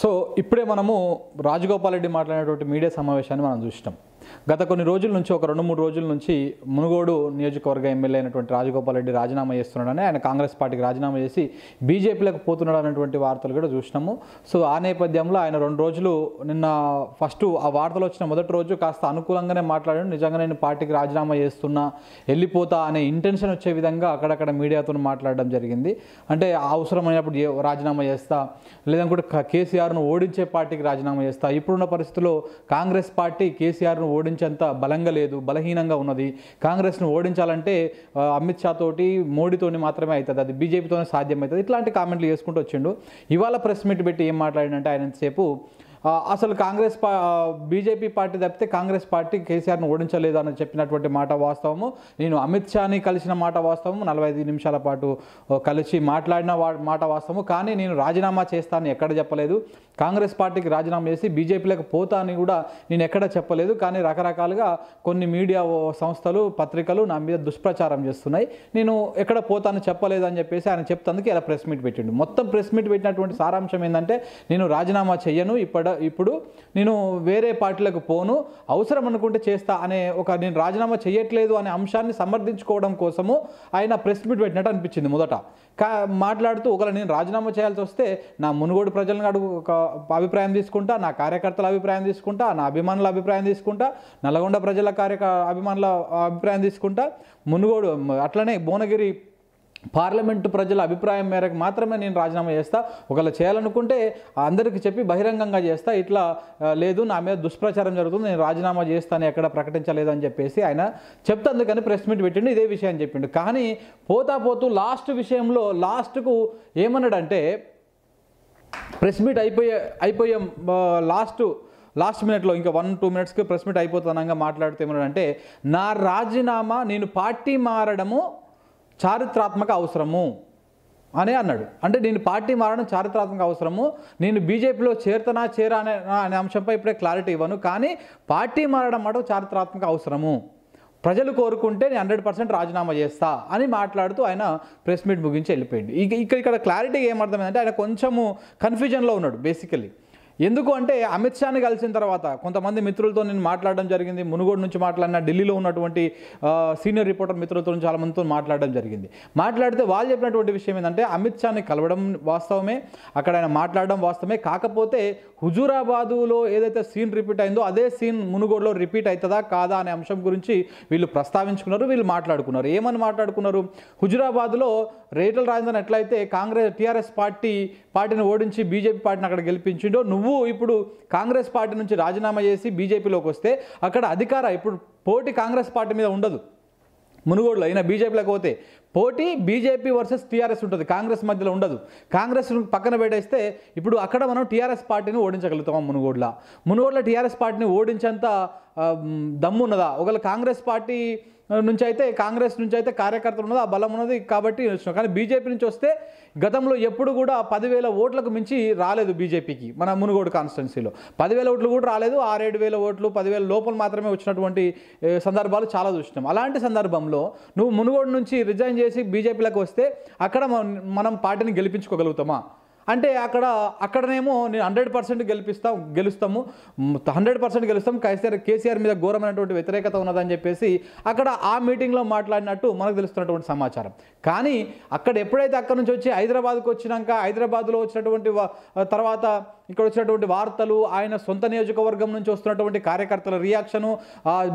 So ఇప్పుడే మనము రాజగోపాల్ రెడ్డి మాట్లాడేటువంటి మీడియా సమావేశాన్ని మనం చూసినాం. గత కొన్ని రోజుల నుంచి ఒక రెండు మూడు రోజుల నుంచి మునుగోడు నియోజకవర్గ ఎమ్మెల్యే అయినటువంటి రాజగోపాల్ రెడ్డి రాజీనామా చేస్తున్నాడని ఆయన కాంగ్రెస్ పార్టీకి రాజీనామా చేసి బీజేపీలకు పోతున్నాడు అనేటువంటి వార్తలు కూడా చూసినాము. సో ఆ నేపథ్యంలో ఆయన రెండు రోజులు నిన్న ఫస్ట్ ఆ వార్తలు వచ్చిన మొదటి రోజు కాస్త అనుకూలంగానే మాట్లాడాడు. నిజంగా నేను పార్టీకి రాజీనామా చేస్తున్నా వెళ్ళిపోతా అనే ఇంటెన్షన్ వచ్చే విధంగా అక్కడక్కడ మీడియాతో మాట్లాడడం జరిగింది. అంటే అవసరమైనప్పుడు ఏ- రాజీనామా చేస్తా లేదంటే కేసీఆర్ను ఓడించే పార్టీకి రాజీనామా చేస్తా. ఇప్పుడున్న పరిస్థితుల్లో కాంగ్రెస్ పార్టీ కేసీఆర్ను ఓడించేంత బలంగా లేదు బలహీనంగా ఉన్నది. కాంగ్రెస్ను ఓడించాలంటే అమిత్ షా తోటి మోడీతోని మాత్రమే అవుతుంది అది బీజేపీతోనే సాధ్యం అవుతుంది ఇట్లాంటి కామెంట్లు చేసుకుంటూ వచ్చిండు. ఇవాళ ప్రెస్ మీట్ పెట్టి ఏం మాట్లాడినంటే ఆయన సేపు అసలు కాంగ్రెస్ పా బీజేపీ పార్టీ తప్పితే కాంగ్రెస్ పార్టీ కేసీఆర్ను ఓడించలేదు అని చెప్పినటువంటి మాట వాస్తవము. నేను అమిత్ షాని కలిసిన మాట వాస్తవము. నలభై ఐదు నిమిషాల పాటు కలిసి మాట్లాడిన వా- మాట వాస్తవము. కానీ నేను రాజీనామా చేస్తానని ఎక్కడ చెప్పలేదు. కాంగ్రెస్ పార్టీకి రాజీనామా చేసి బీజేపీలకు పోతా అని కూడా నేను ఎక్కడ చెప్పలేదు. కానీ రకరకాలుగా కొన్ని మీడియా సంస్థలు పత్రికలు నా మీద దుష్ప్రచారం చేస్తున్నాయి. నేను ఎక్కడ పోతాను చెప్పలేదు అని చెప్పేసి ఆయన చెప్తందుకు ఇలా ప్రెస్ మీట్ పెట్టిండు. మొత్తం ప్రెస్ మీట్ పెట్టినటువంటి సారాంశం ఏంటంటే నేను రాజీనామా చెయ్యను. ఇప్పుడు ఇప్పుడు నేను వేరే పార్టీలకు పోను అవసరం అనుకుంటే చేస్తా అనే ఒక నేను రాజీనామా చేయట్లేదు అనే అంశాన్ని సమర్థించుకోవడం కోసము ఆయన ప్రెస్ మీట్ పెట్టినట్టు అనిపించింది మొదట. కా మాట్లాడుతూ ఒకవేళ నేను రాజీనామా చేయాల్సి వస్తే నా మునుగోడు ప్రజలను అడుగు ఒక అభిప్రాయం తీసుకుంటా నా కార్యకర్తల అభిప్రాయం తీసుకుంటా నా అభిమానుల అభిప్రాయం తీసుకుంటా నల్గొండ ప్రజల కార్యక అభిమానుల అభిప్రాయం తీసుకుంటా మునుగోడు అట్లనే భువనగిరి పార్లమెంటు ప్రజల అభిప్రాయం మేరకు మాత్రమే నేను రాజీనామా చేస్తా. ఒకవేళ చేయాలనుకుంటే అందరికీ చెప్పి బహిరంగంగా చేస్తా. ఇట్లా లేదు నా మీద దుష్ప్రచారం జరుగుతుంది నేను రాజీనామా చేస్తాను ఎక్కడ ప్రకటించలేదు అని చెప్పేసి ఆయన చెప్తందుకని ప్రెస్ మీట్ పెట్టిండు ఇదే విషయం చెప్పిండు. కానీ పోతా పోతూ లాస్ట్ విషయంలో లాస్ట్కు ఏమన్నాడంటే ప్రెస్ మీట్ అయిపోయే అయిపోయే లాస్ట్ లాస్ట్ మినిట్లో ఇంకా వన్ టూ మినిట్స్కి ప్రెస్ మీట్ అయిపోతానంగా మాట్లాడుతూ ఏమన్నాడంటే నా రాజీనామా నేను పార్టీ మారడము చారిత్రాత్మక అవసరము అని అన్నాడు. అంటే నేను పార్టీ మారడం చారిత్రాత్మక అవసరము. నేను బీజేపీలో చేరతనా చేరా అనే అనే అంశంపై ఇప్పుడే క్లారిటీ ఇవ్వను. కానీ పార్టీ మారడం మాట చారిత్రాత్మక అవసరము. ప్రజలు కోరుకుంటే నేను హండ్రెడ్ పర్సెంట్ రాజీనామా చేస్తా అని మాట్లాడుతూ ఆయన ప్రెస్ మీట్ ముగించి వెళ్ళిపోయింది ఇక ఇక్కడ ఇక్కడ క్లారిటీ ఏమర్థమైందంటే ఆయన కొంచెము కన్ఫ్యూజన్లో ఉన్నాడు బేసికలీ ఎందుకు అంటే అమిత్ షాని కలిసిన తర్వాత కొంతమంది మిత్రులతో నేను మాట్లాడడం జరిగింది. మునుగోడు నుంచి మాట్లాడిన ఢిల్లీలో ఉన్నటువంటి సీనియర్ రిపోర్టర్ మిత్రులతో చాలామందితో మాట్లాడడం జరిగింది. మాట్లాడితే వాళ్ళు చెప్పినటువంటి విషయం ఏంటంటే అమిత్ షాని కలవడం వాస్తవమే అక్కడ ఆయన మాట్లాడడం వాస్తవమే. కాకపోతే హుజూరాబాదులో ఏదైతే సీన్ రిపీట్ అయిందో అదే సీన్ మునుగోడులో రిపీట్ అవుతుందా కాదా అనే అంశం గురించి వీళ్ళు ప్రస్తావించుకున్నారు వీళ్ళు మాట్లాడుకున్నారు. ఏమని మాట్లాడుకున్నారు? హుజూరాబాద్లో రేటల రాజేంద్రన్ ఎట్లయితే కాంగ్రెస్ టీఆర్ఎస్ పార్టీ పార్టీని ఓడించి బీజేపీ పార్టీని అక్కడ గెలిపించిండో నువ్వు ఇప్పుడు కాంగ్రెస్ పార్టీ నుంచి రాజీనామా చేసి బీజేపీలోకి వస్తే అక్కడ అధికార ఇప్పుడు పోటీ కాంగ్రెస్ పార్టీ మీద ఉండదు. మునుగోడులో అయినా బీజేపీలోకి పోతే పోటీ బీజేపీ వర్సెస్ టీఆర్ఎస్ ఉంటుంది కాంగ్రెస్ మధ్యలో ఉండదు. కాంగ్రెస్ పక్కన పెట్టేస్తే ఇప్పుడు అక్కడ మనం టీఆర్ఎస్ పార్టీని ఓడించగలుగుతాం మునుగోడులో. మునుగోడులో టీఆర్ఎస్ పార్టీని ఓడించేంత దమ్ము ఉన్నదా? ఒకవేళ కాంగ్రెస్ పార్టీ నుంచి అయితే కాంగ్రెస్ నుంచి అయితే కార్యకర్తలు ఉన్నది ఆ బలం ఉన్నది కాబట్టి వచ్చినాం కానీ బీజేపీ నుంచి వస్తే గతంలో ఎప్పుడు కూడా పదివేల ఓట్లకు మించి రాలేదు బీజేపీకి మన మునుగోడు కాన్స్టిట్యున్సీలో. పదివేల ఓట్లు కూడా రాలేదు ఆరేడు వేల ఓట్లు పదివేల లోపల మాత్రమే వచ్చినటువంటి సందర్భాలు చాలా చూసినాం. అలాంటి సందర్భంలో నువ్వు మునుగోడు నుంచి రిజైన్ చేసి బీజేపీలోకి వస్తే అక్కడ మనం పార్టీని గెలిపించుకోగలుగుతామా? అంటే అక్కడ అక్కడనేమో నేను హండ్రెడ్ పర్సెంట్ గెలిపిస్తాం గెలుస్తాము. హండ్రెడ్ పర్సెంట్ గెలుస్తాం. కేసీఆర్ కేసీఆర్ మీద ఘోరమైనటువంటి వ్యతిరేకత ఉన్నదని చెప్పేసి అక్కడ ఆ మీటింగ్లో మాట్లాడినట్టు మనకు తెలుస్తున్నటువంటి సమాచారం. కానీ అక్కడ ఎప్పుడైతే అక్కడ నుంచి వచ్చి హైదరాబాద్కు వచ్చినాక హైదరాబాద్లో వచ్చినటువంటి తర్వాత ఇక్కడ వచ్చినటువంటి వార్తలు ఆయన సొంత నియోజకవర్గం నుంచి వస్తున్నటువంటి కార్యకర్తల రియాక్షను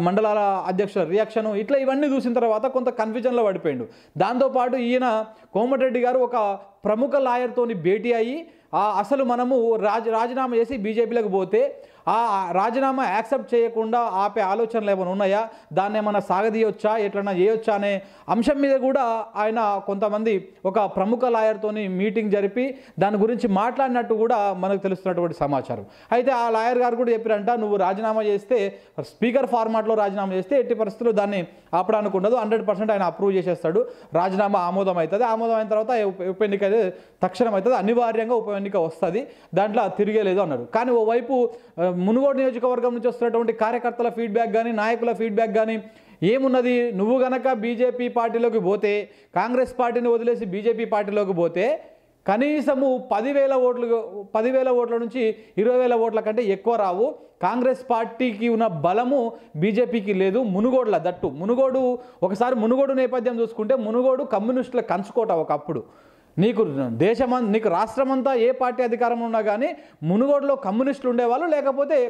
మండలాల అధ్యక్షుల రియాక్షను ఇట్లా ఇవన్నీ చూసిన తర్వాత కొంత కన్ఫ్యూజన్లో పడిపోయిండు. దాంతోపాటు ఈయన కోమటిరెడ్డి గారు ఒక ప్రముఖ లాయర్తోని భేటీ అయ్యి అసలు మనము రాజ రాజీనామా చేసి బీజేపీలకు పోతే ఆ రాజీనామా యాక్సెప్ట్ చేయకుండా ఆపే ఆలోచనలు ఏమైనా ఉన్నాయా? దాన్ని ఏమైనా సాగదీయొచ్చా? ఎట్లన్నా చేయొచ్చా అనే అంశం మీద కూడా ఆయన కొంతమంది ఒక ప్రముఖ లాయర్తోని మీటింగ్ జరిపి దాని గురించి మాట్లాడినట్టు కూడా మనకు తెలుస్తున్నటువంటి సమాచారం. అయితే ఆ లాయర్ గారు కూడా చెప్పారంట నువ్వు రాజీనామా చేస్తే స్పీకర్ ఫార్మాట్లో రాజీనామా చేస్తే ఎట్టి పరిస్థితుల్లో దాన్ని ఆపడానికి ఉండదు. హండ్రెడ్ పర్సెంట్ ఆయన అప్రూవ్ చేసేస్తాడు. రాజీనామా ఆమోదం అవుతుంది ఆమోదం అయిన తర్వాత ఉప- ఎన్నిక తక్షణం అవుతుంది అనివార్యంగా ఉప ఎన్నిక వస్తుంది. దాంట్లో తిరిగేలేదు అన్నాడు. కానీ ఓవైపు మునుగోడు నియోజకవర్గం నుంచి వస్తున్నటువంటి కార్యకర్తల ఫీడ్బ్యాక్ కానీ నాయకుల ఫీడ్బ్యాక్ కానీ ఏమున్నది? నువ్వు గనక బీజేపీ పార్టీలోకి పోతే కాంగ్రెస్ పార్టీని వదిలేసి బీజేపీ పార్టీలోకి పోతే కనీసము పదివేల ఓట్లు పదివేల ఓట్ల నుంచి ఇరవై వేల ఓట్ల కంటే ఎక్కువ రావు. కాంగ్రెస్ పార్టీకి ఉన్న బలము బీజేపీకి లేదు. మునుగోడుల దట్టు. మునుగోడు ఒకసారి మునుగోడు నేపథ్యం చూసుకుంటే మునుగోడు కమ్యూనిస్టుల కంచుకోట ఒకప్పుడు. నీకు దేశమం నీకు రాష్ట్రమంతా ఏ పార్టీ అధికారంలో ఉన్నా కానీ మునుగోడులో కమ్యూనిస్టులు ఉండేవాళ్ళు లేకపోతే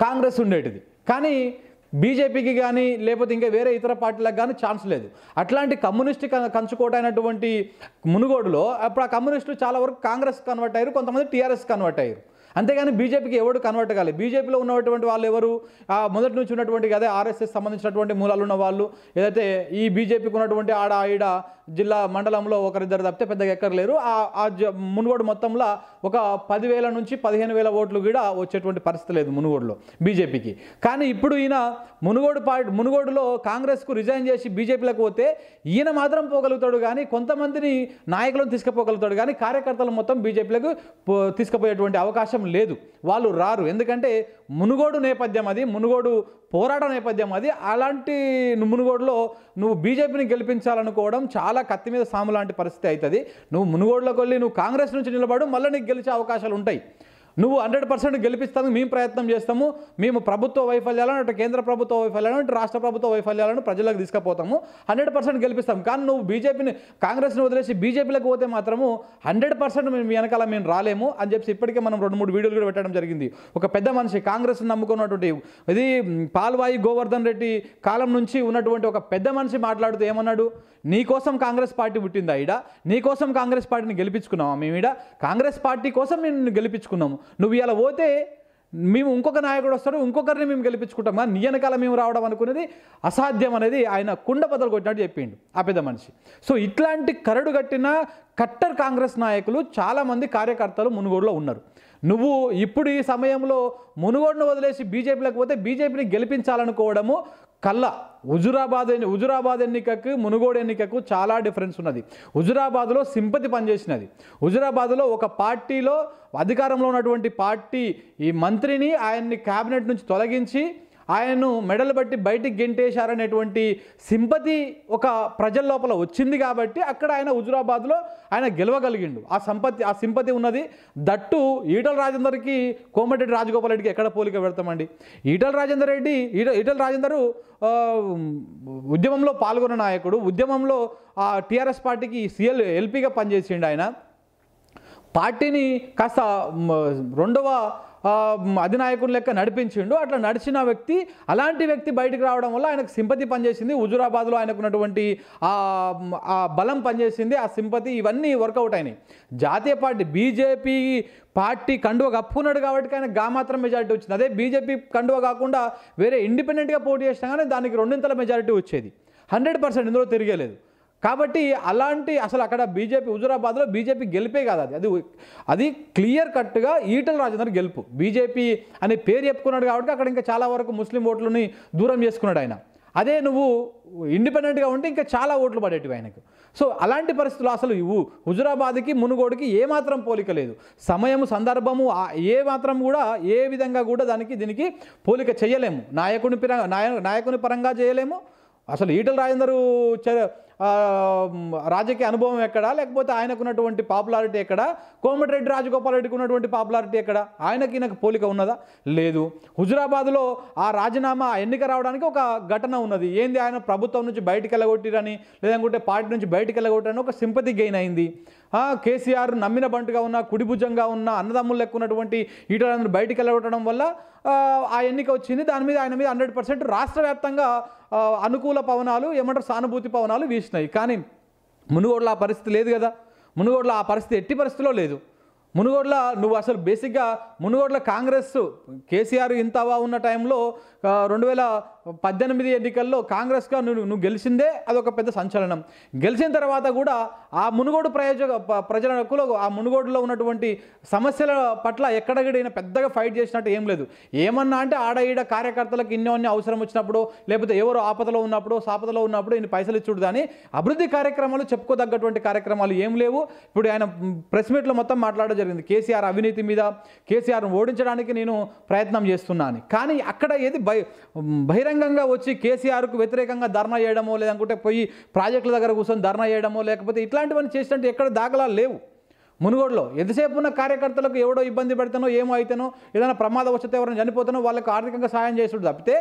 కాంగ్రెస్ ఉండేటిది. కానీ బీజేపీకి కానీ లేకపోతే ఇంకా వేరే ఇతర పార్టీలకు కానీ ఛాన్స్ లేదు. అట్లాంటి కమ్యూనిస్ట్ క- కంచుకోట అయినటువంటి మునుగోడులో అప్పుడు ఆ కమ్యూనిస్టులు చాలా వరకు కాంగ్రెస్ కన్వర్ట్ అయ్యారు కొంతమంది టీఆర్ఎస్ కన్వర్ట్ అయ్యారు. అంతేగాని బీజేపీకి ఎవడు కన్వర్ట్ కాలేదు బీజేపీలో ఉన్నటువంటి వాళ్ళు ఎవరు? ఆ మొదటి నుంచి ఉన్నటువంటి అదే ఆర్ఎస్ఎస్ సంబంధించినటువంటి మూలాలు ఉన్న వాళ్ళు. ఏదైతే ఈ బీజేపీకి ఉన్నటువంటి ఆడ ఈడ జిల్లా మండలంలో ఒకరిద్దరు తప్పితే పెద్దగా ఎక్కర్లేరు ఆ జ- మునుగోడు మొత్తంలో ఒక పదివేల నుంచి పదిహేను వేల ఓట్లు కూడా వచ్చేటువంటి పరిస్థితి లేదు మునుగోడులో బీజేపీకి. కానీ ఇప్పుడు ఈయన మునుగోడు పార్టీ మునుగోడులో కాంగ్రెస్కు రిజైన్ చేసి బీజేపీలకు పోతే ఈయన మాత్రం పోగలుగుతాడు కానీ కొంతమందిని నాయకులను తీసుకుపోగలుగుతాడు కానీ కార్యకర్తలు మొత్తం బీజేపీలకు పో- తీసుకుపోయేటువంటి అవకాశం లేదు. వాళ్ళు రారు. ఎందుకంటే మునుగోడు నేపథ్యం అది మునుగోడు పోరాట నేపథ్యం అది. అలాంటి మునుగోడులో నువ్వు బీజేపీని గెలిపించాలనుకోవడం చాలా కత్తి మీద సాము లాంటి పరిస్థితి అవుతుంది. నువ్వు మునుగోడులోకి వెళ్ళి నువ్వు కాంగ్రెస్ నుంచి నిలబడు మళ్ళీ నీకు గెలిచే అవకాశాలు ఉంటాయి. నువ్వు హండ్రెడ్ పర్సెంట్ గెలిపిస్తానికి మేము ప్రయత్నం చేస్తాము మేము ప్రభుత్వ వైఫల్యాలను అటు కేంద్ర ప్రభుత్వ వైఫల్యాలను ఇటు రాష్ట్ర ప్రభుత్వ వైఫల్యాలను ప్రజలకు తీసుకుపోతాము హండ్రెడ్ పర్సెంట్ గెలిపిస్తాం కానీ నువ్వు బీజేపీని కాంగ్రెస్ని వదిలేసి బీజేపీలకు పోతే మాత్రము హండ్రెడ్ పర్సెంట్ మేము వెనకాల మేము రాలేము అని చెప్పి ఇప్పటికే మనం రెండు మూడు వీడియోలు కూడా పెట్టడం జరిగింది. ఒక పెద్ద మనిషి కాంగ్రెస్ని నమ్ముకున్నటువంటి ఇది పాల్వాయి గోవర్ధన్ రెడ్డి కాలం నుంచి ఉన్నటువంటి ఒక పెద్ద మనిషి మాట్లాడుతూ ఏమన్నాడు? నీకోసం కాంగ్రెస్ పార్టీ పుట్టిందా ఈడ? నీకోసం కాంగ్రెస్ పార్టీని గెలిపించుకున్నావా మేము ఈడ? కాంగ్రెస్ పార్టీ కోసం మేము గెలిపించుకున్నాము. నువ్వు ఇలా పోతే మేము ఇంకొక నాయకుడు వస్తాడు ఇంకొకరిని మేము గెలిపించుకుంటాం. కానీ నీ వెనకాల మేము రావడం అనుకునేది అసాధ్యం అనేది ఆయన కుండ బదలు కొట్టినట్టు చెప్పిండు ఆ పెద్ద మనిషి. సో ఇట్లాంటి కరడు కట్టిన కట్టర్ కాంగ్రెస్ నాయకులు చాలామంది కార్యకర్తలు మునుగోడులో ఉన్నారు. నువ్వు ఇప్పుడు ఈ సమయంలో మునుగోడును వదిలేసి బీజేపీలకు పోతే బీజేపీని గెలిపించాలనుకోవడము కళ్ళ. హుజురాబాద్ ఎన్ని- హుజురాబాద్ ఎన్నికకు మునుగోడు ఎన్నికకు చాలా డిఫరెన్స్ ఉన్నది. హుజురాబాద్లో సింపతి పనిచేసినది. హుజురాబాద్లో ఒక పార్టీలో అధికారంలో ఉన్నటువంటి పార్టీ ఈ మంత్రిని ఆయన్ని క్యాబినెట్ నుంచి తొలగించి ఆయన్ను మెడలు బట్టి బయటికి గెంటేశారనేటువంటి సింపతి ఒక ప్రజల లోపల వచ్చింది కాబట్టి అక్కడ ఆయన హుజురాబాద్లో ఆయన గెలవగలిగిండు. ఆ సంపత్తి ఆ సింపతి ఉన్నది. దట్టు ఈటల రాజేందర్కి కోమటిరెడ్డి రాజగోపాల్ రెడ్డికి ఎక్కడ పోలిక పెడతామండి? ఈటల రాజేందర్ రెడ్డి ఈట ఈటల రాజేందరు ఉద్యమంలో పాల్గొన్న నాయకుడు ఉద్యమంలో ఆ టీఆర్ఎస్ పార్టీకి సీఎల్ ఎల్పీగా పనిచేసిండు ఆయన. పార్టీని కాస్త రెండవ ఆ, అధినాయకుని లెక్క నడిపించిండు. అట్లా నడిచిన వ్యక్తి అలాంటి వ్యక్తి బయటకు రావడం వల్ల ఆయనకు సింపతి పనిచేసింది. హుజురాబాద్లో ఆయనకున్నటువంటి ఆ ఆ బలం పనిచేసింది. ఆ సింపతి ఇవన్నీ వర్కౌట్ అయినాయి. జాతీయ పార్టీ బీజేపీ పార్టీ కండువ కప్పుకున్నాడు కాబట్టి ఆయన గా మాత్రం మెజారిటీ వచ్చింది. అదే బీజేపీ కండువ కాకుండా వేరే ఇండిపెండెంట్గా పోటీ చేసినా కానీ దానికి రెండింతల మెజారిటీ వచ్చేది. హండ్రెడ్ పర్సెంట్ ఇందులో తిరిగేలేదు. కాబట్టి అలాంటి అసలు అక్కడ బీజేపీ హుజురాబాద్లో బీజేపీ గెలిపే కాదు అది. అది అది క్లియర్ కట్గా ఈటల రాజేందర్ గెలుపు. బీజేపీ అనే పేరు చెప్పుకున్నాడు కాబట్టి అక్కడ ఇంకా చాలా వరకు ముస్లిం ఓట్లని దూరం చేసుకున్నాడు ఆయన. అదే నువ్వు ఇండిపెండెంట్గా ఉంటే ఇంకా చాలా ఓట్లు పడేటివి ఆయనకు. సో అలాంటి పరిస్థితులు అసలు ఇవ్వు. హుజురాబాద్కి మునుగోడుకి ఏమాత్రం పోలిక లేదు. సమయము సందర్భము ఏ మాత్రం కూడా ఏ విధంగా కూడా దానికి దీనికి పోలిక చేయలేము. నాయకుని పిర నాయ నాయకుని పరంగా చేయలేము. అసలు ఈటల రాజేందరు చ- రాజకీయ అనుభవం ఎక్కడా? లేకపోతే ఆయనకున్నటువంటి పాపులారిటీ ఎక్కడ? కోమటిరెడ్డి రాజగోపాల్ రెడ్డికి ఉన్నటువంటి పాపులారిటీ ఎక్కడ? ఆయనకి ఈయనకు పోలిక ఉన్నదా? లేదు. హుజురాబాద్లో ఆ రాజీనామా ఎన్నిక రావడానికి ఒక ఘటన ఉన్నది. ఏంది ఆయన ప్రభుత్వం నుంచి బయటికి వెళ్ళగొట్టిరని లేదంటే పార్టీ నుంచి బయటికి వెళ్ళగొట్టిరని ఒక సింపతి గెయిన్ అయింది. కేసీఆర్ నమ్మిన బంటుగా ఉన్న కుడిభుజంగా ఉన్న అన్నదమ్ములు లెక్క ఉన్నటువంటి ఈటలందరూ బయటికి వెళ్ళగొట్టడం వల్ల ఆ, ఎన్నిక వచ్చింది. దాని మీద ఆయన మీద హండ్రెడ్ పర్సెంట్ రాష్ట్ర వ్యాప్తంగా అనుకూల పవనాలు ఏమంటారు సానుభూతి పవనాలు వీసినాయి. కానీ మునుగోడులో ఆ పరిస్థితి లేదు కదా. మునుగోడులో ఆ పరిస్థితి ఎట్టి పరిస్థితిలో లేదు. మునుగోడ్ల నువ్వు అసలు బేసిక్గా మునుగోడ్ల కాంగ్రెస్ కేసీఆర్ ఇంతవా ఉన్న టైంలో రెండు వేల పద్దెనిమిది ఎన్నికల్లో కాంగ్రెస్గా నువ్వు నువ్వు గెలిచిందే అదొక పెద్ద సంచలనం. గెలిచిన తర్వాత కూడా ఆ మునుగోడు ప్రయోజక ప్రజలకు ఆ మునుగోడులో ఉన్నటువంటి సమస్యల పట్ల ఎక్కడగడైనా పెద్దగా ఫైట్ చేసినట్టు ఏం లేదు. ఏమన్నా అంటే ఆడ ఈడ కార్యకర్తలకు ఇన్నో అన్ని అవసరం వచ్చినప్పుడు లేకపోతే ఎవరు ఆపదలో ఉన్నప్పుడు సాపదలో ఉన్నప్పుడు ఇన్ని పైసలు ఇచ్చుడు కానీ అభివృద్ధి కార్యక్రమాలు చెప్పుకోదగ్గటువంటి కార్యక్రమాలు ఏం లేవు. ఇప్పుడు ఆయన ప్రెస్ మీట్లో మొత్తం మాట్లాడడం జరిగింది. కేసీఆర్ అవినీతి మీద కేసీఆర్ను ఓడించడానికి నేను ప్రయత్నం చేస్తున్నా అని. కానీ అక్కడ ఏది బై బహిరంగంగా వచ్చి కేసీఆర్కు వ్యతిరేకంగా ధర్నా చేయడమో లేదనుకుంటే పోయి ప్రాజెక్టుల దగ్గర కూర్చొని ధర్నా చేయడమో లేకపోతే ఇట్లాంటివన్నీ చేసినట్టు ఎక్కడ దాఖలాలు లేవు. మునుగోడులో ఎంతసేపు ఉన్న కార్యకర్తలకు ఎవడో ఇబ్బంది పెడతానో ఏమో అయితేనో ఏదైనా ప్రమాదం వచ్చితే ఎవరైనా చనిపోతానో వాళ్ళకి ఆర్థికంగా సాయం చేసుడు తప్పితే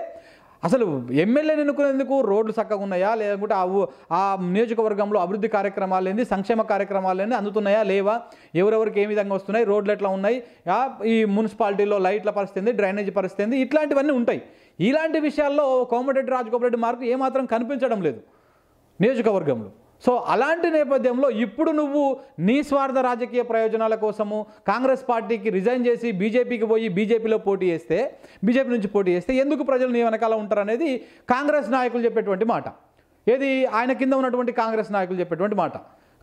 అసలు ఎమ్మెల్యేని ఎన్నుకునేందుకు రోడ్లు చక్కగా ఉన్నాయా? లేకుంటే ఆ నియోజకవర్గంలో అభివృద్ధి కార్యక్రమాలు ఏంది? సంక్షేమ కార్యక్రమాలు ఏంది? అందుతున్నాయా? లేవా? ఎవరెవరికి ఏ విధంగా వస్తున్నాయి? రోడ్లు ఎట్లా ఉన్నాయి? ఈ మున్సిపాలిటీలో లైట్ల పరిస్థితి డ్రైనేజీ పరిస్థితి ఇట్లాంటివన్నీ ఉంటాయి. ఇలాంటి విషయాల్లో కోమటిరెడ్డి రాజగోపాల్ రెడ్డి మార్కు ఏమాత్రం కనిపించడం లేదు నియోజకవర్గంలో. సో అలాంటి నేపథ్యంలో ఇప్పుడు నువ్వు నీ స్వార్థ రాజకీయ ప్రయోజనాల కోసము కాంగ్రెస్ పార్టీకి రిజైన్ చేసి బీజేపీకి పోయి బీజేపీలో పోటీ చేస్తే బీజేపీ నుంచి పోటీ చేస్తే ఎందుకు ప్రజలు నీ వెనకాల ఉంటారనేది కాంగ్రెస్ నాయకులు చెప్పేటువంటి మాట. ఏది ఆయన కింద ఉన్నటువంటి కాంగ్రెస్ నాయకులు చెప్పేటువంటి మాట.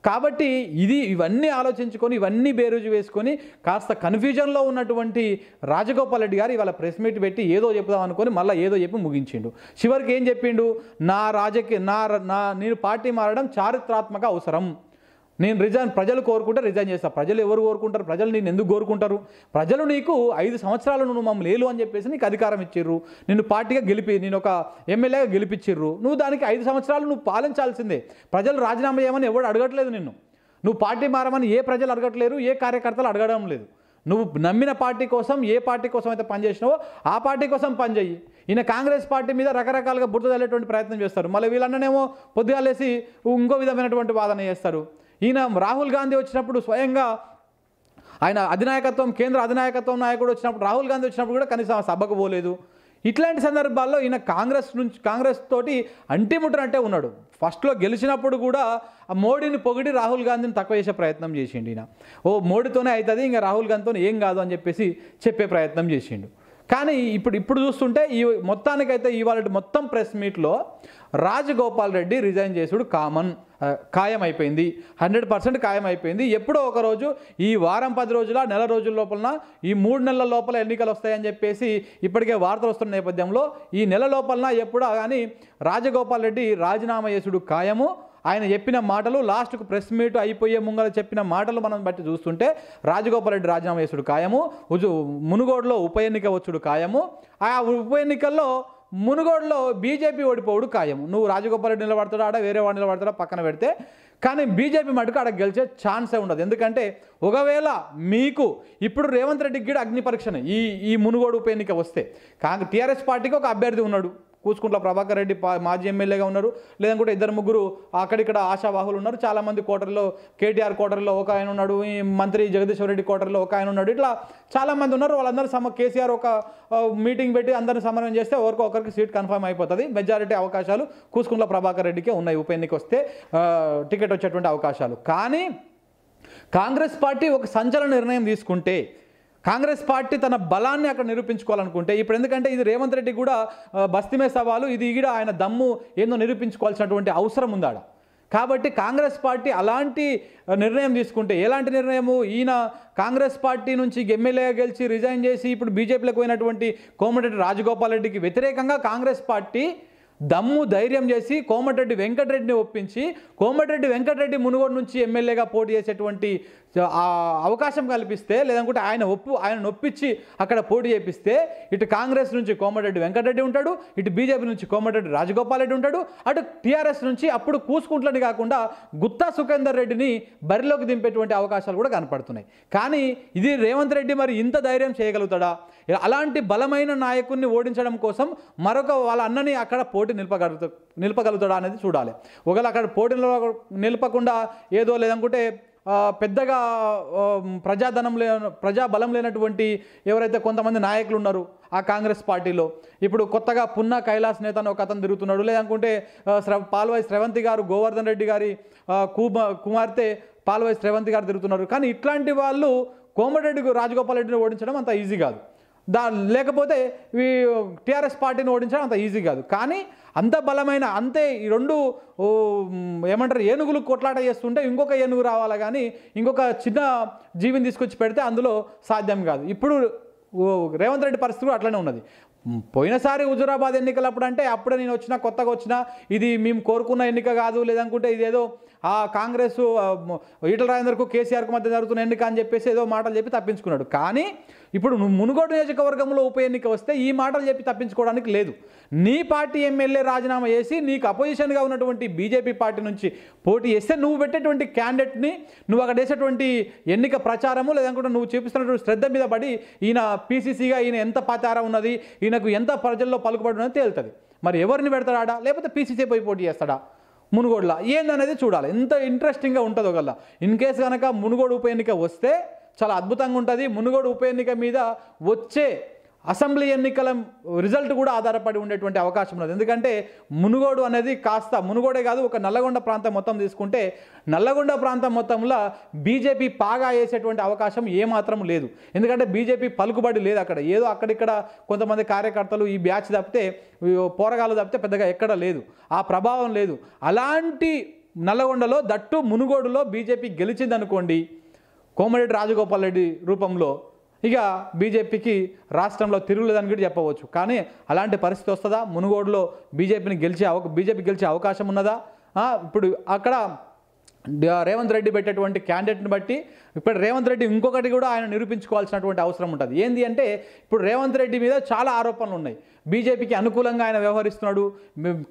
కాబట్టి ఇది ఇవన్నీ ఆలోచించుకొని ఇవన్నీ బేరుజు వేసుకొని కాస్త కన్ఫ్యూజన్లో ఉన్నటువంటి రాజగోపాల్ రెడ్డి గారు ఇవాళ ప్రెస్ మీట్ పెట్టి ఏదో చెప్దాం అనుకొని మళ్ళీ ఏదో చెప్పి ముగించిండు. చివరికి ఏం చెప్పిండు? నా రాజకీయ నా నా నేను పార్టీ మారడం చారిత్రాత్మక అవసరం. నేను రిజైన్ ప్రజలు కోరుకుంటే రిజైన్ చేస్తా. ప్రజలు ఎవరు కోరుకుంటారు? ప్రజలు నేను ఎందుకు కోరుకుంటారు? ప్రజలు నీకు ఐదు సంవత్సరాలు నువ్వు మమ్మల్ని లేలు అని చెప్పేసి నీకు అధికారం ఇచ్చిర్రు. నిన్ను పార్టీగా గెలిపి నేను ఒక ఎమ్మెల్యేగా గెలిపించిర్రు నువ్వు దానికి ఐదు సంవత్సరాలు నువ్వు పాలించాల్సిందే. ప్రజలు రాజీనామా చేయమని ఎవడు అడగట్లేదు నిన్ను. నువ్వు పార్టీ మారమని ఏ ప్రజలు అడగట్లేరు ఏ కార్యకర్తలు అడగడం లేదు. నువ్వు నమ్మిన పార్టీ కోసం ఏ పార్టీ కోసం అయితే పనిచేసినావో ఆ పార్టీ కోసం పనిచేయి ఈయన కాంగ్రెస్ పార్టీ మీద రకరకాలుగా బుర్ర తల్లేటువంటి ప్రయత్నం చేస్తారు. మళ్ళీ వీళ్ళన్ననేమో పొద్దుగాలేసి ఇంకో విధమైనటువంటి వాదన చేస్తారు. ఈయన రాహుల్ గాంధీ వచ్చినప్పుడు స్వయంగా ఆయన అధినాయకత్వం కేంద్ర అధినాయకత్వం నాయకుడు వచ్చినప్పుడు రాహుల్ గాంధీ వచ్చినప్పుడు కూడా కనీసం సభకు పోలేదు. ఇట్లాంటి సందర్భాల్లో ఈయన కాంగ్రెస్ నుంచి కాంగ్రెస్ తోటి అంటిముట్టనంటే ఉన్నాడు. ఫస్ట్లో గెలిచినప్పుడు కూడా ఆ మోడీని పొగిడి రాహుల్ గాంధీని తక్కువ చేసే ప్రయత్నం చేసిండు ఈయన. ఓ మోడీతోనే అవుతుంది ఇంకా రాహుల్ గాంధీతో ఏం కాదు అని చెప్పేసి చెప్పే ప్రయత్నం చేసిండు. కానీ ఇప్పుడు ఇప్పుడు చూస్తుంటే ఈ మొత్తానికైతే ఇవాళ మొత్తం ప్రెస్ మీట్లో రాజగోపాల్ రెడ్డి రిజైన్ చేసుడు కామన్ ఖాయం అయిపోయింది హండ్రెడ్ పర్సెంట్ ఖాయం అయిపోయింది ఎప్పుడో ఒకరోజు ఈ వారం పది రోజుల నెల రోజుల లోపల ఈ మూడు నెలల లోపల ఎన్నికలు వస్తాయని చెప్పేసి ఇప్పటికే వార్తలు వస్తున్న నేపథ్యంలో ఈ నెల లోపల ఎప్పుడో కానీ రాజగోపాల్ రెడ్డి రాజీనామా చేసుడు ఖాయము. ఆయన చెప్పిన మాటలు లాస్ట్కు ప్రెస్ మీట్ అయిపోయే ముంగల చెప్పిన మాటలు మనం బట్టి చూస్తుంటే రాజగోపాల్ రెడ్డి రాజీనామా చేసుడు ఖాయము ఉజు మునుగోడులో ఉప ఎన్నిక వచ్చుడు ఖాయము ఆ ఉప ఎన్నికల్లో మునుగోడులో బీజేపీ ఓడిపోవుడు ఖాయం నువ్వు రాజగోపాల్ రెడ్డి నిలబడతాడా ఆడ వేరే వాడు నిలబడతాడా పక్కన పెడితే? కానీ బీజేపీ మటుకు ఆడ గెలిచే ఛాన్సే ఉండదు. ఎందుకంటే ఒకవేళ మీకు ఇప్పుడు రేవంత్ రెడ్డికి కూడా అగ్ని పరీక్షనే ఈ ఈ మునుగోడు ఉప ఎన్నిక వస్తే. కాంగ్రెస్ టీఆర్ఎస్ పార్టీకి ఒక అభ్యర్థి ఉన్నాడు. కూచుకుంట్ల ప్రభాకర్ రెడ్డి మాజీ ఎమ్మెల్యేగా ఉన్నారు. లేదంటే ఇద్దరు ముగ్గురు అక్కడిక్కడ ఆశావాహులు ఉన్నారు. చాలామంది కోటర్లో కేటీఆర్ కోటర్లో ఒక ఆయన ఉన్నాడు ఈ మంత్రి జగదీశ్వర్ రెడ్డి కోటర్లో ఒక ఆయన ఉన్నాడు. ఇట్లా చాలామంది ఉన్నారు. వాళ్ళందరూ సమ కేసీఆర్ ఒక మీటింగ్ పెట్టి అందరిని సమన్వయం చేస్తే ఎవరికో ఒకరికి సీట్ కన్ఫర్మ్ అయిపోతుంది. మెజారిటీ అవకాశాలు కూచుకుంట్ల ప్రభాకర్ రెడ్డికే ఉన్నాయి. ఉప ఎన్నిక వస్తే టికెట్ వచ్చేటువంటి అవకాశాలు. కానీ కాంగ్రెస్ పార్టీ ఒక సంచలన నిర్ణయం తీసుకుంటే కాంగ్రెస్ పార్టీ తన బలాన్ని అక్కడ నిరూపించుకోవాలనుకుంటే ఇప్పుడు ఎందుకంటే ఇది రేవంత్ రెడ్డి కూడా బస్తిమే సవాలు ఇది కూడా ఆయన దమ్ము ఏందో నిరూపించుకోవాల్సినటువంటి అవసరం ఉందాడ. కాబట్టి కాంగ్రెస్ పార్టీ అలాంటి నిర్ణయం తీసుకుంటే ఎలాంటి నిర్ణయము? ఈయన కాంగ్రెస్ పార్టీ నుంచి ఎమ్మెల్యేగా గెలిచి రిజైన్ చేసి ఇప్పుడు బీజేపీలోకి పోయినటువంటి కోమటిరెడ్డి రాజగోపాల్ రెడ్డికి వ్యతిరేకంగా కాంగ్రెస్ పార్టీ దమ్ము ధైర్యం చేసి కోమటిరెడ్డి వెంకటరెడ్డిని ఒప్పించి కోమటిరెడ్డి వెంకటరెడ్డి మునుగోడు నుంచి ఎమ్మెల్యేగా పోటీ చేసేటువంటి అవకాశం కల్పిస్తే లేదంటే ఆయన ఒప్పు ఆయన నొప్పించి అక్కడ పోటీ చేపిస్తే ఇటు కాంగ్రెస్ నుంచి కోమటిరెడ్డి వెంకటరెడ్డి ఉంటాడు ఇటు బీజేపీ నుంచి కోమటిరెడ్డి రాజగోపాల్ రెడ్డి ఉంటాడు అటు టీఆర్ఎస్ నుంచి అప్పుడు కూసుకుంట్లని కాకుండా గుత్తా సుఖేందర్ రెడ్డిని బరిలోకి దింపేటువంటి అవకాశాలు కూడా కనపడుతున్నాయి. కానీ ఇది రేవంత్ రెడ్డి మరి ఇంత ధైర్యం చేయగలుగుతాడా? అలాంటి బలమైన నాయకుడిని ఓడించడం కోసం మరొక వాళ్ళ అన్నని అక్కడ పోటీ నిలపగలుగుతా నిలపగలుగుతాడా అనేది చూడాలి. ఒకవేళ అక్కడ పోటీ నిలపకుండా ఏదో లేదనుకుంటే పెద్దగా ప్రజాధనం లే ప్రజాబలం లేనటువంటి ఎవరైతే కొంతమంది నాయకులు ఉన్నారు ఆ కాంగ్రెస్ పార్టీలో ఇప్పుడు కొత్తగా పున్నా కైలాస్ నేత అని ఒక అతను తిరుగుతున్నాడు. లేదనుకుంటే శ్రవ పాల్వాయి శ్రవంతి గారు గోవర్ధన్ రెడ్డి గారి కుమార్తె పాల్వాయి శ్రవంతి గారు తిరుగుతున్నారు. కానీ ఇట్లాంటి వాళ్ళు కోమటిరెడ్డి రాజగోపాల్ రెడ్డిని ఓడించడం అంత ఈజీ కాదు. దా లేకపోతే ఈ టీఆర్ఎస్ పార్టీని ఓడించడం అంత ఈజీ కాదు. కానీ అంత బలమైన అంతే ఈ రెండు ఓ, ఏమంటారు ఏనుగులు కొట్లాట చేస్తుంటే ఇంకొక ఏనుగు రావాలి కానీ ఇంకొక చిన్న జీవిని తీసుకొచ్చి పెడితే అందులో సాధ్యం కాదు. ఇప్పుడు ఓ, రేవంత్ రెడ్డి పరిస్థితి కూడా అట్లనే ఉన్నది. పోయినసారి హుజురాబాద్ ఎన్నికలప్పుడు అంటే అప్పుడే నేను వచ్చినా కొత్తగా వచ్చినా ఇది మేము కోరుకున్న ఎన్నిక కాదు లేదనుకుంటే ఇదేదో ఆ కాంగ్రెస్ ఈటల రాజేందర్కు కేసీఆర్కు మధ్య జరుగుతున్న ఎన్నిక అని చెప్పేసి ఏదో మాటలు చెప్పి తప్పించుకున్నాడు. కానీ ఇప్పుడు నువ్వు మునుగోడు నియోజకవర్గంలో ఉప ఎన్నిక వస్తే ఈ మాటలు చెప్పి తప్పించుకోవడానికి లేదు. నీ పార్టీ ఎమ్మెల్యే రాజీనామా చేసి నీకు అపోజిషన్గా ఉన్నటువంటి బీజేపీ పార్టీ నుంచి పోటీ చేస్తే నువ్వు పెట్టేటువంటి క్యాండిడేట్ని నువ్వు అక్కడ వేసేటువంటి ఎన్నిక ప్రచారము లేదనుకుంటే నువ్వు చూపిస్తున్నటువంటి శ్రద్ధ మీద పడి ఈయన పీసీసీగా ఈయన ఎంత పాచారం ఉన్నది ఈయనకు ఎంత ప్రజల్లో పలుకుబడి ఉన్నది తేలుతుంది. మరి ఎవరిని పెడతాడా లేకపోతే పీసీసీ పోయి పోటీ చేస్తాడా? మునుగోడులా? ఏందనేది చూడాలి. ఎంత ఇంట్రెస్టింగ్గా ఉంటుందో గల్లా ఇన్ కేసు కనుక మునుగోడు ఉప ఎన్నిక వస్తే చాలా అద్భుతంగా ఉంటుంది. మునుగోడు ఉప ఎన్నిక మీద వచ్చే అసెంబ్లీ ఎన్నికల రిజల్ట్ కూడా ఆధారపడి ఉండేటువంటి అవకాశం ఉన్నది. ఎందుకంటే మునుగోడు అనేది కాస్త మునుగోడే కాదు ఒక నల్లగొండ ప్రాంతం మొత్తం తీసుకుంటే నల్లగొండ ప్రాంతం మొత్తంలో బీజేపీ పాగా వేసేటువంటి అవకాశం ఏమాత్రం లేదు. ఎందుకంటే బీజేపీ పలుకుబడి లేదు అక్కడ. ఏదో అక్కడిక్కడ కొంతమంది కార్యకర్తలు ఈ బ్యాచ్ తప్పితే పోరగాలు తప్పితే పెద్దగా ఎక్కడ లేదు. ఆ ప్రభావం లేదు. అలాంటి నల్లగొండలో దట్టు మునుగోడులో బీజేపీ గెలిచిందనుకోండి కోమరెడ్డి రాజగోపాల్ రెడ్డి రూపంలో ఇక బీజేపీకి రాష్ట్రంలో తిరుగులేదని కూడా చెప్పవచ్చు. కానీ అలాంటి పరిస్థితి వస్తుందా? మునుగోడులో బీజేపీని గెలిచే అవ బీజేపీ గెలిచే అవకాశం ఉన్నదా? ఇప్పుడు అక్కడ రేవంత్ రెడ్డి పెట్టేటువంటి క్యాండిడేట్ని బట్టి ఇప్పుడు రేవంత్ రెడ్డి ఇంకొకటి కూడా ఆయన నిరూపించుకోవాల్సినటువంటి అవసరం ఉంటుంది. ఏంటి అంటే ఇప్పుడు రేవంత్ రెడ్డి మీద చాలా ఆరోపణలు ఉన్నాయి. బీజేపీకి అనుకూలంగా ఆయన వ్యవహరిస్తున్నాడు.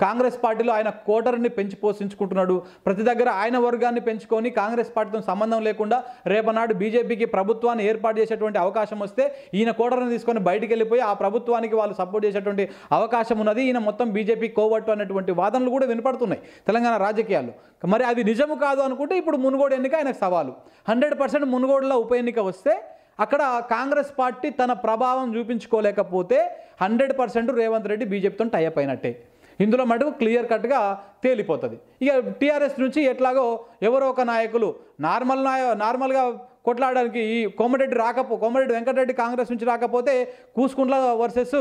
కాంగ్రెస్ పార్టీలో ఆయన కోటర్ని పెంచి పోషించుకుంటున్నాడు. ప్రతి దగ్గర ఆయన వర్గాన్ని పెంచుకొని కాంగ్రెస్ పార్టీతో సంబంధం లేకుండా రేపనాడు బీజేపీకి ప్రభుత్వాన్ని ఏర్పాటు చేసేటువంటి అవకాశం వస్తే ఈయన కోటర్ని తీసుకొని బయటికి వెళ్ళిపోయి ఆ ప్రభుత్వానికి వాళ్ళు సపోర్ట్ చేసేటువంటి అవకాశం ఉన్నది. ఈయన మొత్తం బీజేపీ కోవట్టు అనేటువంటి వాదనలు కూడా వినపడుతున్నాయి తెలంగాణ రాజకీయాల్లో. మరి అది నిజము కాదు అనుకుంటే ఇప్పుడు మునుగోడు ఎన్నిక ఆయనకు సవాలు. హండ్రెడ్ పర్సెంట్ మునుగోడులో ఉప ఎన్నిక వస్తే అక్కడ కాంగ్రెస్ పార్టీ తన ప్రభావం చూపించుకోలేకపోతే హండ్రెడ్ పర్సెంట్ రేవంత్ రెడ్డి బీజేపీతో టైప్ అయినట్టే. ఇందులో మటుకు క్లియర్ కట్గా తేలిపోతుంది. ఇక టీఆర్ఎస్ నుంచి ఎట్లాగో ఎవరో ఒక నాయకులు నార్మల్ నాయ నార్మల్గా కొట్లాడడానికి ఈ కోమరెడ్డి రాకపో కోమరెడ్డి వెంకటరెడ్డి కాంగ్రెస్ నుంచి రాకపోతే కూసుకుంట్ల వర్సెస్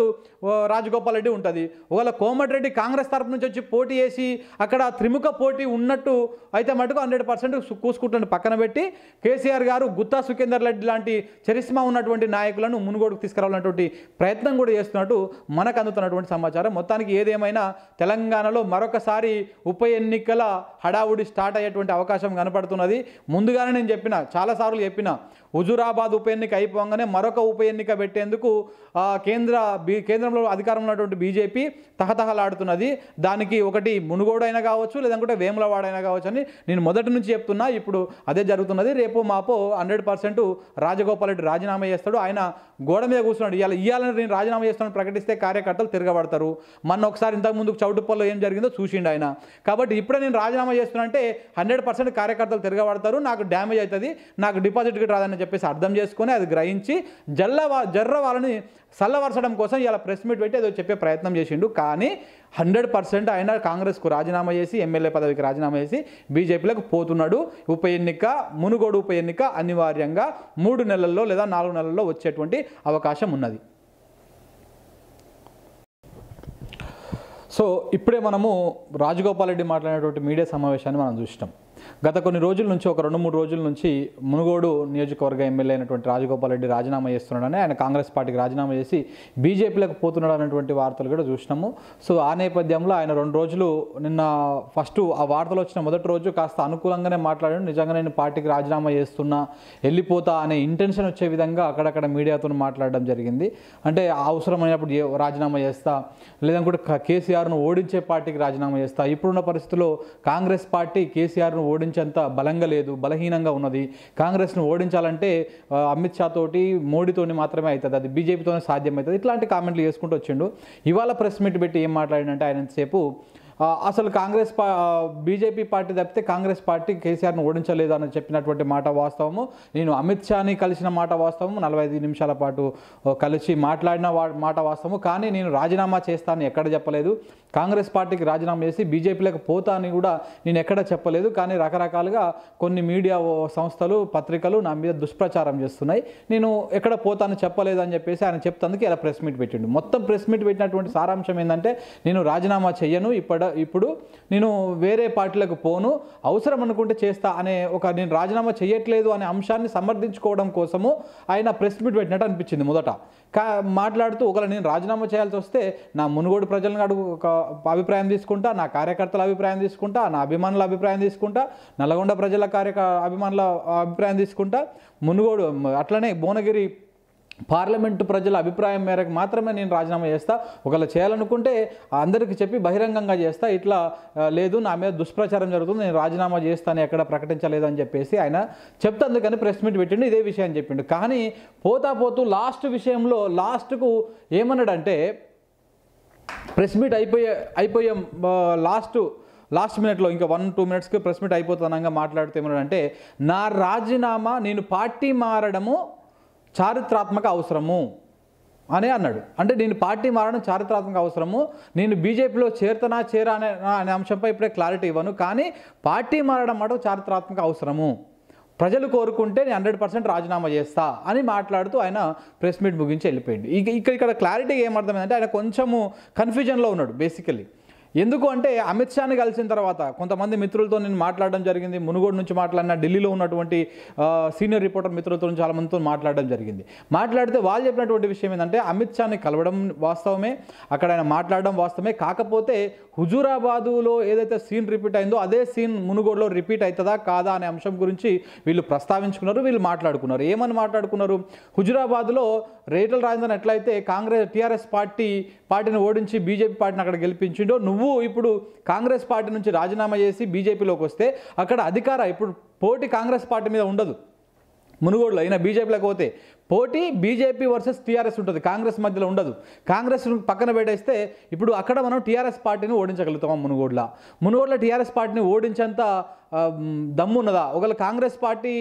రాజగోపాల్ రెడ్డి ఉంటుంది. ఒకవేళ కోమటిరెడ్డి కాంగ్రెస్ తరపు నుంచి వచ్చి పోటీ చేసి అక్కడ త్రిముఖ పోటీ ఉన్నట్టు అయితే మటుకు హండ్రెడ్ పర్సెంట్ కూసుకుంటుని పక్కన పెట్టి కేసీఆర్ గారు గుత్తా సుఖేందర్ రెడ్డి లాంటి చరిస్మా ఉన్నటువంటి నాయకులను మునుగోడుకు తీసుకురావాలన్నటువంటి ప్రయత్నం కూడా చేస్తున్నట్టు మనకు అందుతున్నటువంటి సమాచారం. మొత్తానికి ఏదేమైనా తెలంగాణలో మరొకసారి ఉప ఎన్నికల హడావుడి స్టార్ట్ అయ్యేటువంటి అవకాశం కనపడుతున్నది. ముందుగానే నేను చెప్పిన చాలాసార్లు చెప్పిన హుజురాబాద్ ఉప ఎన్నిక అయిపోగానే మరొక ఉప ఎన్నిక పెట్టేందుకు కేంద్ర బీ కేంద్రంలో అధికారంలో ఉన్నటువంటి బీజేపీ తహతహలాడుతున్నది. దానికి ఒకటి మునుగోడైనా కావచ్చు లేదంటే వేములవాడ కావచ్చు అని నేను మొదటి నుంచి చెప్తున్నా. ఇప్పుడు అదే జరుగుతున్నది. రేపు మాపో హండ్రెడ్ పర్సెంట్ రాజగోపాల్ రెడ్డి రాజీనామా చేస్తాడు. ఆయన గోడ మీద కూర్చున్నాడు. ఇవాళ ఇవ్వాలని నేను రాజీనామా చేస్తానని ప్రకటిస్తే కార్యకర్తలు తిరగబడతారు. మొన్న ఒకసారి ఇంతకు ముందుకు చౌటుప్పల్లో ఏం జరిగిందో చూసిండు ఆయన. కాబట్టి ఇప్పుడే నేను రాజీనామా చేస్తున్నా అంటే హండ్రెడ్ పర్సెంట్ కార్యకర్తలు తిరగబడతారు. నాకు డ్యామేజ్ అవుతుంది. నాకు డిపాజిట్ రాదని చెప్పేసి అర్థం చేసుకొని అది గ్రహించి జల్ల జర్ర వాళ్ళని చల్లవరచడం కోసం ఇలా ప్రెస్ మీట్ పెట్టి ఏదో చెప్పే ప్రయత్నం చేసిండు. కానీ హండ్రెడ్ పర్సెంట్ ఆయన కాంగ్రెస్కు రాజీనామా చేసి ఎమ్మెల్యే పదవికి రాజీనామా చేసి బీజేపీలకు పోతున్నాడు. ఉప ఎన్నిక మునుగోడు ఉప ఎన్నిక అనివార్యంగా మూడు నెలల్లో లేదా నాలుగు నెలల్లో వచ్చేటువంటి అవకాశం ఉన్నది. సో ఇప్పుడే మనము రాజగోపాల్ రెడ్డి మాట్లాడేటువంటి మీడియా సమావేశాన్ని మనం చూసినాం. గత కొన్ని రోజుల నుంచి ఒక రెండు మూడు రోజుల నుంచి మునుగోడు నియోజకవర్గ ఎమ్మెల్యే అయినటువంటి రాజగోపాల్ రెడ్డి రాజీనామా చేస్తున్నాడని ఆయన కాంగ్రెస్ పార్టీకి రాజీనామా చేసి బీజేపీలకు పోతున్నాడు అనేటువంటి వార్తలు కూడా చూసినాము. సో ఆ నేపథ్యంలో ఆయన రెండు రోజులు నిన్న ఫస్ట్ ఆ వార్తలు వచ్చిన మొదటి రోజు కాస్త అనుకూలంగానే మాట్లాడాడు. నిజంగా నేను పార్టీకి రాజీనామా చేస్తున్నా వెళ్ళిపోతా అనే ఇంటెన్షన్ వచ్చే విధంగా అక్కడక్కడ మీడియాతో మాట్లాడడం జరిగింది. అంటే అవసరమైనప్పుడు ఏ- రాజీనామా చేస్తా లేదంటే కేసీఆర్ను ఓడించే పార్టీకి రాజీనామా చేస్తా. ఇప్పుడున్న పరిస్థితుల్లో కాంగ్రెస్ పార్టీ కేసీఆర్ను ఓడించేంత బలంగా లేదు బలహీనంగా ఉన్నది. కాంగ్రెస్ను ఓడించాలంటే అమిత్ షా తోటి మోడీతోని మాత్రమే అవుతుంది. అది బీజేపీతోనే సాధ్యమవుతుంది. ఇట్లాంటి కామెంట్లు చేసుకుంటూ వచ్చిండు. ఇవాళ ప్రెస్ మీట్ పెట్టి ఏం మాట్లాడినంటే ఆయన ఎంతసేపు అసలు కాంగ్రెస్ పా బీజేపీ పార్టీ తప్పితే కాంగ్రెస్ పార్టీ కేసీఆర్ను ఓడించలేదు అని చెప్పినటువంటి మాట వాస్తవము. నేను అమిత్ షాని కలిసిన మాట వాస్తవము. నలభై ఐదు నిమిషాల పాటు కలిసి మాట్లాడిన వా- మాట వాస్తవము. కానీ నేను రాజీనామా చేస్తానని ఎక్కడ చెప్పలేదు. కాంగ్రెస్ పార్టీకి రాజీనామా చేసి బీజేపీలకు పోతా అని కూడా నేను ఎక్కడ చెప్పలేదు. కానీ రకరకాలుగా కొన్ని మీడియా సంస్థలు పత్రికలు నా మీద దుష్ప్రచారం చేస్తున్నాయి. నేను ఎక్కడ పోతాను చెప్పలేదు అని చెప్పేసి ఆయన చెప్తందుకు ఇలా ప్రెస్ మీట్ పెట్టిండు. మొత్తం ప్రెస్ మీట్ పెట్టినటువంటి సారాంశం ఏంటంటే నేను రాజీనామా చెయ్యను. ఇప్పటి ఇప్పుడు నేను వేరే పార్టీలకు పోను అవసరం అనుకుంటే చేస్తా అనే ఒక నేను రాజీనామా చేయట్లేదు అనే అంశాన్ని సమర్థించుకోవడం కోసము ఆయన ప్రెస్ మీట్ పెట్టినట్టు అనిపించింది మొదట. కా మాట్లాడుతూ ఒకవేళ నేను రాజీనామా చేయాల్సి వస్తే నా మునుగోడు ప్రజలను అడుగు ఒక అభిప్రాయం తీసుకుంటా నా కార్యకర్తల అభిప్రాయం తీసుకుంటా నా అభిమానుల అభిప్రాయం తీసుకుంటా నల్గొండ ప్రజల కార్యక అభిమానుల అభిప్రాయం తీసుకుంటా మునుగోడు అట్లనే భువనగిరి పార్లమెంటు ప్రజల అభిప్రాయం మేరకు మాత్రమే నేను రాజీనామా చేస్తా. ఒకవేళ చేయాలనుకుంటే అందరికీ చెప్పి బహిరంగంగా చేస్తా. ఇట్లా లేదు నా మీద దుష్ప్రచారం జరుగుతుంది నేను రాజీనామా చేస్తాను ఎక్కడ ప్రకటించలేదు అని చెప్పేసి ఆయన చెప్తందుకని ప్రెస్ మీట్ పెట్టిండు ఇదే విషయం చెప్పిండు. కానీ పోతా పోతూ లాస్ట్ విషయంలో లాస్ట్కు ఏమన్నాడంటే ప్రెస్ మీట్ అయిపోయే అయిపోయే లాస్ట్ లాస్ట్ మినిట్లో ఇంకా వన్ టూ మినిట్స్కి ప్రెస్ మీట్ అయిపోతానంగా మాట్లాడితే ఏమన్నాడంటే నా రాజీనామా నేను పార్టీ మారడము చారిత్రాత్మక అవసరము అని అన్నాడు. అంటే నేను పార్టీ మారడం చారిత్రాత్మక అవసరము. నేను బీజేపీలో చేరతనా చేరా అనే అనే అంశంపై ఇప్పుడే క్లారిటీ ఇవ్వను. కానీ పార్టీ మారడం మాట చారిత్రాత్మక అవసరము. ప్రజలు కోరుకుంటే నేను హండ్రెడ్ పర్సెంట్ రాజీనామా చేస్తా అని మాట్లాడుతూ ఆయన ప్రెస్ మీట్ ముగించి వెళ్ళిపోయింది ఇక ఇక్కడ ఇక్కడ క్లారిటీ ఏమర్థమైందంటే ఆయన కొంచెము కన్ఫ్యూజన్లో ఉన్నాడు బేసికలీ ఎందుకు అంటే అమిత్ షాని కలిసిన తర్వాత కొంతమంది మిత్రులతో నేను మాట్లాడడం జరిగింది మునుగోడు నుంచి మాట్లాడిన ఢిల్లీలో ఉన్నటువంటి సీనియర్ రిపోర్టర్ మిత్రులతో చాలామందితో మాట్లాడడం జరిగింది. మాట్లాడితే వాళ్ళు చెప్పినటువంటి విషయం ఏంటంటే అమిత్ షాని కలవడం వాస్తవమే అక్కడ ఆయన మాట్లాడడం వాస్తవమే. కాకపోతే హుజూరాబాదులో ఏదైతే సీన్ రిపీట్ అయిందో అదే సీన్ మునుగోడులో రిపీట్ అవుతుందా కాదా అనే అంశం గురించి వీళ్ళు ప్రస్తావించుకున్నారు వీళ్ళు మాట్లాడుకున్నారు. ఏమని మాట్లాడుకున్నారు? హుజూరాబాద్లో రేటల్ రాజేందర్ ఎట్లయితే కాంగ్రెస్ టీఆర్ఎస్ పార్టీ పార్టీని ఓడించి బీజేపీ పార్టీని అక్కడ గెలిపించిండో నువ్వు ఇప్పుడు కాంగ్రెస్ పార్టీ నుంచి రాజీనామా చేసి బీజేపీలోకి వస్తే అక్కడ అధికార ఇప్పుడు పోటీ కాంగ్రెస్ పార్టీ మీద ఉండదు. మునుగోడులో అయినా బీజేపీలోకి పోతే పోటీ బీజేపీ వర్సెస్ టీఆర్ఎస్ ఉంటుంది కాంగ్రెస్ మధ్యలో ఉండదు. కాంగ్రెస్ పక్కన పెట్టేస్తే ఇప్పుడు అక్కడ మనం టీఆర్ఎస్ పార్టీని ఓడించగలుగుతాం మునుగోడులో. మునుగోడులో టీఆర్ఎస్ పార్టీని ఓడించేంత దమ్ము ఉన్నదా? ఒకవేళ కాంగ్రెస్ పార్టీ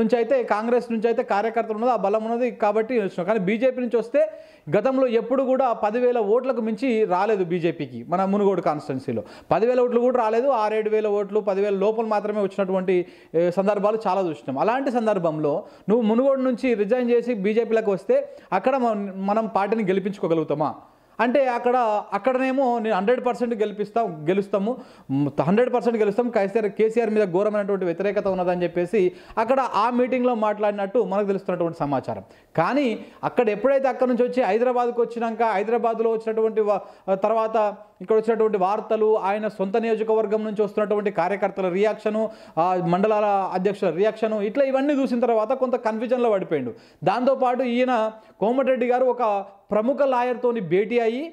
నుంచి అయితే కాంగ్రెస్ నుంచి అయితే కార్యకర్తలు ఉన్నది? ఆ బలం ఉన్నది కాబట్టి కానీ బీజేపీ నుంచి వస్తే గతంలో ఎప్పుడు కూడా పదివేల ఓట్లకు మించి రాలేదు బీజేపీకి మన మునుగోడు కాన్స్టిట్యున్సీలో. పదివేల ఓట్లు కూడా రాలేదు ఆరేడు వేల ఓట్లు పదివేల లోపల మాత్రమే వచ్చినటువంటి సందర్భాలు చాలా చూసినాం. అలాంటి సందర్భంలో నువ్వు మునుగోడు నుంచి రిజైన్ చేసి బీజేపీలోకి వస్తే అక్కడ మనం పార్టీని గెలిపించుకోగలుగుతామా? అంటే అక్కడ అక్కడనేమో నేను హండ్రెడ్ పర్సెంట్ గెలిపిస్తాం గెలుస్తాము. హండ్రెడ్ పర్సెంట్ గెలుస్తాం. కేసీఆర్ కేసీఆర్ మీద ఘోరమైనటువంటి వ్యతిరేకత ఉన్నదని చెప్పేసి అక్కడ ఆ మీటింగ్లో మాట్లాడినట్టు మనకు తెలుస్తున్నటువంటి సమాచారం. కానీ అక్కడ ఎప్పుడైతే అక్కడ నుంచి వచ్చి హైదరాబాద్కు వచ్చినాక హైదరాబాద్లో వచ్చినటువంటి తర్వాత ఇక్కడ వచ్చినటువంటి వార్తలు ఆయన సొంత నియోజకవర్గం నుంచి వస్తున్నటువంటి కార్యకర్తల రియాక్షను మండలాల అధ్యక్షుల రియాక్షను ఇట్లా ఇవన్నీ చూసిన తర్వాత కొంత కన్ఫ్యూజన్లో పడిపోయాడు. దాంతోపాటు ఈయన కోమటిరెడ్డి గారు ఒక ప్రముఖ లాయర్తోని భేటీ అయ్యి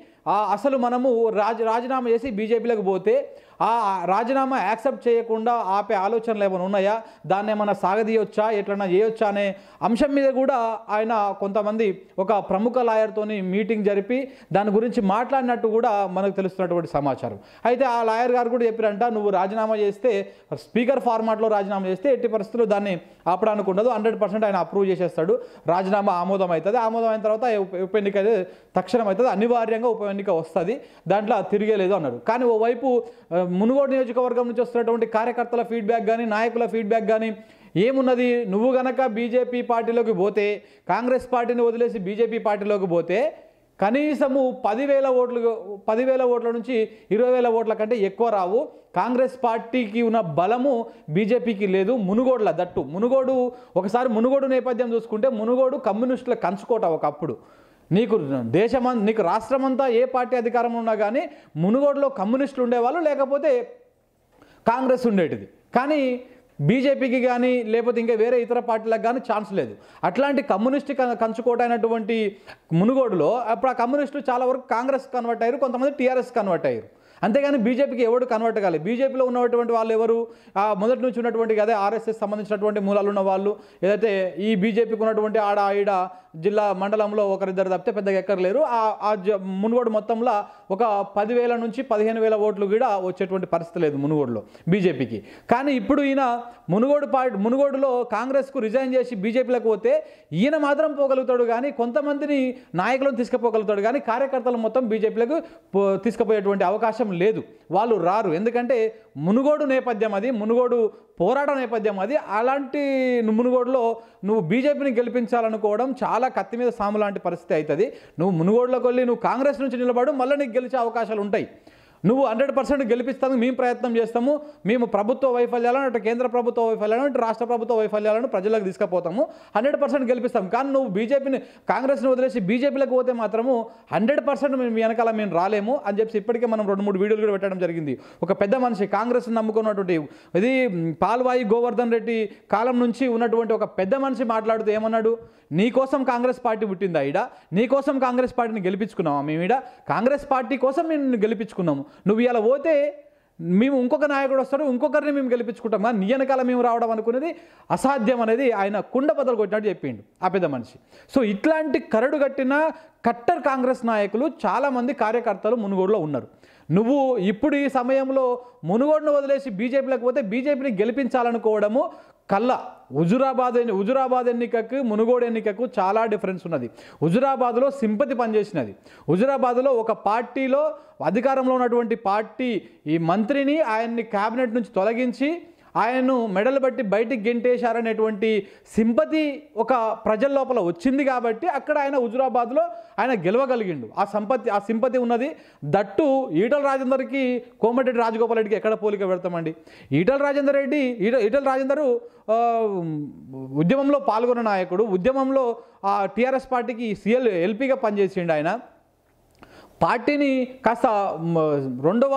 అసలు మనము రాజ రాజీనామా చేసి బీజేపీలకు పోతే ఆ రాజీనామా యాక్సెప్ట్ చేయకుండా ఆపే ఆలోచనలు ఏమైనా ఉన్నాయా? దాన్ని ఏమైనా సాగదీయొచ్చా? ఎట్లన్నా చేయొచ్చా అనే అంశం మీద కూడా ఆయన కొంతమంది ఒక ప్రముఖ లాయర్తోని మీటింగ్ జరిపి దాని గురించి మాట్లాడినట్టు కూడా మనకు తెలుస్తున్నటువంటి సమాచారం. అయితే ఆ లాయర్ గారు కూడా చెప్పారంట నువ్వు రాజీనామా చేస్తే స్పీకర్ ఫార్మాట్లో రాజీనామా చేస్తే ఎట్టి పరిస్థితుల్లో దాన్ని ఆపడానికి ఉండదు. హండ్రెడ్ పర్సెంట్ ఆయన అప్రూవ్ చేసేస్తాడు. రాజీనామా ఆమోదం అవుతుంది ఆమోదం అయిన తర్వాత ఉప- ఎన్నిక తక్షణం అవుతుంది అనివార్యంగా ఉప ఎన్నిక వస్తుంది. దాంట్లో తిరిగేలేదు అన్నాడు. కానీ ఓవైపు మునుగోడు నియోజకవర్గం నుంచి వస్తున్నటువంటి కార్యకర్తల ఫీడ్బ్యాక్ కానీ నాయకుల ఫీడ్బ్యాక్ కానీ ఏమున్నది? నువ్వు గనక బీజేపీ పార్టీలోకి పోతే కాంగ్రెస్ పార్టీని వదిలేసి బీజేపీ పార్టీలోకి పోతే కనీసము పదివేల ఓట్లు పదివేల ఓట్ల నుంచి ఇరవై వేల ఓట్ల కంటే ఎక్కువ రావు. కాంగ్రెస్ పార్టీకి ఉన్న బలము బీజేపీకి లేదు. మునుగోడుల దట్టు. మునుగోడు ఒకసారి మునుగోడు నేపథ్యం చూసుకుంటే మునుగోడు కమ్యూనిస్టుల కంచుకోట ఒకప్పుడు. నీకు దేశమం నీకు రాష్ట్రమంతా ఏ పార్టీ అధికారం ఉన్నా కానీ మునుగోడులో కమ్యూనిస్టులు ఉండేవాళ్ళు లేకపోతే కాంగ్రెస్ ఉండేటిది. కానీ బీజేపీకి కానీ లేకపోతే ఇంకా వేరే ఇతర పార్టీలకు కానీ ఛాన్స్ లేదు. అట్లాంటి కమ్యూనిస్ట్ కంచుకోటైనటువంటి కంచుకోట అయినటువంటి మునుగోడులో అప్పుడు ఆ కమ్యూనిస్టులు చాలా వరకు కాంగ్రెస్ కన్వర్ట్ అయ్యారు కొంతమంది టీఆర్ఎస్ కన్వర్ట్ అయ్యారు. అంతేగాని బీజేపీకి ఎవడు కన్వర్ట్ కాలేదు బీజేపీలో ఉన్నటువంటి వాళ్ళు ఎవరు? ఆ మొదటి నుంచి ఉన్నటువంటి అదే ఆర్ఎస్ఎస్ సంబంధించినటువంటి మూలాలు ఉన్న వాళ్ళు. ఏదైతే ఈ బీజేపీకి ఉన్నటువంటి ఆడ ఈడ జిల్లా మండలంలో ఒకరిద్దరు తప్పితే పెద్దగా ఎక్కర్లేరు ఆ మునుగోడు మొత్తంలో ఒక పదివేల నుంచి పదిహేను వేల ఓట్లు కూడా వచ్చేటువంటి పరిస్థితి లేదు మునుగోడులో బీజేపీకి. కానీ ఇప్పుడు ఈయన మునుగోడు పార్టీ మునుగోడులో కాంగ్రెస్కు రిజైన్ చేసి బీజేపీలకు పోతే ఈయన మాత్రం పోగలుగుతాడు కానీ కొంతమందిని నాయకులను తీసుకుపోగలుగుతాడు కానీ కార్యకర్తలు మొత్తం బీజేపీలకు పో- తీసుకుపోయేటువంటి అవకాశం లేదు. వాళ్ళు రారు. ఎందుకంటే మునుగోడు నేపథ్యం అది మునుగోడు పోరాట నేపథ్యం అది. అలాంటి మునుగోడులో నువ్వు బీజేపీని గెలిపించాలనుకోవడం చాలా కత్తి మీద సాము లాంటి పరిస్థితి అవుతుంది. నువ్వు మునుగోడులోకి వెళ్ళి నువ్వు కాంగ్రెస్ నుంచి నిలబడు మళ్ళీ నీకు గెలిచే అవకాశాలు ఉంటాయి. నువ్వు హండ్రెడ్ పర్సెంట్ గెలిపిస్తానికి మేము ప్రయత్నం చేస్తాము మేము ప్రభుత్వ వైఫల్యాలను అటు కేంద్ర ప్రభుత్వ వైఫల్యాలను అటు రాష్ట్ర ప్రభుత్వ వైఫల్యాలను ప్రజలకు తీసుకుపోతాము హండ్రెడ్ పర్సెంట్ గెలిపిస్తాం కానీ నువ్వు బీజేపీని కాంగ్రెస్ని వదిలేసి బీజేపీలకు పోతే మాత్రము హండ్రెడ్ పర్సెంట్ మేము వెనకాల మేము రాలేము అని చెప్పి ఇప్పటికే మనం రెండు మూడు వీడియోలు కూడా పెట్టడం జరిగింది. ఒక పెద్ద మనిషి కాంగ్రెస్ని నమ్ముకున్నటువంటి ఇది పాల్వాయి గోవర్ధన్ రెడ్డి కాలం నుంచి ఉన్నటువంటి ఒక పెద్ద మనిషి మాట్లాడుతూ ఏమన్నాడు? నీకోసం కాంగ్రెస్ పార్టీ పుట్టిందా ఈడ? నీకోసం కాంగ్రెస్ పార్టీని గెలిపించుకున్నావా మేము ఈడ? కాంగ్రెస్ పార్టీ కోసం మేము గెలిపించుకున్నాము. నువ్వు ఇలా పోతే మేము ఇంకొక నాయకుడు వస్తాడు ఇంకొకరిని మేము గెలిపించుకుంటాం. కానీ నీ వెనకాల మేము రావడం అనుకునేది అసాధ్యం అనేది ఆయన కుండ బదలు కొట్టినట్టు చెప్పిండు ఆ పెద్ద మనిషి. సో ఇట్లాంటి కరడు కట్టిన కట్టర్ కాంగ్రెస్ నాయకులు చాలామంది కార్యకర్తలు మునుగోడులో ఉన్నారు. నువ్వు ఇప్పుడు ఈ సమయంలో మునుగోడును వదిలేసి బీజేపీలోకి పోతే బీజేపీని గెలిపించాలనుకోవడము కళ్ళ. హుజురాబాద్ ఎన్ని హుజురాబాద్ ఎన్నికకు మునుగోడు ఎన్నికకు చాలా డిఫరెన్స్ ఉన్నది. హుజురాబాద్లో సింపతి పనిచేసినది. హుజురాబాద్లో ఒక పార్టీలో అధికారంలో ఉన్నటువంటి పార్టీ ఈ మంత్రిని ఆయన్ని క్యాబినెట్ నుంచి తొలగించి ఆయన్ను మెడలు బట్టి బయటికి గెంటేశారనేటువంటి సింపతి ఒక ప్రజల లోపల వచ్చింది కాబట్టి అక్కడ ఆయన హుజురాబాద్లో ఆయన గెలవగలిగిండు. ఆ సంపత్తి ఆ సింపతి ఉన్నది. దట్టు ఈటల రాజేందర్కి కోమటిరెడ్డి రాజగోపాల్ రెడ్డికి ఎక్కడ పోలిక పెడతామండి? ఈటల రాజేందర్ రెడ్డి ఈట ఈటల రాజేందరు ఉద్యమంలో పాల్గొన్న నాయకుడు ఉద్యమంలో ఆ టీఆర్ఎస్ పార్టీకి సీఎల్ ఎల్పీగా పనిచేసిండు ఆయన. పార్టీని కాస్త రెండవ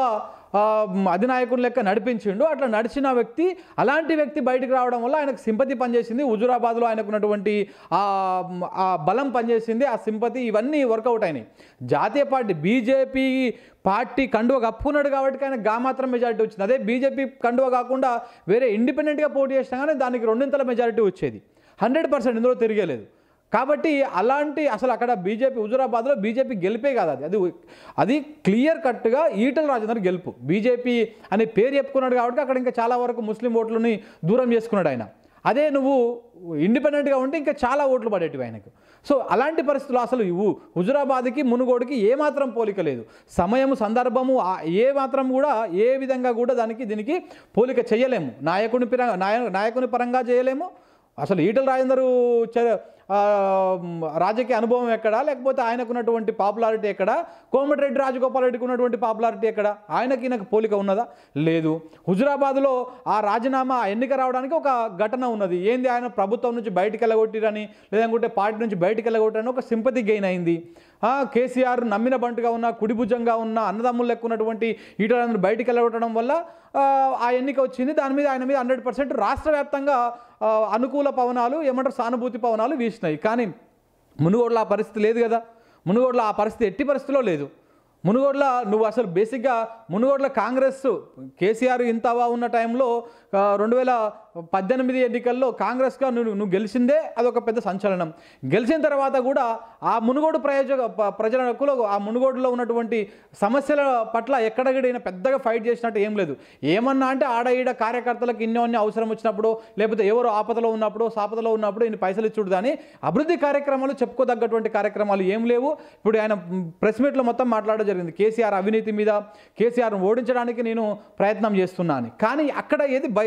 ఆ, అధినాయకుని లెక్క నడిపించిండు. అట్లా నడిచిన వ్యక్తి అలాంటి వ్యక్తి బయటకు రావడం వల్ల ఆయనకు సింపతి పనిచేసింది. హుజురాబాద్లో ఆయనకున్నటువంటి ఆ బలం పనిచేసింది. ఆ సింపతి ఇవన్నీ వర్కౌట్ అయినాయి. జాతీయ పార్టీ బీజేపీ పార్టీ కండువ కప్పుకున్నాడు కాబట్టి ఆయన గా మాత్రం మెజారిటీ వచ్చింది. అదే బీజేపీ కండువ కాకుండా వేరే ఇండిపెండెంట్గా పోటీ చేసినా కానీ దానికి రెండింతల మెజారిటీ వచ్చేది. హండ్రెడ్ పర్సెంట్ ఇందులో తిరిగేలేదు. కాబట్టి అలాంటి అసలు అక్కడ బీజేపీ హుజురాబాద్లో బీజేపీ గెలిపే కాదు అది. అది అది క్లియర్ కట్గా ఈటల రాజేందర్ గెలుపు. బీజేపీ అనే పేరు చెప్పుకున్నాడు కాబట్టి అక్కడ ఇంకా చాలా వరకు ముస్లిం ఓట్లని దూరం చేసుకున్నాడు ఆయన. అదే నువ్వు ఇండిపెండెంట్గా ఉంటే ఇంకా చాలా ఓట్లు పడేటివి ఆయనకు. సో అలాంటి పరిస్థితులు అసలు ఇవ్వు. హుజురాబాద్కి మునుగోడుకి ఏమాత్రం పోలిక లేదు. సమయము సందర్భము ఏ మాత్రం కూడా ఏ విధంగా కూడా దానికి దీనికి పోలిక చేయలేము. నాయకుని పిర నాయ నాయకుని పరంగా చేయలేము. అసలు ఈటల రాజేందరు చ- రాజకీయ అనుభవం ఎక్కడా? లేకపోతే ఆయనకున్నటువంటి పాపులారిటీ ఎక్కడ? కోమటిరెడ్డి రాజగోపాల్ రెడ్డికి ఉన్నటువంటి పాపులారిటీ ఎక్కడ? ఆయనకి ఈయనకు పోలిక ఉన్నదా? లేదు. హుజురాబాద్లో ఆ రాజీనామా ఎన్నిక రావడానికి ఒక ఘటన ఉన్నది. ఏంది ఆయన ప్రభుత్వం నుంచి బయటికి వెళ్ళగొట్టిరని లేదంటే పార్టీ నుంచి బయటికి వెళ్ళగొట్టిరని ఒక సింపతి గెయిన్ అయింది. కేసీఆర్ నమ్మిన బంటుగా ఉన్న కుడిభుజంగా ఉన్న అన్నదమ్ములు లెక్క ఉన్నటువంటి ఈటలందరూ బయటికి వెళ్ళగొట్టడం వల్ల ఆ, ఎన్నిక వచ్చింది. దాని మీద ఆయన మీద హండ్రెడ్ పర్సెంట్ రాష్ట్ర వ్యాప్తంగా అనుకూల పవనాలు ఏమంటారు సానుభూతి పవనాలు వీసినాయి. కానీ మునుగోడులో ఆ పరిస్థితి లేదు కదా. మునుగోడులో ఆ పరిస్థితి ఎట్టి పరిస్థితిలో లేదు. మునుగోడ్ల నువ్వు అసలు బేసిక్గా మునుగోడ్ల కాంగ్రెస్ కేసీఆర్ ఇంతవా ఉన్న టైంలో రెండు వేల పద్దెనిమిది ఎన్నికల్లో కాంగ్రెస్గా నువ్వు నువ్వు గెలిచిందే అదొక పెద్ద సంచలనం. గెలిచిన తర్వాత కూడా ఆ మునుగోడు ప్రయోజక ప్రజలకు ఆ మునుగోడులో ఉన్నటువంటి సమస్యల పట్ల ఎక్కడగడైనా పెద్దగా ఫైట్ చేసినట్టు ఏం లేదు. ఏమన్నా అంటే ఆడ ఈడ కార్యకర్తలకు ఇన్ని అన్ని అవసరం వచ్చినప్పుడు లేకపోతే ఎవరు ఆపదలో ఉన్నప్పుడు సాపదలో ఉన్నప్పుడు ఇన్ని పైసలు ఇచ్చుడు కానీ అభివృద్ధి కార్యక్రమాలు చెప్పుకోదగ్గటువంటి కార్యక్రమాలు ఏం లేవు. ఇప్పుడు ఆయన ప్రెస్ మీట్లో మొత్తం మాట్లాడడం జరిగింది. కేసీఆర్ అవినీతి మీద కేసీఆర్ను ఓడించడానికి నేను ప్రయత్నం చేస్తున్నాను. కానీ అక్కడ ఏది బై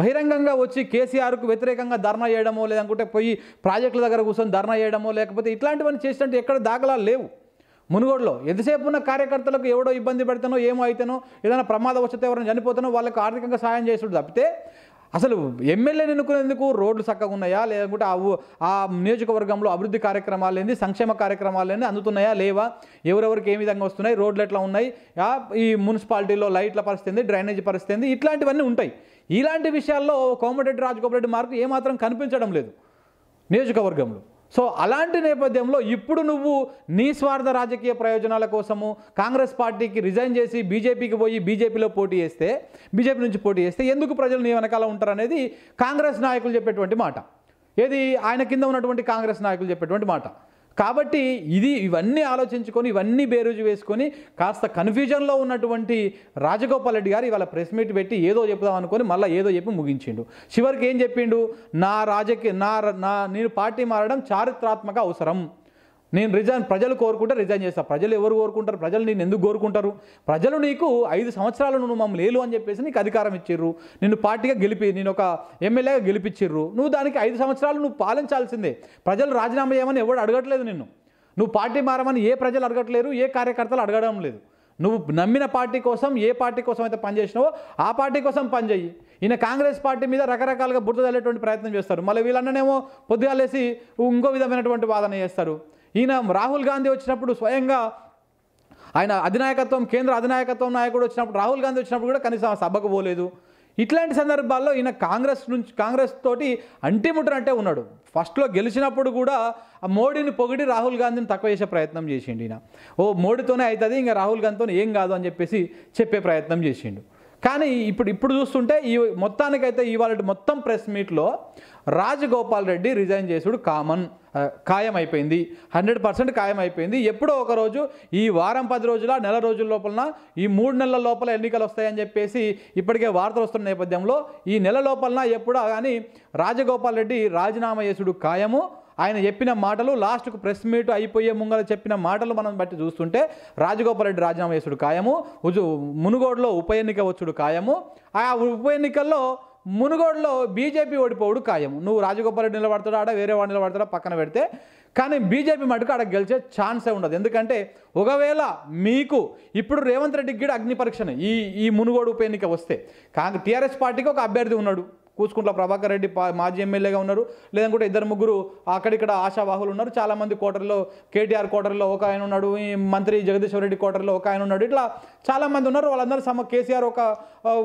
బహిరంగంగా వచ్చి కేసీఆర్కు వ్యతిరేకంగా ధర్నా చేయడమో లేదనుకుంటే పోయి ప్రాజెక్టుల దగ్గర కూర్చొని ధర్నా చేయడమో లేకపోతే ఇట్లాంటివన్నీ చేసినట్టు ఎక్కడ దాఖలాలు లేవు. మునుగోడులో ఎంతసేపు ఉన్న కార్యకర్తలకు ఎవడో ఇబ్బంది పెడతానో ఏమో అయితేనో ఏదైనా ప్రమాదం వచ్చితే ఎవరైనా చనిపోతానో వాళ్ళకి ఆర్థికంగా సాయం చేసుడు తప్పితే అసలు ఎమ్మెల్యేని ఎన్నుకునేందుకు రోడ్లు చక్కగా ఉన్నాయా? లేకుంటే ఆ నియోజకవర్గంలో అభివృద్ధి కార్యక్రమాలు ఏంది? సంక్షేమ కార్యక్రమాలు ఏంది? అందుతున్నాయా? లేవా? ఎవరెవరికి ఏ విధంగా వస్తున్నాయి? రోడ్లు ఎట్లా ఉన్నాయి? ఈ మున్సిపాలిటీలో లైట్ల పరిస్థితి డ్రైనేజీ పరిస్థితి ఇట్లాంటివన్నీ ఉంటాయి. ఇలాంటి విషయాల్లో కోమటిరెడ్డి రాజగోపాల్ రెడ్డి మార్కు ఏమాత్రం కనిపించడం లేదు నియోజకవర్గంలో. సో అలాంటి నేపథ్యంలో ఇప్పుడు నువ్వు నీ స్వార్థ రాజకీయ ప్రయోజనాల కోసము కాంగ్రెస్ పార్టీకి రిజైన్ చేసి బీజేపీకి పోయి బీజేపీలో పోటీ చేస్తే బీజేపీ నుంచి పోటీ చేస్తే ఎందుకు ప్రజలు నీ వెనకాల ఉంటారనేది కాంగ్రెస్ నాయకులు చెప్పేటువంటి మాట. ఏది ఆయన కింద ఉన్నటువంటి కాంగ్రెస్ నాయకులు చెప్పేటువంటి మాట. కాబట్టి ఇది ఇవన్నీ ఆలోచించుకొని ఇవన్నీ బేరుజు వేసుకొని కాస్త కన్ఫ్యూజన్లో ఉన్నటువంటి రాజగోపాల్ రెడ్డి గారు ఇవాళ ప్రెస్ మీట్ పెట్టి ఏదో చెప్దాం అనుకొని మళ్ళీ ఏదో చెప్పి ముగించిండు. చివరికి ఏం చెప్పిండు? నా రాజకీయ నా నా నేను పార్టీ మారడం చారిత్రాత్మక అవసరం. నేను రిజైన్ ప్రజలు కోరుకుంటే రిజైన్ చేస్తా. ప్రజలు ఎవరు కోరుకుంటారు? ప్రజలు నేను ఎందుకు కోరుకుంటారు? ప్రజలు నీకు ఐదు సంవత్సరాలు నువ్వు మమ్మల్ని లేలు అని చెప్పేసి నీకు అధికారం ఇచ్చిర్రు. నిన్ను పార్టీగా గెలిపి నేను ఒక ఎమ్మెల్యేగా గెలిపించిర్రు నువ్వు దానికి ఐదు సంవత్సరాలు నువ్వు పాలించాల్సిందే. ప్రజలు రాజీనామా చేయమని ఎవడు అడగట్లేదు నిన్ను. నువ్వు పార్టీ మారమని ఏ ప్రజలు అడగట్లేరు ఏ కార్యకర్తలు అడగడం లేదు. నువ్వు నమ్మిన పార్టీ కోసం ఏ పార్టీ కోసం అయితే పనిచేసినావో ఆ పార్టీ కోసం పనిచేయి ఈయన కాంగ్రెస్ పార్టీ మీద రకరకాలుగా బురద తల్లేటువంటి ప్రయత్నం చేస్తారు. మళ్ళీ వీళ్ళన్ననేమో పొద్దుగాలేసి ఇంకో విధమైనటువంటి వాదన చేస్తారు. ఈయన రాహుల్ గాంధీ వచ్చినప్పుడు స్వయంగా ఆయన అధినాయకత్వం కేంద్ర అధినాయకత్వం నాయకుడు వచ్చినప్పుడు రాహుల్ గాంధీ వచ్చినప్పుడు కూడా కనీసం సభకు పోలేదు. ఇట్లాంటి సందర్భాల్లో ఈయన కాంగ్రెస్ నుంచి కాంగ్రెస్ తోటి అంటిముట్టనంటే ఉన్నాడు. ఫస్ట్లో గెలిచినప్పుడు కూడా ఆ మోడీని పొగిడి రాహుల్ గాంధీని తక్కువ చేసే ప్రయత్నం చేసిండు ఈయన. ఓ మోడీతోనే అవుతుంది ఇంకా రాహుల్ గాంధీతో ఏం కాదు అని చెప్పేసి చెప్పే ప్రయత్నం చేసిండు. కానీ ఇప్పుడు ఇప్పుడు చూస్తుంటే ఈ మొత్తానికైతే ఇవాళ మొత్తం ప్రెస్ మీట్లో రాజగోపాల్ రెడ్డి రిజైన్ చేసుడు కామన్ ఖాయం అయిపోయింది హండ్రెడ్ పర్సెంట్ ఖాయం అయిపోయింది ఎప్పుడో ఒకరోజు ఈ వారం పది రోజుల నెల రోజుల లోపల ఈ మూడు నెలల లోపల ఎన్నికలు వస్తాయని చెప్పేసి ఇప్పటికే వార్తలు వస్తున్న నేపథ్యంలో ఈ నెల లోపల ఎప్పుడో కానీ రాజగోపాల్ రెడ్డి రాజీనామా చేసుడు ఖాయము. ఆయన చెప్పిన మాటలు లాస్ట్కు ప్రెస్ మీట్ అయిపోయే ముంగల చెప్పిన మాటలు మనం బట్టి చూస్తుంటే రాజగోపాల్ రెడ్డి రాజీనామా చేసుడు ఖాయము. ఉజు మునుగోడులో ఉప ఎన్నిక వచ్చుడు ఖాయము. ఆ ఉప ఎన్నికల్లో మునుగోడులో బీజేపీ ఓడిపోవుడు ఖాయం నువ్వు రాజగోపాల్ రెడ్డి నిలబడతాడా? ఆడ వేరే వాడు నిలబడతాడా? పక్కన పెడితే. కానీ బీజేపీ మటుకు ఆడ గెలిచే ఛాన్సే ఉండదు. ఎందుకంటే ఒకవేళ మీకు ఇప్పుడు రేవంత్ రెడ్డికి కూడా అగ్ని పరీక్షనే. ఈ ఈ మునుగోడు ఉప ఎన్నిక వస్తే. కాంగ్రెస్ టీఆర్ఎస్ పార్టీకి ఒక అభ్యర్థి ఉన్నాడు. కూచుకుంట్ల ప్రభాకర్ రెడ్డి పా- మాజీ ఎమ్మెల్యేగా ఉన్నారు. లేదంటే ఇద్దరు ముగ్గురు అక్కడిక్కడ ఆశావాహులు ఉన్నారు. చాలామంది కోటర్లో కేటీఆర్ కోటర్లో ఒక ఆయన ఉన్నాడు ఈ మంత్రి జగదీశ్వర్ రెడ్డి కోటర్లో ఒక ఆయన ఉన్నాడు. ఇట్లా చాలామంది ఉన్నారు. వాళ్ళందరూ సమ కేసీఆర్ ఒక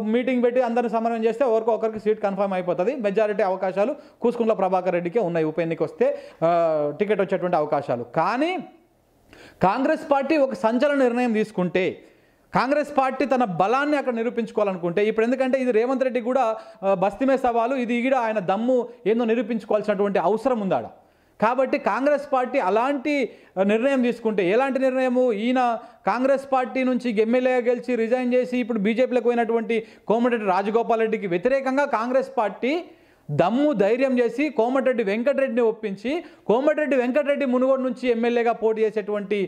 మీటింగ్ పెట్టి అందరిని సమన్వయం చేస్తే ఎవరికో ఒకరికి సీట్ కన్ఫర్మ్ అయిపోతుంది. మెజారిటీ అవకాశాలు కూసుకుంట్ల ప్రభాకర్ రెడ్డికే ఉన్నాయి. ఉప ఎన్నిక వస్తే టికెట్ వచ్చేటువంటి అవకాశాలు. కానీ కాంగ్రెస్ పార్టీ ఒక సంచలన నిర్ణయం తీసుకుంటే కాంగ్రెస్ పార్టీ తన బలాన్ని అక్కడ నిరూపించుకోవాలనుకుంటే ఇప్పుడు ఎందుకంటే ఇది రేవంత్ రెడ్డి కూడా బస్తిమే సవాలు ఇది కూడా ఆయన దమ్ము ఏందో నిరూపించుకోవాల్సినటువంటి అవసరం ఉందాడ. కాబట్టి కాంగ్రెస్ పార్టీ అలాంటి నిర్ణయం తీసుకుంటే ఎలాంటి నిర్ణయము? ఈయన కాంగ్రెస్ పార్టీ నుంచి ఎమ్మెల్యేగా గెలిచి రిజైన్ చేసి ఇప్పుడు బీజేపీలకు పోయినటువంటి కోమటిరెడ్డి రాజగోపాల్ రెడ్డికి వ్యతిరేకంగా కాంగ్రెస్ పార్టీ దమ్ము ధైర్యం చేసి కోమటిరెడ్డి వెంకటరెడ్డిని ఒప్పించి కోమటిరెడ్డి వెంకటరెడ్డి మునుగోడు నుంచి ఎమ్మెల్యేగా పోటీ చేసేటువంటి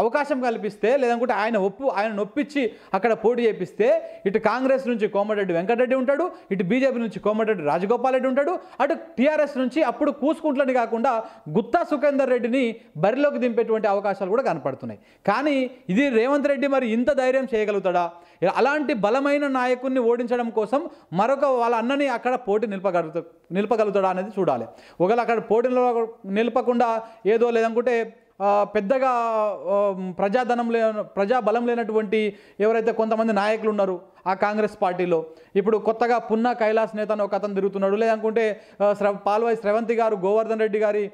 అవకాశం కల్పిస్తే లేదనుకుంటే ఆయన ఒప్పు ఆయన నొప్పించి అక్కడ పోటీ చేపిస్తే ఇటు కాంగ్రెస్ నుంచి కోమటిరెడ్డి వెంకటరెడ్డి ఉంటాడు ఇటు బీజేపీ నుంచి కోమటిరెడ్డి రాజగోపాల్ రెడ్డి ఉంటాడు అటు టీఆర్ఎస్ నుంచి అప్పుడు కూసుకుంట్లని కాకుండా గుత్తా సుఖేందర్ రెడ్డిని బరిలోకి దింపేటువంటి అవకాశాలు కూడా కనపడుతున్నాయి. కానీ ఇది రేవంత్ రెడ్డి మరి ఇంత ధైర్యం చేయగలుగుతాడా? అలాంటి బలమైన నాయకుడిని ఓడించడం కోసం మరొక వాళ్ళ అన్నని అక్కడ పోటీ నిలపగలుగుతా నిలపగలుగుతాడా అనేది చూడాలి. ఒకవేళ అక్కడ పోటీ నిలపకుండా ఏదో లేదనుకుంటే పెద్దగా ప్రజాధనం లే ప్రజాబలం లేనటువంటి ఎవరైతే కొంతమంది నాయకులు ఉన్నారు ఆ కాంగ్రెస్ పార్టీలో ఇప్పుడు కొత్తగా పున్నా కైలాస్ నేత అని ఒక అతను తిరుగుతున్నాడు. లేదనుకుంటే శ్రవ పాల్వాయి శ్రవంతి గారు గోవర్ధన్ రెడ్డి గారి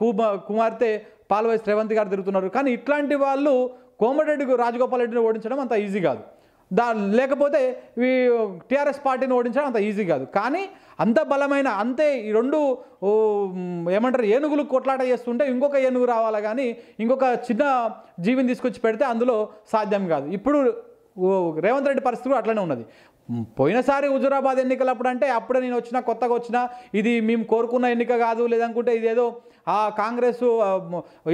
కుమ కుమార్తె పాల్వాయి శ్రవంతి గారు తిరుగుతున్నారు. కానీ ఇట్లాంటి వాళ్ళు కోమటిరెడ్డి రాజగోపాల్ రెడ్డిని ఓడించడం అంత ఈజీ కాదు. దా లేకపోతే ఈ టీఆర్ఎస్ పార్టీని ఓడించడం అంత ఈజీ కాదు. కానీ అంత బలమైన అంతే ఈ రెండు ఓ, ఏమంటారు ఏనుగులు కొట్లాట చేస్తుంటే ఇంకొక ఏనుగు రావాలి కానీ ఇంకొక చిన్న జీవిని తీసుకొచ్చి పెడితే అందులో సాధ్యం కాదు. ఇప్పుడు ఓ, రేవంత్ రెడ్డి పరిస్థితి కూడా అట్లనే ఉన్నది. పోయినసారి హుజురాబాద్ ఎన్నికలప్పుడు అంటే అప్పుడే నేను వచ్చినా కొత్తగా వచ్చినా ఇది మేము కోరుకున్న ఎన్నిక కాదు లేదనుకుంటే ఇదేదో ఆ కాంగ్రెస్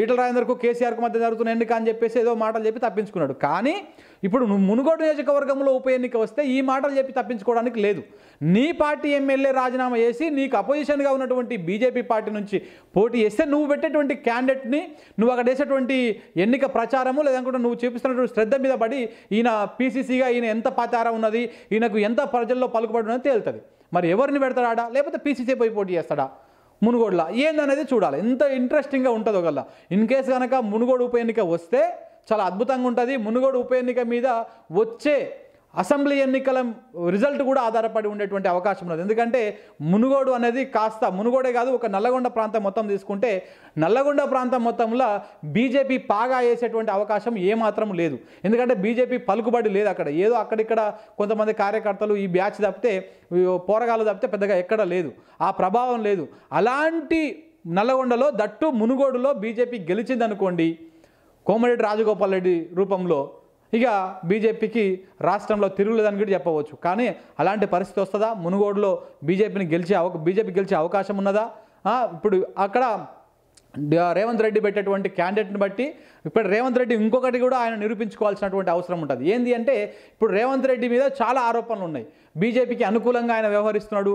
ఈటల రాజేందర్కు కేసీఆర్కు మధ్య జరుగుతున్న ఎన్నిక అని చెప్పేసి ఏదో మాటలు చెప్పి తప్పించుకున్నాడు. కానీ ఇప్పుడు మునుగోడు నియోజకవర్గంలో ఉప ఎన్నిక వస్తే ఈ మాటలు చెప్పి తప్పించుకోవడానికి లేదు. నీ పార్టీ ఎమ్మెల్యే రాజీనామా చేసి నీకు అపోజిషన్గా ఉన్నటువంటి బీజేపీ పార్టీ నుంచి పోటీ చేస్తే నువ్వు పెట్టేటువంటి క్యాండిడేట్ని నువ్వు అక్కడ వేసేటువంటి ఎన్నిక ప్రచారము లేదనుకుంటే నువ్వు చూపిస్తున్నటువంటి శ్రద్ధ మీద పడి ఈయన పీసీసీగా ఈయన ఎంత పాతారా ఉన్నది ఈయనకు ఎంత ప్రజల్లో పలుకుబడి ఉన్నది తేలుతుంది. మరి ఎవరిని పెడతాడా? లేకపోతే పీసీసీ పోయి పోటీ చేస్తాడా? మునుగోడులో. ఏందనేది చూడాలి. ఎంత ఇంట్రెస్టింగ్గా ఉంటుందో ఒకళ్ళ. ఇన్ కేసు కనుక మునుగోడు ఉప ఎన్నిక వస్తే చాలా అద్భుతంగా ఉంటుంది. మునుగోడు ఉప ఎన్నిక మీద వచ్చే అసెంబ్లీ ఎన్నికల రిజల్ట్ కూడా ఆధారపడి ఉండేటువంటి అవకాశం ఉన్నది. ఎందుకంటే మునుగోడు అనేది కాస్త మునుగోడే కాదు ఒక నల్లగొండ ప్రాంతం మొత్తం తీసుకుంటే నల్లగొండ ప్రాంతం మొత్తంలో బీజేపీ పాగా వేసేటువంటి అవకాశం ఏమాత్రం లేదు. ఎందుకంటే బీజేపీ పలుకుబడి లేదు అక్కడ. ఏదో అక్కడిక్కడ కొంతమంది కార్యకర్తలు ఈ బ్యాచ్ తప్పితే పోరగాలు తప్పితే పెద్దగా ఎక్కడ లేదు. ఆ ప్రభావం లేదు. అలాంటి నల్లగొండలో దట్టు మునుగోడులో బీజేపీ గెలిచిందనుకోండి కోమరెడ్డి రాజగోపాల్ రెడ్డి రూపంలో ఇక బీజేపీకి రాష్ట్రంలో తిరుగులేదని కూడా చెప్పవచ్చు. కానీ అలాంటి పరిస్థితి వస్తుందా? మునుగోడులో బీజేపీని గెలిచే అవ బీజేపీ గెలిచే అవకాశం ఉన్నదా? ఇప్పుడు అక్కడ రేవంత్ రెడ్డి పెట్టేటువంటి క్యాండిడేట్ని బట్టి ఇప్పుడు రేవంత్ రెడ్డి ఇంకొకటి కూడా ఆయన నిరూపించుకోవాల్సినటువంటి అవసరం ఉంటుంది. ఏంది అంటే ఇప్పుడు రేవంత్ రెడ్డి మీద చాలా ఆరోపణలు ఉన్నాయి. బీజేపీకి అనుకూలంగా ఆయన వ్యవహరిస్తున్నాడు.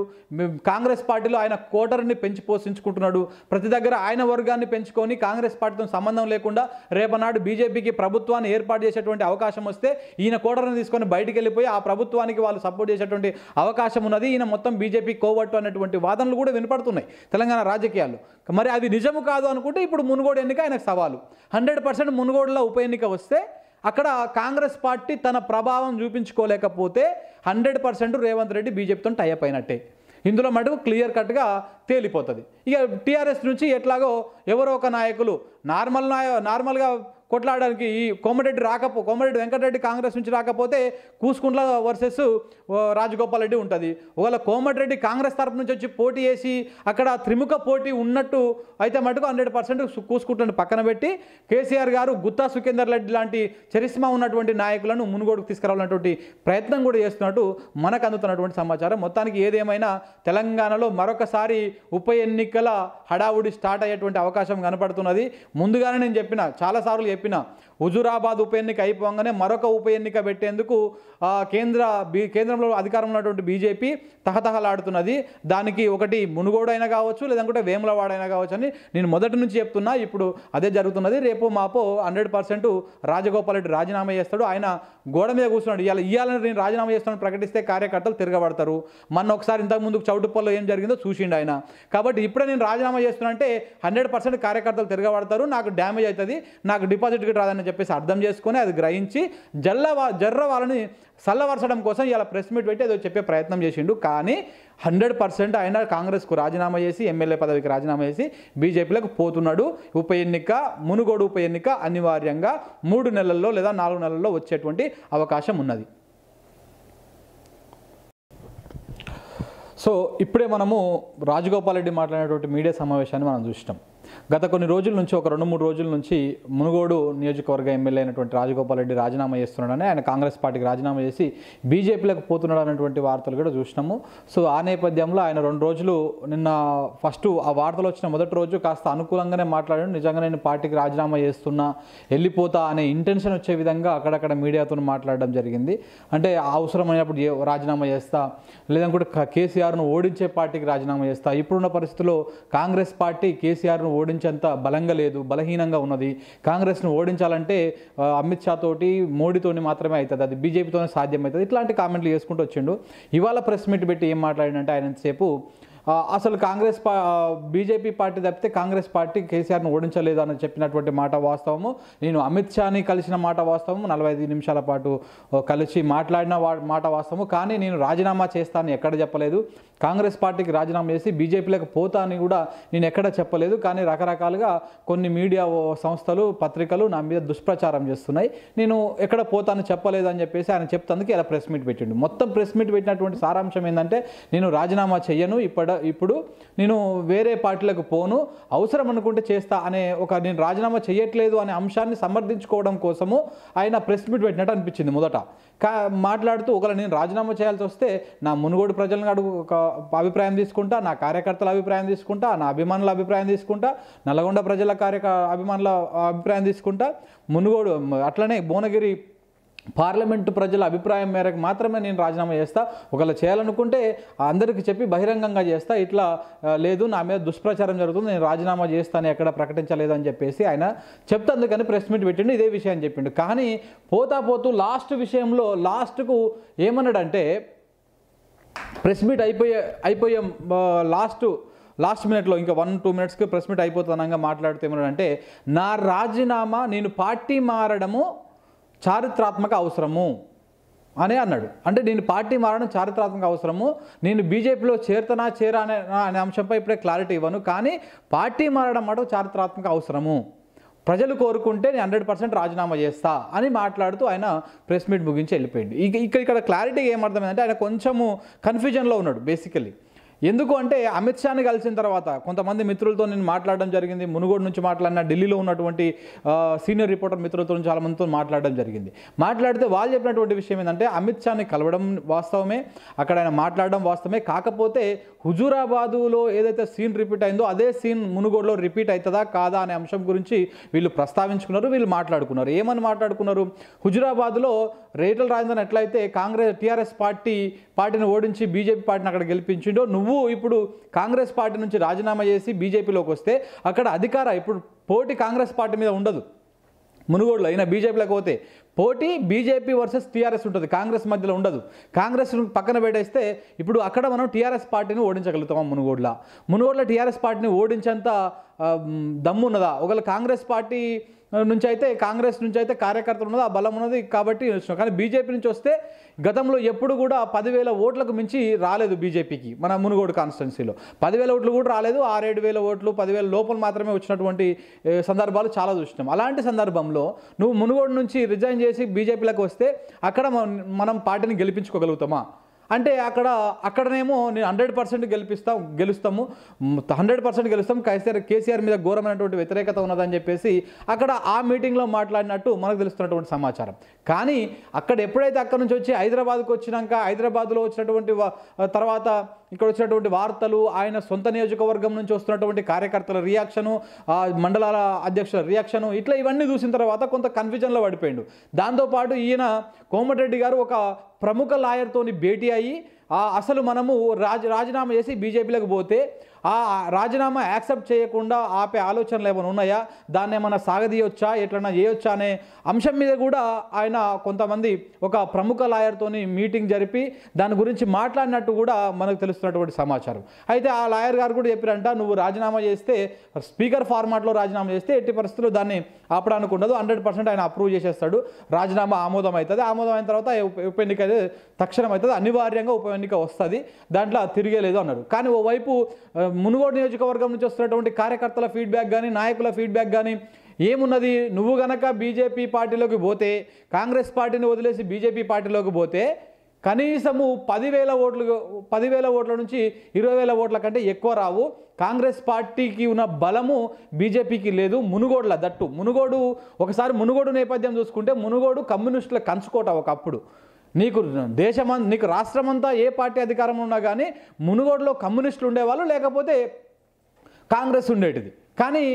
కాంగ్రెస్ పార్టీలో ఆయన కోటర్ని పెంచి పోషించుకుంటున్నాడు. ప్రతి దగ్గర ఆయన వర్గాన్ని పెంచుకొని కాంగ్రెస్ పార్టీతో సంబంధం లేకుండా రేపనాడు బీజేపీకి ప్రభుత్వాన్ని ఏర్పాటు చేసేటువంటి అవకాశం వస్తే ఈయన కోటర్ని తీసుకొని బయటికి వెళ్ళిపోయి ఆ ప్రభుత్వానికి వాళ్ళు సపోర్ట్ చేసేటువంటి అవకాశం ఉన్నది. ఈయన మొత్తం బీజేపీ కోవట్టు అనేటువంటి వాదనలు కూడా వినపడుతున్నాయి తెలంగాణ రాజకీయాల్లో. మరి అది నిజము కాదు అనుకుంటే ఇప్పుడు మునుగోడు ఎన్నిక ఆయనకు సవాలు. హండ్రెడ్ పర్సెంట్ మునుగోడులో ఉప ఎన్నిక వస్తే అక్కడ కాంగ్రెస్ పార్టీ తన ప్రభావం చూపించుకోలేకపోతే హండ్రెడ్ పర్సెంట్ రేవంత్ రెడ్డి బీజేపీతో టైప్ అయినట్టే. ఇందులో మటుకు క్లియర్ కట్గా తేలిపోతుంది. ఇక టీఆర్ఎస్ నుంచి ఎట్లాగో ఎవరో ఒక నాయకులు నార్మల్ నాయ నార్మల్గా కొట్లాడడానికి ఈ కోమరెడ్డి రాకపో కోమరెడ్డి వెంకటరెడ్డి కాంగ్రెస్ నుంచి రాకపోతే కూసుకుంట్ల వర్సెస్ రాజగోపాల్ రెడ్డి ఉంటుంది. ఒకవేళ కోమటిరెడ్డి కాంగ్రెస్ తరపు నుంచి వచ్చి పోటీ చేసి అక్కడ త్రిముఖ పోటీ ఉన్నట్టు అయితే మటుకు హండ్రెడ్ పర్సెంట్ కూసుకుంట్లను పక్కన పెట్టి కేసీఆర్ గారు గుత్తా సుఖేందర్ రెడ్డి లాంటి చరిస్మా ఉన్నటువంటి నాయకులను మునుగోడుకు తీసుకురావాలన్నటువంటి ప్రయత్నం కూడా చేస్తున్నట్టు మనకు అందుతున్నటువంటి సమాచారం. మొత్తానికి ఏదేమైనా తెలంగాణలో మరొకసారి ఉప ఎన్నికల హడావుడి స్టార్ట్ అయ్యేటువంటి అవకాశం కనపడుతున్నది. ముందుగానే నేను చెప్పిన చాలాసార్లు చెప్పిన హుజురాబాద్ ఉప ఎన్నిక అయిపోగానే మరొక ఉప ఎన్నిక పెట్టేందుకు కేంద్ర బీ కేంద్రంలో అధికారంలో ఉన్నటువంటి బీజేపీ తహతహలాడుతున్నది. దానికి ఒకటి మునుగోడైనా కావచ్చు లేదంటే వేములవాడ అయినా కావచ్చు అని నేను మొదటి నుంచి చెప్తున్నా. ఇప్పుడు అదే జరుగుతున్నది. రేపు మాపో హండ్రెడ్ పర్సెంట్ రాజగోపాల్ రెడ్డి రాజీనామా చేస్తాడు. ఆయన గోడ మీద కూర్చున్నాడు. ఇవాళ ఇవ్వాలని నేను రాజీనామా చేస్తానని ప్రకటిస్తే కార్యకర్తలు తిరగబడతారు. మొన్న ఒకసారి ఇంతకుముందు చౌటుప్పల్లో ఏం జరిగిందో చూసిండు ఆయన. కాబట్టి ఇప్పుడే నేను రాజీనామా చేస్తున్నా అంటే హండ్రెడ్ పర్సెంట్ కార్యకర్తలు తిరగబడతారు. నాకు డ్యామేజ్ అవుతుంది. నాకు డిపాజిట్కి గిట్ రాదని చెప్పేసి అర్థం చేసుకొని అది గ్రహించి జల్ల జర్ర వాళ్ళని చల్లవరచడం కోసం ఇలా ప్రెస్ మీట్ పెట్టి ఏదో చెప్పే ప్రయత్నం చేసిండు. కానీ హండ్రెడ్ పర్సెంట్ ఆయన కాంగ్రెస్కు రాజీనామా చేసి ఎమ్మెల్యే పదవికి రాజీనామా చేసి బీజేపీలకు పోతున్నాడు. ఉప ఎన్నిక మునుగోడు ఉప ఎన్నిక అనివార్యంగా మూడు నెలల్లో లేదా నాలుగు నెలల్లో వచ్చేటువంటి అవకాశం ఉన్నది. సో ఇప్పుడే మనము రాజగోపాల్ రెడ్డి మాట్లాడేటువంటి మీడియా సమావేశాన్ని మనం చూసినాం. గత కొన్ని రోజుల నుంచి ఒక రెండు మూడు రోజుల నుంచి మునుగోడు నియోజకవర్గ ఎమ్మెల్యే అయినటువంటి రాజగోపాల్ రెడ్డి రాజీనామా చేస్తున్నాడని ఆయన కాంగ్రెస్ పార్టీకి రాజీనామా చేసి బీజేపీలకు పోతున్నాడు అనేటువంటి వార్తలు కూడా చూసినాము. సో ఆ నేపథ్యంలో ఆయన రెండు రోజులు నిన్న ఫస్ట్ ఆ వార్తలు వచ్చిన మొదటి రోజు కాస్త అనుకూలంగానే మాట్లాడాడు. నిజంగా నేను పార్టీకి రాజీనామా చేస్తున్నా వెళ్ళిపోతా అనే ఇంటెన్షన్ వచ్చే విధంగా అక్కడక్కడ మీడియాతో మాట్లాడడం జరిగింది. అంటే అవసరమైనప్పుడు ఏ- రాజీనామా చేస్తా లేదంటే కేసీఆర్ను ఓడించే పార్టీకి రాజీనామా చేస్తా. ఇప్పుడున్న పరిస్థితుల్లో కాంగ్రెస్ పార్టీ కేసీఆర్ను ఓడించేంత బలంగా లేదు బలహీనంగా ఉన్నది. కాంగ్రెస్ను ఓడించాలంటే అమిత్ షా తోటి మోడీతోని మాత్రమే అవుతుంది. అది బీజేపీతోనే సాధ్యమవుతుంది. ఇట్లాంటి కామెంట్లు చేసుకుంటూ వచ్చిండు. ఇవాళ ప్రెస్ మీట్ పెట్టి ఏం మాట్లాడినంటే ఆయన ఎంతసేపు అసలు కాంగ్రెస్ పా బీజేపీ పార్టీ తప్పితే కాంగ్రెస్ పార్టీ కేసీఆర్ను ఓడించలేదు అని చెప్పినటువంటి మాట వాస్తవము. నేను అమిత్ షాని కలిసిన మాట వాస్తవము. నలభై ఐదు నిమిషాల పాటు కలిసి మాట్లాడిన వా- మాట వాస్తవము. కానీ నేను రాజీనామా చేస్తానని ఎక్కడ చెప్పలేదు. కాంగ్రెస్ పార్టీకి రాజీనామా చేసి బీజేపీలకు పోతా అని కూడా నేను ఎక్కడ చెప్పలేదు. కానీ రకరకాలుగా కొన్ని మీడియా సంస్థలు పత్రికలు నా మీద దుష్ప్రచారం చేస్తున్నాయి. నేను ఎక్కడ పోతాను చెప్పలేదు అని చెప్పేసి ఆయన చెప్తందుకు ఇలా ప్రెస్ మీట్ పెట్టిండు. మొత్తం ప్రెస్ మీట్ పెట్టినటువంటి సారాంశం ఏంటంటే నేను రాజీనామా చెయ్యను. ఇప్పటి ఇప్పుడు నేను వేరే పార్టీలకు పోను అవసరం అనుకుంటే చేస్తా అనే ఒక నేను రాజీనామా చేయట్లేదు అనే అంశాన్ని సమర్థించుకోవడం కోసము ఆయన ప్రెస్ మీట్ పెట్టినట్టు అనిపించింది మొదట. కా మాట్లాడుతూ ఒకవేళ నేను రాజీనామా చేయాల్సి వస్తే నా మునుగోడు ప్రజలను అడుగు ఒక అభిప్రాయం తీసుకుంటా నా కార్యకర్తల అభిప్రాయం తీసుకుంటా నా అభిమానుల అభిప్రాయం తీసుకుంటా నల్గొండ ప్రజల కార్యక అభిమానుల అభిప్రాయం తీసుకుంటా మునుగోడు అట్లనే భువనగిరి పార్లమెంటు ప్రజల అభిప్రాయం మేరకు మాత్రమే నేను రాజీనామా చేస్తా. ఒకవేళ చేయాలనుకుంటే అందరికీ చెప్పి బహిరంగంగా చేస్తా. ఇట్లా లేదు నా మీద దుష్ప్రచారం జరుగుతుంది నేను రాజీనామా చేస్తాను ఎక్కడ ప్రకటించలేదు అని చెప్పేసి ఆయన చెప్తందుకని ప్రెస్ మీట్ పెట్టిండు ఇదే విషయం చెప్పిండు. కానీ పోతా పోతూ లాస్ట్ విషయంలో లాస్ట్కు ఏమన్నాడంటే ప్రెస్ మీట్ అయిపోయే అయిపోయే లాస్ట్ లాస్ట్ మినిట్లో ఇంకా వన్ టూ మినిట్స్కి ప్రెస్ మీట్ అయిపోతానంగా మాట్లాడితే ఏమన్నాడంటే నా రాజీనామా నేను పార్టీ మారడము చారిత్రాత్మక అవసరము అని అన్నాడు. అంటే నేను పార్టీ మారడం చారిత్రాత్మక అవసరము. నేను బీజేపీలో చేరతనా చేరా అనే అనే అంశంపై ఇప్పుడే క్లారిటీ ఇవ్వను. కానీ పార్టీ మారడం మాట చారిత్రాత్మక అవసరము. ప్రజలు కోరుకుంటే నేను హండ్రెడ్ పర్సెంట్ రాజీనామా చేస్తా అని మాట్లాడుతూ ఆయన ప్రెస్ మీట్ ముగించి వెళ్ళిపోయింది ఇక ఇక్కడ ఇక్కడ క్లారిటీ ఏమర్థమైందంటే ఆయన కొంచెము కన్ఫ్యూజన్లో ఉన్నాడు బేసికలీ ఎందుకు అంటే అమిత్ షాని కలిసిన తర్వాత కొంతమంది మిత్రులతో నేను మాట్లాడడం జరిగింది మునుగోడు నుంచి మాట్లాడిన ఢిల్లీలో ఉన్నటువంటి సీనియర్ రిపోర్టర్ మిత్రులతో చాలామందితో మాట్లాడడం జరిగింది. మాట్లాడితే వాళ్ళు చెప్పినటువంటి విషయం ఏంటంటే అమిత్ షాని కలవడం వాస్తవమే అక్కడ ఆయన మాట్లాడడం వాస్తవమే కాకపోతే హుజూరాబాదులో ఏదైతే సీన్ రిపీట్ అయిందో అదే సీన్ మునుగోడులో రిపీట్ అవుతుందా కాదా అనే అంశం గురించి వీళ్ళు ప్రస్తావించుకున్నారు వీళ్ళు మాట్లాడుకున్నారు. ఏమని మాట్లాడుకున్నారు? హుజూరాబాద్లో రేటల రాయిందని ఎట్లయితే కాంగ్రెస్ టీఆర్ఎస్ పార్టీ పార్టీని ఓడించి బీజేపీ పార్టీని అక్కడ గెలిపించిండో నువ్వు ఇప్పుడు కాంగ్రెస్ పార్టీ నుంచి రాజీనామా చేసి బీజేపీలోకి వస్తే అక్కడ అధికార ఇప్పుడు పోటీ కాంగ్రెస్ పార్టీ మీద ఉండదు. మునుగోడులో అయినా బీజేపీలోకి పోతే పోటీ బీజేపీ వర్సెస్ టీఆర్ఎస్ ఉంటుంది కాంగ్రెస్ మధ్యలో ఉండదు. కాంగ్రెస్ పక్కన పెట్టేస్తే ఇప్పుడు అక్కడ మనం టీఆర్ఎస్ పార్టీని ఓడించగలుగుతాం మునుగోడులో. మునుగోడులో టీఆర్ఎస్ పార్టీని ఓడించేంత దమ్ము ఉన్నదా ఒకవేళ కాంగ్రెస్ పార్టీ నుంచి అయితే కాంగ్రెస్ నుంచి అయితే కార్యకర్తలు ఉన్నది ఆ బలం ఉన్నది కాబట్టి కానీ బీజేపీ నుంచి వస్తే గతంలో ఎప్పుడు కూడా పదివేల ఓట్లకు మించి రాలేదు బీజేపీకి మన మునుగోడు కాన్స్టిట్యున్సీలో. పదివేల ఓట్లు కూడా రాలేదు ఆరేడు వేల ఓట్లు పదివేల లోపల మాత్రమే వచ్చినటువంటి సందర్భాలు చాలా చూసినాం. అలాంటి సందర్భంలో నువ్వు మునుగోడు నుంచి రిజైన్ చేసి బీజేపీలోకి వస్తే అక్కడ మనం పార్టీని గెలిపించుకోగలుగుతామా? అంటే అక్కడ అక్కడనేమో నేను హండ్రెడ్ పర్సెంట్ గెలిపిస్తాం గెలుస్తాము. హండ్రెడ్ పర్సెంట్ గెలుస్తాం. కేసీఆర్ కేసీఆర్ మీద ఘోరమైనటువంటి వ్యతిరేకత ఉన్నదని చెప్పేసి అక్కడ ఆ మీటింగ్లో మాట్లాడినట్టు మనకు తెలుస్తున్నటువంటి సమాచారం. కానీ అక్కడ ఎప్పుడైతే అక్కడ నుంచి వచ్చి హైదరాబాద్కు వచ్చినాక హైదరాబాద్లో వచ్చినటువంటి తర్వాత ఇక్కడ వచ్చినటువంటి వార్తలు ఆయన సొంత నియోజకవర్గం నుంచి వస్తున్నటువంటి కార్యకర్తల రియాక్షను మండలాల అధ్యక్షుల రియాక్షను ఇట్లా ఇవన్నీ చూసిన తర్వాత కొంత కన్ఫ్యూజన్లో పడిపోయిండు. దాంతోపాటు ఈయన కోమటిరెడ్డి గారు ఒక ప్రముఖ లాయర్తోని భేటీ అయ్యి అసలు మనము రాజ రాజీనామా చేసి బీజేపీలోకి పోతే ఆ రాజీనామా యాక్సెప్ట్ చేయకుండా ఆపే ఆలోచనలు ఏమైనా ఉన్నాయా? దాన్ని ఏమైనా సాగదీయొచ్చా? ఎట్లన్నా చేయొచ్చా? అనే అంశం మీద కూడా ఆయన కొంతమంది ఒక ప్రముఖ లాయర్తోని మీటింగ్ జరిపి దాని గురించి మాట్లాడినట్టు కూడా మనకు తెలుస్తున్నటువంటి సమాచారం. అయితే ఆ లాయర్ గారు కూడా చెప్పారంట నువ్వు రాజీనామా చేస్తే స్పీకర్ ఫార్మాట్లో రాజీనామా చేస్తే ఎట్టి పరిస్థితుల్లో దాన్ని ఆపడానికి ఉండదు. హండ్రెడ్ పర్సెంట్ ఆయన అప్రూవ్ చేసేస్తాడు. రాజీనామా ఆమోదం అవుతుంది ఆమోదం అయిన తర్వాత ఉప- ఎన్నిక అయితే తక్షణం అవుతుంది అనివార్యంగా ఉప ఎన్నిక వస్తుంది. దాంట్లో తిరిగేలేదు అన్నాడు. కానీ ఓవైపు మునుగోడు నియోజకవర్గం నుంచి వస్తున్నటువంటి కార్యకర్తల ఫీడ్బ్యాక్ కానీ నాయకుల ఫీడ్బ్యాక్ కానీ ఏమున్నది? నువ్వు గనక బీజేపీ పార్టీలోకి పోతే కాంగ్రెస్ పార్టీని వదిలేసి బీజేపీ పార్టీలోకి పోతే కనీసము పదివేల ఓట్లు పదివేల ఓట్ల నుంచి ఇరవై వేల ఓట్ల కంటే ఎక్కువ రావు. కాంగ్రెస్ పార్టీకి ఉన్న బలము బీజేపీకి లేదు. మునుగోడుల దట్టు. మునుగోడు ఒకసారి మునుగోడు నేపథ్యం చూసుకుంటే మునుగోడు కమ్యూనిస్టుల కంచుకోట ఒకప్పుడు. నీకు దేశమం నీకు రాష్ట్రమంతా ఏ పార్టీ అధికారంలో ఉన్నా కానీ మునుగోడులో కమ్యూనిస్టులు ఉండేవాళ్ళు లేకపోతే కాంగ్రెస్ ఉండేటిది. కానీ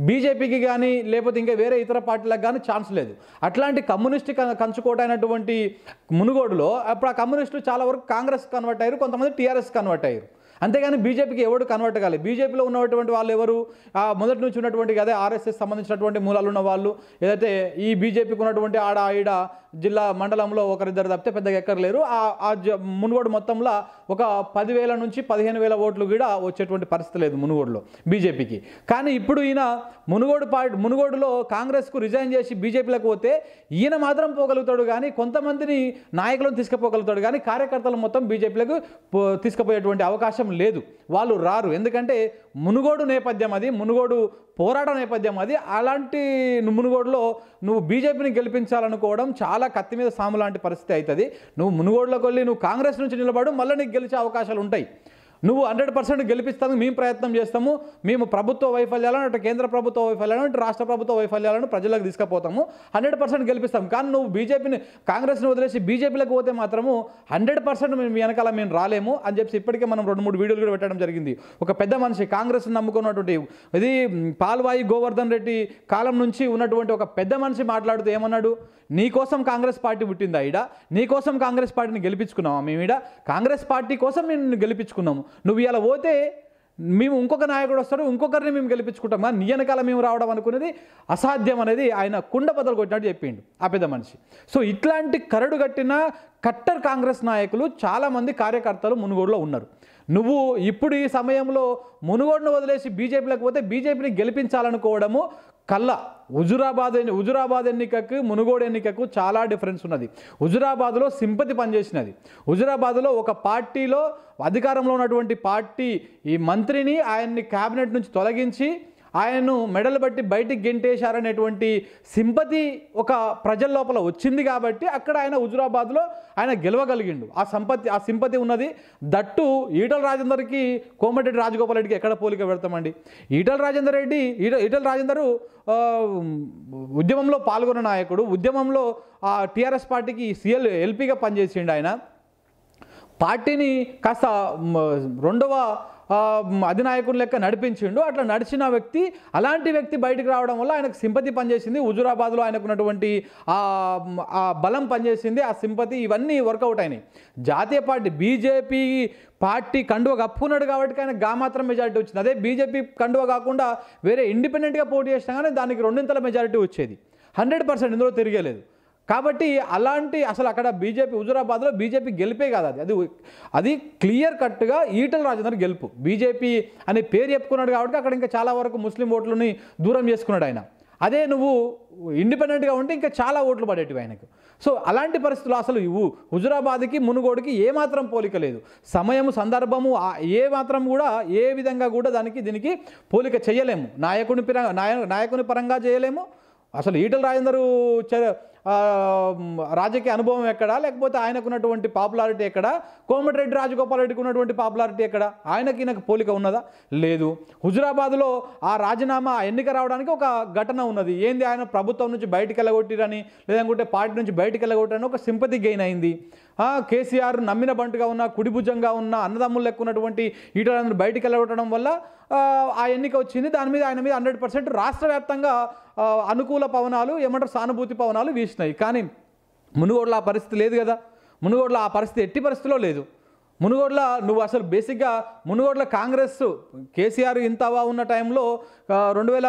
బీజేపీకి కానీ లేకపోతే ఇంకా వేరే ఇతర పార్టీలకు కానీ ఛాన్స్ లేదు. అట్లాంటి కమ్యూనిస్ట్ క- కంచుకోట అయినటువంటి మునుగోడులో అప్పుడు ఆ కమ్యూనిస్టులు చాలా వరకు కాంగ్రెస్ కన్వర్ట్ అయ్యారు కొంతమంది టీఆర్ఎస్ కన్వర్ట్ అయ్యారు. అంతేగాని బీజేపీకి ఎవడు కన్వర్ట్ కాలేదు బీజేపీలో ఉన్నటువంటి వాళ్ళు ఎవరు? ఆ మొదటి నుంచి ఉన్నటువంటి అదే ఆర్ఎస్ఎస్ సంబంధించినటువంటి మూలాలు ఉన్న వాళ్ళు ఏదైతే ఈ బీజేపీకి ఉన్నటువంటి ఆడ ఈడ జిల్లా మండలంలో ఒకరిద్దరు తప్పితే పెద్దగా ఎక్కర్లేరు. ఆ జ- మునుగోడు మొత్తంలో ఒక పదివేల నుంచి పదిహేను వేల ఓట్లు కూడా వచ్చేటువంటి పరిస్థితి లేదు మునుగోడులో బీజేపీకి. కానీ ఇప్పుడు ఈయన మునుగోడు పార్టీ మునుగోడులో కాంగ్రెస్కు రిజైన్ చేసి బీజేపీలకు పోతే ఈయన మాత్రం పోగలుగుతాడు కానీ కొంతమందిని నాయకులను తీసుకుపోగలుగుతాడు కానీ కార్యకర్తలు మొత్తం బీజేపీలకు పో- తీసుకుపోయేటువంటి అవకాశం లేదు. వాళ్ళు రారు. ఎందుకంటే మునుగోడు నేపథ్యం అది మునుగోడు పోరాట నేపథ్యం అది. అలాంటి మునుగోడులో నువ్వు బీజేపీని గెలిపించాలనుకోవడం చాలా కత్తి మీద సాము లాంటి పరిస్థితి అవుతుంది. నువ్వు మునుగోడులోకి వెళ్ళి నువ్వు కాంగ్రెస్ నుంచి నిలబడు మళ్ళీ నీకు గెలిచే అవకాశాలు ఉంటాయి. నువ్వు హండ్రెడ్ పర్సెంట్ గెలిపిస్తానికి మేము ప్రయత్నం చేస్తాము మేము ప్రభుత్వ వైఫల్యాలను అటు కేంద్ర ప్రభుత్వ వైఫల్యాలను ఇటు రాష్ట్ర ప్రభుత్వ వైఫల్యాలను ప్రజలకు తీసుకుపోతాము హండ్రెడ్ పర్సెంట్ గెలిపిస్తాం కానీ నువ్వు బీజేపీని కాంగ్రెస్ని వదిలేసి బీజేపీలకు పోతే మాత్రము హండ్రెడ్ పర్సెంట్ మేము వెనకాల మేము రాలేము అని చెప్పి ఇప్పటికే మనం రెండు మూడు వీడియోలు కూడా పెట్టడం జరిగింది. ఒక పెద్ద మనిషి కాంగ్రెస్ని నమ్ముకున్నటువంటి ఇది పాల్వాయి గోవర్ధన్ రెడ్డి కాలం నుంచి ఉన్నటువంటి ఒక పెద్ద మనిషి మాట్లాడుతూ ఏమన్నాడు? నీకోసం కాంగ్రెస్ పార్టీ పుట్టిందా ఈడ? నీకోసం కాంగ్రెస్ పార్టీని గెలిపించుకున్నావా మేము ఈడ? కాంగ్రెస్ పార్టీ కోసం మేము నిన్ను గెలిపించుకున్నాము. నువ్వు ఇలా పోతే మేము ఇంకొక నాయకుడు వస్తాడు ఇంకొకరిని మేము గెలిపించుకుంటాం. కానీ నీ వెనకాల మేము రావడం అనుకునేది అసాధ్యం అనేది ఆయన కుండ బదలు కొట్టినట్టు చెప్పిండు ఆ పెద్ద మనిషి. సో ఇట్లాంటి కరడు కట్టిన కట్టర్ కాంగ్రెస్ నాయకులు చాలామంది కార్యకర్తలు మునుగోడులో ఉన్నారు. నువ్వు ఇప్పుడు ఈ సమయంలో మునుగోడును వదిలేసి బీజేపీలోకి పోతే బీజేపీని గెలిపించాలనుకోవడము కళ్ళ. హుజురాబాద్ ఎన్ని హుజురాబాద్ ఎన్నికకు మునుగోడు ఎన్నికకు చాలా డిఫరెన్స్ ఉన్నది. హుజురాబాద్లో సింపతి పనిచేసినది. హుజురాబాద్లో ఒక పార్టీలో అధికారంలో ఉన్నటువంటి పార్టీ ఈ మంత్రిని ఆయన్ని క్యాబినెట్ నుంచి తొలగించి ఆయనను మెడలు బట్టి బయటికి గెంటేశారనేటువంటి సింపతి ఒక ప్రజల లోపల వచ్చింది కాబట్టి అక్కడ ఆయన హుజురాబాద్లో ఆయన గెలవగలిగిండు. ఆ సంపత్తి ఆ సింపతి ఉన్నది. దట్టు ఈటల రాజేందర్కి కోమటిరెడ్డి రాజగోపాల్ రెడ్డికి ఎక్కడ పోలిక పెడతామండి? ఈటల రాజేందర్ రెడ్డి ఈట ఈటల రాజేందరు ఉద్యమంలో పాల్గొన్న నాయకుడు ఉద్యమంలో ఆ టీఆర్ఎస్ పార్టీకి సీఎల్ ఎల్పీగా పనిచేసిండు ఆయన. పార్టీని కాస్త రెండవ ఆ, అధినాయకుని లెక్క నడిపించిండు. అట్లా నడిచిన వ్యక్తి అలాంటి వ్యక్తి బయటకు రావడం వల్ల ఆయనకు సింపతి పనిచేసింది. హుజురాబాద్లో ఆయనకున్నటువంటి ఆ బలం పనిచేసింది. ఆ సింపతి ఇవన్నీ వర్కౌట్ అయినాయి. జాతీయ పార్టీ బీజేపీ పార్టీ కండువ కప్పుకున్నాడు కాబట్టి ఆయన గా మాత్రం మెజారిటీ వచ్చింది. అదే బీజేపీ కండువ కాకుండా వేరే ఇండిపెండెంట్గా పోటీ చేసినా కానీ దానికి రెండింతల మెజారిటీ వచ్చేది. హండ్రెడ్ పర్సెంట్ ఇందులో తిరిగేలేదు. కాబట్టి అలాంటి అసలు అక్కడ బీజేపీ హుజురాబాద్లో బీజేపీ గెలిపే కాదు అది. అది అది క్లియర్ కట్గా ఈటల రాజేందర్ గెలుపు. బీజేపీ అనే పేరు చెప్పుకున్నాడు కాబట్టి అక్కడ ఇంకా చాలా వరకు ముస్లిం ఓట్లని దూరం చేసుకున్నాడు ఆయన. అదే నువ్వు ఇండిపెండెంట్గా ఉంటే ఇంకా చాలా ఓట్లు పడేటివి ఆయనకు. సో అలాంటి పరిస్థితులు అసలు ఇవ్వు. హుజురాబాద్కి మునుగోడుకి ఏమాత్రం పోలిక లేదు. సమయము సందర్భము ఏ మాత్రం కూడా ఏ విధంగా కూడా దానికి దీనికి పోలిక చేయలేము. నాయకుని పిర నాయ- నాయకుని పరంగా చేయలేము. అసలు ఈటల రాజేందరు చ- రాజకీయ అనుభవం ఎక్కడా? లేకపోతే ఆయనకున్నటువంటి పాపులారిటీ ఎక్కడ? కోమటిరెడ్డి రాజగోపాల్ రెడ్డికి ఉన్నటువంటి పాపులారిటీ ఎక్కడ? ఆయనకి ఈయనకు పోలిక ఉన్నదా? లేదు. హుజురాబాద్లో ఆ రాజీనామా ఎన్నిక రావడానికి ఒక ఘటన ఉన్నది. ఏంది ఆయన ప్రభుత్వం నుంచి బయటికి వెళ్ళగొట్టిరని లేదంటే పార్టీ నుంచి బయటికి వెళ్ళగొట్టిరని ఒక సింపతి గెయిన్ అయింది. కేసీఆర్ నమ్మిన బంటుగా ఉన్న కుడిభుజంగా ఉన్న అన్నదమ్ములు లెక్కున్నటువంటి ఈటలందరూ బయటికి వెళ్ళగొట్టడం వల్ల ఆ, ఎన్నిక వచ్చింది. దాని మీద ఆయన మీద హండ్రెడ్ పర్సెంట్ రాష్ట్ర వ్యాప్తంగా అనుకూల పవనాలు ఏమంటారు సానుభూతి పవనాలు వీసినాయి. కానీ మునుగోడులో ఆ పరిస్థితి లేదు కదా. మునుగోడులో ఆ పరిస్థితి ఎట్టి పరిస్థితిలో లేదు. మునుగోడ్ల నువ్వు అసలు బేసిక్గా మునుగోడ్ల కాంగ్రెస్ కేసీఆర్ ఇంతవా ఉన్న టైంలో రెండు వేల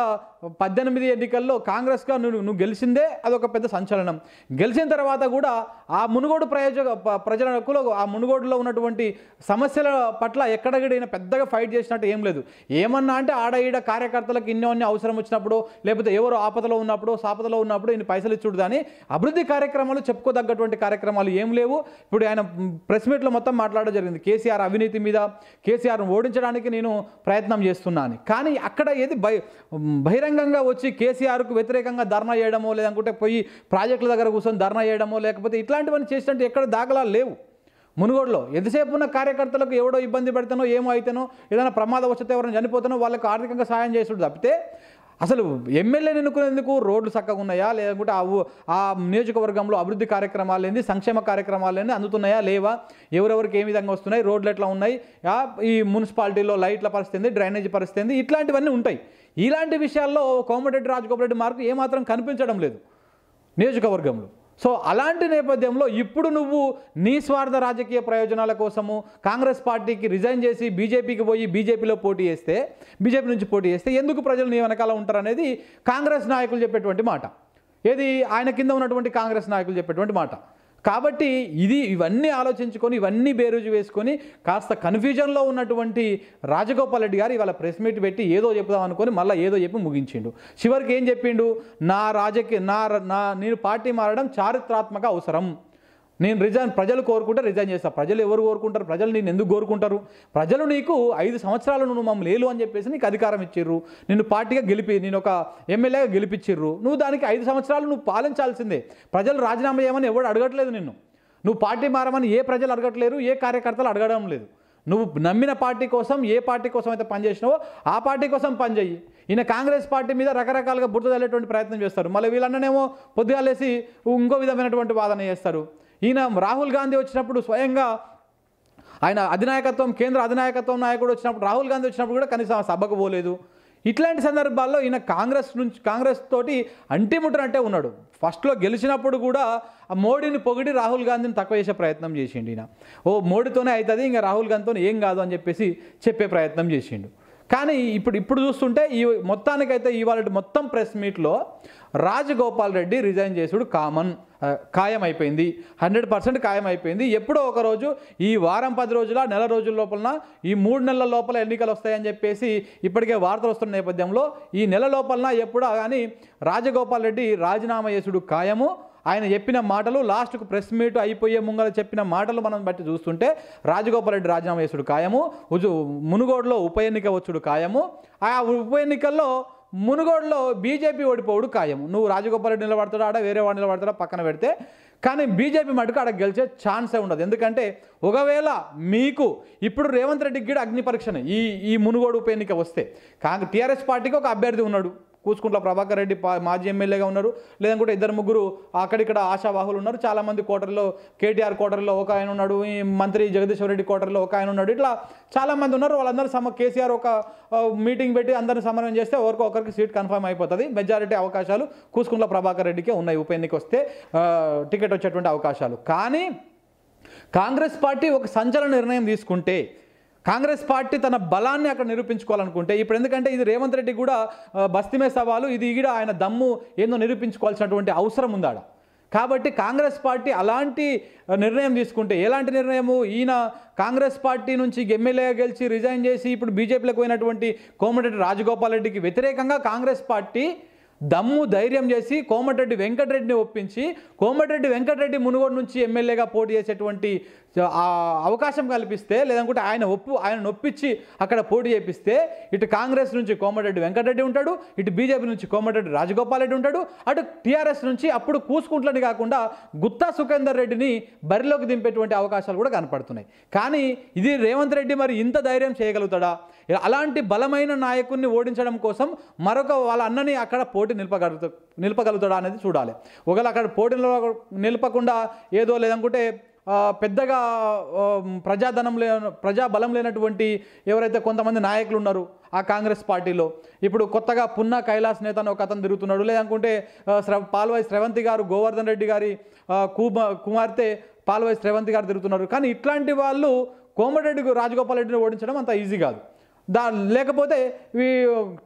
పద్దెనిమిది ఎన్నికల్లో కాంగ్రెస్గా నువ్వు నువ్వు గెలిచిందే అదొక పెద్ద సంచలనం. గెలిచిన తర్వాత కూడా ఆ మునుగోడు ప్రయోజక ప్రజలకు ఆ మునుగోడులో ఉన్నటువంటి సమస్యల పట్ల ఎక్కడగడైనా పెద్దగా ఫైట్ చేసినట్టు ఏం లేదు. ఏమన్నా అంటే ఆడ ఈడ కార్యకర్తలకు ఇన్నోన్ని అవసరం వచ్చినప్పుడు లేకపోతే ఎవరు ఆపదలో ఉన్నప్పుడు సాపదలో ఉన్నప్పుడు ఈయన పైసలు ఇచ్చుడు కానీ అభివృద్ధి కార్యక్రమాలు చెప్పుకోదగ్గటువంటి కార్యక్రమాలు ఏం లేవు. ఇప్పుడు ఆయన ప్రెస్ మీట్లో మొత్తం మాట్లాడడం జరిగింది. కేసీఆర్ అవినీతి మీద కేసీఆర్ను ఓడించడానికి నేను ప్రయత్నం చేస్తున్నాను. కానీ అక్కడ ఏది బహిరంగ బహిరంగంగా వచ్చి కేసీఆర్కు వ్యతిరేకంగా ధర్నా చేయడమో లేదనుకుంటే పోయి ప్రాజెక్టుల దగ్గర కూర్చొని ధర్నా చేయడమో లేకపోతే ఇట్లాంటివన్నీ చేసినట్టు ఎక్కడ దాఖలాలు లేవు. మునుగోడులో ఎంతసేపు ఉన్న కార్యకర్తలకు ఎవడో ఇబ్బంది పెడతానో ఏమో అయితేనో ఏదైనా ప్రమాదం వస్తే ఎవరైనా చనిపోతానో వాళ్ళకి ఆర్థికంగా సాయం చేసుడు తప్పితే అసలు ఎమ్మెల్యేని ఎన్నుకునేందుకు రోడ్లు చక్కగా ఉన్నాయా? లేకుంటే ఆ ఆ నియోజకవర్గంలో అభివృద్ధి కార్యక్రమాలు ఏంది? సంక్షేమ కార్యక్రమాలు ఏంది? అందుతున్నాయా? లేవా? ఎవరెవరికి ఏ విధంగా వస్తున్నాయి? రోడ్లు ఎట్లా ఉన్నాయి? ఈ మున్సిపాలిటీలో లైట్ల పరిస్థితి డ్రైనేజీ పరిస్థితి ఇట్లాంటివన్నీ ఉంటాయి. ఇలాంటి విషయాల్లో కోమటిరెడ్డి రాజగోపాల్ రెడ్డి మార్కు ఏమాత్రం కనిపించడం లేదు నియోజకవర్గంలో. సో అలాంటి నేపథ్యంలో ఇప్పుడు నువ్వు నీ స్వార్థ రాజకీయ ప్రయోజనాల కోసము కాంగ్రెస్ పార్టీకి రిజైన్ చేసి బీజేపీకి పోయి బీజేపీలో పోటీ చేస్తే బీజేపీ నుంచి పోటీ చేస్తే ఎందుకు ప్రజలు నీ వెనకాల ఉంటారనేది కాంగ్రెస్ నాయకులు చెప్పేటువంటి మాట. ఏది ఆయన కింద ఉన్నటువంటి కాంగ్రెస్ నాయకులు చెప్పేటువంటి మాట. కాబట్టి ఇది ఇవన్నీ ఆలోచించుకొని ఇవన్నీ బేరుజు వేసుకొని కాస్త కన్ఫ్యూజన్లో ఉన్నటువంటి రాజగోపాల్ రెడ్డి గారు ఇవాళ ప్రెస్ మీట్ పెట్టి ఏదో చెప్దాం అనుకొని మళ్ళీ ఏదో చెప్పి ముగించిండు. చివరికి ఏం చెప్పిండు? నా రాజకీయ నా నా నేను పార్టీ మారడం చారిత్రాత్మక అవసరం. నేను రిజైన్ ప్రజలు కోరుకుంటే రిజైన్ చేస్తా. ప్రజలు ఎవరు కోరుకుంటారు? ప్రజలు నేను ఎందుకు కోరుకుంటారు? ప్రజలు నీకు ఐదు సంవత్సరాలు నువ్వు మమ్మల్ని లేలు అని చెప్పేసి నీకు అధికారం ఇచ్చిర్రు. నిన్ను పార్టీగా గెలిపి నేను ఒక ఎమ్మెల్యేగా గెలిపించిర్రు నువ్వు దానికి ఐదు సంవత్సరాలు నువ్వు పాలించాల్సిందే. ప్రజలు రాజీనామా చేయమని ఎవడు అడగట్లేదు నిన్ను. నువ్వు పార్టీ మారమని ఏ ప్రజలు అడగట్లేరు ఏ కార్యకర్తలు అడగడం లేదు. నువ్వు నమ్మిన పార్టీ కోసం ఏ పార్టీ కోసం అయితే పనిచేసినావో ఆ పార్టీ కోసం పనిచేయి ఈయన కాంగ్రెస్ పార్టీ మీద రకరకాలుగా బుర్ర తల్లేటువంటి ప్రయత్నం చేస్తారు. మళ్ళీ వీళ్ళన్ననేమో పొద్దుగాలేసి ఇంకో విధమైనటువంటి వాదన చేస్తారు. ఈయన రాహుల్ గాంధీ వచ్చినప్పుడు స్వయంగా ఆయన అధినాయకత్వం కేంద్ర అధినాయకత్వం నాయకుడు వచ్చినప్పుడు రాహుల్ గాంధీ వచ్చినప్పుడు కూడా కనీసం సభకు పోలేదు. ఇట్లాంటి సందర్భాల్లో ఈయన కాంగ్రెస్ నుంచి కాంగ్రెస్ తోటి అంటిముట్టనంటే ఉన్నాడు. ఫస్ట్లో గెలిచినప్పుడు కూడా ఆ మోడీని పొగిడి రాహుల్ గాంధీని తక్కువ చేసే ప్రయత్నం చేసిండు ఈయన. ఓ మోడీతోనే అవుతుంది ఇంకా రాహుల్ గాంధీతో ఏం కాదు అని చెప్పేసి చెప్పే ప్రయత్నం చేసిండు. కానీ ఇప్పుడు ఇప్పుడు చూస్తుంటే ఈ మొత్తానికైతే ఇవాళ మొత్తం ప్రెస్ మీట్లో రాజగోపాల్ రెడ్డి రిజైన్ చేసుడు కామన్ ఖాయం అయిపోయింది హండ్రెడ్ పర్సెంట్ ఖాయం అయిపోయింది ఎప్పుడో ఒకరోజు ఈ వారం పది రోజుల నెల రోజుల లోపల ఈ మూడు నెలల లోపల ఎన్నికలు వస్తాయని చెప్పేసి ఇప్పటికే వార్తలు వస్తున్న నేపథ్యంలో ఈ నెల లోపల ఎప్పుడో కానీ రాజగోపాల్ రెడ్డి రాజీనామా చేసుడు ఖాయము. ఆయన చెప్పిన మాటలు లాస్ట్కు ప్రెస్ మీట్ అయిపోయే ముంగల చెప్పిన మాటలు మనం బట్టి చూస్తుంటే రాజగోపాల్ రెడ్డి రాజీనామా చేసుడు ఖాయము ఉజు మునుగోడులో ఉప ఎన్నిక వచ్చుడు ఖాయము ఆ ఉప ఎన్నికల్లో మునుగోడులో బీజేపీ ఓడిపోవుడు ఖాయం నువ్వు రాజగోపాల్ రెడ్డి నిలబడతాడా ఆడ వేరే వాడు నిలబడతాడా పక్కన పెడితే? కానీ బీజేపీ మటుకు ఆడ గెలిచే ఛాన్సే ఉండదు. ఎందుకంటే ఒకవేళ మీకు ఇప్పుడు రేవంత్ రెడ్డికి కూడా అగ్ని పరీక్షనే ఈ ఈ మునుగోడు ఉప ఎన్నిక వస్తే. కాంగ్రెస్ టీఆర్ఎస్ పార్టీకి ఒక అభ్యర్థి ఉన్నాడు. కూచుకుంట్ల ప్రభాకర్ రెడ్డి మాజీ ఎమ్మెల్యేగా ఉన్నారు. లేదంటే ఇద్దరు ముగ్గురు అక్కడిక్కడ ఆశావాహులు ఉన్నారు. చాలామంది కోటర్లో కేటీఆర్ కోటర్లో ఒక ఆయన ఉన్నాడు ఈ మంత్రి జగదీశ్వర్ రెడ్డి కోటర్లో ఒక ఆయన ఉన్నాడు. ఇట్లా చాలామంది ఉన్నారు. వాళ్ళందరూ సమ కేసీఆర్ ఒక మీటింగ్ పెట్టి అందరిని సమన్వయం చేస్తే ఒకరికి ఒకరికి సీట్ కన్ఫర్మ్ అయిపోతుంది. మెజారిటీ అవకాశాలు కూచుకుంట్ల ప్రభాకర్ రెడ్డికే ఉన్నాయి. ఉప ఎన్నిక వస్తే టికెట్ వచ్చేటువంటి అవకాశాలు. కానీ కాంగ్రెస్ పార్టీ ఒక సంచలన నిర్ణయం తీసుకుంటే కాంగ్రెస్ పార్టీ తన బలాన్ని అక్కడ నిరూపించుకోవాలనుకుంటే ఇప్పుడు ఎందుకంటే ఇది రేవంత్ రెడ్డి కూడా బస్తిమే సవాలు ఇది కూడా ఆయన దమ్ము ఏందో నిరూపించుకోవాల్సినటువంటి అవసరం ఉందాడ. కాబట్టి కాంగ్రెస్ పార్టీ అలాంటి నిర్ణయం తీసుకుంటే ఎలాంటి నిర్ణయము? ఈయన కాంగ్రెస్ పార్టీ నుంచి ఎమ్మెల్యేగా గెలిచి రిజైన్ చేసి ఇప్పుడు బీజేపీలోకి పోయినటువంటి కోమటిరెడ్డి రాజగోపాల్ రెడ్డికి వ్యతిరేకంగా కాంగ్రెస్ పార్టీ దమ్ము ధైర్యం చేసి కోమటిరెడ్డి వెంకటరెడ్డిని ఒప్పించి కోమటిరెడ్డి వెంకటరెడ్డి మునుగోడు నుంచి ఎమ్మెల్యేగా పోటీ చేసేటువంటి అవకాశం కల్పిస్తే లేదనుకుంటే ఆయన ఒప్పు ఆయన నొప్పించి అక్కడ పోటీ చేపిస్తే ఇటు కాంగ్రెస్ నుంచి కోమటిరెడ్డి వెంకటరెడ్డి ఉంటాడు ఇటు బీజేపీ నుంచి కోమటిరెడ్డి రాజగోపాల్ రెడ్డి ఉంటాడు అటు టీఆర్ఎస్ నుంచి అప్పుడు కూసుకుంట్లని కాకుండా గుత్తా సుఖేందర్ రెడ్డిని బరిలోకి దింపేటువంటి అవకాశాలు కూడా కనపడుతున్నాయి. కానీ ఇది రేవంత్ రెడ్డి మరి ఇంత ధైర్యం చేయగలుగుతాడా? అలాంటి బలమైన నాయకుడిని ఓడించడం కోసం మరొక వాళ్ళ అన్నని అక్కడ పోటీ నిలపగలుగుతా నిలపగలుగుతాడా అనేది చూడాలి. ఒకవేళ అక్కడ పోటీ నిలపకుండా ఏదో లేదనుకుంటే పెద్దగా ప్రజాధనం లే ప్రజాబలం లేనటువంటి ఎవరైతే కొంతమంది నాయకులు ఉన్నారు ఆ కాంగ్రెస్ పార్టీలో ఇప్పుడు కొత్తగా పున్నా కైలాస్ నేత అని ఒక అతను తిరుగుతున్నాడు. లేదనుకుంటే శ్రవ పాల్వాయి శ్రవంతి గారు గోవర్ధన్ రెడ్డి గారి కుమ కుమార్తె పాల్వాయి శ్రవంతి గారు తిరుగుతున్నారు. కానీ ఇట్లాంటి వాళ్ళు కోమటిరెడ్డి రాజగోపాల్ రెడ్డిని ఓడించడం అంత ఈజీ కాదు. దా లేకపోతే ఈ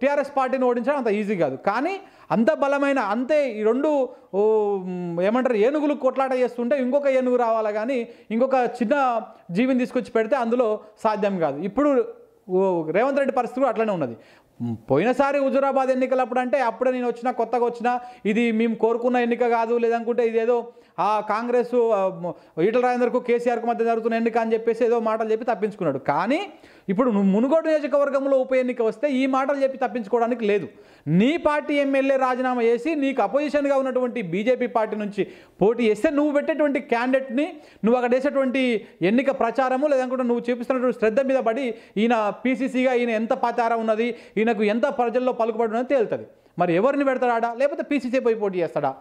టీఆర్ఎస్ పార్టీని ఓడించడం అంత ఈజీ కాదు. కానీ అంత బలమైన అంతే ఈ రెండు ఏమంటారు ఏనుగులు కొట్లాట చేస్తుంటే ఇంకొక ఏనుగు రావాలి కానీ ఇంకొక చిన్న జీవిని తీసుకొచ్చి పెడితే అందులో సాధ్యం కాదు. ఇప్పుడు ఓ, రేవంత్ రెడ్డి పరిస్థితి అట్లనే ఉన్నది. పోయినసారి హుజురాబాద్ ఎన్నికలప్పుడు అంటే అప్పుడే నేను వచ్చిన కొత్తగా వచ్చిన ఇది మేము కోరుకున్న ఎన్నిక కాదు లేదనుకుంటే ఇదేదో ఆ కాంగ్రెస్ ఈటల రాజేందర్కు కేసీఆర్కు మధ్య జరుగుతున్న ఎన్నిక అని చెప్పేసి ఏదో మాటలు చెప్పి తప్పించుకున్నాడు. కానీ ఇప్పుడు మునుగోడు నియోజకవర్గంలో ఉప ఎన్నిక వస్తే ఈ మాటలు చెప్పి తప్పించుకోవడానికి లేదు. నీ పార్టీ ఎమ్మెల్యే రాజీనామా చేసి నీకు అపోజిషన్గా ఉన్నటువంటి బీజేపీ పార్టీ నుంచి పోటీ చేస్తే నువ్వు పెట్టేటువంటి క్యాండిడేట్ని నువ్వు అక్కడ వేసేటువంటి ఎన్నిక ప్రచారము లేదనుకుంటే నువ్వు చూపిస్తున్నటువంటి శ్రద్ధ మీద పడి ఈయన పీసీసీగా ఈయన ఎంత పాతారా ఉన్నది ఈయనకు ఎంత ప్రజల్లో పలుకుబడి ఉన్నది తేలుతుంది. మరి ఎవరిని పెడతాడా? లేకపోతే పీసీసీ పోయి పోటీ చేస్తాడా?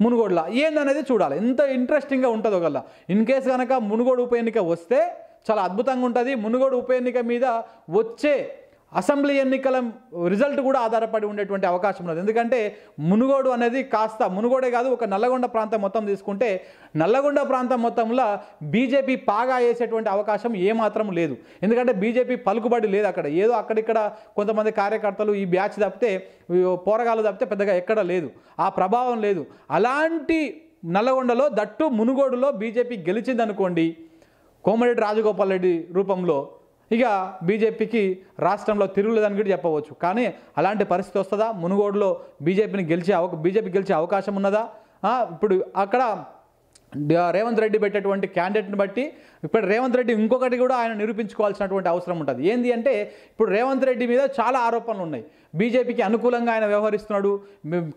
మునుగోడులో. ఏందనేది చూడాలి. ఎంత ఇంట్రెస్టింగ్గా ఉంటుందో ఒకళ్ళ. ఇన్ కేసు కనుక మునుగోడు ఉప ఎన్నిక వస్తే చాలా అద్భుతంగా ఉంటుంది. మునుగోడు ఉప ఎన్నిక మీద వచ్చే అసెంబ్లీ ఎన్నికల రిజల్ట్ కూడా ఆధారపడి ఉండేటువంటి అవకాశం ఉన్నది. ఎందుకంటే మునుగోడు అనేది కాస్త మునుగోడే కాదు ఒక నల్లగొండ ప్రాంతం మొత్తం తీసుకుంటే నల్లగొండ ప్రాంతం మొత్తంలో బీజేపీ పాగా వేసేటువంటి అవకాశం ఏమాత్రం లేదు. ఎందుకంటే బీజేపీ పలుకుబడి లేదు అక్కడ. ఏదో అక్కడిక్కడ కొంతమంది కార్యకర్తలు ఈ బ్యాచ్ తప్పితే పోరగాలు తప్పితే పెద్దగా ఎక్కడ లేదు. ఆ ప్రభావం లేదు. అలాంటి నల్లగొండలో దట్టు మునుగోడులో బీజేపీ గెలిచిందనుకోండి కోమరెడ్డి రాజగోపాల్ రెడ్డి రూపంలో ఇక బీజేపీకి రాష్ట్రంలో తిరుగులేదని కూడా చెప్పవచ్చు. కానీ అలాంటి పరిస్థితి వస్తుందా? మునుగోడులో బీజేపీని గెలిచే అవ బీజేపీ గెలిచే అవకాశం ఉన్నదా? ఇప్పుడు అక్కడ రేవంత్ రెడ్డి పెట్టేటువంటి క్యాండిడేట్ని బట్టి ఇప్పుడు రేవంత్ రెడ్డి ఇంకొకటి కూడా ఆయన నిరూపించుకోవాల్సినటువంటి అవసరం ఉంటుంది. ఏంటి అంటే ఇప్పుడు రేవంత్ రెడ్డి మీద చాలా ఆరోపణలు ఉన్నాయి. బీజేపీకి అనుకూలంగా ఆయన వ్యవహరిస్తున్నాడు.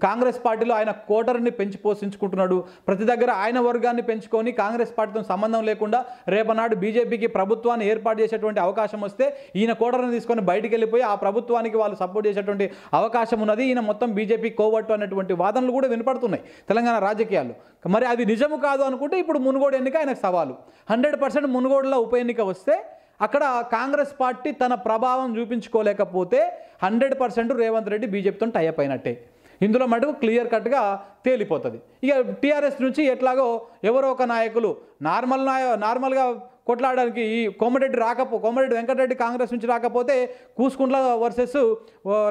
కాంగ్రెస్ పార్టీలో ఆయన కోటర్ని పెంచి పోషించుకుంటున్నాడు. ప్రతి దగ్గర ఆయన వర్గాన్ని పెంచుకొని కాంగ్రెస్ పార్టీతో సంబంధం లేకుండా రేపనాడు బీజేపీకి ప్రభుత్వాన్ని ఏర్పాటు చేసేటువంటి అవకాశం వస్తే ఈయన కోటర్ని తీసుకొని బయటికి వెళ్ళిపోయి ఆ ప్రభుత్వానికి వాళ్ళు సపోర్ట్ చేసేటువంటి అవకాశం ఉన్నది. ఈయన మొత్తం బీజేపీ కోవట్టు అనేటువంటి వాదనలు కూడా వినపడుతున్నాయి తెలంగాణ రాజకీయాలు మరి అది నిజము కాదు అనుకుంటే ఇప్పుడు మునుగోడు ఎన్నిక ఆయనకు సవాలు. హండ్రెడ్ పర్సెంట్ మునుగోడులో ఉప ఎన్నిక వస్తే అక్కడ కాంగ్రెస్ పార్టీ తన ప్రభావం చూపించుకోలేకపోతే హండ్రెడ్ పర్సెంట్ రేవంత్ రెడ్డి బీజేపీతో టైప్ అయినట్టే. ఇందులో మటుకు క్లియర్ కట్గా తేలిపోతుంది. ఇక టీఆర్ఎస్ నుంచి ఎట్లాగో ఎవరో ఒక నాయకులు నార్మల్ నాయ నార్మల్గా కొట్లాడడానికి ఈ కోమరెడ్డి రాకపో కోమరెడ్డి వెంకటరెడ్డి కాంగ్రెస్ నుంచి రాకపోతే కూసుకుంట్ల వర్సెస్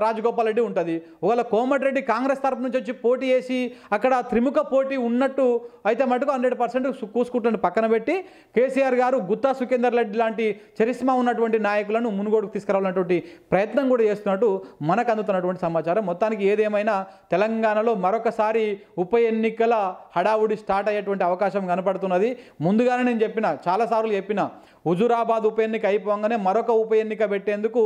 రాజగోపాల్ రెడ్డి ఉంటుంది. ఒకవేళ కోమటిరెడ్డి కాంగ్రెస్ తరపు నుంచి వచ్చి పోటీ చేసి అక్కడ త్రిముఖ పోటీ ఉన్నట్టు అయితే మటుకు హండ్రెడ్ పర్సెంట్ కూసుకుంటుని పక్కన పెట్టి. కేసీఆర్ గారు గుత్తా సుఖేందర్ రెడ్డి లాంటి చరిస్మా ఉన్నటువంటి నాయకులను మునుగోడుకు తీసుకురావాలన్నటువంటి ప్రయత్నం కూడా చేస్తున్నట్టు మనకు అందుతున్నటువంటి సమాచారం. మొత్తానికి ఏదేమైనా తెలంగాణలో మరొకసారి ఉప ఎన్నికల హడావుడి స్టార్ట్ అయ్యేటువంటి అవకాశం కనపడుతున్నది. ముందుగానే నేను చెప్పిన చాలాసార్లు చెప్పిన హుజురాబాద్ ఉప ఎన్నిక అయిపోగానే మరొక ఉప ఎన్నిక పెట్టేందుకు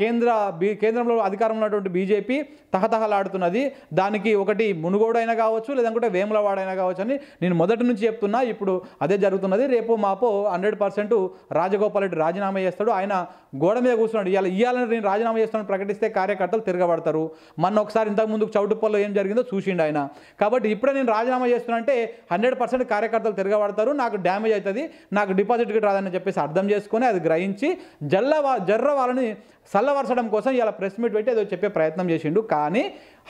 కేంద్ర బీ కేంద్రంలో అధికారంలో ఉన్నటువంటి బీజేపీ తహతహలాడుతున్నది. దానికి ఒకటి మునుగోడైనా కావచ్చు లేదంటే వేములవాడ అయినా కావచ్చు అని నేను మొదటి నుంచి చెప్తున్నా. ఇప్పుడు అదే జరుగుతున్నది. రేపు మాపో హండ్రెడ్ పర్సెంట్ రాజగోపాల్ రెడ్డి రాజీనామా చేస్తాడు. ఆయన గోడ మీద కూర్చున్నాడు. ఇవాళ ఇవ్వాలని నేను రాజీనామా చేస్తానని ప్రకటిస్తే కార్యకర్తలు తిరగబడతారు. మొన్న ఒకసారి ఇంతకుముందు చౌటుప్పల్లో ఏం జరిగిందో చూసిండు ఆయన. కాబట్టి ఇప్పుడే నేను రాజీనామా చేస్తున్నా అంటే హండ్రెడ్ పర్సెంట్ కార్యకర్తలు తిరగబడతారు. నాకు డ్యామేజ్ అవుతుంది. నాకు డిపాజిట్కి రాదని చెప్పేసి అర్థం చేసుకొని అది గ్రహించి జల్ల జర్ర వాళ్ళని చల్లవరచడం కోసం ఇలా ప్రెస్ మీట్ పెట్టి ఏదో చెప్పే ప్రయత్నం చేసిండు. కానీ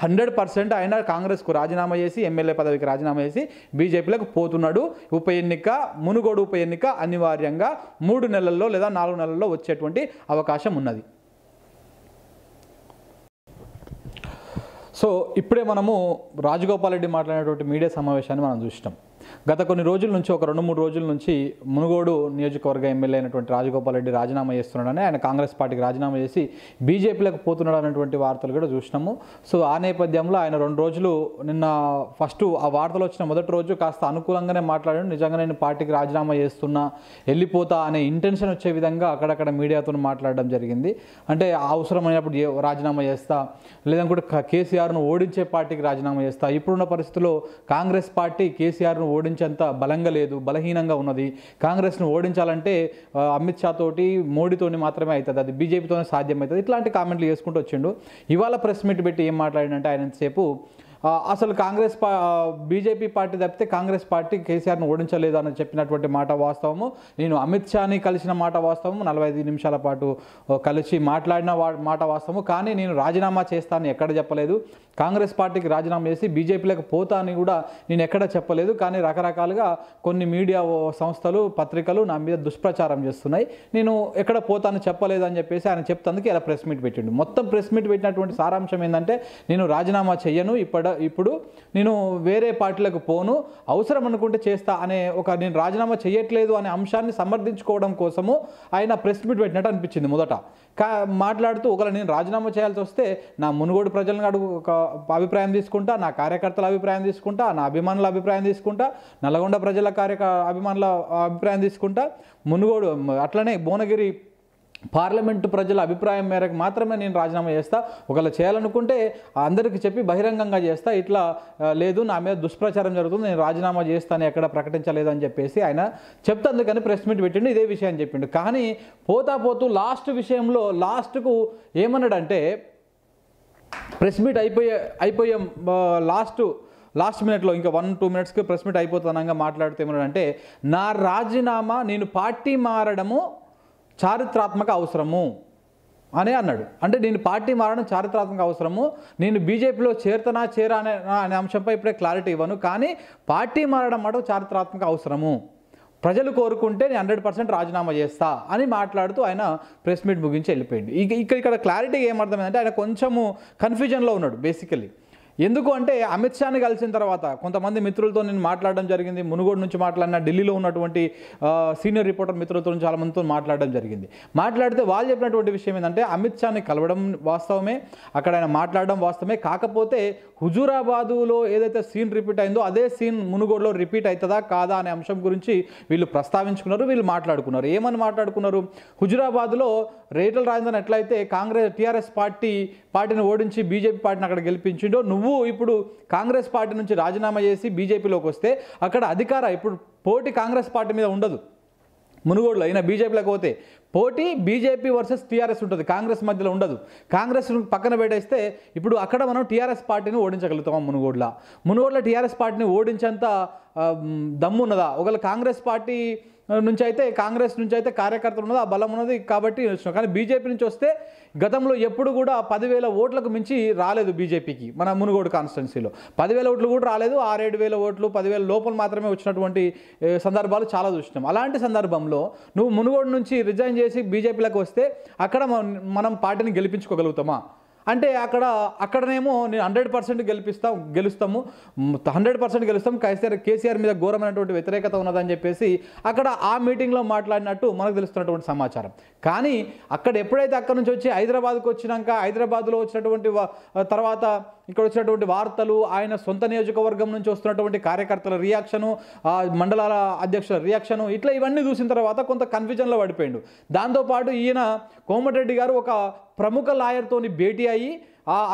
హండ్రెడ్ పర్సెంట్ ఆయన కాంగ్రెస్కు రాజీనామా చేసి ఎమ్మెల్యే పదవికి రాజీనామా చేసి బీజేపీలకు పోతున్నాడు. ఉప ఎన్నిక మునుగోడు ఉప ఎన్నిక అనివార్యంగా మూడు నెలల్లో లేదా నాలుగు నెలల్లో వచ్చేటువంటి అవకాశం ఉన్నది. సో ఇప్పుడే మనము రాజగోపాల్ రెడ్డి మాట్లాడేటువంటి మీడియా సమావేశాన్ని మనం చూసినాం. గత కొన్ని రోజుల నుంచి ఒక రెండు మూడు రోజుల నుంచి మునుగోడు నియోజకవర్గ ఎమ్మెల్యే అయినటువంటి రాజగోపాల్ రెడ్డి రాజీనామా చేస్తున్నాడని ఆయన కాంగ్రెస్ పార్టీకి రాజీనామా చేసి బీజేపీలకు పోతున్నాడు అనేటువంటి వార్తలు కూడా చూసినాము. సో ఆ నేపథ్యంలో ఆయన రెండు రోజులు నిన్న ఫస్ట్ ఆ వార్తలు వచ్చిన మొదటి రోజు కాస్త అనుకూలంగానే మాట్లాడాడు. నిజంగా నేను పార్టీకి రాజీనామా చేస్తున్నా వెళ్ళిపోతా అనే ఇంటెన్షన్ వచ్చే విధంగా అక్కడక్కడ మీడియాతో మాట్లాడడం జరిగింది. అంటే అవసరమైనప్పుడు ఏ- రాజీనామా చేస్తా లేదంటే కేసీఆర్ను ఓడించే పార్టీకి రాజీనామా చేస్తా. ఇప్పుడున్న పరిస్థితుల్లో కాంగ్రెస్ పార్టీ కేసీఆర్ను ఓడించేంత బలంగా లేదు బలహీనంగా ఉన్నది. కాంగ్రెస్ను ఓడించాలంటే అమిత్ షా తోటి మోడీతోని మాత్రమే అవుతుంది అది బీజేపీతోనే సాధ్యమవుతుంది ఇట్లాంటి కామెంట్లు చేసుకుంటూ వచ్చిండు. ఇవాళ ప్రెస్ మీట్ పెట్టి ఏం మాట్లాడినంటే ఆయన ఎంతసేపు అసలు కాంగ్రెస్ పా బీజేపీ పార్టీ తప్పితే కాంగ్రెస్ పార్టీ కేసీఆర్ను ఓడించలేదు అని చెప్పినటువంటి మాట వాస్తవము. నేను అమిత్ షాని కలిసిన మాట వాస్తవము. నలభై ఐదు నిమిషాల పాటు కలిసి మాట్లాడిన వా- మాట వాస్తవము. కానీ నేను రాజీనామా చేస్తానని ఎక్కడ చెప్పలేదు. కాంగ్రెస్ పార్టీకి రాజీనామా చేసి బీజేపీలకు పోతా అని కూడా నేను ఎక్కడ చెప్పలేదు. కానీ రకరకాలుగా కొన్ని మీడియా సంస్థలు పత్రికలు నా మీద దుష్ప్రచారం చేస్తున్నాయి. నేను ఎక్కడ పోతాను చెప్పలేదు అని చెప్పేసి ఆయన చెప్తందుకు ఇలా ప్రెస్ మీట్ పెట్టిండు. మొత్తం ప్రెస్ మీట్ పెట్టినటువంటి సారాంశం ఏంటంటే నేను రాజీనామా చెయ్యను. ఇప్పుడు ఇప్పుడు నేను వేరే పార్టీలకు పోను అవసరం అనుకుంటే చేస్తా అనే ఒక నేను రాజీనామా చేయట్లేదు అనే అంశాన్ని సమర్థించుకోవడం కోసము ఆయన ప్రెస్ మీట్ పెట్టినట్టు అనిపించింది మొదట. కా మాట్లాడుతూ ఒకవేళ నేను రాజీనామా చేయాల్సి వస్తే నా మునుగోడు ప్రజలను అడుగు ఒక అభిప్రాయం తీసుకుంటా నా కార్యకర్తల అభిప్రాయం తీసుకుంటా నా అభిమానుల అభిప్రాయం తీసుకుంటా నల్గొండ ప్రజల కార్యక అభిమానుల అభిప్రాయం తీసుకుంటా మునుగోడు అట్లనే భువనగిరి పార్లమెంటు ప్రజల అభిప్రాయం మేరకు మాత్రమే నేను రాజీనామా చేస్తా. ఒకవేళ చేయాలనుకుంటే అందరికీ చెప్పి బహిరంగంగా చేస్తా. ఇట్లా లేదు నా మీద దుష్ప్రచారం జరుగుతుంది నేను రాజీనామా చేస్తాను ఎక్కడ ప్రకటించలేదు అని చెప్పేసి ఆయన చెప్తందుకని ప్రెస్ మీట్ పెట్టిండు ఇదే విషయం చెప్పిండు. కానీ పోతా పోతూ లాస్ట్ విషయంలో లాస్ట్కు ఏమన్నాడంటే ప్రెస్ మీట్ అయిపోయే అయిపోయే లాస్ట్ లాస్ట్ మినిట్లో ఇంకా వన్ టూ మినిట్స్కి ప్రెస్ మీట్ అయిపోతానంగా మాట్లాడితే ఏమన్నాడంటే నా రాజీనామా నేను పార్టీ మారడము చారిత్రాత్మక అవసరము అని అన్నాడు. అంటే నేను పార్టీ మారడం చారిత్రాత్మక అవసరము. నేను బీజేపీలో చేరతనా చేరా అనే అనే అంశంపై ఇప్పుడే క్లారిటీ ఇవ్వను. కానీ పార్టీ మారడం మాట చారిత్రాత్మక అవసరము. ప్రజలు కోరుకుంటే నేను హండ్రెడ్ పర్సెంట్ రాజీనామా చేస్తా అని మాట్లాడుతూ ఆయన ప్రెస్ మీట్ ముగించి వెళ్ళిపోయింది ఇక ఇక్కడ ఇక్కడ క్లారిటీ ఏమర్థమైందంటే ఆయన కొంచెము కన్ఫ్యూజన్లో ఉన్నాడు బేసికలీ ఎందుకు అంటే అమిత్ షాని కలిసిన తర్వాత కొంతమంది మిత్రులతో నేను మాట్లాడడం జరిగింది మునుగోడు నుంచి మాట్లాడిన ఢిల్లీలో ఉన్నటువంటి సీనియర్ రిపోర్టర్ మిత్రులతో చాలామందితో మాట్లాడడం జరిగింది. మాట్లాడితే వాళ్ళు చెప్పినటువంటి విషయం ఏంటంటే అమిత్ షాని కలవడం వాస్తవమే అక్కడ ఆయన మాట్లాడడం వాస్తవమే. కాకపోతే హుజూరాబాదులో ఏదైతే సీన్ రిపీట్ అయిందో అదే సీన్ మునుగోడులో రిపీట్ అవుతుందా కాదా అనే అంశం గురించి వీళ్ళు ప్రస్తావించుకున్నారు వీళ్ళు మాట్లాడుకున్నారు. ఏమని మాట్లాడుకున్నారు? హుజూరాబాద్లో రేటల్ రాజేందర్ ఎట్లయితే కాంగ్రెస్ టీఆర్ఎస్ పార్టీ పార్టీని ఓడించి బీజేపీ పార్టీని అక్కడ గెలిపించిండో నువ్వు ఇప్పుడు కాంగ్రెస్ పార్టీ నుంచి రాజీనామా చేసి బీజేపీలోకి వస్తే అక్కడ అధికార ఇప్పుడు పోటీ కాంగ్రెస్ పార్టీ మీద ఉండదు. మునుగోడులో అయినా బీజేపీలోకి పోతే పోటీ బీజేపీ వర్సెస్ టీఆర్ఎస్ ఉంటుంది. కాంగ్రెస్ మధ్యలో ఉండదు. కాంగ్రెస్ పక్కన పెట్టేస్తే ఇప్పుడు అక్కడ మనం టీఆర్ఎస్ పార్టీని ఓడించగలుగుతాం మునుగోడులో? మునుగోడులో టీఆర్ఎస్ పార్టీని ఓడించేంత దమ్ము ఉన్నదా? ఒకవేళ కాంగ్రెస్ పార్టీ నుంచి అయితే కాంగ్రెస్ నుంచి అయితే కార్యకర్తలు ఉన్నది? ఆ బలం ఉన్నది కాబట్టి కానీ బీజేపీ నుంచి వస్తే గతంలో ఎప్పుడు కూడా పదివేల ఓట్లకు మించి రాలేదు బీజేపీకి మన మునుగోడు కాన్స్టిట్యున్సీలో. పదివేల ఓట్లు కూడా రాలేదు ఆరేడు వేల ఓట్లు పదివేల లోపల మాత్రమే వచ్చినటువంటి సందర్భాలు చాలా చూసినాం. అలాంటి సందర్భంలో నువ్వు మునుగోడు నుంచి రిజైన్ చేసి బీజేపీలకు వస్తే అక్కడ మనం పార్టీని గెలిపించుకోగలుగుతామా? అంటే అక్కడ అక్కడనేమో నేను హండ్రెడ్ పర్సెంట్ గెలిపిస్తాం గెలుస్తాము. హండ్రెడ్ పర్సెంట్ గెలుస్తాం. కేసీఆర్ కేసీఆర్ మీద ఘోరమైనటువంటి వ్యతిరేకత ఉన్నదని చెప్పేసి అక్కడ ఆ మీటింగ్లో మాట్లాడినట్టు మనకు తెలుస్తున్నటువంటి సమాచారం. కానీ అక్కడ ఎప్పుడైతే అక్కడ నుంచి వచ్చి హైదరాబాద్కు వచ్చినాక హైదరాబాద్లో వచ్చినటువంటి తర్వాత ఇక్కడ వచ్చినటువంటి వార్తలు ఆయన సొంత నియోజకవర్గం నుంచి వస్తున్నటువంటి కార్యకర్తల రియాక్షను మండలాల అధ్యక్షుల రియాక్షను ఇట్లా ఇవన్నీ చూసిన తర్వాత కొంత కన్ఫ్యూజన్లో పడిపోయాడు. దాంతోపాటు ఈయన కోమటిరెడ్డి గారు ఒక ప్రముఖ లాయర్తోని భేటీ అయ్యి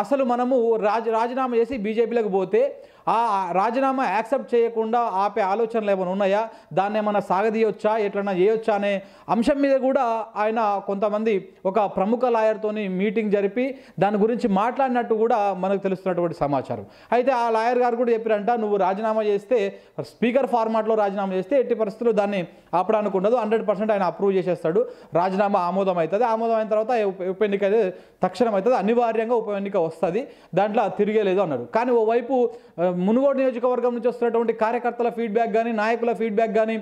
అసలు మనము రాజ రాజీనామా చేసి బీజేపీలకు పోతే ఆ రాజీనామా యాక్సెప్ట్ చేయకుండా ఆపే ఆలోచనలు ఏమైనా ఉన్నాయా? దాన్ని ఏమైనా సాగదీయొచ్చా? ఎట్లన్నా చేయొచ్చా అనే అంశం మీద కూడా ఆయన కొంతమంది ఒక ప్రముఖ లాయర్తోని మీటింగ్ జరిపి దాని గురించి మాట్లాడినట్టు కూడా మనకు తెలుస్తున్నటువంటి సమాచారం. అయితే ఆ లాయర్ గారు కూడా చెప్పారంట నువ్వు రాజీనామా చేస్తే స్పీకర్ ఫార్మాట్లో రాజీనామా చేస్తే ఎట్టి పరిస్థితుల్లో దాన్ని ఆపడానికి ఉండదు. హండ్రెడ్ పర్సెంట్ ఆయన అప్రూవ్ చేసేస్తాడు. రాజీనామా ఆమోదం అవుతుంది ఆమోదం అయిన తర్వాత ఉప- ఎన్నిక తక్షణం అవుతుంది అనివార్యంగా ఉప ఎన్నిక వస్తుంది. దాంట్లో తిరిగేలేదు అన్నాడు. కానీ ఓవైపు మునుగోడు నియోజకవర్గం నుంచి వస్తున్నటువంటి కార్యకర్తల ఫీడ్బ్యాక్ కానీ నాయకుల ఫీడ్బ్యాక్ కానీ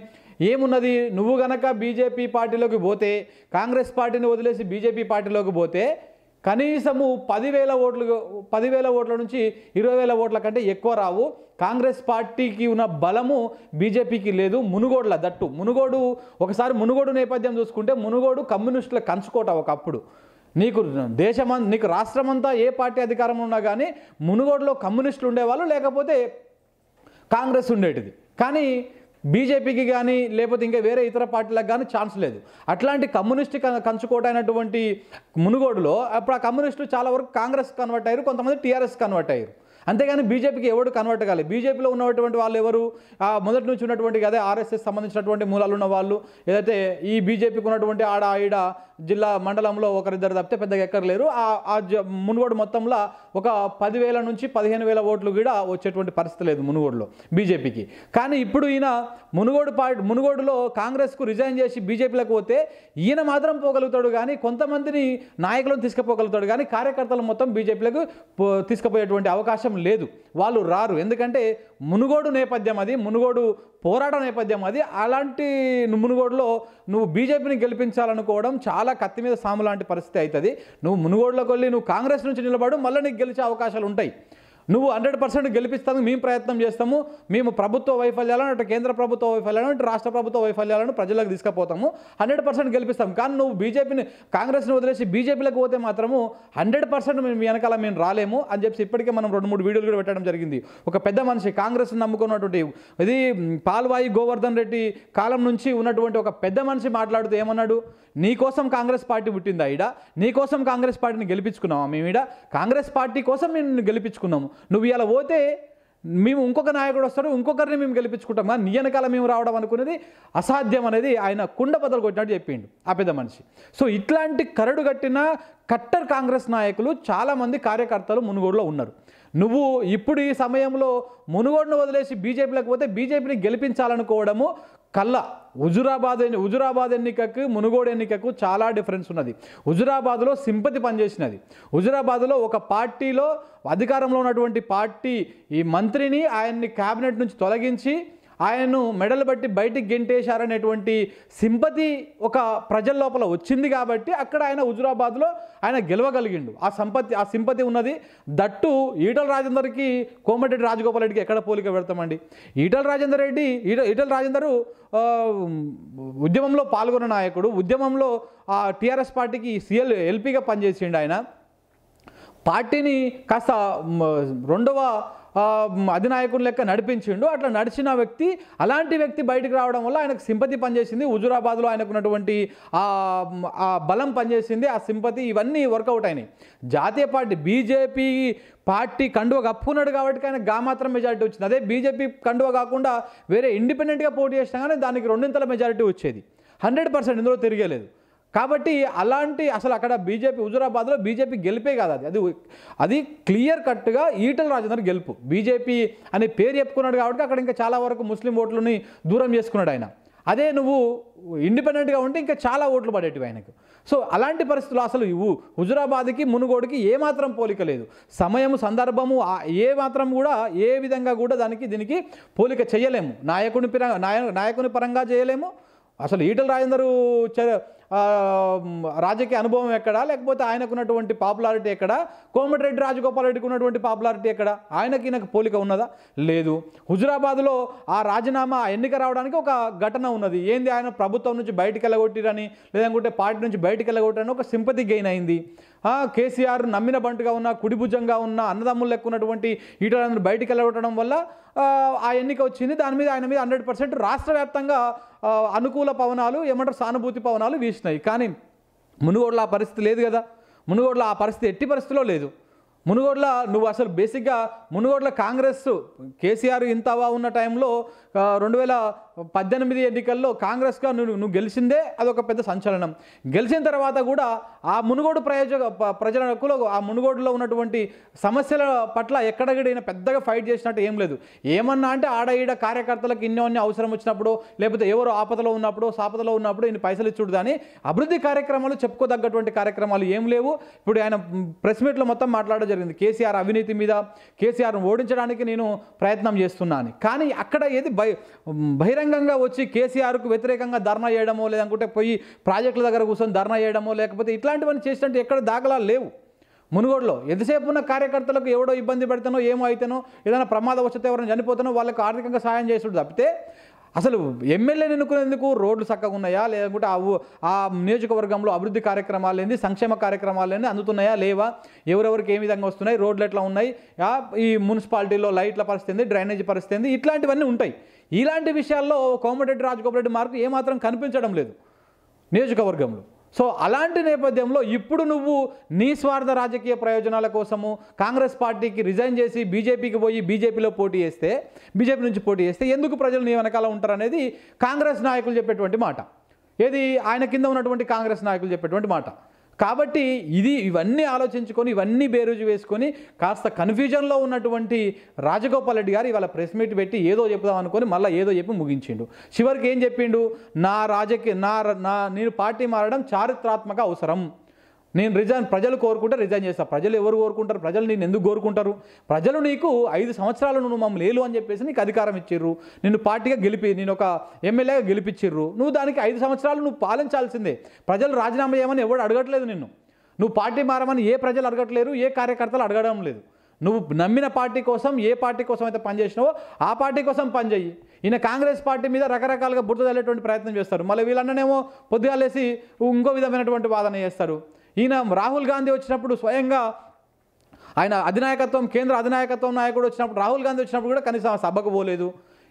ఏమున్నది? నువ్వు గనక బీజేపీ పార్టీలోకి పోతే కాంగ్రెస్ పార్టీని వదిలేసి బీజేపీ పార్టీలోకి పోతే కనీసము పదివేల ఓట్లు పదివేల ఓట్ల నుంచి ఇరవై వేల ఓట్ల కంటే ఎక్కువ రావు. కాంగ్రెస్ పార్టీకి ఉన్న బలము బీజేపీకి లేదు. మునుగోడుల దట్టు. మునుగోడు ఒకసారి మునుగోడు నేపథ్యం చూసుకుంటే మునుగోడు కమ్యూనిస్టుల కంచుకోట ఒకప్పుడు. నీకు దేశమం నీకు రాష్ట్రమంతా ఏ పార్టీ అధికారం ఉన్నా కానీ మునుగోడులో కమ్యూనిస్టులు ఉండేవాళ్ళు లేకపోతే కాంగ్రెస్ ఉండేటిది. కానీ బీజేపీకి కానీ లేకపోతే ఇంకా వేరే ఇతర పార్టీలకు కానీ ఛాన్స్ లేదు. అట్లాంటి కమ్యూనిస్ట్ కంచుకోటైనటువంటి కంచుకోట అయినటువంటి మునుగోడులో అప్పుడు ఆ కమ్యూనిస్టులు చాలా వరకు కాంగ్రెస్ కన్వర్ట్ అయ్యారు కొంతమంది టీఆర్ఎస్ కన్వర్ట్ అయ్యారు. అంతేగాని బీజేపీకి ఎవడు కన్వర్ట్ కాలేదు బీజేపీలో ఉన్నటువంటి వాళ్ళు ఎవరు? ఆ మొదటి నుంచి ఉన్నటువంటి అదే ఆర్ఎస్ఎస్ సంబంధించినటువంటి మూలాలు ఉన్న వాళ్ళు. ఏదైతే ఈ బీజేపీకి ఉన్నటువంటి ఆడ ఈడ జిల్లా మండలంలో ఒకరిద్దరు తప్పితే పెద్దగా ఎక్కర్లేరు ఆ మునుగోడు మొత్తంలో ఒక పదివేల నుంచి పదిహేను వేల ఓట్లు కూడా వచ్చేటువంటి పరిస్థితి లేదు మునుగోడులో బీజేపీకి. కానీ ఇప్పుడు ఈయన మునుగోడు పార్టీ మునుగోడులో కాంగ్రెస్కు రిజైన్ చేసి బీజేపీలకు పోతే ఈయన మాత్రం పోగలుగుతాడు కానీ కొంతమందిని నాయకులను తీసుకుపోగలుగుతాడు కానీ కార్యకర్తలు మొత్తం బీజేపీలకు పో- తీసుకుపోయేటువంటి అవకాశం లేదు. వాళ్ళు రారు. ఎందుకంటే మునుగోడు నేపథ్యం అది మునుగోడు పోరాట నేపథ్యం అది. అలాంటి మునుగోడులో నువ్వు బీజేపీని గెలిపించాలనుకోవడం చాలా కత్తి మీద సాము లాంటి పరిస్థితి అవుతుంది. నువ్వు మునుగోడులోకి వెళ్ళి నువ్వు కాంగ్రెస్ నుంచి నిలబడు మళ్ళీ నీకు గెలిచే అవకాశాలు ఉంటాయి. నువ్వు హండ్రెడ్ పర్సెంట్ గెలిపిస్తానికి మేము ప్రయత్నం చేస్తాము మేము ప్రభుత్వ వైఫల్యాలను అటు కేంద్ర ప్రభుత్వ వైఫల్యాలను ఇటు రాష్ట్ర ప్రభుత్వ వైఫల్యాలను ప్రజలకు తీసుకుపోతాము హండ్రెడ్ పర్సెంట్ గెలిపిస్తాం కానీ నువ్వు బీజేపీని కాంగ్రెస్ని వదిలేసి బీజేపీలకు పోతే మాత్రము హండ్రెడ్ పర్సెంట్ మేము వెనకాల మేము రాలేము అని చెప్పి ఇప్పటికే మనం రెండు మూడు వీడియోలు కూడా పెట్టడం జరిగింది. ఒక పెద్ద మనిషి కాంగ్రెస్ని నమ్ముకున్నటువంటి ఇది పాల్వాయి గోవర్ధన్ రెడ్డి కాలం నుంచి ఉన్నటువంటి ఒక పెద్ద మనిషి మాట్లాడుతూ ఏమన్నాడు? నీకోసం కాంగ్రెస్ పార్టీ పుట్టిందా ఈడ? నీకోసం కాంగ్రెస్ పార్టీని గెలిపించుకున్నావా మేము ఈడ? కాంగ్రెస్ పార్టీ కోసం మేము నిన్ను గెలిపించుకున్నాము. నువ్వు ఇలా పోతే మేము ఇంకొక నాయకుడు వస్తాడు ఇంకొకరిని మేము గెలిపించుకుంటాం. కానీ నీ వెనకాల మేము రావడం అనుకునేది అసాధ్యం అనేది ఆయన కుండ బదలు కొట్టినట్టు చెప్పిండు ఆ పెద్ద మనిషి. సో ఇట్లాంటి కరడు కట్టిన కట్టర్ కాంగ్రెస్ నాయకులు చాలామంది కార్యకర్తలు మునుగోడులో ఉన్నారు. నువ్వు ఇప్పుడు ఈ సమయంలో మునుగోడును వదిలేసి బీజేపీలోకి పోతే బీజేపీని గెలిపించాలనుకోవడము కళ్ళ. హుజురాబాద్ ఎన్ని హుజురాబాద్ ఎన్నికకు మునుగోడు ఎన్నికకు చాలా డిఫరెన్స్ ఉన్నది. హుజురాబాద్లో సింపతి పనిచేసినది. హుజురాబాద్లో ఒక పార్టీలో అధికారంలో ఉన్నటువంటి పార్టీ ఈ మంత్రిని ఆయన్ని క్యాబినెట్ నుంచి తొలగించి ఆయన్ను మెడలు బట్టి బయటికి గెంటేశారనేటువంటి సింపతి ఒక ప్రజల లోపల వచ్చింది కాబట్టి అక్కడ ఆయన హుజురాబాద్లో ఆయన గెలవగలిగిండు. ఆ సంపత్తి ఆ సింపతి ఉన్నది. దట్టు ఈటల రాజేందర్కి కోమటిరెడ్డి రాజగోపాల్ రెడ్డికి ఎక్కడ పోలిక పెడతామండి? ఈటల రాజేందర్ రెడ్డి ఈట ఈటల రాజేందరు ఉద్యమంలో పాల్గొన్న నాయకుడు ఉద్యమంలో ఆ టీఆర్ఎస్ పార్టీకి సీఎల్ ఎల్పీగా పనిచేసిండు ఆయన. పార్టీని కాస్త రెండవ ఆ, అధినాయకుని లెక్క నడిపించిండు. అట్లా నడిచిన వ్యక్తి అలాంటి వ్యక్తి బయటికి రావడం వల్ల ఆయనకు సింపతి పనిచేసింది. హుజురాబాద్లో ఆయనకున్నటువంటి ఆ బలం పనిచేసింది. ఆ సింపతి ఇవన్నీ వర్కౌట్ అయినాయి. జాతీయ పార్టీ బీజేపీ పార్టీ కండువ కప్పుకున్నాడు కాబట్టి ఆయన గా మాత్రం మెజారిటీ వచ్చింది. అదే బీజేపీ కండువ కాకుండా వేరే ఇండిపెండెంట్గా పోటీ చేసినా కానీ దానికి రెండింతల మెజారిటీ వచ్చేది. హండ్రెడ్ పర్సెంట్ ఇందులో తిరిగేలేదు. కాబట్టి అలాంటి అసలు అక్కడ బీజేపీ హుజురాబాద్లో బీజేపీ గెలిపే కాదు అది. అది అది క్లియర్ కట్గా ఈటల రాజేందర్ గెలుపు. బీజేపీ అనే పేరు చెప్పుకున్నాడు కాబట్టి అక్కడ ఇంకా చాలా వరకు ముస్లిం ఓట్లని దూరం చేసుకున్నాడు ఆయన. అదే నువ్వు ఇండిపెండెంట్గా ఉంటే ఇంకా చాలా ఓట్లు పడేటివి ఆయనకు. సో అలాంటి పరిస్థితులు అసలు ఇవ్వు. హుజురాబాద్కి మునుగోడుకి ఏమాత్రం పోలిక లేదు. సమయము సందర్భము ఏ మాత్రం కూడా ఏ విధంగా కూడా దానికి దీనికి పోలిక చేయలేము. నాయకుని పరంగా నాయ నాయకుని పరంగా చేయలేము. అసలు ఈటల రాజేందరు చ- రాజకీయ అనుభవం ఎక్కడ? లేకపోతే ఆయనకున్నటువంటి పాపులారిటీ ఎక్కడ? కోమటిరెడ్డి రాజగోపాల్ రెడ్డికి ఉన్నటువంటి పాపులారిటీ ఎక్కడ? ఆయనకి ఈయనకు పోలిక ఉన్నదా? లేదు. హుజురాబాద్లో ఆ రాజీనామా ఎన్నిక రావడానికి ఒక ఘటన ఉన్నది. ఏంది ఆయన ప్రభుత్వం నుంచి బయటికి వెళ్ళగొట్టిరని లేదంటే పార్టీ నుంచి బయటికి వెళ్ళగొట్టిరని ఒక సింపతి గెయిన్ అయింది. కేసీఆర్ నమ్మిన బంటుగా ఉన్న కుడిభుజంగా ఉన్న అన్నదమ్ములు లెక్క ఉన్నటువంటి ఈటలందరూ బయటికి వెళ్ళగొట్టడం వల్ల ఆ, ఎన్నిక వచ్చింది. దాని మీద ఆయన మీద హండ్రెడ్ పర్సెంట్ రాష్ట్ర వ్యాప్తంగా అనుకూల పవనాలు ఏమంటారు సానుభూతి పవనాలు వీసినాయి. కానీ మునుగోడులో ఆ పరిస్థితి లేదు కదా. మునుగోడులో ఆ పరిస్థితి ఎట్టి పరిస్థితిలో లేదు. మునుగోడ్ల నువ్వు అసలు బేసిక్గా మునుగోడ్ల కాంగ్రెస్ కేసీఆర్ ఇంతవా ఉన్న టైంలో రెండు వేల పద్దెనిమిది ఎన్నికల్లో కాంగ్రెస్గా నువ్వు నువ్వు గెలిచిందే అదొక పెద్ద సంచలనం. గెలిచిన తర్వాత కూడా ఆ మునుగోడు ప్రయోజక ప్రజలకు ఆ మునుగోడులో ఉన్నటువంటి సమస్యల పట్ల ఎక్కడగడైనా పెద్దగా ఫైట్ చేసినట్టు ఏం లేదు. ఏమన్నా అంటే ఆడ ఈడ కార్యకర్తలకు ఇన్ని అవసరం వచ్చినప్పుడు లేకపోతే ఎవరు ఆపదలో ఉన్నప్పుడు సాపదలో ఉన్నప్పుడు ఇన్ని పైసలు ఇచ్చుడు కానీ అభివృద్ధి కార్యక్రమాలు చెప్పుకోదగ్గటువంటి కార్యక్రమాలు ఏం లేవు. ఇప్పుడు ఆయన ప్రెస్ మీట్లో మొత్తం మాట్లాడడం జరిగింది. కేసీఆర్ అవినీతి మీద కేసీఆర్ను ఓడించడానికి నేను ప్రయత్నం చేస్తున్నాను. కానీ అక్కడ ఏది బై బహిరంగంగా వచ్చి కేసీఆర్కు వ్యతిరేకంగా ధర్నా చేయడమో లేదనుకుంటే పోయి ప్రాజెక్టుల దగ్గర కూర్చొని ధర్నా చేయడమో లేకపోతే ఇట్లాంటివన్నీ చేసినట్టు ఎక్కడ దాఖలాలు లేవు. మునుగోడులో ఎంతసేపు ఉన్న కార్యకర్తలకు ఎవడో ఇబ్బంది పెడతానో ఏమో అయితేనో ఏదైనా ప్రమాదం వచ్చితే ఎవరైనా చనిపోతానో వాళ్ళకి ఆర్థికంగా సాయం చేసుడు తప్పితే అసలు ఎమ్మెల్యే ఎన్నుకునేందుకు రోడ్లు చక్కగా ఉన్నాయా? లేకుంటే ఆ నియోజకవర్గంలో అభివృద్ధి కార్యక్రమాలు ఏంది? సంక్షేమ కార్యక్రమాలు ఏంది? అందుతున్నాయా? లేవా? ఎవరెవరికి ఏ విధంగా వస్తున్నాయి? రోడ్లు ఎట్లా ఉన్నాయి? ఈ మున్సిపాలిటీలో లైట్ల పరిస్థితి డ్రైనేజీ పరిస్థితి ఇట్లాంటివన్నీ ఉంటాయి. ఇలాంటి విషయాల్లో కోమటిరెడ్డి రాజగోపాల్ రెడ్డి మార్కు ఏమాత్రం కనిపించడం లేదు నియోజకవర్గంలో. సో అలాంటి నేపథ్యంలో ఇప్పుడు నువ్వు నీ స్వార్థ రాజకీయ ప్రయోజనాల కోసము కాంగ్రెస్ పార్టీకి రిజైన్ చేసి బీజేపీకి పోయి బీజేపీలో పోటీ చేస్తే బీజేపీ నుంచి పోటీ చేస్తే ఎందుకు ప్రజలు నీ వెనకాల ఉంటారనేది కాంగ్రెస్ నాయకులు చెప్పేటువంటి మాట. ఏది ఆయన కింద ఉన్నటువంటి కాంగ్రెస్ నాయకులు చెప్పేటువంటి మాట. కాబట్టి ఇది ఇవన్నీ ఆలోచించుకొని ఇవన్నీ బేరుజు వేసుకొని కాస్త కన్ఫ్యూజన్లో ఉన్నటువంటి రాజగోపాల్ రెడ్డి గారు ఇవాళ ప్రెస్ మీట్ పెట్టి ఏదో చెప్దాం అనుకొని మళ్ళీ ఏదో చెప్పి ముగించిండు. చివరికి ఏం చెప్పిండు? నా రాజకీయ నా నా నేను పార్టీ మారడం చారిత్రాత్మక అవసరం. నేను రిజైన్ ప్రజలు కోరుకుంటే రిజైన్ చేస్తా. ప్రజలు ఎవరు కోరుకుంటారు? ప్రజలు నేను ఎందుకు కోరుకుంటారు? ప్రజలు నీకు ఐదు సంవత్సరాలు నువ్వు మమ్మల్ని లేలు అని చెప్పేసి నీకు అధికారం ఇచ్చిర్రు. నిన్ను పార్టీగా గెలిపి నేను ఒక ఎమ్మెల్యేగా గెలిపించిర్రు నువ్వు దానికి ఐదు సంవత్సరాలు నువ్వు పాలించాల్సిందే. ప్రజలు రాజీనామా చేయమని ఎవడు అడగట్లేదు నిన్ను. నువ్వు పార్టీ మారమని ఏ ప్రజలు అడగట్లేరు ఏ కార్యకర్తలు అడగడం లేదు. నువ్వు నమ్మిన పార్టీ కోసం ఏ పార్టీ కోసం అయితే పనిచేసినావో ఆ పార్టీ కోసం పనిచేయి ఈయన కాంగ్రెస్ పార్టీ మీద రకరకాలుగా బుర్ర తల్లేటువంటి ప్రయత్నం చేస్తారు. మళ్ళీ వీళ్ళన్ననేమో పొద్దుగాలేసి ఇంకో విధమైనటువంటి వాదన చేస్తారు. ఈయన రాహుల్ గాంధీ వచ్చినప్పుడు స్వయంగా ఆయన అధినాయకత్వం కేంద్ర అధినాయకత్వం నాయకుడు వచ్చినప్పుడు రాహుల్ గాంధీ వచ్చినప్పుడు కూడా కనీసం సభకు పోలేదు.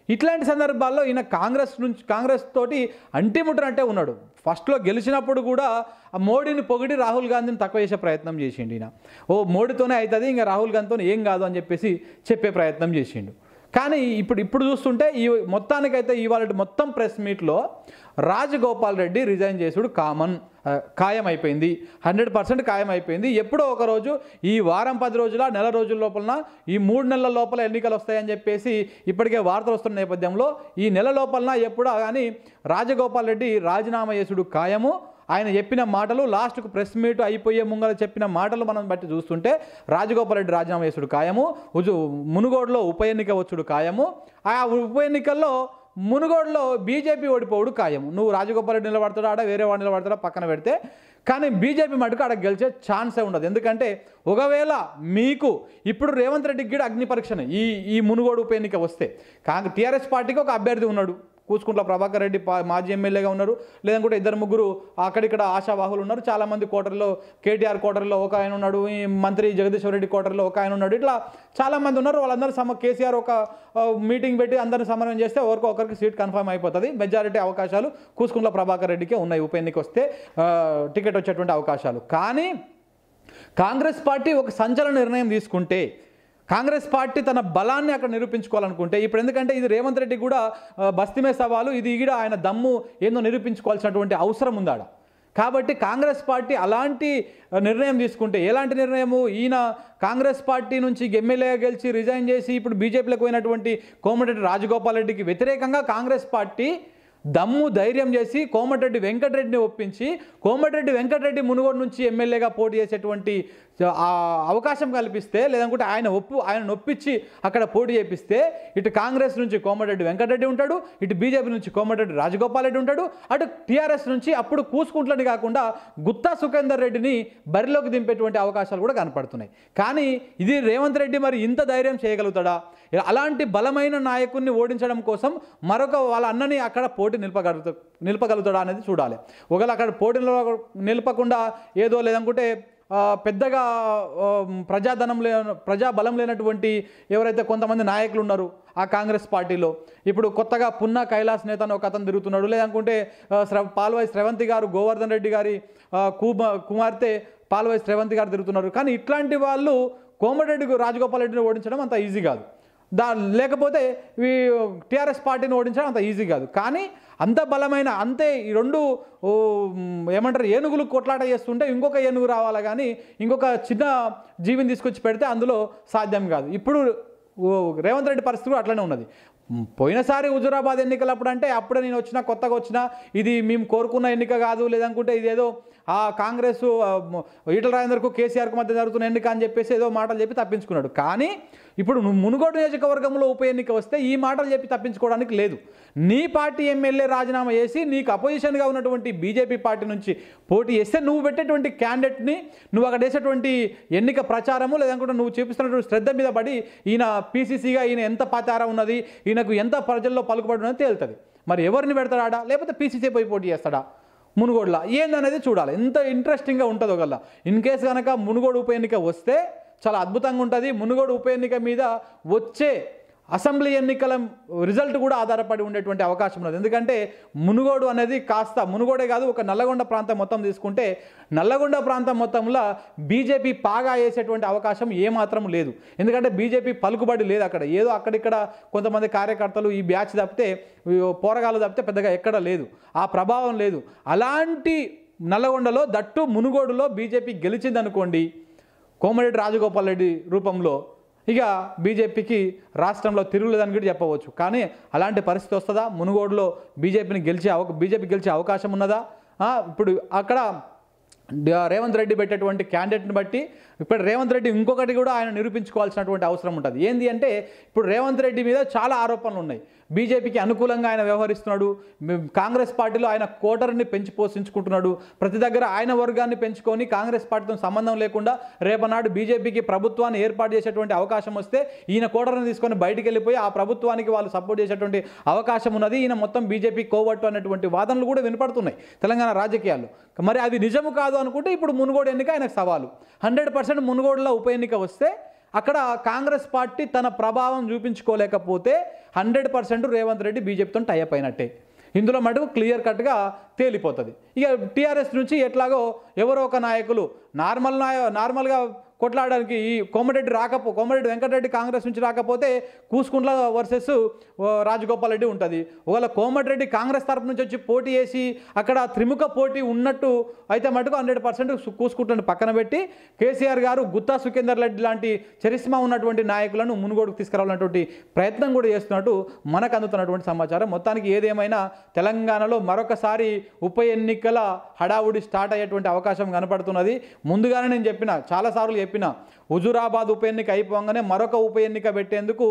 ఇట్లాంటి సందర్భాల్లో ఈయన కాంగ్రెస్ నుంచి కాంగ్రెస్ తోటి అంటిముట్టనంటే ఉన్నాడు. ఫస్ట్లో గెలిచినప్పుడు కూడా ఆ మోడీని పొగిడి రాహుల్ గాంధీని తక్కువ చేసే ప్రయత్నం చేసిండు ఈయన. ఓ మోడీతోనే అవుతుంది ఇంకా రాహుల్ గాంధీతో ఏం కాదు అని చెప్పేసి చెప్పే ప్రయత్నం చేసిండు. కానీ ఇప్పుడు ఇప్పుడు చూస్తుంటే ఈ మొత్తానికైతే ఇవాళ మొత్తం ప్రెస్ మీట్లో రాజగోపాల్ రెడ్డి రిజైన్ చేసుడు కామన్ ఖాయం అయిపోయింది హండ్రెడ్ పర్సెంట్ ఖాయం అయిపోయింది ఎప్పుడో ఒకరోజు ఈ వారం పది రోజుల నెల రోజుల లోపల ఈ మూడు నెలల లోపల ఎన్నికలు వస్తాయని చెప్పేసి ఇప్పటికే వార్తలు వస్తున్న నేపథ్యంలో ఈ నెల లోపల ఎప్పుడో కానీ రాజగోపాల్ రెడ్డి రాజీనామా చేసుడు ఖాయము. ఆయన చెప్పిన మాటలు లాస్ట్కు ప్రెస్ మీట్ అయిపోయే ముంగల చెప్పిన మాటలు మనం బట్టి చూస్తుంటే రాజగోపాల్ రెడ్డి రాజీనామా చేసుడు ఖాయము ఉజు మునుగోడులో ఉప ఎన్నిక వచ్చుడు ఖాయము ఆ ఉప ఎన్నికల్లో మునుగోడులో బీజేపీ ఓడిపోవుడు ఖాయం నువ్వు రాజగోపాల్ రెడ్డి నిలబడతాడా ఆడ వేరే వాడు నిలబడతాడా పక్కన పెడితే? కానీ బీజేపీ మటుకు ఆడ గెలిచే ఛాన్సే ఉండదు. ఎందుకంటే ఒకవేళ మీకు ఇప్పుడు రేవంత్ రెడ్డికి కూడా అగ్ని పరీక్షనే ఈ ఈ మునుగోడు ఉప ఎన్నిక వస్తే. కాంగ్రెస్ టీఆర్ఎస్ పార్టీకి ఒక అభ్యర్థి ఉన్నాడు. కూచుకుంట్ల ప్రభాకర్ రెడ్డి పా- మాజీ ఎమ్మెల్యేగా ఉన్నారు. లేదంటే ఇద్దరు ముగ్గురు అక్కడిక్కడ ఆశావాహులు ఉన్నారు. చాలామంది కోటర్లో కేటీఆర్ కోటర్లో ఒక ఆయన ఉన్నాడు ఈ మంత్రి జగదీశ్వర్ రెడ్డి కోటర్లో ఒక ఆయన ఉన్నాడు. ఇట్లా చాలామంది ఉన్నారు. వాళ్ళందరూ సమ కేసీఆర్ ఒక మీటింగ్ పెట్టి అందరిని సమన్వయం చేస్తే ఒకరికి ఒకరికి సీట్ కన్ఫర్మ్ అయిపోతుంది. మెజారిటీ అవకాశాలు కూచుకుంట్ల ప్రభాకర్ రెడ్డికే ఉన్నాయి. ఉప ఎన్నిక వస్తే టికెట్ వచ్చేటువంటి అవకాశాలు. కానీ కాంగ్రెస్ పార్టీ ఒక సంచలన నిర్ణయం తీసుకుంటే కాంగ్రెస్ పార్టీ తన బలాన్ని అక్కడ నిరూపించుకోవాలనుకుంటే ఇప్పుడు ఎందుకంటే ఇది రేవంత్ రెడ్డి కూడా బస్తిమే సవాలు ఇది ఈడ ఆయన దమ్ము ఏందో నిరూపించుకోవాల్సినటువంటి అవసరం ఉందాడ. కాబట్టి కాంగ్రెస్ పార్టీ అలాంటి నిర్ణయం తీసుకుంటే ఎలాంటి నిర్ణయము? ఈయన కాంగ్రెస్ పార్టీ నుంచి ఎమ్మెల్యేగా గెలిచి రిజైన్ చేసి ఇప్పుడు బీజేపీలకు పోయినటువంటి కోమటిరెడ్డి రాజగోపాల్ రెడ్డికి వ్యతిరేకంగా కాంగ్రెస్ పార్టీ దమ్ము ధైర్యం చేసి కోమటిరెడ్డి వెంకటరెడ్డిని ఒప్పించి కోమటిరెడ్డి వెంకటరెడ్డి మునుగోడు నుంచి ఎమ్మెల్యేగా పోటీ చేసేటువంటి అవకాశం కల్పిస్తే లేదనుకుంటే ఆయన ఒప్పు ఆయన నొప్పించి అక్కడ పోటీ చేపిస్తే ఇటు కాంగ్రెస్ నుంచి కోమటిరెడ్డి వెంకటరెడ్డి ఉంటాడు ఇటు బీజేపీ నుంచి కోమటిరెడ్డి రాజగోపాల్ రెడ్డి ఉంటాడు అటు టీఆర్ఎస్ నుంచి అప్పుడు కూసుకుంట్లని కాకుండా గుత్తా సుఖేందర్ రెడ్డిని బరిలోకి దింపేటువంటి అవకాశాలు కూడా కనపడుతున్నాయి. కానీ ఇది రేవంత్ రెడ్డి మరి ఇంత ధైర్యం చేయగలుగుతాడా? అలాంటి బలమైన నాయకుడిని ఓడించడం కోసం మరొక వాళ్ళ అన్నని అక్కడ పోటీ నిలపగలుగుతా నిలపగలుగుతాడా అనేది చూడాలి. ఒకవేళ అక్కడ పోటీ నిలపకుండా ఏదో లేదనుకుంటే పెద్దగా ప్రజాధనం లే ప్రజాబలం లేనటువంటి ఎవరైతే కొంతమంది నాయకులు ఉన్నారు ఆ కాంగ్రెస్ పార్టీలో ఇప్పుడు కొత్తగా పున్నా కైలాస్ నేత అని ఒక అతను తిరుగుతున్నాడు. లేదనుకుంటే శ్రవ పాల్వాయి శ్రవంతి గారు గోవర్ధన్ రెడ్డి గారి కుమ కుమార్తె పాల్వాయి శ్రవంతి గారు తిరుగుతున్నారు. కానీ ఇట్లాంటి వాళ్ళు కోమటిరెడ్డి రాజగోపాల్ రెడ్డిని ఓడించడం అంత ఈజీ కాదు. దా లేకపోతే టీఆర్ఎస్ పార్టీని ఓడించడం అంత ఈజీ కాదు. కానీ అంత బలమైన అంతే ఈ రెండు ఏమంటారు ఏనుగులు కొట్లాట చేస్తుంటే ఇంకొక ఏనుగు రావాలి కానీ ఇంకొక చిన్న జీవిని తీసుకొచ్చి పెడితే అందులో సాధ్యం కాదు. ఇప్పుడు ఓ, రేవంత్ రెడ్డి పరిస్థితి కూడా అట్లనే ఉన్నది. పోయినసారి హుజురాబాద్ ఎన్నికలప్పుడు అంటే అప్పుడే నేను వచ్చినా కొత్తగా వచ్చినా ఇది మేము కోరుకున్న ఎన్నిక కాదు లేదనుకుంటే ఇదేదో ఆ కాంగ్రెస్ ఈటల రాజేందర్కు కేసీఆర్కు మధ్య జరుగుతున్న ఎన్నిక అని చెప్పేసి ఏదో మాటలు చెప్పి తప్పించుకున్నాడు. కానీ ఇప్పుడు నువ్వు మునుగోడు నియోజకవర్గంలో ఉప ఎన్నిక వస్తే ఈ మాటలు చెప్పి తప్పించుకోవడానికి లేదు. నీ పార్టీ ఎమ్మెల్యే రాజీనామా చేసి నీకు అపోజిషన్గా ఉన్నటువంటి బీజేపీ పార్టీ నుంచి పోటీ చేస్తే నువ్వు పెట్టేటువంటి క్యాండిడేట్ని నువ్వు అక్కడ వేసేటువంటి ఎన్నిక ప్రచారము లేదనుకుంటే నువ్వు చూపిస్తున్నటువంటి శ్రద్ధ మీద పడి ఈయన పీసీసీగా ఈయన ఎంత పాచారం ఉన్నది ఈయనకు ఎంత ప్రజల్లో పలుకుబడి ఉన్నది తేలుతుంది. మరి ఎవరిని పెడతాడా లేకపోతే పీసీసీ పోయి పోటీ చేస్తాడా? మునుగోడులా? ఏందనేది చూడాలి. ఎంత ఇంట్రెస్టింగ్గా ఉంటుందో గల్లా ఇన్ కేసు కనుక మునుగోడు ఉప ఎన్నిక వస్తే చాలా అద్భుతంగా ఉంటుంది. మునుగోడు ఉప ఎన్నిక మీద వచ్చే అసెంబ్లీ ఎన్నికల రిజల్ట్ కూడా ఆధారపడి ఉండేటువంటి అవకాశం ఉన్నది. ఎందుకంటే మునుగోడు అనేది కాస్త మునుగోడే కాదు ఒక నల్లగొండ ప్రాంతం మొత్తం తీసుకుంటే నల్లగొండ ప్రాంతం మొత్తంలో బీజేపీ పాగా వేసేటువంటి అవకాశం ఏమాత్రం లేదు. ఎందుకంటే బీజేపీ పలుకుబడి లేదు అక్కడ. ఏదో అక్కడిక్కడ కొంతమంది కార్యకర్తలు ఈ బ్యాచ్ తప్పితే పోరగాలు తప్పితే పెద్దగా ఎక్కడ లేదు. ఆ ప్రభావం లేదు. అలాంటి నల్లగొండలో దట్టు మునుగోడులో బీజేపీ గెలిచిందనుకోండి కోమరెడ్డి రాజగోపాల్ రెడ్డి రూపంలో ఇక బీజేపీకి రాష్ట్రంలో తిరుగులేదని కూడా చెప్పవచ్చు. కానీ అలాంటి పరిస్థితి వస్తుందా? మునుగోడులో బీజేపీని గెలిచే అవ బీజేపీ గెలిచే అవకాశం ఉన్నదా? ఇప్పుడు అక్కడ రేవంత్ రెడ్డి పెట్టేటువంటి క్యాండిడేట్ని బట్టి ఇప్పుడు రేవంత్ రెడ్డి ఇంకొకటి కూడా ఆయన నిరూపించుకోవాల్సినటువంటి అవసరం ఉంటుంది. ఏంటి అంటే ఇప్పుడు రేవంత్ రెడ్డి మీద చాలా ఆరోపణలు ఉన్నాయి. బీజేపీకి అనుకూలంగా ఆయన వ్యవహరిస్తున్నాడు. కాంగ్రెస్ పార్టీలో ఆయన కోటర్ని పెంచి పోషించుకుంటున్నాడు. ప్రతి దగ్గర ఆయన వర్గాన్ని పెంచుకొని కాంగ్రెస్ పార్టీతో సంబంధం లేకుండా రేపనాడు బీజేపీకి ప్రభుత్వాన్ని ఏర్పాటు చేసేటువంటి అవకాశం వస్తే ఈయన కోటర్ని తీసుకొని బయటికి వెళ్ళిపోయి ఆ ప్రభుత్వానికి వాళ్ళు సపోర్ట్ చేసేటువంటి అవకాశం ఉన్నది. ఈయన మొత్తం బీజేపీ కోవట్టు అనేటువంటి వాదనలు కూడా వినపడుతున్నాయి తెలంగాణ రాజకీయాలు మరి అది నిజము కాదు అనుకుంటే ఇప్పుడు మునుగోడు ఎన్నిక ఆయనకు సవాలు. హండ్రెడ్ పర్సెంట్ మునుగోడులో ఉప ఎన్నిక వస్తే అక్కడ కాంగ్రెస్ పార్టీ తన ప్రభావం చూపించుకోలేకపోతే హండ్రెడ్ పర్సెంట్ రేవంత్ రెడ్డి బీజేపీతో టైప్ అయినట్టే. ఇందులో మటుకు క్లియర్ కట్గా తేలిపోతుంది. ఇక టీఆర్ఎస్ నుంచి ఎట్లాగో ఎవరో ఒక నాయకులు నార్మల్ నాయ నార్మల్గా కొట్లాడడానికి ఈ కోమరెడ్డి రాకపో కోమరెడ్డి వెంకటరెడ్డి కాంగ్రెస్ నుంచి రాకపోతే కూసుకుంట్ల వర్సెస్ రాజగోపాల్ రెడ్డి ఉంటుంది. ఒకవేళ కోమటిరెడ్డి కాంగ్రెస్ తరపు నుంచి వచ్చి పోటీ చేసి అక్కడ త్రిముఖ పోటీ ఉన్నట్టు అయితే మటుకు హండ్రెడ్ పర్సెంట్ కూసుకుంట్లను పక్కన పెట్టి కేసీఆర్ గారు గుత్తా సుఖేందర్ రెడ్డి లాంటి చరిస్మా ఉన్నటువంటి నాయకులను మునుగోడుకు తీసుకురావాలన్నటువంటి ప్రయత్నం కూడా చేస్తున్నట్టు మనకు అందుతున్నటువంటి సమాచారం. మొత్తానికి ఏదేమైనా తెలంగాణలో మరొకసారి ఉప ఎన్నికల హడావుడి స్టార్ట్ అయ్యేటువంటి అవకాశం కనపడుతున్నది. ముందుగానే నేను చెప్పిన చాలాసార్లు చెప్పిన హుజురాబాద్ ఉప ఎన్నిక అయిపోగానే మరొక ఉప ఎన్నిక పెట్టేందుకు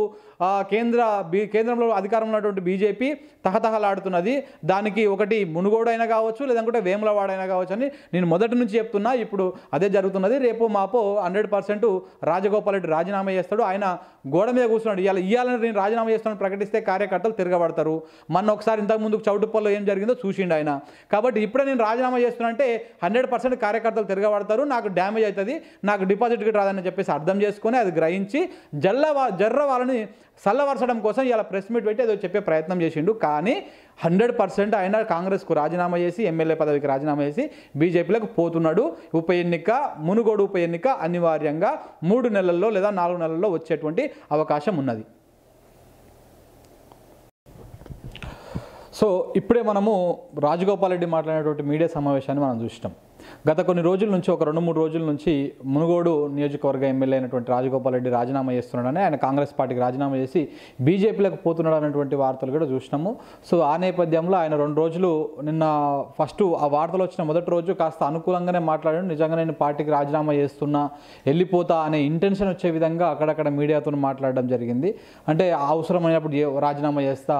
కేంద్ర బీ కేంద్రంలో అధికారంలో ఉన్నటువంటి బీజేపీ తహతహలాడుతున్నది. దానికి ఒకటి మునుగోడైనా కావచ్చు లేదంటే వేములవాడైనా కావచ్చు అని నేను మొదటి నుంచి చెప్తున్నా. ఇప్పుడు అదే జరుగుతున్నది. రేపు మాపో హండ్రెడ్ పర్సెంట్ రాజగోపాల్ రెడ్డి రాజీనామా చేస్తాడు. ఆయన గోడ మీద కూర్చున్నాడు. ఇవాళ ఇవ్వాలని నేను రాజీనామా చేస్తానని ప్రకటిస్తే కార్యకర్తలు తిరగబడతారు. మొన్న ఒకసారి ఇంతకుముందు చౌటుప్పల్లో ఏం జరిగిందో చూసిండు ఆయన. కాబట్టి ఇప్పుడే నేను రాజీనామా చేస్తున్నా అంటే హండ్రెడ్ పర్సెంట్ కార్యకర్తలు తిరగబడతారు. నాకు డ్యామేజ్ అవుతుంది. నాకు డిపాజిట్కి గిట్ట రాదని చెప్పేసి అర్థం చేసుకొని అది గ్రహించి జల్ల జర్ర వాళ్ళని చల్లవరచడం కోసం ఇలా ప్రెస్ మీట్ పెట్టి ఏదో చెప్పే ప్రయత్నం చేసిండు. కానీ హండ్రెడ్ పర్సెంట్ ఆయన కాంగ్రెస్కు రాజీనామా చేసి ఎమ్మెల్యే పదవికి రాజీనామా చేసి బీజేపీలకు పోతున్నాడు. ఉప ఎన్నిక మునుగోడు ఉప ఎన్నిక అనివార్యంగా మూడు నెలల్లో లేదా నాలుగు నెలల్లో వచ్చేటువంటి అవకాశం ఉన్నది. సో ఇప్పుడే మనము రాజగోపాల్ రెడ్డి మాట్లాడినటువంటి మీడియా సమావేశాన్ని మనం చూసినాం. గత కొన్ని రోజుల నుంచి ఒక రెండు మూడు రోజుల నుంచి మునుగోడు నియోజకవర్గ ఎమ్మెల్యే అయినటువంటి రాజగోపాల్ రెడ్డి రాజీనామా చేస్తున్నాడని ఆయన కాంగ్రెస్ పార్టీకి రాజీనామా చేసి బీజేపీలకు పోతున్నాడు అనేటువంటి వార్తలు కూడా చూసినాము. సో ఆ నేపథ్యంలో ఆయన రెండు రోజులు నిన్న ఫస్ట్ ఆ వార్తలు వచ్చిన మొదటి రోజు కాస్త అనుకూలంగానే మాట్లాడాడు. నిజంగా నేను పార్టీకి రాజీనామా చేస్తున్నా వెళ్ళిపోతా అనే ఇంటెన్షన్ వచ్చే విధంగా అక్కడక్కడ మీడియాతో మాట్లాడడం జరిగింది. అంటే అవసరమైనప్పుడు రాజీనామా చేస్తా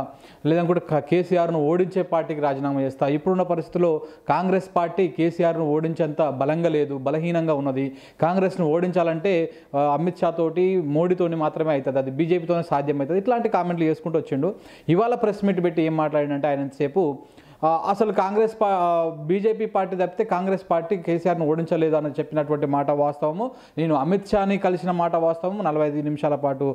లేదనుకుంటే కేసీఆర్ను ఓడించే పార్టీకి రాజీనామా చేస్తా. ఇప్పుడున్న పరిస్థితుల్లో కాంగ్రెస్ పార్టీ కేసీఆర్ను ఓడించేంత బలంగా లేదు బలహీనంగా ఉన్నది. కాంగ్రెస్ను ఓడించాలంటే అమిత్ షా తోటి మోడీతోని మాత్రమే అవుతుంది అది బీజేపీతోనే సాధ్యం అవుతుంది ఇట్లాంటి కామెంట్లు చేసుకుంటూ వచ్చిండు. ఇవాళ ప్రెస్ మీట్ పెట్టి ఏం మాట్లాడినంటే ఆయన ఎంతసేపు అసలు కాంగ్రెస్ పా బీజేపీ పార్టీ తప్పితే కాంగ్రెస్ పార్టీ కేసీఆర్ను ఓడించలేదు అని చెప్పినటువంటి మాట వాస్తవము. నేను అమిత్ షాని కలిసిన మాట వాస్తవము. నలభై ఐదు నిమిషాల పాటు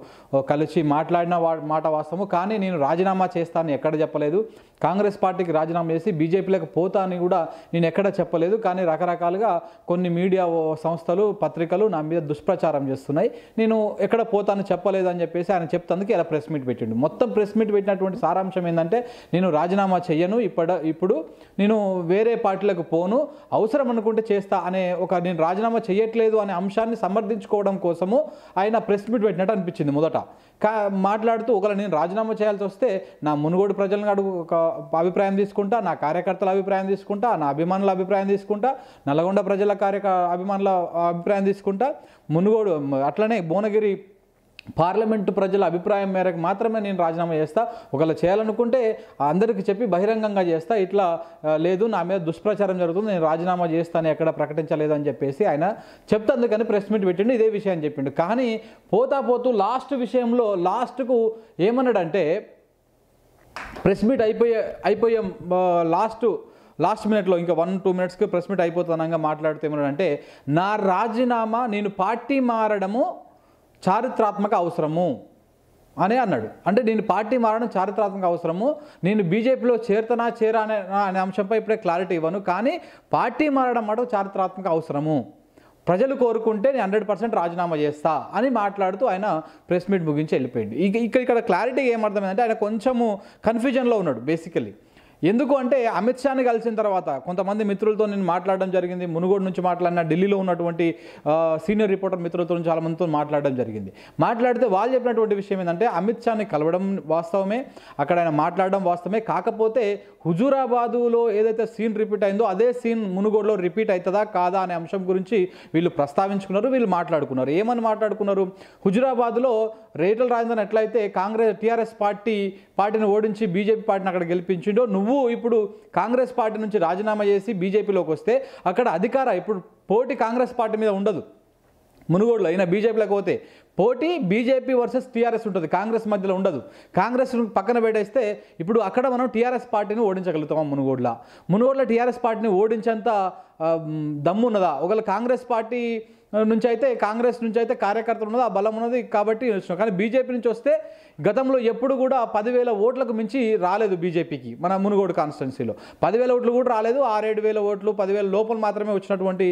కలిసి మాట్లాడిన వా- మాట వాస్తవము. కానీ నేను రాజీనామా చేస్తానని ఎక్కడ చెప్పలేదు. కాంగ్రెస్ పార్టీకి రాజీనామా చేసి బీజేపీలకు పోతా అని కూడా నేను ఎక్కడ చెప్పలేదు. కానీ రకరకాలుగా కొన్ని మీడియా సంస్థలు పత్రికలు నా మీద దుష్ప్రచారం చేస్తున్నాయి. నేను ఎక్కడ పోతాను చెప్పలేదు అని చెప్పేసి ఆయన చెప్తందుకు ఇలా ప్రెస్ మీట్ పెట్టిండు. మొత్తం ప్రెస్ మీట్ పెట్టినటువంటి సారాంశం ఏంటంటే నేను రాజీనామా చెయ్యను. ఇప్పటి ఇప్పుడు నేను వేరే పార్టీలకు పోను అవసరం అనుకుంటే చేస్తా అనే ఒక నేను రాజీనామా చేయట్లేదు అనే అంశాన్ని సమర్థించుకోవడం కోసము ఆయన ప్రెస్ మీట్ పెట్టినట్టు అనిపించింది మొదట. కా మాట్లాడుతూ ఒకవేళ నేను రాజీనామా చేయాల్సి వస్తే నా మునుగోడు ప్రజలను అడుగు ఒక అభిప్రాయం తీసుకుంటా నా కార్యకర్తల అభిప్రాయం తీసుకుంటా నా అభిమానుల అభిప్రాయం తీసుకుంటా నల్గొండ ప్రజల కార్యక అభిమానుల అభిప్రాయం తీసుకుంటా మునుగోడు అట్లనే భువనగిరి పార్లమెంటు ప్రజల అభిప్రాయం మేరకు మాత్రమే నేను రాజీనామా చేస్తా. ఒకవేళ చేయాలనుకుంటే అందరికీ చెప్పి బహిరంగంగా చేస్తా. ఇట్లా లేదు నా మీద దుష్ప్రచారం జరుగుతుంది నేను రాజీనామా చేస్తాను ఎక్కడ ప్రకటించలేదు అని చెప్పేసి ఆయన చెప్తందుకని ప్రెస్ మీట్ పెట్టిండు ఇదే విషయం చెప్పిండు. కానీ పోతా పోతూ లాస్ట్ విషయంలో లాస్ట్కు ఏమన్నాడంటే ప్రెస్ మీట్ అయిపోయే అయిపోయే లాస్ట్ లాస్ట్ మినిట్లో ఇంకా వన్ టూ మినిట్స్కి ప్రెస్ మీట్ అయిపోతానంగా మాట్లాడితే ఏమన్నాడంటే నా రాజీనామా నేను పార్టీ మారడము చారిత్రాత్మక అవసరము అని అన్నాడు. అంటే నేను పార్టీ మారడం చారిత్రాత్మక అవసరము. నేను బీజేపీలో చేరుతనా చేరా అనే అనే అంశంపై ఇప్పుడే క్లారిటీ ఇవ్వను. కానీ పార్టీ మారడం మాట చారిత్రాత్మక అవసరము. ప్రజలు కోరుకుంటే నేను హండ్రెడ్ పర్సెంట్ రాజీనామా చేస్తా అని మాట్లాడుతూ ఆయన ప్రెస్ మీట్ ముగించి వెళ్ళిపోయింది ఇక ఇక్కడ ఇక్కడ క్లారిటీ ఏమర్థమైందంటే ఆయన కొంచెము కన్ఫ్యూజన్లో ఉన్నాడు బేసికలీ ఎందుకు అంటే అమిత్ షాని కలిసిన తర్వాత కొంతమంది మిత్రులతో నేను మాట్లాడడం జరిగింది. మునుగోడు నుంచి మాట్లాడిన ఢిల్లీలో ఉన్నటువంటి సీనియర్ రిపోర్టర్ మిత్రులతో చాలా మందితో మాట్లాడడం జరిగింది. మాట్లాడితే వాళ్ళు చెప్పినటువంటి విషయం ఏంటంటే అమిత్ షాని కలవడం వాస్తవమే అక్కడ ఆయన మాట్లాడడం వాస్తవమే. కాకపోతే హుజూరాబాదులో ఏదైతే సీన్ రిపీట్ అయిందో అదే సీన్ మునుగోడులో రిపీట్ అవుతుందా కాదా అనే అంశం గురించి వీళ్ళు ప్రస్తావించుకున్నారు వీళ్ళు మాట్లాడుకున్నారు. ఏమని మాట్లాడుకున్నారు? హుజూరాబాద్లో రేటల్ రాజేందర్ ఎట్లయితే కాంగ్రెస్ టీఆర్ఎస్ పార్టీ పార్టీని ఓడించి బీజేపీ పార్టీని అక్కడ గెలిపించిండో నువ్వు ఇప్పుడు కాంగ్రెస్ పార్టీ నుంచి రాజీనామా చేసి బీజేపీలోకి వస్తే అక్కడ అధికార ఇప్పుడు పోటీ కాంగ్రెస్ పార్టీ మీద ఉండదు. మునుగోడులో అయినా బీజేపీలోకి పోతే పోటీ బీజేపీ వర్సెస్ టీఆర్ఎస్ ఉంటుంది. కాంగ్రెస్ మధ్యలో ఉండదు. కాంగ్రెస్ పక్కన పెట్టేస్తే ఇప్పుడు అక్కడ మనం టీఆర్ఎస్ పార్టీని ఓడించగలుగుతాం మునుగోడులో? మునుగోడులో టీఆర్ఎస్ పార్టీని ఓడించేంత దమ్మున్నదా దమ్ము ఉన్నదా? ఒకవేళ కాంగ్రెస్ పార్టీ నుంచి అయితే కాంగ్రెస్ నుంచి అయితే కార్యకర్తలు ఉన్నది ఆ బలం ఉన్నది కాబట్టి కానీ బీజేపీ నుంచి వస్తే గతంలో ఎప్పుడు కూడా పదివేల ఓట్లకు మించి రాలేదు బీజేపీకి మన మునుగోడు కాన్స్టిట్యున్సీలో. పదివేల ఓట్లు కూడా రాలేదు ఆరేడు వేల ఓట్లు పదివేల లోపల మాత్రమే వచ్చినటువంటి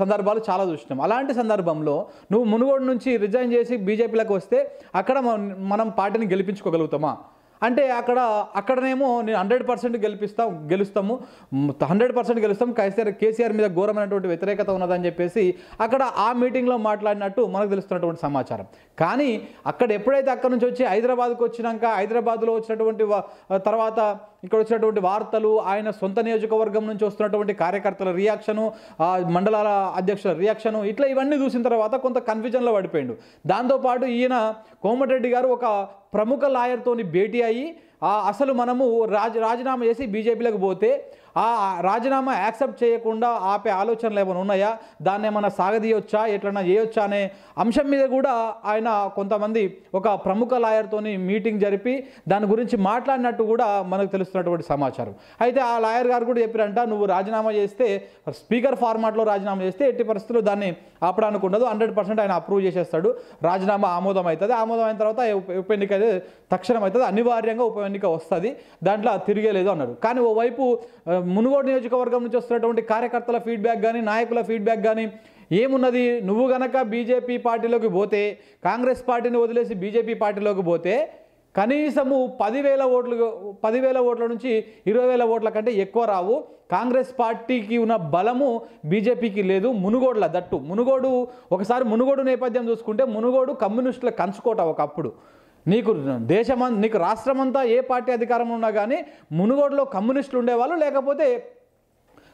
సందర్భాలు చాలా చూసినాం. అలాంటి సందర్భంలో నువ్వు మునుగోడు నుంచి రిజైన్ చేసి బీజేపీలోకి వస్తే అక్కడ మనం పార్టీని గెలిపించుకోగలుగుతామా? అంటే అక్కడ అక్కడనేమో నేను హండ్రెడ్ పర్సెంట్ గెలిపిస్తాం గెలుస్తాము. హండ్రెడ్ పర్సెంట్ గెలుస్తాం. కేసీఆర్ కేసీఆర్ మీద ఘోరమైనటువంటి వ్యతిరేకత ఉన్నదని చెప్పేసి అక్కడ ఆ మీటింగ్లో మాట్లాడినట్టు మనకు తెలుస్తున్నటువంటి సమాచారం. కానీ అక్కడ ఎప్పుడైతే అక్కడ నుంచి వచ్చి హైదరాబాద్కు వచ్చినాక హైదరాబాద్లో వచ్చినటువంటి తర్వాత ఇక్కడ వచ్చినటువంటి వార్తలు ఆయన సొంత నియోజకవర్గం నుంచి వస్తున్నటువంటి కార్యకర్తల రియాక్షను మండలాల అధ్యక్షుల రియాక్షను ఇట్లా ఇవన్నీ చూసిన తర్వాత కొంత కన్ఫ్యూజన్లో పడిపోయిండు. దాంతోపాటు ఈయన కోమటిరెడ్డి గారు ఒక ప్రముఖ లాయర్తోని భేటీ అయ్యి అసలు మనము రాజ రాజీనామా చేసి బీజేపీలకు పోతే ఆ రాజీనామా యాక్సెప్ట్ చేయకుండా ఆపే ఆలోచనలు ఏమైనా ఉన్నాయా? దాన్ని ఏమైనా సాగదీయొచ్చా? ఎట్లన్నా చేయొచ్చా అనే అంశం మీద కూడా ఆయన కొంతమంది ఒక ప్రముఖ లాయర్తోని మీటింగ్ జరిపి దాని గురించి మాట్లాడినట్టు కూడా మనకు తెలుస్తున్నటువంటి సమాచారం. అయితే ఆ లాయర్ గారు కూడా చెప్పారంట నువ్వు రాజీనామా చేస్తే స్పీకర్ ఫార్మాట్లో రాజీనామా చేస్తే ఎట్టి పరిస్థితుల్లో దాన్ని ఆపడానికి ఉండదు. హండ్రెడ్ పర్సెంట్ ఆయన అప్రూవ్ చేసేస్తాడు. రాజీనామా ఆమోదం అవుతుంది ఆమోదం అయిన తర్వాత ఉప- ఎన్నిక తక్షణం అవుతుంది అనివార్యంగా ఉప ఎన్నిక వస్తుంది. దాంట్లో తిరిగేలేదు అన్నారు కానీ ఓవైపు మునుగోడు నియోజకవర్గం నుంచి వస్తున్నటువంటి కార్యకర్తల ఫీడ్బ్యాక్ కానీ నాయకుల ఫీడ్బ్యాక్ కానీ ఏమున్నది? నువ్వు గనక బీజేపీ పార్టీలోకి పోతే కాంగ్రెస్ పార్టీని వదిలేసి బీజేపీ పార్టీలోకి పోతే కనీసము పదివేల ఓట్లు పదివేల ఓట్ల నుంచి ఇరవై వేల ఓట్ల కంటే ఎక్కువ రావు. కాంగ్రెస్ పార్టీకి ఉన్న బలము బీజేపీకి లేదు మునుగోడుల దట్టు. మునుగోడు ఒకసారి మునుగోడు నేపథ్యం చూసుకుంటే మునుగోడు కమ్యూనిస్టుల కంచుకోట ఒకప్పుడు. నీకు దేశమం నీకు రాష్ట్రమంతా ఏ పార్టీ అధికారంలో ఉన్నా కానీ మునుగోడులో కమ్యూనిస్టులు ఉండేవాళ్ళు లేకపోతే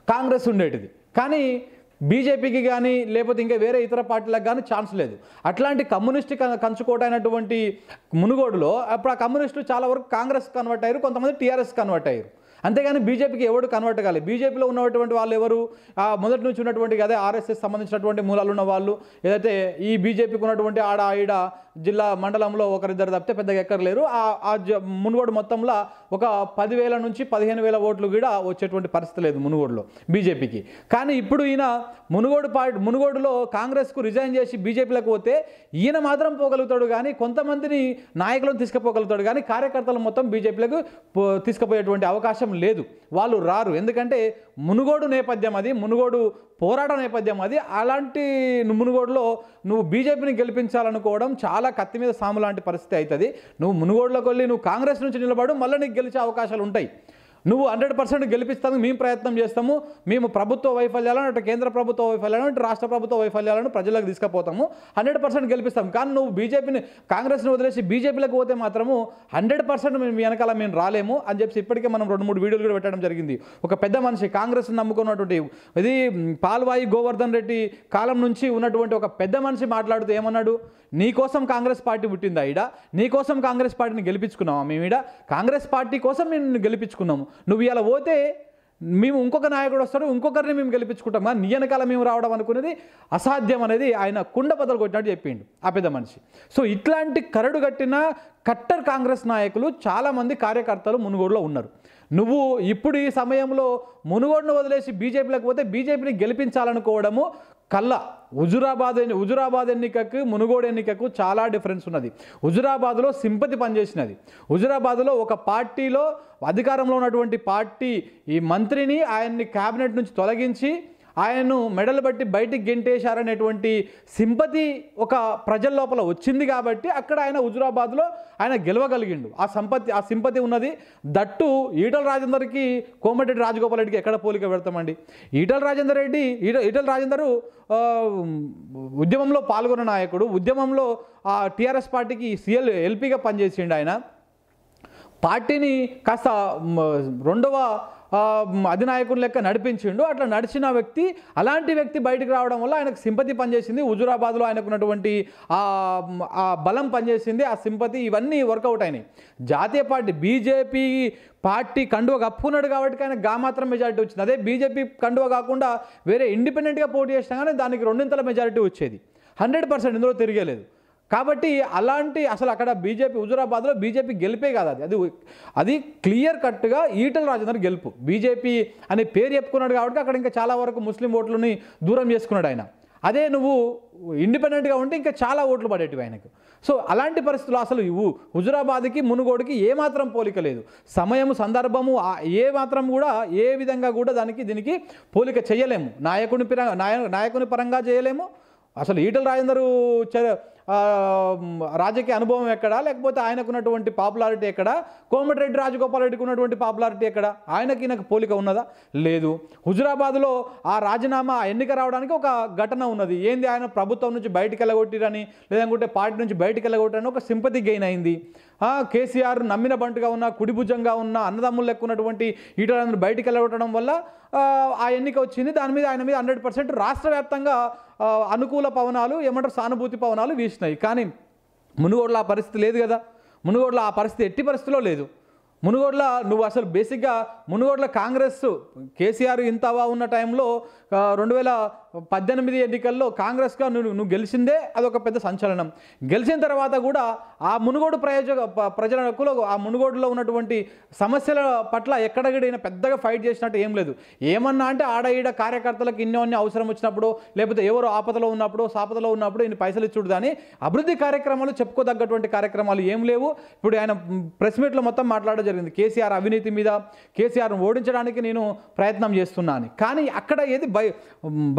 కాంగ్రెస్ ఉండేటిది. కానీ బీజేపీకి కానీ లేకపోతే ఇంకా వేరే ఇతర పార్టీలకు కానీ ఛాన్స్ లేదు. అట్లాంటి కమ్యూనిస్ట్ క- కంచుకోట అయినటువంటి మునుగోడులో అప్పుడు ఆ కమ్యూనిస్టులు చాలా వరకు కాంగ్రెస్ కన్వర్ట్ అయ్యారు కొంతమంది టీఆర్ఎస్ కన్వర్ట్ అయ్యారు. అంతేగాని బీజేపీకి ఎవడు కన్వర్ట్ కాలేదు బీజేపీలో ఉన్నటువంటి వాళ్ళు ఎవరు? మొదటి నుంచి ఉన్నటువంటి అదే ఆర్ఎస్ఎస్ సంబంధించినటువంటి మూలాలు ఉన్న వాళ్ళు ఏదైతే ఈ బీజేపీకి ఉన్నటువంటి ఆడ ఈడ జిల్లా మండలంలో ఒకరిద్దరు తప్పితే పెద్దగా ఎక్కర్లేరు ఆ ఆ జ- మునుగోడు మొత్తంలో ఒక పదివేల నుంచి పదిహేను వేల ఓట్లు కూడా వచ్చేటువంటి పరిస్థితి లేదు మునుగోడులో బీజేపీకి. కానీ ఇప్పుడు ఈయన మునుగోడు పార్టీ మునుగోడులో కాంగ్రెస్కు రిజైన్ చేసి బీజేపీలకు పోతే ఈయన మాత్రం పోగలుగుతాడు కానీ కొంతమందిని నాయకులను తీసుకుపోగలుగుతాడు కానీ కార్యకర్తలు మొత్తం బీజేపీలకు పో- తీసుకుపోయేటువంటి అవకాశం లేదు. వాళ్ళు రారు. ఎందుకంటే మునుగోడు నేపథ్యం అది మునుగోడు పోరాట నేపథ్యం అది. అలాంటి మునుగోడులో నువ్వు బీజేపీని గెలిపించాలనుకోవడం చాలా కత్తి మీద సాము లాంటి పరిస్థితి అవుతుంది. నువ్వు మునుగోడులోకి వెళ్ళి నువ్వు కాంగ్రెస్ నుంచి నిలబడు మళ్ళీ నీకు గెలిచే అవకాశాలు ఉంటాయి. నువ్వు హండ్రెడ్ పర్సెంట్ గెలిపిస్తాను మేము ప్రయత్నం చేస్తాము మేము ప్రభుత్వ వైఫల్యాలను అటు కేంద్ర ప్రభుత్వ వైఫల్యాలను అటు రాష్ట్ర ప్రభుత్వ వైఫల్యాలను ప్రజలకు తీసుకుపోతాము. హండ్రెడ్ పర్సెంట్ గెలిపిస్తాం. కానీ నువ్వు బీజేపీని కాంగ్రెస్ని వదిలేసి బీజేపీలకు పోతే మాత్రము హండ్రెడ్ పర్సెంట్ మేము వెనకాల మేము రాలేము అని చెప్పి ఇప్పటికే మనం రెండు మూడు వీడియోలు కూడా పెట్టడం జరిగింది. ఒక పెద్ద మనిషి కాంగ్రెస్ నమ్ముకున్నటువంటి ఇది పాల్వాయి గోవర్ధన్ రెడ్డి కాలం నుంచి ఉన్నటువంటి ఒక పెద్ద మనిషి మాట్లాడుతూ ఏమన్నాడు? నీకోసం కాంగ్రెస్ పార్టీ పుట్టిందా ఈడ? నీకోసం కాంగ్రెస్ పార్టీని గెలిపించుకున్నావా మేము ఈడ? కాంగ్రెస్ పార్టీ కోసం మేము నిన్ను గెలిపించుకున్నాము. నువ్వు ఇలా పోతే మేము ఇంకొక నాయకుడు వస్తాడు ఇంకొకరిని మేము గెలిపించుకుంటాం కానీ నీ వెనకాల మేము రావడం అనుకునేది అసాధ్యం అనేది ఆయన కుండ బదలు కొట్టినట్టు చెప్పిండు ఆ పెద్ద మనిషి. సో ఇట్లాంటి కరడు కట్టిన కట్టర్ కాంగ్రెస్ నాయకులు చాలామంది కార్యకర్తలు మునుగోడులో ఉన్నారు. నువ్వు ఇప్పుడు ఈ సమయంలో మునుగోడును వదిలేసి బీజేపీలకు పోతే బీజేపీని గెలిపించాలనుకోవడము కళ్ళ హుజురాబాద్ ఎన్ని- హుజురాబాద్ ఎన్నికకు మునుగోడు ఎన్నికకు చాలా డిఫరెన్స్ ఉన్నది. హుజురాబాద్లో సింపతి పనిచేసినది. హుజురాబాద్లో ఒక పార్టీలో అధికారంలో ఉన్నటువంటి పార్టీ ఈ మంత్రిని ఆయన్ని క్యాబినెట్ నుంచి తొలగించి ఆయన్ను మెడలు బట్టి బయటికి గెంటేశారనేటువంటి సింపతి ఒక ప్రజల లోపల వచ్చింది కాబట్టి అక్కడ ఆయన హుజురాబాద్లో ఆయన గెలవగలిగిండు. ఆ సంపత్తి ఆ సింపతి ఉన్నది. దట్టు ఈటల రాజేందర్కి కోమటిరెడ్డి రాజగోపాల్ రెడ్డికి ఎక్కడ పోలిక పెడతామండి? ఈటల రాజేందర్ రెడ్డి ఈట ఈటల రాజేందరు ఉద్యమంలో పాల్గొన్న నాయకుడు ఉద్యమంలో ఆ టీఆర్ఎస్ పార్టీకి సీఎల్ ఎల్పీగా పనిచేసిండు ఆయన. పార్టీని కాస్త రెండవ అధినాయకుని లెక్క నడిపించిండు. అట్లా నడిచిన వ్యక్తి అలాంటి వ్యక్తి బయటకు రావడం వల్ల ఆయనకు సింపతి పనిచేసింది. హుజురాబాద్లో ఆయనకున్నటువంటి ఆ బలం పనిచేసింది. ఆ సింపతి ఇవన్నీ వర్కౌట్ అయినాయి. జాతీయ పార్టీ బీజేపీ పార్టీ కండువ కప్పుకున్నాడు కాబట్టి ఆయన గా మాత్రం మెజారిటీ వచ్చింది. అదే బీజేపీ కండువ కాకుండా వేరే ఇండిపెండెంట్గా పోటీ చేసినా కానీ దానికి రెండింతల మెజారిటీ వచ్చేది. హండ్రెడ్ పర్సెంట్ ఇందులో తిరిగేలేదు. కాబట్టి అలాంటి అసలు అక్కడ బీజేపీ హుజురాబాద్లో బీజేపీ గెలిపే కాదు అది. అది అది క్లియర్ కట్గా ఈటల రాజేందర్ గెలుపు. బీజేపీ అనే పేరు చెప్పుకున్నాడు కాబట్టి అక్కడ ఇంకా చాలా వరకు ముస్లిం ఓట్లని దూరం చేసుకున్నాడు ఆయన. అదే నువ్వు ఇండిపెండెంట్గా ఉంటే ఇంకా చాలా ఓట్లు పడేటివి ఆయనకు. సో అలాంటి పరిస్థితులు అసలు ఇవ్వు. హుజురాబాద్కి మునుగోడుకి ఏమాత్రం పోలిక లేదు. సమయము సందర్భము ఏ మాత్రం కూడా ఏ విధంగా కూడా దానికి దీనికి పోలిక చేయలేము. నాయకుని పరంగా నాయ నాయకుని పరంగా చేయలేము. అసలు ఈటల రాజేందరు చ- రాజకీయ అనుభవం ఎక్కడా? లేకపోతే ఆయనకున్నటువంటి పాపులారిటీ ఎక్కడా? కోమటిరెడ్డి రాజగోపాల్ రెడ్డికి ఉన్నటువంటి పాపులారిటీ ఎక్కడ? ఆయనకి ఈయనకు పోలిక ఉన్నదా? లేదు. హుజురాబాద్లో ఆ రాజీనామా ఎన్నిక రావడానికి ఒక ఘటన ఉన్నది. ఏంది ఆయన ప్రభుత్వం నుంచి బయటికి వెళ్ళగొట్టిరని లేదంటే పార్టీ నుంచి బయటికి వెళ్ళగొట్టిరని ఒక సింపతి గెయిన్ అయింది. కేసీఆర్ నమ్మిన బంటుగా ఉన్న కుడిభుజంగా ఉన్న అన్నదమ్ములు లెక్కున్నటువంటి ఈటలందరూ బయటికి వెళ్ళగొట్టడం వల్ల ఆ, ఎన్నిక వచ్చింది. దాని మీద ఆయన మీద హండ్రెడ్ పర్సెంట్ రాష్ట్ర వ్యాప్తంగా అనుకూల పవనాలు ఏమంటారు సానుభూతి పవనాలు వీసినాయి. కానీ మునుగోడులో ఆ పరిస్థితి లేదు కదా. మునుగోడులో ఆ పరిస్థితి ఎట్టి పరిస్థితిలో లేదు. మునుగోడులో నువ్వు అసలు బేసిక్గా మునుగోడులో కాంగ్రెస్ కేసీఆర్ ఇంతవా ఉన్న టైంలో రెండు వేల పద్దెనిమిది ఎన్నికల్లో కాంగ్రెస్గా నువ్వు నువ్వు గెలిచిందే అదొక పెద్ద సంచలనం. గెలిచిన తర్వాత కూడా ఆ మునుగోడు ప్రయోజక ప- ప్రజలకు ఆ మునుగోడులో ఉన్నటువంటి సమస్యల పట్ల ఎక్కడగడైనా పెద్దగా ఫైట్ చేసినట్టు ఏం లేదు. ఏమన్నా అంటే ఆడ ఈడ కార్యకర్తలకు ఇన్నోన్ని అవసరం వచ్చినప్పుడు లేకపోతే ఎవరు ఆపదలో ఉన్నప్పుడు సాపదలో ఉన్నప్పుడు ఈయన పైసలు ఇచ్చుడు కానీ అభివృద్ధి కార్యక్రమాలు చెప్పుకోదగ్గటువంటి కార్యక్రమాలు ఏం లేవు. ఇప్పుడు ఆయన ప్రెస్ మీట్లో మొత్తం మాట్లాడడం జరిగింది. కేసీఆర్ అవినీతి మీద కేసీఆర్ను ఓడించడానికి నేను ప్రయత్నం చేస్తున్నాను కానీ అక్కడ ఏది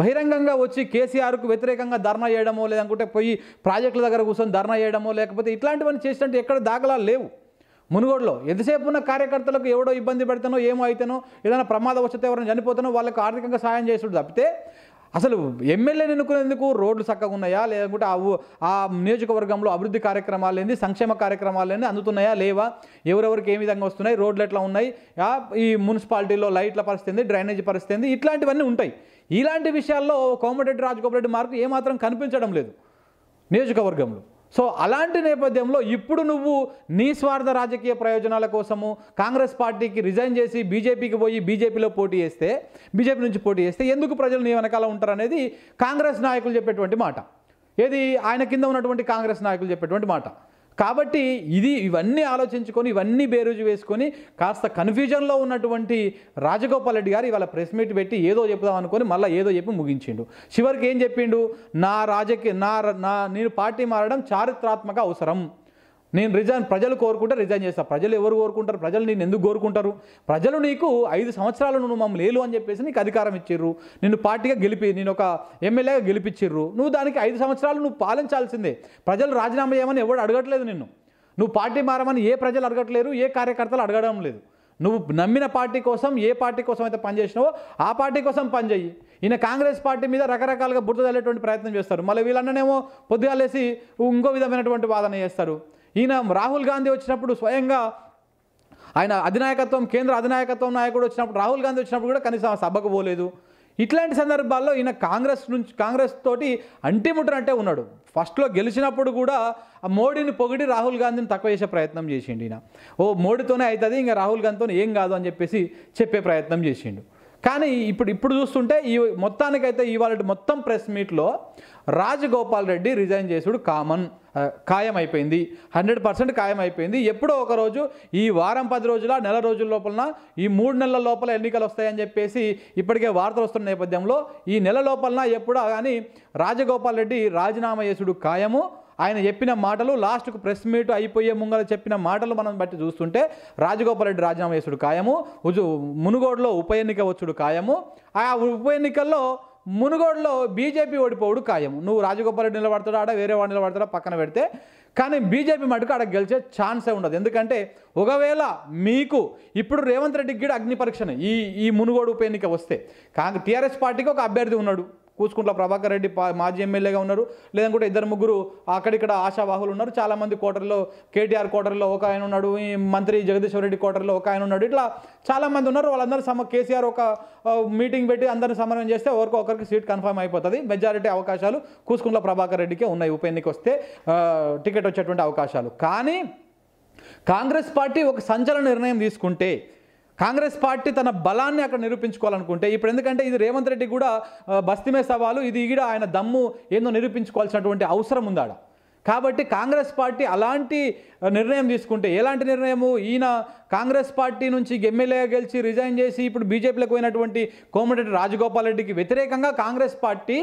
బహిరంగంగా వచ్చి కేసీఆర్కు వ్యతిరేకంగా ధర్నా చేయడమో లేదనుకుంటే పోయి ప్రాజెక్టుల దగ్గర కూర్చొని ధర్నా చేయడమో లేకపోతే ఇట్లాంటివన్నీ చేసినట్టు ఎక్కడ దాఖలాలు లేవు. మునుగోడులో ఎంతసేపు ఉన్న కార్యకర్తలకు ఎవడో ఇబ్బంది పెడతానో ఏమో అయితేనో ఏదైనా ప్రమాదం వచ్చితే ఎవరైనా చనిపోతానో వాళ్ళకి ఆర్థికంగా సాయం చేసుడు తప్పితే అసలు ఎమ్మెల్యేని ఎన్నుకునేందుకు రోడ్లు చక్కగా ఉన్నాయా? లేకుంటే ఆ ఆ నియోజకవర్గంలో అభివృద్ధి కార్యక్రమాలు ఏంది? సంక్షేమ కార్యక్రమాలు ఏంది? అందుతున్నాయా? లేవా? ఎవరెవరికి ఏ విధంగా వస్తున్నాయి? రోడ్లు ఎట్లా ఉన్నాయి? ఈ మున్సిపాలిటీలో లైట్ల పరిస్థితి డ్రైనేజీ పరిస్థితి ఇట్లాంటివన్నీ ఉంటాయి. ఇలాంటి విషయాల్లో కోమటిరెడ్డి రాజగోపాల్ రెడ్డి మార్కు ఏమాత్రం కనిపించడం లేదు నియోజకవర్గంలో. సో అలాంటి నేపథ్యంలో ఇప్పుడు నువ్వు నీ స్వార్థ రాజకీయ ప్రయోజనాల కోసము కాంగ్రెస్ పార్టీకి రిజైన్ చేసి బీజేపీకి పోయి బీజేపీలో పోటీ చేస్తే బీజేపీ నుంచి పోటీ చేస్తే ఎందుకు ప్రజలు నీ వెనకాల ఉంటారనేది కాంగ్రెస్ నాయకులు చెప్పేటువంటి మాట. ఏది ఆయన కింద ఉన్నటువంటి కాంగ్రెస్ నాయకులు చెప్పేటువంటి మాట. కాబట్టి ఇది ఇవన్నీ ఆలోచించుకొని ఇవన్నీ బేరుజు వేసుకొని కాస్త కన్ఫ్యూజన్లో ఉన్నటువంటి రాజగోపాల్ రెడ్డి గారు ఇవాళ ప్రెస్ మీట్ పెట్టి ఏదో చెప్దాం అనుకొని మళ్ళీ ఏదో చెప్పి ముగించిండు. చివరికి ఏం చెప్పిండు? నా రాజకీయ నా నా నేను పార్టీ మారడం చారిత్రాత్మక అవసరం. నేను రిజైన్ ప్రజలు కోరుకుంటే రిజైన్ చేస్తా. ప్రజలు ఎవరు కోరుకుంటారు? ప్రజలు నేను ఎందుకు కోరుకుంటారు? ప్రజలు నీకు ఐదు సంవత్సరాలు నువ్వు మమ్మల్ని లేలు అని చెప్పేసి నీకు అధికారం ఇచ్చిర్రు. నిన్ను పార్టీగా గెలిపి నేను ఒక ఎమ్మెల్యేగా గెలిపించిర్రు నువ్వు దానికి ఐదు సంవత్సరాలు నువ్వు పాలించాల్సిందే. ప్రజలు రాజీనామా చేయమని ఎవడు అడగట్లేదు నిన్ను. నువ్వు పార్టీ మారమని ఏ ప్రజలు అడగట్లేరు ఏ కార్యకర్తలు అడగడం లేదు. నువ్వు నమ్మిన పార్టీ కోసం ఏ పార్టీ కోసం అయితే పనిచేసినావో ఆ పార్టీ కోసం పనిచేయి ఈయన కాంగ్రెస్ పార్టీ మీద రకరకాలుగా బురద తల్లేటువంటి ప్రయత్నం చేస్తారు. మళ్ళీ వీళ్ళన్ననేమో పొద్దుగాలేసి ఇంకో విధమైనటువంటి వాదన చేస్తారు. ఈయన రాహుల్ గాంధీ వచ్చినప్పుడు స్వయంగా ఆయన అధినాయకత్వం కేంద్ర అధినాయకత్వం నాయకుడు వచ్చినప్పుడు రాహుల్ గాంధీ వచ్చినప్పుడు కూడా కనీసం సభకు పోలేదు. ఇట్లాంటి సందర్భాల్లో ఈయన కాంగ్రెస్ నుంచి కాంగ్రెస్ తోటి అంటిముట్టనట్టే ఉన్నాడు. ఫస్ట్లో గెలిచినప్పుడు కూడా ఆ మోడీని పొగిడి రాహుల్ గాంధీని తక్కువ చేసే ప్రయత్నం చేసిండు ఈయన. ఓ మోడీతోనే అవుతుంది ఇంకా రాహుల్ గాంధీతో ఏం కాదు అని చెప్పేసి చెప్పే ప్రయత్నం చేసిండు. కానీ ఇప్పుడు ఇప్పుడు చూస్తుంటే ఈ మొత్తానికైతే ఇవాళ మొత్తం ప్రెస్ మీట్లో రాజగోపాల్ రెడ్డి రిజైన్ చేసుడు కామన్ ఖాయమైపోయింది. ఖాయం అయిపోయింది హండ్రెడ్ పర్సెంట్ ఖాయం అయిపోయింది ఎప్పుడో ఒకరోజు ఈ వారం పది రోజుల నెల రోజుల లోపల ఈ మూడు నెలల లోపల ఎన్నికలు వస్తాయని చెప్పేసి ఇప్పటికే వార్తలు వస్తున్న నేపథ్యంలో ఈ నెల లోపల ఎప్పుడో కానీ రాజగోపాల్ రెడ్డి రాజీనామా చేసుడు ఖాయము. ఆయన చెప్పిన మాటలు లాస్ట్కు ప్రెస్ మీట్ అయిపోయే ముంగల చెప్పిన మాటలు మనం బట్టి చూస్తుంటే రాజగోపాల్ రెడ్డి రాజీనామా చేసుడు ఖాయము. ఉజు మునుగోడులో ఉప ఎన్నిక వచ్చుడు ఖాయము. ఆ ఉప ఎన్నికల్లో మునుగోడులో బీజేపీ ఓడిపోవుడు ఖాయం నువ్వు రాజగోపాల్ నిలబడతాడు? ఆడ వేరే వాడు నిలబడతాడా? పక్కన పెడితే. కానీ బీజేపీ మటుకు ఆడ గెలిచే ఛాన్సే ఉండదు. ఎందుకంటే ఒకవేళ మీకు ఇప్పుడు రేవంత్ రెడ్డికి కూడా అగ్ని పరీక్షనే ఈ ఈ మునుగోడు ఉప ఎన్నిక వస్తే. కాంగ్రెస్ టీఆర్ఎస్ పార్టీకి ఒక అభ్యర్థి ఉన్నాడు. కూచుకుంట్ల ప్రభాకర్ రెడ్డి మాజీ ఎమ్మెల్యేగా ఉన్నారు. లేదంటే ఇద్దరు ముగ్గురు అక్కడిక్కడ ఆశావాహులు ఉన్నారు. చాలామంది కోటర్లో కేటీఆర్ కోటర్లో ఒక ఆయన ఉన్నాడు. ఈ మంత్రి జగదీశ్వర్ రెడ్డి కోటర్లో ఒక ఆయన ఉన్నాడు. ఇట్లా చాలామంది ఉన్నారు. వాళ్ళందరూ సమ కేసీఆర్ ఒక మీటింగ్ పెట్టి అందరిని సమన్వయం చేస్తే ఒకరికి ఒకరికి సీట్ కన్ఫర్మ్ అయిపోతుంది. మెజారిటీ అవకాశాలు కూచుకుంట్ల ప్రభాకర్ రెడ్డికే ఉన్నాయి. ఉప ఎన్నిక వస్తే టికెట్ వచ్చేటువంటి అవకాశాలు. కానీ కాంగ్రెస్ పార్టీ ఒక సంచలన నిర్ణయం తీసుకుంటే కాంగ్రెస్ పార్టీ తన బలాన్ని అక్కడ నిరూపించుకోవాలనుకుంటే ఇప్పుడు ఎందుకంటే ఇది రేవంత్ రెడ్డి కూడా బస్తిమే సవాలు ఇది కూడా ఆయన దమ్ము ఏందో నిరూపించుకోవాల్సినటువంటి అవసరం ఉందాడ. కాబట్టి కాంగ్రెస్ పార్టీ అలాంటి నిర్ణయం తీసుకుంటే ఎలాంటి నిర్ణయము? ఈయన కాంగ్రెస్ పార్టీ నుంచి ఎమ్మెల్యేగా గెలిచి రిజైన్ చేసి ఇప్పుడు బీజేపీలోకి పోయినటువంటి కోమటిరెడ్డి రాజగోపాల్ రెడ్డికి వ్యతిరేకంగా కాంగ్రెస్ పార్టీ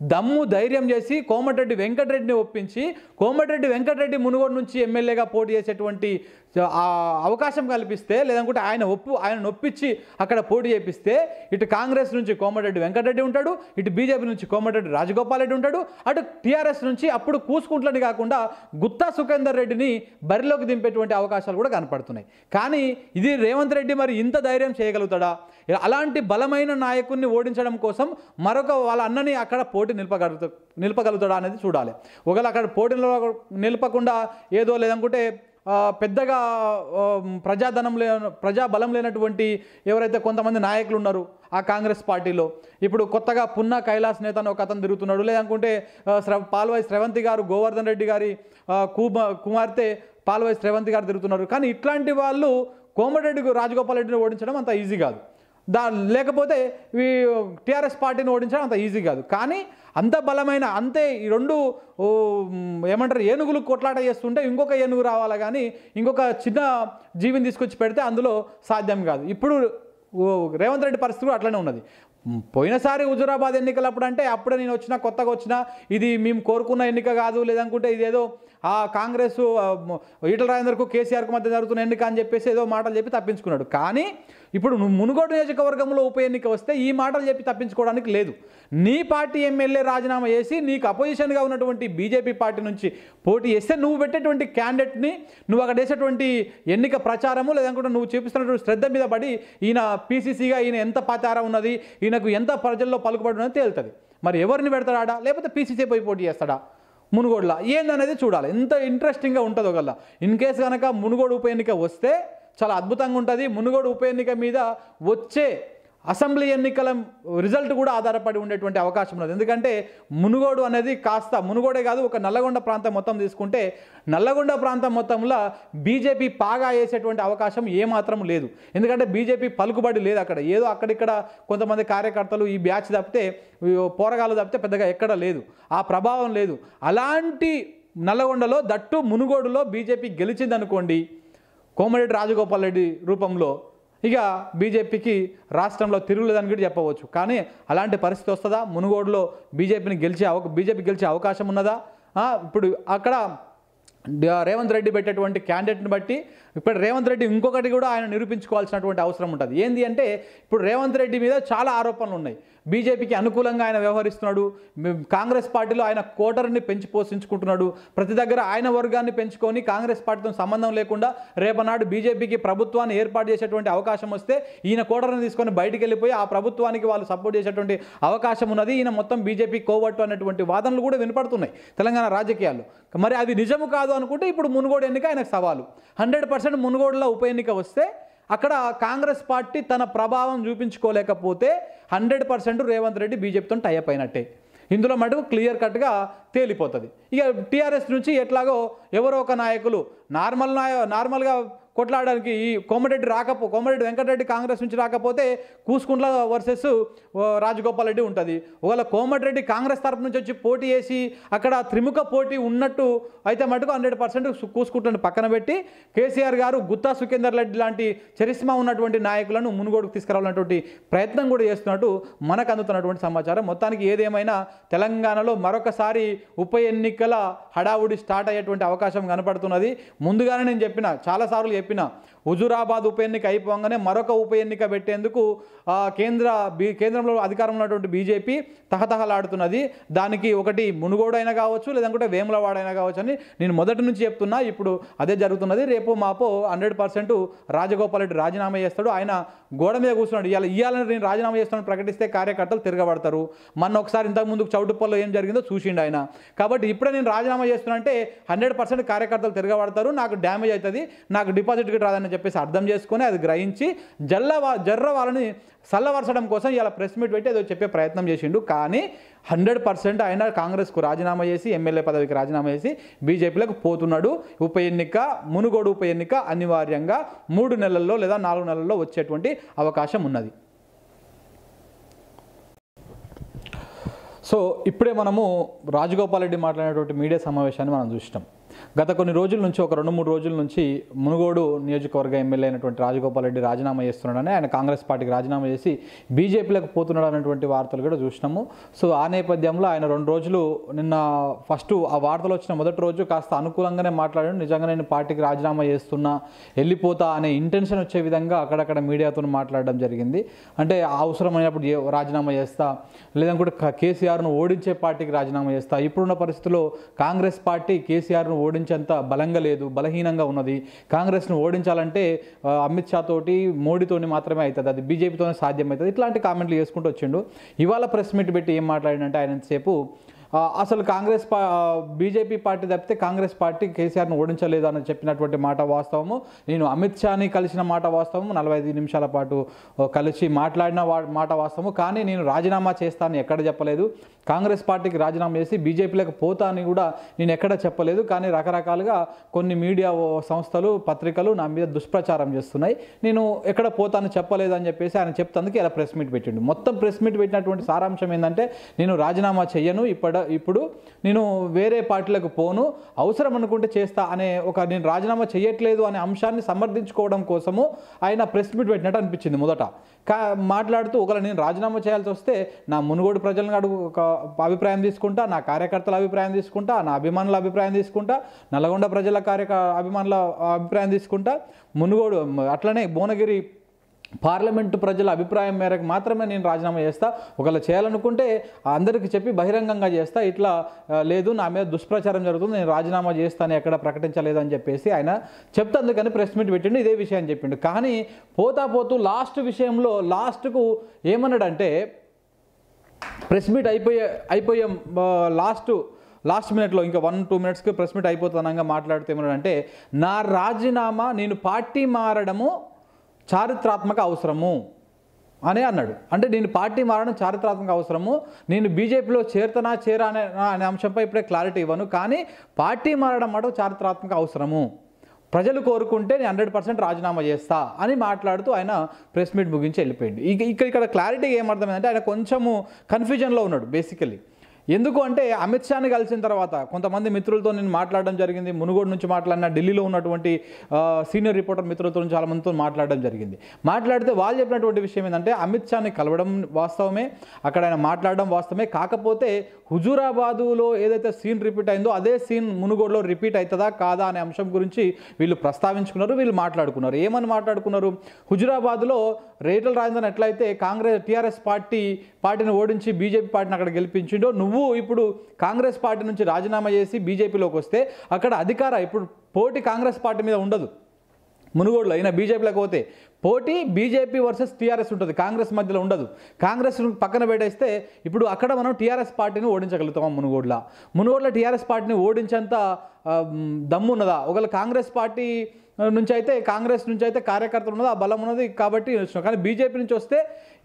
దమ్ము ధైర్యం చేసి కోమటిరెడ్డి వెంకటరెడ్డిని ఒప్పించి కోమటిరెడ్డి వెంకటరెడ్డి మునుగోడు నుంచి ఎమ్మెల్యేగా పోటీ చేసేటువంటి అవకాశం కల్పిస్తే లేదనుకుంటే ఆయన ఒప్పు ఆయన నొప్పించి అక్కడ పోటీ చేపిస్తే ఇటు కాంగ్రెస్ నుంచి కోమటిరెడ్డి వెంకటరెడ్డి ఉంటాడు ఇటు బీజేపీ నుంచి కోమటిరెడ్డి రాజగోపాల్ రెడ్డి ఉంటాడు అటు టీఆర్ఎస్ నుంచి అప్పుడు కూసుకుంటులని కాకుండా గుత్తా సుఖేందర్ రెడ్డిని బరిలోకి దింపేటువంటి అవకాశాలు కూడా కనపడుతున్నాయి. కానీ ఇది రేవంత్ రెడ్డి మరి ఇంత ధైర్యం చేయగలుగుతాడా? అలాంటి బలమైన నాయకుడిని ఓడించడం కోసం మరొక వాళ్ళ అన్నని అక్కడ పోటీ నిలపగలుగుతా నిలపగలుగుతాడా అనేది చూడాలి. ఒకవేళ అక్కడ పోటీ నిలపకుండా ఏదో లేదనుకుంటే పెద్దగా ఆ, ప్రజాధనం లే ప్రజాబలం లేనటువంటి ఎవరైతే కొంతమంది నాయకులు ఉన్నారు ఆ కాంగ్రెస్ పార్టీలో. ఇప్పుడు కొత్తగా పున్నా కైలాస్ నేత అని ఒక అతను తిరుగుతున్నాడు. లేదనుకుంటే శ్రవ పాల్వాయి శ్రవంతి గారు గోవర్ధన్ రెడ్డి గారి కుమ కుమార్తె పాల్వాయి శ్రవంతి గారు తిరుగుతున్నారు. కానీ ఇట్లాంటి వాళ్ళు కోమటిరెడ్డి రాజగోపాల్ రెడ్డిని ఓడించడం అంత ఈజీ కాదు. దా లేకపోతే ఈ టీఆర్ఎస్ పార్టీని ఓడించడం అంత ఈజీ కాదు. కానీ అంత బలమైన అంతే ఈ రెండు ఏమంటారు ఏనుగులు కొట్లాట చేస్తుంటే ఇంకొక ఏనుగు రావాలి కానీ ఇంకొక చిన్న జీవిని తీసుకొచ్చి పెడితే అందులో సాధ్యం కాదు. ఇప్పుడు ఓ, రేవంత్ రెడ్డి పరిస్థితి కూడా అట్లనే ఉన్నది. పోయినసారి హుజురాబాద్ ఎన్నికలప్పుడు అంటే అప్పుడే నేను వచ్చిన కొత్తగా వచ్చిన ఇది మేము కోరుకున్న ఎన్నిక కాదు లేదనుకుంటే ఇదేదో ఆ కాంగ్రెస్ ఈటల రాజేందర్కు కేసీఆర్కు మధ్య జరుగుతున్న ఎన్నిక అని చెప్పేసి ఏదో మాటలు చెప్పి తప్పించుకున్నాడు. కానీ ఇప్పుడు మునుగోడు నియోజకవర్గంలో ఉప ఎన్నిక వస్తే ఈ మాటలు చెప్పి తప్పించుకోవడానికి లేదు. నీ పార్టీ ఎమ్మెల్యే రాజీనామా చేసి నీకు అపోజిషన్గా ఉన్నటువంటి బీజేపీ పార్టీ నుంచి పోటీ చేస్తే నువ్వు పెట్టేటువంటి క్యాండిడేట్ని నువ్వు అక్కడ వేసేటువంటి ఎన్నిక ప్రచారము లేదనుకుంటే నువ్వు చూపిస్తున్నటువంటి శ్రద్ధ మీద పడి ఈయన పీసీసీగా ఈయన ఎంత పాతారా ఉన్నది ఈయనకు ఎంత ప్రజల్లో పలుకుబడి ఉన్నది తేలుతుంది. మరి ఎవరిని పెడతాడా? లేకపోతే పీసీసీ పోయి పోటీ చేస్తాడా? మునుగోడులా. ఏందనేది చూడాలి. ఎంత ఇంట్రెస్టింగ్గా ఉంటుందో ఒకళ్ళ ఇన్ కేసు కనుక మునుగోడు ఉప ఎన్నిక వస్తే చాలా అద్భుతంగా ఉంటుంది. మునుగోడు ఉప ఎన్నిక మీద వచ్చే అసెంబ్లీ ఎన్నికల రిజల్ట్ కూడా ఆధారపడి ఉండేటువంటి అవకాశం ఉన్నది. ఎందుకంటే మునుగోడు అనేది కాస్త మునుగోడే కాదు ఒక నల్లగొండ ప్రాంతం మొత్తం తీసుకుంటే నల్లగొండ ప్రాంతం మొత్తంలో బీజేపీ పాగా వేసేటువంటి అవకాశం ఏమాత్రం లేదు. ఎందుకంటే బీజేపీ పలుకుబడి లేదు అక్కడ. ఏదో అక్కడిక్కడ కొంతమంది కార్యకర్తలు ఈ బ్యాచ్ తప్పితే పోరగాలు తప్పితే పెద్దగా ఎక్కడ లేదు. ఆ ప్రభావం లేదు. అలాంటి నల్లగొండలో దట్టు మునుగోడులో బీజేపీ గెలిచిందనుకోండి కోమరెడ్డి రాజగోపాల్ రెడ్డి రూపంలో ఇక బీజేపీకి రాష్ట్రంలో తిరుగులేదని కూడా చెప్పవచ్చు. కానీ అలాంటి పరిస్థితి వస్తుందా? మునుగోడులో బీజేపీని గెలిచే అవ బీజేపీ గెలిచే అవకాశం ఉన్నదా? ఇప్పుడు అక్కడ రేవంత్ రెడ్డి పెట్టేటువంటి క్యాండిడేట్ని బట్టి ఇప్పుడు రేవంత్ రెడ్డి ఇంకొకటి కూడా ఆయన నిరూపించుకోవాల్సినటువంటి అవసరం ఉంటుంది. ఏంది అంటే ఇప్పుడు రేవంత్ రెడ్డి మీద చాలా ఆరోపణలు ఉన్నాయి. బీజేపీకి అనుకూలంగా ఆయన వ్యవహరిస్తున్నాడు. కాంగ్రెస్ పార్టీలో ఆయన కోటర్ని పెంచి పోషించుకుంటున్నాడు. ప్రతి దగ్గర ఆయన వర్గాన్ని పెంచుకొని కాంగ్రెస్ పార్టీతో సంబంధం లేకుండా రేపనాడు బీజేపీకి ప్రభుత్వాన్ని ఏర్పాటు చేసేటువంటి అవకాశం వస్తే ఈయన కోటర్ని తీసుకొని బయటికి వెళ్ళిపోయి ఆ ప్రభుత్వానికి వాళ్ళు సపోర్ట్ చేసేటువంటి అవకాశం ఉన్నది. ఈయన మొత్తం బీజేపీ కోవట్టు అనేటువంటి వాదనలు కూడా వినపడుతున్నాయి తెలంగాణ రాజకీయాల్లో. మరి అది నిజము కాదు అనుకుంటే ఇప్పుడు మునుగోడు ఎన్నిక ఆయనకు సవాలు. హండ్రెడ్ పర్సెంట్ మునుగోడులో ఉప ఎన్నిక వస్తే అక్కడ కాంగ్రెస్ పార్టీ తన ప్రభావం చూపించుకోలేకపోతే హండ్రెడ్ పర్సెంట్ రేవంత్ రెడ్డి బీజేపీతో టైప్ అయినట్టే. ఇందులో మటుకు క్లియర్ కట్గా తేలిపోతుంది. ఇక టీఆర్ఎస్ నుంచి ఎట్లాగో ఎవరో ఒక నాయకులు నార్మల్ నాయ నార్మల్గా కొట్లాడడానికి ఈ కోమరెడ్డి రాకపో కోమరెడ్డి వెంకటరెడ్డి కాంగ్రెస్ నుంచి రాకపోతే కూసుకుంట్ల వర్సెస్ రాజగోపాల్ రెడ్డి ఉంటుంది. ఒకవేళ కోమటిరెడ్డి కాంగ్రెస్ తరపు నుంచి వచ్చి పోటీ చేసి అక్కడ త్రిముఖ పోటీ ఉన్నట్టు అయితే మటుకు హండ్రెడ్ పర్సెంట్ కూసుకుంట్లను పక్కన పెట్టి కేసీఆర్ గారు గుత్తా సుఖేందర్ రెడ్డి లాంటి చరిస్మా ఉన్నటువంటి నాయకులను మునుగోడుకు తీసుకురావాలన్నటువంటి ప్రయత్నం కూడా చేస్తున్నట్టు మనకు అందుతున్నటువంటి సమాచారం. మొత్తానికి ఏదేమైనా తెలంగాణలో మరొకసారి ఉప ఎన్నికల హడావుడి స్టార్ట్ అయ్యేటువంటి అవకాశం కనపడుతున్నది. ముందుగానే నేను చెప్పిన చాలాసార్లు చెప్పిన చెప్పిన హుజురాబాద్ ఉప ఎన్నిక అయిపోగానే మరొక ఉప ఎన్నిక పెట్టేందుకు కేంద్ర బీ కేంద్రంలో అధికారంలో ఉన్నటువంటి బీజేపీ తహతహలాడుతున్నది. దానికి ఒకటి మునుగోడు అయినా కావచ్చు లేదంటే వేములవాడ అయినా కావచ్చు అని నేను మొదటి నుంచి చెప్తున్నా. ఇప్పుడు అదే జరుగుతున్నది. రేపు మాపో హండ్రెడ్ పర్సెంట్ రాజగోపాల్ రెడ్డి రాజీనామా చేస్తాడు. ఆయన గోడ మీద కూర్చున్నాడు. ఇవాళ ఇవ్వాలని నేను రాజీనామా చేస్తానని ప్రకటిస్తే కార్యకర్తలు తిరగబడతారు. మొన్న ఒకసారి ఇంతకు ముందు చౌటుప్పల్లో ఏం జరిగిందో చూసిండు ఆయన. కాబట్టి ఇప్పుడే నేను రాజీనామా చేస్తున్నా అంటే హండ్రెడ్ పర్సెంట్ కార్యకర్తలు తిరగబడతారు. నాకు డ్యామేజ్ అవుతుంది. నాకు డిపాజిట్ రాదని చెప్పేసి అర్థం చేసుకొని అది గ్రహించి జల్ల జర్ర వాళ్ళని చల్లవరచడం కోసం ఇలా ప్రెస్ మీట్ పెట్టి ఏదో చెప్పే ప్రయత్నం చేసిండు. కానీ హండ్రెడ్ పర్సెంట్ ఆయన కాంగ్రెస్కు రాజీనామా చేసి ఎమ్మెల్యే పదవికి రాజీనామా చేసి బీజేపీలకు పోతున్నాడు. ఉప ఎన్నిక మునుగోడు ఉప ఎన్నిక అనివార్యంగా మూడు నెలల్లో లేదా నాలుగు నెలల్లో వచ్చేటువంటి అవకాశం ఉన్నది. సో ఇప్పుడే మనము రాజగోపాల్ రెడ్డి మాట్లాడేటువంటి మీడియా సమావేశాన్ని మనం చూసినాం. గత కొన్ని రోజుల నుంచి ఒక రెండు మూడు రోజుల నుంచి మునుగోడు నియోజకవర్గ ఎమ్మెల్యే అయినటువంటి రాజగోపాల్ రెడ్డి రాజీనామా చేస్తున్నాడని ఆయన కాంగ్రెస్ పార్టీకి రాజీనామా చేసి బీజేపీలకు పోతున్నాడు అనేటువంటి వార్తలు కూడా చూసినాము. సో ఆ నేపథ్యంలో ఆయన రెండు రోజులు నిన్న ఫస్ట్ ఆ వార్తలు వచ్చిన మొదటి రోజు కాస్త అనుకూలంగానే మాట్లాడాడు. నిజంగా నేను పార్టీకి రాజీనామా చేస్తున్నా వెళ్ళిపోతా అనే ఇంటెన్షన్ వచ్చే విధంగా అక్కడక్కడ మీడియాతో మాట్లాడడం జరిగింది. అంటే అవసరమైనప్పుడు రాజీనామా చేస్తా లేదంటే కేసీఆర్ను ఓడించే పార్టీకి రాజీనామా చేస్తా. ఇప్పుడున్న పరిస్థితుల్లో కాంగ్రెస్ పార్టీ కేసీఆర్ను ఓడించేంత బలంగా లేదు బలహీనంగా ఉన్నది. కాంగ్రెస్ను ఓడించాలంటే అమిత్ షా తోటి మోడీతోని మాత్రమే అవుతుంది అది బీజేపీతోనే సాధ్యమవుతుంది ఇట్లాంటి కామెంట్లు చేసుకుంటూ వచ్చిండు. ఇవాళ ప్రెస్ మీట్ పెట్టి ఏం మాట్లాడినంటే ఆయన సేపు అసలు కాంగ్రెస్ పా బీజేపీ పార్టీ తప్పితే కాంగ్రెస్ పార్టీ కేసీఆర్ను ఓడించలేదు అని చెప్పినటువంటి మాట వాస్తవము. నేను అమిత్ షాని కలిసిన మాట వాస్తవము. నలభై ఐదు నిమిషాల పాటు కలిసి మాట్లాడిన వా- మాట వాస్తవము. కానీ నేను రాజీనామా చేస్తాను ఎక్కడ చెప్పలేదు. కాంగ్రెస్ పార్టీకి రాజీనామా చేసి బీజేపీలకు పోతా అని కూడా నేను ఎక్కడ చెప్పలేదు. కానీ రకరకాలుగా కొన్ని మీడియా సంస్థలు పత్రికలు నా మీద దుష్ప్రచారం చేస్తున్నాయి. నేను ఎక్కడ పోతాను చెప్పలేదు అని చెప్పేసి ఆయన చెప్తందుకు ఇలా ప్రెస్ మీట్ పెట్టిండు. మొత్తం ప్రెస్ మీట్ పెట్టినటువంటి సారాంశం ఏంటంటే నేను రాజీనామా చెయ్యను. ఇప్పటి ఇప్పుడు నేను వేరే పార్టీలకు పోను అవసరం అనుకుంటే చేస్తా అనే ఒక నేను రాజీనామా చేయట్లేదు అనే అంశాన్ని సమర్థించుకోవడం కోసము ఆయన ప్రెస్ మీట్ పెట్టినట్టు అనిపించింది మొదట. కా మాట్లాడుతూ ఒకవేళ నేను రాజీనామా చేయాల్సి వస్తే నా మునుగోడు ప్రజలను అడుగు ఒక అభిప్రాయం తీసుకుంటా నా కార్యకర్తల అభిప్రాయం తీసుకుంటా నా అభిమానుల అభిప్రాయం తీసుకుంటా నల్గొండ ప్రజల కార్యక అభిమానుల అభిప్రాయం తీసుకుంటా మునుగోడు అట్లనే భువనగిరి పార్లమెంటు ప్రజల అభిప్రాయం మేరకు మాత్రమే నేను రాజీనామా చేస్తా. ఒకవేళ చేయాలనుకుంటే అందరికీ చెప్పి బహిరంగంగా చేస్తా. ఇట్లా లేదు నా మీద దుష్ప్రచారం జరుగుతుంది నేను రాజీనామా చేస్తాను ఎక్కడ ప్రకటించలేదు అని చెప్పేసి ఆయన చెప్తందుకని ప్రెస్ మీట్ పెట్టిండు ఇదే విషయం చెప్పిండు. కానీ పోతా పోతూ లాస్ట్ విషయంలో లాస్ట్కు ఏమన్నాడంటే ప్రెస్ మీట్ అయిపోయే అయిపోయే లాస్ట్ లాస్ట్ మినిట్లో ఇంకా వన్ టూ మినిట్స్కి ప్రెస్ మీట్ అయిపోతానంగా మాట్లాడితే ఏమన్నాడంటే నా రాజీనామా నేను పార్టీ మారడము చారిత్రాత్మక అవసరము అని అన్నాడు. అంటే నేను పార్టీ మారడం చారిత్రాత్మక అవసరము. నేను బీజేపీలో చేరుతనా చేరా అనే అనే అంశంపై ఇప్పుడే క్లారిటీ ఇవ్వను. కానీ పార్టీ మారడం మాట చారిత్రాత్మక అవసరము. ప్రజలు కోరుకుంటే నేను హండ్రెడ్ పర్సెంట్ రాజీనామా చేస్తా అని మాట్లాడుతూ ఆయన ప్రెస్ మీట్ ముగించి వెళ్ళిపోయింది ఇక ఇక్కడ ఇక్కడ క్లారిటీ ఏమర్థమైందంటే ఆయన కొంచెము కన్ఫ్యూజన్లో ఉన్నాడు బేసికలీ ఎందుకు అంటే అమిత్ షాని కలిసిన తర్వాత కొంతమంది మిత్రులతో నేను మాట్లాడడం జరిగింది. మునుగోడు నుంచి మాట్లాడిన ఢిల్లీలో ఉన్నటువంటి సీనియర్ రిపోర్టర్ మిత్రులతో చాలామందితో మాట్లాడడం జరిగింది. మాట్లాడితే వాళ్ళు చెప్పినటువంటి విషయం ఏంటంటే అమిత్ షాని కలవడం వాస్తవమే అక్కడ ఆయన మాట్లాడడం వాస్తవమే. కాకపోతే హుజూరాబాదులో ఏదైతే సీన్ రిపీట్ అయిందో అదే సీన్ మునుగోడులో రిపీట్ అవుతుందా కాదా అనే అంశం గురించి వీళ్ళు ప్రస్తావించుకున్నారు వీళ్ళు మాట్లాడుకున్నారు. ఏమని మాట్లాడుకున్నారు? హుజూరాబాద్లో రేటల్ రాజేందర్ ఎట్లయితే కాంగ్రెస్ టీఆర్ఎస్ పార్టీ పార్టీని ఓడించి బీజేపీ పార్టీని అక్కడ గెలిపించిండో నువ్వు ఇప్పుడు కాంగ్రెస్ పార్టీ నుంచి రాజీనామా చేసి బీజేపీలోకి వస్తే అక్కడ అధికార ఇప్పుడు పోటీ కాంగ్రెస్ పార్టీ మీద ఉండదు. మునుగోడులో అయినా బీజేపీలోకి పోతే పోటీ బీజేపీ వర్సెస్ టీఆర్ఎస్ ఉంటుంది కాంగ్రెస్ మధ్యలో ఉండదు. కాంగ్రెస్ పక్కన పెట్టేస్తే ఇప్పుడు అక్కడ మనం టీఆర్ఎస్ పార్టీని ఓడించగలుగుతాం మునుగోడులో? మునుగోడులో టీఆర్ఎస్ పార్టీని ఓడించేంత దమ్మున్నదా ఒకవేళ కాంగ్రెస్ పార్టీ నుంచి అయితే కాంగ్రెస్ నుంచి అయితే కార్యకర్తలు ఉన్నది ఆ బలం ఉన్నది కాబట్టి కానీ బీజేపీ నుంచి వస్తే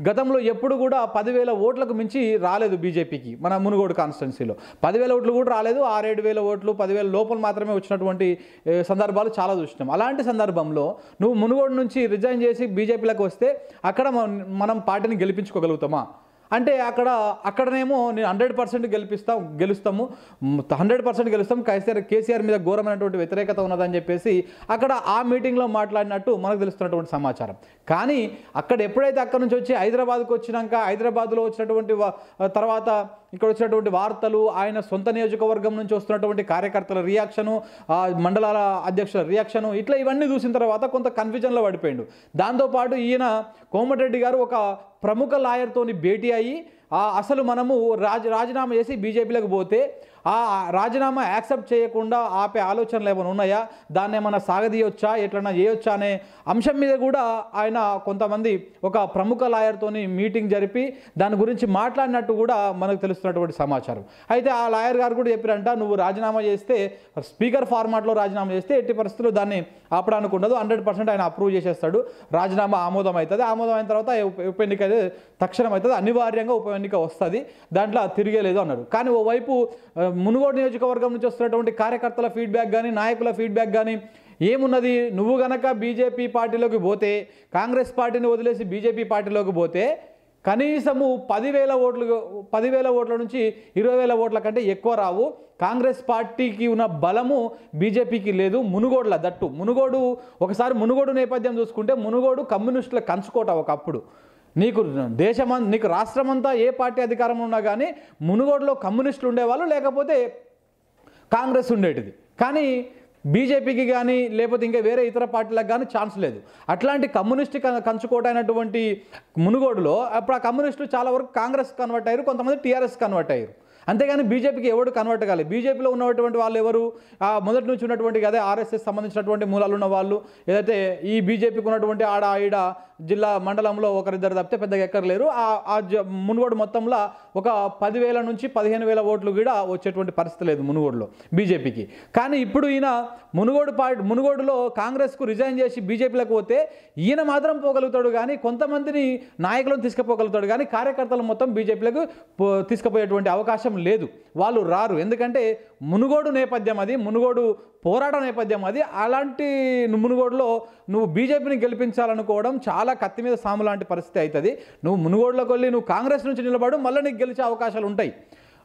గతంలో ఎప్పుడు కూడా పదివేల ఓట్లకు మించి రాలేదు బీజేపీకి మన మునుగోడు కాన్స్టిట్యున్సీలో. పదివేల ఓట్లు కూడా రాలేదు ఆరేడు వేల ఓట్లు పదివేల లోపల మాత్రమే వచ్చినటువంటి సందర్భాలు చాలా చూసినాం అలాంటి సందర్భంలో నువ్వు మునుగోడు నుంచి రిజైన్ చేసి బీజేపీలకు వస్తే అక్కడ మనం పార్టీని గెలిపించుకోగలుగుతామా? అంటే అక్కడ అక్కడనేమో నేను హండ్రెడ్ పర్సెంట్ గెలిపిస్తాం గెలుస్తాము. హండ్రెడ్ పర్సెంట్ గెలుస్తాం. కేసీఆర్ కేసీఆర్ మీద ఘోరమైనటువంటి వ్యతిరేకత ఉన్నదని చెప్పేసి అక్కడ ఆ మీటింగ్లో మాట్లాడినట్టు మనకు తెలుస్తున్నటువంటి సమాచారం. కానీ అక్కడ ఎప్పుడైతే అక్కడ నుంచి వచ్చి హైదరాబాద్కు వచ్చినాక హైదరాబాద్లో వచ్చినటువంటి తర్వాత ఇక్కడ వచ్చినటువంటి వార్తలు ఆయన సొంత నియోజకవర్గం నుంచి వస్తున్నటువంటి కార్యకర్తల రియాక్షను మండలాల అధ్యక్షుల రియాక్షను ఇట్లా ఇవన్నీ చూసిన తర్వాత కొంత కన్ఫ్యూజన్లో పడిపోయిండు. దాంతోపాటు ఈయన కోమటిరెడ్డి గారు ఒక ప్రముఖ లాయర్తోని భేటీ అయ్యి అసలు మనము రాజ రాజీనామా చేసి బీజేపీలకు పోతే ఆ రాజీనామా యాక్సెప్ట్ చేయకుండా ఆపే ఆలోచనలు ఏమైనా ఉన్నాయా? దాన్ని ఏమైనా సాగదీయొచ్చా? ఎట్లన్నా చేయొచ్చా అనే అంశం మీద కూడా ఆయన కొంతమంది ఒక ప్రముఖ లాయర్తోని మీటింగ్ జరిపి దాని గురించి మాట్లాడినట్టు కూడా మనకు తెలుస్తున్నటువంటి సమాచారం. అయితే ఆ లాయర్ గారు కూడా చెప్పారంట నువ్వు రాజీనామా చేస్తే స్పీకర్ ఫార్మాట్లో రాజీనామా చేస్తే ఎట్టి పరిస్థితుల్లో దాన్ని ఆపడానికి ఉండదు. హండ్రెడ్ పర్సెంట్ ఆయన అప్రూవ్ చేసేస్తాడు. రాజీనామా ఆమోదం అవుతుంది ఆమోదం అయిన తర్వాత ఉప- ఎన్నిక తక్షణం అవుతుంది అనివార్యంగా ఉప ఎన్నిక వస్తుంది. దాంట్లో తిరిగేలేదు అన్నాడు. కానీ ఓవైపు మునుగోడు నియోజకవర్గం నుంచి వస్తున్నటువంటి కార్యకర్తల ఫీడ్బ్యాక్ కానీ నాయకుల ఫీడ్బ్యాక్ కానీ ఏమున్నది? నువ్వు గనక బీజేపీ పార్టీలోకి పోతే కాంగ్రెస్ పార్టీని వదిలేసి బీజేపీ పార్టీలోకి పోతే కనీసము పదివేల ఓట్లు పదివేల ఓట్ల నుంచి ఇరవై వేల ఓట్ల కంటే ఎక్కువ రావు. కాంగ్రెస్ పార్టీకి ఉన్న బలము బీజేపీకి లేదు మునుగోడుల దట్టు. మునుగోడు ఒకసారి మునుగోడు నేపథ్యం చూసుకుంటే మునుగోడు కమ్యూనిస్టుల కంచుకోట ఒకప్పుడు. నీకు దేశమం నీకు రాష్ట్రమంతా ఏ పార్టీ అధికారంలో ఉన్నా కానీ మునుగోడులో కమ్యూనిస్టులు ఉండేవాళ్ళు లేకపోతే కాంగ్రెస్ ఉండేటిది. కానీ బీజేపీకి కానీ లేకపోతే ఇంకా వేరే ఇతర పార్టీలకు కానీ ఛాన్స్ లేదు. అట్లాంటి కమ్యూనిస్ట్ క- కంచుకోట అయినటువంటి మునుగోడులో అప్పుడు ఆ కమ్యూనిస్టులు చాలా వరకు కాంగ్రెస్ కన్వర్ట్ అయ్యారు కొంతమంది టీఆర్ఎస్ కన్వర్ట్ అయ్యారు. అంతేగాని బీజేపీకి ఎవడు కన్వర్ట్ కాలేదు. బీజేపీలో ఉన్నటువంటి వాళ్ళు ఎవరు? మొదటి నుంచి ఉన్నటువంటి అదే ఆర్ఎస్ఎస్ సంబంధించినటువంటి మూలాలు ఉన్న వాళ్ళు ఏదైతే ఈ బీజేపీకి ఉన్నటువంటి ఆడ ఈడ జిల్లా మండలంలో ఒకరిద్దరు తప్పితే పెద్దగా ఎక్కర్లేరు ఆ జ- మునుగోడు మొత్తంలో ఒక పదివేల నుంచి పదిహేను వేల ఓట్లు కూడా వచ్చేటువంటి పరిస్థితి లేదు మునుగోడులో బీజేపీకి. కానీ ఇప్పుడు ఈయన మునుగోడు పార్టీ మునుగోడులో కాంగ్రెస్కు రిజైన్ చేసి బీజేపీలకు పోతే ఈయన మాత్రం పోగలుగుతాడు కానీ కొంతమందిని నాయకులను తీసుకుపోగలుగుతాడు కానీ కార్యకర్తలు మొత్తం బీజేపీలకు పో- తీసుకుపోయేటువంటి అవకాశం లేదు. వాళ్ళు రారు. ఎందుకంటే మునుగోడు నేపథ్యం అది మునుగోడు పోరాట నేపథ్యం అది. అలాంటి మునుగోడులో నువ్వు బీజేపీని గెలిపించాలనుకోవడం చాలా కత్తి మీద సాము లాంటి పరిస్థితి అవుతుంది. నువ్వు మునుగోడులోకి వెళ్ళి నువ్వు కాంగ్రెస్ నుంచి నిలబడు మళ్ళీ నీకు గెలిచే అవకాశాలు ఉంటాయి.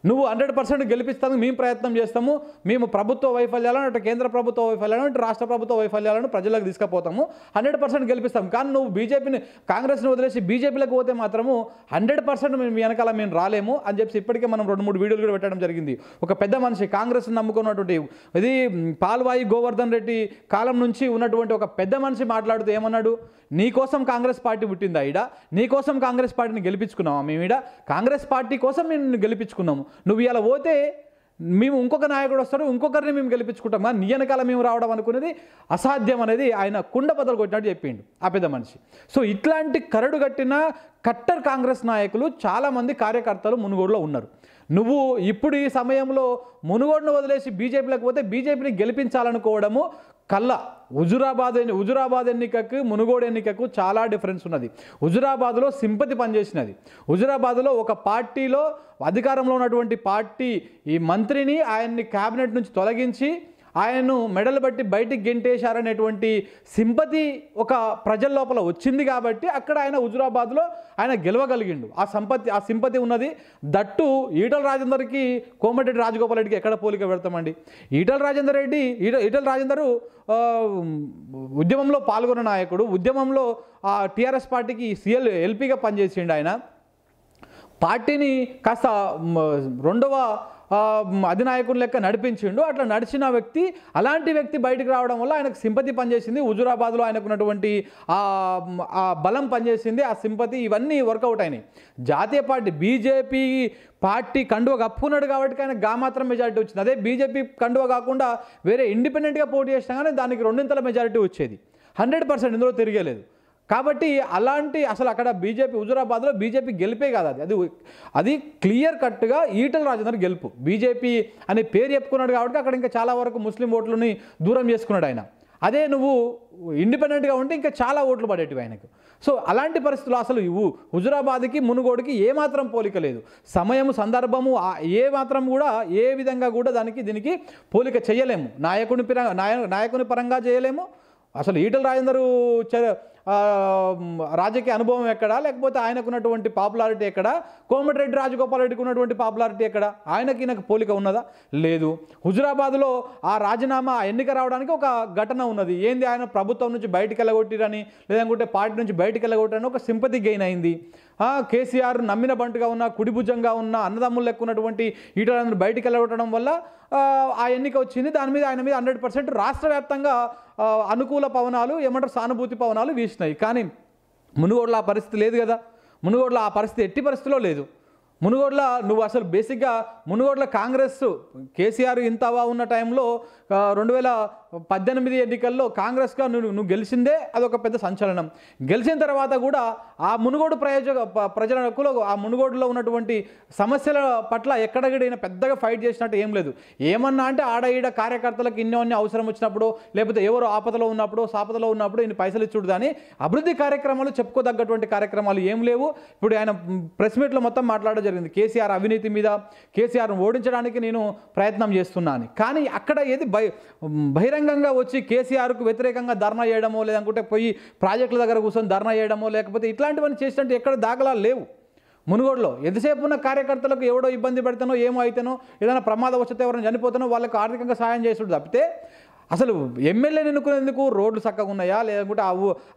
నువ్వు హండ్రెడ్ పర్సెంట్ గెలిపిస్తాను మేము ప్రయత్నం చేస్తాము మేము ప్రభుత్వ వైఫల్యాలను అటు కేంద్ర ప్రభుత్వ వైఫల్యాలను అటు రాష్ట్ర ప్రభుత్వ వైఫల్యాలను ప్రజలకు తీసుకుపోతాము. హండ్రెడ్ పర్సెంట్ గెలిపిస్తాం. కానీ నువ్వు బీజేపీని కాంగ్రెస్ని వదిలేసి బీజేపీలకు పోతే మాత్రము హండ్రెడ్ పర్సెంట్ మేము వెనకాల మేము రాలేము అని చెప్పి ఇప్పటికే మనం రెండు మూడు వీడియోలు కూడా పెట్టడం జరిగింది. ఒక పెద్ద మనిషి కాంగ్రెస్ని నమ్ముకున్నటువంటి ఇది పాల్వాయి గోవర్ధన్ రెడ్డి కాలం నుంచి ఉన్నటువంటి ఒక పెద్ద మనిషి మాట్లాడుతూ ఏమన్నాడు? నీకోసం కాంగ్రెస్ పార్టీ పుట్టిందా ఈడ? నీ కోసం కాంగ్రెస్ పార్టీని గెలిపించుకున్నావా మేము ఈడ? కాంగ్రెస్ పార్టీ కోసం మేము గెలిపించుకున్నాము. నువ్వు ఇలా పోతే మేము ఇంకొక నాయకుడు వస్తాడు ఇంకొకరిని మేము గెలిపించుకుంటాం కానీ నీ వెనకాల మేము రావడం అనుకునేది అసాధ్యం అనేది ఆయన కుండ బదలు కొట్టినట్టు చెప్పిండు ఆ పెద్ద మనిషి. సో ఇట్లాంటి కరడు కట్టిన కట్టర్ కాంగ్రెస్ నాయకులు చాలామంది కార్యకర్తలు మునుగోడులో ఉన్నారు. నువ్వు ఇప్పుడు ఈ సమయంలో మునుగోడును వదిలేసి బీజేపీలకు పోతే బీజేపీని గెలిపించాలనుకోవడము కళ్ళ హుజురాబాద్ ఎన్ని హుజురాబాద్ ఎన్నికకు మునుగోడు ఎన్నికకు చాలా డిఫరెన్స్ ఉన్నది. హుజురాబాద్లో సింపతి పనిచేసినది. హుజురాబాద్లో ఒక పార్టీలో అధికారంలో ఉన్నటువంటి పార్టీ ఈ మంత్రిని ఆయన్ని క్యాబినెట్ నుంచి తొలగించి ఆయనను మెడలు బట్టి బయటికి గెంటేశారనేటువంటి సింపతి ఒక ప్రజల లోపల వచ్చింది కాబట్టి అక్కడ ఆయన హుజురాబాద్లో ఆయన గెలవగలిగిండు. ఆ సంపత్తి ఆ సింపతి ఉన్నది. దట్టు ఈటల రాజేందర్కి కోమటిరెడ్డి రాజగోపాల్ రెడ్డికి ఎక్కడ పోలిక పెడతామండి? ఈటల రాజేందర్ రెడ్డి ఈట ఈటల రాజేందరు ఉద్యమంలో పాల్గొన్న నాయకుడు ఉద్యమంలో ఆ టీఆర్ఎస్ పార్టీకి సీఎల్ ఎల్పీగా పనిచేసిండు ఆయన. పార్టీని కాస్త రెండవ అధినాయకుని లెక్క నడిపించిండు. అట్లా నడిచిన వ్యక్తి అలాంటి వ్యక్తి బయటకు రావడం వల్ల ఆయనకు సింపతి పనిచేసింది. హుజురాబాద్లో ఆయనకున్నటువంటి ఆ ఆ బలం పనిచేసింది. ఆ సింపతి ఇవన్నీ వర్కౌట్ అయినాయి. జాతీయ పార్టీ బీజేపీ పార్టీ కండువ కప్పుకున్నాడు కాబట్టి ఆయన గా మాత్రం మెజారిటీ వచ్చింది. అదే బీజేపీ కండువ కాకుండా వేరే ఇండిపెండెంట్గా పోటీ చేసినా కానీ దానికి రెండింతల మెజారిటీ వచ్చేది. హండ్రెడ్ పర్సెంట్ ఇందులో తిరిగేలేదు. కాబట్టి అలాంటి అసలు అక్కడ బీజేపీ హుజురాబాద్లో బీజేపీ గెలిపే కాదు అది. అది అది క్లియర్ కట్గా ఈటల రాజేందర్ గెలుపు. బీజేపీ అనే పేరు చెప్పుకున్నాడు కాబట్టి అక్కడ ఇంకా చాలా వరకు ముస్లిం ఓట్లని దూరం చేసుకున్నాడు ఆయన. అదే నువ్వు ఇండిపెండెంట్గా ఉంటే ఇంకా చాలా ఓట్లు పడేటివి ఆయనకు. సో అలాంటి పరిస్థితులు అసలు ఇవ్వు. హుజురాబాద్కి మునుగోడుకి ఏమాత్రం పోలిక లేదు. సమయము సందర్భము ఏ మాత్రం కూడా ఏ విధంగా కూడా దానికి దీనికి పోలిక చేయలేము. నాయకుని పరంగా నాయ నాయకుని పరంగా చేయలేము. అసలు ఈటల రాజేందరు చ- రాజకీయ అనుభవం ఎక్కడా? లేకపోతే ఆయనకున్నటువంటి పాపులారిటీ ఎక్కడా? కోమటిరెడ్డి రాజగోపాల్ రెడ్డికి ఉన్నటువంటి పాపులారిటీ ఎక్కడ? ఆయనకి ఈయనకు పోలిక ఉన్నదా? లేదు. హుజురాబాద్లో ఆ రాజీనామా ఎన్నిక రావడానికి ఒక ఘటన ఉన్నది. ఏంది ఆయన ప్రభుత్వం నుంచి బయటికి వెళ్ళగొట్టిరని లేదంటే పార్టీ నుంచి బయటికి వెళ్ళగొట్టిరని ఒక సింపతి గెయిన్ అయింది. కేసీఆర్ నమ్మిన బంటుగా ఉన్న కుడిభుజంగా ఉన్న అన్నదమ్ములు లెక్కున్నటువంటి ఈటలందరూ బయటికి వెళ్ళగొట్టడం వల్ల ఆ, ఎన్నిక వచ్చింది. దాని మీద ఆయన మీద హండ్రెడ్ పర్సెంట్ రాష్ట్ర వ్యాప్తంగా అనుకూల పవనాలు ఏమంటారు సానుభూతి పవనాలు వీసినాయి. కానీ మునుగోడులో ఆ పరిస్థితి లేదు కదా. మునుగోడులో ఆ పరిస్థితి ఎట్టి పరిస్థితిలో లేదు. మునుగోడులో నువ్వు అసలు బేసిక్గా మునుగోడులో కాంగ్రెస్ కేసీఆర్ ఇంతవా ఉన్న టైంలో రెండు వేల పద్దెనిమిది ఎన్నికల్లో కాంగ్రెస్గా నువ్వు నువ్వు గెలిచిందే అదొక పెద్ద సంచలనం. గెలిచిన తర్వాత కూడా ఆ మునుగోడు ప్రయోజక ప- ప్రజలకు ఆ మునుగోడులో ఉన్నటువంటి సమస్యల పట్ల ఎక్కడగడైనా పెద్దగా ఫైట్ చేసినట్టు ఏం లేదు. ఏమన్నా అంటే ఆడ ఈడ కార్యకర్తలకు ఇన్నోన్ని అవసరం వచ్చినప్పుడు లేకపోతే ఎవరు ఆపదలో ఉన్నప్పుడు సాపదలో ఉన్నప్పుడు ఈయన పైసలు ఇచ్చుడు కానీ అభివృద్ధి కార్యక్రమాలు చెప్పుకోదగ్గటువంటి కార్యక్రమాలు ఏం లేవు. ఇప్పుడు ఆయన ప్రెస్ మీట్లో మొత్తం మాట్లాడడం జరిగింది. కేసీఆర్ అవినీతి మీద కేసీఆర్ను ఓడించడానికి నేను ప్రయత్నం చేస్తున్నాను కానీ అక్కడ ఏది బై బహిరంగంగా వచ్చి కేసీఆర్కు వ్యతిరేకంగా ధర్నా చేయడమో లేదనుకుంటే పోయి ప్రాజెక్టుల దగ్గర కూర్చొని ధర్నా చేయడమో లేకపోతే ఇట్లాంటివన్నీ చేసినట్టు ఎక్కడ దాఖలాలు లేవు. మునుగోడులో ఎంతసేపు ఉన్న కార్యకర్తలకు ఎవడో ఇబ్బంది పెడతానో ఏమో అయితేనో ఏదైనా ప్రమాదం వచ్చితే ఎవరైనా చనిపోతానో వాళ్ళకు ఆర్థికంగా సాయం చేసుడు తప్పితే అసలు ఎమ్మెల్యేని ఎన్నుకునేందుకు రోడ్లు చక్కగా ఉన్నాయా? లేకుంటే ఆ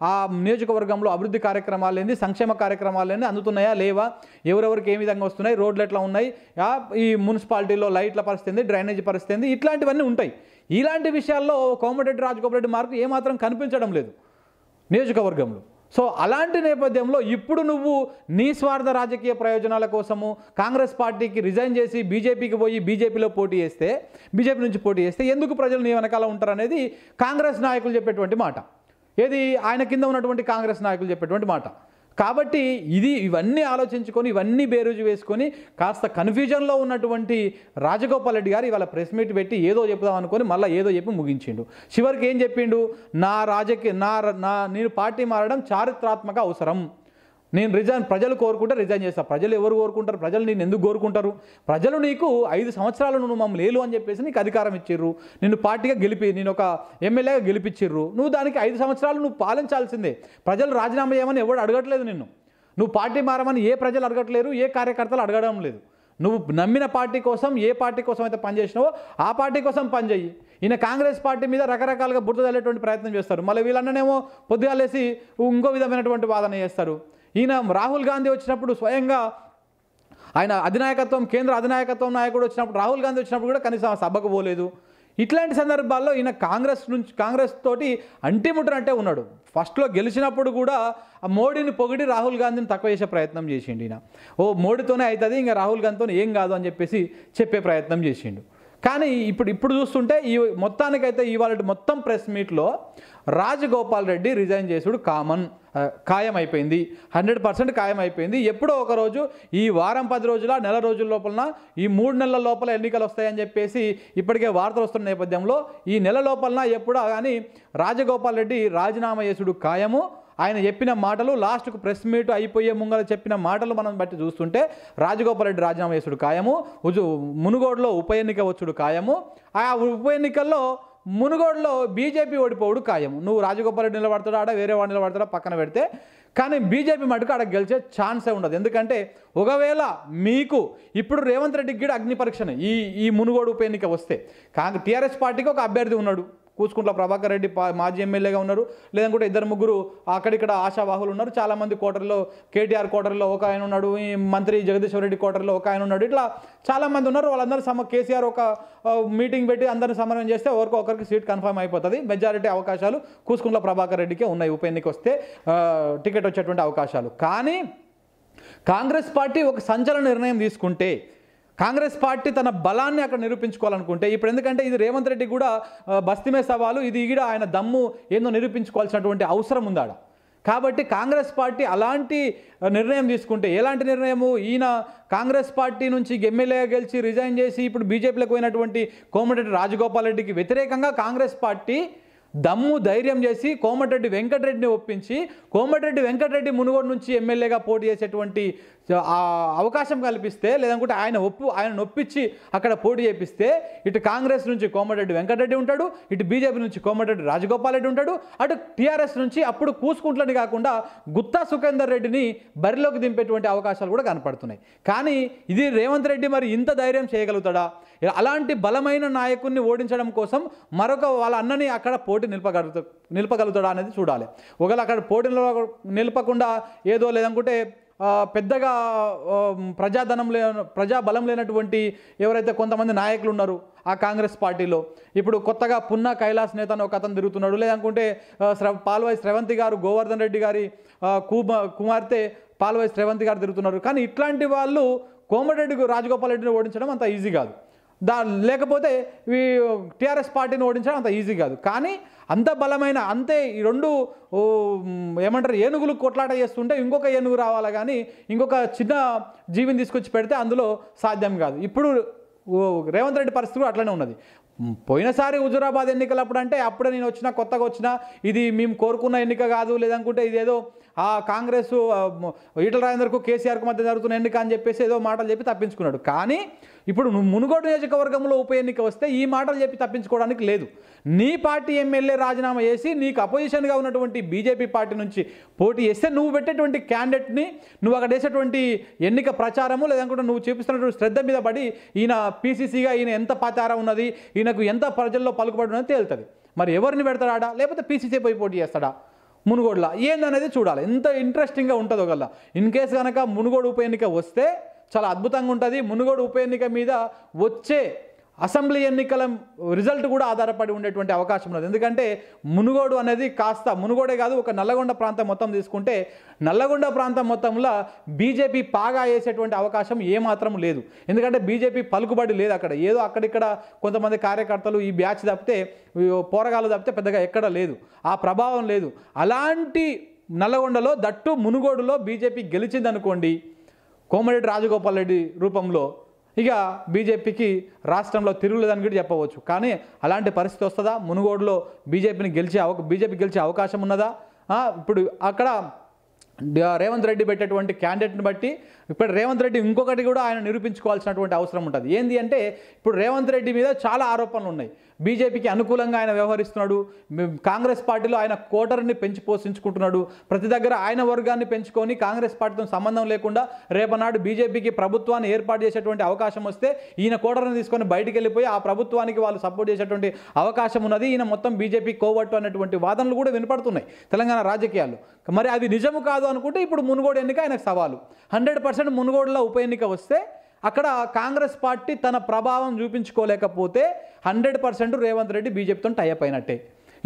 ఆ నియోజకవర్గంలో అభివృద్ధి కార్యక్రమాలు ఏంది? సంక్షేమ కార్యక్రమాలు ఏంది? అందుతున్నాయా? లేవా? ఎవరెవరికి ఏ విధంగా వస్తున్నాయి? రోడ్లు ఎట్లా ఉన్నాయి? ఈ మున్సిపాలిటీలో లైట్ల పరిస్థితి డ్రైనేజీ పరిస్థితి ఇట్లాంటివన్నీ ఉంటాయి. ఇలాంటి విషయాల్లో కోమటిరెడ్డి రాజగోపాల్ రెడ్డి మార్కు ఏమాత్రం కనిపించడం లేదు నియోజకవర్గంలో. సో అలాంటి నేపథ్యంలో ఇప్పుడు నువ్వు నీ స్వార్థ రాజకీయ ప్రయోజనాల కోసము కాంగ్రెస్ పార్టీకి రిజైన్ చేసి బీజేపీకి పోయి బీజేపీలో పోటీ చేస్తే బీజేపీ నుంచి పోటీ చేస్తే ఎందుకు ప్రజలు నీ వెనకాల ఉంటారు అనేది కాంగ్రెస్ నాయకులు చెప్పేటువంటి మాట. ఏది ఆయన కింద ఉన్నటువంటి కాంగ్రెస్ నాయకులు చెప్పేటువంటి మాట. కాబట్టి ఇది ఇవన్నీ ఆలోచించుకొని ఇవన్నీ బేరుజు వేసుకొని కాస్త కన్ఫ్యూజన్లో ఉన్నటువంటి రాజగోపాల్ రెడ్డి గారు ఇవాళ ప్రెస్ మీట్ పెట్టి ఏదో చెప్దాం అనుకొని మళ్ళీ ఏదో చెప్పి ముగించిండు. చివరికి ఏం చెప్పిండు? నా రాజకీయ నా నా నేను పార్టీ మారడం చారిత్రాత్మక అవసరం. నేను రిజైన్ ప్రజలు కోరుకుంటే రిజైన్ చేస్తా. ప్రజలు ఎవరు కోరుకుంటారు? ప్రజలు నేను ఎందుకు కోరుకుంటారు? ప్రజలు నీకు ఐదు సంవత్సరాలు నువ్వు మమ్మల్ని లేలు అని చెప్పేసి నీకు అధికారం ఇచ్చిర్రు. నిన్ను పార్టీగా గెలిపి నేను ఒక ఎమ్మెల్యేగా గెలిపించిర్రు నువ్వు దానికి ఐదు సంవత్సరాలు నువ్వు పాలించాల్సిందే. ప్రజలు రాజీనామా చేయమని ఎవడు అడగట్లేదు నిన్ను. నువ్వు పార్టీ మారమని ఏ ప్రజలు అడగట్లేరు ఏ కార్యకర్తలు అడగడం లేదు. నువ్వు నమ్మిన పార్టీ కోసం ఏ పార్టీ కోసం అయితే పనిచేసినావో ఆ పార్టీ కోసం పనిచేయి ఈయన కాంగ్రెస్ పార్టీ మీద రకరకాలుగా బుర్ర తల్లేటువంటి ప్రయత్నం చేస్తారు. మళ్ళీ వీళ్ళన్ననేమో పొద్దుగాలేసి ఇంకో విధమైనటువంటి వాదన చేస్తారు. ఈయన రాహుల్ గాంధీ వచ్చినప్పుడు స్వయంగా ఆయన అధినాయకత్వం కేంద్ర అధినాయకత్వం నాయకుడు వచ్చినప్పుడు రాహుల్ గాంధీ వచ్చినప్పుడు కూడా కనీసం ఆ సభకు పోలేదు. ఇట్లాంటి సందర్భాల్లో ఈయన కాంగ్రెస్ నుంచి కాంగ్రెస్ తోటి అంటిముట్టనట్టే ఉన్నాడు. ఫస్ట్లో గెలిచినప్పుడు కూడా ఆ మోడీని పొగిడి రాహుల్ గాంధీని తక్కువ చేసే ప్రయత్నం చేసిండు ఈయన. ఓ మోడీతోనే అవుతుంది ఇంకా రాహుల్ గాంధీతో ఏం కాదు అని చెప్పేసి చెప్పే ప్రయత్నం చేసిండు. కానీ ఇప్పుడు ఇప్పుడు చూస్తుంటే ఈ మొత్తానికైతే ఇవాళ మొత్తం ప్రెస్ మీట్లో రాజగోపాల్ రెడ్డి రిజైన్ చేసుడు కామన్ ఖాయం అయిపోయింది హండ్రెడ్ పర్సెంట్ ఖాయం అయిపోయింది ఎప్పుడో ఒకరోజు ఈ వారం పది రోజుల నెల రోజుల లోపల ఈ మూడు నెలల లోపల ఎన్నికలు వస్తాయని చెప్పేసి ఇప్పటికే వార్తలు వస్తున్న నేపథ్యంలో ఈ నెల లోపల ఎప్పుడో కానీ రాజగోపాల్ రెడ్డి రాజీనామా చేసుడు ఖాయము. ఆయన చెప్పిన మాటలు లాస్ట్కు ప్రెస్ మీట్ అయిపోయే ముంగల చెప్పిన మాటలు మనం బట్టి చూస్తుంటే రాజగోపాలరెడ్డి రాజీనామా చేసుడు ఖాయము ఉజు మునుగోడులో ఉప ఎన్నిక వచ్చుడు ఖాయము ఆ ఉప ఎన్నికల్లో మునుగోడులో బీజేపీ ఓడిపోవుడు ఖాయము. నువ్వు రాజగోపాలరెడ్డి రెడ్డి ఆడ వేరే వాడు నిలబడతాడా? పక్కన పెడితే. కానీ బీజేపీ మటుకు ఆడ గెలిచే ఛాన్సే ఉండదు. ఎందుకంటే ఒకవేళ మీకు ఇప్పుడు రేవంత్ రెడ్డికి కూడా అగ్ని పరీక్షనే ఈ ఈ మునుగోడు ఉప ఎన్నిక వస్తే. కాంగ్రెస్ టీఆర్ఎస్ పార్టీకి ఒక అభ్యర్థి ఉన్నాడు. కూచుకుంట్ల ప్రభాకర్ రెడ్డి మాజీ ఎమ్మెల్యేగా ఉన్నారు. లేదంటే ఇద్దరు ముగ్గురు అక్కడిక్కడ ఆశావాహులు ఉన్నారు. చాలామంది కోటర్లో కేటీఆర్ కోటర్లో ఒక ఆయన ఉన్నాడు ఈ మంత్రి జగదీశ్వర్ రెడ్డి కోటర్లో ఒక ఆయన ఉన్నాడు. ఇట్లా చాలామంది ఉన్నారు. వాళ్ళందరూ సమ కేసీఆర్ ఒక మీటింగ్ పెట్టి అందరిని సమన్వయం చేస్తే ఒకరికి ఒకరికి సీట్ కన్ఫర్మ్ అయిపోతుంది. మెజారిటీ అవకాశాలు కూచుకుంట్ల ప్రభాకర్ రెడ్డికే ఉన్నాయి. ఉప ఎన్నిక వస్తే టికెట్ వచ్చేటువంటి అవకాశాలు. కానీ కాంగ్రెస్ పార్టీ ఒక సంచలన నిర్ణయం తీసుకుంటే కాంగ్రెస్ పార్టీ తన బలాన్ని అక్కడ నిరూపించుకోవాలనుకుంటే ఇప్పుడు ఎందుకంటే ఇది రేవంత్ రెడ్డి కూడా బస్తిమే సవాలు ఇది ఈడ ఆయన దమ్ము ఏందో నిరూపించుకోవాల్సినటువంటి అవసరం ఉందాడ. కాబట్టి కాంగ్రెస్ పార్టీ అలాంటి నిర్ణయం తీసుకుంటే ఎలాంటి నిర్ణయము? ఈయన కాంగ్రెస్ పార్టీ నుంచి ఎమ్మెల్యేగా గెలిచి రిజైన్ చేసి ఇప్పుడు బీజేపీలోకి పోయినటువంటి కోమటిరెడ్డి రాజగోపాల్ రెడ్డికి వ్యతిరేకంగా కాంగ్రెస్ పార్టీ దమ్ము ధైర్యం చేసి కోమటిరెడ్డి వెంకటరెడ్డిని ఒప్పించి కోమటిరెడ్డి వెంకటరెడ్డి మునుగోడు నుంచి ఎమ్మెల్యేగా పోటీ చేసేటువంటి అవకాశం కల్పిస్తే లేదనుకుంటే ఆయన ఒప్పు ఆయన నొప్పించి అక్కడ పోటీ చేపిస్తే ఇటు కాంగ్రెస్ నుంచి కోమటిరెడ్డి వెంకటరెడ్డి ఉంటాడు ఇటు బీజేపీ నుంచి కోమటిరెడ్డి రాజగోపాల్ రెడ్డి ఉంటాడు అటు టీఆర్ఎస్ నుంచి అప్పుడు కూసుకుంటులని కాకుండా గుత్తా సుఖేందర్ రెడ్డిని బరిలోకి దింపేటువంటి అవకాశాలు కూడా కనపడుతున్నాయి. కానీ ఇది రేవంత్ రెడ్డి మరి ఇంత ధైర్యం చేయగలుగుతాడా? అలాంటి బలమైన నాయకుడిని ఓడించడం కోసం మరొక వాళ్ళ అన్నని అక్కడ పోటీ నిలపగలుగుతా నిలపగలుగుతాడా అనేది చూడాలి. ఒకవేళ అక్కడ పోటీ నిలపకుండా ఏదో లేదనుకుంటే పెద్దగా ఆ, ప్రజాధనం లే ప్రజాబలం లేనటువంటి ఎవరైతే కొంతమంది నాయకులు ఉన్నారు ఆ కాంగ్రెస్ పార్టీలో. ఇప్పుడు కొత్తగా పున్నా కైలాస్ నేత అని ఒక అతను తిరుగుతున్నాడు. లేదనుకుంటే శ్రవ పాల్వాయి శ్రవంతి గారు గోవర్ధన్ రెడ్డి గారి కుమ కుమార్తె పాల్వాయి శ్రవంతి గారు తిరుగుతున్నారు. కానీ ఇట్లాంటి వాళ్ళు కోమటిరెడ్డి రాజగోపాల్ రెడ్డిని ఓడించడం అంత ఈజీ కాదు. దా లేకపోతే ఈ టీఆర్ఎస్ పార్టీని ఓడించడం అంత ఈజీ కాదు. కానీ అంత బలమైన అంతే ఈ రెండు ఓ, ఏమంటారు ఏనుగులు కొట్లాట చేస్తుంటే ఇంకొక ఏనుగు రావాలి కానీ ఇంకొక చిన్న జీవిని తీసుకొచ్చి పెడితే అందులో సాధ్యం కాదు. ఇప్పుడు ఓ, రేవంత్ రెడ్డి పరిస్థితి కూడా అట్లనే ఉన్నది. పోయినసారి హుజురాబాద్ ఎన్నికలు అప్పుడు అంటే అప్పుడే నేను వచ్చిన కొత్తగా వచ్చిన ఇది మేము కోరుకున్న ఎన్నిక కాదు లేదనుకుంటే ఇదేదో ఆ కాంగ్రెస్ ఈటల రాజేందర్కు కేసీఆర్కు మధ్య జరుగుతున్న ఎన్నిక అని చెప్పేసి ఏదో మాటలు చెప్పి తప్పించుకున్నాడు. కానీ ఇప్పుడు నువ్వు మునుగోడు నియోజకవర్గంలో ఉప ఎన్నిక వస్తే ఈ మాటలు చెప్పి తప్పించుకోవడానికి లేదు. నీ పార్టీ ఎమ్మెల్యే రాజీనామా చేసి నీకు అపోజిషన్గా ఉన్నటువంటి బీజేపీ పార్టీ నుంచి పోటీ చేస్తే నువ్వు పెట్టేటువంటి క్యాండిడేట్ని నువ్వు అక్కడ వేసేటువంటి ఎన్నిక ప్రచారము లేదనుకుంటే నువ్వు చూపిస్తున్నటువంటి శ్రద్ధ మీద పడి ఈయన పీసీసీగా ఈయన ఎంత పాచారం ఉన్నది ఈయనకు ఎంత ప్రజల్లో పలుకుబడి ఉన్నది తేలుతుంది. మరి ఎవరిని పెడతాడా లేకపోతే పీసీసీ పోయి పోటీ చేస్తాడా? మునుగోడులా? ఏందనేది చూడాలి. ఎంత ఇంట్రెస్టింగ్గా ఉంటుంది ఒకళ్ళ ఇన్ కేసు కనుక మునుగోడు ఉప ఎన్నిక వస్తే చాలా అద్భుతంగా ఉంటుంది. మునుగోడు ఉప ఎన్నిక మీద వచ్చే అసెంబ్లీ ఎన్నికల రిజల్ట్ కూడా ఆధారపడి ఉండేటువంటి అవకాశం ఉన్నది. ఎందుకంటే మునుగోడు అనేది కాస్త మునుగోడే కాదు ఒక నల్లగొండ ప్రాంతం మొత్తం తీసుకుంటే నల్లగొండ ప్రాంతం మొత్తంలో బీజేపీ పాగా వేసేటువంటి అవకాశం ఏమాత్రం లేదు. ఎందుకంటే బీజేపీ పలుకుబడి లేదు అక్కడ. ఏదో అక్కడిక్కడ కొంతమంది కార్యకర్తలు ఈ బ్యాచ్ తప్పితే పోరగాలు తప్పితే పెద్దగా ఎక్కడ లేదు. ఆ ప్రభావం లేదు. అలాంటి నల్లగొండలో దట్టు మునుగోడులో బీజేపీ గెలిచిందనుకోండి కోమరెడ్డి రాజగోపాల్ రెడ్డి రూపంలో ఇక బీజేపీకి రాష్ట్రంలో తిరుగులేదని కూడా చెప్పవచ్చు. కానీ అలాంటి పరిస్థితి వస్తుందా? మునుగోడులో బీజేపీని గెలిచే అవ బీజేపీ గెలిచే అవకాశం ఉన్నదా? ఇప్పుడు అక్కడ రేవంత్ రెడ్డి పెట్టేటువంటి క్యాండిడేట్ని బట్టి ఇప్పుడు రేవంత్ రెడ్డి ఇంకొకటి కూడా ఆయన నిరూపించుకోవాల్సినటువంటి అవసరం ఉంటుంది. ఏంటి అంటే ఇప్పుడు రేవంత్ రెడ్డి మీద చాలా ఆరోపణలు ఉన్నాయి. బీజేపీకి అనుకూలంగా ఆయన వ్యవహరిస్తున్నాడు. కాంగ్రెస్ పార్టీలో ఆయన కోటర్ని పెంచి పోషించుకుంటున్నాడు. ప్రతి దగ్గర ఆయన వర్గాన్ని పెంచుకొని కాంగ్రెస్ పార్టీతో సంబంధం లేకుండా రేపనాడు బీజేపీకి ప్రభుత్వాన్ని ఏర్పాటు చేసేటువంటి అవకాశం వస్తే ఈయన కోటర్ని తీసుకొని బయటికి వెళ్ళిపోయి ఆ ప్రభుత్వానికి వాళ్ళు సపోర్ట్ చేసేటువంటి అవకాశం ఉన్నది. ఈయన మొత్తం బీజేపీ కోవట్టు అనేటువంటి వాదనలు కూడా వినపడుతున్నాయి తెలంగాణ రాజకీయాలు మరి అది నిజము కాదు అనుకుంటే ఇప్పుడు మునుగోడు ఎన్నిక ఆయనకు సవాలు. హండ్రెడ్ పర్సెంట్ మునుగోడులో ఉప ఎన్నిక వస్తే అక్కడ కాంగ్రెస్ పార్టీ తన ప్రభావం చూపించుకోలేకపోతే హండ్రెడ్ పర్సెంట్ రేవంత్ రెడ్డి బీజేపీతో టైప్ అయినట్టే.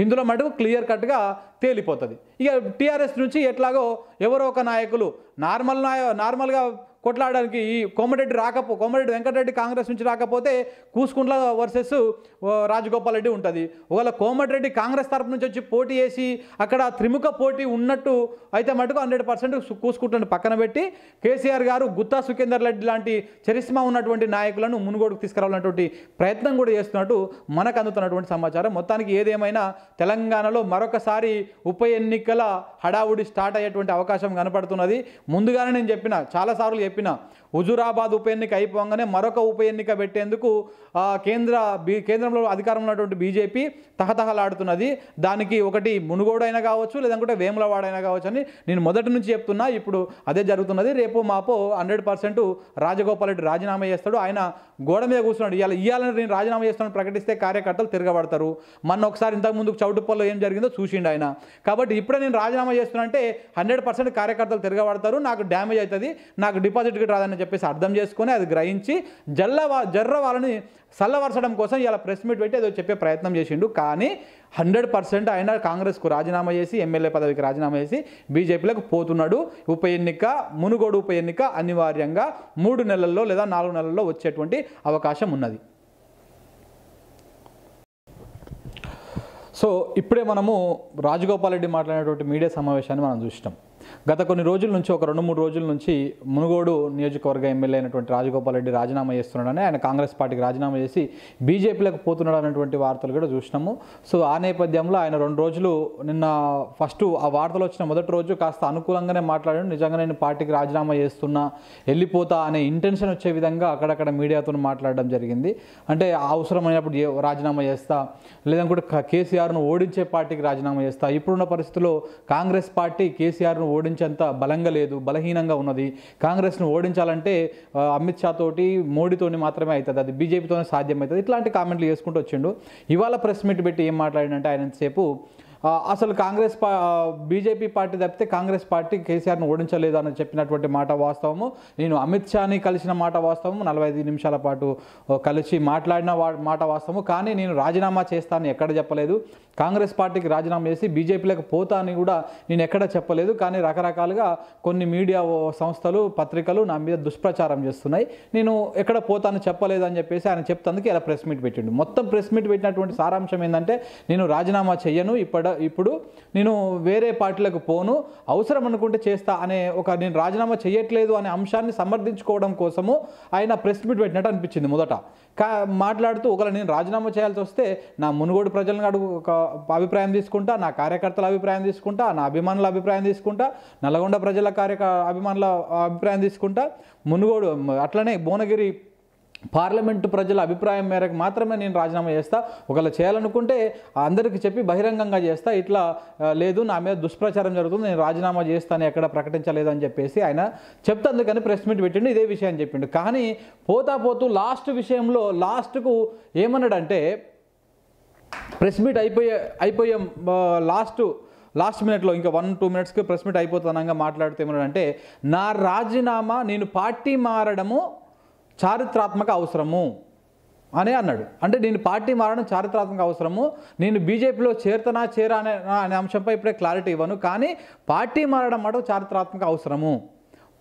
ఇందులో మటుకు క్లియర్ కట్గా తేలిపోతుంది. ఇక టీఆర్ఎస్ నుంచి ఎట్లాగో ఎవరో ఒక నాయకులు నార్మల్ నాయ నార్మల్గా కొట్లాడడానికి ఈ కోమటిరెడ్డి రాకపో కోమటిరెడ్డి వెంకటరెడ్డి కాంగ్రెస్ నుంచి రాకపోతే కూసుకుంట్ల వర్సెస్ రాజగోపాల్ రెడ్డి ఉంటుంది. ఒకవేళ కోమటిరెడ్డి కాంగ్రెస్ తరపు నుంచి వచ్చి పోటీ చేసి అక్కడ త్రిముఖ పోటీ ఉన్నట్టు అయితే మటుకు హండ్రెడ్ పర్సెంట్ కూసుకుంట్లను పక్కన పెట్టి కేసీఆర్ గారు గుత్తా సుఖేందర్ రెడ్డి లాంటి చరిస్మా ఉన్నటువంటి నాయకులను మునుగోడుకు తీసుకురావాలన్నటువంటి ప్రయత్నం కూడా చేస్తున్నట్టు మనకు అందుతున్నటువంటి సమాచారం. మొత్తానికి ఏదేమైనా తెలంగాణలో మరొకసారి ఉప ఎన్నికల హడావుడి స్టార్ట్ అయ్యేటువంటి అవకాశం కనపడుతున్నది. ముందుగానే నేను చెప్పిన చాలాసార్లు చెప్పిన. చెప్పిన హుజురాబాద్ ఉప ఎన్నిక అయిపోగానే మరొక ఉప ఎన్నిక పెట్టేందుకు కేంద్ర బీ కేంద్రంలో అధికారంలో ఉన్నటువంటి బీజేపీ తహతహలాడుతున్నది. దానికి ఒకటి మునుగోడు అయినా కావచ్చు లేదంటే వేములవాడ అయినా కావచ్చు అని నేను మొదటి నుంచి చెప్తున్నా. ఇప్పుడు అదే జరుగుతున్నది. రేపు మాపో హండ్రెడ్ పర్సెంట్ రాజగోపాల్ రెడ్డి రాజీనామా చేస్తాడు. ఆయన గోడ మీద కూర్చున్నాడు. ఇవాళ ఇవ్వాలని నేను రాజీనామా చేస్తానని ప్రకటిస్తే కార్యకర్తలు తిరగబడతారు. మొన్న ఒకసారి ఇంతకుముందు చౌటుప్పల్లో ఏం జరిగిందో చూసిండు ఆయన. కాబట్టి ఇప్పుడే నేను రాజీనామా చేస్తున్నా అంటే హండ్రెడ్ పర్సెంట్ కార్యకర్తలు తిరగబడతారు. నాకు డ్యామేజ్ అవుతుంది. నాకు డిపాజిట్ రాదని అని చెప్పేసి అర్థం చేసుకొని అది గ్రహించి జల్ల జర్ర వాళ్ళని చల్లవరచడం కోసం ఇలా ప్రెస్ మీట్ పెట్టి ఏదో చెప్పే ప్రయత్నం చేసిండు. కానీ హండ్రెడ్ పర్సెంట్ ఆయన కాంగ్రెస్కు రాజీనామా చేసి ఎమ్మెల్యే పదవికి రాజీనామా చేసి బీజేపీలకు పోతున్నాడు. ఉప ఎన్నిక మునుగోడు ఉప ఎన్నిక అనివార్యంగా మూడు నెలల్లో లేదా నాలుగు నెలల్లో వచ్చేటువంటి అవకాశం ఉన్నది. సో ఇప్పుడే మనము రాజగోపాల్ రెడ్డి మాట్లాడేటువంటి మీడియా సమావేశాన్ని మనం చూసినాం. గత కొన్ని రోజుల నుంచి ఒక రెండు మూడు రోజుల నుంచి మునుగోడు నియోజకవర్గ ఎమ్మెల్యే అయినటువంటి రాజగోపాల్ రెడ్డి రాజీనామా చేస్తున్నాడని ఆయన కాంగ్రెస్ పార్టీకి రాజీనామా చేసి బీజేపీలకు పోతున్నాడు అనేటువంటి వార్తలు కూడా చూసినాము. సో ఆ నేపథ్యంలో ఆయన రెండు రోజులు నిన్న ఫస్ట్ ఆ వార్తలు వచ్చిన మొదటి రోజు కాస్త అనుకూలంగానే మాట్లాడాడు. నిజంగా నేను పార్టీకి రాజీనామా చేస్తున్నా వెళ్ళిపోతా అనే ఇంటెన్షన్ వచ్చే విధంగా అక్కడక్కడ మీడియాతో మాట్లాడడం జరిగింది. అంటే అవసరమైనప్పుడు ఏ- రాజీనామా చేస్తా లేదంటే కేసీఆర్ను ఓడించే పార్టీకి రాజీనామా చేస్తా. ఇప్పుడున్న పరిస్థితుల్లో కాంగ్రెస్ పార్టీ కేసీఆర్ను ఓడించేంత బలంగా లేదు బలహీనంగా ఉన్నది. కాంగ్రెస్ను ఓడించాలంటే అమిత్ షా తోటి మోడీతోని మాత్రమే అవుతుంది అది బీజేపీతోనే సాధ్యమవుతుంది ఇట్లాంటి కామెంట్లు చేసుకుంటూ వచ్చిండు. ఇవాళ ప్రెస్ మీట్ పెట్టి ఏం మాట్లాడినంటే ఆయన సేపు అసలు కాంగ్రెస్ పా బీజేపీ పార్టీ తప్పితే కాంగ్రెస్ పార్టీ కేసీఆర్ను ఓడించలేదు అని చెప్పినటువంటి మాట వాస్తవము. నేను అమిత్ షాని కలిసిన మాట వాస్తవము. నలభై ఐదు నిమిషాల పాటు కలిసి మాట్లాడిన వా- మాట వాస్తవము. కానీ నేను రాజీనామా చేస్తానని ఎక్కడ చెప్పలేదు. కాంగ్రెస్ పార్టీకి రాజీనామా చేసి బీజేపీలకు పోతా అని కూడా నేను ఎక్కడ చెప్పలేదు. కానీ రకరకాలుగా కొన్ని మీడియా సంస్థలు పత్రికలు నా మీద దుష్ప్రచారం చేస్తున్నాయి. నేను ఎక్కడ పోతాను చెప్పలేదు అని చెప్పేసి ఆయన చెప్తందుకు ఇలా ప్రెస్ మీట్ పెట్టిండు. మొత్తం ప్రెస్ మీట్ పెట్టినటువంటి సారాంశం ఏంటంటే నేను రాజీనామా చెయ్యను. ఇప్పుడు ఇప్పుడు నేను వేరే పార్టీలకు పోను అవసరం అనుకుంటే చేస్తా అనే ఒక నేను రాజీనామా చేయట్లేదు అనే అంశాన్ని సమర్థించుకోవడం కోసము ఆయన ప్రెస్ మీట్ పెట్టినట్టు అనిపించింది మొదట. కా మాట్లాడుతూ ఒకవేళ నేను రాజీనామా చేయాల్సి వస్తే నా మునుగోడు ప్రజలను అడుగు ఒక అభిప్రాయం తీసుకుంటా నా కార్యకర్తల అభిప్రాయం తీసుకుంటా నా అభిమానుల అభిప్రాయం తీసుకుంటా నల్గొండ ప్రజల కార్యక అభిమానుల అభిప్రాయం తీసుకుంటా మునుగోడు అట్లనే భువనగిరి పార్లమెంటు ప్రజల అభిప్రాయం మేరకు మాత్రమే నేను రాజీనామా చేస్తా. ఒకవేళ చేయాలనుకుంటే అందరికీ చెప్పి బహిరంగంగా చేస్తా. ఇట్లా లేదు నా మీద దుష్ప్రచారం జరుగుతుంది నేను రాజీనామా చేస్తాను ఎక్కడ ప్రకటించలేదు అని చెప్పేసి ఆయన చెప్తందుకని ప్రెస్ మీట్ పెట్టిండు ఇదే విషయం చెప్పిండు. కానీ పోతా పోతూ లాస్ట్ విషయంలో లాస్ట్కు ఏమన్నాడంటే ప్రెస్ మీట్ అయిపోయే అయిపోయే లాస్ట్ లాస్ట్ మినిట్లో ఇంకా వన్ టూ మినిట్స్కి ప్రెస్ మీట్ అయిపోతానంగా మాట్లాడుతూ ఏమన్నాడంటే నా రాజీనామా నేను పార్టీ మారడము చారిత్రాత్మక అవసరము అని అన్నాడు. అంటే నేను పార్టీ మారడం చారిత్రాత్మక అవసరము. నేను బీజేపీలో చేరతనా చేరా అనే అనే అంశంపై ఇప్పుడే క్లారిటీ ఇవ్వను. కానీ పార్టీ మారడం మాట చారిత్రాత్మక అవసరము.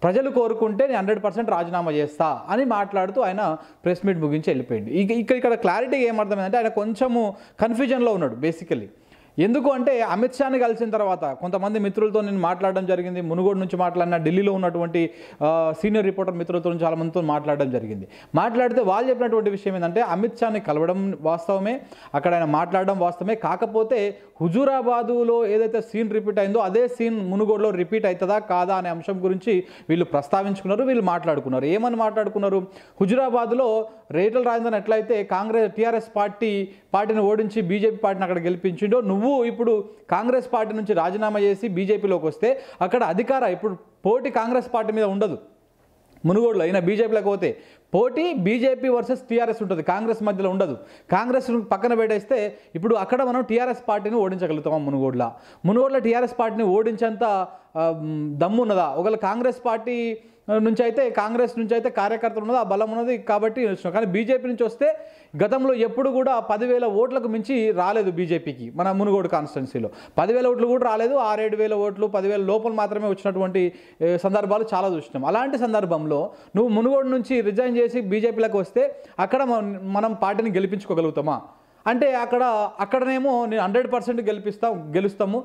ప్రజలు కోరుకుంటే నేను హండ్రెడ్ పర్సెంట్ రాజీనామా చేస్తా అని మాట్లాడుతూ ఆయన ప్రెస్ మీట్ ముగించి వెళ్ళిపోయింది ఇక ఇక్కడ ఇక్కడ క్లారిటీ ఏమర్థమైందంటే ఆయన కొంచెము కన్ఫ్యూజన్లో ఉన్నాడు బేసికలీ ఎందుకు అంటే అమిత్ షాని కలిసిన తర్వాత కొంతమంది మిత్రులతో నేను మాట్లాడడం జరిగింది మునుగోడు నుంచి మాట్లాడిన ఢిల్లీలో ఉన్నటువంటి సీనియర్ రిపోర్టర్ మిత్రులతో చాలామందితో మాట్లాడడం జరిగింది. మాట్లాడితే వాళ్ళు చెప్పినటువంటి విషయం ఏంటంటే అమిత్ షాని కలవడం వాస్తవమే అక్కడ ఆయన మాట్లాడడం వాస్తవమే. కాకపోతే హుజూరాబాదులో ఏదైతే సీన్ రిపీట్ అయిందో అదే సీన్ మునుగోడులో రిపీట్ అవుతుందా కాదా అనే అంశం గురించి వీళ్ళు ప్రస్తావించుకున్నారు వీళ్ళు మాట్లాడుకున్నారు. ఏమని మాట్లాడుకున్నారు? హుజూరాబాద్లో రేటల రాజేంద్రన్ ఎట్లయితే కాంగ్రెస్ టీఆర్ఎస్ పార్టీ పార్టీని ఓడించి బీజేపీ పార్టీని అక్కడ గెలిపించిండో నువ్వు ఇప్పుడు కాంగ్రెస్ పార్టీ నుంచి రాజీనామా చేసి బీజేపీలోకి వస్తే అక్కడ అధికార ఇప్పుడు పోటీ కాంగ్రెస్ పార్టీ మీద ఉండదు. మునుగోడులో అయినా బీజేపీలోకి పోతే పోటీ బీజేపీ వర్సెస్ టీఆర్ఎస్ ఉంటుంది కాంగ్రెస్ మధ్యలో ఉండదు. కాంగ్రెస్ పక్కన పెట్టేస్తే ఇప్పుడు అక్కడ మనం టీఆర్ఎస్ పార్టీని ఓడించగలుగుతాం మునుగోడులో? మునుగోడులో టీఆర్ఎస్ పార్టీని ఓడించేంత దమ్ము ఉన్నదా? ఒకవేళ కాంగ్రెస్ పార్టీ నుంచి అయితే కాంగ్రెస్ నుంచి అయితే కార్యకర్తలు ఉన్నది ఆ బలం ఉన్నది కాబట్టి వచ్చినాం కానీ బీజేపీ నుంచి వస్తే గతంలో ఎప్పుడు కూడా పదివేల ఓట్లకు మించి రాలేదు బీజేపీకి మన మునుగోడు కాన్స్టిట్యున్సీలో. పదివేల ఓట్లు కూడా రాలేదు ఆరేడు వేల ఓట్లు పదివేల లోపల మాత్రమే వచ్చినటువంటి సందర్భాలు చాలా చూసినాం. అలాంటి సందర్భంలో నువ్వు మునుగోడు నుంచి రిజైన్ చేసి బీజేపీలోకి వస్తే అక్కడ మనం పార్టీని గెలిపించుకోగలుగుతామా? అంటే అక్కడ అక్కడనేమో నేను హండ్రెడ్ పర్సెంట్ గెలిపిస్తాం గెలుస్తాము.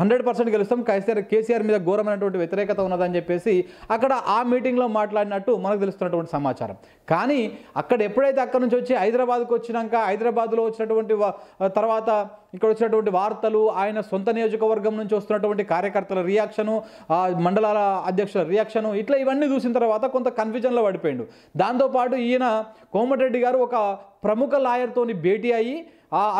హండ్రెడ్ పర్సెంట్ గెలుస్తాం. కేసీఆర్ కేసీఆర్ మీద ఘోరమైనటువంటి వ్యతిరేకత ఉన్నదని చెప్పేసి అక్కడ ఆ మీటింగ్లో మాట్లాడినట్టు మనకు తెలుస్తున్నటువంటి సమాచారం. కానీ అక్కడ ఎప్పుడైతే అక్కడ నుంచి వచ్చి హైదరాబాద్కు వచ్చినాక హైదరాబాద్లో వచ్చినటువంటి తర్వాత ఇక్కడ వచ్చినటువంటి వార్తలు ఆయన సొంత నియోజకవర్గం నుంచి వస్తున్నటువంటి కార్యకర్తల రియాక్షను మండలాల అధ్యక్షుల రియాక్షను ఇట్లా ఇవన్నీ చూసిన తర్వాత కొంత కన్ఫ్యూజన్లో పడిపోయిండు. దాంతోపాటు ఈయన కోమటిరెడ్డి గారు ఒక ప్రముఖ లాయర్తోని భేటీ అయ్యి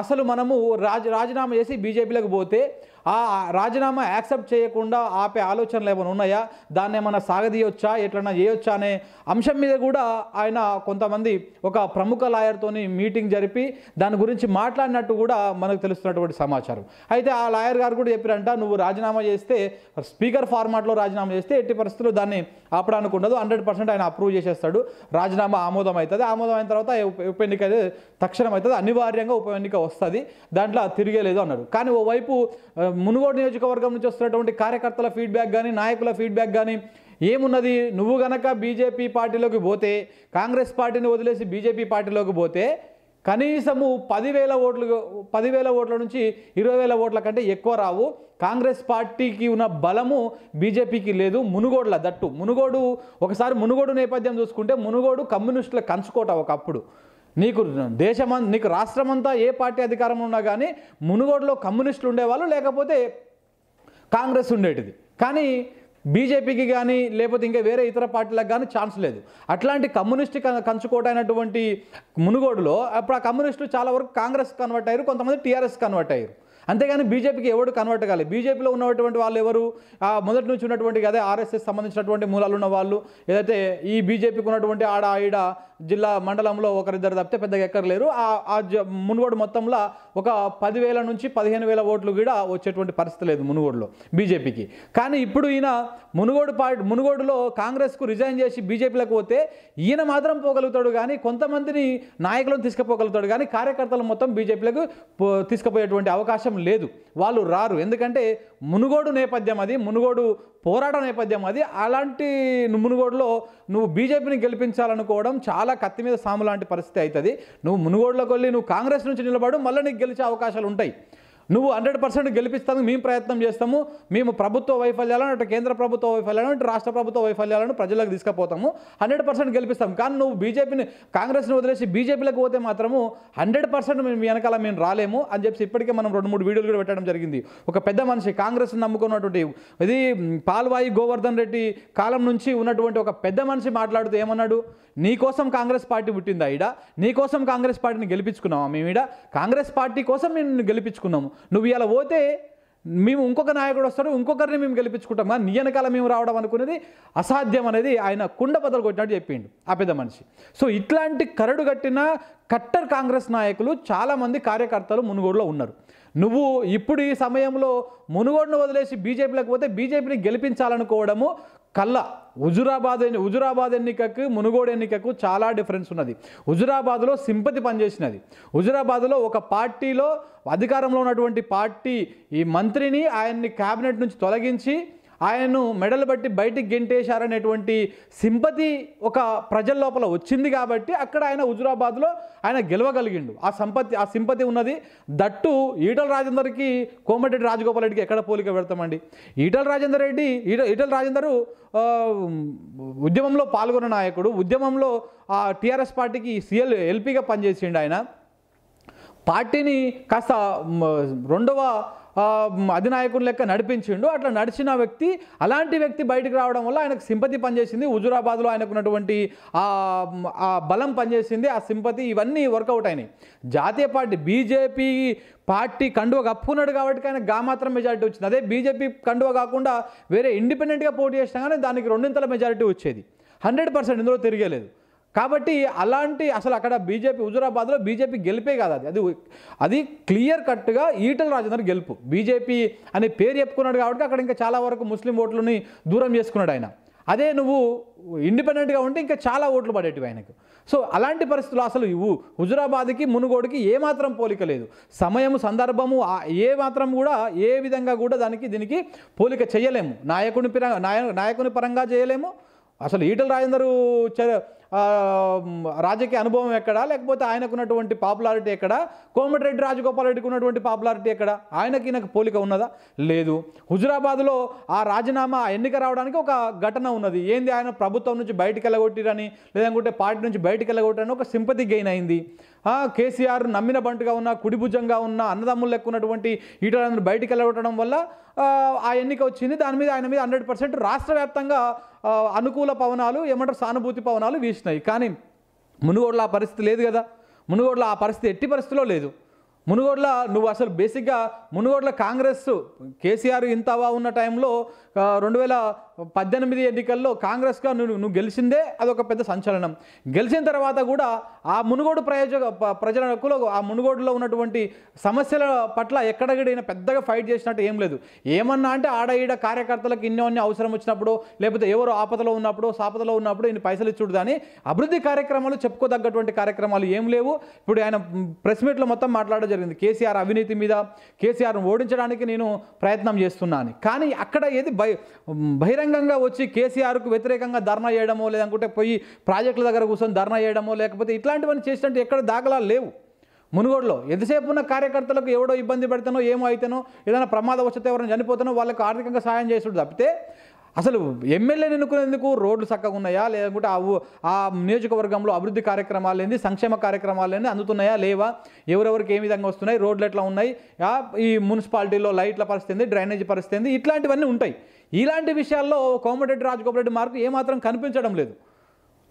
అసలు మనము రాజ రాజీనామా చేసి బీజేపీలకు పోతే ఆ రాజీనామా యాక్సెప్ట్ చేయకుండా ఆపే ఆలోచనలు ఏమైనా ఉన్నాయా? దాన్ని ఏమైనా సాగదీయొచ్చా? ఎట్లన్నా చేయొచ్చా అనే అంశం మీద కూడా ఆయన కొంతమంది ఒక ప్రముఖ లాయర్తోని మీటింగ్ జరిపి దాని గురించి మాట్లాడినట్టు కూడా మనకు తెలుస్తున్నటువంటి సమాచారం. అయితే ఆ లాయర్ గారు కూడా చెప్పారంట నువ్వు రాజీనామా చేస్తే స్పీకర్ ఫార్మాట్లో రాజీనామా చేస్తే ఎట్టి పరిస్థితుల్లో దాన్ని ఆపడానికి ఉండదు. హండ్రెడ్ పర్సెంట్ ఆయన అప్రూవ్ చేసేస్తాడు. రాజీనామా ఆమోదం అవుతుంది ఆమోదం అయిన తర్వాత ఉప- ఎన్నిక తక్షణం అవుతుంది అనివార్యంగా ఉప ఎన్నిక వస్తుంది. దాంట్లో తిరిగేలేదు అన్నారు కానీ ఓవైపు మునుగోడు నియోజకవర్గం నుంచి వస్తున్నటువంటి కార్యకర్తల ఫీడ్బ్యాక్ కానీ నాయకుల ఫీడ్బ్యాక్ కానీ ఏమున్నది? నువ్వు గనక బీజేపీ పార్టీలోకి పోతే కాంగ్రెస్ పార్టీని వదిలేసి బీజేపీ పార్టీలోకి పోతే కనీసము పదివేల ఓట్లు పదివేల ఓట్ల నుంచి ఇరవై వేల ఓట్ల కంటే ఎక్కువ రావు. కాంగ్రెస్ పార్టీకి ఉన్న బలము బీజేపీకి లేదు. మునుగోడుల దట్టు. మునుగోడు ఒకసారి మునుగోడు నేపథ్యం చూసుకుంటే మునుగోడు కమ్యూనిస్టుల కంచుకోట ఒకప్పుడు. నీకు దేశమం నీకు రాష్ట్రమంతా ఏ పార్టీ అధికారంలో ఉన్నా కానీ మునుగోడులో కమ్యూనిస్టులు ఉండేవాళ్ళు లేకపోతే కాంగ్రెస్ ఉండేటిది. కానీ బీజేపీకి కానీ లేకపోతే ఇంకా వేరే ఇతర పార్టీలకు కానీ ఛాన్స్ లేదు. అట్లాంటి కమ్యూనిస్ట్ క- కంచుకోట అయినటువంటి మునుగోడులో అప్పుడు ఆ కమ్యూనిస్టులు చాలా వరకు కాంగ్రెస్ కన్వర్ట్ అయ్యారు కొంతమంది టీఆర్ఎస్ కన్వర్ట్ అయ్యారు. అంతేగాని బీజేపీకి ఎవడు కన్వర్ట్ కాలేదు బీజేపీలో ఉన్నటువంటి వాళ్ళు ఎవరు? మొదటి నుంచి ఉన్నటువంటి అదే ఆర్ఎస్ఎస్ సంబంధించినటువంటి మూలాలు ఉన్న వాళ్ళు. ఏదైతే ఈ బీజేపీకి ఉన్నటువంటి ఆడ ఈడ జిల్లా మండలంలో ఒకరిద్దరు తప్పితే పెద్దగా ఎక్కర్లేరు ఆ జ- మునుగోడు మొత్తంలో ఒక పదివేల నుంచి పదిహేను వేల ఓట్లు కూడా వచ్చేటువంటి పరిస్థితి లేదు మునుగోడులో బీజేపీకి. కానీ ఇప్పుడు ఈయన మునుగోడు పార్టీ మునుగోడులో కాంగ్రెస్కు రిజైన్ చేసి బీజేపీలకు పోతే ఈయన మాత్రం పోగలుగుతాడు కానీ కొంతమందిని నాయకులను తీసుకుపోగలుగుతాడు కానీ కార్యకర్తలు మొత్తం బీజేపీలకు పో- తీసుకుపోయేటువంటి అవకాశం లేదు. వాళ్ళు రారు. ఎందుకంటే మునుగోడు నేపథ్యం అది మునుగోడు పోరాట నేపథ్యం అది. అలాంటి మునుగోడులో నువ్వు బీజేపీని గెలిపించాలనుకోవడం చాలా కత్తి మీద సాము లాంటి పరిస్థితి అవుతుంది. నువ్వు మునుగోడులోకి వెళ్ళి నువ్వు కాంగ్రెస్ నుంచి నిలబడు మళ్ళీ నీకు గెలిచే అవకాశాలు ఉంటాయి. నువ్వు హండ్రెడ్ పర్సెంట్ గెలిపిస్తానికి మేము ప్రయత్నం చేస్తాము మేము ప్రభుత్వ వైఫల్యాలను అటు కేంద్ర ప్రభుత్వ వైఫల్యాలను అటు రాష్ట్ర ప్రభుత్వ వైఫల్యాలను ప్రజలకు తీసుకుపోతాము హండ్రెడ్ పర్సెంట్ గెలిపిస్తాం కానీ నువ్వు బీజేపీని కాంగ్రెస్ని వదిలేసి బీజేపీలకు పోతే మాత్రము హండ్రెడ్ పర్సెంట్ మేము వెనకాల మేము రాలేము అని చెప్పి ఇప్పటికే మనం రెండు మూడు వీడియోలు కూడా పెట్టడం జరిగింది. ఒక పెద్ద మనిషి కాంగ్రెస్ని నమ్ముకున్నటువంటి ఇది పాల్వాయి గోవర్ధన్ రెడ్డి కాలం నుంచి ఉన్నటువంటి ఒక పెద్ద మనిషి మాట్లాడుతూ ఏమన్నాడు? నీకోసం కాంగ్రెస్ పార్టీ పుట్టిందా ఈడ? నీకోసం కాంగ్రెస్ పార్టీని గెలిపించుకున్నావా మేము ఈడ? కాంగ్రెస్ పార్టీ కోసం మేము గెలిపించుకున్నాము. నువ్వు ఇలా పోతే మేము ఇంకొక నాయకుడు వస్తాడు ఇంకొకరిని మేము గెలిపించుకుంటాం కానీ నీ వెనకాల మేము రావడం అనుకునేది అసాధ్యం అనేది ఆయన కుండ బదలు కొట్టినట్టు చెప్పిండు ఆ పెద్ద మనిషి. సో ఇట్లాంటి కరడు కట్టిన కట్టర్ కాంగ్రెస్ నాయకులు చాలామంది కార్యకర్తలు మునుగోడులో ఉన్నారు. నువ్వు ఇప్పుడు ఈ సమయంలో మునుగోడును వదిలేసి బీజేపీలోకి పోతే బీజేపీని గెలిపించాలనుకోవడము కళ్ళ. హుజురాబాద్ ఎన్ని- హుజురాబాద్ ఎన్నికకు మునుగోడు ఎన్నికకు చాలా డిఫరెన్స్ ఉన్నది. హుజురాబాద్లో సింపతి పనిచేసినది. హుజురాబాద్లో ఒక పార్టీలో అధికారంలో ఉన్నటువంటి పార్టీ ఈ మంత్రిని ఆయన్ని క్యాబినెట్ నుంచి తొలగించి ఆయనను మెడలు బట్టి బయటికి గెంటేశారనేటువంటి సింపతి ఒక ప్రజల లోపల వచ్చింది కాబట్టి అక్కడ ఆయన హుజురాబాద్లో ఆయన గెలవగలిగిండు. ఆ సంపత్తి ఆ సింపతి ఉన్నది. దట్టు ఈటల రాజేందర్కి కోమటిరెడ్డి రాజగోపాల్ రెడ్డికి ఎక్కడ పోలిక పెడతామండి? ఈటల రాజేందర్ రెడ్డి ఈట ఈటల రాజేందరు ఉద్యమంలో పాల్గొన్న నాయకుడు ఉద్యమంలో ఆ టీఆర్ఎస్ పార్టీకి సీఎల్ ఎల్పీగా పనిచేసిండు ఆయన. పార్టీని కాస్త రెండవ అధినాయకుడు లెక్క నడిపించిండు. అట్లా నడిచిన వ్యక్తి అలాంటి వ్యక్తి బయటకు రావడం వల్ల ఆయనకు సింపతి పనిచేసింది. హుజురాబాద్లో ఆయనకున్నటువంటి ఆ ఆ బలం పనిచేసింది. ఆ సింపతి ఇవన్నీ వర్కౌట్ అయినాయి. జాతీయ పార్టీ బీజేపీ పార్టీ కండువ కప్పుకున్నాడు కాబట్టి ఆయన గా మాత్రం మెజారిటీ వచ్చింది. అదే బీజేపీ కండువ కాకుండా వేరే ఇండిపెండెంట్గా పోటీ చేసినా కానీ దానికి రెండింతల మెజారిటీ వచ్చేది. హండ్రెడ్ పర్సెంట్ ఇందులో తిరిగేలేదు. కాబట్టి అలాంటి అసలు అక్కడ బీజేపీ హుజురాబాద్లో బీజేపీ గెలిపే కాదు అది. అది అది క్లియర్ కట్గా ఈటల రాజేందర్ గెలుపు. బీజేపీ అనే పేరు చెప్పుకున్నాడు కాబట్టి అక్కడ ఇంకా చాలా వరకు ముస్లిం ఓట్లని దూరం చేసుకున్నాడు ఆయన. అదే నువ్వు ఇండిపెండెంట్గా ఉంటే ఇంకా చాలా ఓట్లు పడేటివి ఆయనకు. సో అలాంటి పరిస్థితులు అసలు ఇవ్వు. హుజురాబాద్కి మునుగోడుకి ఏమాత్రం పోలిక లేదు. సమయము సందర్భము ఏ మాత్రం కూడా ఏ విధంగా కూడా దానికి దీనికి పోలిక చేయలేము. నాయకుని పిర నాయ నాయకుని పరంగా చేయలేము. అసలు ఈటల రాజేందరు చ- రాజకీయ అనుభవం ఎక్కడా? లేకపోతే ఆయనకున్నటువంటి పాపులారిటీ ఎక్కడ? కోమటిరెడ్డి రాజగోపాల్ రెడ్డికి ఉన్నటువంటి పాపులారిటీ ఎక్కడ? ఆయనకి ఈయనకు పోలిక ఉన్నదా? లేదు. హుజురాబాద్లో ఆ రాజీనామా ఎన్నిక రావడానికి ఒక ఘటన ఉన్నది. ఏంది ఆయన ప్రభుత్వం నుంచి బయటికి వెళ్ళగొట్టిరని లేదంటే పార్టీ నుంచి బయటికి వెళ్ళగొట్టిరని ఒక సింపతి గెయిన్ అయింది. కేసీఆర్ నమ్మిన బంటుగా ఉన్న కుడిభుజంగా ఉన్న అన్నదమ్ములు లెక్క ఉన్నటువంటి ఈటలందరూ బయటికి వెళ్ళగొట్టడం వల్ల ఆ, ఎన్నిక వచ్చింది. దాని మీద ఆయన మీద హండ్రెడ్ పర్సెంట్ రాష్ట్ర వ్యాప్తంగా అనుకూల పవనాలు ఏమంటారు సానుభూతి పవనాలు వీసినాయి. కానీ మునుగోడులో ఆ పరిస్థితి లేదు కదా. మునుగోడులో ఆ పరిస్థితి ఎట్టి పరిస్థితిలో లేదు. మునుగోడ్ల నువ్వు అసలు బేసిక్గా మునుగోడ్ల కాంగ్రెస్ కేసీఆర్ ఇంతవా ఉన్న టైంలో రెండు వేల పద్దెనిమిది ఎన్నికల్లో కాంగ్రెస్గా నువ్వు నువ్వు గెలిచిందే అదొక పెద్ద సంచలనం. గెలిచిన తర్వాత కూడా ఆ మునుగోడు ప్రయోజక ప్రజలకు ఆ మునుగోడులో ఉన్నటువంటి సమస్యల పట్ల ఎక్కడగడైనా పెద్దగా ఫైట్ చేసినట్టు ఏం లేదు. ఏమన్నా అంటే ఆడ ఈడ కార్యకర్తలకు ఇన్నోన్ని అవసరం వచ్చినప్పుడు లేకపోతే ఎవరు ఆపదలో ఉన్నప్పుడు సాపదలో ఉన్నప్పుడు ఇన్ని పైసలు ఇచ్చుడు కానీ అభివృద్ధి కార్యక్రమాలు చెప్పుకోదగ్గటువంటి కార్యక్రమాలు ఏం లేవు. ఇప్పుడు ఆయన ప్రెస్ మీట్లో మొత్తం మాట్లాడడం జరిగింది. కేసీఆర్ అవినీతి మీద కేసీఆర్ను ఓడించడానికి నేను ప్రయత్నం చేస్తున్నాను. కానీ అక్కడ ఏది బై బహిరంగంగా వచ్చి కేసీఆర్కు వ్యతిరేకంగా ధర్నా చేయడమో లేదనుకుంటే పోయి ప్రాజెక్టుల దగ్గర కూర్చొని ధర్నా చేయడమో లేకపోతే ఇట్లాంటివన్నీ చేసినట్టు ఎక్కడ దాఖలాలు లేవు. మునుగోడులో ఎంతసేపు ఉన్న కార్యకర్తలకు ఎవడో ఇబ్బంది పెడతానో ఏమో అయితేనో ఏదైనా ప్రమాదం వస్తే ఎవరైనా చనిపోతానో వాళ్ళకి ఆర్థికంగా సాయం చేసుడు తప్పితే అసలు ఎమ్మెల్యేని ఎన్నుకునేందుకు రోడ్లు చక్కగా ఉన్నాయా? లేకుంటే ఆ నియోజకవర్గంలో అభివృద్ధి కార్యక్రమాలు ఏంది? సంక్షేమ కార్యక్రమాలు ఏంది? అందుతున్నాయా? లేవా? ఎవరెవరికి ఏ విధంగా వస్తున్నాయి? రోడ్లు ఎట్లా ఉన్నాయి? ఈ మున్సిపాలిటీలో లైట్ల పరిస్థితి డ్రైనేజీ పరిస్థితి ఇట్లాంటివన్నీ ఉంటాయి. ఇలాంటి విషయాల్లో కోమటిరెడ్డి రాజగోపాల్ రెడ్డి మార్కు ఏమాత్రం కనిపించడం లేదు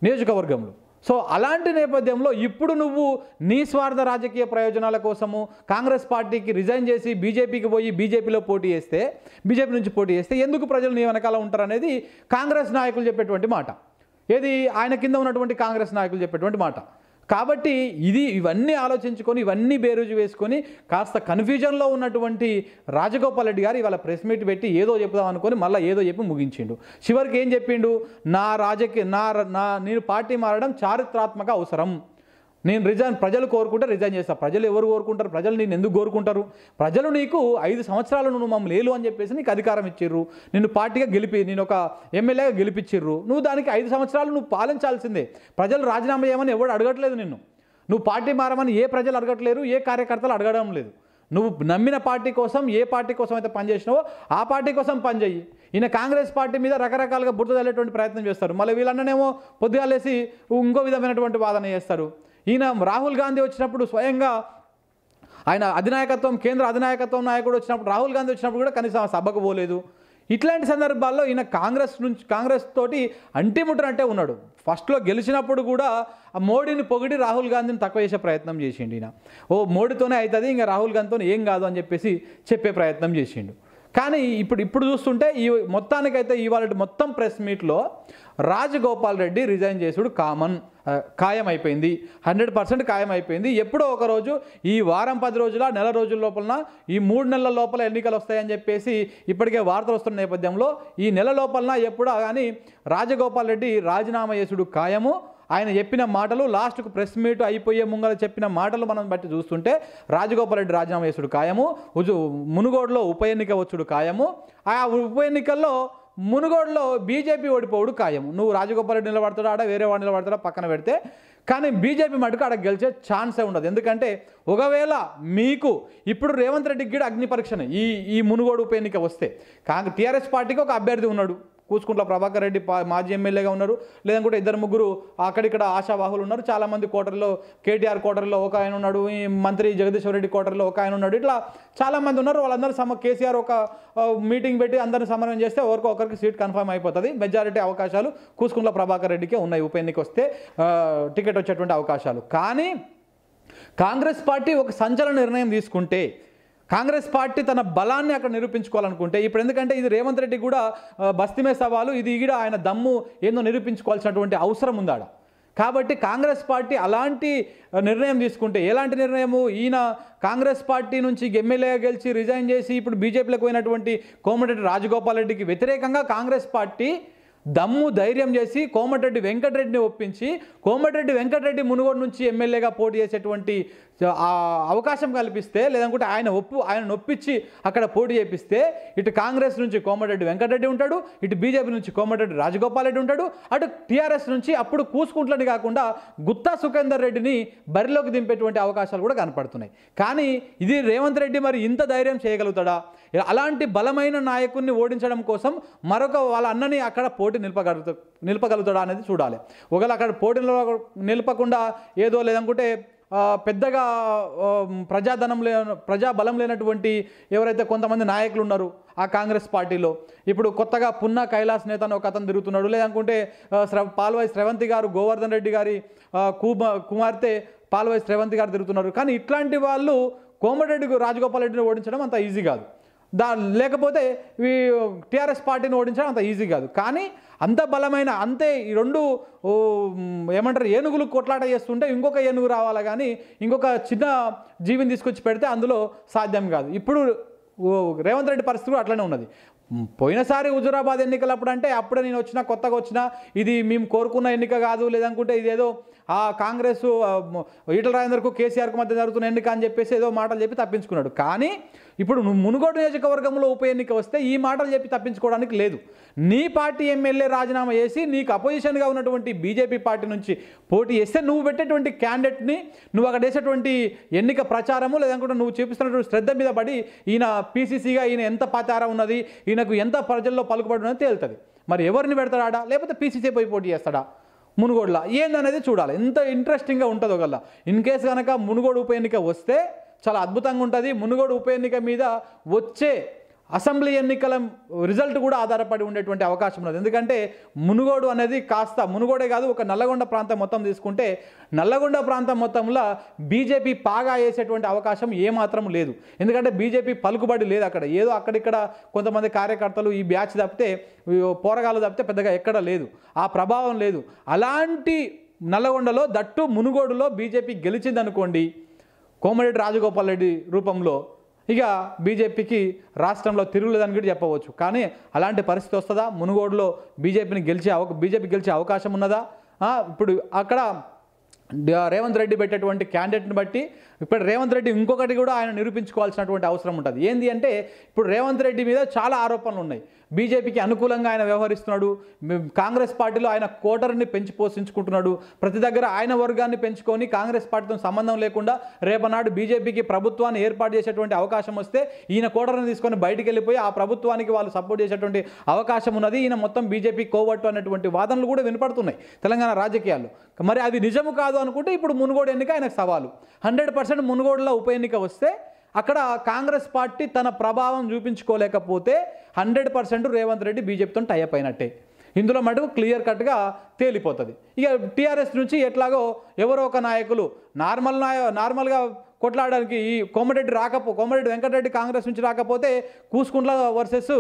నియోజకవర్గంలో. సో అలాంటి నేపథ్యంలో ఇప్పుడు నువ్వు నీ స్వార్థ రాజకీయ ప్రయోజనాల కోసము కాంగ్రెస్ పార్టీకి రిజైన్ చేసి బీజేపీకి పోయి బీజేపీలో పోటీ చేస్తే బీజేపీ నుంచి పోటీ చేస్తే ఎందుకు ప్రజలు నీ వెనకాల ఉంటారనేది కాంగ్రెస్ నాయకులు చెప్పేటువంటి మాట. ఏది ఆయన కింద ఉన్నటువంటి కాంగ్రెస్ నాయకులు చెప్పేటువంటి మాట. కాబట్టి ఇది ఇవన్నీ ఆలోచించుకొని ఇవన్నీ బేరుజు వేసుకొని కాస్త కన్ఫ్యూజన్లో ఉన్నటువంటి రాజగోపాల్ రెడ్డి గారు ఇవాళ ప్రెస్ మీట్ పెట్టి ఏదో చెప్దాం అనుకొని మళ్ళీ ఏదో చెప్పి ముగించిండు. చివరికి ఏం చెప్పిండు? నా రాజకీయ నా నా నేను పార్టీ మారడం చారిత్రాత్మక అవసరం. నేను రిజైన్ ప్రజలు కోరుకుంటే రిజైన్ చేస్తా. ప్రజలు ఎవరు కోరుకుంటారు? ప్రజలు నేను ఎందుకు కోరుకుంటారు? ప్రజలు నీకు ఐదు సంవత్సరాలు నువ్వు మమ్మల్ని లేలు అని చెప్పేసి నీకు అధికారం ఇచ్చిర్రు. నిన్ను పార్టీగా గెలిపి నేను ఒక ఎమ్మెల్యేగా గెలిపించిర్రు నువ్వు దానికి ఐదు సంవత్సరాలు నువ్వు పాలించాల్సిందే. ప్రజలు రాజీనామా చేయమని ఎవడు అడగట్లేదు నిన్ను. నువ్వు పార్టీ మారమని ఏ ప్రజలు అడగట్లేరు ఏ కార్యకర్తలు అడగడం లేదు. నువ్వు నమ్మిన పార్టీ కోసం ఏ పార్టీ కోసం అయితే పనిచేసినావో ఆ పార్టీ కోసం పనిచేయి ఈయన కాంగ్రెస్ పార్టీ మీద రకరకాలుగా బుర్ర తల్లేటువంటి ప్రయత్నం చేస్తారు. మళ్ళీ వీళ్ళన్ననేమో పొద్దుగాలేసి ఇంకో విధమైనటువంటి వాదన చేస్తారు. ఈయన రాహుల్ గాంధీ వచ్చినప్పుడు స్వయంగా ఆయన అధినాయకత్వం కేంద్ర అధినాయకత్వం నాయకుడు వచ్చినప్పుడు రాహుల్ గాంధీ వచ్చినప్పుడు కూడా కనీసం సభకు పోలేదు. ఇట్లాంటి సందర్భాల్లో ఈయన కాంగ్రెస్ నుంచి కాంగ్రెస్ తోటి అంటిముట్టనంటే ఉన్నాడు. ఫస్ట్లో గెలిచినప్పుడు కూడా ఆ మోడీని పొగిడి రాహుల్ గాంధీని తక్కువ చేసే ప్రయత్నం చేసిండు ఈయన. ఓ మోడీతోనే అవుతుంది ఇంకా రాహుల్ గాంధీతో ఏం కాదు అని చెప్పేసి చెప్పే ప్రయత్నం చేసిండు. కానీ ఇప్పుడు ఇప్పుడు చూస్తుంటే ఈ మొత్తానికైతే ఇవాళ మొత్తం ప్రెస్ మీట్లో రాజగోపాల్ రెడ్డి రిజైన్ చేసుడు కామన్ ఖాయం అయిపోయింది హండ్రెడ్ పర్సెంట్ ఖాయం అయిపోయింది ఎప్పుడో ఒకరోజు ఈ వారం పది రోజుల నెల రోజుల లోపల ఈ మూడు నెలల లోపల ఎన్నికలు వస్తాయని చెప్పేసి ఇప్పటికే వార్తలు వస్తున్న నేపథ్యంలో ఈ నెల లోపల ఎప్పుడో కానీ రాజగోపాల్ రెడ్డి రాజీనామా చేసుడు ఖాయము. ఆయన చెప్పిన మాటలు లాస్ట్కు ప్రెస్ మీట్ అయిపోయే ముంగల చెప్పిన మాటలు మనం బట్టి చూస్తుంటే రాజగోపాల్ రెడ్డి రాజీనామా చేసుడు ఖాయము ఉజు మునుగోడులో ఉప ఎన్నిక వచ్చుడు ఖాయము ఆ ఉప ఎన్నికల్లో మునుగోడులో బీజేపీ ఓడిపోవుడు ఖాయం నువ్వు రాజగోపాల్ రెడ్డి నిలబడతాడా ఆడ వేరే వాడు నిలబడతాడా పక్కన పెడితే? కానీ బీజేపీ మటుకు ఆడ గెలిచే ఛాన్సే ఉండదు. ఎందుకంటే ఒకవేళ మీకు ఇప్పుడు రేవంత్ రెడ్డికి కూడా అగ్ని పరీక్షనే ఈ ఈ మునుగోడు ఉప ఎన్నిక వస్తే. కాంగ్రెస్ టీఆర్ఎస్ పార్టీకి ఒక అభ్యర్థి ఉన్నాడు. కూచుకుంట్ల ప్రభాకర్ రెడ్డి మాజీ ఎమ్మెల్యేగా ఉన్నారు. లేదంటే ఇద్దరు ముగ్గురు అక్కడిక్కడ ఆశావాహులు ఉన్నారు. చాలామంది కోటర్లో కేటీఆర్ కోటర్లో ఒక ఆయన ఉన్నాడు ఈ మంత్రి జగదీశ్వర్ రెడ్డి కోటర్లో ఒక ఆయన ఉన్నాడు. ఇట్లా చాలామంది ఉన్నారు. వాళ్ళందరూ సమ కేసీఆర్ ఒక మీటింగ్ పెట్టి అందరిని సమన్వయం చేస్తే ఎవరికో ఒకరికి సీట్ కన్ఫర్మ్ అయిపోతుంది. మెజారిటీ అవకాశాలు కూచుకుంట్ల ప్రభాకర్ రెడ్డికే ఉన్నాయి. ఉప ఎన్నిక వస్తే టికెట్ వచ్చేటువంటి అవకాశాలు. కానీ కాంగ్రెస్ పార్టీ ఒక సంచలన నిర్ణయం తీసుకుంటే కాంగ్రెస్ పార్టీ తన బలాన్ని అక్కడ నిరూపించుకోవాలనుకుంటే ఇప్పుడు ఎందుకంటే ఇది రేవంత్ రెడ్డి కూడా బస్తిమే సవాలు ఇది కూడా ఆయన దమ్ము ఏందో నిరూపించుకోవాల్సినటువంటి అవసరం ఉందాడ. కాబట్టి కాంగ్రెస్ పార్టీ అలాంటి నిర్ణయం తీసుకుంటే ఎలాంటి నిర్ణయము? ఈయన కాంగ్రెస్ పార్టీ నుంచి ఎమ్మెల్యేగా గెలిచి రిజైన్ చేసి ఇప్పుడు బీజేపీలోకి పోయినటువంటి కోమటిరెడ్డి రాజగోపాల్ రెడ్డికి వ్యతిరేకంగా కాంగ్రెస్ పార్టీ దమ్ము ధైర్యం చేసి కోమటిరెడ్డి వెంకటరెడ్డిని ఒప్పించి కోమటిరెడ్డి వెంకటరెడ్డి మునుగోడు నుంచి ఎమ్మెల్యేగా పోటీ చేసేటువంటి అవకాశం కల్పిస్తే లేదంటే ఆయన ఒప్పు ఆయన నొప్పించి అక్కడ పోటీ చేపిస్తే ఇటు కాంగ్రెస్ నుంచి కోమటిరెడ్డి వెంకటరెడ్డి ఉంటాడు ఇటు బీజేపీ నుంచి కోమటిరెడ్డి రాజగోపాల్ రెడ్డి ఉంటాడు అటు టీఆర్ఎస్ నుంచి అప్పుడు కూసుకుంట్లని కాకుండా గుత్తా సుఖేందర్ రెడ్డిని బరిలోకి దింపేటువంటి అవకాశాలు కూడా కనపడుతున్నాయి. కానీ ఇది రేవంత్ రెడ్డి మరి ఇంత ధైర్యం చేయగలుగుతాడా? అలాంటి బలమైన నాయకుడిని ఓడించడం కోసం మరొక వాళ్ళ అన్నని అక్కడ పోటీ నిలపగలుగుతా నిలపగలుగుతాడా అనేది చూడాలి. ఒకవేళ అక్కడ పోటీలో నిలపకుండా ఏదో లేదనుకుంటే పెద్దగా ప్రజాధనం లే ప్రజాబలం లేనటువంటి ఎవరైతే కొంతమంది నాయకులు ఉన్నారు ఆ కాంగ్రెస్ పార్టీలో ఇప్పుడు కొత్తగా పున్నా కైలాస్ నేత అని ఒక అతను తిరుగుతున్నాడు. లేదనుకుంటే శ్రవ పాల్వాయి శ్రవంతి గారు గోవర్ధన్ రెడ్డి గారి కుమార్తె పాల్వాయి శ్రవంతి గారు తిరుగుతున్నారు. కానీ ఇట్లాంటి వాళ్ళు కోమటిరెడ్డి రాజగోపాల్ రెడ్డిని ఓడించడం అంత ఈజీ కాదు. దా లేకపోతే ఈ టీఆర్ఎస్ పార్టీని ఓడించడం అంత ఈజీ కాదు. కానీ అంత బలమైన అంతే ఈ రెండు ఏమంటారు ఏనుగులు కొట్లాట చేస్తుంటే ఇంకొక ఏనుగు రావాలి కానీ ఇంకొక చిన్న జీవిని తీసుకొచ్చి పెడితే అందులో సాధ్యం కాదు. ఇప్పుడు ఓ, రేవంత్ రెడ్డి పరిస్థితి కూడా అట్లనే ఉన్నది. పోయినసారి హుజురాబాద్ ఎన్నికలప్పుడు అంటే అప్పుడే నేను వచ్చినా కొత్తగా వచ్చినా ఇది మేము కోరుకున్న ఎన్నిక కాదు లేదనుకుంటే ఇదేదో ఆ కాంగ్రెస్ ఈటల రాజేందర్కు కేసీఆర్కు మధ్య జరుగుతున్న ఎన్నిక అని చెప్పేసి ఏదో మాటలు చెప్పి తప్పించుకున్నాడు. కానీ ఇప్పుడు మునుగోడు నియోజకవర్గంలో ఉప ఎన్నిక వస్తే ఈ మాటలు చెప్పి తప్పించుకోవడానికి లేదు. నీ పార్టీ ఎమ్మెల్యే రాజీనామా చేసి నీకు అపోజిషన్గా ఉన్నటువంటి బీజేపీ పార్టీ నుంచి పోటీ చేస్తే నువ్వు పెట్టేటువంటి క్యాండిడేట్ని నువ్వు అక్కడ వేసేటువంటి ఎన్నిక ప్రచారము లేదనుకుంటే నువ్వు చూపిస్తున్నటువంటి శ్రద్ధ మీద పడి ఈయన పీసీసీగా ఈయన ఎంత పాతారా ఉన్నది ఈయనకు ఎంత ప్రజల్లో పలుకుబడి ఉన్నది తేలుతుంది. మరి ఎవరిని పెడతాడా లేకపోతే పీసీసీ పోయి పోటీ చేస్తాడా? మునుగోడులా. ఏందనేది చూడాలి. ఎంత ఇంట్రెస్టింగ్గా ఉంటుందో గల్లా ఇన్ కేసు కనుక మునుగోడు ఉప ఎన్నిక వస్తే చాలా అద్భుతంగా ఉంటుంది. మునుగోడు ఉప ఎన్నిక మీద వచ్చే అసెంబ్లీ ఎన్నికల రిజల్ట్ కూడా ఆధారపడి ఉండేటువంటి అవకాశం ఉన్నది. ఎందుకంటే మునుగోడు అనేది కాస్త మునుగోడే కాదు ఒక నల్లగొండ ప్రాంతం మొత్తం తీసుకుంటే నల్లగొండ ప్రాంతం మొత్తంలో బీజేపీ పాగా వేసేటువంటి అవకాశం ఏమాత్రం లేదు. ఎందుకంటే బీజేపీ పలుకుబడి లేదు అక్కడ. ఏదో అక్కడిక్కడ కొంతమంది కార్యకర్తలు ఈ బ్యాచ్ తప్పితే పోరగాలు తప్పితే పెద్దగా ఎక్కడ లేదు. ఆ ప్రభావం లేదు. అలాంటి నల్లగొండలో దట్టు మునుగోడులో బీజేపీ గెలిచిందనుకోండి కోమరెడ్డి రాజగోపాల్ రెడ్డి రూపంలో ఇక బీజేపీకి రాష్ట్రంలో తిరుగులేదని కూడా చెప్పవచ్చు. కానీ అలాంటి పరిస్థితి వస్తుందా? మునుగోడులో బీజేపీని గెలిచే అవ బీజేపీ గెలిచే అవకాశం ఉన్నదా? ఇప్పుడు అక్కడ రేవంత్ రెడ్డి పెట్టేటువంటి క్యాండిడేట్ని బట్టి ఇప్పుడు రేవంత్ రెడ్డి ఇంకొకటి కూడా ఆయన నిరూపించుకోవాల్సినటువంటి అవసరం ఉంటుంది. ఏంటి అంటే ఇప్పుడు రేవంత్ రెడ్డి మీద చాలా ఆరోపణలు ఉన్నాయి. బీజేపీకి అనుకూలంగా ఆయన వ్యవహరిస్తున్నాడు. కాంగ్రెస్ పార్టీలో ఆయన కోటర్ని పెంచి పోషించుకుంటున్నాడు. ప్రతి దగ్గర ఆయన వర్గాన్ని పెంచుకొని కాంగ్రెస్ పార్టీతో సంబంధం లేకుండా రేపనాడు బీజేపీకి ప్రభుత్వాన్ని ఏర్పాటు చేసేటువంటి అవకాశం వస్తే ఈయన కోటర్ని తీసుకొని బయటికి వెళ్ళిపోయి ఆ ప్రభుత్వానికి వాళ్ళు సపోర్ట్ చేసేటువంటి అవకాశం ఉన్నది. ఈయన మొత్తం బీజేపీ కోవట్టు అనేటువంటి వాదనలు కూడా వినపడుతున్నాయి తెలంగాణ రాజకీయాలు మరి అది నిజము కాదు అనుకుంటే ఇప్పుడు మునుగోడు ఎన్నిక ఆయనకు సవాలు. హండ్రెడ్ పర్సెంట్ మునుగోడులో ఉప ఎన్నిక వస్తే అక్కడ కాంగ్రెస్ పార్టీ తన ప్రభావం చూపించుకోలేకపోతే హండ్రెడ్ పర్సెంట్ రేవంత్ రెడ్డి బీజేపీతో టైప్ అయినట్టే. ఇందులో మటుకు క్లియర్ కట్గా తేలిపోతుంది. ఇక టీఆర్ఎస్ నుంచి ఎట్లాగో ఎవరో ఒక నాయకులు నార్మల్ నాయ నార్మల్గా కొట్లాడడానికి ఈ కోమరెడ్డి రాకపో కోమరెడ్డి వెంకటరెడ్డి కాంగ్రెస్ నుంచి రాకపోతే కూసుకుంట్ల వర్సెస్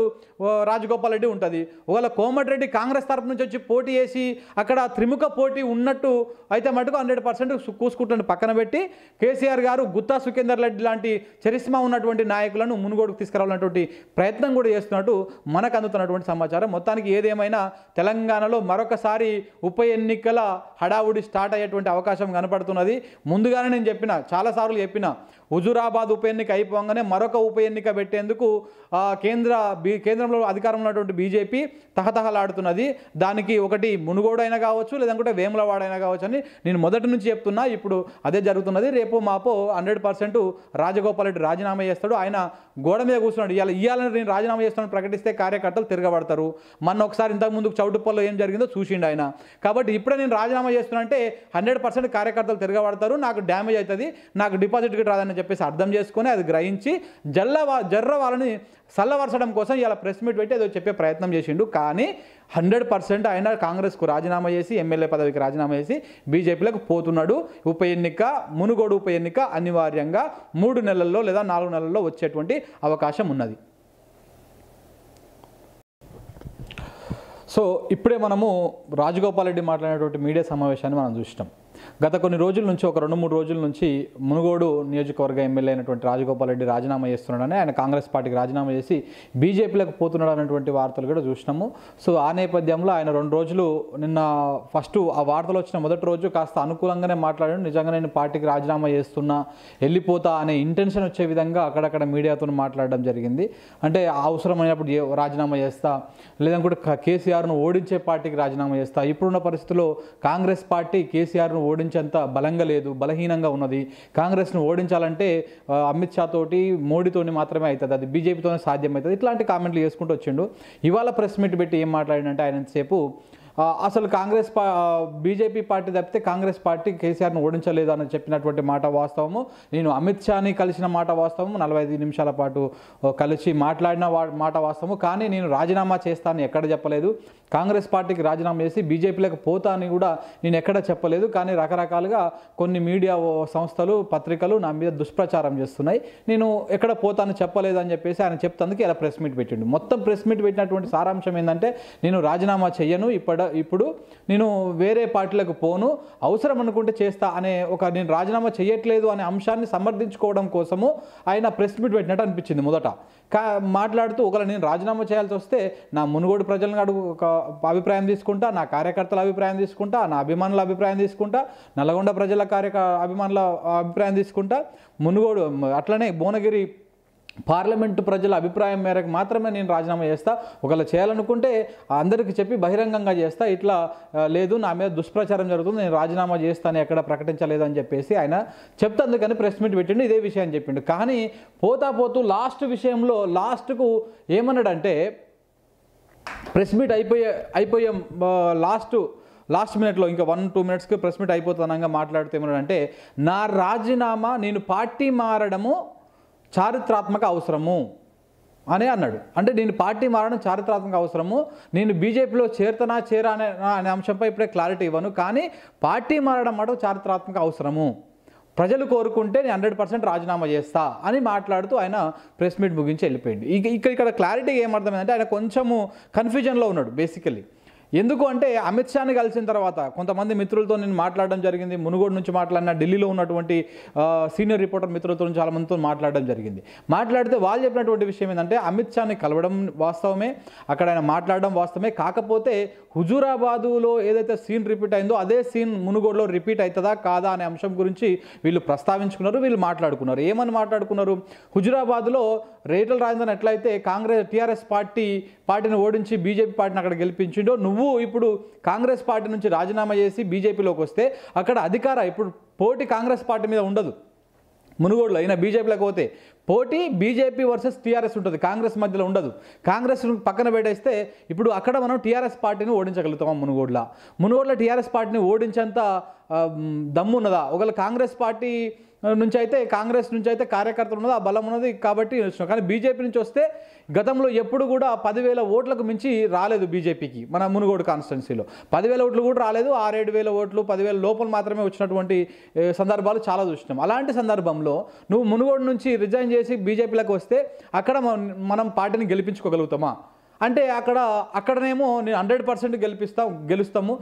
రాజగోపాల్ రెడ్డి ఉంటుంది. ఒకవేళ కోమటిరెడ్డి కాంగ్రెస్ తరపు నుంచి వచ్చి పోటీ చేసి అక్కడ త్రిముఖ పోటీ ఉన్నట్టు అయితే మటుకు హండ్రెడ్ పర్సెంట్ కూసుకుంటుని పక్కన పెట్టి కేసీఆర్ గారు గుత్తా సుఖేందర్ రెడ్డి లాంటి చరిస్మా ఉన్నటువంటి నాయకులను మునుగోడుకు తీసుకురావాలన్నటువంటి ప్రయత్నం కూడా చేస్తున్నట్టు మనకు అందుతున్నటువంటి సమాచారం. మొత్తానికి ఏదేమైనా తెలంగాణలో మరొకసారి ఉప ఎన్నికల హడావుడి స్టార్ట్ అయ్యేటువంటి అవకాశం కనపడుతున్నది. ముందుగానే నేను చెప్పిన చాలాసార్లు చెప్పిన చెప్పిన హుజురాబాద్ ఉప ఎన్నిక అయిపోగానే మరొక ఉప ఎన్నిక పెట్టేందుకు కేంద్ర బీ కేంద్రంలో అధికారంలో ఉన్నటువంటి బీజేపీ తహతహలాడుతున్నది. దానికి ఒకటి మునుగోడు అయినా కావచ్చు లేదంటే వేములవాడ కావచ్చు అని నేను మొదటి నుంచి చెప్తున్నా. ఇప్పుడు అదే జరుగుతున్నది. రేపు మాపో హండ్రెడ్ పర్సెంట్ రాజగోపాల్ రెడ్డి రాజీనామా చేస్తాడు. ఆయన గోడ మీద కూర్చున్నాడు. ఇవాళ ఇవ్వాలని నేను రాజీనామా చేస్తాను ప్రకటిస్తే కార్యకర్తలు తిరగబడతారు. మొన్న ఒకసారి ఇంతకుముందు చౌటుప్పల్లో ఏం జరిగిందో చూసిండు ఆయన. కాబట్టి ఇప్పుడే నేను రాజీనామా చేస్తున్నా అంటే హండ్రెడ్ పర్సెంట్ కార్యకర్తలు తిరగబడతారు. నాకు డ్యామేజ్ అవుతుంది. నాకు డిపాజిట్ రాదని చెప్పేసి అర్థం చేసుకొని అది గ్రహించి జల్ల జర్ర వాళ్ళని చల్లవరచడం కోసం ఇలా ప్రెస్ మీట్ పెట్టి ఏదో చెప్పే ప్రయత్నం చేసిండు. కానీ హండ్రెడ్ పర్సెంట్ ఆయన కాంగ్రెస్కు రాజీనామా చేసి ఎమ్మెల్యే పదవికి రాజీనామా చేసి బీజేపీలకు పోతున్నాడు. ఉప ఎన్నిక మునుగోడు ఉప ఎన్నిక అనివార్యంగా మూడు నెలల్లో లేదా నాలుగు నెలల్లో వచ్చేటువంటి అవకాశం ఉన్నది. సో ఇప్పుడే మనము రాజగోపాల్ రెడ్డి మాట్లాడేటువంటి మీడియా సమావేశాన్ని మనం చూసినాం. గత కొన్ని రోజుల నుంచి ఒక రెండు మూడు రోజుల నుంచి మునుగోడు నియోజకవర్గ ఎమ్మెల్యే అయినటువంటి రాజగోపాల్ రెడ్డి రాజీనామా చేస్తున్నాడని ఆయన కాంగ్రెస్ పార్టీకి రాజీనామా చేసి బీజేపీలకు పోతున్నాడు అనేటువంటి వార్తలు కూడా చూసినాము. సో ఆ నేపథ్యంలో ఆయన రెండు రోజులు నిన్న ఫస్ట్ ఆ వార్తలు వచ్చిన మొదటి రోజు కాస్త అనుకూలంగానే మాట్లాడాడు. నిజంగా నేను పార్టీకి రాజీనామా చేస్తున్నా వెళ్ళిపోతా అనే ఇంటెన్షన్ వచ్చే విధంగా అక్కడక్కడ మీడియాతో మాట్లాడడం జరిగింది. అంటే అవసరమైనప్పుడు రాజీనామా చేస్తా లేదంటే కేసీఆర్ను ఓడించే పార్టీకి రాజీనామా చేస్తా. ఇప్పుడున్న పరిస్థితుల్లో కాంగ్రెస్ పార్టీ కేసీఆర్ను ఓడించేంత బలంగా లేదు బలహీనంగా ఉన్నది. కాంగ్రెస్ను ఓడించాలంటే అమిత్ షా తోటి మోడీతోని మాత్రమే అవుతుంది అది బీజేపీతోనే సాధ్యమవుతుంది ఇట్లాంటి కామెంట్లు చేసుకుంటూ వచ్చిండు. ఇవాళ ప్రెస్ మీట్ పెట్టి ఏం మాట్లాడినంటే ఆయన సేపు అసలు కాంగ్రెస్ పా బీజేపీ పార్టీ తప్పితే కాంగ్రెస్ పార్టీ కేసీఆర్ను ఓడించలేదు అని చెప్పినటువంటి మాట వాస్తవము. నేను అమిత్ షాని కలిసిన మాట వాస్తవము. నలభై ఐదు నిమిషాల పాటు కలిసి మాట్లాడిన వా- మాట వాస్తవము. కానీ నేను రాజీనామా చేస్తానని ఎక్కడ చెప్పలేదు. కాంగ్రెస్ పార్టీకి రాజీనామా చేసి బీజేపీలకు పోతా అని కూడా నేను ఎక్కడ చెప్పలేదు. కానీ రకరకాలుగా కొన్ని మీడియా సంస్థలు పత్రికలు నా మీద దుష్ప్రచారం చేస్తున్నాయి. నేను ఎక్కడ పోతాను చెప్పలేదు అని చెప్పేసి ఆయన చెప్తందుకు ఇలా ప్రెస్ మీట్ పెట్టిండు. మొత్తం ప్రెస్ మీట్ పెట్టినటువంటి సారాంశం ఏంటంటే నేను రాజీనామా చెయ్యను. ఇప్పటి ఇప్పుడు నేను వేరే పార్టీలకు పోను అవసరం అనుకుంటే చేస్తా అనే ఒక నేను రాజీనామా చేయట్లేదు అనే అంశాన్ని సమర్థించుకోవడం కోసము ఆయన ప్రెస్ మీట్ పెట్టినట్టు అనిపించింది మొదట. కా మాట్లాడుతూ ఒకవేళ నేను రాజీనామా చేయాల్సి వస్తే నా మునుగోడు ప్రజలను అడుగు ఒక అభిప్రాయం తీసుకుంటా నా కార్యకర్తల అభిప్రాయం తీసుకుంటా నా అభిమానుల అభిప్రాయం తీసుకుంటా నల్గొండ ప్రజల కార్యక అభిమానుల అభిప్రాయం తీసుకుంటా మునుగోడు అట్లనే భువనగిరి పార్లమెంటు ప్రజల అభిప్రాయం మేరకు మాత్రమే నేను రాజీనామా చేస్తా. ఒకవేళ చేయాలనుకుంటే అందరికీ చెప్పి బహిరంగంగా చేస్తా. ఇట్లా లేదు నా మీద దుష్ప్రచారం జరుగుతుంది నేను రాజీనామా చేస్తాను ఎక్కడ ప్రకటించలేదు అని చెప్పేసి ఆయన చెప్తందుకని ప్రెస్ మీట్ పెట్టిండు ఇదే విషయం చెప్పిండు. కానీ పోతా పోతూ లాస్ట్ విషయంలో లాస్ట్కు ఏమన్నాడంటే ప్రెస్ మీట్ అయిపోయే అయిపోయే లాస్ట్ లాస్ట్ మినిట్లో ఇంకా వన్ టూ మినిట్స్కి ప్రెస్ మీట్ అయిపోతానంగా మాట్లాడుతూ ఏమన్నాడంటే నా రాజీనామా నేను పార్టీ మారడము చారిత్రాత్మక అవసరము అని అన్నాడు. అంటే నేను పార్టీ మారడం చారిత్రాత్మక అవసరము. నేను బీజేపీలో చేరుతానా చేరా అనే అనే అంశంపై ఇప్పుడే క్లారిటీ ఇవ్వను. కానీ పార్టీ మారడం మాట చారిత్రాత్మక అవసరము. ప్రజలు కోరుకుంటే నేను హండ్రెడ్ పర్సెంట్ రాజీనామా చేస్తా అని మాట్లాడుతూ ఆయన ప్రెస్ మీట్ ముగించి వెళ్ళిపోయింది ఇక ఇక్కడ ఇక్కడ క్లారిటీ ఏమర్థమైందంటే ఆయన కొంచెము కన్ఫ్యూజన్లో ఉన్నాడు బేసికలీ ఎందుకు అంటే అమిత్ షాని కలిసిన తర్వాత కొంతమంది మిత్రులతో నేను మాట్లాడడం జరిగింది. మునుగోడు నుంచి మాట్లాడిన ఢిల్లీలో ఉన్నటువంటి సీనియర్ రిపోర్టర్ మిత్రులతో చాలా మందితో మాట్లాడడం జరిగింది. మాట్లాడితే వాళ్ళు చెప్పినటువంటి విషయం ఏంటంటే అమిత్ షాని కలవడం వాస్తవమే అక్కడ ఆయన మాట్లాడడం వాస్తవమే. కాకపోతే హుజూరాబాదులో ఏదైతే సీన్ రిపీట్ అయిందో అదే సీన్ మునుగోడులో రిపీట్ అవుతుందా కాదా అనే అంశం గురించి వీళ్ళు ప్రస్తావించుకున్నారు వీళ్ళు మాట్లాడుకున్నారు. ఏమని మాట్లాడుకున్నారు? హుజూరాబాద్లో రేటల్ రాజేంద్రన్ ఎట్లయితే కాంగ్రెస్ టీఆర్ఎస్ పార్టీ పార్టీని ఓడించి బీజేపీ పార్టీని అక్కడ గెలిపించిండో నువ్వు ఇప్పుడు కాంగ్రెస్ పార్టీ నుంచి రాజీనామా చేసి బీజేపీలోకి వస్తే అక్కడ అధికార ఇప్పుడు పోటీ కాంగ్రెస్ పార్టీ మీద ఉండదు. మునుగోడులో అయినా బీజేపీలోకి పోతే పోటీ బీజేపీ వర్సెస్ టీఆర్ఎస్ ఉంటుంది కాంగ్రెస్ మధ్యలో ఉండదు. కాంగ్రెస్ పక్కన పెట్టేస్తే ఇప్పుడు అక్కడ మనం టీఆర్ఎస్ పార్టీని ఓడించగలుగుతాం మునుగోడులో. మునుగోడులో టీఆర్ఎస్ పార్టీని ఓడించేంత దమ్ము ఉన్నదా? ఒకవేళ కాంగ్రెస్ పార్టీ నుంచి అయితే కాంగ్రెస్ నుంచి అయితే కార్యకర్తలు ఉన్నది ఆ బలం ఉన్నది కాబట్టి వచ్చినాం కానీ బీజేపీ నుంచి వస్తే గతంలో ఎప్పుడు కూడా పదివేల ఓట్లకు మించి రాలేదు బీజేపీకి మన మునుగోడు కాన్స్టిట్యున్సీలో. పదివేల ఓట్లు కూడా రాలేదు ఆరేడు వేల ఓట్లు పదివేల లోపల మాత్రమే వచ్చినటువంటి సందర్భాలు చాలా చూసినాం. అలాంటి సందర్భంలో నువ్వు మునుగోడు నుంచి రిజైన్ చేసి బీజేపీలోకి వస్తే అక్కడ మనం పార్టీని గెలిపించుకోగలుగుతామా? అంటే అక్కడ అక్కడనేమో నేను హండ్రెడ్ పర్సెంట్ గెలిపిస్తాం గెలుస్తాము.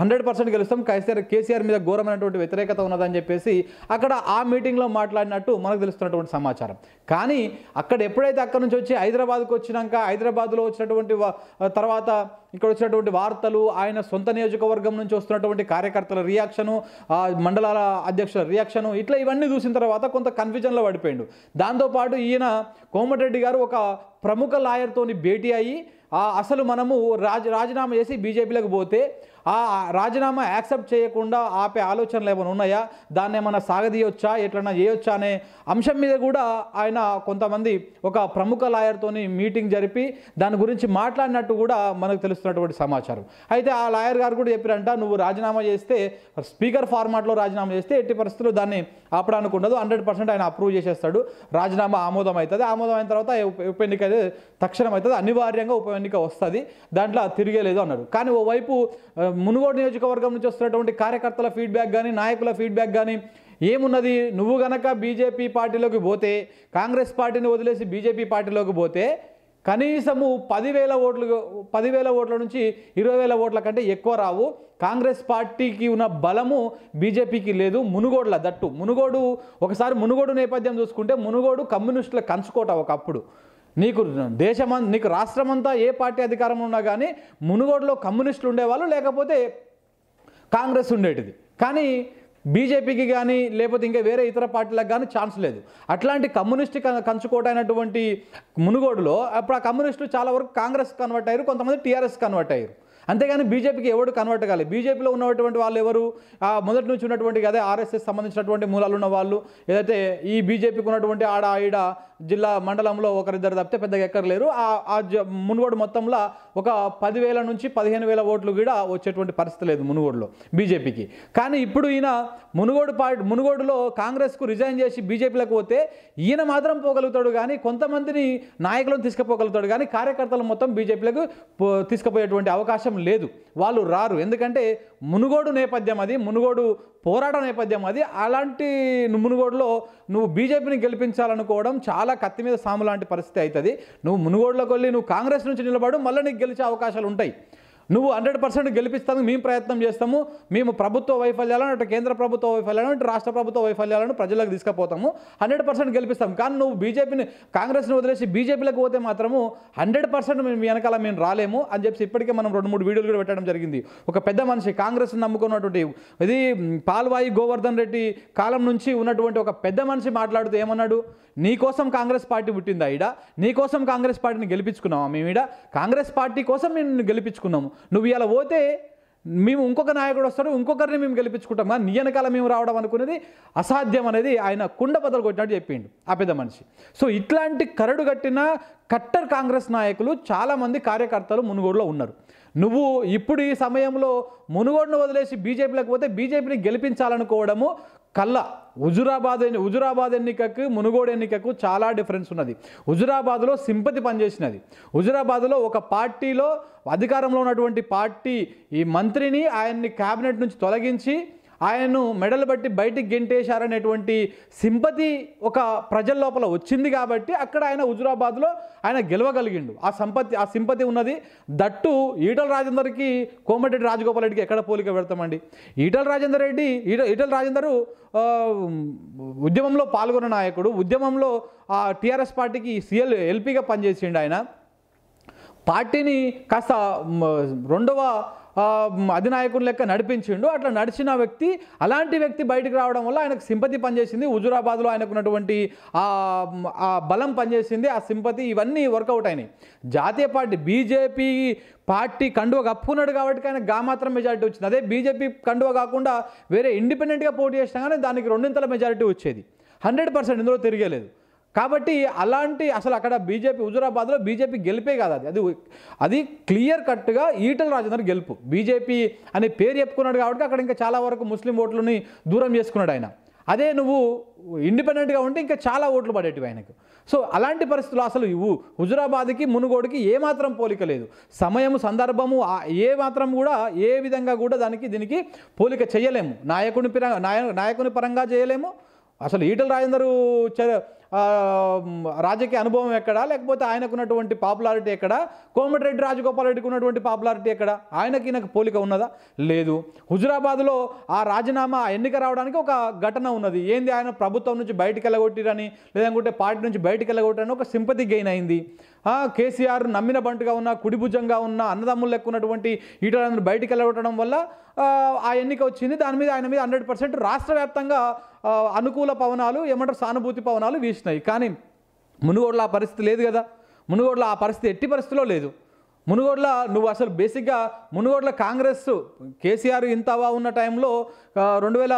హండ్రెడ్ పర్సెంట్ గెలుస్తాం. కేసీఆర్ కేసీఆర్ మీద ఘోరమైనటువంటి వ్యతిరేకత ఉన్నదని చెప్పేసి అక్కడ ఆ మీటింగ్లో మాట్లాడినట్టు మనకు తెలుస్తున్నటువంటి సమాచారం. కానీ అక్కడ ఎప్పుడైతే అక్కడ నుంచి వచ్చి హైదరాబాద్కు వచ్చినాక హైదరాబాద్లో వచ్చినటువంటి తర్వాత ఇక్కడ వచ్చినటువంటి వార్తలు ఆయన సొంత నియోజకవర్గం నుంచి వస్తున్నటువంటి కార్యకర్తల రియాక్షను మండలాల అధ్యక్షుల రియాక్షను ఇట్లా ఇవన్నీ చూసిన తర్వాత కొంత కన్ఫ్యూజన్లో పడిపోయాడు. దాంతోపాటు ఈయన కోమటిరెడ్డి గారు ఒక ప్రముఖ లాయర్తోని భేటీ అయ్యి అసలు మనము రాజ రాజీనామా చేసి బీజేపీలకు పోతే ఆ రాజీనామా యాక్సెప్ట్ చేయకుండా ఆపే ఆలోచనలు ఏమైనా ఉన్నాయా? దాన్ని ఏమైనా సాగదీయొచ్చా? ఎట్లన్నా చేయొచ్చా అనే అంశం మీద కూడా ఆయన కొంతమంది ఒక ప్రముఖ లాయర్తోని మీటింగ్ జరిపి దాని గురించి మాట్లాడినట్టు కూడా మనకు తెలుస్తున్నటువంటి సమాచారం. అయితే ఆ లాయర్ గారు కూడా చెప్పారంట నువ్వు రాజీనామా చేస్తే స్పీకర్ ఫార్మాట్లో రాజీనామా చేస్తే ఎట్టి పరిస్థితుల్లో దాన్ని ఆపడానికి ఉండదు. హండ్రెడ్ పర్సెంట్ ఆయన అప్రూవ్ చేసేస్తాడు. రాజీనామా ఆమోదం అవుతుంది ఆమోదం అయిన తర్వాత ఉప- ఎన్నిక తక్షణం అవుతుంది అనివార్యంగా ఉప ఎన్నిక వస్తుంది. దాంట్లో తిరిగేలేదు అన్నారు కానీ ఓవైపు మునుగోడు నియోజకవర్గం నుంచి వస్తున్నటువంటి కార్యకర్తల ఫీడ్బ్యాక్ కానీ నాయకుల ఫీడ్బ్యాక్ కానీ ఏమున్నది? నువ్వు గనక బీజేపీ పార్టీలోకి పోతే కాంగ్రెస్ పార్టీని వదిలేసి బీజేపీ పార్టీలోకి పోతే కనీసము పదివేల ఓట్లు పదివేల ఓట్ల నుంచి ఇరవై వేల ఓట్ల కంటే ఎక్కువ రావు. కాంగ్రెస్ పార్టీకి ఉన్న బలము బీజేపీకి లేదు. మునుగోడుల దట్టు. మునుగోడు ఒకసారి మునుగోడు నేపథ్యం చూసుకుంటే మునుగోడు కమ్యూనిస్టుల కంచుకోట ఒకప్పుడు. నీకు దేశమం నీకు రాష్ట్రమంతా ఏ పార్టీ అధికారంలో ఉన్నా కానీ మునుగోడులో కమ్యూనిస్టులు ఉండేవాళ్ళు లేకపోతే కాంగ్రెస్ ఉండేటిది. కానీ బీజేపీకి కానీ లేకపోతే ఇంకా వేరే ఇతర పార్టీలకు కానీ ఛాన్స్ లేదు. అట్లాంటి కమ్యూనిస్ట్ క- కంచుకోటైనటువంటి మునుగోడులో అప్పుడు ఆ కమ్యూనిస్టులు చాలా వరకు కాంగ్రెస్ కన్వర్ట్ అయ్యారు కొంతమంది టీఆర్ఎస్ కన్వర్ట్ అయ్యారు. అంతేగాని బీజేపీకి ఎవడు కన్వర్ట్ కాలేదు బీజేపీలో ఉన్నటువంటి వాళ్ళు ఎవరు? ఆ మొదటి నుంచి ఉన్నటువంటి అదే ఆర్ఎస్ఎస్ సంబంధించినటువంటి మూలాలు ఉన్న వాళ్ళు ఏదైతే ఈ బీజేపీకి ఉన్నటువంటి ఆడ ఈడ జిల్లా మండలంలో ఒకరిద్దరు తప్పితే పెద్దగా ఎక్కర్లేరు. ఆ ఆ జ- మునుగోడు మొత్తంలో ఒక పదివేల నుంచి పదిహేను వేల ఓట్లు కూడా వచ్చేటువంటి పరిస్థితి లేదు మునుగోడులో బీజేపీకి. కానీ ఇప్పుడు ఈయన మునుగోడు పార్టీ మునుగోడులో కాంగ్రెస్కు రిజైన్ చేసి బీజేపీలకు పోతే ఈయన మాత్రం పోగలుగుతాడు కానీ కొంతమందిని నాయకులను తీసుకుపోగలుగుతాడు కానీ కార్యకర్తలు మొత్తం బీజేపీలకు పో- తీసుకుపోయేటువంటి అవకాశం లేదు. వాళ్ళు రారు. ఎందుకంటే మునుగోడు నేపథ్యం అది మునుగోడు పోరాట నేపథ్యం అది. అలాంటి మునుగోడులో నువ్వు బీజేపీని గెలిపించాలనుకోవడం చాలా కత్తి మీద సాము లాంటి పరిస్థితి అవుతుంది. నువ్వు మునుగోడులోకి వెళ్ళి నువ్వు కాంగ్రెస్ నుంచి నిలబడు మళ్ళీ నీకు గెలిచే అవకాశాలు ఉంటాయి. నువ్వు హండ్రెడ్ పర్సెంట్ గెలిపిస్తానికి మేము ప్రయత్నం చేస్తాము మేము ప్రభుత్వ వైఫల్యాలను అటు కేంద్ర ప్రభుత్వ వైఫల్యాలను అటు రాష్ట్ర ప్రభుత్వ వైఫల్యాలను ప్రజలకు తీసుకుపోతాము హండ్రెడ్ పర్సెంట్ గెలిపిస్తాం కానీ నువ్వు బీజేపీని కాంగ్రెస్ని వదిలేసి బీజేపీలకు పోతే మాత్రము హండ్రెడ్ పర్సెంట్ మేము వెనకాల మేము రాలేము అని చెప్పి ఇప్పటికే మనం రెండు మూడు వీడియోలు కూడా పెట్టడం జరిగింది. ఒక పెద్ద మనిషి కాంగ్రెస్ని నమ్ముకున్నటువంటి ఇది పాల్వాయి గోవర్ధన్ రెడ్డి కాలం నుంచి ఉన్నటువంటి ఒక పెద్ద మనిషి మాట్లాడుతూ ఏమన్నాడు? నీకోసం కాంగ్రెస్ పార్టీ పుట్టిందా ఈడ? నీకోసం కాంగ్రెస్ పార్టీని గెలిపించుకున్నావా మేము ఈడ? కాంగ్రెస్ పార్టీ కోసం మేము నిన్ను గెలిపించుకున్నాము. నువ్వు ఇలా పోతే మేము ఇంకొక నాయకుడు వస్తాడు ఇంకొకరిని మేము గెలిపించుకుంటాం కానీ నీ వెనకాల మేము రావడం అనుకునేది అసాధ్యం అనేది ఆయన కుండ బదలు కొట్టినట్టు చెప్పిండు ఆ పెద్ద మనిషి. సో ఇట్లాంటి కరడు కట్టిన కట్టర్ కాంగ్రెస్ నాయకులు చాలామంది కార్యకర్తలు మునుగోడులో ఉన్నారు. నువ్వు ఇప్పుడు ఈ సమయంలో మునుగోడును వదిలేసి బీజేపీలోకి పోతే బీజేపీని గెలిపించాలనుకోవడము కళ్ళ. హుజురాబాద్ ఎన్ని- హుజురాబాద్ ఎన్నికకు మునుగోడు ఎన్నికకు చాలా డిఫరెన్స్ ఉన్నది. హుజురాబాద్లో సింపతి పనిచేసినది. హుజురాబాద్లో ఒక పార్టీలో అధికారంలో ఉన్నటువంటి పార్టీ ఈ మంత్రిని ఆయన్ని క్యాబినెట్ నుంచి తొలగించి ఆయన్ను మెడలు బట్టి బయటికి గెంటేశారనేటువంటి సింపతి ఒక ప్రజల లోపల వచ్చింది కాబట్టి అక్కడ ఆయన హుజురాబాద్లో ఆయన గెలవగలిగిండు. ఆ సంపత్తి ఆ సింపతి ఉన్నది. దట్టు ఈటల రాజేందర్కి కోమటిరెడ్డి రాజగోపాల్ రెడ్డికి ఎక్కడ పోలిక పెడతామండి? ఈటల రాజేందర్ రెడ్డి ఈట ఈటల రాజేందరు ఉద్యమంలో పాల్గొన్న నాయకుడు ఉద్యమంలో ఆ టీఆర్ఎస్ పార్టీకి సీఎల్ ఎల్పీగా పనిచేసిండు ఆయన. పార్టీని కాస్త రెండవ అధినాయకుని లెక్క నడిపించిండు. అట్లా నడిచిన వ్యక్తి అలాంటి వ్యక్తి బయటకు రావడం వల్ల ఆయనకు సింపతి పనిచేసింది. హుజురాబాద్లో ఆయనకున్నటువంటి ఆ బలం పనిచేసింది. ఆ సింపతి ఇవన్నీ వర్కౌట్ అయినాయి. జాతీయ పార్టీ బీజేపీ పార్టీ కండువ కప్పుకున్నాడు కాబట్టి ఆయన గా మాత్రం మెజారిటీ వచ్చింది. అదే బీజేపీ కండువ కాకుండా వేరే ఇండిపెండెంట్గా పోటీ చేసినా కానీ దానికి రెండింతల మెజారిటీ వచ్చేది. హండ్రెడ్ పర్సెంట్ ఇందులో తిరిగేలేదు. కాబట్టి అలాంటి అసలు అక్కడ బీజేపీ హుజురాబాద్లో బీజేపీ గెలిపే కాదు అది. అది అది క్లియర్ కట్గా ఈటల రాజేందర్ గెలుపు. బీజేపీ అనే పేరు చెప్పుకున్నాడు కాబట్టి అక్కడ ఇంకా చాలా వరకు ముస్లిం ఓట్లని దూరం చేసుకున్నాడు ఆయన. అదే నువ్వు ఇండిపెండెంట్గా ఉంటే ఇంకా చాలా ఓట్లు పడేటివి ఆయనకు. సో అలాంటి పరిస్థితులు అసలు ఇవ్వు. హుజురాబాద్కి మునుగోడుకి ఏమాత్రం పోలిక లేదు. సమయము సందర్భము ఏ మాత్రం కూడా ఏ విధంగా కూడా దానికి దీనికి పోలిక చేయలేము. నాయకుని పరంగా నాయ నాయకుని పరంగా చేయలేము. అసలు ఈటల రాజేందరు చ- రాజకీయ అనుభవం ఎక్కడా? లేకపోతే ఆయనకున్నటువంటి పాపులారిటీ ఎక్కడ? కోమటిరెడ్డి రాజగోపాల్ రెడ్డికి ఉన్నటువంటి పాపులారిటీ ఎక్కడ? ఆయనకి ఈయనకు పోలిక ఉన్నదా? లేదు. హుజురాబాద్లో ఆ రాజీనామా ఎన్నిక రావడానికి ఒక ఘటన ఉన్నది. ఏంది ఆయన ప్రభుత్వం నుంచి బయటికి వెళ్ళగొట్టిరని లేదంటే పార్టీ నుంచి బయటికి వెళ్ళగొట్టిరని ఒక సింపతి గెయిన్ అయింది. కేసీఆర్ నమ్మిన బంటుగా ఉన్న కుడిభుజంగా ఉన్న అన్నదమ్ములు ఎక్కున్నటువంటి ఈటలందరూ బయటికి వెళ్ళగొట్టడం వల్ల ఆ, ఎన్నిక వచ్చింది. దాని మీద ఆయన మీద హండ్రెడ్ పర్సెంట్ రాష్ట్ర వ్యాప్తంగా అనుకూల పవనాలు ఏమంటారు సానుభూతి పవనాలు వీసినాయి. కానీ మునుగోడులో ఆ పరిస్థితి లేదు కదా. మునుగోడులో ఆ పరిస్థితి ఎట్టి పరిస్థితిలో లేదు. మునుగోడ్ల నువ్వు అసలు బేసిక్గా మునుగోడ్ల కాంగ్రెస్ కేసీఆర్ ఇంతవా ఉన్న టైంలో రెండు వేల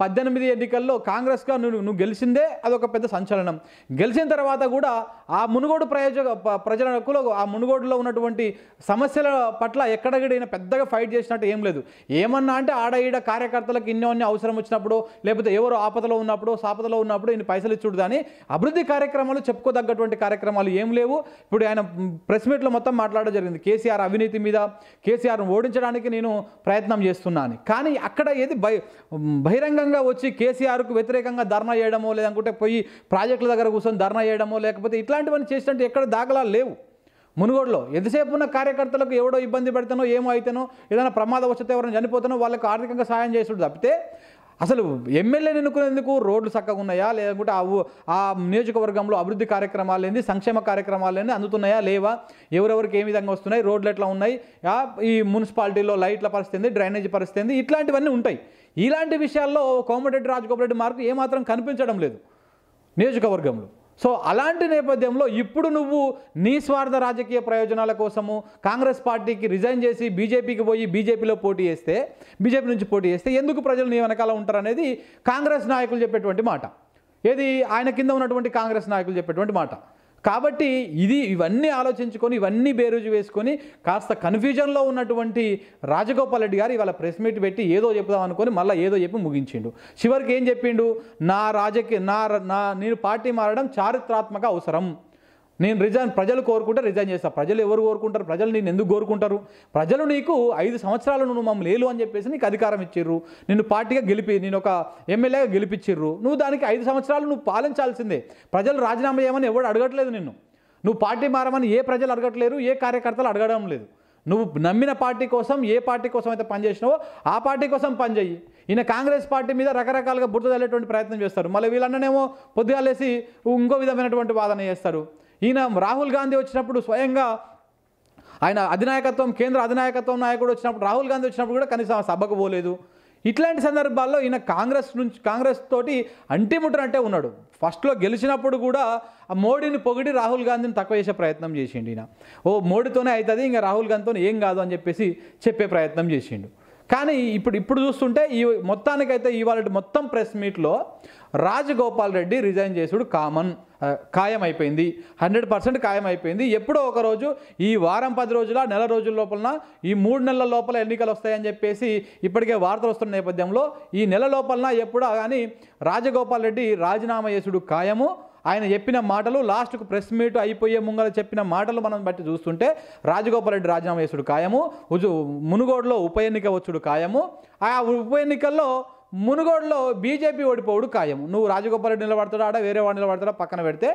పద్దెనిమిది ఎన్నికల్లో కాంగ్రెస్గా నువ్వు నువ్వు గెలిచిందే అదొక పెద్ద సంచలనం. గెలిచిన తర్వాత కూడా ఆ మునుగోడు ప్రయోజక ప్రజలకు ఆ మునుగోడులో ఉన్నటువంటి సమస్యల పట్ల ఎక్కడగడైనా పెద్దగా ఫైట్ చేసినట్టు ఏం లేదు. ఏమన్నా అంటే ఆడ ఈడ కార్యకర్తలకు ఇన్నోన్ని అవసరం వచ్చినప్పుడు లేకపోతే ఎవరు ఆపదలో ఉన్నప్పుడు సాపదలో ఉన్నప్పుడు ఇన్ని పైసలు ఇచ్చుడు కానీ అభివృద్ధి కార్యక్రమాలు చెప్పుకోదగ్గటువంటి కార్యక్రమాలు ఏం లేవు. ఇప్పుడు ఆయన ప్రెస్ మీట్లో మొత్తం మాట్లాడడం జరిగింది. కేసీఆర్ అవినీతి మీద కేసీఆర్ను ఓడించడానికి నేను ప్రయత్నం చేస్తున్నాను. కానీ అక్కడ ఏది బై బహిరంగంగా వచ్చి కేసీఆర్కు వ్యతిరేకంగా ధర్నా చేయడమో లేదనుకుంటే పోయి ప్రాజెక్టుల దగ్గర కూర్చొని ధర్నా చేయడమో లేకపోతే ఇట్లాంటివన్నీ చేసినట్టు ఎక్కడ దాఖలాలు లేవు. మునుగోడులో ఎంతసేపు ఉన్న కార్యకర్తలకు ఎవడో ఇబ్బంది పెడతానో ఏమో అయితేనో ఏదైనా ప్రమాదం వచ్చితే ఎవరైనా చనిపోతానో వాళ్ళకి ఆర్థికంగా సాయం చేసుడు తప్పితే అసలు ఎమ్మెల్యేని ఎన్నుకునేందుకు రోడ్లు చక్కగా ఉన్నాయా? లేకుంటే ఆ నియోజకవర్గంలో అభివృద్ధి కార్యక్రమాలు ఏంది సంక్షేమ కార్యక్రమాలు ఏంది అందుతున్నాయా? లేవా? ఎవరెవరికి ఏ విధంగా వస్తున్నాయి? రోడ్లు ఎట్లా ఉన్నాయి? ఈ మున్సిపాలిటీలో లైట్ల పరిస్థితి ఏంది? డ్రైనేజీ పరిస్థితి ఏంది? ఇట్లాంటివన్నీ ఉంటాయి. ఇలాంటి విషయాల్లో కోమటిరెడ్డి రాజగోపాల్ రెడ్డి మార్కు ఏమాత్రం కనిపించడం లేదు నియోజకవర్గంలో. సో అలాంటి నేపథ్యంలో ఇప్పుడు నువ్వు నీ స్వార్థ రాజకీయ ప్రయోజనాల కోసము కాంగ్రెస్ పార్టీకి రిజైన్ చేసి బీజేపీకి పోయి బీజేపీలో పోటీ చేస్తే బీజేపీ నుంచి పోటీ చేస్తే ఎందుకు ప్రజలు నీ వెనకాల ఉంటారనేది కాంగ్రెస్ నాయకులు చెప్పేటువంటి మాట. ఏది ఆయన కింద ఉన్నటువంటి కాంగ్రెస్ నాయకులు చెప్పేటువంటి మాట. కాబట్టి ఇది ఇవన్నీ ఆలోచించుకొని ఇవన్నీ బేరుజు వేసుకొని కాస్త కన్ఫ్యూజన్లో ఉన్నటువంటి రాజగోపాల్ రెడ్డి గారు ఇవాళ ప్రెస్ మీట్ పెట్టి ఏదో చెప్దాం అనుకొని మళ్ళీ ఏదో చెప్పి ముగించిండు. చివరికి ఏం చెప్పిండు? నా రాజకీయ నా నా నేను పార్టీ మారడం చారిత్రాత్మక అవసరం. నేను రిజైన్ ప్రజలు కోరుకుంటే రిజైన్ చేస్తా. ప్రజలు ఎవరు కోరుకుంటారు? ప్రజలు నేను ఎందుకు కోరుకుంటారు? ప్రజలు నీకు ఐదు సంవత్సరాలు నువ్వు మమ్మల్ని లేలు అని చెప్పేసి నీకు అధికారం ఇచ్చిర్రు. నిన్ను పార్టీగా గెలిపి నేను ఒక ఎమ్మెల్యేగా గెలిపించిర్రు నువ్వు దానికి ఐదు సంవత్సరాలు నువ్వు పాలించాల్సిందే. ప్రజలు రాజీనామా చేయమని ఎవడు అడగట్లేదు నిన్ను. నువ్వు పార్టీ మారమని ఏ ప్రజలు అడగట్లేరు ఏ కార్యకర్తలు అడగడం లేదు. నువ్వు నమ్మిన పార్టీ కోసం ఏ పార్టీ కోసం అయితే పనిచేసినావో ఆ పార్టీ కోసం పనిచేయి ఈయన కాంగ్రెస్ పార్టీ మీద రకరకాలుగా బుర్ర తల్లేటువంటి ప్రయత్నం చేస్తారు. మళ్ళీ వీళ్ళన్ననేమో పొద్దుగాలేసి ఇంకో విధమైనటువంటి వాదన చేస్తారు. ఈయన రాహుల్ గాంధీ వచ్చినప్పుడు స్వయంగా ఆయన అధినాయకత్వం కేంద్ర అధినాయకత్వం నాయకుడు వచ్చినప్పుడు రాహుల్ గాంధీ వచ్చినప్పుడు కూడా కనీసం సభకు పోలేదు. ఇట్లాంటి సందర్భాల్లో ఈయన కాంగ్రెస్ నుంచి కాంగ్రెస్ తోటి అంటిముట్టనంటే ఉన్నాడు. ఫస్ట్లో గెలిచినప్పుడు కూడా ఆ మోడీని పొగిడి రాహుల్ గాంధీని తక్కువ చేసే ప్రయత్నం చేసిండు ఈయన. ఓ మోడీతోనే అవుతుంది ఇంకా రాహుల్ గాంధీతో ఏం కాదు అని చెప్పేసి చెప్పే ప్రయత్నం చేసిండు. కానీ ఇప్పుడు ఇప్పుడు చూస్తుంటే ఈ మొత్తానికైతే ఇవాళ మొత్తం ప్రెస్ మీట్లో రాజగోపాల్ రెడ్డి రిజైన్ చేసుడు కామన్. ఖాయమైపోయింది. ఖాయం అయిపోయింది హండ్రెడ్ పర్సెంట్ ఖాయం అయిపోయింది ఎప్పుడో ఒకరోజు ఈ వారం పది రోజుల నెల రోజుల లోపల ఈ మూడు నెలల లోపల ఎన్నికలు వస్తాయని చెప్పేసి ఇప్పటికే వార్తలు వస్తున్న నేపథ్యంలో ఈ నెల లోపల ఎప్పుడో కానీ రాజగోపాల్ రెడ్డి రాజీనామా చేసుడు ఖాయము. ఆయన చెప్పిన మాటలు లాస్ట్కు ప్రెస్ మీట్ అయిపోయే ముంగల చెప్పిన మాటలు మనం బట్టి చూస్తుంటే రాజగోపాల్ రెడ్డి రాజీనామా చేసుడు ఖాయము. ఉజు మునుగోడులో ఉప ఎన్నిక వచ్చుడు ఖాయము. ఆ ఉప ఎన్నికల్లో మునుగోడులో బీజేపీ ఓడిపోవుడు ఖాయం నువ్వు రాజగోపాల్ రెడ్డి నిలబడతాడా ఆడ వేరే వాడు నిలబడతాడా పక్కన పెడితే.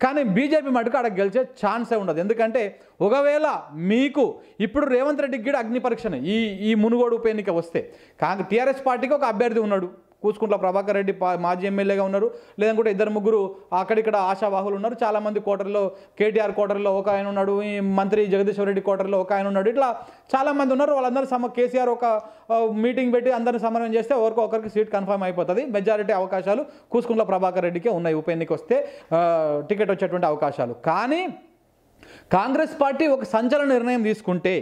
కానీ బీజేపీ మటుకు ఆడ గెలిచే ఛాన్సే ఉండదు. ఎందుకంటే ఒకవేళ మీకు ఇప్పుడు రేవంత్ రెడ్డికి కూడా అగ్ని పరీక్షనే ఈ ఈ మునుగోడు ఉప ఎన్నిక వస్తే. కాంగ్రెస్ టీఆర్ఎస్ పార్టీకి ఒక అభ్యర్థి ఉన్నాడు. కూచుకుంట్ల ప్రభాకర్ రెడ్డి మాజీ ఎమ్మెల్యేగా ఉన్నారు. లేదంటే ఇద్దరు ముగ్గురు అక్కడిక్కడ ఆశావాహులు ఉన్నారు. చాలామంది కోటర్లో కేటీఆర్ కోటర్లో ఒక ఆయన ఉన్నాడు ఈ మంత్రి జగదీశ్వర్ రెడ్డి కోటర్లో ఒక ఆయన ఉన్నాడు. ఇట్లా చాలామంది ఉన్నారు. వాళ్ళందరూ సమ కేసీఆర్ ఒక మీటింగ్ పెట్టి అందరిని సమన్వయం చేస్తే ఎవరికో ఒకరికి సీట్ కన్ఫర్మ్ అయిపోతుంది. మెజారిటీ అవకాశాలు కూచుకుంట్ల ప్రభాకర్ రెడ్డికే ఉన్నాయి. ఉప ఎన్నిక వస్తే టికెట్ వచ్చేటువంటి అవకాశాలు. కానీ కాంగ్రెస్ పార్టీ ఒక సంచలన నిర్ణయం తీసుకుంటే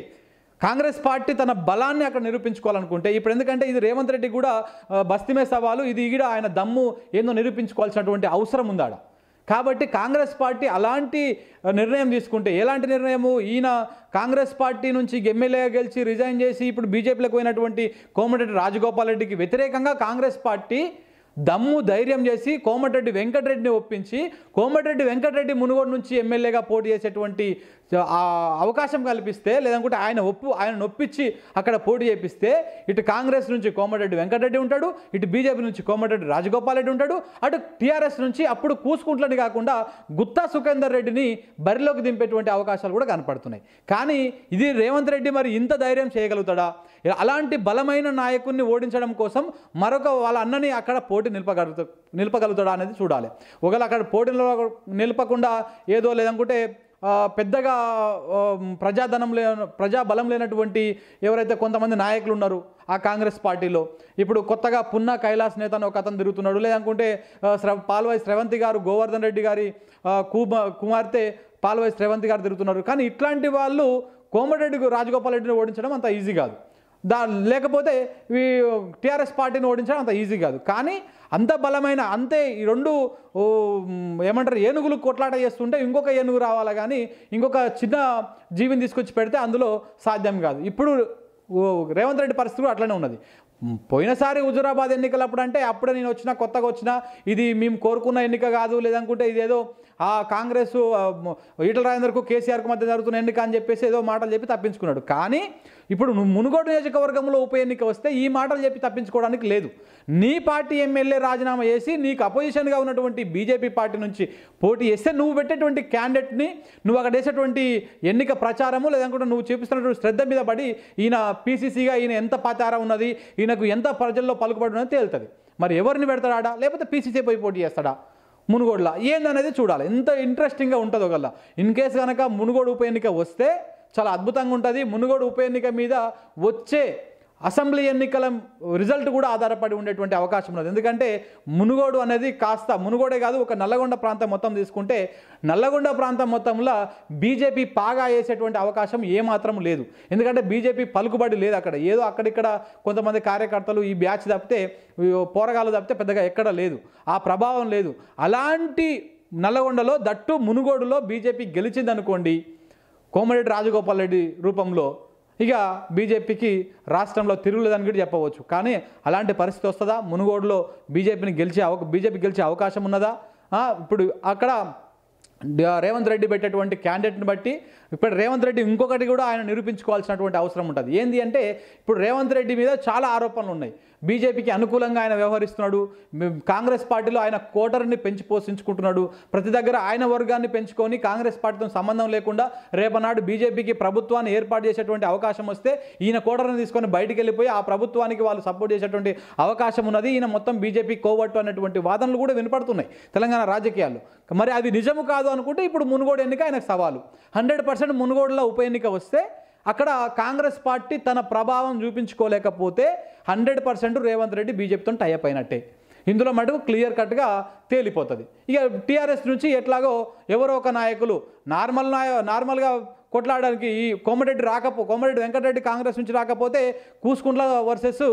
కాంగ్రెస్ పార్టీ తన బలాన్ని అక్కడ నిరూపించుకోవాలనుకుంటే ఇప్పుడు ఎందుకంటే ఇది రేవంత్ రెడ్డి కూడా బస్తిమే సవాలు ఇది కూడా ఆయన దమ్ము ఏందో నిరూపించుకోవాల్సినటువంటి అవసరం ఉందాడ. కాబట్టి కాంగ్రెస్ పార్టీ అలాంటి నిర్ణయం తీసుకుంటే ఎలాంటి నిర్ణయము? ఈయన కాంగ్రెస్ పార్టీ నుంచి ఎమ్మెల్యేగా గెలిచి రిజైన్ చేసి ఇప్పుడు బీజేపీలోకి పోయినటువంటి కోమటిరెడ్డి రాజగోపాల్ రెడ్డికి వ్యతిరేకంగా కాంగ్రెస్ పార్టీ దమ్ము ధైర్యం చేసి కోమటిరెడ్డి వెంకటరెడ్డిని ఒప్పించి కోమటిరెడ్డి వెంకటరెడ్డి మునుగోడు నుంచి ఎమ్మెల్యేగా పోటీ చేసేటువంటి అవకాశం కల్పిస్తే లేదంటే ఆయన ఒప్పు ఆయన నొప్పించి అక్కడ పోటీ చేపిస్తే ఇటు కాంగ్రెస్ నుంచి కోమటిరెడ్డి వెంకటరెడ్డి ఉంటాడు ఇటు బీజేపీ నుంచి కోమటిరెడ్డి రాజగోపాల్ రెడ్డి ఉంటాడు అటు టీఆర్ఎస్ నుంచి అప్పుడు కూసుకుంట్లని కాకుండా గుత్తా సుఖేందర్ రెడ్డిని బరిలోకి దింపేటువంటి అవకాశాలు కూడా కనపడుతున్నాయి. కానీ ఇది రేవంత్ రెడ్డి మరి ఇంత ధైర్యం చేయగలుగుతాడా? అలాంటి బలమైన నాయకుడిని ఓడించడం కోసం మరొక వాళ్ళ అన్నని అక్కడ పోటీ నిలపగలుగుతా నిలపగలుగుతాడా అనేది చూడాలి. ఒకవేళ అక్కడ పోటీ నిలపకుండా ఏదో లేదనుకుంటే పెద్దగా ప్రజాధనం లే ప్రజాబలం లేనటువంటి ఎవరైతే కొంతమంది నాయకులు ఉన్నారు ఆ కాంగ్రెస్ పార్టీలో ఇప్పుడు కొత్తగా పున్నా కైలాస్ నేత అని ఒక అతను తిరుగుతున్నాడు. లేదనుకుంటే శ్రవ పాల్వాయి శ్రవంతి గారు గోవర్ధన్ రెడ్డి గారి కుమార్తె పాల్వాయి శ్రవంతి గారు తిరుగుతున్నారు. కానీ ఇట్లాంటి వాళ్ళు కోమటిరెడ్డి రాజగోపాల్ రెడ్డిని ఓడించడం అంత ఈజీ కాదు. దా లేకపోతే ఈ టీఆర్ఎస్ పార్టీని ఓడించడం అంత ఈజీ కాదు. కానీ అంత బలమైన అంతే ఈ రెండు ఓ, ఏమంటారు ఏనుగులు కొట్లాట చేస్తుంటే ఇంకొక ఏనుగు రావాలి కానీ ఇంకొక చిన్న జీవిని తీసుకొచ్చి పెడితే అందులో సాధ్యం కాదు. ఇప్పుడు ఓ, రేవంత్ రెడ్డి పరిస్థితి కూడా అట్లనే ఉన్నది. పోయినసారి హుజురాబాద్ ఎన్నికలప్పుడు అంటే అప్పుడే నేను వచ్చినా కొత్తగా వచ్చినా ఇది మేము కోరుకున్న ఎన్నిక కాదు లేదనుకుంటే ఇదేదో ఆ కాంగ్రెస్ ఈటల రాజేందర్కు కేసీఆర్కు మధ్య జరుగుతున్న ఎన్నిక అని చెప్పేసి ఏదో మాటలు చెప్పి తప్పించుకున్నాడు. కానీ ఇప్పుడు మునుగోడు నియోజకవర్గంలో ఉప ఎన్నిక వస్తే ఈ మాటలు చెప్పి తప్పించుకోవడానికి లేదు. నీ పార్టీ ఎమ్మెల్యే రాజీనామా చేసి నీకు అపోజిషన్గా ఉన్నటువంటి బీజేపీ పార్టీ నుంచి పోటీ చేస్తే నువ్వు పెట్టేటువంటి క్యాండిడేట్ని నువ్వు అక్కడ వేసేటువంటి ఎన్నిక ప్రచారము లేదనుకుంటే నువ్వు చూపిస్తున్నటువంటి శ్రద్ధ మీద పడి ఈయన పీసీసీగా ఈయన ఎంత పాచారం ఉన్నది ఈయనకు ఎంత ప్రజల్లో పలుకుబడి ఉన్నది తేలుతుంది. మరి ఎవరిని పెడతాడా లేకపోతే పీసీసీ పోయి పోటీ చేస్తాడా? మునుగోడులా. ఏందనేది చూడాలి. ఎంత ఇంట్రెస్టింగ్గా ఉంటుందో గల్లా ఇన్ కేసు కనుక మునుగోడు ఉప ఎన్నిక వస్తే చాలా అద్భుతంగా ఉంటుంది. మునుగోడు ఉప ఎన్నిక మీద వచ్చే అసెంబ్లీ ఎన్నికల రిజల్ట్ కూడా ఆధారపడి ఉండేటువంటి అవకాశం ఉన్నది. ఎందుకంటే మునుగోడు అనేది కాస్త మునుగోడే కాదు ఒక నల్లగొండ ప్రాంతం మొత్తం తీసుకుంటే నల్లగొండ ప్రాంతం మొత్తంలో బీజేపీ పాగా వేసేటువంటి అవకాశం ఏమాత్రం లేదు. ఎందుకంటే బీజేపీ పలుకుబడి లేదు అక్కడ. ఏదో అక్కడిక్కడ కొంతమంది కార్యకర్తలు ఈ బ్యాచ్ తప్పితే పోరగాలు తప్పితే పెద్దగా ఎక్కడ లేదు. ఆ ప్రభావం లేదు. అలాంటి నల్లగొండలో దట్టు మునుగోడులో బీజేపీ గెలిచిందనుకోండి కోమరెడ్డి రాజగోపాల్ రెడ్డి రూపంలో ఇక బీజేపీకి రాష్ట్రంలో తిరుగులేదని కూడా చెప్పవచ్చు. కానీ అలాంటి పరిస్థితి వస్తుందా? మునుగోడులో బీజేపీని గెలిచే అవ బీజేపీ గెలిచే అవకాశం ఉన్నదా? ఇప్పుడు అక్కడ రేవంత్ రెడ్డి పెట్టేటువంటి క్యాండిడేట్ని బట్టి ఇప్పుడు రేవంత్ రెడ్డి ఇంకొకటి కూడా ఆయన నిరూపించుకోవాల్సినటువంటి అవసరం ఉంటుంది. ఏంటి అంటే ఇప్పుడు రేవంత్ రెడ్డి మీద చాలా ఆరోపణలు ఉన్నాయి. బీజేపీకి అనుకూలంగా ఆయన వ్యవహరిస్తున్నాడు. కాంగ్రెస్ పార్టీలో ఆయన కోటర్ని పెంచి పోషించుకుంటున్నాడు. ప్రతి దగ్గర ఆయన వర్గాన్ని పెంచుకొని కాంగ్రెస్ పార్టీతో సంబంధం లేకుండా రేపనాడు బీజేపీకి ప్రభుత్వాన్ని ఏర్పాటు చేసేటువంటి అవకాశం వస్తే ఈయన కోటర్ని తీసుకొని బయటికి వెళ్ళిపోయి ఆ ప్రభుత్వానికి వాళ్ళు సపోర్ట్ చేసేటువంటి అవకాశం ఉన్నది. ఈయన మొత్తం బీజేపీ కోవట్టు అనేటువంటి వాదనలు కూడా వినపడుతున్నాయి తెలంగాణ రాజకీయాలు మరి అది నిజము కాదు అనుకుంటే ఇప్పుడు మునుగోడు ఎన్నిక ఆయనకు సవాలు. హండ్రెడ్ పర్సెంట్ మునుగోడులో ఉప ఎన్నిక వస్తే అక్కడ కాంగ్రెస్ పార్టీ తన ప్రభావం చూపించుకోలేకపోతే హండ్రెడ్ పర్సెంట్ రేవంత్ రెడ్డి బీజేపీతో టైప్ అయినట్టే. ఇందులో మటుకు క్లియర్ కట్గా తేలిపోతుంది. ఇక టీఆర్ఎస్ నుంచి ఎట్లాగో ఎవరో ఒక నాయకులు నార్మల్ నాయ నార్మల్గా కొట్లాడడానికి ఈ కోమరెడ్డి రాకపో కోమరెడ్డి వెంకటరెడ్డి కాంగ్రెస్ నుంచి రాకపోతే కూసుకుంట్ల వర్సెస్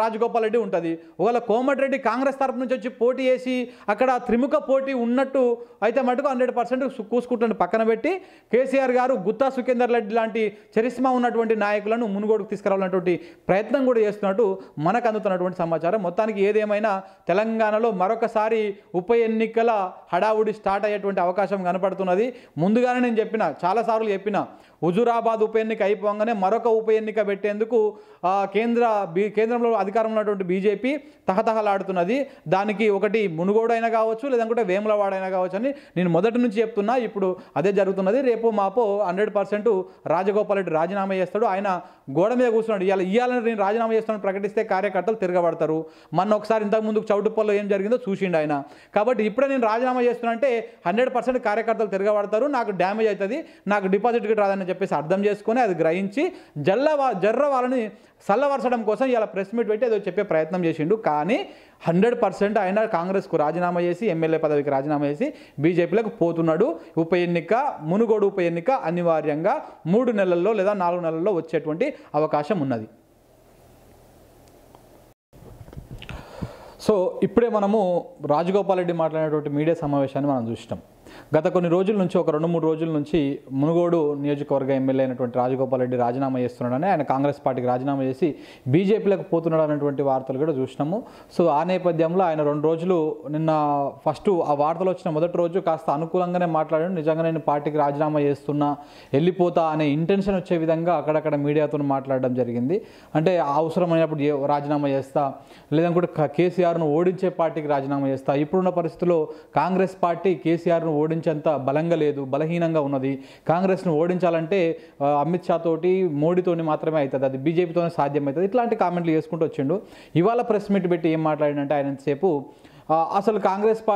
రాజగోపాల్ రెడ్డి ఉంటుంది. ఒకవేళ కోమటిరెడ్డి కాంగ్రెస్ తరపు నుంచి వచ్చి పోటీ చేసి అక్కడ త్రిముఖ పోటీ ఉన్నట్టు అయితే మటుకు హండ్రెడ్ పర్సెంట్ కూసుకుంటుని పక్కన పెట్టి కేసీఆర్ గారు గుత్తా సుఖేందర్ రెడ్డి లాంటి చరిస్మా ఉన్నటువంటి నాయకులను మునుగోడుకు తీసుకురావాలన్నటువంటి ప్రయత్నం కూడా చేస్తున్నట్టు మనకు అందుతున్నటువంటి సమాచారం. మొత్తానికి ఏదేమైనా తెలంగాణలో మరొకసారి ఉప ఎన్నికల హడావుడి స్టార్ట్ అయ్యేటువంటి అవకాశం కనపడుతున్నది. ముందుగానే నేను చెప్పిన చాలాసార్లు చెప్పిన హుజురాబాద్ ఉప ఎన్నిక అయిపోగానే మరొక ఉప ఎన్నిక పెట్టేందుకు కేంద్ర బీ కేంద్రంలో అధికారంలో ఉన్నటువంటి బీజేపీ తహతహలాడుతున్నది. దానికి ఒకటి మునుగోడు అయినా కావచ్చు లేదంటే వేములవాడ కావచ్చు అని నేను మొదటి నుంచి చెప్తున్నా. ఇప్పుడు అదే జరుగుతున్నది. రేపు మాపో హండ్రెడ్ పర్సెంట్ రాజగోపాల్ రెడ్డి రాజీనామా చేస్తాడు. ఆయన గోడ మీద కూర్చున్నాడు. ఇవాళ ఇవ్వాలని నేను రాజీనామా చేస్తానని ప్రకటిస్తే కార్యకర్తలు తిరగబడతారు. మొన్న ఒకసారి ఇంతకుముందు చౌటుప్పల్లో ఏం జరిగిందో చూసిండు ఆయన. కాబట్టి ఇప్పుడే నేను రాజీనామా చేస్తున్నా అంటే హండ్రెడ్ పర్సెంట్ కార్యకర్తలు తిరగబడతారు. నాకు డ్యామేజ్ అవుతుంది. నాకు డిపాజిట్ రాదని చెప్పేసి అర్థం చేసుకొని అది గ్రహించి జల్లవా జర్ర వాళ్ళని చల్లవరచడం కోసం ఇలా ప్రెస్ మీట్ పెట్టి ఏదో చెప్పే ప్రయత్నం చేసిండు. కానీ హండ్రెడ్ పర్సెంట్ ఆయన కాంగ్రెస్కు రాజీనామా చేసి ఎమ్మెల్యే పదవికి రాజీనామా చేసి బీజేపీలకు పోతున్నాడు. ఉప ఎన్నిక మునుగోడు ఉప ఎన్నిక అనివార్యంగా మూడు నెలల్లో లేదా నాలుగు నెలల్లో వచ్చేటువంటి అవకాశం ఉన్నది. సో ఇప్పుడే మనము రాజగోపాల్ రెడ్డి మాట్లాడేటువంటి మీడియా సమావేశాన్ని మనం చూసినాం. గత కొన్ని రోజుల నుంచి ఒక రెండు మూడు రోజుల నుంచి మునుగోడు నియోజకవర్గ ఎమ్మెల్యే అయినటువంటి రాజగోపాల్ రెడ్డి రాజీనామా చేస్తున్నాడని ఆయన కాంగ్రెస్ పార్టీకి రాజీనామా చేసి బీజేపీలకు పోతున్నాడు అనేటువంటి వార్తలు కూడా చూసినాము. సో ఆ నేపథ్యంలో ఆయన రెండు రోజులు నిన్న ఫస్ట్ ఆ వార్తలు వచ్చిన మొదటి రోజు కాస్త అనుకూలంగానే మాట్లాడాడు. నిజంగా నేను పార్టీకి రాజీనామా చేస్తున్నా వెళ్ళిపోతా అనే ఇంటెన్షన్ వచ్చే విధంగా అక్కడక్కడ మీడియాతో మాట్లాడడం జరిగింది. అంటే అవసరమైనప్పుడు ఏ- రాజీనామా చేస్తా లేదంటే కేసీఆర్ను ఓడించే పార్టీకి రాజీనామా చేస్తా. ఇప్పుడున్న పరిస్థితుల్లో కాంగ్రెస్ పార్టీ కేసీఆర్ను ఓడించేంత బలంగా లేదు బలహీనంగా ఉన్నది. కాంగ్రెస్ను ఓడించాలంటే అమిత్ షా తోటి మోడీతోని మాత్రమే అవుతుంది అది బీజేపీతోనే సాధ్యమవుతుంది ఇట్లాంటి కామెంట్లు చేసుకుంటూ వచ్చిండు. ఇవాళ ప్రెస్ మీట్ పెట్టి ఏం మాట్లాడినంటే ఆయన సేపు అసలు కాంగ్రెస్ పా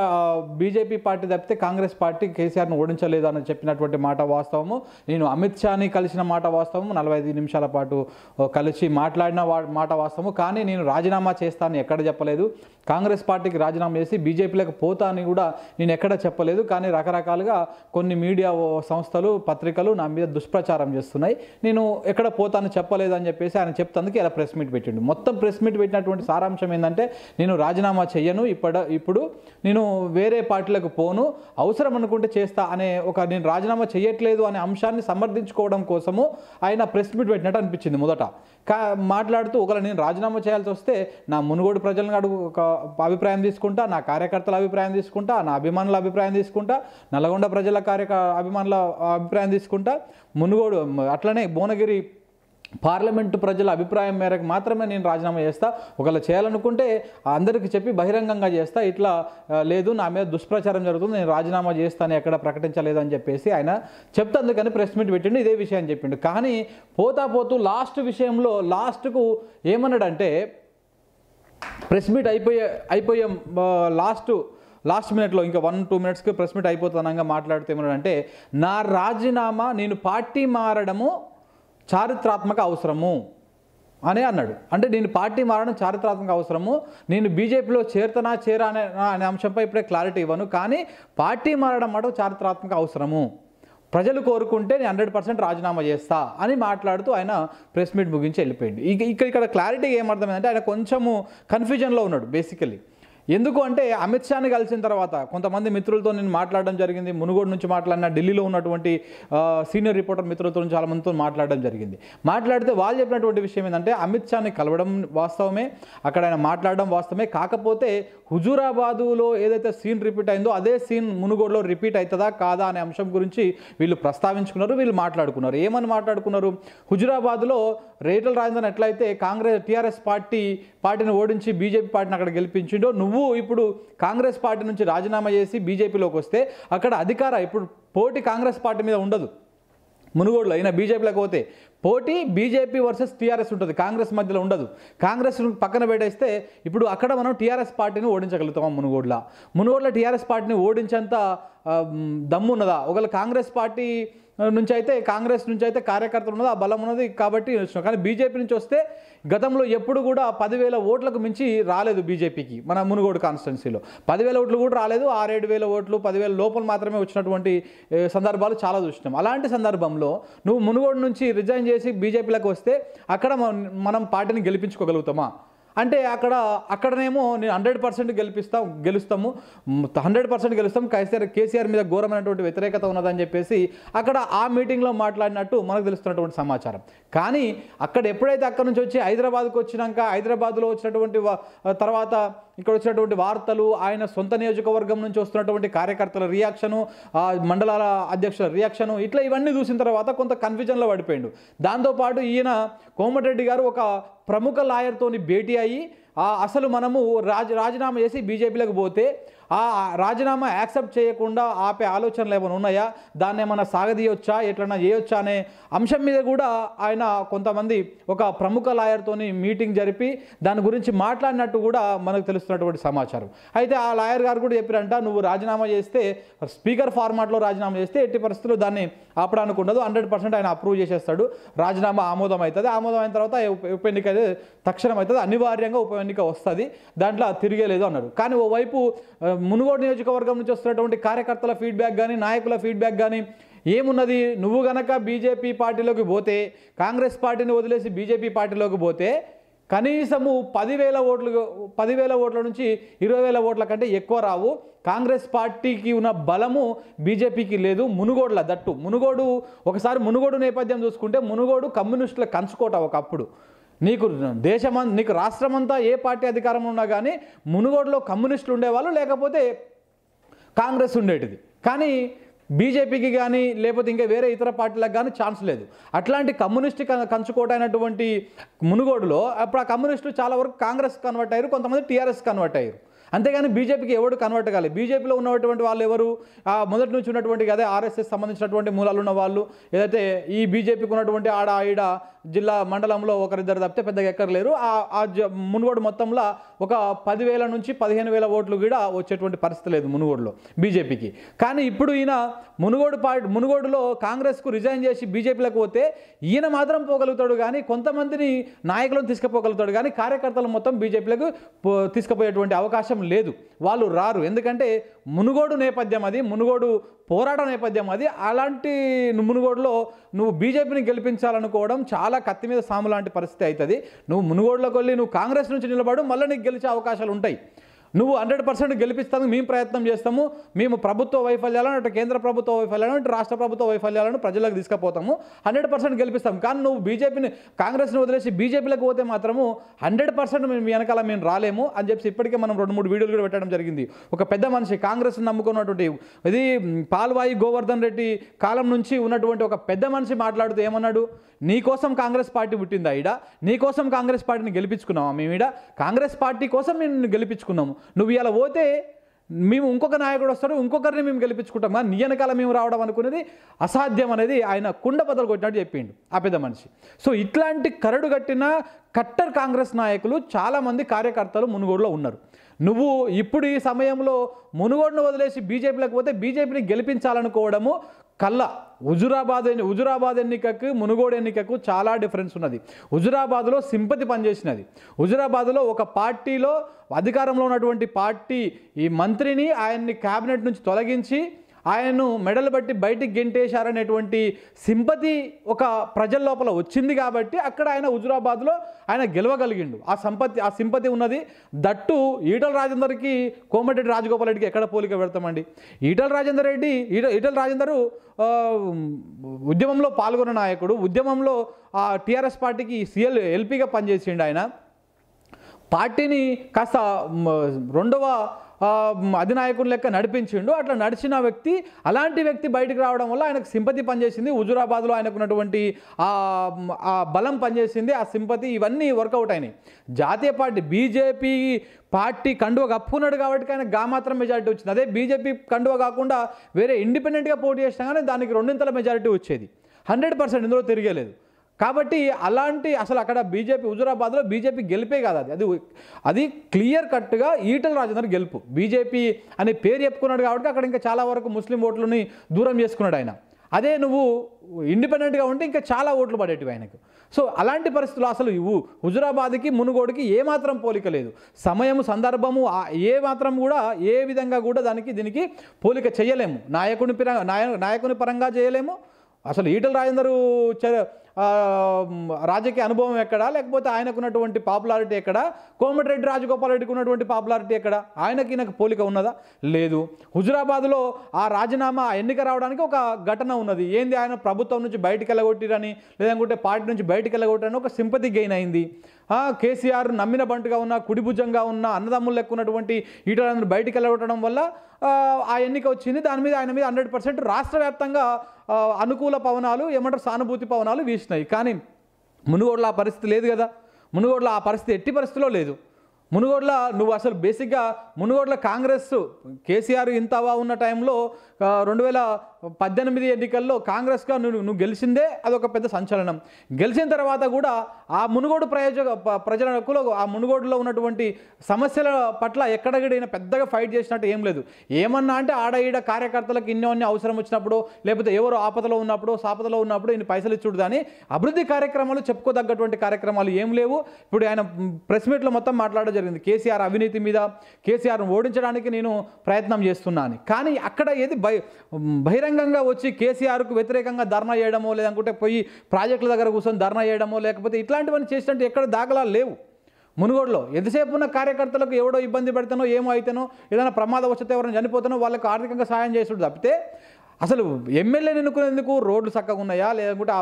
బీజేపీ పార్టీ తప్పితే కాంగ్రెస్ పార్టీ కేసీఆర్ను ఓడించలేదు అని చెప్పినటువంటి మాట వాస్తవము. నేను అమిత్ షాని కలిసిన మాట వాస్తవము. నలభై ఐదు నిమిషాల పాటు కలిసి మాట్లాడిన వా- మాట వాస్తవము. కానీ నేను రాజీనామా చేస్తాను ఎక్కడ చెప్పలేదు. కాంగ్రెస్ పార్టీకి రాజీనామా చేసి బీజేపీలకు పోతా అని కూడా నేను ఎక్కడ చెప్పలేదు. కానీ రకరకాలుగా కొన్ని మీడియా సంస్థలు పత్రికలు నా మీద దుష్ప్రచారం చేస్తున్నాయి. నేను ఎక్కడ పోతాను చెప్పలేదు అని చెప్పేసి ఆయన చెప్తందుకు ఇలా ప్రెస్ మీట్ పెట్టిండు. మొత్తం ప్రెస్ మీట్ పెట్టినటువంటి సారాంశం ఏంటంటే నేను రాజీనామా చెయ్యను. ఇప్పుడు ఇప్పుడు నేను వేరే పార్టీలకు పోను అవసరం అనుకుంటే చేస్తా అనే ఒక నేను రాజీనామా చేయట్లేదు అనే అంశాన్ని సమర్థించుకోవడం కోసము ఆయన ప్రెస్ మీట్ పెట్టినట్టు అనిపించింది మొదట. కా మాట్లాడుతూ ఒకవేళ నేను రాజీనామా చేయాల్సి వస్తే నా మునుగోడు ప్రజలను అడుగు ఒక అభిప్రాయం తీసుకుంటా నా కార్యకర్తల అభిప్రాయం తీసుకుంటా నా అభిమానుల అభిప్రాయం తీసుకుంటా నల్గొండ ప్రజల కార్యక అభిమానుల అభిప్రాయం తీసుకుంటా మునుగోడు అట్లనే భువనగిరి పార్లమెంటు ప్రజల అభిప్రాయం మేరకు మాత్రమే నేను రాజీనామా చేస్తా. ఒకవేళ చేయాలనుకుంటే అందరికీ చెప్పి బహిరంగంగా చేస్తా. ఇట్లా లేదు నా మీద దుష్ప్రచారం జరుగుతుంది నేను రాజీనామా చేస్తాను ఎక్కడ ప్రకటించలేదు అని చెప్పేసి ఆయన చెప్తందుకని ప్రెస్ మీట్ పెట్టిండు ఇదే విషయం చెప్పిండు. కానీ పోతా పోతూ లాస్ట్ విషయంలో లాస్ట్కు ఏమన్నాడంటే ప్రెస్ మీట్ అయిపోయే అయిపోయే లాస్ట్ లాస్ట్ మినిట్లో ఇంకా వన్ టూ మినిట్స్కి ప్రెస్ మీట్ అయిపోతానంగా మాట్లాడితే ఏమన్నాడంటే నా రాజీనామా నేను పార్టీ మారడము చారిత్రాత్మక అవసరము అని అన్నాడు. అంటే నేను పార్టీ మారడం చారిత్రాత్మక అవసరము. నేను బీజేపీలో చేరుతనా చేరా అనే అనే అంశంపై ఇప్పుడే క్లారిటీ ఇవ్వను. కానీ పార్టీ మారడం మాట చారిత్రాత్మక అవసరము. ప్రజలు కోరుకుంటే నేను హండ్రెడ్ పర్సెంట్ రాజీనామా చేస్తా అని మాట్లాడుతూ ఆయన ప్రెస్ మీట్ ముగించి వెళ్ళిపోయింది ఇక ఇక్కడ ఇక్కడ క్లారిటీ ఏమర్థమైందంటే ఆయన కొంచెము కన్ఫ్యూజన్లో ఉన్నాడు బేసికలీ ఎందుకు అంటే అమిత్ షాని కలిసిన తర్వాత కొంతమంది మిత్రులతో నేను మాట్లాడడం జరిగింది మునుగోడు నుంచి మాట్లాడిన ఢిల్లీలో ఉన్నటువంటి సీనియర్ రిపోర్టర్ మిత్రులతో చాలా మందితో మాట్లాడడం జరిగింది. మాట్లాడితే వాళ్ళు చెప్పినటువంటి విషయం ఏంటంటే అమిత్ షాని కలవడం వాస్తవమే అక్కడ ఆయన మాట్లాడడం వాస్తవమే. కాకపోతే హుజూరాబాదులో ఏదైతే సీన్ రిపీట్ అయిందో అదే సీన్ మునుగోడులో రిపీట్ అవుతుందా కాదా అనే అంశం గురించి వీళ్ళు ప్రస్తావించుకున్నారు వీళ్ళు మాట్లాడుకున్నారు. ఏమని మాట్లాడుకున్నారు? హుజూరాబాద్లో రేటల్ రాజేంద్రన్ ఎట్లయితే కాంగ్రెస్ టీఆర్ఎస్ పార్టీ పార్టీని ఓడించి బీజేపీ పార్టీని అక్కడ గెలిపించిండో నువ్వు ఇప్పుడు కాంగ్రెస్ పార్టీ నుంచి రాజీనామా చేసి బీజేపీలోకి వస్తే అక్కడ అధికార ఇప్పుడు పోటీ కాంగ్రెస్ పార్టీ మీద ఉండదు. మునుగోడులో అయినా బీజేపీలోకి పోతే పోటీ బీజేపీ వర్సెస్ టీఆర్ఎస్ ఉంటుంది కాంగ్రెస్ మధ్యలో ఉండదు. కాంగ్రెస్ పక్కన పెట్టేస్తే ఇప్పుడు అక్కడ మనం టీఆర్ఎస్ పార్టీని ఓడించగలుగుతాం మునుగోడులో. మునుగోడులో టీఆర్ఎస్ పార్టీని ఓడించేంత దమ్మున్నదా దమ్ము ఉన్నదా? ఒకవేళ కాంగ్రెస్ పార్టీ నుంచి అయితే కాంగ్రెస్ నుంచి అయితే కార్యకర్తలు ఉన్నది? ఆ బలం ఉన్నది కాబట్టి కానీ బీజేపీ నుంచి వస్తే గతంలో ఎప్పుడు కూడా పదివేల ఓట్లకు మించి రాలేదు బీజేపీకి మన మునుగోడు కాన్స్టిట్యున్సీలో. పదివేల ఓట్లు కూడా రాలేదు ఆరేడు వేల ఓట్లు పదివేల లోపల మాత్రమే వచ్చినటువంటి సందర్భాలు చాలా చూసినాం. అలాంటి సందర్భంలో నువ్వు మునుగోడు నుంచి రిజైన్ చేసి బీజేపీలకు వస్తే అక్కడ మనం పార్టీని గెలిపించుకోగలుగుతామా? అంటే అక్కడ అక్కడనేమో నేను హండ్రెడ్ పర్సెంట్ గెలిపిస్తాం గెలుస్తాము. హండ్రెడ్ పర్సెంట్ గెలుస్తాం. కేసీఆర్ కేసీఆర్ మీద ఘోరమైనటువంటి వ్యతిరేకత ఉన్నదని చెప్పేసి అక్కడ ఆ మీటింగ్లో మాట్లాడినట్టు మనకు తెలుస్తున్నటువంటి సమాచారం. కానీ అక్కడ ఎప్పుడైతే అక్కడ నుంచి వచ్చి హైదరాబాద్కు వచ్చినాక హైదరాబాద్లో వచ్చినటువంటి తర్వాత ఇక్కడ వచ్చినటువంటి వార్తలు ఆయన సొంత నియోజకవర్గం నుంచి వస్తున్నటువంటి కార్యకర్తల రియాక్షను మండలాల అధ్యక్షుల రియాక్షను ఇట్లా ఇవన్నీ చూసిన తర్వాత కొంత కన్ఫ్యూజన్లో పడిపోయిండు. దాంతోపాటు ఈయన కోమటిరెడ్డి గారు ఒక ప్రముఖ లాయర్తోని భేటీ అయ్యి అసలు మనము రాజ రాజీనామా చేసి బీజేపీలకు పోతే ఆ రాజీనామా యాక్సెప్ట్ చేయకుండా ఆపే ఆలోచనలు ఏమైనా ఉన్నాయా? దాన్ని ఏమైనా సాగదీయొచ్చా? ఎట్లన్నా చేయొచ్చా అనే అంశం మీద కూడా ఆయన కొంతమంది ఒక ప్రముఖ లాయర్తోని మీటింగ్ జరిపి దాని గురించి మాట్లాడినట్టు కూడా మనకు తెలుస్తున్నటువంటి సమాచారం. అయితే ఆ లాయర్ గారు కూడా చెప్పారంట నువ్వు రాజీనామా చేస్తే స్పీకర్ ఫార్మాట్లో రాజీనామా చేస్తే ఎట్టి పరిస్థితుల్లో దాన్ని ఆపడానికి ఉండదు. హండ్రెడ్ పర్సెంట్ ఆయన అప్రూవ్ చేసేస్తాడు. రాజీనామా ఆమోదం అవుతుంది ఆమోదం అయిన తర్వాత ఉప- ఎన్నిక అయితే తక్షణం అవుతుంది అనివార్యంగా ఉప ఎన్నిక వస్తుంది. దాంట్లో తిరిగేలేదు అన్నారు కానీ ఓవైపు మునుగోడు నియోజకవర్గం నుంచి వస్తున్నటువంటి కార్యకర్తల ఫీడ్బ్యాక్ కానీ నాయకుల ఫీడ్బ్యాక్ కానీ ఏమున్నది? నువ్వు గనక బీజేపీ పార్టీలోకి పోతే కాంగ్రెస్ పార్టీని వదిలేసి బీజేపీ పార్టీలోకి పోతే కనీసము పదివేల ఓట్లు పదివేల ఓట్ల నుంచి ఇరవై వేల ఓట్ల కంటే ఎక్కువ రావు. కాంగ్రెస్ పార్టీకి ఉన్న బలము బీజేపీకి లేదు. మునుగోడుల దట్టు. మునుగోడు ఒకసారి మునుగోడు నేపథ్యం చూసుకుంటే మునుగోడు కమ్యూనిస్టుల కంచుకోట ఒకప్పుడు. నీకు దేశమం నీకు రాష్ట్రమంతా ఏ పార్టీ అధికారంలో ఉన్నా కానీ మునుగోడులో కమ్యూనిస్టులు ఉండేవాళ్ళు లేకపోతే కాంగ్రెస్ ఉండేటిది. కానీ బీజేపీకి కానీ లేకపోతే ఇంకా వేరే ఇతర పార్టీలకు కానీ ఛాన్స్ లేదు. అట్లాంటి కమ్యూనిస్ట్ కం- కంచుకోట అయినటువంటి మునుగోడులో అప్పుడు ఆ కమ్యూనిస్టులు చాలా వరకు కాంగ్రెస్ కన్వర్ట్ అయ్యారు కొంతమంది టీఆర్ఎస్ కన్వర్ట్ అయ్యారు. అంతేగాని బీజేపీకి ఎవడు కన్వర్ట్ కాలేదు బీజేపీలో ఉన్నటువంటి వాళ్ళు ఎవరు? ఆ మొదటి నుంచి ఉన్నటువంటి అదే ఆర్ఎస్ఎస్ సంబంధించినటువంటి మూలాలు ఉన్న వాళ్ళు. ఏదైతే ఈ బీజేపీకి ఉన్నటువంటి ఆడ ఈడ జిల్లా మండలంలో ఒకరిద్దరు తప్పితే పెద్దగా ఎక్కర్లేరు. ఆ జ- మునుగోడు మొత్తంలో ఒక పదివేల నుంచి పదిహేను వేల ఓట్లు కూడా వచ్చేటువంటి పరిస్థితి లేదు మునుగోడులో బీజేపీకి. కానీ ఇప్పుడు ఈయన మునుగోడు పార్టీ మునుగోడులో కాంగ్రెస్కు రిజైన్ చేసి బీజేపీలకు పోతే ఈయన మాత్రం పోగలుగుతాడు కానీ కొంతమందిని నాయకులను తీసుకుపోగలుగుతాడు కానీ కార్యకర్తలు మొత్తం బీజేపీలకు పో- తీసుకుపోయేటువంటి అవకాశం లేదు. వాళ్ళు రారు. ఎందుకంటే మునుగోడు నేపథ్యం అది మునుగోడు పోరాట నేపథ్యం అది. అలాంటి మునుగోడులో నువ్వు బీజేపీని గెలిపించాలనుకోవడం చాలా కత్తి మీద సాము లాంటి పరిస్థితి అవుతుంది. నువ్వు మునుగోడులోకి వెళ్ళి నువ్వు కాంగ్రెస్ నుంచి నిలబడు మళ్ళీ నీకు గెలిచే అవకాశాలు ఉంటాయి. నువ్వు హండ్రెడ్ పర్సెంట్ గెలిపిస్తానికి మేము ప్రయత్నం చేస్తాము మేము ప్రభుత్వ వైఫల్యాలను అటు కేంద్ర ప్రభుత్వ వైఫల్యాలను ఇటు రాష్ట్ర ప్రభుత్వ వైఫల్యాలను ప్రజలకు తీసుకుపోతాము హండ్రెడ్ పర్సెంట్ గెలిపిస్తాం కానీ నువ్వు బీజేపీని కాంగ్రెస్ని వదిలేసి బీజేపీలకు పోతే మాత్రము హండ్రెడ్ పర్సెంట్ మేము వెనకాల మేము రాలేము అని చెప్పి ఇప్పటికే మనం రెండు మూడు వీడియోలు కూడా పెట్టడం జరిగింది. ఒక పెద్ద మనిషి కాంగ్రెస్ని నమ్ముకున్నటువంటి ఇది పాల్వాయి గోవర్ధన్ రెడ్డి కాలం నుంచి ఉన్నటువంటి ఒక పెద్ద మనిషి మాట్లాడుతూ ఏమన్నాడు? నీకోసం కాంగ్రెస్ పార్టీ పుట్టిందా ఈడ? నీకోసం కాంగ్రెస్ పార్టీని గెలిపించుకున్నావా మేము ఈడ? కాంగ్రెస్ పార్టీ కోసం మేము గెలిపించుకున్నాము. నువ్వు ఇలా పోతే మేము ఇంకొక నాయకుడు వస్తాడు ఇంకొకరిని మేము గెలిపించుకుంటాం. కానీ నీ వెనకాల మేము రావడం అనుకునేది అసాధ్యం అనేది ఆయన కుండ బదలు కొట్టినట్టు చెప్పిండు ఆ పెద్ద మనిషి. సో ఇట్లాంటి కరడు కట్టిన కట్టర్ కాంగ్రెస్ నాయకులు చాలామంది కార్యకర్తలు మునుగోడులో ఉన్నారు. నువ్వు ఇప్పుడు ఈ సమయంలో మునుగోడును వదిలేసి బీజేపీలోకి పోతే బీజేపీని గెలిపించాలనుకోవడము కళ్ళ. హుజురాబాద్ ఎన్ని- హుజురాబాద్ ఎన్నికకు మునుగోడు ఎన్నికకు చాలా డిఫరెన్స్ ఉన్నది. హుజురాబాద్లో సింపతి పనిచేసినది. హుజురాబాద్లో ఒక పార్టీలో అధికారంలో ఉన్నటువంటి పార్టీ ఈ మంత్రిని ఆయన్ని క్యాబినెట్ నుంచి తొలగించి ఆయన్ను మెడలు బట్టి బయటికి గెంటేశారనేటువంటి సింపతి ఒక ప్రజల లోపల వచ్చింది కాబట్టి అక్కడ ఆయన హుజురాబాద్లో ఆయన గెలవగలిగిండు. ఆ సంపత్తి ఆ సింపతి ఉన్నది. దట్టు ఈటల రాజేందర్కి కోమటిరెడ్డి రాజగోపాల్ రెడ్డికి ఎక్కడ పోలిక పెడతామండి? ఈటల రాజేందర్ రెడ్డి ఈట ఈటల రాజేందరు ఉద్యమంలో పాల్గొన్న నాయకుడు ఉద్యమంలో ఆ టీఆర్ఎస్ పార్టీకి సీఎల్ ఎల్పీగా పనిచేసిండు ఆయన. పార్టీని కాస్త రెండవ అధినాయకుని లెక్క నడిపించిండు. అట్లా నడిచిన వ్యక్తి అలాంటి వ్యక్తి బయటకు రావడం వల్ల ఆయనకు సింపతి పనిచేసింది. హుజురాబాద్లో ఆయనకున్నటువంటి ఆ ఆ బలం పనిచేసింది. ఆ సింపతి ఇవన్నీ వర్కౌట్ అయినాయి. జాతీయ పార్టీ బీజేపీ పార్టీ కండువ కప్పుకున్నాడు కాబట్టి ఆయన గా మాత్రం మెజారిటీ వచ్చింది. అదే బీజేపీ కండువ కాకుండా వేరే ఇండిపెండెంట్గా పోటీ చేసినా కానీ దానికి రెండింతల మెజారిటీ వచ్చేది. హండ్రెడ్ పర్సెంట్ ఇందులో తిరిగేలేదు. కాబట్టి అలాంటి అసలు అక్కడ బీజేపీ హుజురాబాద్లో బీజేపీ గెలిపే కాదు అది. అది అది క్లియర్ కట్గా ఈటల రాజేందర్ గెలుపు. బీజేపీ అనే పేరు చెప్పుకున్నాడు కాబట్టి అక్కడ ఇంకా చాలా వరకు ముస్లిం ఓట్లని దూరం చేసుకున్నాడు ఆయన. అదే నువ్వు ఇండిపెండెంట్గా ఉంటే ఇంకా చాలా ఓట్లు పడేటివి ఆయనకు. సో అలాంటి పరిస్థితులు అసలు ఇవ్వు. హుజురాబాద్కి మునుగోడుకి ఏమాత్రం పోలిక లేదు. సమయము సందర్భము ఏ మాత్రం కూడా ఏ విధంగా కూడా దానికి దీనికి పోలిక చేయలేము. నాయకుని పిర నాయ నాయకుని పరంగా చేయలేము. అసలు ఈటల రాజేందరు చ- రాజకీయ అనుభవం ఎక్కడా? లేకపోతే ఆయనకున్నటువంటి పాపులారిటీ ఎక్కడ? కోమటిరెడ్డి రాజగోపాల్ రెడ్డికి ఉన్నటువంటి పాపులారిటీ ఎక్కడ? ఆయనకి నాకు పోలిక ఉన్నదా? లేదు. హుజురాబాద్లో ఆ రాజీనామా ఎన్నిక రావడానికి ఒక ఘటన ఉన్నది. ఏంది ఆయన ప్రభుత్వం నుంచి బయటికి వెళ్ళగొట్టిరని లేదంటే పార్టీ నుంచి బయటికి వెళ్ళగొట్టిరని ఒక సింపతి గెయిన్ అయింది. కేసీఆర్ నమ్మిన బంటుగా ఉన్న కుడిభుజంగా ఉన్న అన్నదమ్ములు లెక్క ఉన్నటువంటి ఈటలందరూ బయటికి వెళ్ళగొట్టడం వల్ల ఆ, ఎన్నిక వచ్చింది. దాని మీద ఆయన మీద హండ్రెడ్ పర్సెంట్ రాష్ట్ర వ్యాప్తంగా అనుకూల పవనాలు ఏమంటారు సానుభూతి పవనాలు వీసినాయి. కానీ మునుగోడులో ఆ పరిస్థితి లేదు కదా. మునుగోడులో ఆ పరిస్థితి ఎట్టి పరిస్థితిలో లేదు. మునుగోడులో నువ్వు అసలు బేసిక్గా మునుగోడులో కాంగ్రెస్ కేసీఆర్ ఇంతవా ఉన్న టైంలో రెండు వేల పద్దెనిమిది ఎన్నికల్లో కాంగ్రెస్గా నువ్వు నువ్వు గెలిచిందే అదొక పెద్ద సంచలనం. గెలిచిన తర్వాత కూడా ఆ మునుగోడు ప్రయోజక ప్రజల ప్రజలకు ఆ మునుగోడులో ఉన్నటువంటి సమస్యల పట్ల ఎక్కడగడైనా పెద్దగా ఫైట్ చేసినట్టు ఏం లేదు. ఏమన్నా అంటే ఆడ ఈడ కార్యకర్తలకు ఇన్ని అన్ని అవసరం వచ్చినప్పుడు లేకపోతే ఎవరు ఆపదలో ఉన్నప్పుడు సాపదలో ఉన్నప్పుడు ఇన్ని పైసలు ఇచ్చుడు కానీ అభివృద్ధి కార్యక్రమాలు చెప్పుకోదగ్గటువంటి కార్యక్రమాలు ఏం లేవు. ఇప్పుడు ఆయన ప్రెస్ మీట్లో మొత్తం మాట్లాడడం జరిగింది. కేసీఆర్ అవినీతి మీద కేసీఆర్ను ఓడించడానికి నేను ప్రయత్నం చేస్తున్నా అని కానీ అక్కడ ఏది బై బహిరంగంగా వచ్చి కేసీఆర్కు వ్యతిరేకంగా ధర్నా చేయడమో లేదనుకుంటే పోయి ప్రాజెక్టుల దగ్గర కూర్చొని ధర్నా చేయడమో లేకపోతే ఇట్లాంటివన్నీ చేసినట్టు ఎక్కడ దాఖలాలు లేవు. మునుగోడులో ఎంతసేపు ఉన్న కార్యకర్తలకు ఎవడో ఇబ్బంది పెడతానో ఏమో అయితేనో ఏదైనా ప్రమాదం వచ్చితే ఎవరైనా చనిపోతానో వాళ్ళకి ఆర్థికంగా సాయం చేసుడు తప్పితే అసలు ఎమ్మెల్యేని ఎన్నుకునేందుకు రోడ్లు చక్కగా ఉన్నాయా? లేకుంటే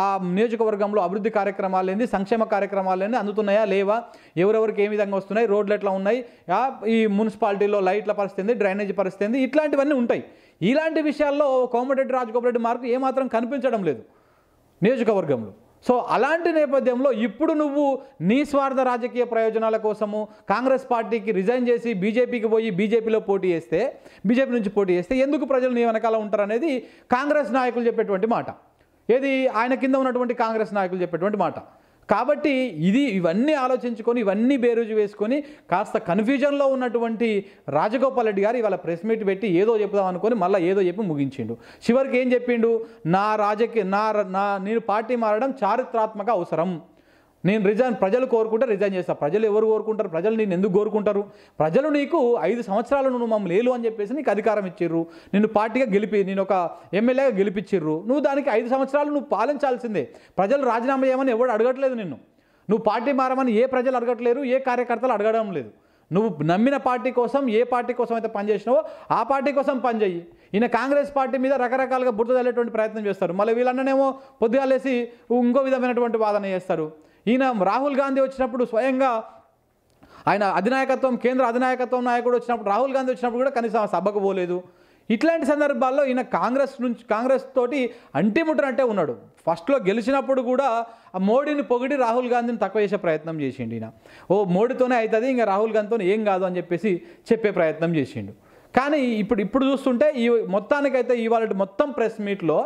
ఆ నియోజకవర్గంలో అభివృద్ధి కార్యక్రమాలు ఏంది సంక్షేమ కార్యక్రమాలు ఏంది అందుతున్నాయా? లేవా? ఎవరెవరికి ఏ విధంగా వస్తున్నాయి? రోడ్లు ఎట్లా ఉన్నాయి? ఈ మున్సిపాలిటీలో లైట్ల పరిస్థితి ఏంది డ్రైనేజీ పరిస్థితి ఏంది ఇట్లాంటివన్నీ ఉంటాయి. ఇలాంటి విషయాల్లో కోమటిరెడ్డి రాజగోపాల్ రెడ్డి మార్కు ఏమాత్రం కనిపించడం లేదు నియోజకవర్గంలో. సో అలాంటి నేపథ్యంలో ఇప్పుడు నువ్వు నీ స్వార్థ రాజకీయ ప్రయోజనాల కోసము కాంగ్రెస్ పార్టీకి రిజైన్ చేసి బీజేపీకి పోయి బీజేపీలో పోటీ చేస్తే బీజేపీ నుంచి పోటీ చేస్తే ఎందుకు ప్రజలు నీ వెనకాల ఉంటారనేది కాంగ్రెస్ నాయకులు చెప్పేటువంటి మాట. ఏది ఆయన కింద ఉన్నటువంటి కాంగ్రెస్ నాయకులు చెప్పేటువంటి మాట. కాబట్టి ఇది ఇవన్నీ ఆలోచించుకొని ఇవన్నీ బేరుజు వేసుకొని కాస్త కన్ఫ్యూజన్లో ఉన్నటువంటి రాజగోపాల్ రెడ్డి గారు ఇవాళ ప్రెస్ మీట్ పెట్టి ఏదో చెప్దాం అనుకొని మళ్ళీ ఏదో చెప్పి ముగించిండు. చివరికి ఏం చెప్పిండు? నా రాజకీయ నా నా నేను పార్టీ మారడం చారిత్రాత్మక అవసరం. నేను రిజైన్ ప్రజలు కోరుకుంటే రిజైన్ చేస్తా. ప్రజలు ఎవరు కోరుకుంటారు? ప్రజలు నేను ఎందుకు కోరుకుంటారు? ప్రజలు నీకు ఐదు సంవత్సరాలు నువ్వు మమ్మల్ని లేలు అని చెప్పేసి నీకు అధికారం ఇచ్చిర్రు. నిన్ను పార్టీగా గెలిపి నేను ఒక ఎమ్మెల్యేగా గెలిపించిర్రు నువ్వు దానికి ఐదు సంవత్సరాలు నువ్వు పాలించాల్సిందే. ప్రజలు రాజీనామా చేయమని ఎవడు అడగట్లేదు నిన్ను. నువ్వు పార్టీ మారమని ఏ ప్రజలు అడగట్లేరు ఏ కార్యకర్తలు అడగడం లేదు. నువ్వు నమ్మిన పార్టీ కోసం ఏ పార్టీ కోసం అయితే పనిచేసినావో ఆ పార్టీ కోసం పనిచేయి. ఈయన కాంగ్రెస్ పార్టీ మీద రకరకాలుగా బుర్ర తల్లేటువంటి ప్రయత్నం చేస్తారు. మళ్ళీ వీళ్ళన్ననేమో పొద్దుగాలేసి ఇంకో విధమైనటువంటి వాదన చేస్తారు. ఈయన రాహుల్ గాంధీ వచ్చినప్పుడు స్వయంగా ఆయన అధినాయకత్వం కేంద్ర అధినాయకత్వం నాయకుడు వచ్చినప్పుడు రాహుల్ గాంధీ వచ్చినప్పుడు కూడా కనీసం సభకు పోలేదు. ఇట్లాంటి సందర్భాల్లో ఈయన కాంగ్రెస్ నుంచి కాంగ్రెస్ తోటి అంటిముట్టనంటే ఉన్నాడు. ఫస్ట్లో గెలిచినప్పుడు కూడా ఆ మోడీని పొగిడి రాహుల్ గాంధీని తక్కువ చేసే ప్రయత్నం చేసిండు ఈయన. ఓ మోడీతోనే అవుతుంది ఇంకా రాహుల్ గాంధీతో ఏం కాదు అని చెప్పేసి చెప్పే ప్రయత్నం చేసిండు. కానీ ఇప్పుడు ఇప్పుడు చూస్తుంటే ఈ మొత్తానికైతే ఇవాళ మొత్తం ప్రెస్ మీట్లో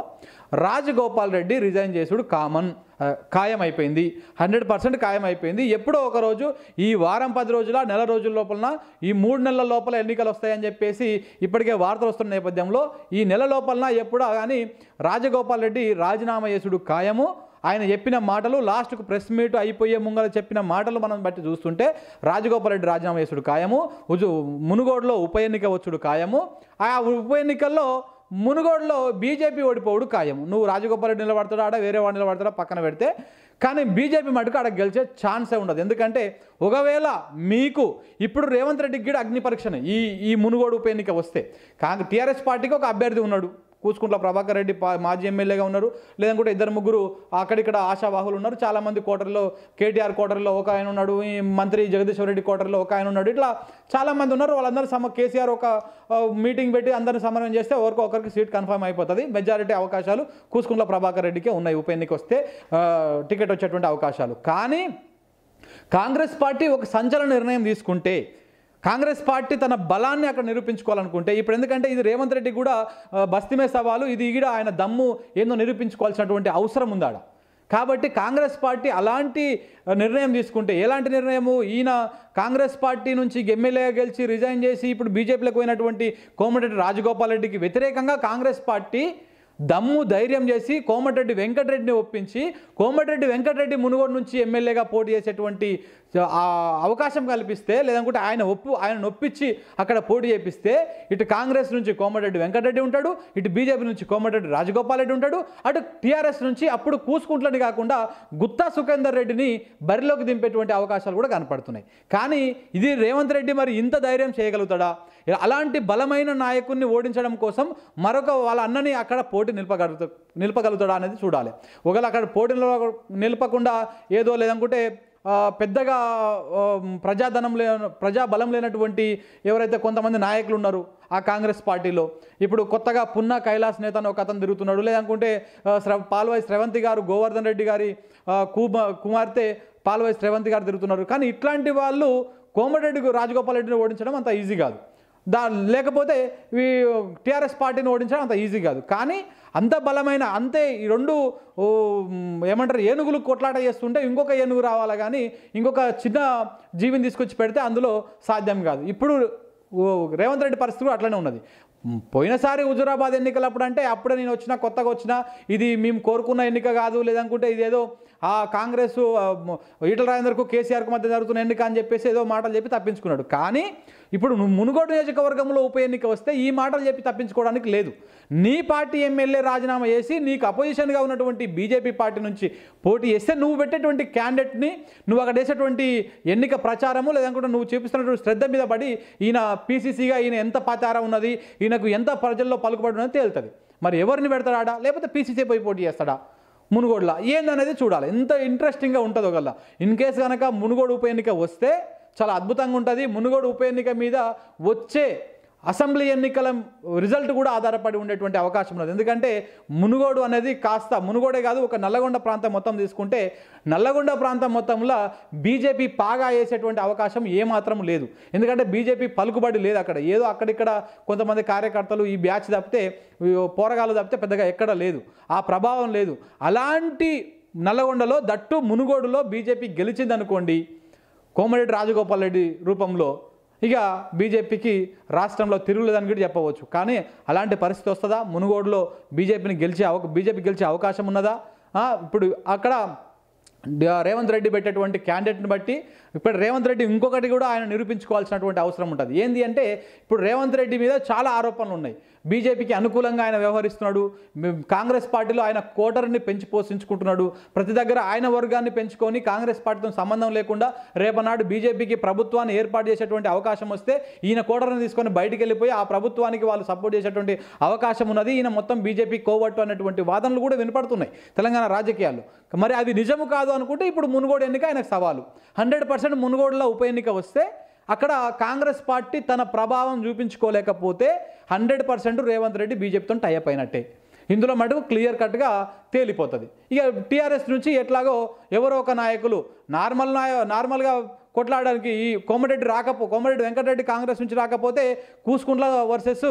రాజగోపాల్ రెడ్డి రిజైన్ చేసుడు కామన్ ఖాయం అయిపోయింది హండ్రెడ్ పర్సెంట్ ఖాయం అయిపోయింది ఎప్పుడో ఒకరోజు ఈ వారం పది రోజుల నెల రోజుల లోపల ఈ మూడు నెలల లోపల ఎన్నికలు వస్తాయని చెప్పేసి ఇప్పటికే వార్తలు వస్తున్న నేపథ్యంలో ఈ నెల లోపల ఎప్పుడో కానీ రాజగోపాల్ రెడ్డి రాజీనామా చేసుడు ఖాయము. ఆయన చెప్పిన మాటలు లాస్ట్కు ప్రెస్ మీట్ అయిపోయే ముంగల చెప్పిన మాటలు మనం బట్టి చూస్తుంటే రాజగోపాల్ రెడ్డి రాజీనామా చేసుడు ఖాయము ఉజు మునుగోడులో ఉప ఎన్నిక వచ్చుడు ఖాయము ఆ ఉప ఎన్నికల్లో మునుగోడులో బీజేపీ ఓడిపోవుడు ఖాయం నువ్వు రాజగోపాల్ రెడ్డి ఆడ వేరే వాడు నిలబడతాడా పక్కన పెడితే? కానీ బీజేపీ మటుకు ఆడ గెలిచే ఛాన్సే ఉండదు. ఎందుకంటే ఒకవేళ మీకు ఇప్పుడు రేవంత్ రెడ్డికి కూడా అగ్ని పరీక్షనే ఈ ఈ మునుగోడు ఉప ఎన్నిక వస్తే. కాంగ్రెస్ టీఆర్ఎస్ పార్టీకి ఒక అభ్యర్థి ఉన్నాడు. కూచుకుంట్ల ప్రభాకర్ రెడ్డి మాజీ ఎమ్మెల్యేగా ఉన్నారు. లేదంటే ఇద్దరు ముగ్గురు అక్కడిక్కడ ఆశావాహులు ఉన్నారు. చాలామంది కోటర్లో కేటీఆర్ కోటర్లో ఒక ఆయన ఉన్నాడు. ఈ మంత్రి జగదీశ్వర్ రెడ్డి కోటర్లో ఒక ఆయన ఉన్నాడు. ఇట్లా చాలామంది ఉన్నారు. వాళ్ళందరూ సమ కేసీఆర్ ఒక మీటింగ్ పెట్టి అందరిని సమన్వయం చేస్తే ఎవరికో ఒకరికి సీట్ కన్ఫర్మ్ అయిపోతుంది. మెజారిటీ అవకాశాలు కూసుకుంట్ల ప్రభాకర్ రెడ్డికే ఉన్నాయి. ఉప ఎన్నిక వస్తే టికెట్ వచ్చేటువంటి అవకాశాలు. కానీ కాంగ్రెస్ పార్టీ ఒక సంచలన నిర్ణయం తీసుకుంటే కాంగ్రెస్ పార్టీ తన బలాన్ని అక్కడ నిరూపించుకోవాలనుకుంటే ఇప్పుడు ఎందుకంటే ఇది రేవంత్ రెడ్డి కూడా బస్తిమే సవాలు ఇది కూడా ఆయన దమ్ము ఏందో నిరూపించుకోవాల్సినటువంటి అవసరం ఉందాడ. కాబట్టి కాంగ్రెస్ పార్టీ అలాంటి నిర్ణయం తీసుకుంటే ఎలాంటి నిర్ణయము? ఈయన కాంగ్రెస్ పార్టీ నుంచి ఎమ్మెల్యేగా గెలిచి రిజైన్ చేసి ఇప్పుడు బీజేపీలోకి పోయినటువంటి కోమటిరెడ్డి రాజగోపాల్ రెడ్డికి వ్యతిరేకంగా కాంగ్రెస్ పార్టీ దమ్ము ధైర్యం చేసి కోమటిరెడ్డి వెంకటరెడ్డిని ఒప్పించి కోమటిరెడ్డి వెంకటరెడ్డి మునుగోడు నుంచి ఎమ్మెల్యేగా పోటీ చేసేటువంటి అవకాశం కల్పిస్తే లేదనుకుంటే ఆయన ఒప్పు ఆయన నొప్పించి అక్కడ పోటీ చేపిస్తే ఇటు కాంగ్రెస్ నుంచి కోమటిరెడ్డి వెంకటరెడ్డి ఉంటాడు ఇటు బీజేపీ నుంచి కోమటిరెడ్డి రాజగోపాల్ రెడ్డి ఉంటాడు అటు టీఆర్ఎస్ నుంచి అప్పుడు కూసుకుంటులని కాకుండా గుత్తా సుఖేందర్ రెడ్డిని బరిలోకి దింపేటువంటి అవకాశాలు కూడా కనపడుతున్నాయి. కానీ ఇది రేవంత్ రెడ్డి మరి ఇంత ధైర్యం చేయగలుగుతాడా? అలాంటి బలమైన నాయకుడిని ఓడించడం కోసం మరొక వాళ్ళ అన్నని అక్కడ పోటీ నిలపగలుగుతా నిలపగలుగుతాడా అనేది చూడాలి. ఒకవేళ అక్కడ పోటీ నిలపకుండా ఏదో లేదనుకుంటే పెద్దగా ప్రజాధనం లే ప్రజాబలం లేనటువంటి ఎవరైతే కొంతమంది నాయకులు ఉన్నారు ఆ కాంగ్రెస్ పార్టీలో ఇప్పుడు కొత్తగా పున్నా కైలాస్ నేత అని ఒక అతను తిరుగుతున్నాడు. లేదనుకుంటే శ్రవ పాల్వాయి శ్రవంతి గారు గోవర్ధన్ రెడ్డి గారి కుమార్తె పాల్వాయి శ్రవంతి గారు తిరుగుతున్నారు. కానీ ఇట్లాంటి వాళ్ళు కోమటిరెడ్డి రాజగోపాల్ రెడ్డిని ఓడించడం అంత ఈజీ కాదు. దా లేకపోతే ఈ టీఆర్ఎస్ పార్టీని ఓడించడం అంత ఈజీ కాదు. కానీ అంత బలమైన అంతే ఈ రెండు ఏమంటారు ఏనుగులు కొట్లాట చేస్తుంటే ఇంకొక ఏనుగు రావాలి కానీ ఇంకొక చిన్న జీవిని తీసుకొచ్చి పెడితే అందులో సాధ్యం కాదు. ఇప్పుడు ఓ, రేవంత్ రెడ్డి పరిస్థితి కూడా అట్లనే ఉన్నది. పోయినసారి హుజురాబాద్ ఎన్నికలప్పుడు అంటే అప్పుడే నేను వచ్చిన కొత్తగా వచ్చిన ఇది మేము కోరుకున్న ఎన్నిక కాదు లేదనుకుంటే ఇదేదో ఆ కాంగ్రెస్ ఈటల రాజేందర్కు కేసీఆర్కు మధ్య జరుగుతున్న ఎన్నిక అని చెప్పేసి ఏదో మాటలు చెప్పి తప్పించుకున్నాడు. కానీ ఇప్పుడు మునుగోడు నియోజకవర్గంలో ఉప ఎన్నిక వస్తే ఈ మాటలు చెప్పి తప్పించుకోవడానికి లేదు. నీ పార్టీ ఎమ్మెల్యే రాజీనామా చేసి నీకు అపోజిషన్గా ఉన్నటువంటి బీజేపీ పార్టీ నుంచి పోటీ చేస్తే నువ్వు పెట్టేటువంటి క్యాండిడేట్ని నువ్వు అక్కడ వేసేటువంటి ఎన్నిక ప్రచారము లేదనుకుంటే నువ్వు చూపిస్తున్నటువంటి శ్రద్ధ మీద పడి ఈయన పీసీసీగా ఈయన ఎంత పాతారా ఉన్నది ఈయనకు ఎంత ప్రజల్లో పలుకుబడి ఉన్నది తేలుతుంది. మరి ఎవరిని పెడతాడా? లేకపోతే పీసీసీ పోయి పోటీ చేస్తాడా? మునుగోడులో. ఏందనేది చూడాలి. ఎంత ఇంట్రెస్టింగ్గా ఉంటుందో గల్లా ఇన్ కేసు కనుక మునుగోడు ఉప ఎన్నిక వస్తే చాలా అద్భుతంగా ఉంటుంది. మునుగోడు ఉప ఎన్నిక మీద వచ్చే అసెంబ్లీ ఎన్నికల రిజల్ట్ కూడా ఆధారపడి ఉండేటువంటి అవకాశం ఉన్నది. ఎందుకంటే మునుగోడు అనేది కాస్త మునుగోడే కాదు ఒక నల్లగొండ ప్రాంతం మొత్తం తీసుకుంటే నల్లగొండ ప్రాంతం మొత్తంలో బీజేపీ పాగా వేసేటువంటి అవకాశం ఏమాత్రం లేదు. ఎందుకంటే బీజేపీ పలుకుబడి లేదు అక్కడ. ఏదో అక్కడిక్కడ కొంతమంది కార్యకర్తలు ఈ బ్యాచ్ తప్పితే పోరగాలు తప్పితే పెద్దగా ఎక్కడ లేదు. ఆ ప్రభావం లేదు. అలాంటి నల్లగొండలో దట్టు మునుగోడులో బీజేపీ గెలిచిందనుకోండి కోమరెడ్డి రాజగోపాల్ రెడ్డి రూపంలో ఇక బీజేపీకి రాష్ట్రంలో తిరుగులేదని కూడా చెప్పవచ్చు. కానీ అలాంటి పరిస్థితి వస్తుందా? మునుగోడులో బీజేపీని గెలిచే అవ బీజేపీ గెలిచే అవకాశం ఉన్నదా? ఇప్పుడు అక్కడ రేవంత్ రెడ్డి పెట్టేటువంటి క్యాండిడేట్ని బట్టి ఇప్పుడు రేవంత్ రెడ్డి ఇంకొకటి కూడా ఆయన నిరూపించుకోవాల్సినటువంటి అవసరం ఉంటుంది. ఏంటి అంటే ఇప్పుడు రేవంత్ రెడ్డి మీద చాలా ఆరోపణలు ఉన్నాయి. బీజేపీకి అనుకూలంగా ఆయన వ్యవహరిస్తున్నాడు. కాంగ్రెస్ పార్టీలో ఆయన కోటర్ని పెంచి పోషించుకుంటున్నాడు. ప్రతి దగ్గర ఆయన వర్గాన్ని పెంచుకొని కాంగ్రెస్ పార్టీతో సంబంధం లేకుండా రేపనాడు బీజేపీకి ప్రభుత్వాన్ని ఏర్పాటు చేసేటువంటి అవకాశం వస్తే ఈయన కోటర్ని తీసుకొని బయటికి వెళ్ళిపోయి ఆ ప్రభుత్వానికి వాళ్ళు సపోర్ట్ చేసేటువంటి అవకాశం ఉన్నది. ఈయన మొత్తం బీజేపీ కోవట్టు అనేటువంటి వాదనలు కూడా వినపడుతున్నాయి తెలంగాణ రాజకీయాలు మరి అది నిజము కాదు అనుకుంటే ఇప్పుడు మునుగోడు ఎన్నిక ఆయనకు సవాలు. హండ్రెడ్ పర్సెంట్ మునుగోడులో ఉప ఎన్నిక వస్తే అక్కడ కాంగ్రెస్ పార్టీ తన ప్రభావం చూపించుకోలేకపోతే హండ్రెడ్ పర్సెంట్ రేవంత్ రెడ్డి బీజేపీతో టైప్ అయినట్టే. ఇందులో మటుకు క్లియర్ కట్గా తేలిపోతుంది. ఇక టీఆర్ఎస్ నుంచి ఎట్లాగో ఎవరో ఒక నాయకులు నార్మల్ నాయ నార్మల్గా కొట్లాడడానికి ఈ కోమటిరెడ్డి రాకపో కోమరెడ్డి వెంకటరెడ్డి కాంగ్రెస్ నుంచి రాకపోతే కూసుకుంట్ల వర్సెస్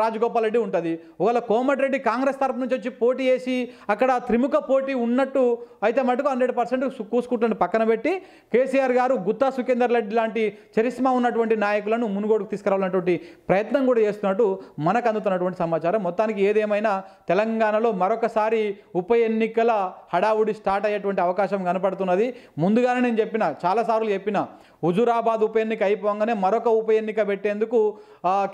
రాజగోపాల్ రెడ్డి ఉంటుంది. ఒకవేళ కోమటిరెడ్డి కాంగ్రెస్ తరపు నుంచి వచ్చి పోటీ చేసి అక్కడ త్రిముఖ పోటీ ఉన్నట్టు అయితే మటుకు హండ్రెడ్ పర్సెంట్ కూసుకుంట్లను పక్కన పెట్టి కేసీఆర్ గారు గుత్తా సుఖేందర్ రెడ్డి లాంటి చరిస్మా ఉన్నటువంటి నాయకులను మునుగోడుకు తీసుకురావాలన్నటువంటి ప్రయత్నం కూడా చేస్తున్నట్టు మనకు అందుతున్నటువంటి సమాచారం. మొత్తానికి ఏదేమైనా తెలంగాణలో మరొకసారి ఉప ఎన్నికల హడావుడి స్టార్ట్ అయ్యేటువంటి అవకాశం కనపడుతున్నది. ముందుగానే నేను చెప్పిన చాలాసార్లు చెప్పిన హుజురాబాద్ ఉప ఎన్నిక అయిపోగానే మరొక ఉప ఎన్నిక పెట్టేందుకు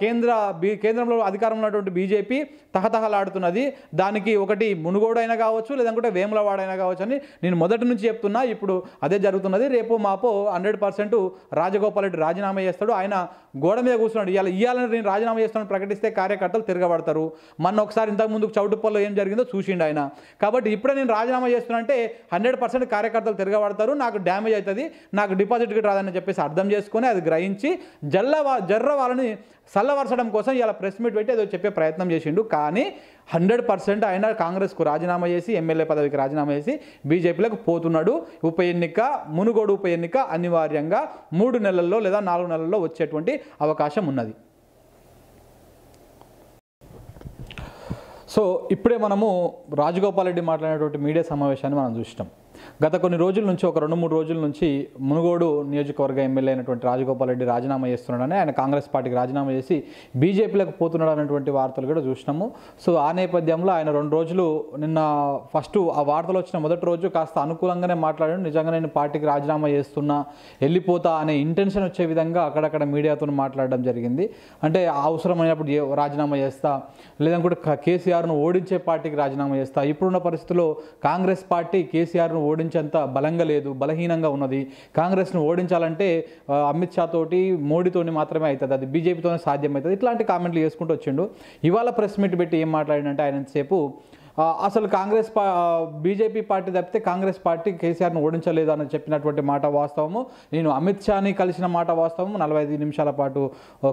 కేంద్ర బీ కేంద్రంలో అధికారంలో ఉన్నటువంటి బీజేపీ తహతహలాడుతున్నది. దానికి ఒకటి మునుగోడు అయినా కావచ్చు లేదంటే వేములవాడైనా కావచ్చు అని నేను మొదటి నుంచి చెప్తున్నా. ఇప్పుడు అదే జరుగుతున్నది. రేపు మాపో హండ్రెడ్ పర్సెంట్ రాజగోపాల్ రెడ్డి రాజీనామా చేస్తాడు. ఆయన గోడ మీద కూర్చున్నాడు. ఇవాళ ఇవ్వాలని నేను రాజీనామా చేస్తాను ప్రకటిస్తే కార్యకర్తలు తిరగబడతారు. మొన్న ఒకసారి ఇంతకు ముందుకు చౌటుప్పల్లో ఏం జరిగిందో చూసిండు ఆయన. కాబట్టి ఇప్పుడే నేను రాజీనామా చేస్తున్నా అంటే హండ్రెడ్ పర్సెంట్ కార్యకర్తలు తిరగబడతారు. నాకు డ్యామేజ్ అవుతుంది. నాకు డిపాజిట్ రాదని చెప్పేసి అర్థం చేసుకొని అది గ్రహించి జల్ల జర్ర వాళ్ళని చల్లవరచడం కోసం ఇలా ప్రెస్ మీట్ పెట్టి ఏదో చెప్పే ప్రయత్నం చేసిండు. కానీ హండ్రెడ్ పర్సెంట్ ఆయన కాంగ్రెస్కు రాజీనామా చేసి ఎమ్మెల్యే పదవికి రాజీనామా చేసి బీజేపీలకు పోతున్నాడు. ఉప ఎన్నిక మునుగోడు ఉప ఎన్నిక అనివార్యంగా మూడు నెలల్లో లేదా నాలుగు నెలల్లో వచ్చేటువంటి అవకాశం ఉన్నది. సో ఇప్పుడే మనము రాజగోపాల్ రెడ్డి మాట్లాడినటువంటి మీడియా సమావేశాన్ని మనం చూసినాం. గత కొన్ని రోజుల నుంచి ఒక రెండు మూడు రోజుల నుంచి మునుగోడు నియోజకవర్గ ఎమ్మెల్యే అయినటువంటి రాజగోపాల్ రెడ్డి రాజీనామా చేస్తున్నాడని ఆయన కాంగ్రెస్ పార్టీకి రాజీనామా చేసి బీజేపీలకు పోతున్నాడు అనేటువంటి వార్తలు కూడా చూసినాము. సో ఆ నేపథ్యంలో ఆయన రెండు రోజులు నిన్న ఫస్ట్ ఆ వార్తలు వచ్చిన మొదటి రోజు కాస్త అనుకూలంగానే మాట్లాడాడు. నిజంగా నేను పార్టీకి రాజీనామా చేస్తున్నా వెళ్ళిపోతా అనే ఇంటెన్షన్ వచ్చే విధంగా అక్కడక్కడ మీడియాతో మాట్లాడడం జరిగింది. అంటే అవసరమైనప్పుడు ఏ- రాజీనామా చేస్తా లేదనుకుంటే కేసీఆర్ను ఓడించే పార్టీకి రాజీనామా చేస్తా. ఇప్పుడున్న పరిస్థితుల్లో కాంగ్రెస్ పార్టీ కేసీఆర్ను ఓడి ఓడించేంత బలంగా లేదు బలహీనంగా ఉన్నది. కాంగ్రెస్ను ఓడించాలంటే అమిత్ షా తోటి మోడీతోని మాత్రమే అవుతుంది అది బీజేపీతోనే సాధ్యమవుతుంది ఇట్లాంటి కామెంట్లు చేసుకుంటూ వచ్చిండు. ఇవాళ ప్రెస్ మీట్ పెట్టి ఏం మాట్లాడినంటే ఆయన సేపు అసలు కాంగ్రెస్ పా బీజేపీ పార్టీ తప్పితే కాంగ్రెస్ పార్టీ కేసీఆర్ను ఓడించలేదు అని చెప్పినటువంటి మాట వాస్తవము. నేను అమిత్ షాని కలిసిన మాట వాస్తవము. నలభై ఐదు నిమిషాల పాటు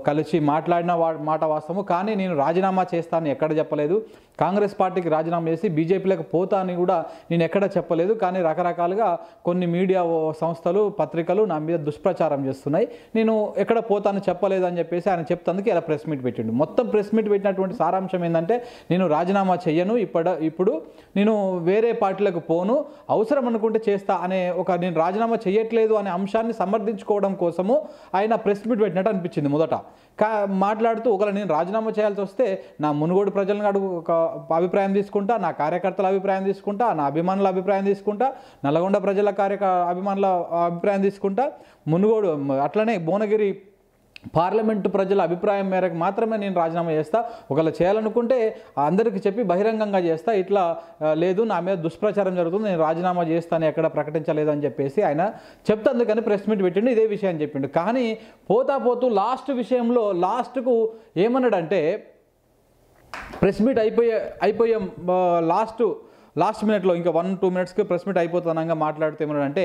కలిసి మాట్లాడిన వా- మాట వాస్తవము. కానీ నేను రాజీనామా చేస్తానని ఎక్కడ చెప్పలేదు. కాంగ్రెస్ పార్టీకి రాజీనామా చేసి బీజేపీలకు పోతా అని కూడా నేను ఎక్కడ చెప్పలేదు. కానీ రకరకాలుగా కొన్ని మీడియా సంస్థలు పత్రికలు నా మీద దుష్ప్రచారం చేస్తున్నాయి. నేను ఎక్కడ పోతాను చెప్పలేదు అని చెప్పేసి ఆయన చెప్తందుకు ఇలా ప్రెస్ మీట్ పెట్టిండు. మొత్తం ప్రెస్ మీట్ పెట్టినటువంటి సారాంశం ఏంటంటే నేను రాజీనామా చెయ్యను. ఇప్పటి ఇప్పుడు నేను వేరే పార్టీలకు పోను అవసరం అనుకుంటే చేస్తా అనే ఒక నేను రాజీనామా చేయట్లేదు అనే అంశాన్ని సమర్థించుకోవడం కోసము ఆయన ప్రెస్ మీట్ పెట్టినట్టు అనిపించింది మొదట. కా మాట్లాడుతూ ఒకవేళ నేను రాజీనామా చేయాల్సి వస్తే నా మునుగోడు ప్రజలను అడుగు ఒక అభిప్రాయం తీసుకుంటా నా కార్యకర్తల అభిప్రాయం తీసుకుంటా నా అభిమానుల అభిప్రాయం తీసుకుంటా నల్గొండ ప్రజల కార్యక అభిమానుల అభిప్రాయం తీసుకుంటా మునుగోడు అట్లనే భువనగిరి పార్లమెంటు ప్రజల అభిప్రాయం మేరకు మాత్రమే నేను రాజీనామా చేస్తా. ఒకవేళ చేయాలనుకుంటే అందరికీ చెప్పి బహిరంగంగా చేస్తా. ఇట్లా లేదు నా మీద దుష్ప్రచారం జరుగుతుంది నేను రాజీనామా చేస్తాను ఎక్కడ ప్రకటించలేదు అని చెప్పేసి ఆయన చెప్తందుకని ప్రెస్ మీట్ పెట్టిండు ఇదే విషయం చెప్పిండు. కానీ పోతా పోతూ లాస్ట్ విషయంలో లాస్ట్కు ఏమన్నాడంటే ప్రెస్ మీట్ అయిపోయే అయిపోయే లాస్ట్ లాస్ట్ మినిట్లో ఇంకా వన్ టూ మినిట్స్కి ప్రెస్ మీట్ అయిపోతానంగా మాట్లాడితే ఏమన్నాడంటే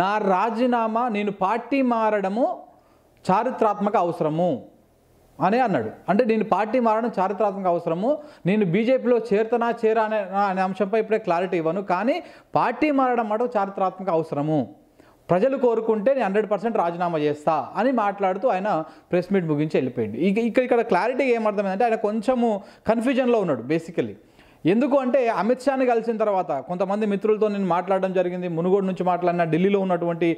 నా రాజీనామా నేను పార్టీ మారడము చారిత్రాత్మక అవసరము అని అన్నాడు. అంటే నేను పార్టీ మారడం చారిత్రాత్మక అవసరము. నేను బీజేపీలో చేరుతనా చేరా అనే అనే అంశంపై ఇప్పుడే క్లారిటీ ఇవ్వను. కానీ పార్టీ మారడం మాట చారిత్రాత్మక అవసరము. ప్రజలు కోరుకుంటే నేను హండ్రెడ్ పర్సెంట్ రాజీనామా చేస్తా అని మాట్లాడుతూ ఆయన ప్రెస్ మీట్ ముగించి వెళ్ళిపోయింది ఇక ఇక్కడ ఇక్కడ క్లారిటీ ఏమర్థమైందంటే ఆయన కొంచెము కన్ఫ్యూజన్లో ఉన్నాడు బేసికలీ ఎందుకు అంటే అమిత్ షాని కలిసిన తర్వాత కొంతమంది మిత్రులతో నేను మాట్లాడడం జరిగింది మునుగోడు నుంచి మాట్లాడిన ఢిల్లీలో ఉన్నటువంటి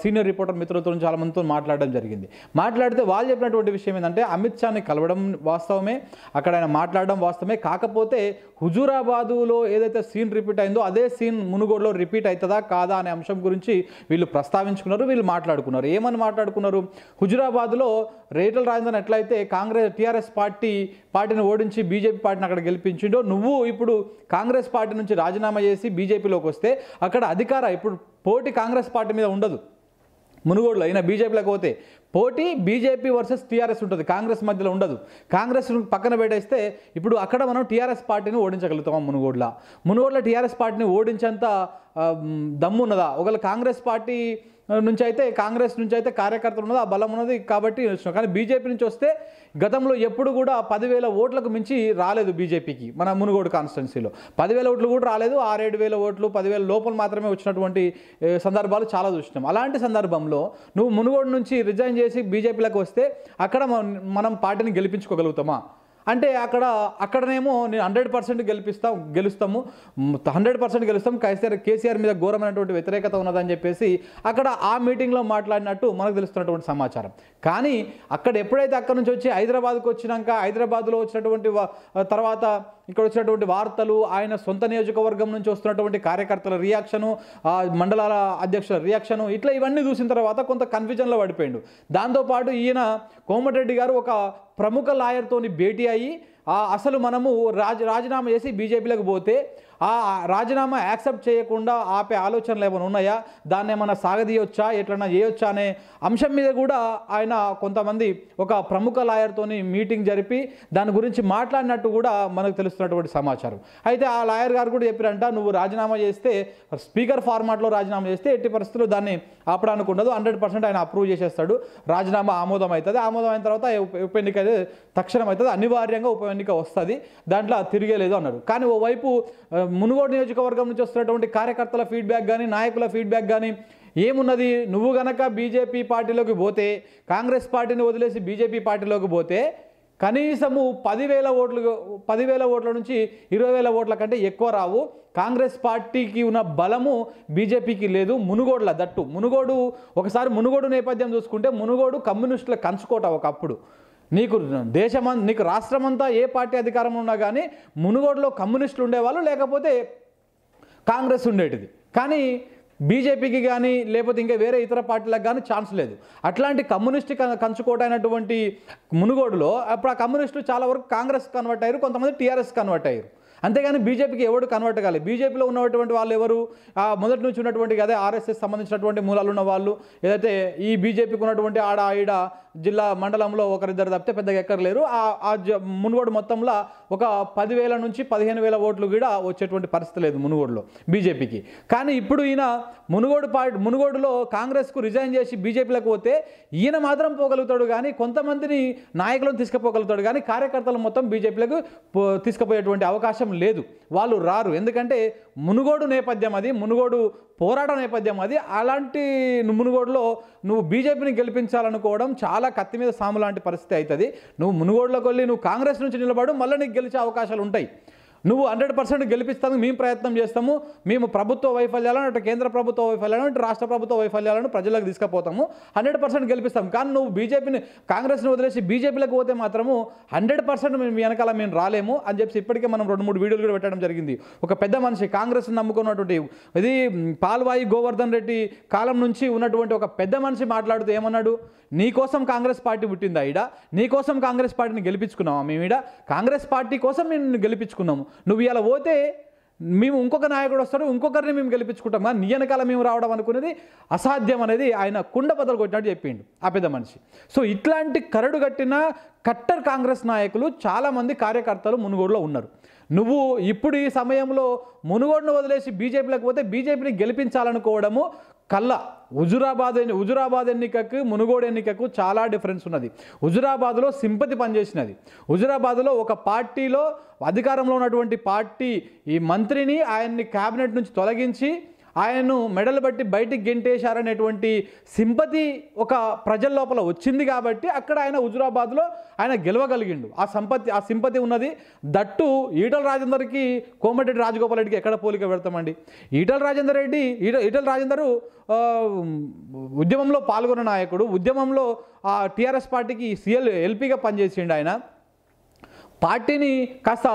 సీనియర్ రిపోర్టర్ మిత్రులతో చాలా మందితో మాట్లాడడం జరిగింది. మాట్లాడితే వాళ్ళు చెప్పినటువంటి విషయం ఏంటంటే అమిత్ షాని కలవడం వాస్తవమే అక్కడ ఆయన మాట్లాడడం వాస్తవమే. కాకపోతే హుజూరాబాదులో ఏదైతే సీన్ రిపీట్ అయిందో అదే సీన్ మునుగోడులో రిపీట్ అవుతుందా కాదా అనే అంశం గురించి వీళ్ళు ప్రస్తావించుకున్నారు వీళ్ళు మాట్లాడుకున్నారు. ఏమని మాట్లాడుకున్నారు? హుజూరాబాద్లో రేటల్ రాజేందర్ ఎట్లయితే కాంగ్రెస్ టీఆర్ఎస్ పార్టీ పార్టీని ఓడించి బీజేపీ పార్టీని అక్కడ గెలిపించిండో నువ్వు నువ్వు ఇప్పుడు కాంగ్రెస్ పార్టీ నుంచి రాజీనామా చేసి బీజేపీలోకి వస్తే అక్కడ అధికార ఇప్పుడు పోటీ కాంగ్రెస్ పార్టీ మీద ఉండదు. మునుగోడులో అయినా బీజేపీలోకి పోతే పోటీ బీజేపీ వర్సెస్ టీఆర్ఎస్ ఉంటుంది. కాంగ్రెస్ మధ్యలో ఉండదు. కాంగ్రెస్ పక్కన పెట్టేస్తే ఇప్పుడు అక్కడ మనం టీఆర్ఎస్ పార్టీని ఓడించగలుగుతాం మునుగోడులో? మునుగోడులో టీఆర్ఎస్ పార్టీని ఓడించేంత దమ్ము ఉన్నదా? ఒకవేళ కాంగ్రెస్ పార్టీ నుంచి అయితే కాంగ్రెస్ నుంచి అయితే కార్యకర్తలు ఉన్నది? ఆ బలం ఉన్నది కాబట్టి కానీ బీజేపీ నుంచి వస్తే గతంలో ఎప్పుడు కూడా పదివేల ఓట్లకు మించి రాలేదు బీజేపీకి మన మునుగోడు కాన్స్టిట్యున్సీలో. పదివేల ఓట్లు కూడా రాలేదు ఆరేడు వేల ఓట్లు పదివేల లోపల మాత్రమే వచ్చినటువంటి సందర్భాలు చాలా చూసినాం. అలాంటి సందర్భంలో నువ్వు మునుగోడు నుంచి రిజైన్ చేసి బీజేపీలోకి వస్తే అక్కడ మనం పార్టీని గెలిపించుకోగలుగుతామా? అంటే అక్కడ అక్కడనేమో నేను హండ్రెడ్ పర్సెంట్ గెలిపిస్తాం గెలుస్తాము. హండ్రెడ్ పర్సెంట్ గెలుస్తాం. కేసీఆర్ కేసీఆర్ మీద ఘోరమైనటువంటి వ్యతిరేకత ఉన్నదని చెప్పేసి అక్కడ ఆ మీటింగ్లో మాట్లాడినట్టు మనకు తెలుస్తున్నటువంటి సమాచారం. కానీ అక్కడ ఎప్పుడైతే అక్కడ నుంచి వచ్చి హైదరాబాద్కు వచ్చినాక హైదరాబాద్లో వచ్చినటువంటి తర్వాత ఇక్కడ వచ్చినటువంటి వార్తలు ఆయన సొంత నియోజకవర్గం నుంచి వస్తున్నటువంటి కార్యకర్తల రియాక్షను మండలాల అధ్యక్షుల రియాక్షను ఇట్లా ఇవన్నీ చూసిన తర్వాత కొంత కన్ఫ్యూజన్లో పడిపోయిండు. దాంతోపాటు ఈయన కోమటిరెడ్డి గారు ఒక ప్రముఖ లాయర్తోని భేటీ అయ్యి అసలు మనము రాజ రాజీనామా చేసి బీజేపీలకు పోతే ఆ రాజీనామా యాక్సెప్ట్ చేయకుండా ఆపే ఆలోచనలు ఏమైనా ఉన్నాయా? దాన్ని ఏమైనా సాగదీయొచ్చా? ఎట్లన్నా చేయొచ్చా అనే అంశం మీద కూడా ఆయన కొంతమంది ఒక ప్రముఖ లాయర్తోని మీటింగ్ జరిపి దాని గురించి మాట్లాడినట్టు కూడా మనకు తెలుస్తున్నటువంటి సమాచారం. అయితే ఆ లాయర్ గారు కూడా చెప్పారంట నువ్వు రాజీనామా చేస్తే స్పీకర్ ఫార్మాట్లో రాజీనామా చేస్తే ఎట్టి పరిస్థితుల్లో దాన్ని ఆపడానికి ఉండదు. హండ్రెడ్ పర్సెంట్ ఆయన అప్రూవ్ చేసేస్తాడు. రాజీనామా ఆమోదం అవుతుంది ఆమోదం అయిన తర్వాత ఉప ఎన్నిక తక్షణం అవుతుంది అనివార్యంగా ఉప ఎన్నిక వస్తుంది. దాంట్లో తిరిగేలేదు అన్నాడు. కానీ ఓవైపు మునుగోడు నియోజకవర్గం నుంచి వస్తున్నటువంటి కార్యకర్తల ఫీడ్బ్యాక్ కానీ నాయకుల ఫీడ్బ్యాక్ కానీ ఏమున్నది? నువ్వు గనక బీజేపీ పార్టీలోకి పోతే కాంగ్రెస్ పార్టీని వదిలేసి బీజేపీ పార్టీలోకి పోతే కనీసము పదివేల ఓట్లు పదివేల ఓట్ల నుంచి ఇరవై వేల ఓట్ల కంటే ఎక్కువ రావు. కాంగ్రెస్ పార్టీకి ఉన్న బలము బీజేపీకి లేదు. మునుగోడుల దట్టు. మునుగోడు ఒకసారి మునుగోడు నేపథ్యం చూసుకుంటే మునుగోడు కమ్యూనిస్టుల కంచుకోట ఒకప్పుడు. నీకు దేశమం నీకు రాష్ట్రమంతా ఏ పార్టీ అధికారంలో ఉన్నా కానీ మునుగోడులో కమ్యూనిస్టులు ఉండేవాళ్ళు లేకపోతే కాంగ్రెస్ ఉండేటిది. కానీ బీజేపీకి కానీ లేకపోతే ఇంకా వేరే ఇతర పార్టీలకు కానీ ఛాన్స్ లేదు. అట్లాంటి కమ్యూనిస్ట్ కన్- కంచుకోట అయినటువంటి మునుగోడులో అప్పుడు ఆ కమ్యూనిస్టులు చాలా వరకు కాంగ్రెస్ కన్వర్ట్ అయ్యారు కొంతమంది టీఆర్ఎస్ కన్వర్ట్ అయ్యారు. అంతేగాని బీజేపీకి ఎవడు కన్వర్ట్ కాలేదు బీజేపీలో ఉన్నటువంటి వాళ్ళు ఎవరు? ఆ మొదటి నుంచి ఉన్నటువంటి అదే ఆర్ఎస్ఎస్ సంబంధించినటువంటి మూలాలు ఉన్న వాళ్ళు ఏదైతే ఈ బీజేపీకి ఉన్నటువంటి ఆడ ఈడ జిల్లా మండలంలో ఒకరిద్దరు తప్పితే పెద్దగా ఎక్కర్లేరు. ఆ జ- మునుగోడు మొత్తంలో ఒక పదివేల నుంచి పదిహేను వేల ఓట్లు కూడా వచ్చేటువంటి పరిస్థితి లేదు మునుగోడులో బీజేపీకి. కానీ ఇప్పుడు ఈయన మునుగోడు పార్టీ మునుగోడులో కాంగ్రెస్కు రిజైన్ చేసి బీజేపీలకు పోతే ఈయన మాత్రం పోగలుగుతాడు కానీ కొంతమందిని నాయకులను తీసుకుపోగలుగుతాడు కానీ కార్యకర్తలు మొత్తం బీజేపీలకు పో- తీసుకుపోయేటువంటి అవకాశం లేదు. వాళ్ళు రారు. ఎందుకంటే మునుగోడు నేపథ్యం అది మునుగోడు పోరాట నేపథ్యం అది. అలాంటి మునుగోడులో నువ్వు బీజేపీని గెలిపించాలనుకోవడం చాలా కత్తి మీద సాము లాంటి పరిస్థితి అవుతుంది. నువ్వు మునుగోడులోకి వెళ్ళి నువ్వు కాంగ్రెస్ నుంచి నిలబడు మళ్ళీ నీకు గెలిచే అవకాశాలు ఉంటాయి. నువ్వు హండ్రెడ్ పర్సెంట్ గెలిపిస్తానికి మేము ప్రయత్నం చేస్తాము మేము ప్రభుత్వ వైఫల్యాలను అటు కేంద్ర ప్రభుత్వ వైఫల్యాలను ఇటు రాష్ట్ర ప్రభుత్వ వైఫల్యాలను ప్రజలకు తీసుకుపోతాము. హండ్రెడ్ పర్సెంట్ గెలిపిస్తాం. కానీ నువ్వు బీజేపీని కాంగ్రెస్ని వదిలేసి బీజేపీలకు పోతే మాత్రము హండ్రెడ్ పర్సెంట్ మేము మీ వెనకాల మేము రాలేము అని చెప్పి ఇప్పటికే మనం రెండు మూడు వీడియోలు కూడా పెట్టడం జరిగింది. ఒక పెద్ద మనిషి కాంగ్రెస్ నమ్ముకున్నటువంటి ఇది పాల్వాయి గోవర్ధన్ రెడ్డి కాలం నుంచి ఉన్నటువంటి ఒక పెద్ద మనిషి మాట్లాడుతూ ఏమన్నాడు? నీ కోసం కాంగ్రెస్ పార్టీ పుట్టిందా ఈడ? నీ కోసం కాంగ్రెస్ పార్టీని గెలిపించుకున్నావా మేము ఈడ? కాంగ్రెస్ పార్టీ కోసం మేము గెలిపించుకున్నాము. నువ్వు ఇలా పోతే మేము ఇంకొక నాయకుడు వస్తాడు ఇంకొకరిని మేము గెలిపించుకుంటాం కానీ నీ వెనకాల మేము రావడం అనుకునేది అసాధ్యం అనేది ఆయన కుండ బదలు కొట్టినట్టు చెప్పిండు ఆ పెద్ద మనిషి. సో ఇట్లాంటి కరడు కట్టిన కట్టర్ కాంగ్రెస్ నాయకులు చాలామంది కార్యకర్తలు మునుగోడులో ఉన్నారు. నువ్వు ఇప్పుడు ఈ సమయంలో మునుగోడును వదిలేసి బీజేపీలోకి పోతే బీజేపీని గెలిపించాలనుకోవడము కళ్ళ. హుజురాబాద్ ఎన్ని- హుజురాబాద్ ఎన్నికకు మునుగోడు ఎన్నికకు చాలా డిఫరెన్స్ ఉన్నది. హుజురాబాద్లో సింపతి పనిచేసినది. హుజురాబాద్లో ఒక పార్టీలో అధికారంలో ఉన్నటువంటి పార్టీ ఈ మంత్రిని ఆయన్ని క్యాబినెట్ నుంచి తొలగించి ఆయనను మెడలు బట్టి బయటికి గెంటేశారనేటువంటి సింపతి ఒక ప్రజల లోపల వచ్చింది కాబట్టి అక్కడ ఆయన హుజురాబాద్లో ఆయన గెలవగలిగిండు. ఆ సంపత్తి ఆ సింపతి ఉన్నది. దట్టు ఈటల రాజేందర్కి కోమటిరెడ్డి రాజగోపాల్ రెడ్డికి ఎక్కడ పోలిక పెడతామండి? ఈటల రాజేందర్ రెడ్డి ఈట ఈటల రాజేందరు ఉద్యమంలో పాల్గొన్న నాయకుడు ఉద్యమంలో ఆ టీఆర్ఎస్ పార్టీకి సీఎల్ ఎల్పీగా పనిచేసిండు ఆయన. పార్టీని కాస్త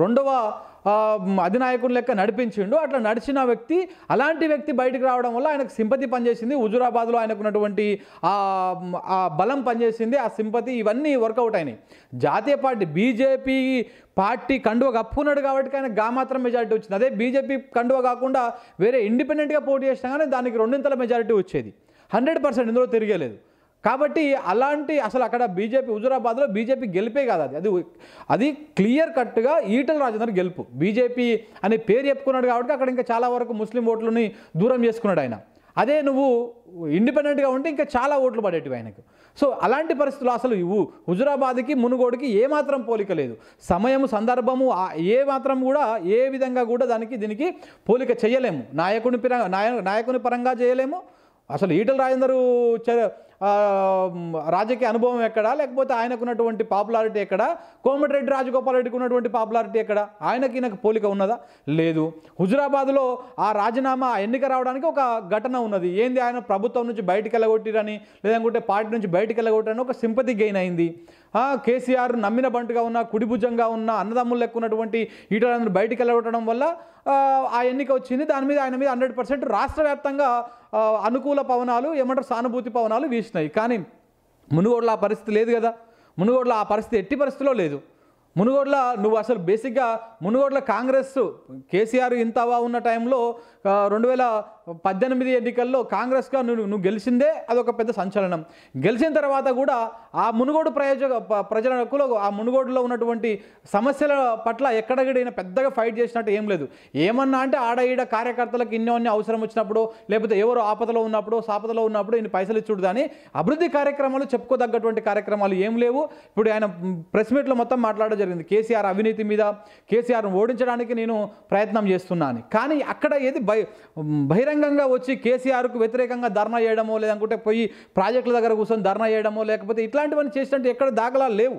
రెండవ అధినాయకుని లెక్క నడిపించిండు. అట్లా నడిచిన వ్యక్తి అలాంటి వ్యక్తి బయటకు రావడం వల్ల ఆయనకు సింపతి పనిచేసింది. హుజురాబాద్లో ఆయనకు ఉన్నటువంటి ఆ ఆ బలం పనిచేసింది. ఆ సింపతి ఇవన్నీ వర్కౌట్ అయినాయి. జాతీయ పార్టీ బీజేపీ పార్టీ కండువ కప్పుకున్నాడు కాబట్టి ఆయన గా మాత్రం మెజారిటీ వచ్చింది. అదే బీజేపీ కండువ కాకుండా వేరే ఇండిపెండెంట్గా పోటీ చేసినా కానీ దానికి రెండింతల మెజారిటీ వచ్చేది. హండ్రెడ్ పర్సెంట్ ఇందులో తిరిగేలేదు. కాబట్టి అలాంటి అసలు అక్కడ బీజేపీ హుజురాబాద్లో బీజేపీ గెలిపే కాదు అది. అది అది క్లియర్ కట్గా ఈటల రాజేందర్ గెలుపు. బీజేపీ అనే పేరు చెప్పుకున్నాడు కాబట్టి అక్కడ ఇంకా చాలా వరకు ముస్లిం ఓట్లని దూరం చేసుకున్నాడు ఆయన. అదే నువ్వు ఇండిపెండెంట్గా ఉంటే ఇంకా చాలా ఓట్లు పడేటివి ఆయనకు. సో అలాంటి పరిస్థితులు అసలు ఇవ్వు. హుజురాబాద్కి మునుగోడుకి ఏమాత్రం పోలిక లేదు. సమయము సందర్భము ఏ మాత్రం కూడా ఏ విధంగా కూడా దానికి దీనికి పోలిక చేయలేము. నాయకుని పిర నాయ నాయకుని పరంగా చేయలేము. అసలు ఈటల రాజేందరు చ- రాజకీయ అనుభవం ఎక్కడా? లేకపోతే ఆయనకున్నటువంటి పాపులారిటీ ఎక్కడ? కోమటిరెడ్డి రాజగోపాల్ రెడ్డికి ఉన్నటువంటి పాపులారిటీ ఎక్కడ? ఆయనకి ఈయనకు పోలిక ఉన్నదా? లేదు. హుజురాబాద్లో ఆ రాజీనామా ఎన్నిక రావడానికి ఒక ఘటన ఉన్నది. ఏంది ఆయన ప్రభుత్వం నుంచి బయటికి వెళ్ళగొట్టిరని లేదంటే పార్టీ నుంచి బయటికి వెళ్ళగొట్టిరని ఒక సింపతి గెయిన్ అయింది. కేసీఆర్ నమ్మిన బంటుగా ఉన్న కుడిభుజంగా ఉన్న అన్నదమ్ములు లెక్క ఉన్నటువంటి ఈటలందరూ బయటికి వెళ్ళగొట్టడం వల్ల ఆ, ఎన్నిక వచ్చింది. దాని మీద ఆయన మీద హండ్రెడ్ పర్సెంట్ రాష్ట్ర వ్యాప్తంగా అనుకూల పవనాలు ఏమంటారు సానుభూతి పవనాలు వీసినాయి. కానీ మునుగోడులో ఆ పరిస్థితి లేదు కదా. మునుగోడులో ఆ పరిస్థితి ఎట్టి పరిస్థితిలో లేదు. మునుగోడులో నువ్వు అసలు బేసిక్గా మునుగోడులో కాంగ్రెస్ కేసీఆర్ ఇంతవా ఉన్న టైంలో రెండు వేల పద్దెనిమిది ఎన్నికల్లో కాంగ్రెస్గా నువ్వు నువ్వు గెలిచిందే అదొక పెద్ద సంచలనం. గెలిచిన తర్వాత కూడా ఆ మునుగోడు ప్రయోజక ప్రజల ప్రజలకు ఆ మునుగోడులో ఉన్నటువంటి సమస్యల పట్ల ఎక్కడగడైనా పెద్దగా ఫైట్ చేసినట్టు ఏం లేదు. ఏమన్నా అంటే ఆడ ఈడ కార్యకర్తలకు ఇన్నోన్ని అవసరం వచ్చినప్పుడు లేకపోతే ఎవరు ఆపదలో ఉన్నప్పుడు సాపదలో ఉన్నప్పుడు ఈయన పైసలు ఇచ్చుడు కానీ అభివృద్ధి కార్యక్రమాలు చెప్పుకోదగ్గటువంటి కార్యక్రమాలు ఏం లేవు. ఇప్పుడు ఆయన ప్రెస్ మీట్లో మొత్తం మాట్లాడడం జరిగింది. కేసీఆర్ అవినీతి మీద కేసీఆర్ను ఓడించడానికి నేను ప్రయత్నం చేస్తున్నాను కానీ అక్కడ ఏది బై బహిరంగంగా వచ్చి కేసీఆర్కు వ్యతిరేకంగా ధర్నా చేయడమో లేదనుకుంటే పోయి ప్రాజెక్టుల దగ్గర కూర్చొని ధర్నా చేయడమో లేకపోతే ఇట్లాంటివన్నీ చేసినట్టు ఎక్కడ దాఖలాలు లేవు.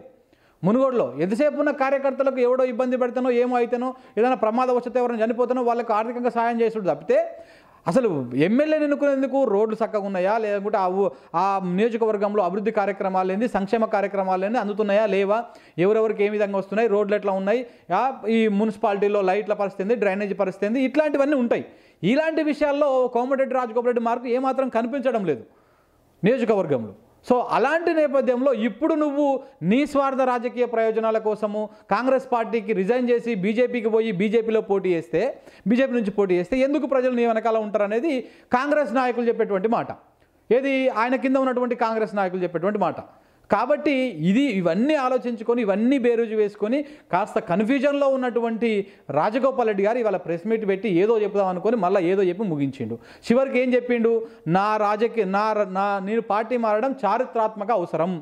మునుగోడులో ఎంతసేపు ఉన్న కార్యకర్తలకు ఎవడో ఇబ్బంది పెడతానో ఏమో అయితేనో ఏదైనా ప్రమాదం వచ్చితే ఎవరైనా చనిపోతానో వాళ్ళకి ఆర్థికంగా సాయం చేసుడు తప్పితే అసలు ఎమ్మెల్యేని ఎన్నుకునేందుకు రోడ్లు చక్కగా ఉన్నాయా? లేకుంటే ఆ నియోజకవర్గంలో అభివృద్ధి కార్యక్రమాలు ఏంది? సంక్షేమ కార్యక్రమాలు ఏంది? అందుతున్నాయా? లేవా? ఎవరెవరికి ఏ విధంగా వస్తున్నాయి? రోడ్లు ఎట్లా ఉన్నాయి? ఈ మున్సిపాలిటీలో లైట్ల పరిస్థితి ఏంది? డ్రైనేజ్ పరిస్థితి ఏంది? ఇట్లాంటివన్నీ ఉంటాయి. ఇలాంటి విషయాల్లో కోమటిరెడ్డి రాజగోపాల్ రెడ్డి మార్కు ఏమాత్రం కనిపించడం లేదు నియోజకవర్గంలో. సో అలాంటి నేపథ్యంలో ఇప్పుడు నువ్వు నీ స్వార్థ రాజకీయ ప్రయోజనాల కోసము కాంగ్రెస్ పార్టీకి రిజైన్ చేసి బీజేపీకి పోయి బీజేపీలో పోటీ చేస్తే బీజేపీ నుంచి పోటీ చేస్తే ఎందుకు ప్రజలు నీ వెనకాల ఉంటారనేది కాంగ్రెస్ నాయకులు చెప్పేటువంటి మాట. ఏది ఆయన కింద ఉన్నటువంటి కాంగ్రెస్ నాయకులు చెప్పేటువంటి మాట. కాబట్టి ఇది ఇవన్నీ ఆలోచించుకొని ఇవన్నీ బేరుజు వేసుకొని కాస్త కన్ఫ్యూజన్లో ఉన్నటువంటి రాజగోపాల్ రెడ్డి గారు ఇవాళ ప్రెస్ మీట్ పెట్టి ఏదో చెప్దాం అనుకొని మళ్ళీ ఏదో చెప్పి ముగించిండు. చివరికి ఏం చెప్పిండు? నా రాజకీయ నా నా నేను పార్టీ మారడం చారిత్రాత్మక అవసరం.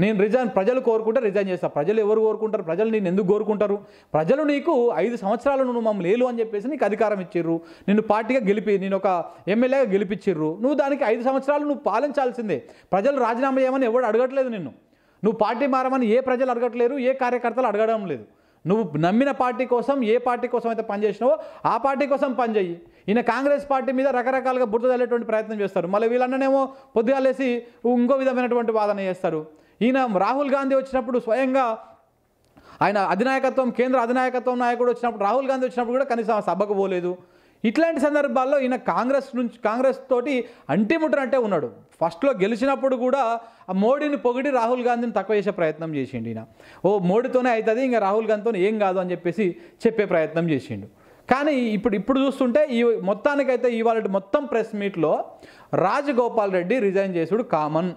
నేను రిజైన్ ప్రజలు కోరుకుంటే రిజైన్ చేస్తాను ప్రజలు ఎవరు కోరుకుంటారు? ప్రజలు నేను ఎందుకు కోరుకుంటారు? ప్రజలు నీకు ఐదు సంవత్సరాలు నువ్వు మమ్మల్ని లేలు అని చెప్పేసి నీకు అధికారం ఇచ్చిర్రు. నిన్ను పార్టీగా గెలిపి నేను ఒక ఎమ్మెల్యేగా గెలిపించిర్రు నువ్వు దానికి ఐదు సంవత్సరాలు నువ్వు పాలించాల్సిందే. ప్రజలు రాజీనామా చేయమని ఎవడు అడగట్లేదు నిన్ను. నువ్వు పార్టీ మారమని ఏ ప్రజలు అడగట్లేరు ఏ కార్యకర్తలు అడగడం లేదు. నువ్వు నమ్మిన పార్టీ కోసం ఏ పార్టీ కోసం అయితే పనిచేసినావో ఆ పార్టీ కోసం పనిచేయి. ఈయన కాంగ్రెస్ పార్టీ మీద రకరకాలుగా బుర్ర తల్లేటువంటి ప్రయత్నం చేస్తారు. మళ్ళీ వీళ్ళన్ననేమో పొద్దుగాలేసి ఇంకో విధమైనటువంటి వాదన చేస్తారు. ఈయన రాహుల్ గాంధీ వచ్చినప్పుడు స్వయంగా ఆయన అధినాయకత్వం కేంద్ర అధినాయకత్వం నాయకుడు వచ్చినప్పుడు రాహుల్ గాంధీ వచ్చినప్పుడు కూడా కనీసం సభకు పోలేదు. ఇట్లాంటి సందర్భాల్లో ఈయన కాంగ్రెస్ నుంచి కాంగ్రెస్ తోటి అంటిముట్టనంటే ఉన్నాడు. ఫస్ట్లో గెలిచినప్పుడు కూడా ఆ మోడీని పొగిడి రాహుల్ గాంధీని తక్కువ చేసే ప్రయత్నం చేసిండు ఈయన. ఓ మోడీతోనే అవుతుంది ఇంకా రాహుల్ గాంధీతో ఏం కాదు అని చెప్పేసి చెప్పే ప్రయత్నం చేసిండు. కానీ ఇప్పుడు ఇప్పుడు చూస్తుంటే ఈ మొత్తానికైతే ఇవాళ మొత్తం ప్రెస్ మీట్లో రాజగోపాల్ రెడ్డి రిజైన్ చేసుడు కామన్.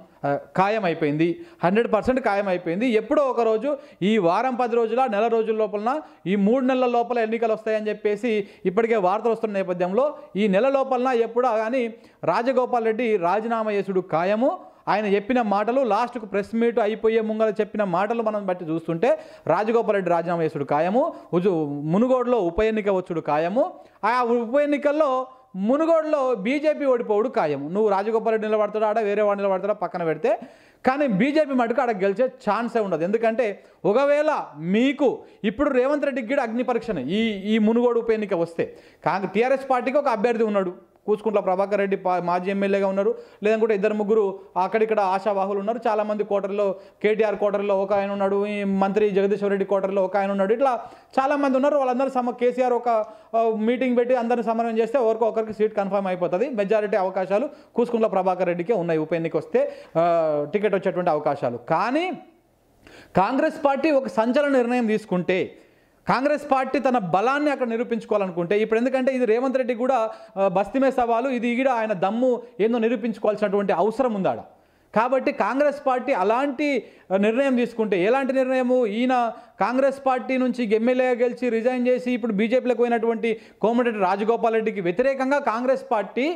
ఖాయమైపోయింది. హండ్రెడ్ పర్సెంట్ ఖాయమైపోయింది. ఎప్పుడో ఒకరోజు ఈ వారం పది రోజుల నెల రోజుల లోపల ఈ మూడు నెలల లోపల ఎన్నికలు వస్తాయని చెప్పేసి ఇప్పటికే వార్తలు వస్తున్న నేపథ్యంలో ఈ నెల లోపలన ఎప్పుడో కానీ రాజగోపాల్ రెడ్డి రాజీనామా చేసుడు ఖాయము. ఆయన చెప్పిన మాటలు లాస్ట్కు ప్రెస్ మీట్ అయిపోయే ముంగల చెప్పిన మాటలు మనం బట్టి చూస్తుంటే రాజగోపాల్ రెడ్డి రాజీనామా చేసుడు ఖాయము. ఉజు మునుగోడులో ఉప ఎన్నిక వచ్చుడు ఖాయము. ఆ ఉప ఎన్నికల్లో మునుగోడులో బీజేపీ ఓడిపోవుడు ఖాయం. నువ్వు రాజగోపాల్రెడ్డి నిలబడతాడు? ఆడ వేరే వాడు నిలబడతాడా? పక్కన పెడితే. కానీ బీజేపీ మటుకు ఆడ గెలిచే ఛాన్సే ఉండదు. ఎందుకంటే ఒకవేళ మీకు ఇప్పుడు రేవంత్ రెడ్డికి కూడా అగ్ని పరీక్షనే ఈ ఈ మునుగోడు ఉప ఎన్నిక వస్తే. కాంగ్రెస్ టీఆర్ఎస్ పార్టీకి ఒక అభ్యర్థి ఉన్నాడు. కూచుకుంట్ల ప్రభాకర్ రెడ్డి మాజీ ఎమ్మెల్యేగా ఉన్నారు. లేదంటే ఇద్దరు ముగ్గురు అక్కడిక్కడ ఆశావాహులు ఉన్నారు. చాలామంది కోటర్లో కేటీఆర్ కోటర్లో ఒక ఆయన ఉన్నాడు ఈ మంత్రి జగదీశ్వర్ రెడ్డి కోటర్లో ఒక ఆయన ఉన్నాడు. ఇట్లా చాలామంది ఉన్నారు. వాళ్ళందరూ సమ కేసీఆర్ ఒక మీటింగ్ పెట్టి అందరిని సమన్వయం చేస్తే ఒకరికి ఒకరికి సీట్ కన్ఫర్మ్ అయిపోతుంది. మెజారిటీ అవకాశాలు కూచుకుంట్ల ప్రభాకర్ రెడ్డికే ఉన్నాయి. ఉప ఎన్నిక వస్తే టికెట్ వచ్చేటువంటి అవకాశాలు. కానీ కాంగ్రెస్ పార్టీ ఒక సంచలన నిర్ణయం తీసుకుంటే కాంగ్రెస్ పార్టీ తన బలాన్ని అక్కడ నిరూపించుకోవాలనుకుంటే ఇప్పుడు ఎందుకంటే ఇది రేవంత్ రెడ్డి కూడా బస్తిమే సవాలు ఇది కూడా ఆయన దమ్ము ఏందో నిరూపించుకోవాల్సినటువంటి అవసరం ఉందాడ. కాబట్టి కాంగ్రెస్ పార్టీ అలాంటి నిర్ణయం తీసుకుంటే ఎలాంటి నిర్ణయము? ఈయన కాంగ్రెస్ పార్టీ నుంచి ఎమ్మెల్యేగా గెలిచి రిజైన్ చేసి ఇప్పుడు బీజేపీలోకి పోయినటువంటి కోమటిరెడ్డి రాజగోపాల్ రెడ్డికి వ్యతిరేకంగా కాంగ్రెస్ పార్టీ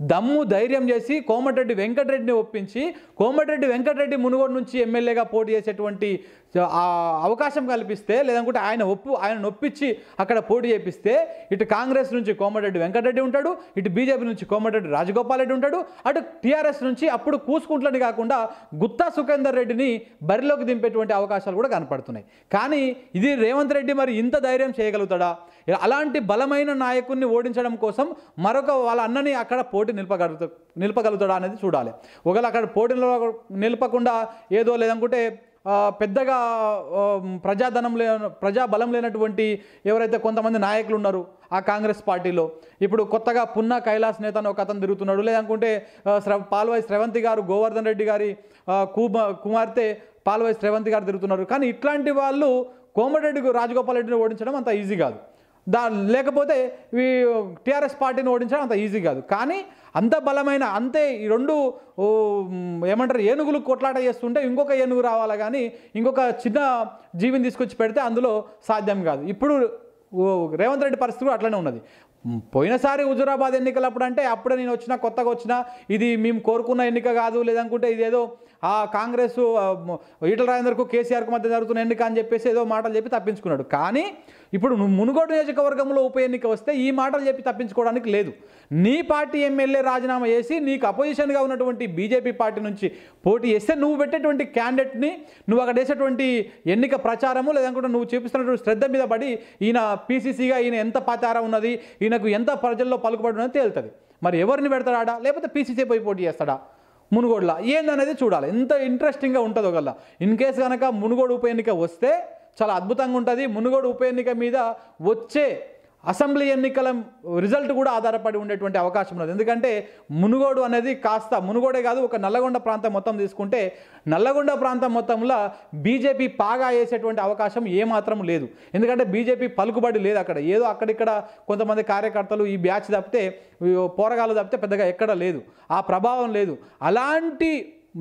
దమ్ము ధైర్యం చేసి కోమటిరెడ్డి వెంకటరెడ్డిని ఒప్పించి కోమటిరెడ్డి వెంకటరెడ్డి మునుగోడు నుంచి ఎమ్మెల్యేగా పోటీ చేసేటువంటి అవకాశం కల్పిస్తే లేదంటే ఆయన ఒప్పు ఆయన నొప్పించి అక్కడ పోటీ చేపిస్తే ఇటు కాంగ్రెస్ నుంచి కోమటిరెడ్డి వెంకటరెడ్డి ఉంటాడు ఇటు బీజేపీ నుంచి కోమటిరెడ్డి రాజగోపాల్ రెడ్డి ఉంటాడు అటు టీఆర్ఎస్ నుంచి అప్పుడు కూసుకుంటులని కాకుండా గుత్తా సుఖేందర్ రెడ్డిని బరిలోకి దింపేటువంటి అవకాశాలు కూడా కనపడుతున్నాయి. కానీ ఇది రేవంత్ రెడ్డి మరి ఇంత ధైర్యం చేయగలుగుతాడా? అలాంటి బలమైన నాయకుడిని ఓడించడం కోసం మరొక వాళ్ళ అన్నని అక్కడ పోటీ నిలపగలుగుతా నిలపగలుగుతాడా అనేది చూడాలి. ఒకవేళ అక్కడ పోటీ నిలపకుండా ఏదో లేదనుకుంటే పెద్దగా ఆ, ప్రజాధనం లే ప్రజాబలం లేనటువంటి ఎవరైతే కొంతమంది నాయకులు ఉన్నారు ఆ కాంగ్రెస్ పార్టీలో. ఇప్పుడు కొత్తగా పున్నా కైలాస్ నేత అని ఒక అతను తిరుగుతున్నాడు. లేదనుకుంటే శ్రవ శ్ర పాల్వాయి శ్రవంతి గారు గోవర్ధన్ రెడ్డి గారి కుమ కుమార్తె పాల్వాయి శ్రవంతి గారు తిరుగుతున్నారు. కానీ ఇట్లాంటి వాళ్ళు కోమటిరెడ్డి రాజగోపాల్ రెడ్డిని ఓడించడం అంత ఈజీ కాదు. దా లేకపోతే ఈ టీఆర్ఎస్ పార్టీని ఓడించడం అంత ఈజీ కాదు. కానీ అంత బలమైన అంతే ఈ రెండు ఏమంటారు ఏనుగులు కొట్లాట చేస్తుంటే ఇంకొక ఏనుగు రావాలి కానీ ఇంకొక చిన్న జీవిని తీసుకొచ్చి పెడితే అందులో సాధ్యం కాదు. ఇప్పుడు రేవంత్ రెడ్డి పరిస్థితి కూడా అట్లనే ఉన్నది. పోయినసారి హుజురాబాద్ ఎన్నికలప్పుడు అంటే అప్పుడే నేను వచ్చినా కొత్తగా వచ్చినా ఇది మేము కోరుకున్న ఎన్నిక కాదు లేదనుకుంటే ఇదేదో ఆ కాంగ్రెస్ ఈటల రాజేందర్కు కేసీఆర్కు మధ్య జరుగుతున్న ఎన్నిక అని చెప్పేసి ఏదో మాటలు చెప్పి తప్పించుకున్నాడు. కానీ ఇప్పుడు మునుగోడు నియోజకవర్గంలో ఉప ఎన్నిక వస్తే ఈ మాటలు చెప్పి తప్పించుకోవడానికి లేదు. నీ పార్టీ ఎమ్మెల్యే రాజీనామా చేసి నీకు అపోజిషన్గా ఉన్నటువంటి బీజేపీ పార్టీ నుంచి పోటీ చేస్తే నువ్వు పెట్టేటువంటి క్యాండిడేట్ని నువ్వు అక్కడ వేసేటువంటి ఎన్నిక ప్రచారము లేదనుకుంటే నువ్వు చూపిస్తున్నటువంటి శ్రద్ధ మీద పడి ఈయన పీసీసీగా ఈయన ఎంత పాతారా ఉన్నది ఈయనకు ఎంత ప్రజల్లో పలుకుబడి ఉన్నది తేలుతుంది. మరి ఎవరిని పెడతాడా? లేకపోతే పీసీసీ పోయి పోటీ చేస్తాడా? మునుగోడులా. ఏందనేది చూడాలి. ఎంత ఇంట్రెస్టింగ్గా ఉంటుంది ఒకళ్ళ. ఇన్ కేసు కనుక మునుగోడు ఉప ఎన్నిక వస్తే చాలా అద్భుతంగా ఉంటుంది. మునుగోడు ఉప ఎన్నిక మీద వచ్చే అసెంబ్లీ ఎన్నికల రిజల్ట్ కూడా ఆధారపడి ఉండేటువంటి అవకాశం ఉన్నది. ఎందుకంటే మునుగోడు అనేది కాస్త మునుగోడే కాదు ఒక నల్లగొండ ప్రాంతం మొత్తం తీసుకుంటే నల్లగొండ ప్రాంతం మొత్తంలో బీజేపీ పాగా వేసేటువంటి అవకాశం ఏమాత్రం లేదు. ఎందుకంటే బీజేపీ పలుకుబడి లేదు అక్కడ. ఏదో అక్కడిక్కడ కొంతమంది కార్యకర్తలు ఈ బ్యాచ్ తప్పితే పోరగాలు తప్పితే పెద్దగా ఎక్కడ లేదు. ఆ ప్రభావం లేదు. అలాంటి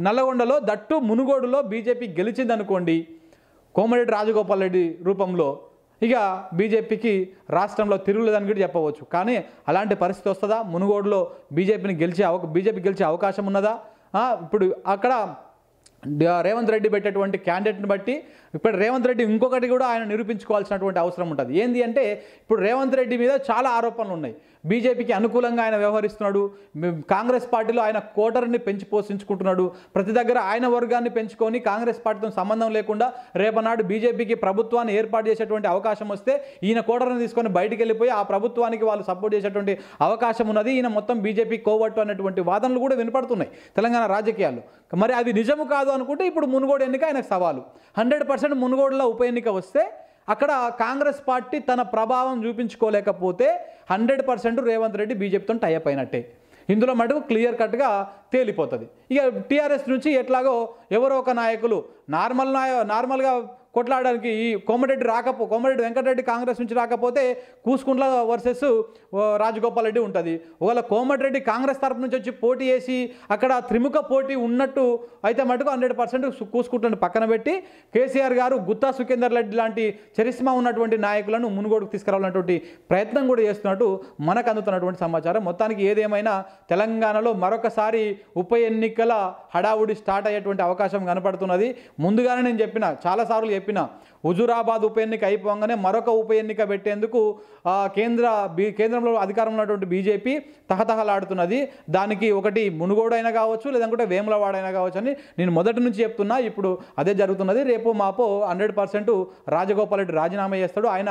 నల్లగొండలో దట్టు మునుగోడులో బీజేపీ గెలిచిందనుకోండి కోమరెడ్డి రాజగోపాల్ రెడ్డి రూపంలో ఇక బీజేపీకి రాష్ట్రంలో తిరుగులేదని కూడా చెప్పవచ్చు. కానీ అలాంటి పరిస్థితి వస్తుందా? మునుగోడులో బీజేపీని గెలిచే అవ బీజేపీ గెలిచే అవకాశం ఉన్నదా? ఇప్పుడు అక్కడ రేవంత్ రెడ్డి పెట్టేటువంటి క్యాండిడేట్ని బట్టి ఇప్పుడు రేవంత్ రెడ్డి ఇంకొకటి కూడా ఆయన నిరూపించుకోవాల్సినటువంటి అవసరం ఉంటుంది. ఏంటి అంటే ఇప్పుడు రేవంత్ రెడ్డి మీద చాలా ఆరోపణలు ఉన్నాయి. బీజేపీకి అనుకూలంగా ఆయన వ్యవహరిస్తున్నాడు. కాంగ్రెస్ పార్టీలో ఆయన కోటర్ని పెంచి పోషించుకుంటున్నాడు. ప్రతి దగ్గర ఆయన వర్గాన్ని పెంచుకొని కాంగ్రెస్ పార్టీతో సంబంధం లేకుండా రేపనాడు బీజేపీకి ప్రభుత్వాన్ని ఏర్పాటు చేసేటువంటి అవకాశం వస్తే ఈయన కోటర్ని తీసుకొని బయటికి వెళ్ళిపోయి ఆ ప్రభుత్వానికి వాళ్ళు సపోర్ట్ చేసేటువంటి అవకాశం ఉన్నది. ఈయన మొత్తం బీజేపీ కోవట్టు అనేటువంటి వాదనలు కూడా వినపడుతున్నాయి తెలంగాణ రాజకీయాల్లో. మరి అది నిజము కాదు అనుకుంటే ఇప్పుడు మునుగోడు ఎన్నిక ఆయనకు సవాలు. హండ్రెడ్ పర్సెంట్ మునుగోడులో ఉప ఎన్నిక వస్తే అక్కడ కాంగ్రెస్ పార్టీ తన ప్రభావం చూపించుకోలేకపోతే హండ్రెడ్ పర్సెంట్ రేవంత్ రెడ్డి బీజేపీతో టైప్ అయినట్టే. ఇందులో మటుకు క్లియర్ కట్గా తేలిపోతుంది. ఇక టీఆర్ఎస్ నుంచి ఎట్లాగో ఎవరో ఒక నాయకులు నార్మల్ నాయ నార్మల్గా కొట్లాడడానికి ఈ కోమటిరెడ్డి రాకపో కోమటిరెడ్డి వెంకటరెడ్డి కాంగ్రెస్ నుంచి రాకపోతే కూసుకుంట్ల వర్సెస్ రాజగోపాల్ రెడ్డి ఉంటుంది. ఒకవేళ కోమటిరెడ్డి కాంగ్రెస్ తరపు నుంచి వచ్చి పోటీ చేసి అక్కడ త్రిముఖ పోటీ ఉన్నట్టు అయితే మటుకు హండ్రెడ్ పర్సెంట్ కూసుకుంట్లను పక్కన పెట్టి. కేసీఆర్ గారు గుత్తా సుఖేందర్ రెడ్డి లాంటి చరిస్మా ఉన్నటువంటి నాయకులను మునుగోడుకు తీసుకురావాలన్నటువంటి ప్రయత్నం కూడా చేస్తున్నట్టు మనకు అందుతున్నటువంటి సమాచారం. మొత్తానికి ఏదేమైనా తెలంగాణలో మరొకసారి ఉప ఎన్నికల హడావుడి స్టార్ట్ అయ్యేటువంటి అవకాశం కనపడుతున్నది. ముందుగానే నేను చెప్పిన చాలాసార్లు చెప్పిన హుజురాబాద్ ఉప ఎన్నిక అయిపోగానే మరొక ఉప ఎన్నిక పెట్టేందుకు కేంద్ర బీ కేంద్రంలో అధికారంలో ఉన్నటువంటి బీజేపీ తహతహలాడుతున్నది. దానికి ఒకటి మునుగోడు అయినా కావచ్చు లేదంటే వేములవాడ అయినా కావచ్చు అని నేను మొదటి నుంచి చెప్తున్నా. ఇప్పుడు అదే జరుగుతున్నది. రేపు మాపో హండ్రెడ్ పర్సెంట్ రాజగోపాల్ రెడ్డి రాజీనామా చేస్తాడు. ఆయన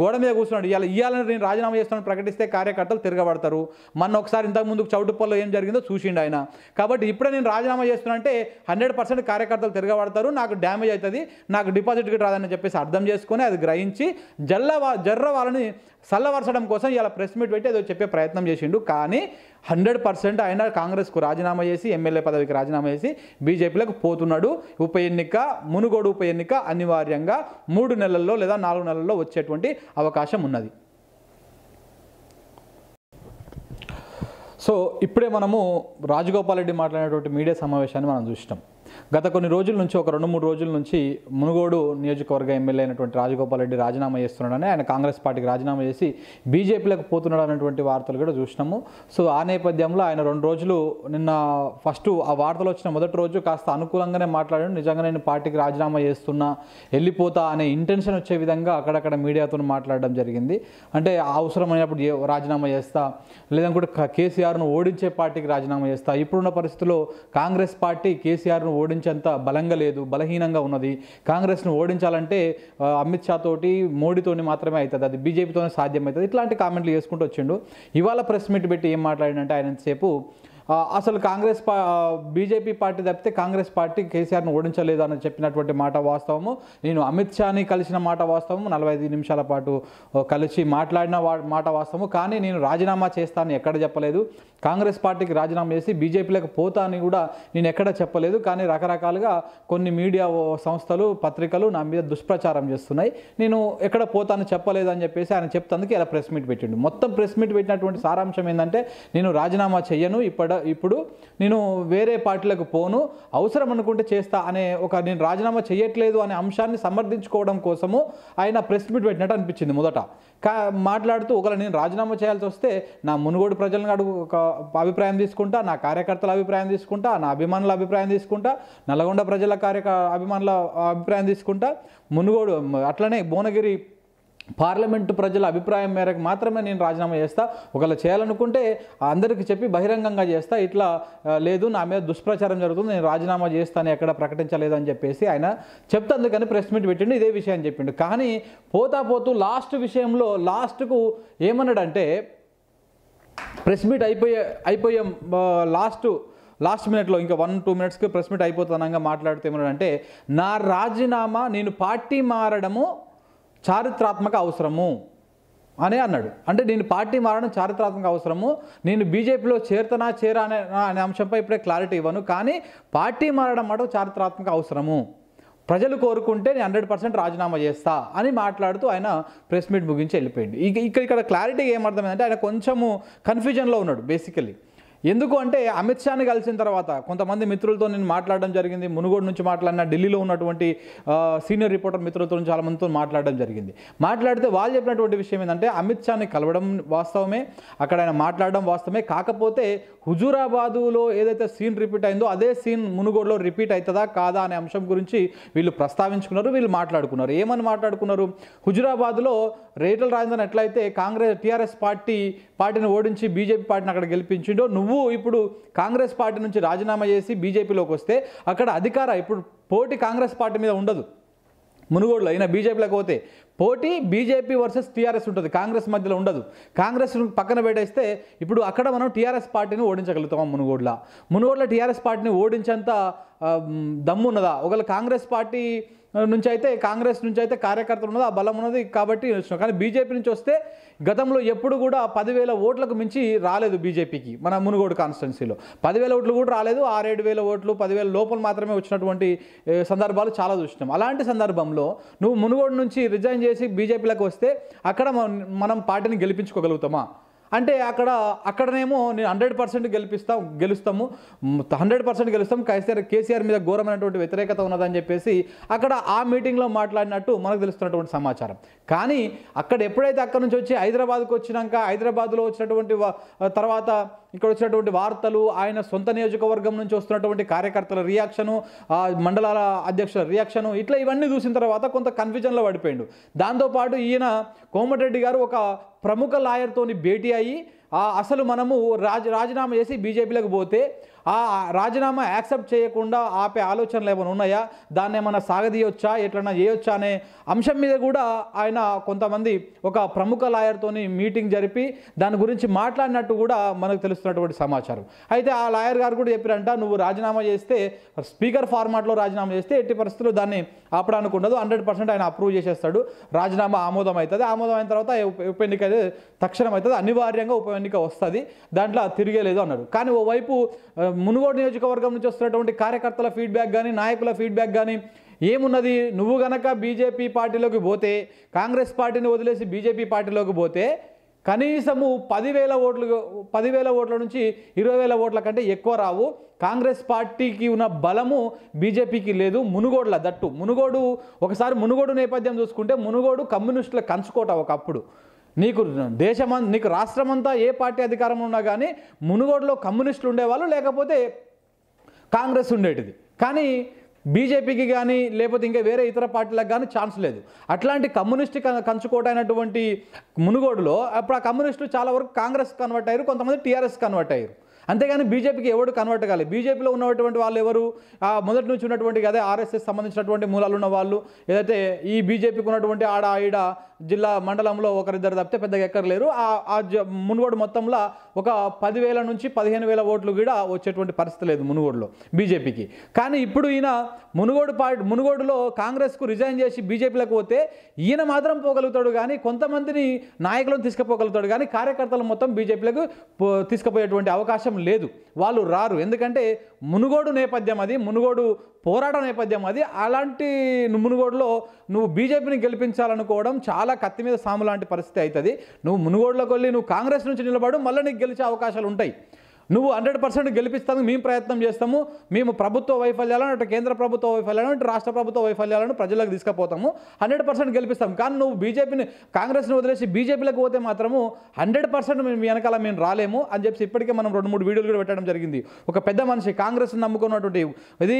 గోడ మీద కూర్చున్నాడు. ఇవాళ ఇవ్వాలని నేను రాజీనామా చేస్తానని ప్రకటిస్తే కార్యకర్తలు తిరగబడతారు. మొన్న ఒకసారి ఇంతకు చౌటు చౌటుప్పల్లో ఏం జరిగిందో చూసిండు ఆయన. కాబట్టి ఇప్పుడే నేను రాజీనామా చేస్తున్నా అంటే హండ్రెడ్ పర్సెంట్ కార్యకర్తలు తిరగబడతారు. నాకు డ్యామేజ్ అవుతుంది. నాకు డిపాజిట్ గిట్ చెప్పేసి అర్థం చేసుకొని అది గ్రహించి జల్లవా జర్ర వాళ్ళని చల్లవరచడం కోసం ఇలా ప్రెస్ మీట్ పెట్టి ఏదో చెప్పే ప్రయత్నం చేసిండు. కానీ హండ్రెడ్ పర్సెంట్ ఆయన కాంగ్రెస్కు రాజీనామా చేసి ఎమ్మెల్యే పదవికి రాజీనామా చేసి బీజేపీలకు పోతున్నాడు. ఉప ఎన్నిక మునుగోడు ఉప ఎన్నిక అనివార్యంగా మూడు నెలల్లో లేదా నాలుగు నెలల్లో వచ్చేటువంటి అవకాశం ఉన్నది. సో ఇప్పుడే మనము రాజగోపాల్ రెడ్డి మాట్లాడేటువంటి మీడియా సమావేశాన్ని మనం చూసినాం. గత కొన్ని రోజుల నుంచి ఒక రెండు మూడు రోజుల నుంచి మునుగోడు నియోజకవర్గ ఎమ్మెల్యే అయినటువంటి రాజగోపాల్ రెడ్డి రాజీనామా చేస్తున్నాడని ఆయన కాంగ్రెస్ పార్టీకి రాజీనామా చేసి బీజేపీలకు పోతున్నాడు అనేటువంటి వార్తలు కూడా చూసినాము. సో ఆ నేపథ్యంలో ఆయన రెండు రోజులు నిన్న ఫస్ట్ ఆ వార్తలు వచ్చిన మొదటి రోజు కాస్త అనుకూలంగానే మాట్లాడాడు. నిజంగా నేను పార్టీకి రాజీనామా చేస్తున్నా వెళ్ళిపోతా అనే ఇంటెన్షన్ వచ్చే విధంగా అక్కడక్కడ మీడియాతో మాట్లాడడం జరిగింది. అంటే అవసరమైనప్పుడు ఏ- రాజీనామా చేస్తా లేదంటే కేసీఆర్ను ఓడించే పార్టీకి రాజీనామా చేస్తా. ఇప్పుడున్న పరిస్థితుల్లో కాంగ్రెస్ పార్టీ కేసీఆర్ను ఓడించేంత బలంగా లేదు బలహీనంగా ఉన్నది. కాంగ్రెస్ను ఓడించాలంటే అమిత్ షా తోటి మోడీతోని మాత్రమే అవుతుంది అది బీజేపీతోనే సాధ్యమవుతుంది ఇట్లాంటి కామెంట్లు చేసుకుంటూ వచ్చిండు. ఇవాళ ప్రెస్ మీట్ పెట్టి ఏం మాట్లాడినంటే ఆయన సేపు అసలు కాంగ్రెస్ పా బీజేపీ పార్టీ తప్పితే కాంగ్రెస్ పార్టీ కేసీఆర్ను ఓడించలేదు అని చెప్పినటువంటి మాట వాస్తవము. నేను అమిత్ షాని కలిసిన మాట వాస్తవము. నలభై ఐదు నిమిషాల పాటు కలిసి మాట్లాడిన వా- మాట వాస్తవము. కానీ నేను రాజీనామా చేస్తానని ఎక్కడ చెప్పలేదు. కాంగ్రెస్ పార్టీకి రాజీనామా చేసి బీజేపీలకు పోతా అని కూడా నేను ఎక్కడ చెప్పలేదు. కానీ రకరకాలుగా కొన్ని మీడియా సంస్థలు పత్రికలు నా మీద దుష్ప్రచారం చేస్తున్నాయి. నేను ఎక్కడ పోతాను చెప్పలేదు అని చెప్పేసి ఆయన చెప్తందుకు ఇలా ప్రెస్ మీట్ పెట్టిండు. మొత్తం ప్రెస్ మీట్ పెట్టినటువంటి సారాంశం ఏంటంటే నేను రాజీనామా చెయ్యను. ఇప్పుడు ఇప్పుడు నేను వేరే పార్టీలకు పోను అవసరం అనుకుంటే చేస్తా అనే ఒక నేను రాజీనామా చేయట్లేదు అనే అంశాన్ని సమర్థించుకోవడం కోసము ఆయన ప్రెస్ మీట్ పెట్టినట్టు అనిపించింది మొదట. కా మాట్లాడుతూ ఒకవేళ నేను రాజీనామా చేయాల్సి వస్తే నా మునుగోడు ప్రజలను అడుగు ఒక అభిప్రాయం తీసుకుంటా నా కార్యకర్తల అభిప్రాయం తీసుకుంటా నా అభిమానుల అభిప్రాయం తీసుకుంటా నల్గొండ ప్రజల కార్యక అభిమానుల అభిప్రాయం తీసుకుంటా మునుగోడు అట్లనే భువనగిరి పార్లమెంటు ప్రజల అభిప్రాయం మేరకు మాత్రమే నేను రాజీనామా చేస్తా. ఒకవేళ చేయాలనుకుంటే అందరికీ చెప్పి బహిరంగంగా చేస్తా. ఇట్లా లేదు నా మీద దుష్ప్రచారం జరుగుతుంది నేను రాజీనామా చేస్తాను ఎక్కడ ప్రకటించలేదు అని చెప్పేసి ఆయన చెప్తందుకని ప్రెస్ మీట్ పెట్టిండు ఇదే విషయం చెప్పిండు. కానీ పోతా పోతూ లాస్ట్ విషయంలో లాస్ట్కు ఏమన్నాడంటే ప్రెస్ మీట్ అయిపోయే అయిపోయే లాస్ట్ లాస్ట్ మినిట్లో ఇంకా వన్ టూ మినిట్స్కి ప్రెస్ మీట్ అయిపోతానంగా మాట్లాడితే ఏమన్నాడంటే నా రాజీనామా నేను పార్టీ మారడము చారిత్రాత్మక అవసరము అని అన్నాడు. అంటే నేను పార్టీ మారడం చారిత్రాత్మక అవసరము. నేను బీజేపీలో చేరుతానా చేరా అనే అనే అంశంపై ఇప్పుడే క్లారిటీ ఇవ్వను. కానీ పార్టీ మారడం మాట చారిత్రాత్మక అవసరము. ప్రజలు కోరుకుంటే నేను హండ్రెడ్ పర్సెంట్ రాజీనామా చేస్తా అని మాట్లాడుతూ ఆయన ప్రెస్ మీట్ ముగించి వెళ్ళిపోయింది ఇక ఇక్కడ ఇక్కడ క్లారిటీ ఏమర్థమైందంటే ఆయన కొంచెము కన్ఫ్యూజన్లో ఉన్నాడు బేసికలీ ఎందుకు అంటే అమిత్ షాని కలిసిన తర్వాత కొంతమంది మిత్రులతో నేను మాట్లాడడం జరిగింది మునుగోడు నుంచి మాట్లాడిన ఢిల్లీలో ఉన్నటువంటి సీనియర్ రిపోర్టర్ మిత్రులతో చాలా మందితో మాట్లాడడం జరిగింది. మాట్లాడితే వాళ్ళు చెప్పినటువంటి విషయం ఏంటంటే అమిత్ షాని కలవడం వాస్తవమే అక్కడ ఆయన మాట్లాడడం వాస్తవమే. కాకపోతే హుజూరాబాదులో ఏదైతే సీన్ రిపీట్ అయిందో అదే సీన్ మునుగోడులో రిపీట్ అవుతుందా కాదా అనే అంశం గురించి వీళ్ళు ప్రస్తావించుకున్నారు వీళ్ళు మాట్లాడుకున్నారు. ఏమని మాట్లాడుకున్నారు? హుజూరాబాద్లో రేటల రాజేంద్రన్ ఎట్లయితే కాంగ్రెస్ టీఆర్ఎస్ పార్టీ పార్టీని ఓడించి బీజేపీ పార్టీని అక్కడ గెలిపించిండో నువ్వు ఇప్పుడు కాంగ్రెస్ పార్టీ నుంచి రాజీనామా చేసి బీజేపీలోకి వస్తే అక్కడ అధికార ఇప్పుడు పోటీ కాంగ్రెస్ పార్టీ మీద ఉండదు. మునుగోడులో అయినా బీజేపీలోకి పోతే పోటీ బీజేపీ వర్సెస్ టీఆర్ఎస్ ఉంటుంది. కాంగ్రెస్ మధ్యలో ఉండదు. కాంగ్రెస్ పక్కన పెట్టేస్తే ఇప్పుడు అక్కడ మనం టీఆర్ఎస్ పార్టీని ఓడించగలుగుతాం మునుగోడులో. మునుగోడులో టీఆర్ఎస్ పార్టీని ఓడించేంత దమ్ము ఉన్నదా? ఒకవేళ కాంగ్రెస్ పార్టీ నుంచి అయితే కాంగ్రెస్ నుంచి అయితే కార్యకర్తలు ఉన్నది ఆ బలం ఉన్నది కాబట్టి వచ్చినాం. కానీ బీజేపీ నుంచి వస్తే గతంలో ఎప్పుడు కూడా పదివేల ఓట్లకు మించి రాలేదు బీజేపీకి మన మునుగోడు కాన్స్టిట్యున్సీలో. పదివేల ఓట్లు కూడా రాలేదు ఆరేడు వేల ఓట్లు పదివేల లోపల మాత్రమే వచ్చినటువంటి సందర్భాలు చాలా చూసినాం. అలాంటి సందర్భంలో నువ్వు మునుగోడు నుంచి రిజైన్ చేసి బీజేపీలోకి వస్తే అక్కడ మనం పార్టీని గెలిపించుకోగలుగుతామా? అంటే అక్కడ అక్కడనేమో నేను హండ్రెడ్ పర్సెంట్ గెలిపిస్తాం గెలుస్తాము. హండ్రెడ్ పర్సెంట్ గెలుస్తాం. కేసీఆర్ కేసీఆర్ మీద ఘోరమైనటువంటి వ్యతిరేకత ఉన్నదని చెప్పేసి అక్కడ ఆ మీటింగ్లో మాట్లాడినట్టు మనకు తెలుస్తున్నటువంటి సమాచారం. కానీ అక్కడ ఎప్పుడైతే అక్కడ నుంచి వచ్చి హైదరాబాద్కు వచ్చినాక హైదరాబాద్లో వచ్చినటువంటి తర్వాత ఇక్కడ వచ్చినటువంటి వార్తలు ఆయన సొంత నియోజకవర్గం నుంచి వస్తున్నటువంటి కార్యకర్తల రియాక్షను మండలాల అధ్యక్షుల రియాక్షను ఇట్లా ఇవన్నీ చూసిన తర్వాత కొంత కన్ఫ్యూజన్లో పడిపోయిండు. దాంతోపాటు ఈయన కోమటిరెడ్డి గారు ఒక ప్రముఖ లాయర్తోని భేటీ అయ్యి అసలు మనము రాజ రాజీనామా చేసి బీజేపీలకు పోతే ఆ రాజీనామా యాక్సెప్ట్ చేయకుండా ఆపే ఆలోచనలు ఏమైనా ఉన్నాయా? దాన్ని ఏమైనా సాగదీయొచ్చా? ఎట్లన్నా చేయొచ్చా అనే అంశం మీద కూడా ఆయన కొంతమంది ఒక ప్రముఖ లాయర్తోని మీటింగ్ జరిపి దాని గురించి మాట్లాడినట్టు కూడా మనకు తెలుస్తున్నటువంటి సమాచారం. అయితే ఆ లాయర్ గారు కూడా చెప్పారంట నువ్వు రాజీనామా చేస్తే స్పీకర్ ఫార్మాట్లో రాజీనామా చేస్తే ఎట్టి పరిస్థితుల్లో దాన్ని ఆపడానికి ఉండదు. హండ్రెడ్ పర్సెంట్ ఆయన అప్రూవ్ చేసేస్తాడు. రాజీనామా ఆమోదం అవుతుంది ఆమోదం అయిన తర్వాత ఉప- ఎన్నిక తక్షణం అవుతుంది అనివార్యంగా ఉప ఎన్నిక వస్తుంది. దాంట్లో తిరిగేలేదు అన్నారు కానీ ఓవైపు మునుగోడు నియోజకవర్గం నుంచి వస్తున్నటువంటి కార్యకర్తల ఫీడ్బ్యాక్ కానీ నాయకుల ఫీడ్బ్యాక్ కానీ ఏమున్నది? నువ్వు గనక బీజేపీ పార్టీలోకి పోతే కాంగ్రెస్ పార్టీని వదిలేసి బీజేపీ పార్టీలోకి పోతే కనీసము పదివేల ఓట్లు పదివేల ఓట్ల నుంచి ఇరవై వేల ఓట్ల కంటే ఎక్కువ రావు. కాంగ్రెస్ పార్టీకి ఉన్న బలము బీజేపీకి లేదు. మునుగోడుల దట్టు. మునుగోడు ఒకసారి మునుగోడు నేపథ్యం చూసుకుంటే మునుగోడు కమ్యూనిస్టుల కంచుకోట ఒకప్పుడు. నీకు దేశమం నీకు రాష్ట్రమంతా ఏ పార్టీ అధికారంలో ఉన్నా కానీ మునుగోడులో కమ్యూనిస్టులు ఉండేవాళ్ళు లేకపోతే కాంగ్రెస్ ఉండేటిది. కానీ బీజేపీకి కానీ లేకపోతే ఇంకా వేరే ఇతర పార్టీలకు కానీ ఛాన్స్ లేదు. అట్లాంటి కమ్యూనిస్ట్ కం- కంచుకోటైనటువంటి మునుగోడులో అప్పుడు ఆ కమ్యూనిస్టులు చాలా వరకు కాంగ్రెస్ కన్వర్ట్ అయ్యారు కొంతమంది టీఆర్ఎస్ కన్వర్ట్ అయ్యారు. అంతేగాని బీజేపీకి ఎవడు కన్వర్ట్ కాలేదు బీజేపీలో ఉన్నటువంటి వాళ్ళు ఎవరు? ఆ మొదటి నుంచి ఉన్నటువంటి అదే ఆర్ఎస్ఎస్ సంబంధించినటువంటి మూలాలు ఉన్న వాళ్ళు. ఏదైతే ఈ బీజేపీకి ఉన్నటువంటి ఆడ ఈడ జిల్లా మండలంలో ఒకరిద్దరు తప్పితే పెద్దగా ఎక్కర్లేరు ఆ జ- మునుగోడు మొత్తంలో ఒక పదివేల నుంచి పదిహేను వేల ఓట్లు కూడా వచ్చేటువంటి పరిస్థితి లేదు మునుగోడులో బీజేపీకి. కానీ ఇప్పుడు ఈయన మునుగోడు పార్టీ మునుగోడులో కాంగ్రెస్కు రిజైన్ చేసి బీజేపీలోకి పోతే ఈయన మాత్రం పోగలుగుతాడు కానీ కొంతమందిని నాయకులను తీసుకుపోగలుగుతాడు కానీ కార్యకర్తలు మొత్తం బీజేపీలకు పో- తీసుకుపోయేటువంటి అవకాశం లేదు. వాళ్ళు రారు. ఎందుకంటే మునుగోడు నేపథ్యం అది మునుగోడు పోరాట నేపథ్యం అది. అలాంటి మునుగోడులో నువ్వు బీజేపీని గెలిపించాలనుకోవడం చాలా కత్తి మీద సాము లాంటి పరిస్థితి అవుతుంది. నువ్వు మునుగోడులోకి వెళ్ళి నువ్వు కాంగ్రెస్ నుంచి నిలబడు మళ్ళీ నీకు గెలిచే అవకాశాలు ఉంటాయి. నువ్వు హండ్రెడ్ పర్సెంట్ గెలిపిస్తానికి మేము ప్రయత్నం చేస్తాము మేము ప్రభుత్వ వైఫల్యాలను అటు కేంద్ర ప్రభుత్వ వైఫల్యాలను అటు రాష్ట్ర ప్రభుత్వ వైఫల్యాలను ప్రజలకు తీసుకుపోతాము హండ్రెడ్ పర్సెంట్ గెలిపిస్తాం కానీ నువ్వు బీజేపీని కాంగ్రెస్ని వదిలేసి బీజేపీలోకి పోతే మాత్రము హండ్రెడ్ పర్సెంట్ మేము వెనకాల మేము రాలేము అని చెప్పి ఇప్పటికే మనం రెండు మూడు వీడియోలు కూడా పెట్టడం జరిగింది. ఒక పెద్ద మనిషి కాంగ్రెస్ని నమ్ముకున్నటువంటి ఇది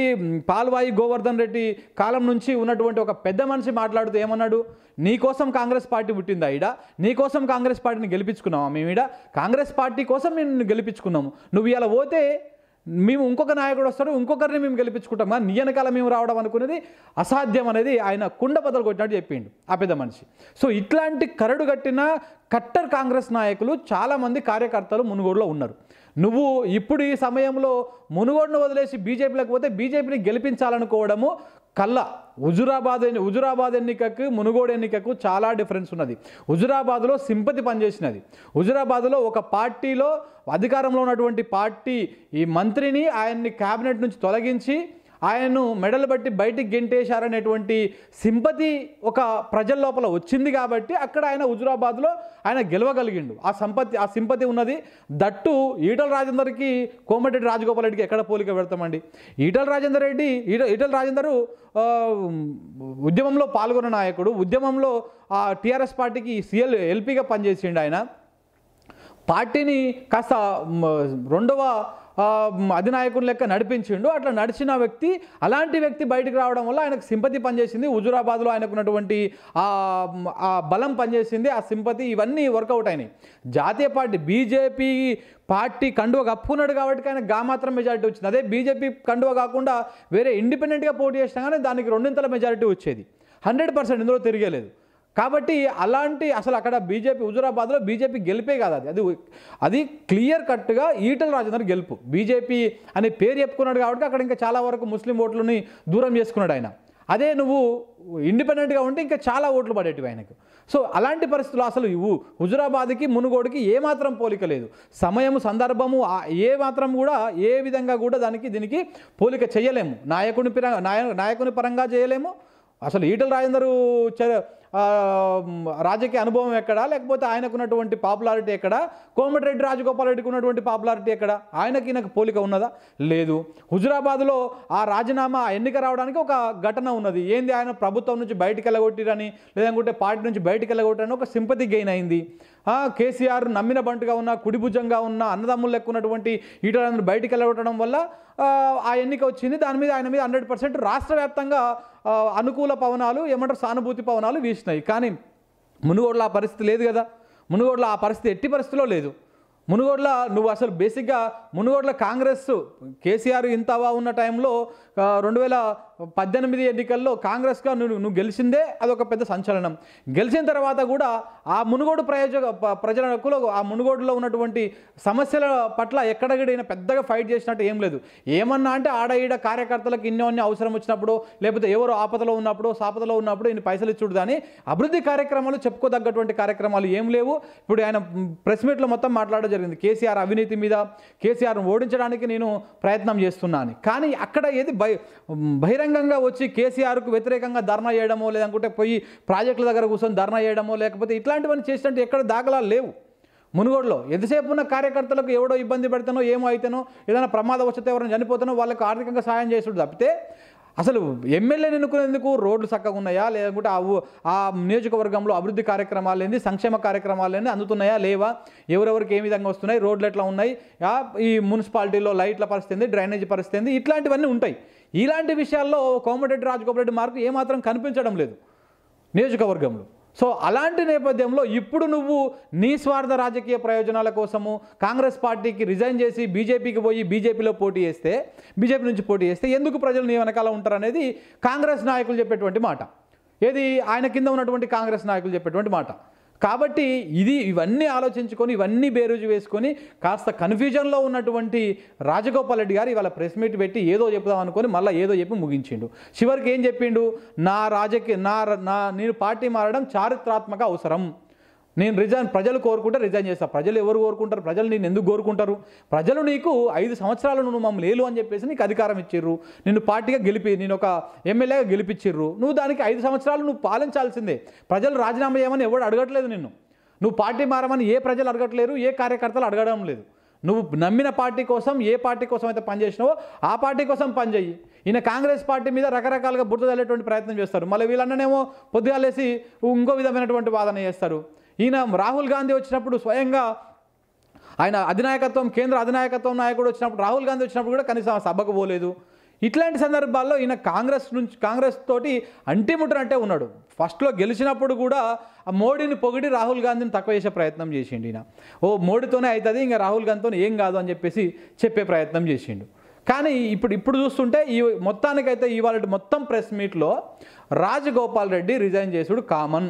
పాల్వాయి గోవర్ధన్ రెడ్డి కాలం నుంచి ఉన్నటువంటి ఒక పెద్ద మనిషి మాట్లాడుతూ ఏమన్నాడు? నీకోసం కాంగ్రెస్ పార్టీ పుట్టిందా ఈడ? నీకోసం కాంగ్రెస్ పార్టీని గెలిపించుకున్నావా మేము ఈడ? కాంగ్రెస్ పార్టీ కోసం మేము నిన్ను గెలిపించుకున్నాము. నువ్వు ఇలా పోతే మేము ఇంకొక నాయకుడు వస్తాడు ఇంకొకరిని మేము గెలిపించుకుంటాం కానీ నీ వెనకాల మేము రావడం అనుకునేది అసాధ్యం అనేది ఆయన కుండ బదలు కొట్టినట్టు చెప్పిండు ఆ పెద్ద మనిషి. సో ఇట్లాంటి కరడు కట్టిన కట్టర్ కాంగ్రెస్ నాయకులు చాలామంది కార్యకర్తలు మునుగోడులో ఉన్నారు. నువ్వు ఇప్పుడు ఈ సమయంలో మునుగోడును వదిలేసి బీజేపీలోకి పోతే బీజేపీని గెలిపించాలనుకోవడము కళ్ళ. హుజురాబాద్ ఎన్ని- హుజురాబాద్ ఎన్నికకు మునుగోడు ఎన్నికకు చాలా డిఫరెన్స్ ఉన్నది. హుజురాబాద్లో సింపతి పనిచేసినది. హుజురాబాద్లో ఒక పార్టీలో అధికారంలో ఉన్నటువంటి పార్టీ ఈ మంత్రిని ఆయన్ని క్యాబినెట్ నుంచి తొలగించి ఆయన్ను మెడలు బట్టి బయటికి గెంటేశారనేటువంటి సింపతి ఒక ప్రజల లోపల వచ్చింది కాబట్టి అక్కడ ఆయన హుజురాబాద్లో ఆయన గెలవగలిగిండు. ఆ సంపత్తి ఆ సింపతి ఉన్నది. దట్టు ఈటల రాజేందర్కి కోమటిరెడ్డి రాజగోపాల్ రెడ్డికి ఎక్కడ పోలిక పెడతామండి? ఈటల రాజేందర్ రెడ్డి ఈట ఈటల రాజేందరు ఉద్యమంలో పాల్గొన్న నాయకుడు ఉద్యమంలో ఆ టీఆర్ఎస్ పార్టీకి సీఎల్ ఎల్పీగా పనిచేసిండు ఆయన. పార్టీని కాస్త రెండవ అధినాయకుని లెక్క నడిపించిండు. అట్లా నడిచిన వ్యక్తి అలాంటి వ్యక్తి బయటకు రావడం వల్ల ఆయనకు సింపతి పనిచేసింది. హుజురాబాద్లో ఆయనకున్నటువంటి ఆ బలం పనిచేసింది. ఆ సింపతి ఇవన్నీ వర్కౌట్ అయినాయి. జాతీయ పార్టీ బీజేపీ పార్టీ కండువ కప్పుకున్నాడు కాబట్టి ఆయన గా మాత్రం మెజారిటీ వచ్చింది. అదే బీజేపీ కండువ కాకుండా వేరే ఇండిపెండెంట్గా పోటీ చేసినా కానీ దానికి రెండింతల మెజారిటీ వచ్చేది. హండ్రెడ్ పర్సెంట్ ఇందులో తిరిగేలేదు. కాబట్టి అలాంటి అసలు అక్కడ బీజేపీ హుజురాబాద్లో బీజేపీ గెలిపే కాదు అది. అది అది క్లియర్ కట్గా ఈటల రాజేందర్ గెలుపు. బీజేపీ అనే పేరు చెప్పుకున్నాడు కాబట్టి అక్కడ ఇంకా చాలా వరకు ముస్లిం ఓట్లని దూరం చేసుకున్నాడు ఆయన. అదే నువ్వు ఇండిపెండెంట్గా ఉంటే ఇంకా చాలా ఓట్లు పడేటివి ఆయనకు. సో అలాంటి పరిస్థితులు అసలు ఇవ్వు. హుజురాబాద్కి మునుగోడుకి ఏమాత్రం పోలిక లేదు. సమయము సందర్భము ఏ మాత్రం కూడా ఏ విధంగా కూడా దానికి దీనికి పోలిక చేయలేము. నాయకుని పిర నాయ నాయకుని పరంగా చేయలేము. అసలు ఈటల రాజేందరు చ- రాజకీయ అనుభవం ఎక్కడా? లేకపోతే ఆయనకున్నటువంటి పాపులారిటీ ఎక్కడ? కోమటిరెడ్డి రాజగోపాల్ రెడ్డికి ఉన్నటువంటి పాపులారిటీ ఎక్కడ? ఆయనకి ఈయనకు పోలిక ఉన్నదా? లేదు. హుజురాబాద్లో ఆ రాజీనామా ఎన్నిక రావడానికి ఒక ఘటన ఉన్నది. ఏంది ఆయన ప్రభుత్వం నుంచి బయటికి వెళ్ళగొట్టిరని లేదంటే పార్టీ నుంచి బయటికి వెళ్ళగొట్టిరని ఒక సింపతి గెయిన్ అయింది. కేసీఆర్ నమ్మిన బంటుగా ఉన్న కుడిభుజంగా ఉన్న అన్నదమ్ములు లెక్క ఉన్నటువంటి ఈటలందరూ బయటికి వెళ్ళగొట్టడం వల్ల ఆ, ఎన్నిక వచ్చింది. దాని మీద ఆయన మీద హండ్రెడ్ పర్సెంట్ రాష్ట్ర వ్యాప్తంగా అనుకూల పవనాలు ఏమంటారు సానుభూతి పవనాలు వీసినాయి. కానీ మునుగోడులో ఆ పరిస్థితి లేదు కదా. మునుగోడులో ఆ పరిస్థితి ఎట్టి పరిస్థితిలో లేదు. మునుగోడ్ల నువ్వు అసలు బేసిక్గా మునుగోడ్ల కాంగ్రెస్ కేసీఆర్ ఇంతవా ఉన్న టైంలో రెండు వేల పద్దెనిమిది ఎన్నికల్లో కాంగ్రెస్గా నువ్వు నువ్వు గెలిచిందే అదొక పెద్ద సంచలనం. గెలిచిన తర్వాత కూడా ఆ మునుగోడు ప్రయోజక ప్రజలకు ఆ మునుగోడులో ఉన్నటువంటి సమస్యల పట్ల ఎక్కడగడైనా పెద్దగా ఫైట్ చేసినట్టు ఏం లేదు. ఏమన్నా అంటే ఆడ ఈడ కార్యకర్తలకు ఇన్నోన్ని అవసరం వచ్చినప్పుడు లేకపోతే ఎవరు ఆపదలో ఉన్నప్పుడు సాపదలో ఉన్నప్పుడు ఈయన పైసలు ఇచ్చుడు కానీ అభివృద్ధి కార్యక్రమాలు చెప్పుకోదగ్గటువంటి కార్యక్రమాలు ఏం లేవు. ఇప్పుడు ఆయన ప్రెస్ మీట్లో మొత్తం మాట్లాడడం జరిగింది. కేసీఆర్ అవినీతి మీద కేసీఆర్ను ఓడించడానికి నేను ప్రయత్నం చేస్తున్నాను. కానీ అక్కడ ఏది బై బహిరంగంగా వచ్చి కేసీఆర్కు వ్యతిరేకంగా ధర్నా చేయడమో లేదనుకుంటే పోయి ప్రాజెక్టుల దగ్గర కూర్చొని ధర్నా చేయడమో లేకపోతే ఇట్లాంటివన్నీ చేసినట్టు ఎక్కడ దాఖలాలు లేవు. మునుగోడులో ఎంతసేపు ఉన్న కార్యకర్తలకు ఎవడో ఇబ్బంది పెడతానో ఏమో అయితేనో ఏదైనా ప్రమాదం వచ్చితే ఎవరైనా చనిపోతానో వాళ్ళకి ఆర్థికంగా సాయం చేసుడు తప్పితే అసలు ఎమ్మెల్యేని ఎన్నుకునేందుకు రోడ్లు చక్కగా ఉన్నాయా? లేకుంటే ఆ నియోజకవర్గంలో అభివృద్ధి కార్యక్రమాలు ఏంది సంక్షేమ కార్యక్రమాలు ఏంది అందుతున్నాయా? లేవా? ఎవరెవరికి ఏ విధంగా వస్తున్నాయి? రోడ్లు ఎట్లా ఉన్నాయి? ఈ మున్సిపాలిటీలో లైట్ల పరిస్థితి ఏంది? డ్రైనేజీ పరిస్థితి ఏంది? ఇట్లాంటివన్నీ ఉంటాయి. ఇలాంటి విషయాల్లో కోమటిరెడ్డి రాజగోపాల్ రెడ్డి మార్కు ఏమాత్రం కనిపించడం లేదు నియోజకవర్గంలో. సో అలాంటి నేపథ్యంలో ఇప్పుడు నువ్వు నీ స్వార్థ రాజకీయ ప్రయోజనాల కోసము కాంగ్రెస్ పార్టీకి రిజైన్ చేసి బీజేపీకి పోయి బీజేపీలో పోటీ చేస్తే బీజేపీ నుంచి పోటీ చేస్తే ఎందుకు ప్రజలు నీ వెనకాల ఉంటారనేది కాంగ్రెస్ నాయకులు చెప్పేటువంటి మాట. ఏది ఆయన కింద ఉన్నటువంటి కాంగ్రెస్ నాయకులు చెప్పేటువంటి మాట. కాబట్టి ఇది ఇవన్నీ ఆలోచించుకొని ఇవన్నీ బేరుజు వేసుకొని కాస్త కన్ఫ్యూజన్లో ఉన్నటువంటి రాజగోపాల్ రెడ్డి గారు ఇవాళ ప్రెస్ మీట్ పెట్టి ఏదో చెప్దాం అనుకొని మళ్ళీ ఏదో చెప్పి ముగించిండు. చివరికి ఏం చెప్పిండు? నా రాజకీయ నా నా నేను పార్టీ మారడం చారిత్రాత్మక అవసరం. నేను రిజైన్ ప్రజలు కోరుకుంటే రిజైన్ చేస్తా. ప్రజలు ఎవరు కోరుకుంటారు? ప్రజలు నేను ఎందుకు కోరుకుంటారు? ప్రజలు నీకు ఐదు సంవత్సరాలు నువ్వు మమ్మల్ని లేలు అని చెప్పేసి నీకు అధికారం ఇచ్చిర్రు. నిన్ను పార్టీగా గెలిపి నేను ఒక ఎమ్మెల్యేగా గెలిపించిర్రు నువ్వు దానికి ఐదు సంవత్సరాలు నువ్వు పాలించాల్సిందే. ప్రజలు రాజీనామా చేయమని ఎవడు అడగట్లేదు నిన్ను. నువ్వు పార్టీ మారమని ఏ ప్రజలు అడగట్లేరు ఏ కార్యకర్తలు అడగడం లేదు. నువ్వు నమ్మిన పార్టీ కోసం ఏ పార్టీ కోసం అయితే పనిచేసినావో ఆ పార్టీ కోసం పనిచేయి ఈయన కాంగ్రెస్ పార్టీ మీద రకరకాలుగా బుర్ర తల్లేటువంటి ప్రయత్నం చేస్తారు. మళ్ళీ వీళ్ళన్ననేమో పొద్దుగాలేసి ఇంకో విధమైనటువంటి వాదన చేస్తారు. ఈయన రాహుల్ గాంధీ వచ్చినప్పుడు స్వయంగా ఆయన అధినాయకత్వం కేంద్ర అధినాయకత్వం నాయకుడు వచ్చినప్పుడు రాహుల్ గాంధీ వచ్చినప్పుడు కూడా కనీసం సభకు పోలేదు. ఇట్లాంటి సందర్భాల్లో ఈయన కాంగ్రెస్ నుంచి కాంగ్రెస్ తోటి అంటిముట్టనంటే ఉన్నాడు. ఫస్ట్లో గెలిచినప్పుడు కూడా ఆ మోడీని పొగిడి రాహుల్ గాంధీని తక్కువ చేసే ప్రయత్నం చేసిండు ఈయన. ఓ మోడీతోనే అవుతుంది ఇంకా రాహుల్ గాంధీతో ఏం కాదు అని చెప్పేసి చెప్పే ప్రయత్నం చేసిండు. కానీ ఇప్పుడు ఇప్పుడు చూస్తుంటే ఈ మొత్తానికైతే ఇవాళ మొత్తం ప్రెస్ మీట్లో రాజగోపాల్ రెడ్డి రిజైన్ చేసుడు కామన్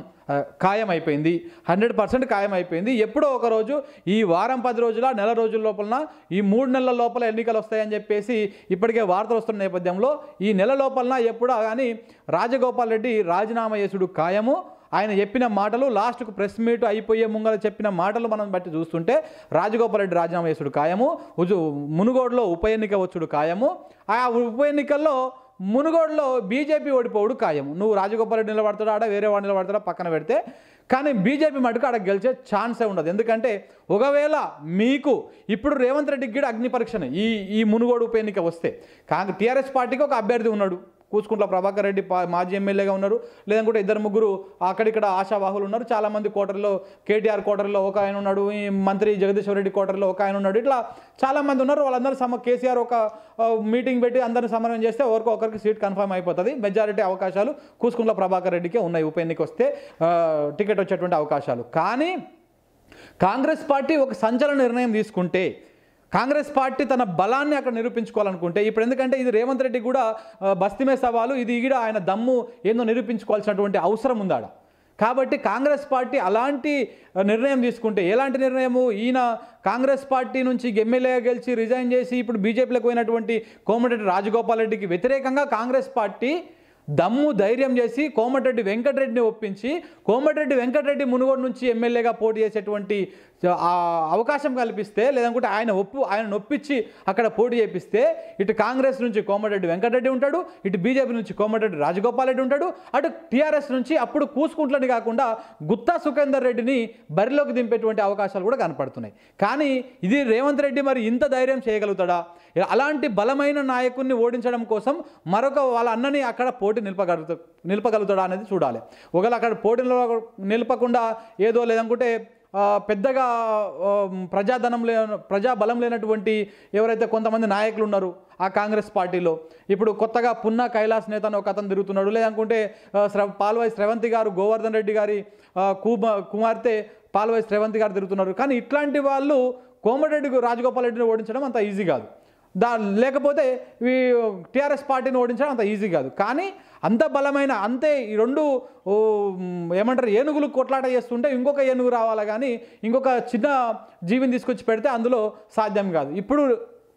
ఖాయం అయిపోయింది హండ్రెడ్ పర్సెంట్ ఖాయం అయిపోయింది ఎప్పుడో ఒకరోజు ఈ వారం పది రోజుల నెల రోజుల లోపల ఈ మూడు నెలల లోపల ఎన్నికలు వస్తాయని చెప్పేసి ఇప్పటికే వార్తలు వస్తున్న నేపథ్యంలో ఈ నెల లోపల ఎప్పుడో కానీ రాజగోపాల్ రెడ్డి రాజీనామా చేసుడు ఖాయము. ఆయన చెప్పిన మాటలు లాస్ట్కు ప్రెస్ మీట్ అయిపోయే ముంగల చెప్పిన మాటలు మనం బట్టి చూస్తుంటే రాజగోపాల్ రెడ్డి రాజీనామా చేసుడు ఖాయము ఉజు మునుగోడులో ఉప ఎన్నిక వచ్చుడు ఖాయము ఆ ఉప ఎన్నికల్లో మునుగోడులో బీజేపీ ఓడిపోవుడు ఖాయం నువ్వు రాజగోపాల్ రెడ్డి ఆడ వేరే వాడు నిలబడతాడా పక్కన పెడితే? కానీ బీజేపీ మటుకు ఆడ గెలిచే ఛాన్సే ఉండదు. ఎందుకంటే ఒకవేళ మీకు ఇప్పుడు రేవంత్ రెడ్డికి కూడా అగ్ని పరీక్షనే ఈ ఈ మునుగోడు ఉప ఎన్నిక వస్తే. కాంగ్రెస్ టీఆర్ఎస్ పార్టీకి ఒక అభ్యర్థి ఉన్నాడు. కూచుకుంట్ల ప్రభాకర్ రెడ్డి మాజీ ఎమ్మెల్యేగా ఉన్నారు. లేదంటే ఇద్దరు ముగ్గురు అక్కడిక్కడ ఆశావాహులు ఉన్నారు. చాలామంది కోటర్లో కేటీఆర్ కోటర్లో ఒక ఆయన ఉన్నాడు. ఈ మంత్రి జగదీశ్వర్ రెడ్డి కోటర్లో ఒక ఆయన ఉన్నాడు. ఇట్లా చాలామంది ఉన్నారు. వాళ్ళందరూ సమ కేసీఆర్ ఒక మీటింగ్ పెట్టి అందరిని సమన్వయం చేస్తే ఎవరికో ఒకరికి సీట్ కన్ఫర్మ్ అయిపోతుంది. మెజారిటీ అవకాశాలు కూచుకుంట్ల ప్రభాకర్ రెడ్డికే ఉన్నాయి. ఉప ఎన్నిక వస్తే టికెట్ వచ్చేటువంటి అవకాశాలు. కానీ కాంగ్రెస్ పార్టీ ఒక సంచలన నిర్ణయం తీసుకుంటే కాంగ్రెస్ పార్టీ తన బలాన్ని అక్కడ నిరూపించుకోవాలనుకుంటే ఇప్పుడు ఎందుకంటే ఇది రేవంత్ రెడ్డి కూడా బస్తిమే సవాలు ఇది కూడా ఆయన దమ్ము ఏందో నిరూపించుకోవాల్సినటువంటి అవసరం ఉందాడ. కాబట్టి కాంగ్రెస్ పార్టీ అలాంటి నిర్ణయం తీసుకుంటే ఎలాంటి నిర్ణయము? ఈయన కాంగ్రెస్ పార్టీ నుంచి ఎమ్మెల్యేగా గెలిచి రిజైన్ చేసి ఇప్పుడు బీజేపీలోకి పోయినటువంటి కోమటిరెడ్డి రాజగోపాల్ రెడ్డికి వ్యతిరేకంగా కాంగ్రెస్ పార్టీ దమ్ము ధైర్యం చేసి కోమటిరెడ్డి వెంకటరెడ్డిని ఒప్పించి కోమటిరెడ్డి వెంకటరెడ్డి మునుగోడు నుంచి ఎమ్మెల్యేగా పోటీ చేసేటువంటి అవకాశం కల్పిస్తే లేదంటే ఆయన ఒప్పు ఆయన నొప్పించి అక్కడ పోటీ చేపిస్తే ఇటు కాంగ్రెస్ నుంచి కోమటిరెడ్డి వెంకటరెడ్డి ఉంటాడు ఇటు బీజేపీ నుంచి కోమటిరెడ్డి రాజగోపాల్ రెడ్డి ఉంటాడు అటు టీఆర్ఎస్ నుంచి అప్పుడు కూసుకుంట్లని కాకుండా గుత్తా సుఖేందర్ రెడ్డిని బరిలోకి దింపేటువంటి అవకాశాలు కూడా కనపడుతున్నాయి. కానీ ఇది రేవంత్ రెడ్డి మరి ఇంత ధైర్యం చేయగలుగుతాడా? అలాంటి బలమైన నాయకుడిని ఓడించడం కోసం మరొక వాళ్ళ అన్నని అక్కడ పోటీ నిలపగలుగుతా నిలపగలుగుతాడా అనేది చూడాలి. ఒకవేళ అక్కడ పోటీ నిలపకుండా ఏదో లేదనుకుంటే పెద్దగా ప్రజాధనం లే ప్రజాబలం లేనటువంటి ఎవరైతే కొంతమంది నాయకులు ఉన్నారు ఆ కాంగ్రెస్ పార్టీలో ఇప్పుడు కొత్తగా పున్నా కైలాస్ నేత అని ఒక అతను తిరుగుతున్నాడు. లేదనుకుంటే శ్రవ పాల్వాయి శ్రవంతి గారు గోవర్ధన్ రెడ్డి గారి కుమార్తె పాల్వాయి శ్రవంతి గారు తిరుగుతున్నారు. కానీ ఇట్లాంటి వాళ్ళు కోమటిరెడ్డి రాజగోపాల్ రెడ్డిని ఓడించడం అంత ఈజీ కాదు. దా లేకపోతే ఈ టీఆర్ఎస్ పార్టీని ఓడించడం అంత ఈజీ కాదు. కానీ అంత బలమైన అంతే ఈ రెండు ఏమంటారు ఏనుగులు కొట్లాట చేస్తుంటే ఇంకొక ఏనుగు రావాలి కానీ ఇంకొక చిన్న జీవిని తీసుకొచ్చి పెడితే అందులో సాధ్యం కాదు. ఇప్పుడు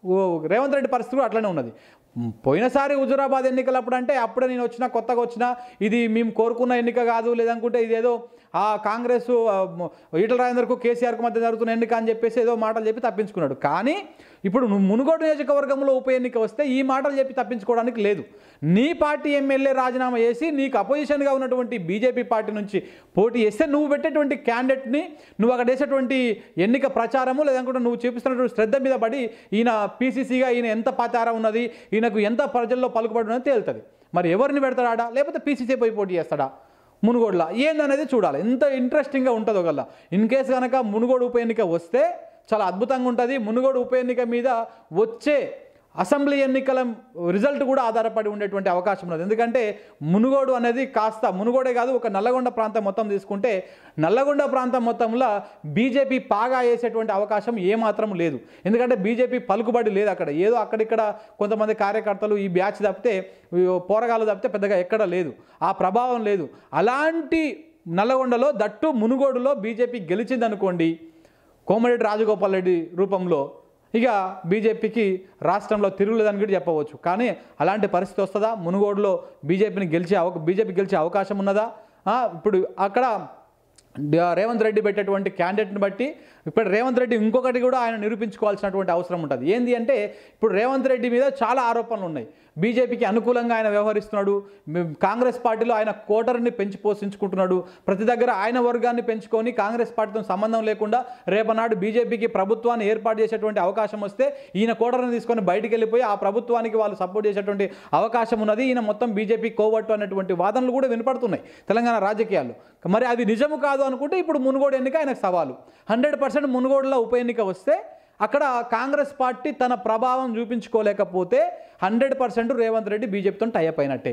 ఓ, రేవంత్ రెడ్డి పరిస్థితి కూడా అట్లనే ఉన్నది. పోయినసారి హుజురాబాద్ ఎన్నికలప్పుడు అంటే అప్పుడే నేను వచ్చినా కొత్తగా వచ్చినా ఇది మేము కోరుకున్న ఎన్నిక కాదు లేదనుకుంటే ఇదేదో ఆ కాంగ్రెస్ ఈటల రాజేందర్కు కేసీఆర్కు మధ్య జరుగుతున్న ఎన్నిక అని చెప్పేసి ఏదో మాటలు చెప్పి తప్పించుకున్నాడు. కానీ ఇప్పుడు నువ్వు మునుగోడు నియోజకవర్గంలో ఉప ఎన్నిక వస్తే ఈ మాటలు చెప్పి తప్పించుకోవడానికి లేదు. నీ పార్టీ ఎమ్మెల్యే రాజీనామా చేసి నీకు అపోజిషన్గా ఉన్నటువంటి బీజేపీ పార్టీ నుంచి పోటీ చేస్తే నువ్వు పెట్టేటువంటి క్యాండిడేట్ని నువ్వు అక్కడ వేసేటువంటి ఎన్నిక ప్రచారము లేదనుకుంటే నువ్వు చూపిస్తున్నటువంటి శ్రద్ధ మీద పడి ఈయన పీసీసీగా ఈయన ఎంత పాతారా ఉన్నది ఈయనకు ఎంత ప్రజల్లో పలుకుబడి ఉన్నది తేలుతుంది. మరి ఎవరిని పెడతాడా లేకపోతే పీసీసీ పోయి పోటీ చేస్తాడా? మునుగోడులా? ఏందనేది చూడాలి. ఎంత ఇంట్రెస్టింగ్గా ఉంటుందో గల్లా ఇన్ కేసు కనుక మునుగోడు ఉప ఎన్నిక వస్తే చాలా అద్భుతంగా ఉంటుంది. మునుగోడు ఉప ఎన్నిక మీద వచ్చే అసెంబ్లీ ఎన్నికల రిజల్ట్ కూడా ఆధారపడి ఉండేటువంటి అవకాశం ఉన్నది. ఎందుకంటే మునుగోడు అనేది కాస్త మునుగోడే కాదు ఒక నల్లగొండ ప్రాంతం మొత్తం తీసుకుంటే నల్లగొండ ప్రాంతం మొత్తంలో బీజేపీ పాగా వేసేటువంటి అవకాశం ఏమాత్రం లేదు. ఎందుకంటే బీజేపీ పలుకుబడి లేదు అక్కడ. ఏదో అక్కడిక్కడ కొంతమంది కార్యకర్తలు ఈ బ్యాచ్ తప్పితే పోరగాలు తప్పితే పెద్దగా ఎక్కడ లేదు. ఆ ప్రభావం లేదు. అలాంటి నల్లగొండలో దట్టు మునుగోడులో బీజేపీ గెలిచిందనుకోండి కోమరెడ్డి రాజగోపాల్ రెడ్డి రూపంలో ఇక బీజేపీకి రాష్ట్రంలో తిరుగులేదని కూడా చెప్పవచ్చు. కానీ అలాంటి పరిస్థితి వస్తుందా? మునుగోడులో బీజేపీని గెలిచే అవ బీజేపీ గెలిచే అవకాశం ఉన్నదా? ఇప్పుడు అక్కడ రేవంత్ రెడ్డి పెట్టేటువంటి క్యాండిడేట్ని బట్టి ఇప్పుడు రేవంత్ రెడ్డి ఇంకొకటి కూడా ఆయన నిరూపించుకోవాల్సినటువంటి అవసరం ఉంటుంది. ఏంటి అంటే ఇప్పుడు రేవంత్ రెడ్డి మీద చాలా ఆరోపణలు ఉన్నాయి. బీజేపీకి అనుకూలంగా ఆయన వ్యవహరిస్తున్నాడు. కాంగ్రెస్ పార్టీలో ఆయన కోటర్ని పెంచి పోషించుకుంటున్నాడు. ప్రతి దగ్గర ఆయన వర్గాన్ని పెంచుకొని కాంగ్రెస్ పార్టీతో సంబంధం లేకుండా రేపనాడు బీజేపీకి ప్రభుత్వాన్ని ఏర్పాటు చేసేటువంటి అవకాశం వస్తే ఈయన కోటర్ని తీసుకొని బయటికి వెళ్ళిపోయి ఆ ప్రభుత్వానికి వాళ్ళు సపోర్ట్ చేసేటువంటి అవకాశం ఉన్నది. ఈయన మొత్తం బీజేపీ కోవట్టు అనేటువంటి వాదనలు కూడా వినపడుతున్నాయి తెలంగాణ రాజకీయాలు మరి అది నిజము కాదు అనుకుంటే ఇప్పుడు మునుగోడు ఎన్నిక ఆయనకు సవాలు. హండ్రెడ్ పర్సెంట్ మునుగోడులో ఉప ఎన్నిక వస్తే అక్కడ కాంగ్రెస్ పార్టీ తన ప్రభావం చూపించుకోలేకపోతే హండ్రెడ్ పర్సెంట్ రేవంత్ రెడ్డి బీజేపీతో టైప్ అయినట్టే.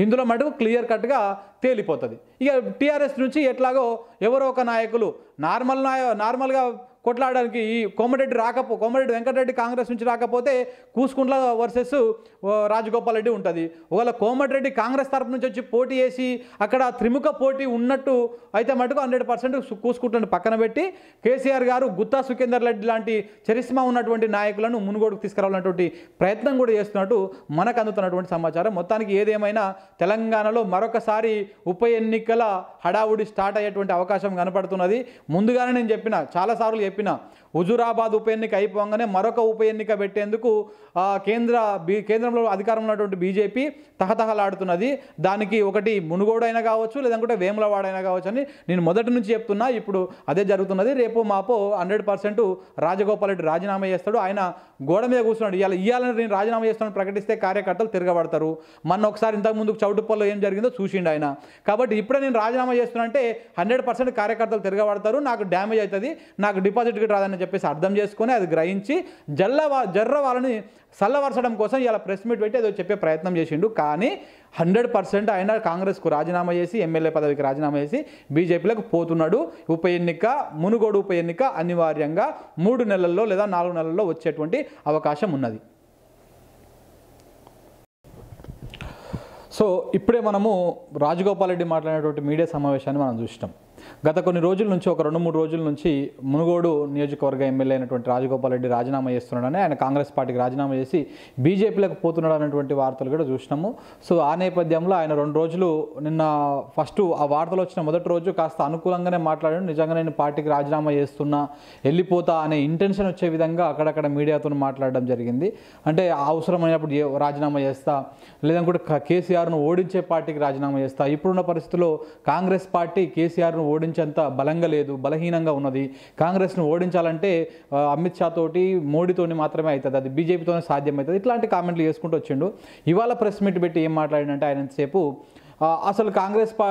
ఇందులో మటుకు క్లియర్ కట్గా తేలిపోతుంది. ఇక టీఆర్ఎస్ నుంచి ఎట్లాగో ఎవరో ఒక నాయకులు నార్మల్ నాయ నార్మల్గా కొట్లాడడానికి ఈ కోమరెడ్డి రాకపో కోమరెడ్డి వెంకటరెడ్డి కాంగ్రెస్ నుంచి రాకపోతే కూసుకుంట్ల వర్సెస్ రాజగోపాల్ రెడ్డి ఉంటుంది. ఒకవేళ కోమటిరెడ్డి కాంగ్రెస్ తరపు నుంచి వచ్చి పోటీ చేసి అక్కడ త్రిముఖ పోటీ ఉన్నట్టు అయితే మటుకు హండ్రెడ్ పర్సెంట్ కూసుకుంట్లను పక్కన పెట్టి కేసీఆర్ గారు గుత్తా సుఖేందర్ రెడ్డి లాంటి చరిస్మా ఉన్నటువంటి నాయకులను మునుగోడుకు తీసుకురావాలన్నటువంటి ప్రయత్నం కూడా చేస్తున్నట్టు మనకు అందుతున్నటువంటి సమాచారం. మొత్తానికి ఏదేమైనా తెలంగాణలో మరొకసారి ఉప ఎన్నికల హడావుడి స్టార్ట్ అయ్యేటువంటి అవకాశం కనపడుతున్నది. ముందుగానే నేను చెప్పిన చాలాసార్లు చెప్పిన హుజురాబాద్ ఉప ఎన్నిక అయిపోగానే మరొక ఉప ఎన్నిక పెట్టేందుకు కేంద్ర బీ కేంద్రంలో అధికారంలో ఉన్నటువంటి బీజేపీ తహతహలాడుతున్నది. దానికి ఒకటి మునుగోడు అయినా కావచ్చు లేదంటే వేములవాడ కావచ్చు అని నేను మొదటి నుంచి చెప్తున్నా. ఇప్పుడు అదే జరుగుతున్నది. రేపు మాపో హండ్రెడ్ పర్సెంట్ రాజగోపాల్ రెడ్డి రాజీనామా చేస్తాడు. ఆయన గోడ మీద కూర్చున్నాడు. ఇవాళ ఇవ్వాలని నేను రాజీనామా చేస్తాను ప్రకటిస్తే కార్యకర్తలు తిరగబడతారు. మొన్న ఒకసారి ఇంతకు ముందుకు చౌటుప్పల్లో ఏం జరిగిందో చూసిండు ఆయన. కాబట్టి ఇప్పుడే నేను రాజీనామా చేస్తున్నా అంటే హండ్రెడ్ పర్సెంట్ కార్యకర్తలు తిరగబడతారు. నాకు డ్యామేజ్ అవుతుంది. నాకు డిపాజిట్ రాదని చెప్పేసి అర్థం చేసుకొని అది గ్రహించి జల్లవా జర్ర వాళ్ళని చల్లవరచడం కోసం ఇలా ప్రెస్ మీట్ పెట్టి ఏదో చెప్పే ప్రయత్నం చేసిండు. కానీ హండ్రెడ్ పర్సెంట్ ఆయన కాంగ్రెస్కు రాజీనామా చేసి ఎమ్మెల్యే పదవికి రాజీనామా చేసి బీజేపీలకు పోతున్నాడు. ఉప ఎన్నిక మునుగోడు ఉప ఎన్నిక అనివార్యంగా మూడు నెలల్లో లేదా నాలుగు నెలల్లో వచ్చేటువంటి అవకాశం ఉన్నది. సో ఇప్పుడే మనము రాజగోపాల్ రెడ్డి మాట్లాడేటువంటి మీడియా సమావేశాన్ని మనం చూసినాం. గత కొన్ని రోజుల నుంచి ఒక రెండు మూడు రోజుల నుంచి మునుగోడు నియోజకవర్గ ఎమ్మెల్యే అయినటువంటి రాజగోపాల్ రెడ్డి రాజీనామా చేస్తున్నాడని ఆయన కాంగ్రెస్ పార్టీకి రాజీనామా చేసి బీజేపీలకు పోతున్నాడు అనేటువంటి వార్తలు కూడా చూసినాము. సో ఆ నేపథ్యంలో ఆయన రెండు రోజులు నిన్న ఫస్ట్ ఆ వార్తలు వచ్చిన మొదటి రోజు కాస్త అనుకూలంగానే మాట్లాడాడు. నిజంగా నేను పార్టీకి రాజీనామా చేస్తున్నా వెళ్ళిపోతా అనే ఇంటెన్షన్ వచ్చే విధంగా అక్కడక్కడ మీడియాతో మాట్లాడడం జరిగింది. అంటే అవసరమైనప్పుడు ఏ- రాజీనామా చేస్తా లేదంటే కేసీఆర్ను ఓడించే పార్టీకి రాజీనామా చేస్తా. ఇప్పుడున్న పరిస్థితుల్లో కాంగ్రెస్ పార్టీ కేసీఆర్ను ఓడించేంత బలంగా లేదు బలహీనంగా ఉన్నది. కాంగ్రెస్ను ఓడించాలంటే అమిత్ షా తోటి మోడీతోని మాత్రమే అవుతుంది అది బీజేపీతోనే సాధ్యమవుతుంది ఇట్లాంటి కామెంట్లు చేసుకుంటూ వచ్చిండు. ఇవాళ ప్రెస్ మీట్ పెట్టి ఏం మాట్లాడినంటే ఆయన సేపు అసలు కాంగ్రెస్ పా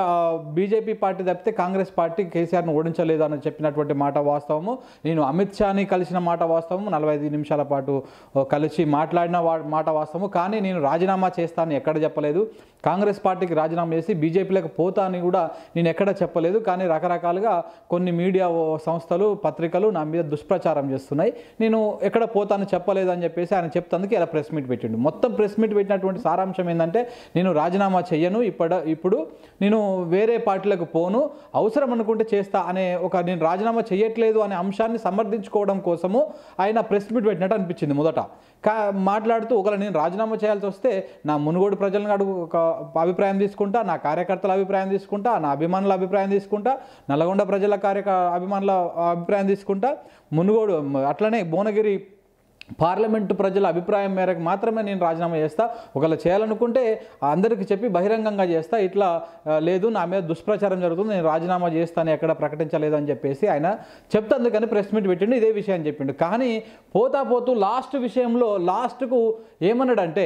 బీజేపీ పార్టీ తప్పితే కాంగ్రెస్ పార్టీ కేసీఆర్ను ఓడించలేదు అని చెప్పినటువంటి మాట వాస్తవము. నేను అమిత్ షాని కలిసిన మాట వాస్తవము. నలభై ఐదు నిమిషాల పాటు కలిసి మాట్లాడిన మాట వాస్తవము. కానీ నేను రాజీనామా చేస్తానని ఎక్కడ చెప్పలేదు. కాంగ్రెస్ పార్టీకి రాజీనామా చేసి బీజేపీలకు పోతా అని కూడా నేను ఎక్కడ చెప్పలేదు. కానీ రకరకాలుగా కొన్ని మీడియా సంస్థలు పత్రికలు నా మీద దుష్ప్రచారం చేస్తున్నాయి. నేను ఎక్కడ పోతాను చెప్పలేదు అని చెప్పేసి ఆయన చెప్తందుకు ఇలా ప్రెస్ మీట్ పెట్టిండు. మొత్తం ప్రెస్ మీట్ పెట్టినటువంటి సారాంశం ఏంటంటే నేను రాజీనామా చెయ్యను. ఇప్పటి ఇప్పుడు నేను వేరే పార్టీలకు పోను అవసరం అనుకుంటే చేస్తా అనే ఒక నేను రాజీనామా చేయట్లేదు అనే అంశాన్ని సమర్థించుకోవడం కోసము ఆయన ప్రెస్ మీట్ పెట్టినట్టు అనిపించింది మొదట. కా మాట్లాడుతూ ఒకవేళ నేను రాజీనామా చేయాల్సి వస్తే నా మునుగోడు ప్రజలను అడుగు ఒక అభిప్రాయం తీసుకుంటా నా కార్యకర్తల అభిప్రాయం తీసుకుంటా నా అభిమానుల అభిప్రాయం తీసుకుంటా నల్గొండ ప్రజల కార్యక అభిమానుల అభిప్రాయం తీసుకుంటా మునుగోడు అట్లనే భువనగిరి పార్లమెంటు ప్రజల అభిప్రాయం మేరకు మాత్రమే నేను రాజీనామా చేస్తా. ఒకవేళ చేయాలనుకుంటే అందరికీ చెప్పి బహిరంగంగా చేస్తా. ఇట్లా లేదు నా మీద దుష్ప్రచారం జరుగుతుంది నేను రాజీనామా చేస్తాను ఎక్కడ ప్రకటించలేదు అని చెప్పేసి ఆయన చెప్తందుకని ప్రెస్ మీట్ పెట్టిండు ఇదే విషయం చెప్పిండు. కానీ పోతా పోతూ లాస్ట్ విషయంలో లాస్ట్కు ఏమన్నాడంటే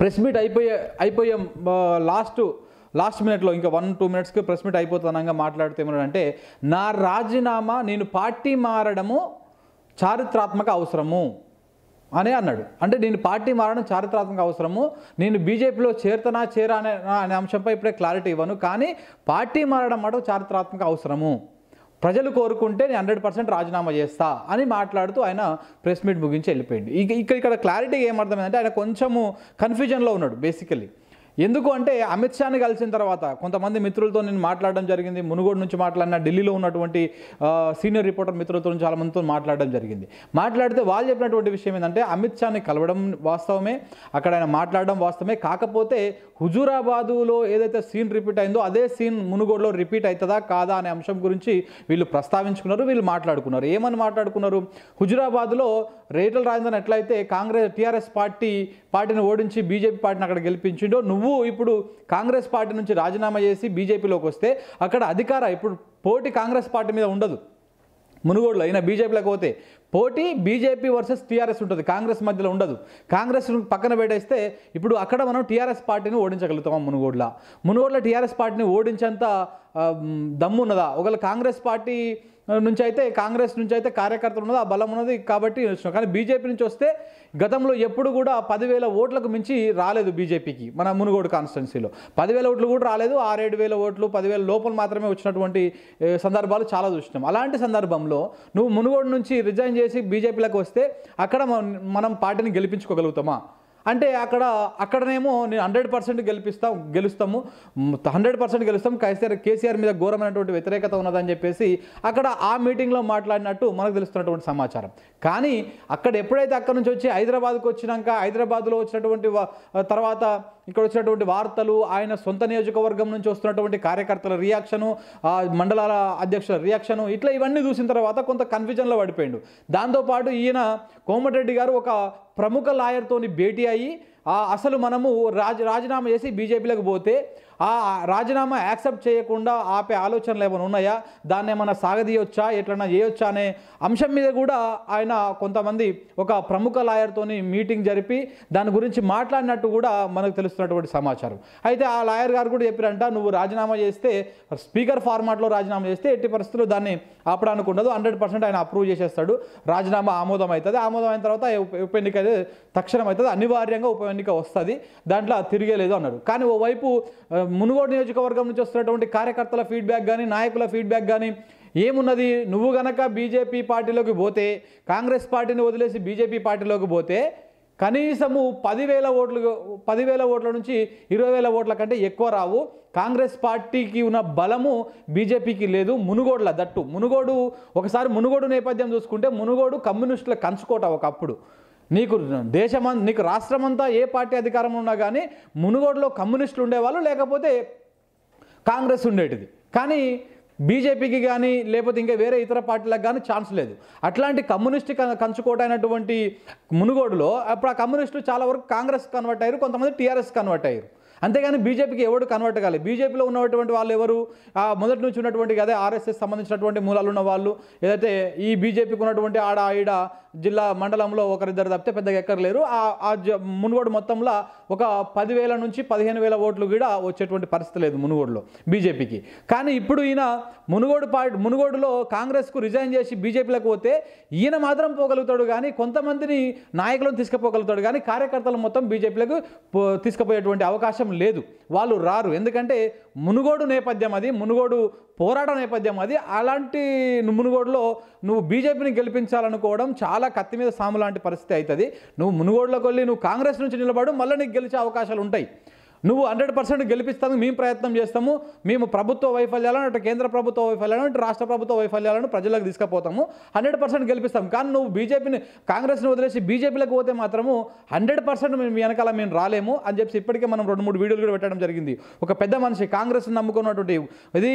ప్రెస్ మీట్ అయిపోయే అయిపోయే లాస్ట్ లాస్ట్ మినిట్లో ఇంకా వన్ టూ మినిట్స్కి ప్రెస్ మీట్ అయిపోతానంగా మాట్లాడితే ఏమన్నాడంటే నా రాజీనామా నేను పార్టీ మారడము చారిత్రాత్మక అవసరము అని అన్నాడు. అంటే నేను పార్టీ మారడం చారిత్రాత్మక అవసరము. నేను బీజేపీలో చేరుతానా చేరా అనే అనే అంశంపై ఇప్పుడే క్లారిటీ ఇవ్వను. కానీ పార్టీ మారడం మాట చారిత్రాత్మక అవసరము. ప్రజలు కోరుకుంటే నేను హండ్రెడ్ పర్సెంట్ రాజీనామా చేస్తా అని మాట్లాడుతూ ఆయన ప్రెస్ మీట్ ముగించి వెళ్ళిపోయింది ఇక ఇక్కడ ఇక్కడ క్లారిటీ ఏమర్థమైందంటే ఆయన కొంచెము కన్ఫ్యూజన్లో ఉన్నాడు బేసికలీ ఎందుకు అంటే అమిత్ షాని కలిసిన తర్వాత కొంతమంది మిత్రులతో నేను మాట్లాడడం జరిగింది మునుగోడు నుంచి మాట్లాడిన ఢిల్లీలో ఉన్నటువంటి సీనియర్ రిపోర్టర్ మిత్రులతో చాలా మందితో మాట్లాడడం జరిగింది. మాట్లాడితే వాళ్ళు చెప్పినటువంటి విషయం ఏంటంటే అమిత్ షాని కలవడం వాస్తవమే అక్కడ ఆయన మాట్లాడడం వాస్తవమే. కాకపోతే హుజూరాబాదులో ఏదైతే సీన్ రిపీట్ అయిందో అదే సీన్ మునుగోడులో రిపీట్ అవుతుందా కాదా అనే అంశం గురించి వీళ్ళు ప్రస్తావించుకున్నారు వీళ్ళు మాట్లాడుకున్నారు. ఏమని మాట్లాడుకున్నారు? హుజూరాబాద్లో రేటల రాజేంద్రన్ ఎట్లయితే కాంగ్రెస్ టీఆర్ఎస్ పార్టీ పార్టీని ఓడించి బీజేపీ పార్టీని అక్కడ గెలిపించిండో నువ్వు ఇప్పుడు కాంగ్రెస్ పార్టీ నుంచి రాజీనామా చేసి బీజేపీలోకి వస్తే అక్కడ అధికార ఇప్పుడు పోటీ కాంగ్రెస్ పార్టీ మీద ఉండదు. మునుగోడులో అయినా బీజేపీలోకి పోతే పోటీ బీజేపీ వర్సెస్ టీఆర్ఎస్ ఉంటుంది కాంగ్రెస్ మధ్యలో ఉండదు. కాంగ్రెస్ పక్కన పెట్టేస్తే ఇప్పుడు అక్కడ మనం టీఆర్ఎస్ పార్టీని ఓడించగలుగుతాం మునుగోడులో. మునుగోడులో టీఆర్ఎస్ పార్టీని ఓడించేంత దమ్ము ఉన్నదా? ఒకవేళ కాంగ్రెస్ పార్టీ నుంచి అయితే కాంగ్రెస్ నుంచి అయితే కార్యకర్తలు ఉన్నది ఆ బలం ఉన్నది కాబట్టి వచ్చినాం కానీ బీజేపీ నుంచి వస్తే గతంలో ఎప్పుడు కూడా పదివేల ఓట్లకు మించి రాలేదు బీజేపీకి మన మునుగోడు కాన్స్టిట్యున్సీలో. పదివేల ఓట్లు కూడా రాలేదు ఆరేడు వేల ఓట్లు పదివేల లోపల మాత్రమే వచ్చినటువంటి సందర్భాలు చాలా చూసినాం. అలాంటి సందర్భంలో నువ్వు మునుగోడు నుంచి రిజైన్ చేసి బీజేపీలోకి వస్తే అక్కడ మనం పార్టీని గెలిపించుకోగలుగుతామా? అంటే అక్కడ అక్కడనేమో నేను హండ్రెడ్ పర్సెంట్ గెలిపిస్తాం గెలుస్తాము. హండ్రెడ్ పర్సెంట్ గెలుస్తాం. కేసీఆర్ కేసీఆర్ మీద ఘోరమైనటువంటి వ్యతిరేకత ఉన్నదని చెప్పేసి అక్కడ ఆ మీటింగ్లో మాట్లాడినట్టు మనకు తెలుస్తున్నటువంటి సమాచారం. కానీ అక్కడ ఎప్పుడైతే అక్కడ నుంచి వచ్చి హైదరాబాద్కు వచ్చినాక హైదరాబాద్లో వచ్చినటువంటి తర్వాత ఇక్కడ వచ్చినటువంటి వార్తలు ఆయన సొంత నియోజకవర్గం నుంచి వస్తున్నటువంటి కార్యకర్తల రియాక్షను మండలాల అధ్యక్షుల రియాక్షను ఇట్లా ఇవన్నీ చూసిన తర్వాత కొంత కన్ఫ్యూజన్లో పడిపోయిండు. దాంతోపాటు ఈయన కోమటిరెడ్డి గారు ఒక ప్రముఖ లాయర్తోని భేటీ అయ్యి అసలు మనము రాజ రాజీనామా చేసి బీజేపీలకు పోతే ఆ రాజీనామా యాక్సెప్ట్ చేయకుండా ఆపే ఆలోచనలు ఏమైనా ఉన్నాయా? దాన్ని ఏమైనా సాగదీయొచ్చా? ఎట్లన్నా చేయొచ్చా అనే అంశం మీద కూడా ఆయన కొంతమంది ఒక ప్రముఖ లాయర్తోని మీటింగ్ జరిపి దాని గురించి మాట్లాడినట్టు కూడా మనకు తెలుస్తున్నటువంటి సమాచారం. అయితే ఆ లాయర్ గారు కూడా చెప్పారంట నువ్వు రాజీనామా చేస్తే స్పీకర్ ఫార్మాట్లో రాజీనామా చేస్తే ఎట్టి పరిస్థితుల్లో దాన్ని ఆపడానికి ఉండదు. హండ్రెడ్ పర్సెంట్ ఆయన అప్రూవ్ చేసేస్తాడు. రాజీనామా ఆమోదం అవుతుంది ఆమోదం అయిన తర్వాత ఉప- ఎన్నిక తక్షణం అవుతుంది అనివార్యంగా ఉప ఎన్నిక వస్తుంది. దాంట్లో తిరిగేలేదు అన్నారు కానీ ఓవైపు మునుగోడు నియోజకవర్గం నుంచి వస్తున్నటువంటి కార్యకర్తల ఫీడ్బ్యాక్ కానీ నాయకుల ఫీడ్బ్యాక్ కానీ ఏమున్నది? నువ్వు గనక బీజేపీ పార్టీలోకి పోతే కాంగ్రెస్ పార్టీని వదిలేసి బీజేపీ పార్టీలోకి పోతే కనీసము పదివేల ఓట్లు పదివేల ఓట్ల నుంచి ఇరవై వేల ఓట్ల కంటే ఎక్కువ రావు. కాంగ్రెస్ పార్టీకి ఉన్న బలము బీజేపీకి లేదు. మునుగోడుల దట్టు. మునుగోడు ఒకసారి మునుగోడు నేపథ్యం చూసుకుంటే మునుగోడు కమ్యూనిస్టుల కంచుకోట ఒకప్పుడు. నీకు దేశమం నీకు రాష్ట్రమంతా ఏ పార్టీ అధికారంలో ఉన్నా కానీ మునుగోడులో కమ్యూనిస్టులు ఉండేవాళ్ళు లేకపోతే కాంగ్రెస్ ఉండేటిది. కానీ బీజేపీకి కానీ లేకపోతే ఇంకా వేరే ఇతర పార్టీలకు కానీ ఛాన్స్ లేదు. అట్లాంటి కమ్యూనిస్ట్ కంచుకోటైనటువంటి మునుగోడులో అప్పుడు ఆ కమ్యూనిస్టులు చాలా వరకు కాంగ్రెస్ కన్వర్ట్ అయ్యారు కొంతమంది టీఆర్ఎస్ కన్వర్ట్ అయ్యారు. అంతేగాని బీజేపీకి ఎవడు కన్వర్ట్ కాలేదు బీజేపీలో ఉన్నటువంటి వాళ్ళు ఎవరు? ఆ మొదటి నుంచి ఉన్నటువంటి అదే ఆర్ఎస్ఎస్ సంబంధించినటువంటి మూలాలు ఉన్న వాళ్ళు ఏదైతే ఈ బీజేపీకి ఉన్నటువంటి ఆడ ఈడ జిల్లా మండలంలో ఒకరిద్దరు తప్పితే పెద్దగా ఎక్కర్లేరు. ఆ ఆ జ- మునుగోడు మొత్తంలో ఒక పదివేల నుంచి పదిహేను వేల ఓట్లు కూడా వచ్చేటువంటి పరిస్థితి లేదు మునుగోడులో బీజేపీకి. కానీ ఇప్పుడు ఈయన మునుగోడు పార్టీ మునుగోడులో కాంగ్రెస్కు రిజైన్ చేసి బీజేపీలకు పోతే ఈయన మాత్రం పోగలుగుతాడు కానీ కొంతమందిని నాయకులను తీసుకుపోగలుగుతాడు కానీ కార్యకర్తలు మొత్తం బీజేపీలకు పో- తీసుకుపోయేటువంటి అవకాశం లేదు. వాళ్ళు రారు. ఎందుకంటే మునుగోడు నేపథ్యం అది మునుగోడు పోరాట నేపథ్యం అది. అలాంటి మునుగోడులో నువ్వు బీజేపీని గెలిపించాలనుకోవడం చాలా కత్తి మీద సాము లాంటి పరిస్థితి అవుతుంది. నువ్వు మునుగోడులోకి వెళ్ళి నువ్వు కాంగ్రెస్ నుంచి నిలబడు మళ్ళీ నీకు గెలిచే అవకాశాలు ఉంటాయి. నువ్వు హండ్రెడ్ పర్సెంట్ గెలిపిస్తానికి మేము ప్రయత్నం చేస్తాము మేము ప్రభుత్వ వైఫల్యాలను అటు కేంద్ర ప్రభుత్వ వైఫల్యాలను ఇటు రాష్ట్ర ప్రభుత్వ వైఫల్యాలను ప్రజలకు తీసుకుపోతాము హండ్రెడ్ పర్సెంట్ గెలిపిస్తాం కానీ నువ్వు బీజేపీని కాంగ్రెస్ని వదిలేసి బీజేపీలకు పోతే మాత్రము హండ్రెడ్ పర్సెంట్ మేము వెనకాల మేము రాలేము అని చెప్పి ఇప్పటికే మనం రెండు మూడు వీడియోలు కూడా పెట్టడం జరిగింది. ఒక పెద్ద మనిషి కాంగ్రెస్ని నమ్ముకున్నటువంటి ఇది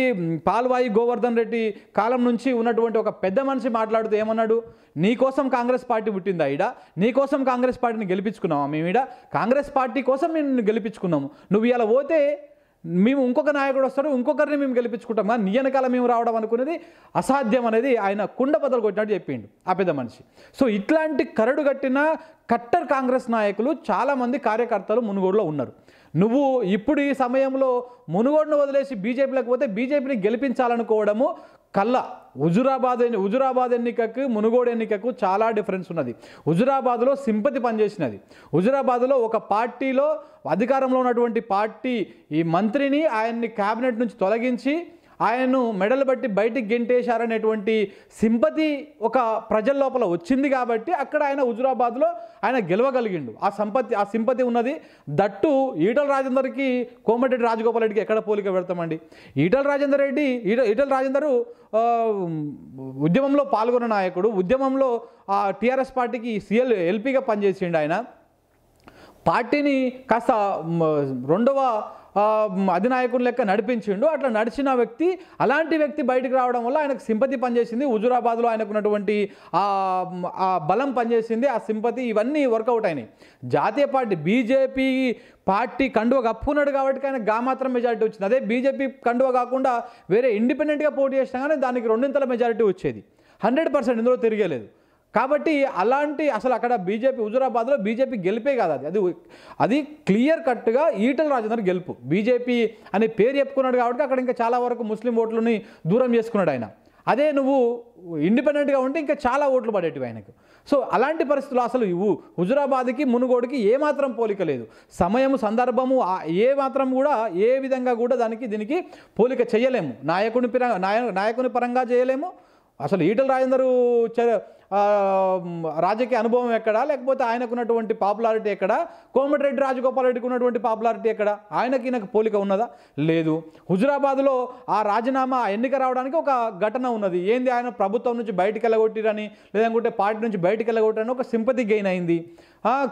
పాల్వాయి గోవర్ధన్ రెడ్డి కాలం నుంచి ఉన్నటువంటి ఒక పెద్ద మనిషి మాట్లాడుతూ ఏమన్నాడు? నీకోసం కాంగ్రెస్ పార్టీ పుట్టిందా ఈడ నీకోసం కాంగ్రెస్ పార్టీని గెలిపించుకున్నావా మేము ఈడ కాంగ్రెస్ పార్టీ కోసం మేము గెలిపించుకున్నాము. నువ్వు ఇలా పోతే మేము ఇంకొక నాయకుడు వస్తాడు ఇంకొకరిని మేము గెలిపించుకుంటాం. కానీ నీ వెనకాల మేము రావడం అనుకునేది అసాధ్యం అనేది ఆయన కుండ బదలు కొట్టినట్టు చెప్పిండు ఆ పెద్ద మనిషి. సో ఇట్లాంటి కరడు కట్టిన కట్టర్ కాంగ్రెస్ నాయకులు చాలామంది కార్యకర్తలు మునుగోడులో ఉన్నారు. నువ్వు ఇప్పుడు ఈ సమయంలో మునుగోడును వదిలేసి బీజేపీలోకి పోతే బీజేపీని గెలిపించాలనుకోవడము కళ్ళ. హుజురాబాద్ ఎన్ని- హుజురాబాద్ ఎన్నికకు మునుగోడు ఎన్నికకు చాలా డిఫరెన్స్ ఉన్నది. హుజురాబాద్లో సింపతి పనిచేసినది. హుజురాబాద్లో ఒక పార్టీలో అధికారంలో ఉన్నటువంటి పార్టీ ఈ మంత్రిని ఆయన్ని క్యాబినెట్ నుంచి తొలగించి ఆయన్ను మెడలు బట్టి బయటికి గెంటేశారనేటువంటి సింపతి ఒక ప్రజల లోపల వచ్చింది కాబట్టి అక్కడ ఆయన హుజురాబాద్లో ఆయన గెలవగలిగిండు. ఆ సంపత్తి ఆ సింపతి ఉన్నది. దట్టు ఈటల రాజేందర్కి కోమటిరెడ్డి రాజగోపాల్ రెడ్డికి ఎక్కడ పోలిక పెడతామండి? ఈటల రాజేందర్ రెడ్డి ఈట ఈటల రాజేందరు ఉద్యమంలో పాల్గొన్న నాయకుడు ఉద్యమంలో ఆ టీఆర్ఎస్ పార్టీకి సీఎల్ ఎల్పీగా పనిచేసిండు ఆయన. పార్టీని కాస్త రెండవ అధినాయకుని లెక్క నడిపించిండు. అట్లా నడిచిన వ్యక్తి అలాంటి వ్యక్తి బయటకు రావడం వల్ల ఆయనకు సింపతి పనిచేసింది. హుజురాబాద్లో ఆయనకున్నటువంటి ఆ బలం పనిచేసింది. ఆ సింపతి ఇవన్నీ వర్కౌట్ అయినాయి. జాతీయ పార్టీ బీజేపీ పార్టీ కండువ కప్పుకున్నాడు కాబట్టి ఆయన గా మాత్రం మెజారిటీ వచ్చింది. అదే బీజేపీ కండువ కాకుండా వేరే ఇండిపెండెంట్గా పోటీ చేసినా కానీ దానికి రెండింతల మెజారిటీ వచ్చేది. హండ్రెడ్ పర్సెంట్ ఇందులో తిరిగేలేదు. కాబట్టి అలాంటి అసలు అక్కడ బీజేపీ హుజురాబాద్లో బీజేపీ గెలిపే కాదు అది. అది అది క్లియర్ కట్గా ఈటల రాజేందర్ గెలుపు. బీజేపీ అనే పేరు చెప్పుకున్నాడు కాబట్టి అక్కడ ఇంకా చాలా వరకు ముస్లిం ఓట్లని దూరం చేసుకున్నాడు ఆయన. అదే నువ్వు ఇండిపెండెంట్గా ఉంటే ఇంకా చాలా ఓట్లు పడేటివి ఆయనకు. సో అలాంటి పరిస్థితులు అసలు ఇవ్వు. హుజురాబాద్కి మునుగోడుకి ఏమాత్రం పోలిక లేదు. సమయము సందర్భము ఏ మాత్రం కూడా ఏ విధంగా కూడా దానికి దీనికి పోలిక చేయలేము. నాయకుని పిర నాయ నాయకుని పరంగా చేయలేము. అసలు ఈటల రాజేందరు చ- రాజకీయ అనుభవం ఎక్కడా? లేకపోతే ఆయనకున్నటువంటి పాపులారిటీ ఎక్కడ? కోమటిరెడ్డి రాజగోపాల్ రెడ్డికి ఉన్నటువంటి పాపులారిటీ ఎక్కడ? ఆయనకి ఈయనకు పోలిక ఉన్నదా? లేదు. హుజురాబాద్లో ఆ రాజీనామా ఎన్నిక రావడానికి ఒక ఘటన ఉన్నది. ఏంది ఆయన ప్రభుత్వం నుంచి బయటికి వెళ్ళగొట్టిరని లేదంటే పార్టీ నుంచి బయటికి వెళ్ళగొట్టిరని ఒక సింపతి గెయిన్ అయింది.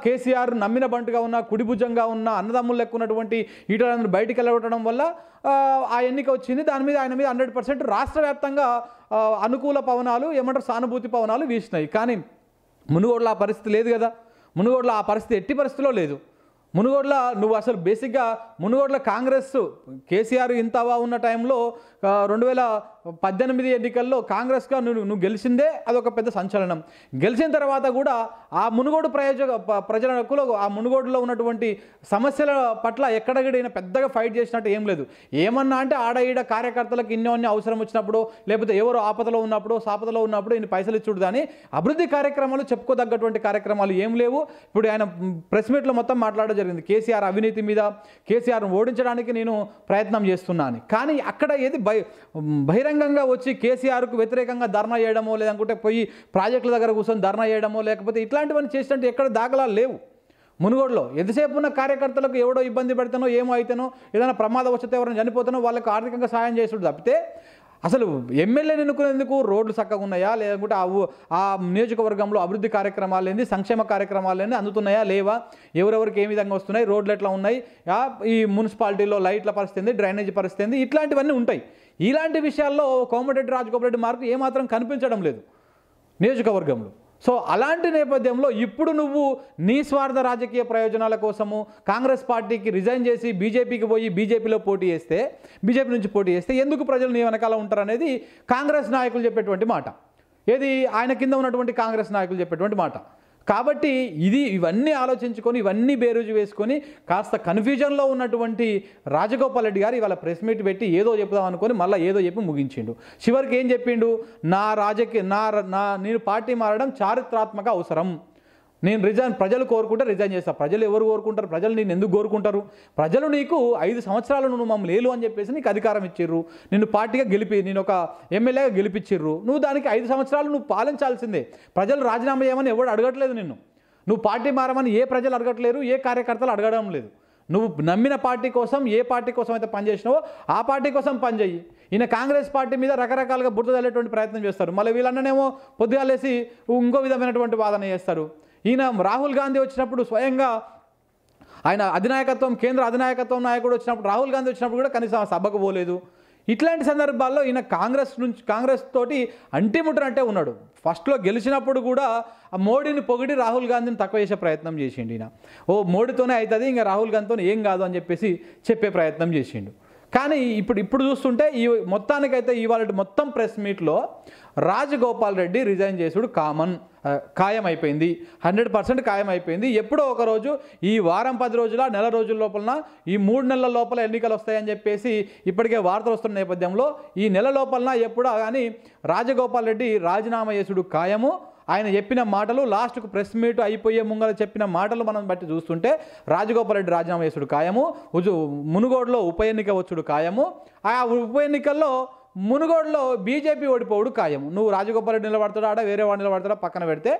కేసీఆర్ నమ్మిన బంటుగా ఉన్న కుడిభుజంగా ఉన్న అన్నదమ్ములు ఎక్కున్నటువంటి ఈటలందరూ బయటికి వెళ్ళగొట్టడం వల్ల ఆ, ఎన్నిక వచ్చింది. దాని మీద ఆయన మీద హండ్రెడ్ పర్సెంట్ రాష్ట్ర వ్యాప్తంగా అనుకూల పవనాలు ఏమంటారు సానుభూతి పవనాలు వీసినాయి. కానీ మునుగోడులో ఆ పరిస్థితి లేదు కదా. మునుగోడులో ఆ పరిస్థితి ఎట్టి పరిస్థితిలో లేదు. మునుగోడులో నువ్వు అసలు బేసిక్గా మునుగోడులో కాంగ్రెస్ కేసీఆర్ ఇంతవా ఉన్న టైంలో రెండు వేల పద్దెనిమిది ఎన్నికల్లో కాంగ్రెస్గా నువ్వు నువ్వు గెలిచిందే అదొక పెద్ద సంచలనం. గెలిచిన తర్వాత కూడా ఆ మునుగోడు ప్రయోజక ప్రజలకు ఆ మునుగోడులో ఉన్నటువంటి సమస్యల పట్ల ఎక్కడగడైనా పెద్దగా ఫైట్ చేసినట్టు ఏం లేదు. ఏమన్నా అంటే ఆడ ఈడ కార్యకర్తలకు ఇన్నో అన్ని అవసరం వచ్చినప్పుడు లేకపోతే ఎవరు ఆపదలో ఉన్నప్పుడు సాపదలో ఉన్నప్పుడు ఇన్ని పైసలు ఇచ్చుడు కానీ అభివృద్ధి కార్యక్రమాలు చెప్పుకోదగ్గటువంటి కార్యక్రమాలు ఏం లేవు. ఇప్పుడు ఆయన ప్రెస్ మీట్లో మొత్తం మాట్లాడడం జరిగింది. కేసీఆర్ అవినీతి మీద కేసీఆర్ను ఓడించడానికి నేను ప్రయత్నం చేస్తున్నాను. కానీ అక్కడ ఏది బై బహిరంగంగా వచ్చి కేసీఆర్కు వ్యతిరేకంగా ధర్నా చేయడమో లేదనుకుంటే పోయి ప్రాజెక్టుల దగ్గర కూర్చొని ధర్నా చేయడమో లేకపోతే ఇట్లాంటివన్నీ చేసినట్టు ఎక్కడ దాఖలాలు లేవు. మునుగోడులో ఎంతసేపు ఉన్న కార్యకర్తలకు ఎవడో ఇబ్బంది పెడతానో ఏమో అయితేనో ఏదైనా ప్రమాదం వచ్చితే ఎవరైనా చనిపోతానో వాళ్ళకి ఆర్థికంగా సాయం చేసుడు తప్పితే అసలు ఎమ్మెల్యేని ఎన్నుకునేందుకు రోడ్లు చక్కగా ఉన్నాయా? లేకుంటే ఆ నియోజకవర్గంలో అభివృద్ధి కార్యక్రమాలు ఏంది సంక్షేమ కార్యక్రమాలు ఏంది అందుతున్నాయా? లేవా? ఎవరెవరికి ఏ విధంగా వస్తున్నాయి? రోడ్లు ఎట్లా ఉన్నాయి? ఈ మున్సిపాలిటీలో లైట్ల పరిస్థితి ఏంది? డ్రైనేజీ పరిస్థితి ఏంది? ఇట్లాంటివన్నీ ఉంటాయి. ఇలాంటి విషయాల్లో కోమటిరెడ్డి రాజగోపాల్ రెడ్డి మార్కు ఏమాత్రం కనిపించడం లేదు నియోజకవర్గంలో. సో అలాంటి నేపథ్యంలో ఇప్పుడు నువ్వు నీ స్వార్థ రాజకీయ ప్రయోజనాల కోసము కాంగ్రెస్ పార్టీకి రిజైన్ చేసి బీజేపీకి పోయి బీజేపీలో పోటీ చేస్తే బీజేపీ నుంచి పోటీ చేస్తే ఎందుకు ప్రజలు నీ వెనకాల ఉంటారనేది కాంగ్రెస్ నాయకులు చెప్పేటువంటి మాట. ఏది ఆయన కింద ఉన్నటువంటి కాంగ్రెస్ నాయకులు చెప్పేటువంటి మాట. కాబట్టి ఇది ఇవన్నీ ఆలోచించుకొని ఇవన్నీ బేరుజు వేసుకొని కాస్త కన్ఫ్యూజన్లో ఉన్నటువంటి రాజగోపాల్ రెడ్డి గారు ఇవాళ ప్రెస్ మీట్ పెట్టి ఏదో చెప్దాం అనుకొని మళ్ళీ ఏదో చెప్పి ముగించిండు. చివరికి ఏం చెప్పిండు? నా రాజకీయ నా నా నేను పార్టీ మారడం చారిత్రాత్మక అవసరం. నేను రిజైన్ ప్రజలు కోరుకుంటే రిజైన్ చేస్తా. ప్రజలు ఎవరు కోరుకుంటారు? ప్రజలు నేను ఎందుకు కోరుకుంటారు? ప్రజలు నీకు ఐదు సంవత్సరాలు నువ్వు మమ్మల్ని లేలు అని చెప్పేసి నీకు అధికారం ఇచ్చిర్రు. నిన్ను పార్టీగా గెలిపి నేను ఒక ఎమ్మెల్యేగా గెలిపించిర్రు నువ్వు దానికి ఐదు సంవత్సరాలు నువ్వు పాలించాల్సిందే. ప్రజలు రాజీనామా చేయమని ఎవడు అడగట్లేదు నిన్ను. నువ్వు పార్టీ మారమని ఏ ప్రజలు అడగట్లేరు ఏ కార్యకర్తలు అడగడం లేదు. నువ్వు నమ్మిన పార్టీ కోసం ఏ పార్టీ కోసం అయితే పనిచేసినావో ఆ పార్టీ కోసం పనిచేయి ఈయన కాంగ్రెస్ పార్టీ మీద రకరకాలుగా బుర్ర తల్లేటువంటి ప్రయత్నం చేస్తారు. మళ్ళీ వీళ్ళన్ననేమో పొద్దుగాలేసి ఇంకో విధమైనటువంటి వాదన చేస్తారు. ఈయన రాహుల్ గాంధీ వచ్చినప్పుడు స్వయంగా ఆయన అధినాయకత్వం కేంద్ర అధినాయకత్వం నాయకుడు వచ్చినప్పుడు రాహుల్ గాంధీ వచ్చినప్పుడు కూడా కనీసం సభకు పోలేదు. ఇట్లాంటి సందర్భాల్లో ఈయన కాంగ్రెస్ నుంచి కాంగ్రెస్ తోటి అంటిముట్టనంటే ఉన్నాడు. ఫస్ట్లో గెలిచినప్పుడు కూడా ఆ మోడీని పొగిడి రాహుల్ గాంధీని తక్కువ చేసే ప్రయత్నం చేసిండు ఈయన. ఓ మోడీతోనే అవుతుంది ఇంకా రాహుల్ గాంధీతో ఏం కాదు అని చెప్పేసి చెప్పే ప్రయత్నం చేసిండు. కానీ ఇప్పుడు ఇప్పుడు చూస్తుంటే ఈ మొత్తానికైతే ఇవాళ మొత్తం ప్రెస్ మీట్లో రాజగోపాల్ రెడ్డి రిజైన్ చేసుడు కామన్. ఖాయమైపోయింది. ఖాయం అయిపోయింది హండ్రెడ్ పర్సెంట్ ఖాయం అయిపోయింది ఎప్పుడో ఒకరోజు ఈ వారం పది రోజుల నెల రోజుల లోపల ఈ మూడు నెలల లోపల ఎన్నికలు వస్తాయని చెప్పేసి ఇప్పటికే వార్తలు వస్తున్న నేపథ్యంలో ఈ నెల లోపల ఎప్పుడో కానీ రాజగోపాల్ రెడ్డి రాజీనామా చేసుడు ఖాయము. ఆయన చెప్పిన మాటలు లాస్ట్కు ప్రెస్ మీట్ అయిపోయే ముంగల చెప్పిన మాటలు మనం బట్టి చూస్తుంటే రాజగోపాల్ రెడ్డి రాజీనామా చేసుడు ఖాయము. ఉజు మునుగోడులో ఉప ఎన్నిక వచ్చుడు ఖాయము. ఆ ఉప ఎన్నికల్లో మునుగోడులో బీజేపీ ఓడిపోవుడు ఖాయం నువ్వు రాజగోపాల్ రెడ్డి నిలబడతాడా ఆడ వేరే వాడు నిలబడతాడా పక్కన పెడితే.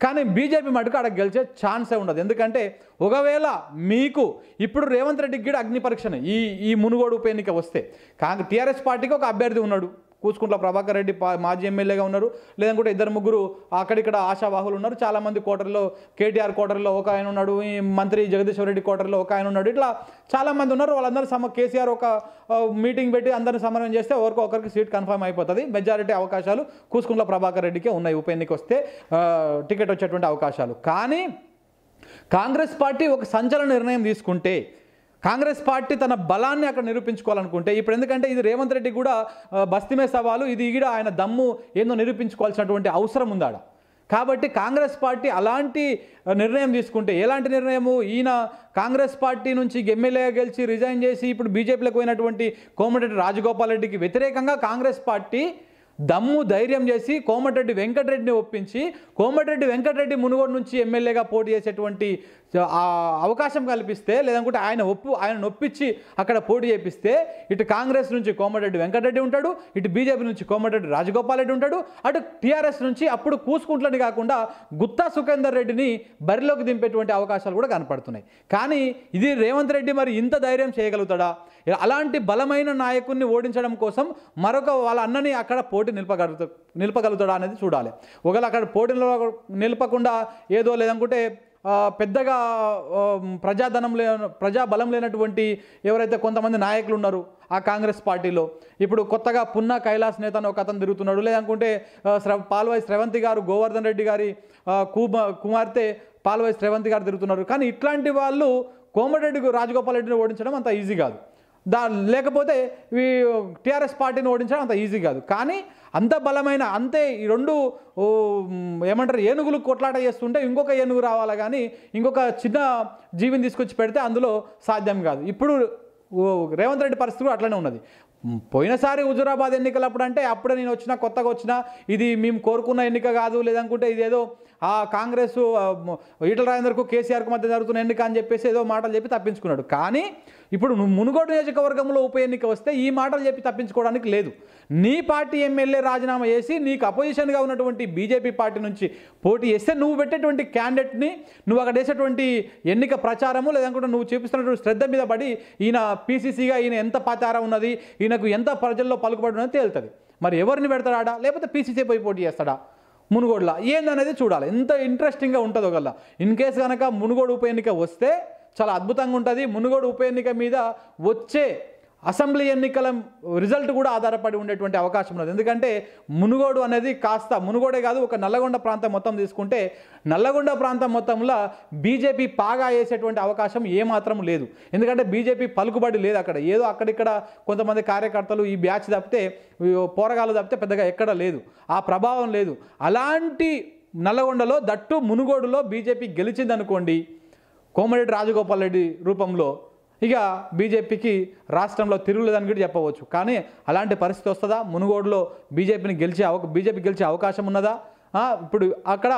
కానీ బీజేపీ మటుకు ఆడ గెలిచే ఛాన్సే ఉండదు. ఎందుకంటే ఒకవేళ మీకు ఇప్పుడు రేవంత్ రెడ్డికి కూడా అగ్ని పరీక్షనే ఈ ఈ మునుగోడు ఉప ఎన్నిక వస్తే. కాంగ్రెస్ టీఆర్ఎస్ పార్టీకి ఒక అభ్యర్థి ఉన్నాడు. కూచుకుంట్ల ప్రభాకర్ రెడ్డి మాజీ ఎమ్మెల్యేగా ఉన్నారు. లేదంటే ఇద్దరు ముగ్గురు అక్కడిక్కడ ఆశావాహులు ఉన్నారు. చాలామంది కోటర్లో కేటీఆర్ కోటర్లో ఒక ఆయన ఉన్నాడు. ఈ మంత్రి జగదీశ్వర్ రెడ్డి కోటర్లో ఒక ఆయన ఉన్నాడు. ఇట్లా చాలామంది ఉన్నారు. వాళ్ళందరూ సమ కేసీఆర్ ఒక మీటింగ్ పెట్టి అందరిని సమన్వయం చేస్తే ఎవరికో ఒకరికి సీట్ కన్ఫర్మ్ అయిపోతుంది. మెజారిటీ అవకాశాలు కూచుకుంట్ల ప్రభాకర్ రెడ్డికే ఉన్నాయి. ఉప ఎన్నిక వస్తే టికెట్ వచ్చేటువంటి అవకాశాలు. కానీ కాంగ్రెస్ పార్టీ ఒక సంచలన నిర్ణయం తీసుకుంటే కాంగ్రెస్ పార్టీ తన బలాన్ని అక్కడ నిరూపించుకోవాలనుకుంటే ఇప్పుడు ఎందుకంటే ఇది రేవంత్ రెడ్డి కూడా బస్తిమే సవాలు ఇది కూడా ఆయన దమ్ము ఏందో నిరూపించుకోవాల్సినటువంటి అవసరం ఉందాడ. కాబట్టి కాంగ్రెస్ పార్టీ అలాంటి నిర్ణయం తీసుకుంటే ఎలాంటి నిర్ణయము? ఈయన కాంగ్రెస్ పార్టీ నుంచి ఎమ్మెల్యేగా గెలిచి రిజైన్ చేసి ఇప్పుడు బీజేపీలోకి పోయినటువంటి కోమటిరెడ్డి రాజగోపాల్ రెడ్డికి వ్యతిరేకంగా కాంగ్రెస్ పార్టీ దమ్ము ధైర్యం చేసి కోమటిరెడ్డి వెంకటరెడ్డిని ఒప్పించి కోమటిరెడ్డి వెంకటరెడ్డి మునుగోడు నుంచి ఎమ్మెల్యేగా పోటీ చేసేటువంటి అవకాశం కల్పిస్తే లేదంటే ఆయన ఒప్పు ఆయన నొప్పించి అక్కడ పోటీ చేపిస్తే ఇటు కాంగ్రెస్ నుంచి కోమటిరెడ్డి వెంకటరెడ్డి ఉంటాడు ఇటు బీజేపీ నుంచి కోమటిరెడ్డి రాజగోపాల్ రెడ్డి ఉంటాడు అటు టీఆర్ఎస్ నుంచి అప్పుడు కూసుకుంట్లని కాకుండా గుత్తా సుఖేందర్ రెడ్డిని బరిలోకి దింపేటువంటి అవకాశాలు కూడా కనపడుతున్నాయి. కానీ ఇది రేవంత్ రెడ్డి మరి ఇంత ధైర్యం చేయగలుగుతాడా? అలాంటి బలమైన నాయకుడిని ఓడించడం కోసం మరొక వాళ్ళ అన్నని అక్కడ పోటీ నిలపగలుగుతా నిలపగలుగుతాడా అనేది చూడాలి. ఒకవేళ అక్కడ పోటీ నిలపకుండా ఏదో లేదనుకుంటే పెద్దగా ప్రజాధనం లే ప్రజాబలం లేనటువంటి ఎవరైతే కొంతమంది నాయకులు ఉన్నారు ఆ కాంగ్రెస్ పార్టీలో ఇప్పుడు కొత్తగా పున్నా కైలాస్ నేత అని ఒక అతను తిరుగుతున్నాడు. లేదనుకుంటే శ్రవ పాల్వాయి శ్రవంతి గారు గోవర్ధన్ రెడ్డి గారి కుమార్తె పాల్వాయి శ్రవంతి గారు తిరుగుతున్నారు. కానీ ఇట్లాంటి వాళ్ళు కోమటిరెడ్డి రాజగోపాల్ రెడ్డిని ఓడించడం అంత ఈజీ కాదు. దా లేకపోతే ఈ టీఆర్ఎస్ పార్టీని ఓడించడం అంత ఈజీ కాదు. కానీ అంత బలమైన అంతే ఈ రెండు ఓ, ఏమంటారు ఏనుగులు కొట్లాట చేస్తుంటే ఇంకొక ఏనుగు రావాలి కానీ ఇంకొక చిన్న జీవిని తీసుకొచ్చి పెడితే అందులో సాధ్యం కాదు. ఇప్పుడు ఓ, రేవంత్ రెడ్డి పరిస్థితి కూడా అట్లనే ఉన్నది. పోయినసారి హుజురాబాద్ ఎన్నికలప్పుడు అంటే అప్పుడే నేను వచ్చిన కొత్తగా వచ్చిన ఇది మేము కోరుకున్న ఎన్నిక కాదు లేదనుకుంటే ఇదేదో ఆ కాంగ్రెస్ ఈటల రాజేందర్కు కేసీఆర్కు మధ్య జరుగుతున్న ఎన్నిక అని చెప్పేసి ఏదో మాటలు చెప్పి తప్పించుకున్నాడు. కానీ ఇప్పుడు మునుగోడు నియోజకవర్గంలో ఉప ఎన్నిక వస్తే ఈ మాటలు చెప్పి తప్పించుకోవడానికి లేదు. నీ పార్టీ ఎమ్మెల్యే రాజీనామా చేసి నీకు అపోజిషన్గా ఉన్నటువంటి బీజేపీ పార్టీ నుంచి పోటీ చేస్తే నువ్వు పెట్టేటువంటి క్యాండిడేట్ని నువ్వు అక్కడ వేసేటువంటి ఎన్నిక ప్రచారము లేదనుకుంటే నువ్వు చూపిస్తున్నటువంటి శ్రద్ధ మీద పడి ఈయన పీసీసీగా ఈయన ఎంత ప్రచారం ఉన్నది ఈయనకు ఎంత ప్రజల్లో పలుకుబడి ఉన్నది తేలుతుంది. మరి ఎవరిని పెడతాడా లేకపోతే పీసీసీ పోయి పోటీ చేస్తాడా? మునుగోడులా. ఏందనేది చూడాలి. ఎంత ఇంట్రెస్టింగ్గా ఉంటుందో గల్లా ఇన్ కేసు కనుక మునుగోడు ఉప ఎన్నిక వస్తే చాలా అద్భుతంగా ఉంటుంది. మునుగోడు ఉప ఎన్నిక మీద వచ్చే అసెంబ్లీ ఎన్నికల రిజల్ట్ కూడా ఆధారపడి ఉండేటువంటి అవకాశం ఉన్నది. ఎందుకంటే మునుగోడు అనేది కాస్త మునుగోడే కాదు ఒక నల్లగొండ ప్రాంతం మొత్తం తీసుకుంటే నల్లగొండ ప్రాంతం మొత్తంలో బీజేపీ పాగా వేసేటువంటి అవకాశం ఏమాత్రం లేదు. ఎందుకంటే బీజేపీ పలుకుబడి లేదు అక్కడ. ఏదో అక్కడిక్కడ కొంతమంది కార్యకర్తలు ఈ బ్యాచ్ తప్పితే పోరగాలు తప్పితే పెద్దగా ఎక్కడ లేదు. ఆ ప్రభావం లేదు. అలాంటి నల్లగొండలో దట్టు మునుగోడులో బీజేపీ గెలిచిందనుకోండి కోమరెడ్డి రాజగోపాల్ రెడ్డి రూపంలో ఇక బీజేపీకి రాష్ట్రంలో తిరుగులేదని కూడా చెప్పవచ్చు. కానీ అలాంటి పరిస్థితి వస్తుందా? మునుగోడులో బీజేపీని గెలిచే అవ బీజేపీ గెలిచే అవకాశం ఉన్నదా? ఇప్పుడు అక్కడ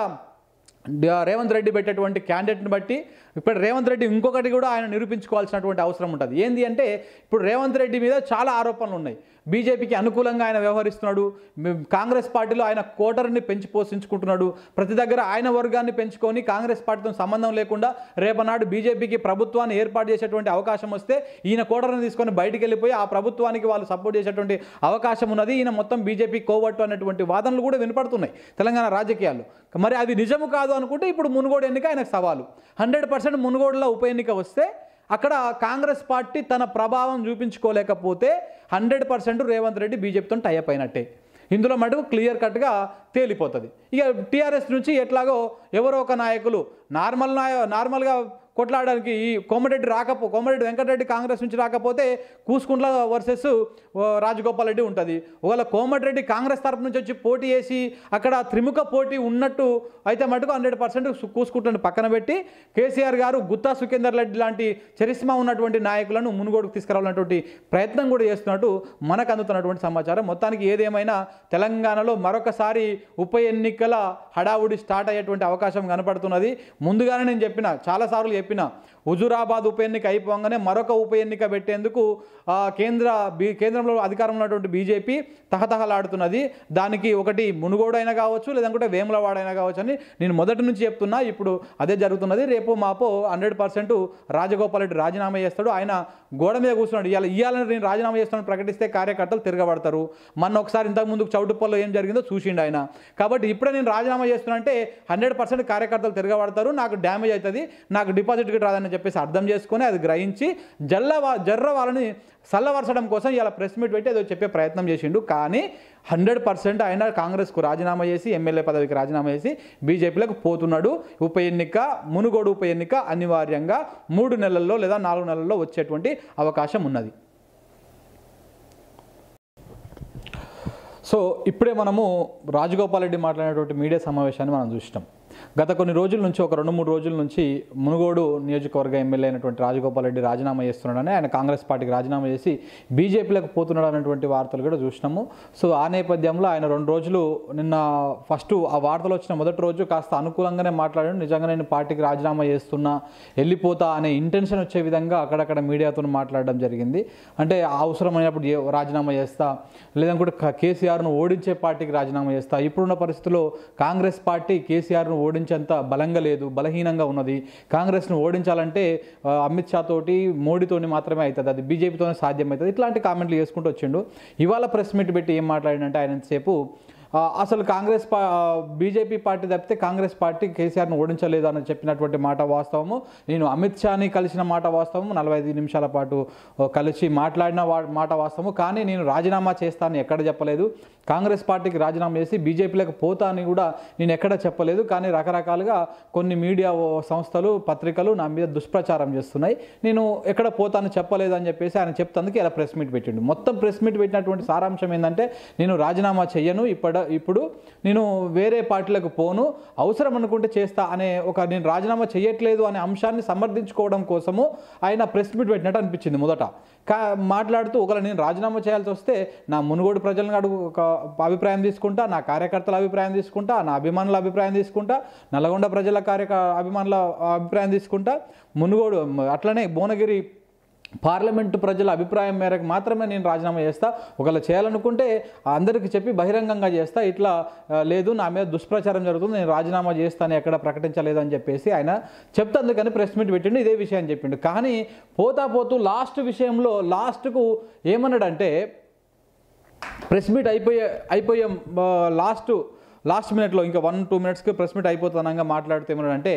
రేవంత్ రెడ్డి పెట్టేటువంటి క్యాండిడేట్ని బట్టి ఇప్పుడు రేవంత్ రెడ్డి ఇంకొకటి కూడా ఆయన నిరూపించుకోవాల్సినటువంటి అవసరం ఉంటుంది. ఏంటి అంటే ఇప్పుడు రేవంత్ రెడ్డి మీద చాలా ఆరోపణలు ఉన్నాయి. బీజేపీకి అనుకూలంగా ఆయన వ్యవహరిస్తున్నాడు. కాంగ్రెస్ పార్టీలో ఆయన కోటర్ని పెంచి పోషించుకుంటున్నాడు. ప్రతి దగ్గర ఆయన వర్గాన్ని పెంచుకొని కాంగ్రెస్ పార్టీతో సంబంధం లేకుండా రేపనాడు బీజేపీకి ప్రభుత్వాన్ని ఏర్పాటు చేసేటువంటి అవకాశం వస్తే ఈయన కోటర్ని తీసుకొని బయటికి వెళ్ళిపోయి ఆ ప్రభుత్వానికి వాళ్ళు సపోర్ట్ చేసేటువంటి అవకాశం ఉన్నది. ఈయన మొత్తం బీజేపీ కోవట్టు అనేటువంటి వాదనలు కూడా వినపడుతున్నాయి తెలంగాణ రాజకీయాలు మరి అది నిజము కాదు అనుకుంటే ఇప్పుడు మునుగోడు ఎన్నిక ఆయనకు సవాలు. హండ్రెడ్ పర్సెంట్ మునుగోడులో ఉప ఎన్నిక వస్తే అక్కడ కాంగ్రెస్ పార్టీ తన ప్రభావం చూపించుకోలేకపోతే హండ్రెడ్ పర్సెంట్ రేవంత్ రెడ్డి బీజేపీతో టైప్ అయినట్టే. ఇందులో మటుకు క్లియర్ కట్గా తేలిపోతుంది. ఇక టీఆర్ఎస్ నుంచి ఎట్లాగో ఎవరో ఒక నాయకులు నార్మల్ నాయ నార్మల్గా కొట్లాడడానికి ఈ కోమరెడ్డి రాకపో కోమరెడ్డి వెంకటరెడ్డి కాంగ్రెస్ నుంచి రాకపోతే కూసుకుంట్ల వర్సెస్ రాజగోపాల్ రెడ్డి ఉంటుంది. ఒకవేళ కోమటిరెడ్డి కాంగ్రెస్ తరపు నుంచి వచ్చి పోటీ చేసి అక్కడ త్రిముఖ పోటీ ఉన్నట్టు అయితే మటుకు హండ్రెడ్ పర్సెంట్ కూసుకుంటుని పక్కన పెట్టి కేసీఆర్ గారు గుత్తా సుఖేందర్ రెడ్డి లాంటి చరిస్మా ఉన్నటువంటి నాయకులను మునుగోడుకు తీసుకురావాలన్నటువంటి ప్రయత్నం కూడా చేస్తున్నట్టు మనకు అందుతున్నటువంటి సమాచారం. మొత్తానికి ఏదేమైనా తెలంగాణలో మరొకసారి ఉప ఎన్నికల హడావుడి స్టార్ట్ అయ్యేటువంటి అవకాశం కనపడుతున్నది. ముందుగానే నేను చెప్పిన చాలాసార్లు చెప్పిన హుజురాబాద్ ఉప ఎన్నిక అయిపోగానే మరొక ఉప ఎన్నిక పెట్టేందుకు కేంద్ర బీ కేంద్రంలో అధికారంలో ఉన్నటువంటి బీజేపీ తహతహలాడుతున్నది. దానికి ఒకటి మునుగోడు అయినా కావచ్చు లేదంటే వేములవాడ కావచ్చు అని నేను మొదటి నుంచి చెప్తున్నా. ఇప్పుడు అదే జరుగుతున్నది. రేపు మాపో హండ్రెడ్ పర్సెంట్ రాజగోపాల్ రెడ్డి రాజీనామా చేస్తాడు. ఆయన గోడ మీద కూర్చున్నాడు. ఇవాళ ఇవ్వాలని నేను రాజీనామా చేస్తానని ప్రకటిస్తే కార్యకర్తలు తిరగబడతారు. మొన్న ఒకసారి ఇంతకుముందు చౌటుప్పల్లో ఏం జరిగిందో చూసిండు ఆయన. కాబట్టి ఇప్పుడే నేను రాజీనామా చేస్తున్నా అంటే హండ్రెడ్ పర్సెంట్ కార్యకర్తలు తిరగబడతారు. నాకు డ్యామేజ్ అవుతుంది. నాకు డిపాజిట్ రాదని చెప్పేసి అర్థం చేసుకొని అది గ్రహించి జల్లవా జర్ర వాళ్ళని చల్లవరచడం కోసం ఇలా ప్రెస్ మీట్ పెట్టి ఏదో చెప్పే ప్రయత్నం చేసిండు. కానీ హండ్రెడ్ పర్సెంట్ ఆయన కాంగ్రెస్కు రాజీనామా చేసి ఎమ్మెల్యే పదవికి రాజీనామా చేసి బీజేపీలకు పోతున్నాడు. ఉప ఎన్నిక మునుగోడు ఉప ఎన్నిక అనివార్యంగా మూడు నెలల్లో లేదా నాలుగు నెలల్లో వచ్చేటువంటి అవకాశం ఉన్నది. సో ఇప్పుడే మనము రాజగోపాల్ రెడ్డి మాట్లాడేటువంటి మీడియా సమావేశాన్ని మనం చూసినాం. గత కొన్ని రోజుల నుంచి ఒక రెండు మూడు రోజుల నుంచి మునుగోడు నియోజకవర్గ ఎమ్మెల్యే అయినటువంటి రాజగోపాల్ రెడ్డి రాజీనామా చేస్తున్నాడని ఆయన కాంగ్రెస్ పార్టీకి రాజీనామా చేసి బీజేపీలకు పోతున్నాడు అనేటువంటి వార్తలు కూడా చూసినాము. సో ఆ నేపథ్యంలో ఆయన రెండు రోజులు నిన్న ఫస్ట్ ఆ వార్తలు వచ్చిన మొదటి రోజు కాస్త అనుకూలంగానే మాట్లాడాడు. నిజంగా నేను పార్టీకి రాజీనామా చేస్తున్నా వెళ్ళిపోతా అనే ఇంటెన్షన్ వచ్చే విధంగా అక్కడక్కడ మీడియాతో మాట్లాడడం జరిగింది. అంటే అవసరమైనప్పుడు ఏ- రాజీనామా చేస్తా లేదంటే కేసీఆర్ను ఓడించే పార్టీకి రాజీనామా చేస్తా. ఇప్పుడున్న పరిస్థితుల్లో కాంగ్రెస్ పార్టీ కేసీఆర్ను ఓడించేంత బలంగా లేదు బలహీనంగా ఉన్నది. కాంగ్రెస్ను ఓడించాలంటే అమిత్ షా తోటి మోడీతోని మాత్రమే అవుతుంది అది బీజేపీతోనే సాధ్యమవుతుంది ఇట్లాంటి కామెంట్లు చేసుకుంటూ వచ్చిండు. ఇవాళ ప్రెస్ మీట్ పెట్టి ఏం మాట్లాడినంటే ఆయన సేపు అసలు కాంగ్రెస్ పా బీజేపీ పార్టీ తప్పితే కాంగ్రెస్ పార్టీ కేసీఆర్ను ఓడించలేదు అని చెప్పినటువంటి మాట వాస్తవము. నేను అమిత్ షాని కలిసిన మాట వాస్తవము. నలభై ఐదు నిమిషాల పాటు కలిసి మాట్లాడిన వా- మాట వాస్తవము. కానీ నేను రాజీనామా చేస్తానని ఎక్కడ చెప్పలేదు. కాంగ్రెస్ పార్టీకి రాజీనామా చేసి బీజేపీలకు పోతా అని కూడా నేను ఎక్కడ చెప్పలేదు. కానీ రకరకాలుగా కొన్ని మీడియా సంస్థలు పత్రికలు నా మీద దుష్ప్రచారం చేస్తున్నాయి. నేను ఎక్కడ పోతాను చెప్పలేదు అని చెప్పేసి ఆయన చెప్తందుకు ఇలా ప్రెస్ మీట్ పెట్టిండు. మొత్తం ప్రెస్ మీట్ పెట్టినటువంటి సారాంశం ఏంటంటే నేను రాజీనామా చెయ్యను. ఇప్పటి ఇక్కడ ఇప్పుడు నేను వేరే పార్టీలకు పోను అవసరం అనుకుంటే చేస్తా అనే ఒక నేను రాజీనామా చేయట్లేదు అనే అంశాన్ని సమర్థించుకోవడం కోసము ఆయన ప్రెస్ మీట్ పెట్టినట్టు అనిపించింది మొదట. కా మాట్లాడుతూ ఒకవేళ నేను రాజీనామా చేయాల్సి వస్తే నా మునుగోడు ప్రజలను అడుగు ఒక అభిప్రాయం తీసుకుంటా నా కార్యకర్తల అభిప్రాయం తీసుకుంటా నా అభిమానుల అభిప్రాయం తీసుకుంటా నల్గొండ ప్రజల కార్యక అభిమానుల అభిప్రాయం తీసుకుంటా మునుగోడు అట్లనే భువనగిరి పార్లమెంటు ప్రజల అభిప్రాయం మేరకు మాత్రమే నేను రాజీనామా చేస్తా. ఒకవేళ చేయాలనుకుంటే అందరికీ చెప్పి బహిరంగంగా చేస్తా. ఇట్లా లేదు నా మీద దుష్ప్రచారం జరుగుతుంది నేను రాజీనామా చేస్తాను ఎక్కడ ప్రకటించలేదు అని చెప్పేసి ఆయన చెప్తందుకని ప్రెస్ మీట్ పెట్టిండు ఇదే విషయం చెప్పిండు. కానీ పోతా పోతూ లాస్ట్ విషయంలో లాస్ట్కు ఏమన్నాడంటే ప్రెస్ మీట్ అయిపోయే అయిపోయే లాస్ట్ లాస్ట్ మినిట్లో ఇంకా వన్ టూ మినిట్స్కి ప్రెస్ మీట్ అయిపోతానంగా మాట్లాడితే ఏమన్నాడంటే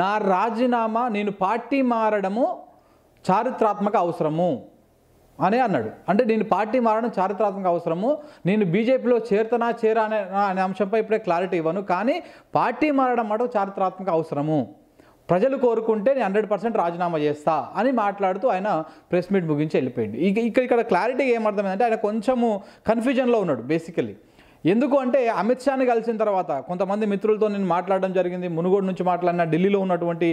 నా రాజీనామా నేను పార్టీ మారడము చారిత్రాత్మక అవసరము అని అన్నాడు. అంటే నేను పార్టీ మారడం చారిత్రాత్మక అవసరము. నేను బీజేపీలో చేరుతనా చేరా అనే అనే అంశంపై ఇప్పుడే క్లారిటీ ఇవ్వను. కానీ పార్టీ మారడం మాట చారిత్రాత్మక అవసరము. ప్రజలు కోరుకుంటే నేను హండ్రెడ్ పర్సెంట్ రాజీనామా చేస్తా అని మాట్లాడుతూ ఆయన ప్రెస్ మీట్ ముగించి వెళ్ళిపోయింది ఇక ఇక్కడ ఇక్కడ క్లారిటీ ఏమర్థమైందంటే ఆయన కొంచెము కన్ఫ్యూజన్లో ఉన్నాడు బేసికలీ ఎందుకు అంటే అమిత్ షాని కలిసిన తర్వాత కొంతమంది మిత్రులతో నేను మాట్లాడడం జరిగింది మునుగోడు నుంచి మాట్లాడిన ఢిల్లీలో ఉన్నటువంటి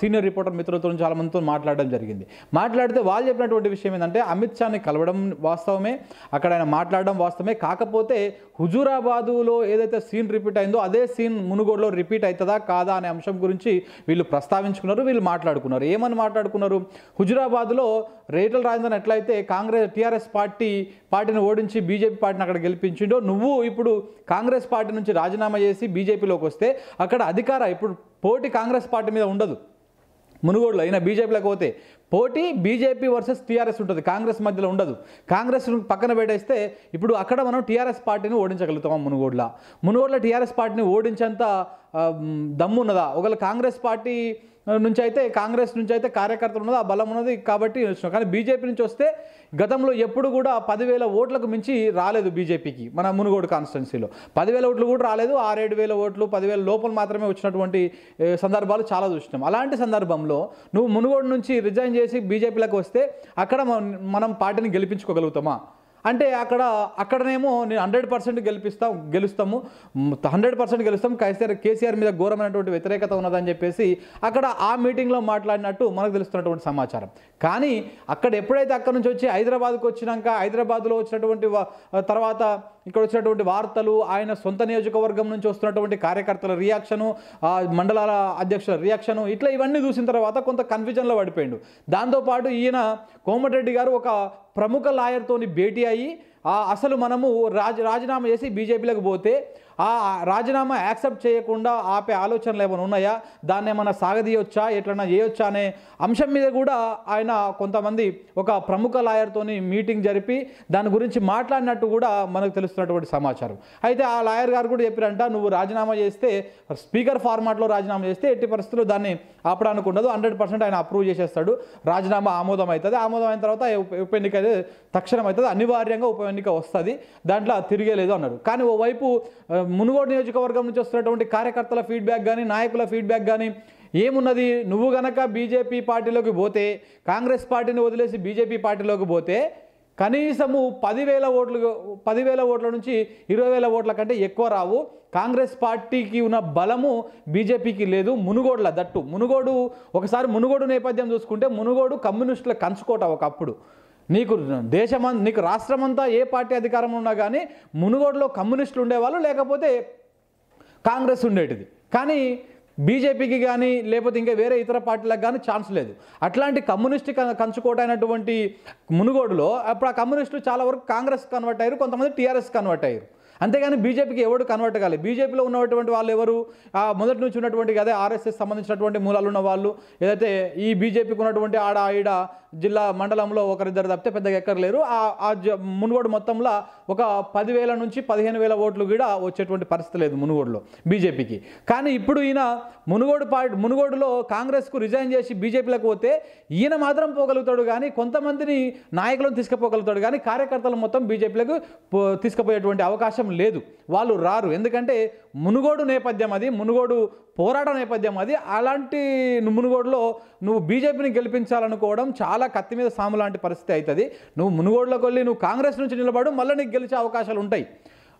సీనియర్ రిపోర్టర్ మిత్రులతో చాలా మందితో మాట్లాడడం జరిగింది. మాట్లాడితే వాళ్ళు చెప్పినటువంటి విషయం ఏంటంటే అమిత్ షాని కలవడం వాస్తవమే అక్కడ ఆయన మాట్లాడడం వాస్తవమే. కాకపోతే హుజూరాబాదులో ఏదైతే సీన్ రిపీట్ అయిందో అదే సీన్ మునుగోడులో రిపీట్ అవుతుందా కాదా అనే అంశం గురించి వీళ్ళు ప్రస్తావించుకున్నారు వీళ్ళు మాట్లాడుకున్నారు. ఏమని మాట్లాడుకున్నారు? హుజూరాబాద్లో రేటల రాజేంద్రన్ ఎట్లయితే కాంగ్రెస్ టీఆర్ఎస్ పార్టీ పార్టీని ఓడించి బీజేపీ పార్టీని అక్కడ గెలిపించిండో నువ్వు ఇప్పుడు కాంగ్రెస్ పార్టీ నుంచి రాజీనామా చేసి బీజేపీలోకి వస్తే అక్కడ అధికార ఇప్పుడు పోటీ కాంగ్రెస్ పార్టీ మీద ఉండదు. మునుగోడులో అయినా బీజేపీలోకి పోతే పోటీ బీజేపీ వర్సెస్ టీఆర్ఎస్ ఉంటుంది కాంగ్రెస్ మధ్యలో ఉండదు. కాంగ్రెస్ పక్కన పెట్టేస్తే ఇప్పుడు అక్కడ మనం టీఆర్ఎస్ పార్టీని ఓడించగలుగుతాం మునుగోడులో? మునుగోడులో టీఆర్ఎస్ పార్టీని ఓడించేంత దమ్మున్నదా దమ్ము ఉన్నదా? ఒకవేళ కాంగ్రెస్ పార్టీ నుంచి అయితే కాంగ్రెస్ నుంచి అయితే కార్యకర్తలు ఉన్నది ఆ బలం ఉన్నది కాబట్టి వచ్చినాం. కానీ బీజేపీ నుంచి వస్తే గతంలో ఎప్పుడు కూడా పదివేల ఓట్లకు మించి రాలేదు బీజేపీకి మన మునుగోడు కాన్స్టిట్యున్సీలో. పదివేల ఓట్లు కూడా రాలేదు ఆరేడు వేల ఓట్లు పదివేల లోపల మాత్రమే వచ్చినటువంటి సందర్భాలు చాలా చూసినాం. అలాంటి సందర్భంలో నువ్వు మునుగోడు నుంచి రిజైన్ చేసి బీజేపీలోకి వస్తే అక్కడ మనం పార్టీని గెలిపించుకోగలుగుతామా? అంటే అక్కడ అక్కడనేమో నేను హండ్రెడ్ పర్సెంట్ గెలిపిస్తాం గెలుస్తాము. హండ్రెడ్ పర్సెంట్ గెలుస్తాం. కేసీఆర్ కేసీఆర్ మీద ఘోరమైనటువంటి వ్యతిరేకత ఉన్నదని చెప్పేసి అక్కడ ఆ మీటింగ్లో మాట్లాడినట్టు మనకు తెలుస్తున్నటువంటి సమాచారం. కానీ అక్కడ ఎప్పుడైతే అక్కడ నుంచి వచ్చి హైదరాబాద్కు వచ్చినాక హైదరాబాద్లో వచ్చినటువంటి తర్వాత ఇక్కడ వచ్చినటువంటి వార్తలు ఆయన సొంత నియోజకవర్గం నుంచి వస్తున్నటువంటి కార్యకర్తల రియాక్షను మండలాల అధ్యక్షుల రియాక్షను ఇట్లా ఇవన్నీ చూసిన తర్వాత కొంత కన్ఫ్యూజన్లో పడిపోయిండు. దాంతోపాటు ఈయన కోమటిరెడ్డి గారు ఒక ప్రముఖ లాయర్తోని భేటీ అయ్యి అసలు మనము రాజ రాజీనామా చేసి బీజేపీలకు పోతే ఆ రాజీనామా యాక్సెప్ట్ చేయకుండా ఆపే ఆలోచనలు ఏమైనా ఉన్నాయా? దాన్ని ఏమైనా సాగదీయొచ్చా? ఎట్లన్నా చేయొచ్చా అనే అంశం మీద కూడా ఆయన కొంతమంది ఒక ప్రముఖ లాయర్తోని మీటింగ్ జరిపి దాని గురించి మాట్లాడినట్టు కూడా మనకు తెలుస్తున్నటువంటి సమాచారం. అయితే ఆ లాయర్ గారు కూడా చెప్పారంట నువ్వు రాజీనామా చేస్తే స్పీకర్ ఫార్మాట్లో రాజీనామా చేస్తే ఎట్టి పరిస్థితుల్లో దాన్ని ఆపడానికి ఉండదు హండ్రెడ్ పర్సెంట్ ఆయన అప్రూవ్ చేసేస్తాడు. రాజీనామా ఆమోదం అవుతుంది ఆమోదం అయిన తర్వాత ఉప- ఎన్నిక అయితే తక్షణం అవుతుంది అనివార్యంగా ఉప ఎన్నిక వస్తుంది. దాంట్లో తిరిగేలేదు అన్నారు కానీ ఓవైపు మునుగోడు నియోజకవర్గం నుంచి వస్తున్నటువంటి కార్యకర్తల ఫీడ్బ్యాక్ కానీ నాయకుల ఫీడ్బ్యాక్ కానీ ఏమున్నది? నువ్వు గనక బీజేపీ పార్టీలోకి పోతే కాంగ్రెస్ పార్టీని వదిలేసి బీజేపీ పార్టీలోకి పోతే కనీసము పదివేల ఓట్లు పదివేల ఓట్ల నుంచి ఇరవై వేల ఓట్ల కంటే ఎక్కువ రావు. కాంగ్రెస్ పార్టీకి ఉన్న బలము బీజేపీకి లేదు. మునుగోడుల దట్టు. మునుగోడు ఒకసారి మునుగోడు నేపథ్యం చూసుకుంటే మునుగోడు కమ్యూనిస్టుల కంచుకోట ఒకప్పుడు. నీకు దేశమం నీకు రాష్ట్రమంతా ఏ పార్టీ అధికారంలో ఉన్నా కానీ మునుగోడులో కమ్యూనిస్టులు ఉండేవాళ్ళు లేకపోతే కాంగ్రెస్ ఉండేటిది. కానీ బీజేపీకి కానీ లేకపోతే ఇంకా వేరే ఇతర పార్టీలకు కానీ ఛాన్స్ లేదు. అట్లాంటి కమ్యూనిస్ట్ క- కంచుకోటైనటువంటి మునుగోడులో అప్పుడు ఆ కమ్యూనిస్టులు చాలా వరకు కాంగ్రెస్ కన్వర్ట్ అయ్యారు కొంతమంది టీఆర్ఎస్ కన్వర్ట్ అయ్యారు. అంతేగాని బీజేపీకి ఎవడు కన్వర్ట్ కాలేదు బీజేపీలో ఉన్నటువంటి వాళ్ళు ఎవరు? ఆ మొదటి నుంచి ఉన్నటువంటి అదే ఆర్ఎస్ఎస్ సంబంధించినటువంటి మూలాలు ఉన్న వాళ్ళు. ఏదైతే ఈ బీజేపీకి ఉన్నటువంటి ఆడ ఈడ జిల్లా మండలంలో ఒకరిద్దరు తప్పితే పెద్దగా ఎక్కర్లేరు. ఆ జ- మునుగోడు మొత్తంలో ఒక పదివేల నుంచి పదిహేను వేల ఓట్లు కూడా వచ్చేటువంటి పరిస్థితి లేదు మునుగోడులో బీజేపీకి. కానీ ఇప్పుడు ఈయన మునుగోడు పార్టీ మునుగోడులో కాంగ్రెస్కు రిజైన్ చేసి బీజేపీలకు పోతే ఈయన మాత్రం పోగలుగుతాడు కానీ కొంతమందిని నాయకులను తీసుకుపోగలుగుతాడు కానీ కార్యకర్తలు మొత్తం బీజేపీలకు తీసుకుపోయేటువంటి అవకాశం లేదు. వాళ్ళు రారు. ఎందుకంటే మునుగోడు నేపథ్యం అది మునుగోడు పోరాట నేపథ్యం అది. అలాంటి మునుగోడులో నువ్వు బీజేపీని గెలిపించాలనుకోవడం చాలా కత్తి మీద సాము లాంటి పరిస్థితి అవుతుంది. నువ్వు మునుగోడులోకి వెళ్ళి నువ్వు కాంగ్రెస్ నుంచి నిలబడు మళ్ళీ నీకు గెలిచే అవకాశాలు ఉంటాయి.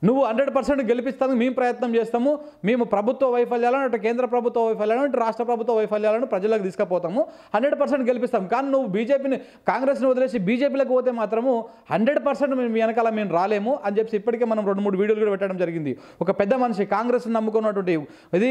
నువ్వు హండ్రెడ్ పర్సెంట్ గెలిపిస్తానికి మేము ప్రయత్నం చేస్తాము మేము ప్రభుత్వ వైఫల్యాలను అటు కేంద్ర ప్రభుత్వ వైఫల్యాలను ఇటు రాష్ట్ర ప్రభుత్వ వైఫల్యాలను ప్రజలకు తీసుకుపోతాము హండ్రెడ్ పర్సెంట్ గెలిపిస్తాం కానీ నువ్వు బీజేపీని కాంగ్రెస్ని వదిలేసి బీజేపీలకు పోతే మాత్రము హండ్రెడ్ పర్సెంట్ మేము వెనకాల మేము రాలేము అని చెప్పి ఇప్పటికే మనం రెండు మూడు వీడియోలు కూడా పెట్టడం జరిగింది. ఒక పెద్ద మనిషి కాంగ్రెస్ని నమ్ముకున్నటువంటి ఇది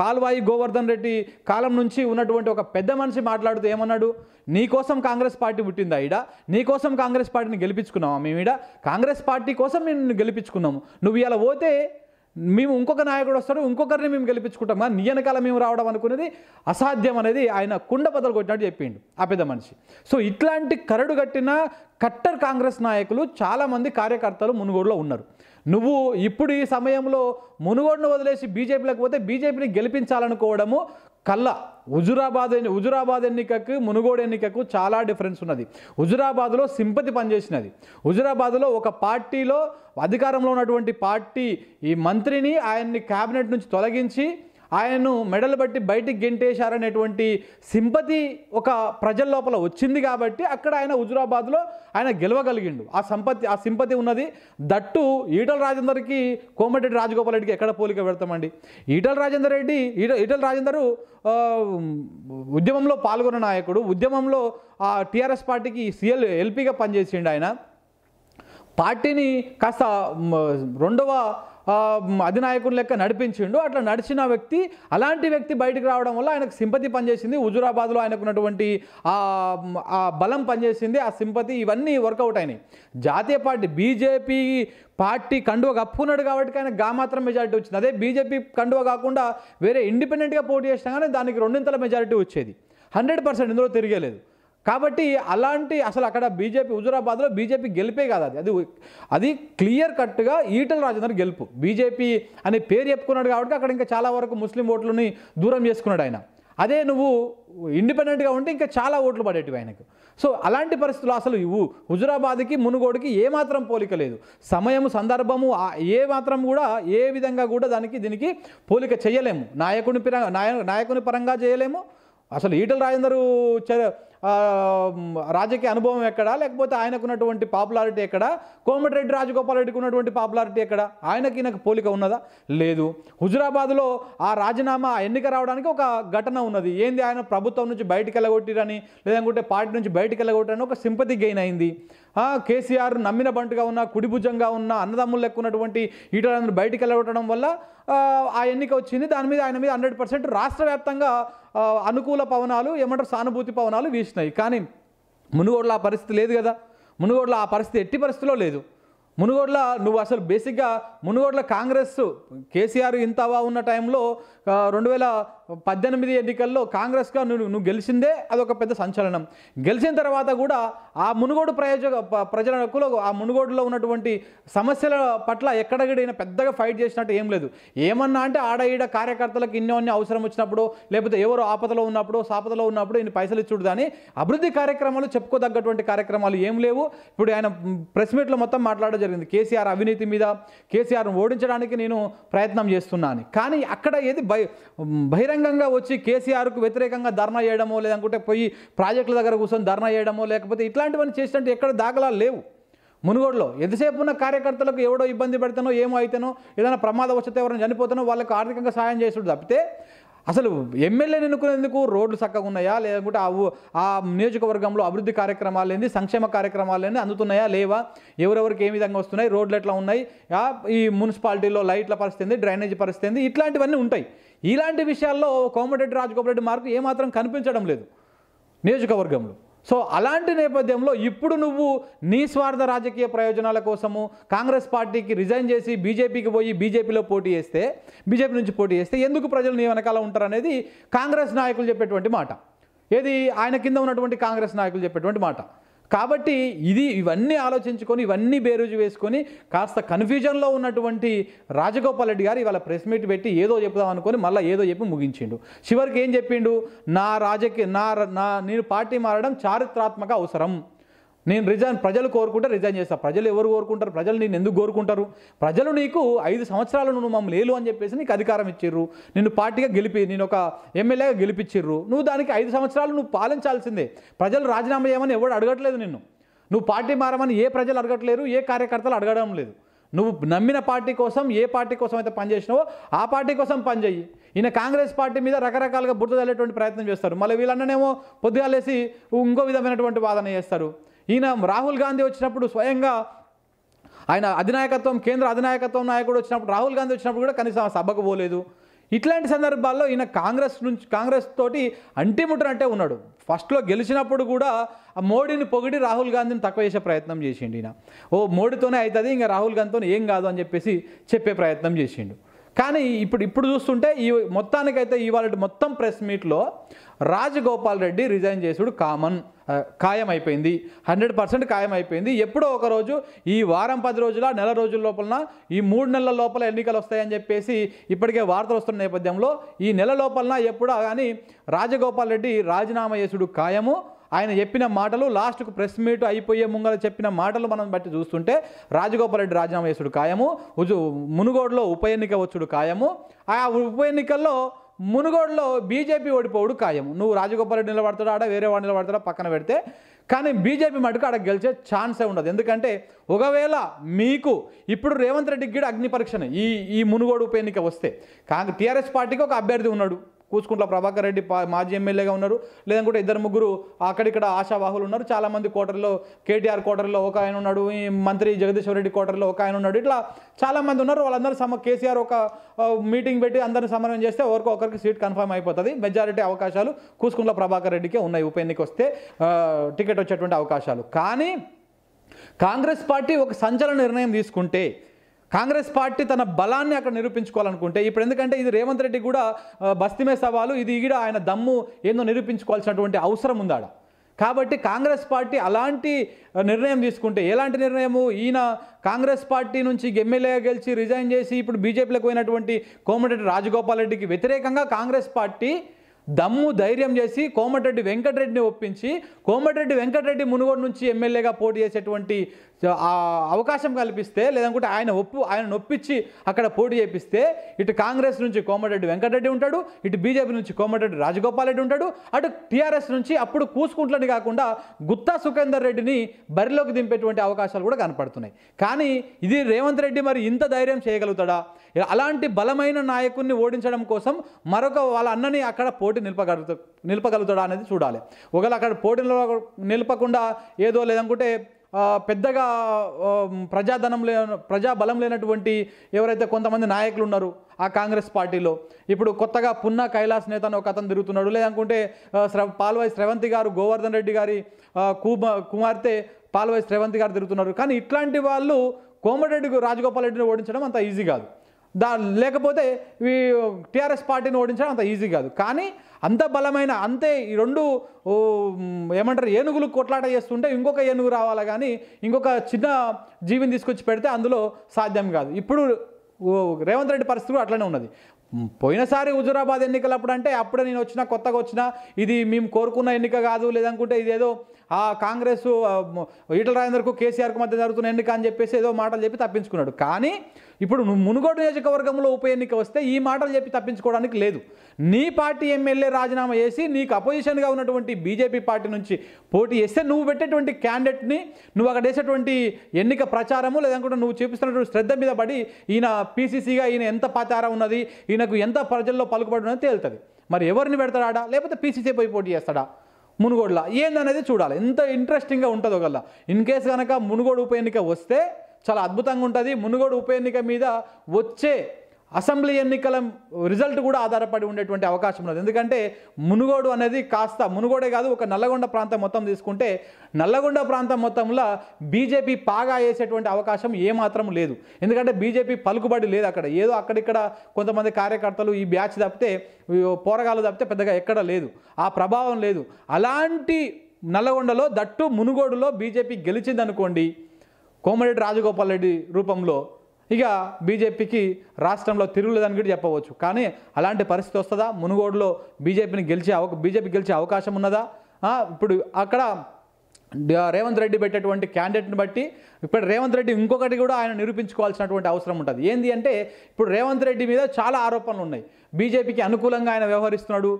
పాల్వాయి గోవర్ధన్ రెడ్డి కాలం నుంచి ఉన్నటువంటి ఒక పెద్ద మనిషి మాట్లాడుతూ ఏమన్నాడు? నీకోసం కాంగ్రెస్ పార్టీ పుట్టిందా ఈడ? నీకోసం కాంగ్రెస్ పార్టీని గెలిపించుకున్నావా మేము ఈడ? కాంగ్రెస్ పార్టీ కోసం మేము గెలిపించుకున్నాము. నువ్వు ఇలా పోతే మేము ఇంకొక నాయకుడు వస్తాడు ఇంకొకరిని మేము గెలిపించుకుంటాం కానీ నీ వెనకాల మేము రావడం అనుకునేది అసాధ్యం అనేది ఆయన కుండ బదలు కొట్టినట్టు చెప్పిండు ఆ పెద్ద మనిషి. సో ఇట్లాంటి కరడు కట్టిన కట్టర్ కాంగ్రెస్ నాయకులు చాలామంది కార్యకర్తలు మునుగోడులో ఉన్నారు. నువ్వు ఇప్పుడు ఈ సమయంలో మునుగోడును వదిలేసి బీజేపీలోకి పోతే బీజేపీని గెలిపించాలనుకోవడము కళ్ళ. హుజురాబాద్ ఎన్ని- హుజురాబాద్ ఎన్నికకు మునుగోడు ఎన్నికకు చాలా డిఫరెన్స్ ఉన్నది. హుజురాబాద్లో సింపతి పనిచేసినది. హుజురాబాద్లో ఒక పార్టీలో అధికారంలో ఉన్నటువంటి పార్టీ ఈ మంత్రిని ఆయన్ని క్యాబినెట్ నుంచి తొలగించి ఆయన్ను మెడలు బట్టి బయటికి గెంటేశారనేటువంటి సింపతి ఒక ప్రజల లోపల వచ్చింది కాబట్టి అక్కడ ఆయన హుజురాబాద్లో ఆయన గెలవగలిగిండు. ఆ సంపత్తి ఆ సింపతి ఉన్నది. దట్టు ఈటల రాజేందర్కి కోమటిరెడ్డి రాజగోపాల్ రెడ్డికి ఎక్కడ పోలిక పెడతామండి? ఈటల రాజేందర్ రెడ్డి ఈట ఈటల రాజేందరు ఉద్యమంలో పాల్గొన్న నాయకుడు ఉద్యమంలో ఆ టీఆర్ఎస్ పార్టీకి సీఎల్ ఎల్పీగా పనిచేసిండు ఆయన. పార్టీని కాస్త రెండవ అధినాయకుని లెక్క నడిపించిండు. అట్లా నడిచిన వ్యక్తి అలాంటి వ్యక్తి బయటకు రావడం వల్ల ఆయనకు సింపతి పనిచేసింది. హుజురాబాద్లో ఆయనకున్నటువంటి ఆ బలం పనిచేసింది. ఆ సింపతి ఇవన్నీ వర్కౌట్ అయినాయి. జాతీయ పార్టీ బీజేపీ పార్టీ కండువ కప్పుకున్నాడు కాబట్టి ఆయన గా మాత్రం మెజారిటీ వచ్చింది. అదే బీజేపీ కండువ కాకుండా వేరే ఇండిపెండెంట్గా పోటీ చేసినా కానీ దానికి రెండింతల మెజారిటీ వచ్చేది. హండ్రెడ్ పర్సెంట్ ఇందులో తిరిగేలేదు. కాబట్టి అలాంటి అసలు అక్కడ బీజేపీ హుజురాబాద్లో బీజేపీ గెలిపే కాదు అది. అది అది క్లియర్ కట్గా ఈటల రాజేందర్ గెలుపు. బీజేపీ అనే పేరు చెప్పుకున్నాడు కాబట్టి అక్కడ ఇంకా చాలా వరకు ముస్లిం ఓట్లని దూరం చేసుకున్నాడు ఆయన. అదే నువ్వు ఇండిపెండెంట్గా ఉంటే ఇంకా చాలా ఓట్లు పడేటివి ఆయనకు. సో అలాంటి పరిస్థితులు అసలు ఇవ్వు. హుజురాబాద్కి మునుగోడుకి ఏమాత్రం పోలిక లేదు. సమయము సందర్భము ఏ మాత్రం కూడా ఏ విధంగా కూడా దానికి దీనికి పోలిక చేయలేము. నాయకుని పిర నాయ నాయకుని పరంగా చేయలేము. అసలు ఈటల రాజేందరు చ- రాజకీయ అనుభవం ఎక్కడా? లేకపోతే ఆయనకున్నటువంటి పాపులారిటీ ఎక్కడ? కోమటిరెడ్డి రాజగోపాల్ రెడ్డికి ఉన్నటువంటి పాపులారిటీ ఎక్కడ? ఆయనకి నాకు పోలిక ఉన్నదా? లేదు. హుజురాబాద్లో ఆ రాజీనామా ఎన్నిక రావడానికి ఒక ఘటన ఉన్నది. ఏంది ఆయన ప్రభుత్వం నుంచి బయటికి వెళ్ళగొట్టిరని లేదంటే పార్టీ నుంచి బయటికి వెళ్ళగొట్టిరని ఒక సింపతి గెయిన్ అయింది. కేసీఆర్ నమ్మిన బంటుగా ఉన్న కుడిభుజంగా ఉన్న అన్నదమ్ములు లెక్క ఉన్నటువంటి ఈటలందరూ బయటికి వెళ్ళగొట్టడం వల్ల ఆ, ఎన్నిక వచ్చింది. దాని మీద ఆయన మీద హండ్రెడ్ పర్సెంట్ రాష్ట్ర వ్యాప్తంగా అనుకూల పవనాలు ఏమంటారు సానుభూతి పవనాలు వీసినాయి. కానీ మునుగోడులో ఆ పరిస్థితి లేదు కదా. మునుగోడులో ఆ పరిస్థితి ఎట్టి పరిస్థితిలో లేదు. మునుగోడులో నువ్వు అసలు బేసిక్గా మునుగోడులో కాంగ్రెస్ కేసీఆర్ ఇంతవా ఉన్న టైంలో రెండు వేల పద్దెనిమిది ఎన్నికల్లో కాంగ్రెస్గా నువ్వు నువ్వు గెలిచిందే అదొక పెద్ద సంచలనం. గెలిచిన తర్వాత కూడా ఆ మునుగోడు ప్రయోజక ప్రజలకు ఆ మునుగోడులో ఉన్నటువంటి సమస్యల పట్ల ఎక్కడగడైనా పెద్దగా ఫైట్ చేసినట్టు ఏం లేదు. ఏమన్నా అంటే ఆడ ఈడ కార్యకర్తలకు ఇన్ని అన్ని అవసరం వచ్చినప్పుడు లేకపోతే ఎవరు ఆపదలో ఉన్నప్పుడు సాపదలో ఉన్నప్పుడు ఇన్ని పైసలు ఇచ్చుడు కానీ అభివృద్ధి కార్యక్రమాలు చెప్పుకోదగ్గటువంటి కార్యక్రమాలు ఏం లేవు. ఇప్పుడు ఆయన ప్రెస్ మీట్లో మొత్తం మాట్లాడడం జరిగింది. కేసీఆర్ అవినీతి మీద కేసీఆర్ను ఓడించడానికి నేను ప్రయత్నం చేస్తున్నా అని కానీ అక్కడ ఏది బై బహిరంగంగా వచ్చి కేసీఆర్కు వ్యతిరేకంగా ధర్నా చేయడమో లేదనుకుంటే పోయి ప్రాజెక్టుల దగ్గర కూర్చొని ధర్నా చేయడమో లేకపోతే ఇట్లాంటివన్నీ చేసినట్టు ఎక్కడ దాఖలాలు లేవు. మునుగోడులో ఎంతసేపు ఉన్న కార్యకర్తలకు ఎవడో ఇబ్బంది పెడతానో ఏమో అయితేనో ఏదైనా ప్రమాదం వచ్చితే ఎవరైనా చనిపోతానో వాళ్ళకి ఆర్థికంగా సాయం చేసుడు తప్పితే అసలు ఎమ్మెల్యేని ఎన్నుకునేందుకు రోడ్లు చక్కగా ఉన్నాయా? లేకుంటే ఆ నియోజకవర్గంలో అభివృద్ధి కార్యక్రమాలు ఏంది సంక్షేమ కార్యక్రమాలు ఏంది అందుతున్నాయా? లేవా? ఎవరెవరికి ఏ విధంగా వస్తున్నాయి? రోడ్లు ఎట్లా ఉన్నాయి? ఈ మున్సిపాలిటీలో లైట్ల పరిస్థితి ఏంది డ్రైనేజీ పరిస్థితి ఏంది ఇట్లాంటివన్నీ ఉంటాయి. ఇలాంటి విషయాల్లో కోమటిరెడ్డి రాజగోపాల్ రెడ్డి మార్కు ఏమాత్రం కనిపించడం లేదు నియోజకవర్గంలో. సో అలాంటి నేపథ్యంలో ఇప్పుడు నువ్వు నీ స్వార్థ రాజకీయ ప్రయోజనాల కోసము కాంగ్రెస్ పార్టీకి రిజైన్ చేసి బీజేపీకి పోయి బీజేపీలో పోటీ చేస్తే బీజేపీ నుంచి పోటీ చేస్తే ఎందుకు ప్రజలు నీ వెనకాల ఉంటారనేది కాంగ్రెస్ నాయకులు చెప్పేటువంటి మాట. ఏది ఆయన కింద ఉన్నటువంటి కాంగ్రెస్ నాయకులు చెప్పేటువంటి మాట. కాబట్టి ఇది ఇవన్నీ ఆలోచించుకొని ఇవన్నీ బేరుజు వేసుకొని కాస్త కన్ఫ్యూజన్లో ఉన్నటువంటి రాజగోపాల్ రెడ్డి గారు ఇవాళ ప్రెస్ మీట్ పెట్టి ఏదో చెప్దాం అనుకొని మళ్ళీ ఏదో చెప్పి ముగించిండు. చివరికి ఏం చెప్పిండు? నా రాజకీయ నా నా నేను పార్టీ మారడం చారిత్రాత్మక అవసరం. నేను రిజైన్ ప్రజలు కోరుకుంటే రిజైన్ చేస్తా. ప్రజలు ఎవరు కోరుకుంటారు? ప్రజలు నేను ఎందుకు కోరుకుంటారు? ప్రజలు నీకు ఐదు సంవత్సరాలు నువ్వు మమ్మల్ని లేలు అని చెప్పేసి నీకు అధికారం ఇచ్చిర్రు. నిన్ను పార్టీగా గెలిపి నేను ఒక ఎమ్మెల్యేగా గెలిపించిర్రు నువ్వు దానికి ఐదు సంవత్సరాలు నువ్వు పాలించాల్సిందే. ప్రజలు రాజీనామా చేయమని ఎవడు అడగట్లేదు నిన్ను. నువ్వు పార్టీ మారమని ఏ ప్రజలు అడగట్లేరు ఏ కార్యకర్తలు అడగడం లేదు. నువ్వు నమ్మిన పార్టీ కోసం ఏ పార్టీ కోసం అయితే పనిచేసినావో ఆ పార్టీ కోసం పనిచేయి ఈయన కాంగ్రెస్ పార్టీ మీద రకరకాలుగా బుర్ర తల్లేటువంటి ప్రయత్నం చేస్తారు. మళ్ళీ వీళ్ళన్ననేమో పొద్దుగాలేసి ఇంకో విధమైనటువంటి వాదన చేస్తారు. ఈయన రాహుల్ గాంధీ వచ్చినప్పుడు స్వయంగా ఆయన అధినాయకత్వం కేంద్ర అధినాయకత్వం నాయకుడు వచ్చినప్పుడు రాహుల్ గాంధీ వచ్చినప్పుడు కూడా కనీసం సభకు పోలేదు. ఇట్లాంటి సందర్భాల్లో ఈయన కాంగ్రెస్ నుంచి కాంగ్రెస్ తోటి అంటిముట్టనంటే ఉన్నాడు. ఫస్ట్లో గెలిచినప్పుడు కూడా ఆ మోడీని పొగిడి రాహుల్ గాంధీని తక్కువ చేసే ప్రయత్నం చేసిండు ఈయన. ఓ మోడీతోనే అవుతుంది ఇంకా రాహుల్ గాంధీతో ఏం కాదు అని చెప్పేసి చెప్పే ప్రయత్నం చేసిండు. కానీ ఇప్పుడు ఇప్పుడు చూస్తుంటే ఈ మొత్తానికైతే ఇవాళ మొత్తం ప్రెస్ మీట్లో రాజగోపాల్ రెడ్డి రిజైన్ చేసుడు కామన్ ఖాయం అయిపోయింది హండ్రెడ్ పర్సెంట్ ఖాయం అయిపోయింది ఎప్పుడో ఒకరోజు ఈ వారం పది రోజుల నెల రోజుల లోపల ఈ మూడు నెలల లోపల ఎన్నికలు వస్తాయని చెప్పేసి ఇప్పటికే వార్తలు వస్తున్న నేపథ్యంలో ఈ నెల లోపల ఎప్పుడో కానీ రాజగోపాల్ రెడ్డి రాజీనామా చేసుడు ఖాయము. ఆయన చెప్పిన మాటలు లాస్ట్కు ప్రెస్ మీట్ అయిపోయే ముంగల చెప్పిన మాటలు మనం బట్టి చూస్తుంటే రాజగోపాల్ రెడ్డి రాజీనామా చేసుడు ఖాయము. ఉజు మునుగోడులో ఉప ఎన్నిక వచ్చుడు ఖాయము. ఆ ఉప ఎన్నికల్లో మునుగోడులో బీజేపీ ఓడిపోవుడు ఖాయం. నువ్వు రాజగోపాల్ రెడ్డి నిలబడతాడు? ఆడ వేరే వాడు నిలబడతాడా? పక్కన పెడితే. కానీ బీజేపీ మటుకు ఆడ గెలిచే ఛాన్సే ఉండదు. ఎందుకంటే ఒకవేళ మీకు ఇప్పుడు రేవంత్ రెడ్డికి కూడా అగ్ని పరీక్షనే. ఈ ఈ మునుగోడు ఉప ఎన్నిక వస్తే. కాంగ్రెస్ టీఆర్ఎస్ పార్టీకి ఒక అభ్యర్థి ఉన్నాడు. కూచుకుంట్ల ప్రభాకర్ రెడ్డి మాజీ ఎమ్మెల్యేగా ఉన్నారు. లేదంటే ఇద్దరు ముగ్గురు అక్కడిక్కడ ఆశావాహులు ఉన్నారు. చాలామంది కోటర్లో కేటీఆర్ కోటర్లో ఒక ఆయన ఉన్నాడు. ఈ మంత్రి జగదీశ్వర్ రెడ్డి కోటర్లో ఒక ఆయన ఉన్నాడు. ఇట్లా చాలామంది ఉన్నారు. వాళ్ళందరూ సమ కేసీఆర్ ఒక మీటింగ్ పెట్టి అందరిని సమన్వయం చేస్తే ఎవరికో ఒకరికి సీట్ కన్ఫర్మ్ అయిపోతుంది. మెజారిటీ అవకాశాలు కూచుకుంట్ల ప్రభాకర్ రెడ్డికే ఉన్నాయి. ఉప ఎన్నిక వస్తే టికెట్ వచ్చేటువంటి అవకాశాలు. కానీ కాంగ్రెస్ పార్టీ ఒక సంచలన నిర్ణయం తీసుకుంటే కాంగ్రెస్ పార్టీ తన బలాన్ని అక్కడ నిరూపించుకోవాలనుకుంటే ఇప్పుడు ఎందుకంటే ఇది రేవంత్ రెడ్డి కూడా బస్తిమే సవాలు ఇది కూడా ఆయన దమ్ము ఏందో నిరూపించుకోవాల్సినటువంటి అవసరం ఉందాడ. కాబట్టి కాంగ్రెస్ పార్టీ అలాంటి నిర్ణయం తీసుకుంటే ఎలాంటి నిర్ణయము? ఈయన కాంగ్రెస్ పార్టీ నుంచి ఎమ్మెల్యే గెలిచి రిజైన్ చేసి ఇప్పుడు బీజేపీలోకి పోయినటువంటి కోమటిరెడ్డి రాజగోపాల్ రెడ్డికి వ్యతిరేకంగా కాంగ్రెస్ పార్టీ దమ్ము ధైర్యం చేసి కోమటిరెడ్డి వెంకటరెడ్డిని ఒప్పించి కోమటిరెడ్డి వెంకటరెడ్డి మునుగోడు నుంచి ఎమ్మెల్యేగా పోటీ చేసేటువంటి అవకాశం కల్పిస్తే లేదనుకుంటే ఆయన ఒప్పు ఆయన నొప్పించి అక్కడ పోటీ చేపిస్తే ఇటు కాంగ్రెస్ నుంచి కోమటిరెడ్డి వెంకటరెడ్డి ఉంటాడు ఇటు బీజేపీ నుంచి కోమటిరెడ్డి రాజగోపాల్ రెడ్డి ఉంటాడు అటు టీఆర్ఎస్ నుంచి అప్పుడు కూసుకుంటులని కాకుండా గుత్తా సుఖేందర్ రెడ్డిని బరిలోకి దింపేటువంటి అవకాశాలు కూడా కనపడుతున్నాయి. కానీ ఇది రేవంత్ రెడ్డి మరి ఇంత ధైర్యం చేయగలుగుతాడా? అలాంటి బలమైన నాయకుడిని ఓడించడం కోసం మరొక వాళ్ళ అన్నని అక్కడ పోటీ నిలపగలుగుతా నిలపగలుగుతాడా అనేది చూడాలి. ఒకవేళ అక్కడ పోటీ నిలపకుండా ఏదో లేదనుకుంటే పెద్దగా ప్రజాధనం లే ప్రజాబలం లేనటువంటి ఎవరైతే కొంతమంది నాయకులు ఉన్నారు ఆ కాంగ్రెస్ పార్టీలో ఇప్పుడు కొత్తగా పున్నా కైలాస్ నేత అని ఒక అతను తిరుగుతున్నాడు. లేదనుకుంటే శ్రవ పాల్వాయి శ్రవంతి గారు గోవర్ధన్ రెడ్డి గారి కుమార్తె పాల్వాయి శ్రవంతి గారు తిరుగుతున్నారు. కానీ ఇట్లాంటి వాళ్ళు కోమటిరెడ్డి రాజగోపాల్ రెడ్డిని ఓడించడం అంత ఈజీ కాదు. దా లేకపోతే ఈ టీఆర్ఎస్ పార్టీని ఓడించడం అంత ఈజీ కాదు. కానీ అంత బలమైన అంతే ఈ రెండు ఏమంటారు ఏనుగులు కొట్లాట చేస్తుంటే ఇంకొక ఏనుగు రావాలి కానీ ఇంకొక చిన్న జీవిని తీసుకొచ్చి పెడితే అందులో సాధ్యం కాదు. ఇప్పుడు ఓ, రేవంత్ రెడ్డి పరిస్థితి కూడా అట్లనే ఉన్నది. పోయినసారి హుజురాబాద్ ఎన్నికలప్పుడు అంటే అప్పుడే నేను వచ్చినా కొత్తగా వచ్చినా ఇది మేము కోరుకున్న ఎన్నిక కాదు లేదనుకుంటే ఇదేదో ఆ కాంగ్రెస్ ఈటల రాజేందర్కు కేసీఆర్కు మధ్య జరుగుతున్న ఎన్నిక అని చెప్పేసి ఏదో మాటలు చెప్పి తప్పించుకున్నాడు. కానీ ఇప్పుడు నువ్వు మునుగోడు నియోజకవర్గంలో ఉప ఎన్నిక వస్తే ఈ మాటలు చెప్పి తప్పించుకోవడానికి లేదు. నీ పార్టీ ఎమ్మెల్యే రాజీనామా చేసి నీకు అపోజిషన్గా ఉన్నటువంటి బీజేపీ పార్టీ నుంచి పోటీ చేస్తే నువ్వు పెట్టేటువంటి క్యాండిడేట్ని నువ్వు అక్కడ వేసేటువంటి ఎన్నిక ప్రచారము లేదనుకుంటే నువ్వు చూపిస్తున్నటువంటి శ్రద్ధ మీద పడి ఈయన పీసీసీగా ఈయన ఎంత పాతారా ఉన్నది ఈయనకు ఎంత ప్రజల్లో పలుకుబడి ఉన్నది తేలుతుంది. మరి ఎవరిని పెడతాడా లేకపోతే పీసీసీ పోయి పోటీ చేస్తాడా? మునుగోడులా. ఏందనేది చూడాలి. ఎంత ఇంట్రెస్టింగ్గా ఉంటుందో గల్లా ఇన్ కేసు కనుక మునుగోడు ఉప ఎన్నిక వస్తే చాలా అద్భుతంగా ఉంటుంది. మునుగోడు ఉప ఎన్నిక మీద వచ్చే అసెంబ్లీ ఎన్నికల రిజల్ట్ కూడా ఆధారపడి ఉండేటువంటి అవకాశం ఉన్నది. ఎందుకంటే మునుగోడు అనేది కాస్త మునుగోడే కాదు ఒక నల్లగొండ ప్రాంతం మొత్తం తీసుకుంటే నల్లగొండ ప్రాంతం మొత్తంలో బీజేపీ పాగా వేసేటువంటి అవకాశం ఏమాత్రం లేదు. ఎందుకంటే బీజేపీ పలుకుబడి లేదు అక్కడ. ఏదో అక్కడిక్కడ కొంతమంది కార్యకర్తలు ఈ బ్యాచ్ తప్పితే పోరగాలు తప్పితే పెద్దగా ఎక్కడ లేదు. ఆ ప్రభావం లేదు. అలాంటి నల్లగొండలో దట్టు మునుగోడులో బీజేపీ గెలిచిందనుకోండి కోమరెడ్డి రాజగోపాల్ రెడ్డి రూపంలో ఇక బీజేపీకి రాష్ట్రంలో తిరుగులేదని కూడా చెప్పవచ్చు. కానీ అలాంటి పరిస్థితి వస్తుందా? మునుగోడులో బీజేపీని గెలిచే అవ బీజేపీ గెలిచే అవకాశం ఉన్నదా? ఇప్పుడు అక్కడ రేవంత్ రెడ్డి పెట్టేటువంటి క్యాండిడేట్ని బట్టి ఇప్పుడు రేవంత్ రెడ్డి ఇంకొకటి కూడా ఆయన నిరూపించుకోవాల్సినటువంటి అవసరం ఉంటుంది. ఏంది అంటే ఇప్పుడు రేవంత్ రెడ్డి మీద చాలా ఆరోపణలు ఉన్నాయి. బీజేపీకి అనుకూలంగా ఆయన వ్యవహరిస్తున్నాడు.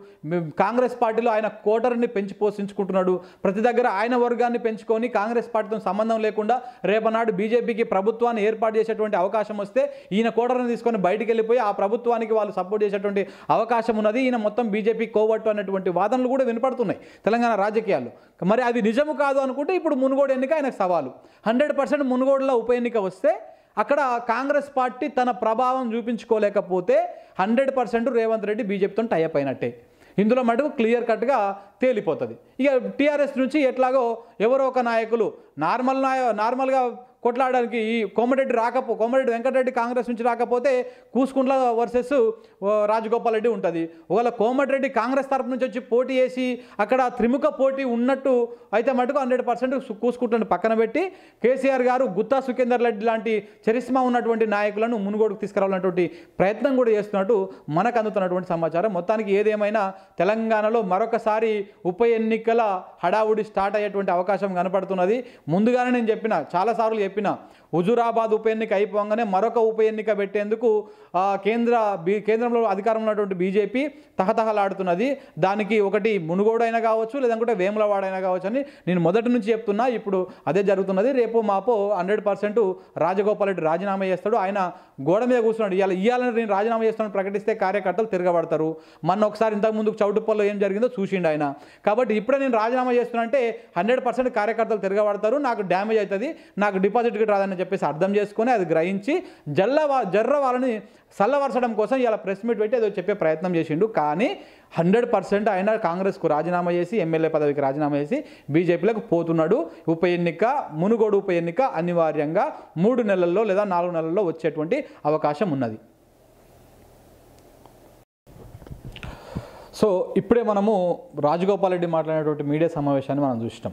కాంగ్రెస్ పార్టీలో ఆయన కోటర్ని పెంచి పోషించుకుంటున్నాడు. ప్రతి దగ్గర ఆయన వర్గాన్ని పెంచుకొని కాంగ్రెస్ పార్టీతో సంబంధం లేకుండా రేపనాడు బీజేపీకి ప్రభుత్వాన్ని ఏర్పాటు చేసేటువంటి అవకాశం వస్తే ఈయన కోటర్ని తీసుకొని బయటికి వెళ్ళిపోయి ఆ ప్రభుత్వానికి వాళ్ళు సపోర్ట్ చేసేటువంటి అవకాశం ఉన్నది. ఈయన మొత్తం బీజేపీ కోవట్టు అనేటువంటి వాదనలు కూడా వినపడుతున్నాయి తెలంగాణ రాజకీయాల్లో. మరి అది నిజము కాదు అనుకుంటే ఇప్పుడు మునుగోడు ఎన్నిక ఆయనకు సవాలు. హండ్రెడ్ పర్సెంట్ మునుగోడులో ఉప ఎన్నిక వస్తే అక్కడ కాంగ్రెస్ పార్టీ తన ప్రభావం చూపించుకోలేకపోతే హండ్రెడ్ పర్సెంట్ రేవంత్ రెడ్డి బీజేపీతో టైప్ అయినట్టే. ఇందులో మటుకు క్లియర్ కట్గా తేలిపోతుంది. ఇక టీఆర్ఎస్ నుంచి ఎట్లాగో ఎవరో ఒక నాయకులు నార్మల్ నాయ నార్మల్గా కొట్లాడడానికి ఈ కోమటిరెడ్డి రాకపో కోమటిరెడ్డి వెంకటరెడ్డి కాంగ్రెస్ నుంచి రాకపోతే కూసుకుంట్ల వర్సెస్ రాజగోపాల్ రెడ్డి ఉంటుంది. ఒకవేళ కోమటిరెడ్డి కాంగ్రెస్ తరపు నుంచి వచ్చి పోటీ చేసి అక్కడ త్రిముఖ పోటీ ఉన్నట్టు అయితే మటుకు హండ్రెడ్ పర్సెంట్ కూసుకుంట్లను పక్కన పెట్టి కేసీఆర్ గారు గుత్తా సుఖేందర్ రెడ్డి లాంటి చరిస్మా ఉన్నటువంటి నాయకులను మునుగోడుకు తీసుకురావాలన్నటువంటి ప్రయత్నం కూడా చేస్తున్నట్టు మనకు అందుతున్నటువంటి సమాచారం. మొత్తానికి ఏదేమైనా తెలంగాణలో మరొకసారి ఉప ఎన్నికల హడావుడి స్టార్ట్ అయ్యేటువంటి అవకాశం కనపడుతున్నది. ముందుగానే నేను చెప్పిన చాలాసార్లు చెప్పిన హుజురాబాద్ ఉప ఎన్నిక అయిపోగానే మరొక ఉప ఎన్నిక పెట్టేందుకు కేంద్ర బీ కేంద్రంలో అధికారంలో ఉన్నటువంటి బీజేపీ తహతహలాడుతున్నది. దానికి ఒకటి మునుగోడు అయినా కావచ్చు లేదంటే వేములవాడైనా కావచ్చు అని నేను మొదటి నుంచి చెప్తున్నా. ఇప్పుడు అదే జరుగుతున్నది. రేపు మాపో హండ్రెడ్ పర్సెంట్ రాజగోపాల్ రెడ్డి రాజీనామా చేస్తాడు. ఆయన గోడ మీద కూర్చున్నాడు. ఇవాళ ఇవ్వాలని నేను రాజీనామా చేస్తానని ప్రకటిస్తే కార్యకర్తలు తిరగబడతారు. మొన్న ఒకసారి ఇంతకుముందు చౌటుప్పల్లో ఏం జరిగిందో చూసిండు ఆయన. కాబట్టి ఇప్పుడే నేను రాజీనామా చేస్తున్నా అంటే హండ్రెడ్ పర్సెంట్ కార్యకర్తలు తిరగబడతారు. నాకు డ్యామేజ్ అవుతుంది. నాకు డిపాజిట్ రాదని చెప్పేసి అర్థం చేసుకొని అది గ్రహించి జల్ల జర్ర వాళ్ళని చల్లవరచడం కోసం ఇలా ప్రెస్ మీట్ పెట్టి ఏదో చెప్పే ప్రయత్నం చేసిండు. కానీ హండ్రెడ్ పర్సెంట్ ఆయన కాంగ్రెస్కు రాజీనామా చేసి ఎమ్మెల్యే పదవికి రాజీనామా చేసి బీజేపీలకు పోతున్నాడు. ఉప ఎన్నిక మునుగోడు ఉప ఎన్నిక అనివార్యంగా మూడు నెలల్లో లేదా నాలుగు నెలల్లో వచ్చేటువంటి అవకాశం ఉన్నది. సో ఇప్పుడే మనము రాజగోపాల్ రెడ్డి మాట్లాడేటువంటి మీడియా సమావేశాన్ని మనం చూసినాం.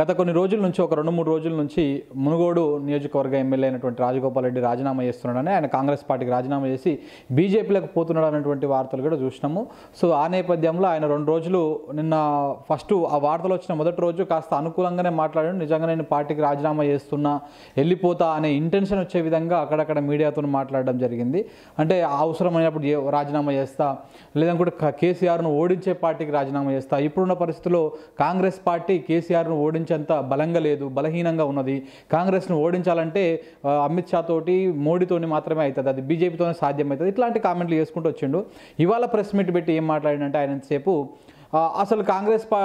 గత కొన్ని రోజుల నుంచి ఒక రెండు మూడు రోజుల నుంచి మునుగోడు నియోజకవర్గ ఎమ్మెల్యే అయినటువంటి రాజగోపాల్ రెడ్డి రాజీనామా చేస్తున్నాడని ఆయన కాంగ్రెస్ పార్టీకి రాజీనామా చేసి బీజేపీలకు పోతున్నాడు అనేటువంటి వార్తలు కూడా చూసినాము. సో ఆ నేపథ్యంలో ఆయన రెండు రోజులు నిన్న ఫస్ట్ ఆ వార్తలు వచ్చిన మొదటి రోజు కాస్త అనుకూలంగానే మాట్లాడాడు. నిజంగా నేను పార్టీకి రాజీనామా చేస్తున్నా వెళ్ళిపోతా అనే ఇంటెన్షన్ వచ్చే విధంగా అక్కడక్కడ మీడియాతో మాట్లాడడం జరిగింది. అంటే అవసరమైనప్పుడు రాజీనామా చేస్తా లేదనుకుంటే కేసీఆర్ను ఓడించే పార్టీకి రాజీనామా చేస్తా. ఇప్పుడున్న పరిస్థితుల్లో కాంగ్రెస్ పార్టీ కేసీఆర్ను ఓడించేంత బలంగా లేదు బలహీనంగా ఉన్నది. కాంగ్రెస్ను ఓడించాలంటే అమిత్ షా తోటి మోడీతోని మాత్రమే అవుతుంది అది బీజేపీతోనే సాధ్యమవుతుంది ఇట్లాంటి కామెంట్లు చేసుకుంటూ వచ్చిండు. ఇవాళ ప్రెస్ మీట్ పెట్టి ఏం మాట్లాడినంటే ఆయన ఎంతసేపు అసలు కాంగ్రెస్ పా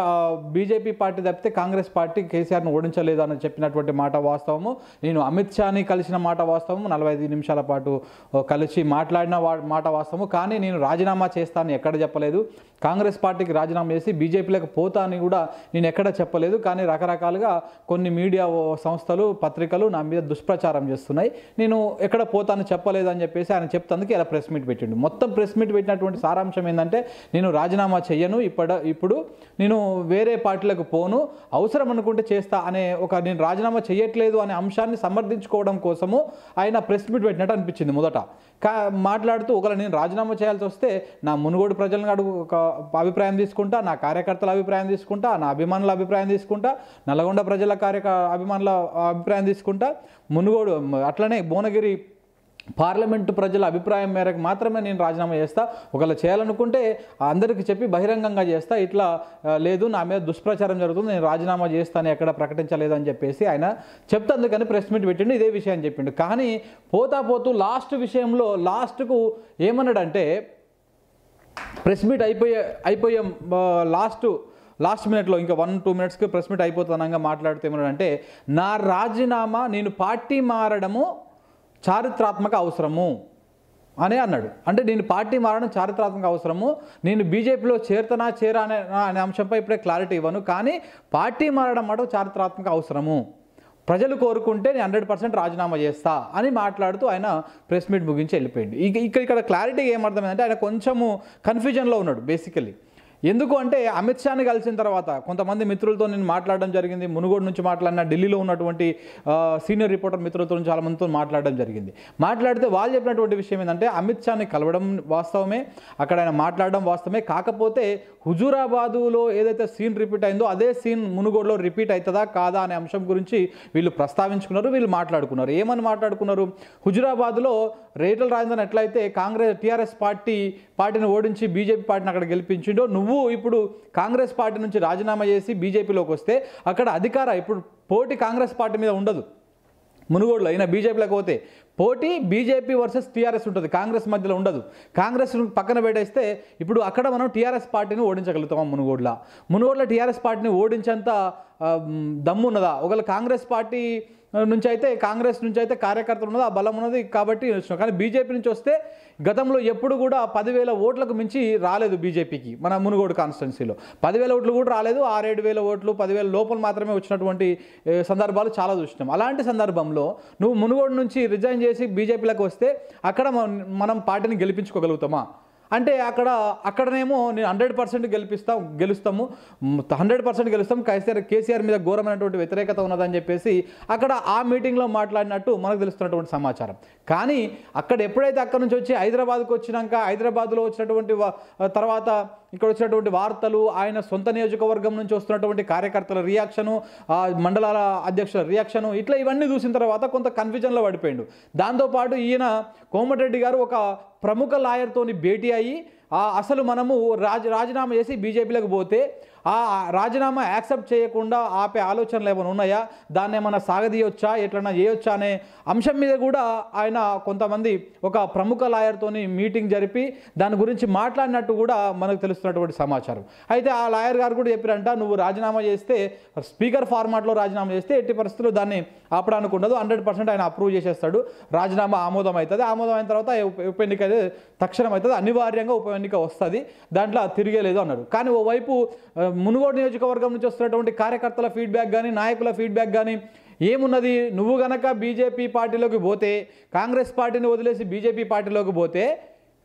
బీజేపీ పార్టీ తప్పితే కాంగ్రెస్ పార్టీ కేసీఆర్ను ఓడించలేదు? అని చెప్పినటువంటి మాట వాస్తవము. నేను అమిత్ షాని కలిసిన మాట వాస్తవము. నలభై ఐదు నిమిషాల పాటు కలిసి మాట్లాడిన వా- మాట వాస్తవము. కానీ నేను రాజీనామా చేస్తానని ఎక్కడ చెప్పలేదు. కాంగ్రెస్ పార్టీకి రాజీనామా చేసి బీజేపీలకు పోతా అని కూడా నేను ఎక్కడ చెప్పలేదు కానీ రకరకాలుగా కొన్ని మీడియా సంస్థలు పత్రికలు నా మీద దుష్ప్రచారం చేస్తున్నాయి. నేను ఎక్కడ పోతాను చెప్పలేదు అని చెప్పేసి ఆయన చెప్తందుకు ఇలా ప్రెస్ మీట్ పెట్టిండు. మొత్తం ప్రెస్ మీట్ పెట్టినటువంటి సారాంశం ఏంటంటే నేను రాజీనామా చెయ్యను ఇప్పుడు ఇప్పుడు నేను వేరే పార్టీలకు పోను అవసరం అనుకుంటే చేస్తా అనే ఒక నేను రాజీనామా చేయట్లేదు అనే అంశాన్ని సమర్థించుకోవడం కోసము ఆయన ప్రెస్ మీట్ పెట్టినట్టు అనిపించింది మొదట. కా మాట్లాడుతూ ఒకవేళ నేను రాజీనామా చేయాల్సి వస్తే నా మునుగోడు ప్రజలను అడుగు అభిప్రాయం తీసుకుంటా నా కార్యకర్తల అభిప్రాయం తీసుకుంటా నా అభిమానుల అభిప్రాయం తీసుకుంటా నల్గొండ ప్రజల కార్యక అభిమానుల అభిప్రాయం తీసుకుంటా. మునుగోడు అట్లనే భువనగిరి పార్లమెంటు ప్రజల అభిప్రాయం మేరకు మాత్రమే నేను రాజీనామా చేస్తా. ఒకవేళ చేయాలనుకుంటే అందరికీ చెప్పి బహిరంగంగా చేస్తా. ఇట్లా లేదు నా మీద దుష్ప్రచారం జరుగుతుంది నేను రాజీనామా చేస్తాను ఎక్కడ ప్రకటించలేదని చెప్పేసి ఆయన చెప్తందుకని ప్రెస్ మీట్ పెట్టిండు ఇదే విషయం చెప్పిండు. కానీ పోతా పోతూ లాస్ట్ విషయంలో లాస్ట్కు ఏమన్నాడంటే ప్రెస్ మీట్ అయిపోయే అయిపోయే లాస్ట్ లాస్ట్ మినిట్లో ఇంకా వన్ టూ మినిట్స్కి ప్రెస్ మీట్ అయిపోతానంగా మాట్లాడితే అంటే నా రాజీనామా నేను పార్టీ మారడము చారిత్రాత్మక అవసరము అని అన్నాడు. అంటే నేను పార్టీ మారడం చారిత్రాత్మక అవసరము నేను బీజేపీలో చేరుతనా చేరా అనే అనే అంశంపై ఇప్పుడే క్లారిటీ ఇవ్వను కానీ పార్టీ మారడం మాట చారిత్రాత్మక అవసరము. ప్రజలు కోరుకుంటే నేను హండ్రెడ్ పర్సెంట్ రాజీనామా చేస్తా అని మాట్లాడుతూ ఆయన ప్రెస్ మీట్ ముగించి వెళ్ళిపోయింది ఇక ఇక్కడ ఇక్కడ క్లారిటీ ఏమర్థమైందంటే ఆయన కొంచెము కన్ఫ్యూజన్లో ఉన్నాడు బేసికలీ ఎందుకు అంటే అమిత్ షాని కలిసిన తర్వాత కొంతమంది మిత్రులతో నేను మాట్లాడడం జరిగింది మునుగోడు నుంచి మాట్లాడిన ఢిల్లీలో ఉన్నటువంటి సీనియర్ రిపోర్టర్ మిత్రులతో చాలా మందితో మాట్లాడడం జరిగింది. మాట్లాడితే వాళ్ళు చెప్పినటువంటి విషయం ఏంటంటే అమిత్ షాని కలవడం వాస్తవమే అక్కడ ఆయన మాట్లాడడం వాస్తవమే కాకపోతే హుజూరాబాదులో ఏదైతే సీన్ రిపీట్ అయిందో అదే సీన్ మునుగోడులో రిపీట్ అవుతుందా కాదా అనే అంశం గురించి వీళ్ళు ప్రస్తావించుకున్నారు వీళ్ళు మాట్లాడుకున్నారు. ఏమని మాట్లాడుకున్నారు? హుజూరాబాద్లో రేటల రాజేంద్రన్ ఎట్లయితే కాంగ్రెస్ టీఆర్ఎస్ పార్టీ పార్టీని ఓడించి బీజేపీ పార్టీని అక్కడ గెలిపించిండో నువ్వు నువ్వు ఇప్పుడు కాంగ్రెస్ పార్టీ నుంచి రాజీనామా చేసి బీజేపీలోకి వస్తే అక్కడ అధికార ఇప్పుడు పోటీ కాంగ్రెస్ పార్టీ మీద ఉండదు. మునుగోడులో అయినా బీజేపీలోకి పోతే పోటీ బీజేపీ వర్సెస్ టీఆర్ఎస్ ఉంటుంది. కాంగ్రెస్ మధ్యలో ఉండదు. కాంగ్రెస్ పక్కన పెట్టేస్తే ఇప్పుడు అక్కడ మనం టీఆర్ఎస్ పార్టీని ఓడించగలుగుతాం మునుగోడులో? మునుగోడులో టీఆర్ఎస్ పార్టీని ఓడించేంత దమ్మున్నదా దమ్ము ఉన్నదా? ఒకవేళ కాంగ్రెస్ పార్టీ నుంచి అయితే కాంగ్రెస్ నుంచి అయితే కార్యకర్తలు ఉన్నది ఆ బలం ఉన్నది కాబట్టి వచ్చినాం కానీ బీజేపీ నుంచి వస్తే గతంలో ఎప్పుడు కూడా పదివేల ఓట్లకు మించి రాలేదు బీజేపీకి మన మునుగోడు కాన్స్టిట్యున్సీలో. పదివేల ఓట్లు కూడా రాలేదు ఆరేడు వేల ఓట్లు పదివేల లోపల మాత్రమే వచ్చినటువంటి సందర్భాలు చాలా చూసినాం. అలాంటి సందర్భంలో నువ్వు మునుగోడు నుంచి రిజైన్ చేసి బీజేపీలోకి వస్తే అక్కడ మనం పార్టీని గెలిపించుకోగలుగుతామా? అంటే అక్కడ అక్కడనేమో నేను హండ్రెడ్ పర్సెంట్ గెలిపిస్తాం గెలుస్తాము. హండ్రెడ్ పర్సెంట్ గెలుస్తాం. కేసీఆర్ కేసీఆర్ మీద ఘోరమైనటువంటి వ్యతిరేకత ఉన్నదని చెప్పేసి అక్కడ ఆ మీటింగ్లో మాట్లాడినట్టు మనకు తెలుస్తున్నటువంటి సమాచారం. కానీ అక్కడ ఎప్పుడైతే అక్కడ నుంచి వచ్చి హైదరాబాద్కు వచ్చినాక హైదరాబాద్లో వచ్చినటువంటి తర్వాత ఇక్కడ వచ్చినటువంటి వార్తలు ఆయన సొంత నియోజకవర్గం నుంచి వస్తున్నటువంటి కార్యకర్తల రియాక్షను మండలాల అధ్యక్షుల రియాక్షను ఇట్లా ఇవన్నీ చూసిన తర్వాత కొంత కన్ఫ్యూజన్లో పడిపోయిండు. దాంతోపాటు ఈయన కోమటిరెడ్డి గారు ఒక ప్రముఖ లాయర్తోని భేటీ అయ్యి అసలు మనము రాజ రాజీనామా చేసి బీజేపీలకు పోతే ఆ రాజీనామా యాక్సెప్ట్ చేయకుండా ఆపే ఆలోచనలు ఏమైనా ఉన్నాయా? దాన్ని ఏమైనా సాగదీయొచ్చా? ఎట్లన్నా చేయొచ్చా అనే అంశం మీద కూడా ఆయన కొంతమంది ఒక ప్రముఖ లాయర్తోని మీటింగ్ జరిపి దాని గురించి మాట్లాడినట్టు కూడా మనకు తెలుస్తున్నటువంటి సమాచారం. అయితే ఆ లాయర్ గారు కూడా చెప్పారంట నువ్వు రాజీనామా చేస్తే స్పీకర్ ఫార్మాట్లో రాజీనామా చేస్తే ఎట్టి పరిస్థితుల్లో దాన్ని ఆపడానికి ఉండదు. హండ్రెడ్ పర్సెంట్ ఆయన అప్రూవ్ చేసేస్తాడు. రాజీనామా ఆమోదం అవుతుంది ఆమోదం అయిన తర్వాత ఉప ఎన్నిక తక్షణం అవుతుంది అనివార్యంగా ఉప ఎన్నిక వస్తుంది. దాంట్లో తిరిగేలేదు అన్నారు కానీ ఓవైపు మునుగోడు నియోజకవర్గం నుంచి వస్తున్నటువంటి కార్యకర్తల ఫీడ్బ్యాక్ కానీ నాయకుల ఫీడ్బ్యాక్ కానీ ఏమున్నది? నువ్వు గనక బీజేపీ పార్టీలోకి పోతే కాంగ్రెస్ పార్టీని వదిలేసి బీజేపీ పార్టీలోకి పోతే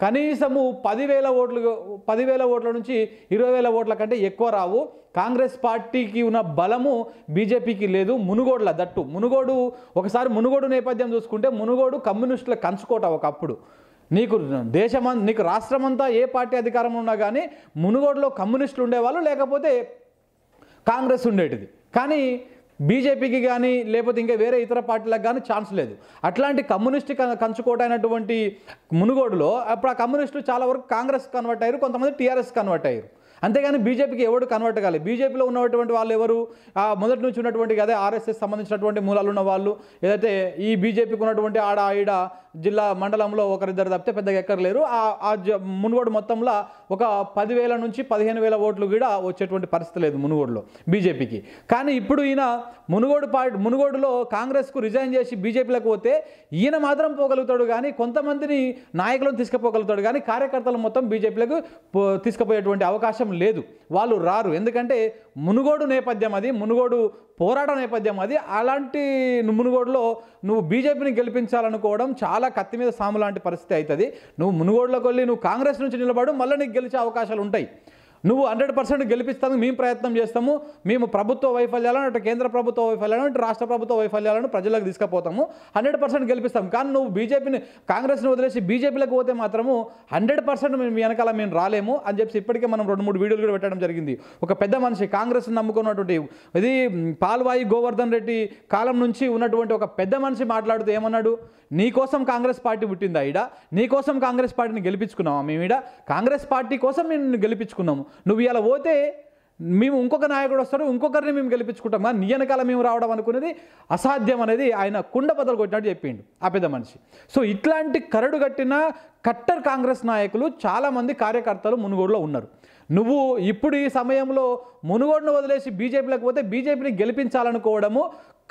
కనీసము పదివేల ఓట్లు పదివేల ఓట్ల నుంచి ఇరవై వేల ఓట్ల కంటే ఎక్కువ రావు. కాంగ్రెస్ పార్టీకి ఉన్న బలము బీజేపీకి లేదు. మునుగోడుల దట్టు. మునుగోడు ఒకసారి మునుగోడు నేపథ్యం చూసుకుంటే మునుగోడు కమ్యూనిస్టుల కంచుకోట ఒకప్పుడు. నీకు దేశమం నీకు రాష్ట్రమంతా ఏ పార్టీ అధికారంలో ఉన్నా కానీ మునుగోడులో కమ్యూనిస్టులు ఉండేవాళ్ళు లేకపోతే కాంగ్రెస్ ఉండేటిది. కానీ బీజేపీకి కానీ లేకపోతే ఇంకా వేరే ఇతర పార్టీలకు కానీ ఛాన్స్ లేదు. అట్లాంటి కమ్యూనిస్ట్ క- కంచుకోట అయినటువంటి మునుగోడులో అప్పుడు ఆ కమ్యూనిస్టులు చాలా వరకు కాంగ్రెస్ కన్వర్ట్ అయ్యారు కొంతమంది టీఆర్ఎస్ కన్వర్ట్ అయ్యారు. అంతేగాని బీజేపీకి ఎవడు కన్వర్ట్ కాలేదు బీజేపీలో ఉన్నటువంటి వాళ్ళు ఎవరు? మొదటి నుంచి ఉన్నటువంటి అదే ఆర్ఎస్ఎస్ సంబంధించినటువంటి మూలాలు ఉన్న వాళ్ళు ఏదైతే ఈ బీజేపీకి ఉన్నటువంటి ఆడ ఈడ జిల్లా మండలంలో ఒకరిద్దరు తప్పితే పెద్దగా ఎక్కర్లేరు. ఆ ఆ జ- మునుగోడు మొత్తంలో ఒక పదివేల నుంచి పదిహేను వేల ఓట్లు కూడా వచ్చేటువంటి పరిస్థితి లేదు మునుగోడులో బీజేపీకి. కానీ ఇప్పుడు ఈయన మునుగోడు పార్టీ మునుగోడులో కాంగ్రెస్కు రిజైన్ చేసి బీజేపీలకు పోతే ఈయన మాత్రం పోగలుగుతాడు కానీ కొంతమందిని నాయకులను తీసుకుపోగలుగుతాడు కానీ కార్యకర్తలు మొత్తం బీజేపీలకు పో- తీసుకుపోయేటువంటి అవకాశం లేదు. వాళ్ళు రారు. ఎందుకంటే మునుగోడు నేపథ్యం అది మునుగోడు పోరాట నేపథ్యం అది. అలాంటి మునుగోడులో నువ్వు బీజేపీని గెలిపించాలనుకోవడం చాలా కత్తి మీద సాము లాంటి పరిస్థితి అవుతుంది. నువ్వు మునుగోడులోకి వెళ్ళి నువ్వు కాంగ్రెస్ నుంచి నిలబడు మళ్ళీ నీకు గెలిచే అవకాశాలు ఉంటాయి. నువ్వు హండ్రెడ్ పర్సెంట్ గెలిపిస్తాను మేము ప్రయత్నం చేస్తాము మేము ప్రభుత్వ వైఫల్యాలను అటు కేంద్ర ప్రభుత్వ వైఫల్యాలను అటు రాష్ట్ర ప్రభుత్వ వైఫల్యాలను ప్రజలకు తీసుకుపోతాము. హండ్రెడ్ పర్సెంట్ గెలిపిస్తాం. కానీ నువ్వు బీజేపీని కాంగ్రెస్ని వదిలేసి బీజేపీలకు పోతే మాత్రము హండ్రెడ్ పర్సెంట్ మేము మీ వెనకాల మేము రాలేము అని చెప్పి ఇప్పటికే మనం రెండు మూడు వీడియోలు కూడా పెట్టడం జరిగింది. ఒక పెద్ద మనిషి కాంగ్రెస్ నమ్ముకున్నటువంటి ఇది పాల్వాయి గోవర్ధన్ రెడ్డి కాలం నుంచి ఉన్నటువంటి ఒక పెద్ద మనిషి మాట్లాడుతూ ఏమన్నాడు? నీకోసం కాంగ్రెస్ పార్టీ పుట్టిందా ఈడ? నీకోసం కాంగ్రెస్ పార్టీని గెలిపించుకున్నావా మేము ఈడ? కాంగ్రెస్ పార్టీ కోసం మేము నిన్ను గెలిపించుకున్నాము. నువ్వు ఇలా పోతే మేము ఇంకొక నాయకుడు వస్తాడు ఇంకొకరిని మేము గెలిపించుకుంటాం కానీ నీ వెనకాల మేము రావడం అనుకునేది అసాధ్యం అనేది ఆయన కుండ బదలు కొట్టినట్టు చెప్పిండు ఆ పెద్ద మనిషి. సో ఇట్లాంటి కరడు కట్టిన కట్టర్ కాంగ్రెస్ నాయకులు చాలామంది కార్యకర్తలు మునుగోడులో ఉన్నారు. నువ్వు ఇప్పుడు ఈ సమయంలో మునుగోడును వదిలేసి బీజేపీలోకి పోతే బీజేపీని గెలిపించాలనుకోవడము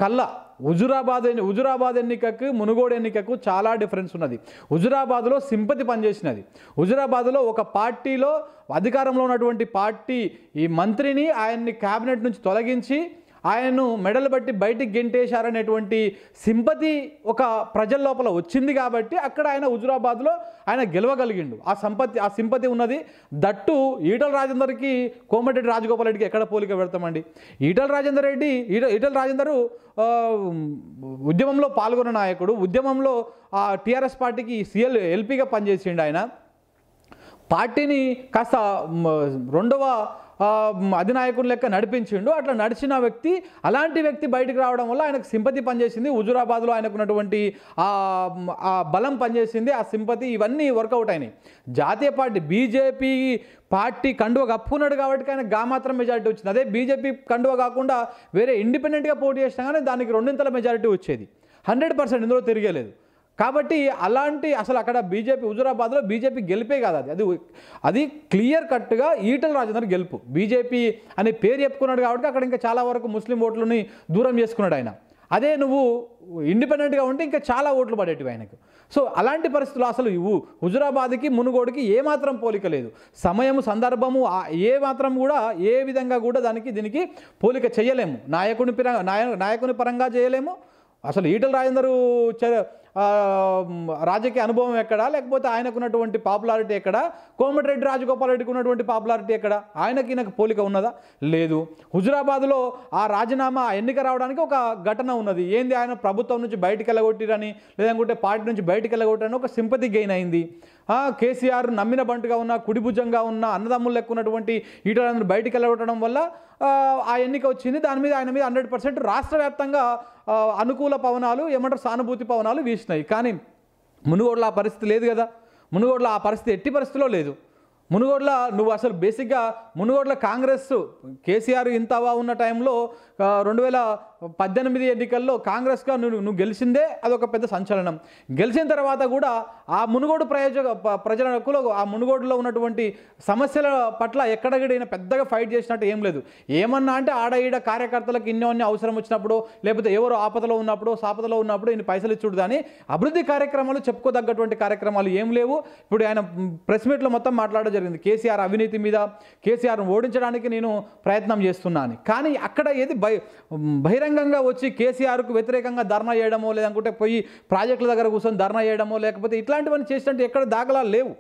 కళ్ళ. హుజురాబాద్ ఎన్ని హుజురాబాద్ ఎన్నికకు మునుగోడు ఎన్నికకు చాలా డిఫరెన్స్ ఉన్నది. హుజురాబాద్లో సింపతి పనిచేసినది. హుజురాబాద్లో ఒక పార్టీలో అధికారంలో ఉన్నటువంటి పార్టీ ఈ మంత్రిని ఆయన్ని క్యాబినెట్ నుంచి తొలగించి ఆయనను మెడలు బట్టి బయటికి గెంటేశారనేటువంటి సింపతి ఒక ప్రజల లోపల వచ్చింది కాబట్టి అక్కడ ఆయన హుజురాబాద్లో ఆయన గెలవగలిగిండు. ఆ సంపత్తి ఆ సింపతి ఉన్నది. దట్టు ఈటల రాజేందర్కి కోమటిరెడ్డి రాజగోపాల్ రెడ్డికి ఎక్కడ పోలిక పెడతామండి? ఈటల రాజేందర్ రెడ్డి ఈట ఈటల రాజేందరు ఉద్యమంలో పాల్గొన్న నాయకుడు ఉద్యమంలో ఆ టీఆర్ఎస్ పార్టీకి సీఎల్ ఎల్పీగా పనిచేసిండు ఆయన. పార్టీని కాస్త రెండవ అధినాయకుని లెక్క నడిపించిండు. అట్లా నడిచిన వ్యక్తి అలాంటి వ్యక్తి బయటకు రావడం వల్ల ఆయనకు సింపతి పనిచేసింది. హుజురాబాద్లో ఆయనకున్నటువంటి ఆ బలం పనిచేసింది. ఆ సింపతి ఇవన్నీ వర్కౌట్ అయినాయి. జాతీయ పార్టీ బీజేపీ పార్టీ కండువ కప్పుకున్నాడు కాబట్టి ఆయన గా మాత్రం మెజారిటీ వచ్చింది. అదే బీజేపీ కండువ కాకుండా వేరే ఇండిపెండెంట్గా పోటీ చేసినా కానీ దానికి రెండింతల మెజారిటీ వచ్చేది. హండ్రెడ్ పర్సెంట్ ఇందులో తిరిగేలేదు. కాబట్టి అలాంటి అసలు అక్కడ బీజేపీ హుజురాబాద్లో బీజేపీ గెలిపే కాదు అది. అది అది క్లియర్ కట్గా ఈటల రాజేందర్ గెలుపు. బీజేపీ అనే పేరు చెప్పుకున్నాడు కాబట్టి అక్కడ ఇంకా చాలా వరకు ముస్లిం ఓట్లని దూరం చేసుకున్నాడు ఆయన. అదే నువ్వు ఇండిపెండెంట్గా ఉంటే ఇంకా చాలా ఓట్లు పడేటివి ఆయనకు. సో అలాంటి పరిస్థితులు అసలు ఇవ్వు. హుజురాబాద్కి మునుగోడుకి ఏమాత్రం పోలిక లేదు. సమయం సందర్భము ఏ మాత్రం కూడా ఏ విధంగా కూడా దానికి దీనికి పోలిక చేయలేము. నాయకుని పిర నాయ నాయకుని పరంగా చేయలేము. అసలు ఈటల రాజేందరు చ- రాజకీయ అనుభవం ఎక్కడా? లేకపోతే ఆయనకున్నటువంటి పాపులారిటీ ఎక్కడా? కోమటిరెడ్డి రాజగోపాల్ రెడ్డికి ఉన్నటువంటి పాపులారిటీ ఎక్కడ? ఆయనకి ఈయనకు పోలిక ఉన్నదా? లేదు. హుజురాబాద్లో ఆ రాజీనామా ఎన్నిక రావడానికి ఒక ఘటన ఉన్నది. ఏంది ఆయన ప్రభుత్వం నుంచి బయటకు వెళ్ళగొట్టిరని లేదంటే పార్టీ నుంచి బయటకు వెళ్ళగొట్టిరని ఒక సింపతి గెయిన్ అయింది. కేసీఆర్ నమ్మిన బంటుగా ఉన్న కుడిభుజంగా ఉన్న అన్నదమ్ములు లెక్క ఉన్నటువంటి ఈటలందరూ బయటికి వెళ్ళగొట్టడం వల్ల ఆ, ఎన్నిక వచ్చింది. దాని మీద ఆయన మీద హండ్రెడ్ పర్సెంట్ రాష్ట్ర వ్యాప్తంగా అనుకూల పవనాలు ఏమంటారు సానుభూతి పవనాలు వీసినాయి. కానీ మునుగోడులో ఆ పరిస్థితి లేదు కదా. మునుగోడులో ఆ పరిస్థితి ఎట్టి పరిస్థితిలో లేదు. మునుగోడులో నువ్వు అసలు బేసిక్గా మునుగోడులో కాంగ్రెస్ కేసీఆర్ ఇంతవా ఉన్న టైంలో రెండు వేల పద్దెనిమిది ఎన్నికల్లో కాంగ్రెస్గా నువ్వు నువ్వు గెలిచిందే అదొక పెద్ద సంచలనం. గెలిచిన తర్వాత కూడా ఆ మునుగోడు ప్రయోజక ప్రజలకు ఆ మునుగోడులో ఉన్నటువంటి సమస్యల పట్ల ఎక్కడగడైనా పెద్దగా ఫైట్ చేసినట్టు ఏం లేదు. ఏమన్నా అంటే ఆడ ఈడ కార్యకర్తలకు ఇన్నోన్ని అవసరం వచ్చినప్పుడు లేకపోతే ఎవరు ఆపదలో ఉన్నప్పుడు సాపదలో ఉన్నప్పుడు ఇన్ని పైసలు ఇచ్చుడు కానీ అభివృద్ధి కార్యక్రమాలు చెప్పుకోదగ్గటువంటి కార్యక్రమాలు ఏం లేవు. ఇప్పుడు ఆయన ప్రెస్ మీట్లో మొత్తం మాట్లాడడం జరిగింది. కేసీఆర్ అవినీతి మీద కేసీఆర్ను ఓడించడానికి నేను ప్రయత్నం చేస్తున్నాను కానీ అక్కడ ఏది బహిరంగంగా వచ్చి కేసీఆర్కు వ్యతిరేకంగా ధర్నా చేయడమో లేదంటే పోయి ప్రాజెక్టుల దగ్గర కూర్చొని ధర్నా చేయడమో లేకపోతే ఇట్లాంటివన్నీ చేసినట్టు ఎక్కడ దాఖలాలు లేవు.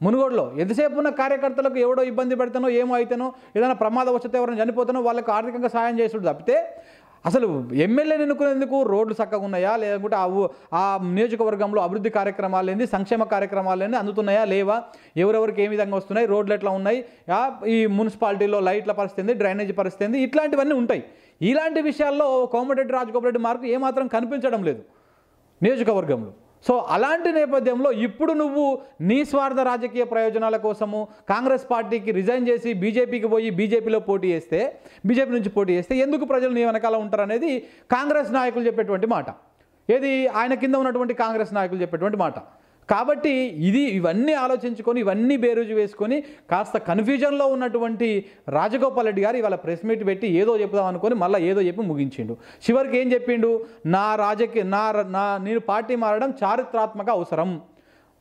మునుగోడులో ఎంతసేపు ఉన్న కార్యకర్తలకు ఎవడో ఇబ్బంది పెడతానో ఏమో అయితేనో ఏదైనా ప్రమాదం వచ్చితే ఎవరైనా చనిపోతానో వాళ్ళకి ఆర్థికంగా సాయం చేసుడు తప్పితే అసలు ఎమ్మెల్యేని ఎన్నుకునేందుకు రోడ్లు చక్కగా ఉన్నాయా? లేదంటే ఆ ఆ నియోజకవర్గంలో అభివృద్ధి కార్యక్రమాలు ఏంది? సంక్షేమ కార్యక్రమాలు ఏంది? అందుతున్నాయా? లేవా? ఎవరెవరికి ఏ విధంగా వస్తున్నాయి? రోడ్లు ఎట్లా ఉన్నాయి? ఈ మున్సిపాలిటీలో లైట్ల పరిస్థితి డ్రైనేజీ పరిస్థితి ఇట్లాంటివన్నీ ఉంటాయి. ఇలాంటి విషయాల్లో కోమటిరెడ్డి రాజగోపాల్ రెడ్డి మార్కు ఏమాత్రం కనిపించడం లేదు నియోజకవర్గంలో. సో అలాంటి నేపథ్యంలో ఇప్పుడు నువ్వు నీ స్వార్థ రాజకీయ ప్రయోజనాల కోసము కాంగ్రెస్ పార్టీకి రిజైన్ చేసి బీజేపీకి పోయి బీజేపీలో పోటీ చేస్తే బీజేపీ నుంచి పోటీ చేస్తే ఎందుకు ప్రజలు నీ వెనకాల ఉంటారనేది కాంగ్రెస్ నాయకులు చెప్పేటువంటి మాట. ఏది ఆయన కింద ఉన్నటువంటి కాంగ్రెస్ నాయకులు చెప్పేటువంటి మాట. కాబట్టి ఇది ఇవన్నీ ఆలోచించుకొని ఇవన్నీ బేరుజు వేసుకొని కాస్త కన్ఫ్యూజన్లో ఉన్నటువంటి రాజగోపాల్ రెడ్డి గారు ఇవాళ ప్రెస్ మీట్ పెట్టి ఏదో చెప్దాం అనుకొని మళ్ళీ ఏదో చెప్పి ముగించిండు. చివరికి ఏం చెప్పిండు? నా రాజకీయ నా నా నేను పార్టీ మారడం చారిత్రాత్మక అవసరం.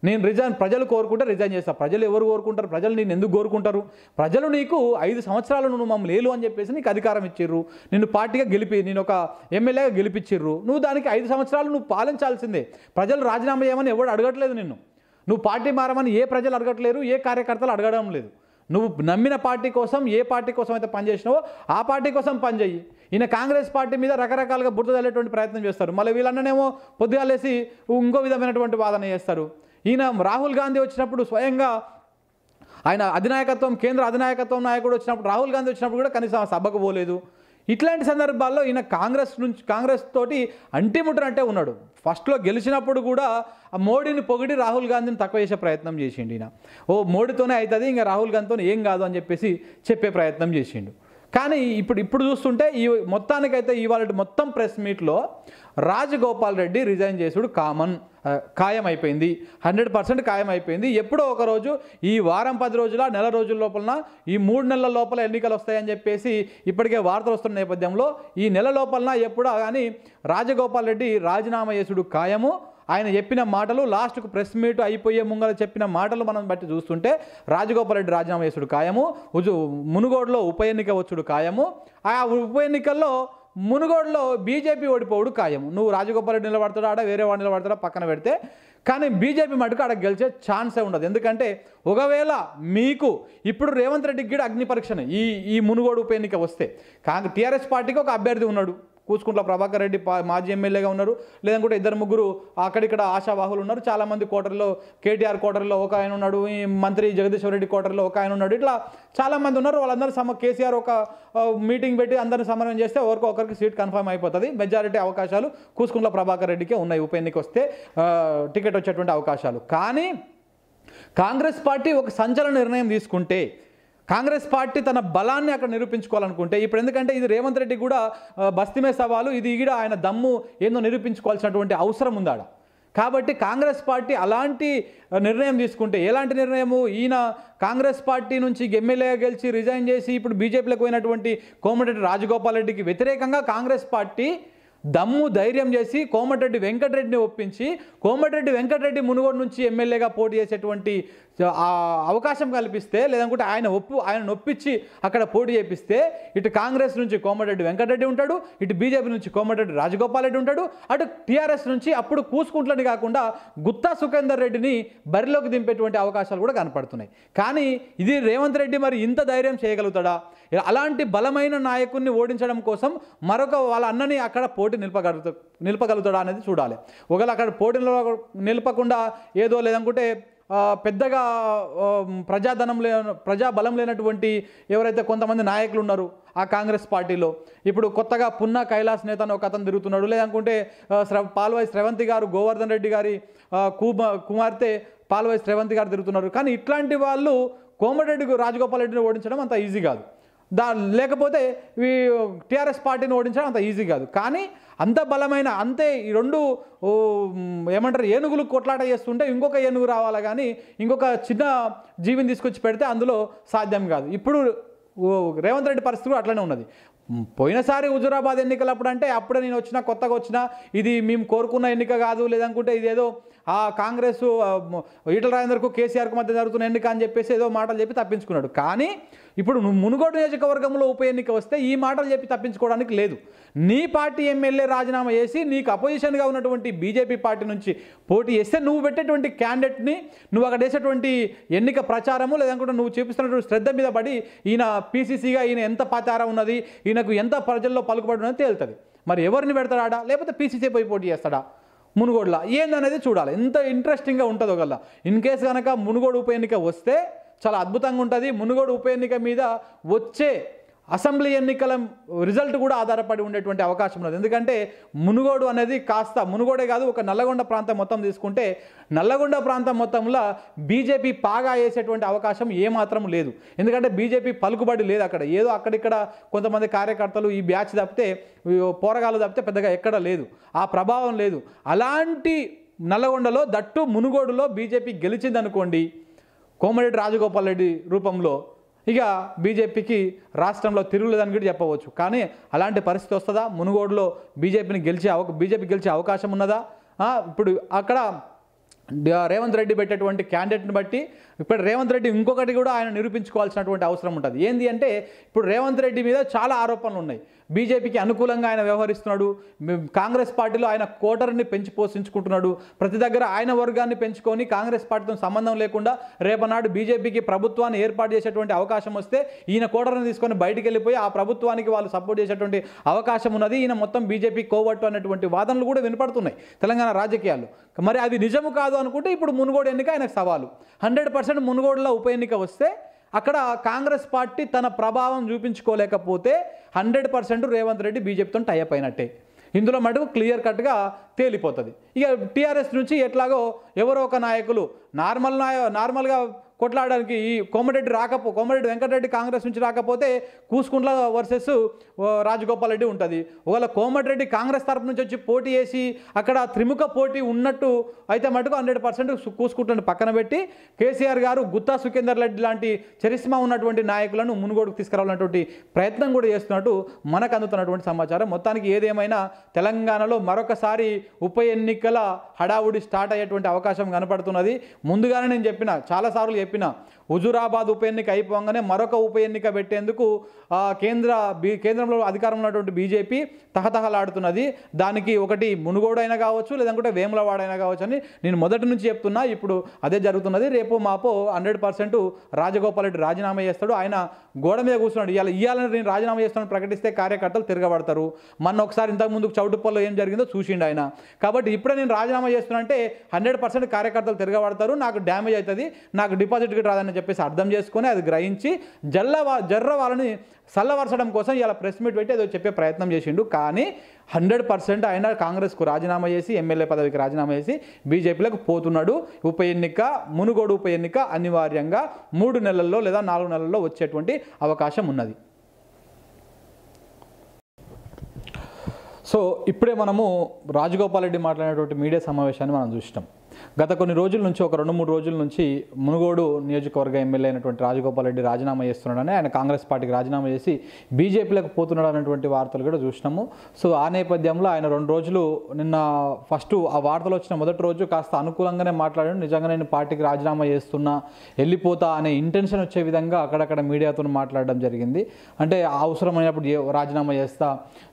నేను రిజైన్ ప్రజలు కోరుకుంటే రిజైన్ చేస్తా. ప్రజలు ఎవరు కోరుకుంటారు? ప్రజలు నేను ఎందుకు కోరుకుంటారు? ప్రజలు నీకు ఐదు సంవత్సరాలు నువ్వు మమ్మల్ని లేలు అని చెప్పేసి నీకు అధికారం ఇచ్చిర్రు. నిన్ను పార్టీగా గెలిపి నేను ఒక ఎమ్మెల్యేగా గెలిపించిర్రు నువ్వు దానికి ఐదు సంవత్సరాలు నువ్వు పాలించాల్సిందే. ప్రజలు రాజీనామా చేయమని ఎవడు అడగట్లేదు నిన్ను. నువ్వు పార్టీ మారమని ఏ ప్రజలు అడగట్లేరు ఏ కార్యకర్తలు అడగడం లేదు. నువ్వు నమ్మిన పార్టీ కోసం ఏ పార్టీ కోసం అయితే పనిచేసినావో ఆ పార్టీ కోసం పనిచేయి ఈయన కాంగ్రెస్ పార్టీ మీద రకరకాలుగా బుర్ర తల్లేటువంటి ప్రయత్నం చేస్తారు. మళ్ళీ వీళ్ళన్ననేమో పొద్దుగాలేసి ఇంకో విధమైనటువంటి వాదన చేస్తారు. ఈయన రాహుల్ గాంధీ వచ్చినప్పుడు స్వయంగా ఆయన అధినాయకత్వం కేంద్ర అధినాయకత్వం నాయకుడు వచ్చినప్పుడు రాహుల్ గాంధీ వచ్చినప్పుడు కూడా కనీసం సభకు పోలేదు. ఇట్లాంటి సందర్భాల్లో ఈయన కాంగ్రెస్ నుంచి కాంగ్రెస్ తోటి అంటిముట్టనంటే ఉన్నాడు. ఫస్ట్లో గెలిచినప్పుడు కూడా ఆ మోడీని పొగిడి రాహుల్ గాంధీని తక్కువ చేసే ప్రయత్నం చేసిండు ఈయన. ఓ మోడీతోనే అవుతుంది ఇంకా రాహుల్ గాంధీతో ఏం కాదు అని చెప్పేసి చెప్పే ప్రయత్నం చేసిండు. కానీ ఇప్పుడు ఇప్పుడు చూస్తుంటే ఈ మొత్తానికైతే ఇవాళ మొత్తం ప్రెస్ మీట్లో రాజగోపాల్ రెడ్డి రిజైన్ చేసుడు కామన్ ఖాయం అయిపోయింది హండ్రెడ్ పర్సెంట్ ఖాయం అయిపోయింది ఎప్పుడో ఒకరోజు ఈ వారం పది రోజుల నెల రోజుల లోపల ఈ మూడు నెలల లోపల ఎన్నికలు వస్తాయని చెప్పేసి ఇప్పటికే వార్తలు వస్తున్న నేపథ్యంలో ఈ నెల లోపలన ఎప్పుడో కానీ రాజగోపాల్ రెడ్డి రాజీనామా చేసుడు ఖాయము. ఆయన చెప్పిన మాటలు లాస్ట్కు ప్రెస్ మీట్ అయిపోయే ముంగల చెప్పిన మాటలు మనం బట్టి చూస్తుంటే రాజగోపాల్ రెడ్డి రాజీనామా చేసుడు ఖాయము ఉజు మునుగోడులో ఉప ఎన్నిక వచ్చుడు ఖాయము ఆ ఉప ఎన్నికల్లో మునుగోడులో బీజేపీ ఓడిపోవుడు ఖాయము. నువ్వు రాజగోపాల్ రెడ్డి ఆడ వేరే వాడు నిలబడతాడా? పక్కన పెడితే. కానీ బీజేపీ మటుకు ఆడ గెలిచే ఛాన్సే ఉండదు. ఎందుకంటే ఒకవేళ మీకు ఇప్పుడు రేవంత్ రెడ్డికి కూడా అగ్ని పరీక్షనే ఈ ఈ మునుగోడు ఉప ఎన్నిక వస్తే. కాంగ్రెస్ టీఆర్ఎస్ పార్టీకి ఒక అభ్యర్థి ఉన్నాడు. కూచుకుంట్ల ప్రభాకర్ రెడ్డి మాజీ ఎమ్మెల్యేగా ఉన్నారు. లేదంటే ఇద్దరు ముగ్గురు అక్కడిక్కడ ఆశావాహులు ఉన్నారు. చాలామంది కోటర్లో కేటీఆర్ కోటర్లో ఒక ఆయన ఉన్నాడు. ఈ మంత్రి జగదీశ్వర్ రెడ్డి కోటర్లో ఒక ఆయన ఉన్నాడు. ఇట్లా చాలామంది ఉన్నారు. వాళ్ళందరూ సమ కేసీఆర్ ఒక మీటింగ్ పెట్టి అందరిని సమన్వయం చేస్తే ఒకరికి ఒకరికి సీట్ కన్ఫర్మ్ అయిపోతుంది. మెజారిటీ అవకాశాలు కూచుకుంట్ల ప్రభాకర్ రెడ్డికే ఉన్నాయి. ఉప ఎన్నిక వస్తే టికెట్ వచ్చేటువంటి అవకాశాలు. కానీ కాంగ్రెస్ పార్టీ ఒక సంచలన నిర్ణయం తీసుకుంటే కాంగ్రెస్ పార్టీ తన బలాన్ని అక్కడ నిరూపించుకోవాలనుకుంటే ఇప్పుడు ఎందుకంటే ఇది రేవంత్ రెడ్డి కూడా బస్తిమే సవాలు ఇది ఈడ ఆయన దమ్ము ఏందో నిరూపించుకోవాల్సినటువంటి అవసరం ఉందాడ. కాబట్టి కాంగ్రెస్ పార్టీ అలాంటి నిర్ణయం తీసుకుంటే ఎలాంటి నిర్ణయము? ఈయన కాంగ్రెస్ పార్టీ నుంచి ఎమ్మెల్యేగా గెలిచి రిజైన్ చేసి ఇప్పుడు బీజేపీలోకి పోయినటువంటి కోమటిరెడ్డి రాజగోపాల్ రెడ్డికి వ్యతిరేకంగా కాంగ్రెస్ పార్టీ దమ్ము ధైర్యం చేసి కోమటిరెడ్డి వెంకటరెడ్డిని ఒప్పించి కోమటిరెడ్డి వెంకటరెడ్డి మునుగోడు నుంచి ఎమ్మెల్యేగా పోటీ చేసేటువంటి అవకాశం కల్పిస్తే లేదంటే ఆయన ఒప్పు ఆయన నొప్పించి అక్కడ పోటీ చేపిస్తే ఇటు కాంగ్రెస్ నుంచి కోమటిరెడ్డి వెంకటరెడ్డి ఉంటాడు ఇటు బీజేపీ నుంచి కోమటిరెడ్డి రాజగోపాల్ రెడ్డి ఉంటాడు అటు టీఆర్ఎస్ నుంచి అప్పుడు కూసుకుంట్లని కాకుండా గుత్తా సుఖేందర్ రెడ్డిని బరిలోకి దింపేటువంటి అవకాశాలు కూడా కనపడుతున్నాయి. కానీ ఇది రేవంత్ రెడ్డి మరి ఇంత ధైర్యం చేయగలుగుతాడా? అలాంటి బలమైన నాయకుడిని ఓడించడం కోసం మరొక వాళ్ళ అన్నని అక్కడ పోటీ నిలపగలుగుతా నిలపగలుగుతాడా అనేది చూడాలి. ఒకవేళ అక్కడ పోటీ నిలపకుండా ఏదో లేదనుకుంటే పెద్దగా ఆ, ప్రజాధనం లే ప్రజాబలం లేనటువంటి ఎవరైతే కొంతమంది నాయకులు ఉన్నారు ఆ కాంగ్రెస్ పార్టీలో. ఇప్పుడు కొత్తగా పున్నా కైలాస్ నేత అని ఒక అతను తిరుగుతున్నాడు. లేదనుకుంటే శ్రవ శ్ర పాల్వాయి శ్రవంతి గారు గోవర్ధన్ రెడ్డి గారి కుమ కుమార్తె పాల్వాయి శ్రవంతి గారు తిరుగుతున్నారు. కానీ ఇట్లాంటి వాళ్ళు కోమటిరెడ్డి రాజగోపాల్ రెడ్డిని ఓడించడం అంత ఈజీ కాదు. దా లేకపోతే ఈ టీఆర్ఎస్ పార్టీని ఓడించడం అంత ఈజీ కాదు. కానీ అంత బలమైన అంతే ఈ రెండు ఏమంటారు ఏనుగులు కొట్లాట చేస్తుంటే ఇంకొక ఏనుగు రావాలి కానీ ఇంకొక చిన్న జీవిని తీసుకొచ్చి పెడితే అందులో సాధ్యం కాదు. ఇప్పుడు రేవంత్ రెడ్డి పరిస్థితి కూడా అట్లనే ఉన్నది. పోయినసారి హుజురాబాద్ ఎన్నికలప్పుడు అంటే అప్పుడే నేను వచ్చిన కొత్తగా వచ్చిన ఇది మేము కోరుకున్న ఎన్నిక కాదు లేదనుకుంటే ఇదేదో ఆ కాంగ్రెస్ ఈటల రాజేందర్కు కేసీఆర్కు మధ్య జరుగుతున్న ఎన్నిక అని చెప్పేసి ఏదో మాటలు చెప్పి తప్పించుకున్నాడు. కానీ ఇప్పుడు మునుగోడు నియోజకవర్గంలో ఉప ఎన్నిక వస్తే ఈ మాటలు చెప్పి తప్పించుకోవడానికి లేదు. నీ పార్టీ ఎమ్మెల్యే రాజీనామా చేసి నీకు అపోజిషన్గా ఉన్నటువంటి బీజేపీ పార్టీ నుంచి పోటీ చేస్తే నువ్వు పెట్టేటువంటి క్యాండిడేట్ని నువ్వు అక్కడ వేసేటువంటి ఎన్నిక ప్రచారము లేదనుకుంటే నువ్వు చూపిస్తున్నటువంటి శ్రద్ధ మీద పడి ఈయన పీసీసీగా ఈయన ఎంత పాచారం ఉన్నది ఈయనకు ఎంత ప్రజల్లో పలుకుబడి ఉన్నది తేలుతుంది. మరి ఎవరిని పెడతాడా? లేకపోతే పీసీసీ పోయి పోటీ చేస్తాడా? మునుగోడులా. ఏందనేది చూడాలి. ఎంత ఇంట్రెస్టింగ్గా ఉంటుంది ఒకళ్ళ ఇన్ కేస్ కనుక మునుగోడు ఉప ఎన్నిక వస్తే చాలా అద్భుతంగా ఉంటుంది. మునుగోడు ఉప ఎన్నిక మీద వచ్చే అసెంబ్లీ ఎన్నికల రిజల్ట్ కూడా ఆధారపడి ఉండేటువంటి అవకాశం ఉన్నది. ఎందుకంటే మునుగోడు అనేది కాస్త మునుగోడే కాదు ఒక నల్లగొండ ప్రాంతం మొత్తం తీసుకుంటే నల్లగొండ ప్రాంతం మొత్తంలో బీజేపీ పాగా వేసేటువంటి అవకాశం ఏమాత్రం లేదు. ఎందుకంటే బీజేపీ పలుకుబడి లేదు అక్కడ. ఏదో అక్కడిక్కడ కొంతమంది కార్యకర్తలు ఈ బ్యాచ్ తప్పితే పోరగాలు తప్పితే పెద్దగా ఎక్కడ లేదు. ఆ ప్రభావం లేదు. అలాంటి నల్లగొండలో దట్టు మునుగోడులో బీజేపీ గెలిచిందనుకోండి కోమరెడ్డి రాజగోపాల్ రెడ్డి రూపంలో ఇక బీజేపీకి రాష్ట్రంలో తిరుగులేదని కూడా చెప్పవచ్చు. కానీ అలాంటి పరిస్థితి వస్తుందా? మునుగోడులో బీజేపీని గెలిచే అవ బీజేపీ గెలిచే అవకాశం ఉన్నదా? ఇప్పుడు అక్కడ రేవంత్ రెడ్డి పెట్టేటువంటి క్యాండిడేట్ని బట్టి ఇప్పుడు రేవంత్ రెడ్డి ఇంకొకటి కూడా ఆయన నిరూపించుకోవాల్సినటువంటి అవసరం ఉంటుంది. ఏంటి అంటే ఇప్పుడు రేవంత్ రెడ్డి మీద చాలా ఆరోపణలు ఉన్నాయి. బీజేపీకి అనుకూలంగా ఆయన వ్యవహరిస్తున్నాడు. కాంగ్రెస్ పార్టీలో ఆయన కోటర్ని పెంచి పోషించుకుంటున్నాడు. ప్రతి దగ్గర ఆయన వర్గాన్ని పెంచుకొని కాంగ్రెస్ పార్టీతో సంబంధం లేకుండా రేపనాడు బీజేపీకి ప్రభుత్వాన్ని ఏర్పాటు చేసేటువంటి అవకాశం వస్తే ఈయన కోటర్ని తీసుకొని బయటికి వెళ్ళిపోయి ఆ ప్రభుత్వానికి వాళ్ళు సపోర్ట్ చేసేటువంటి అవకాశం ఉన్నది. ఈయన మొత్తం బీజేపీ కోవట్టు అనేటువంటి వాదనలు కూడా వినపడుతున్నాయి తెలంగాణ రాజకీయాలు మరి అది నిజము కాదు అనుకుంటే ఇప్పుడు మునుగోడు ఎన్నిక ఆయనకు సవాలు. హండ్రెడ్ పర్సెంట్ మునుగోడులో ఉప ఎన్నిక వస్తే అక్కడ కాంగ్రెస్ పార్టీ తన ప్రభావం చూపించుకోలేకపోతే హండ్రెడ్ పర్సెంట్ రేవంత్ రెడ్డి బీజేపీతో టైప్ అయినట్టే. ఇందులో మటుకు క్లియర్ కట్గా తేలిపోతుంది. ఇక టీఆర్ఎస్ నుంచి ఎట్లాగో ఎవరో ఒక నాయకులు నార్మల్ నాయ నార్మల్గా కొట్లాడడానికి ఈ కోమటిరెడ్డి రాకపో కోమటిరెడ్డి వెంకటరెడ్డి కాంగ్రెస్ నుంచి రాకపోతే కూసుకుంట్ల వర్సెస్ రాజగోపాల్ రెడ్డి ఉంటుంది. ఒకవేళ కోమటిరెడ్డి కాంగ్రెస్ తరపు నుంచి వచ్చి పోటీ చేసి అక్కడ త్రిముఖ పోటీ ఉన్నట్టు అయితే మటుకు హండ్రెడ్ పర్సెంట్ కూసుకుంట్లను పక్కన పెట్టి కేసీఆర్ గారు గుత్తా సుఖేందర్ రెడ్డి లాంటి చరిస్మా ఉన్నటువంటి నాయకులను మునుగోడుకు తీసుకురావాలన్నటువంటి ప్రయత్నం కూడా చేస్తున్నట్టు మనకు అందుతున్నటువంటి సమాచారం. మొత్తానికి ఏదేమైనా తెలంగాణలో మరొకసారి ఉప ఎన్నికల హడావుడి స్టార్ట్ అయ్యేటువంటి అవకాశం కనపడుతున్నది. ముందుగానే నేను చెప్పిన చాలాసార్లు చెప్పిన హుజురాబాద్ ఉప ఎన్నిక అయిపోగానే మరొక ఉప ఎన్నిక పెట్టేందుకు కేంద్ర బీ కేంద్రంలో అధికారంలో ఉన్నటువంటి బీజేపీ తహతహలాడుతున్నది. దానికి ఒకటి మునుగోడు అయినా కావచ్చు లేదంటే వేములవాడ అయినా కావచ్చు అని నేను మొదటి నుంచి చెప్తున్నా. ఇప్పుడు అదే జరుగుతున్నది. రేపు మాపో హండ్రెడ్ పర్సెంట్ రాజగోపాల్ రెడ్డి రాజీనామా చేస్తాడు. ఆయన గోడ మీద కూర్చున్నాడు. ఇవాళ ఇవ్వాలని నేను రాజీనామా చేస్తానని ప్రకటిస్తే కార్యకర్తలు తిరగబడతారు. మొన్న ఒకసారి ఇంతకుముందు చౌటుప్పల్లో ఏం జరిగిందో చూసిండు ఆయన. కాబట్టి ఇప్పుడే నేను రాజీనామా చేస్తున్నా అంటే హండ్రెడ్ పర్సెంట్ కార్యకర్తలు తిరగబడతారు. నాకు డ్యామేజ్ అవుతుంది. నాకు డిపాజిట్ రాదని చెప్పేసి అర్థం చేసుకొని అది గ్రహించి జల్ల జర్ర వాళ్ళని చల్లవరచడం కోసం ఇలా ప్రెస్ మీట్ పెట్టి ఏదో చెప్పే ప్రయత్నం చేసిండు. కానీ హండ్రెడ్ పర్సెంట్ ఆయన కాంగ్రెస్కు రాజీనామా చేసి ఎమ్మెల్యే పదవికి రాజీనామా చేసి బీజేపీలకు పోతున్నాడు. ఉప ఎన్నిక మునుగోడు ఉప ఎన్నిక అనివార్యంగా మూడు నెలల్లో లేదా నాలుగు నెలల్లో వచ్చేటువంటి అవకాశం ఉన్నది. సో ఇప్పుడే మనము రాజగోపాల్ రెడ్డి మాట్లాడినటువంటి మీడియా సమావేశాన్ని మనం చూసినాం. గత కొన్ని రోజుల నుంచి ఒక రెండు మూడు రోజుల నుంచి మునుగోడు నియోజకవర్గ ఎమ్మెల్యే అయినటువంటి రాజగోపాల్ రెడ్డి రాజీనామా చేస్తున్నాడని ఆయన కాంగ్రెస్ పార్టీకి రాజీనామా చేసి బీజేపీలకు పోతున్నాడు అనేటువంటి వార్తలు కూడా చూసినాము. సో ఆ నేపథ్యంలో ఆయన రెండు రోజులు నిన్న ఫస్ట్ ఆ వార్తలు వచ్చిన మొదటి రోజు కాస్త అనుకూలంగానే మాట్లాడాడు. నిజంగా నేను పార్టీకి రాజీనామా చేస్తున్నా వెళ్ళిపోతా అనే ఇంటెన్షన్ వచ్చే విధంగా అక్కడక్కడ మీడియాతో మాట్లాడడం జరిగింది. అంటే అవసరమైనప్పుడు రాజీనామా చేస్తా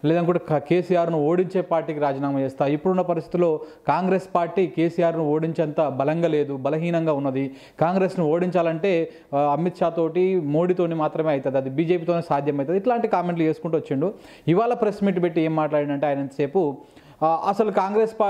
లేదంటే కేసీఆర్ను ఓడించే పార్టీకి రాజీనామా చేస్తా. ఇప్పుడున్న పరిస్థితుల్లో కాంగ్రెస్ పార్టీ కేసీఆర్ను ఓడించేంత బలంగా లేదు బలహీనంగా ఉన్నది. కాంగ్రెస్ను ఓడించాలంటే అమిత్ షా తోటి మోడీతోని మాత్రమే అవుతుంది అది బీజేపీతోనే సాధ్యం అవుతుంది ఇట్లాంటి కామెంట్లు చేసుకుంటూ వచ్చిండు. ఇవాళ ప్రెస్ మీట్ పెట్టి ఏం మాట్లాడినంటే ఆయన సేపు అసలు కాంగ్రెస్ పా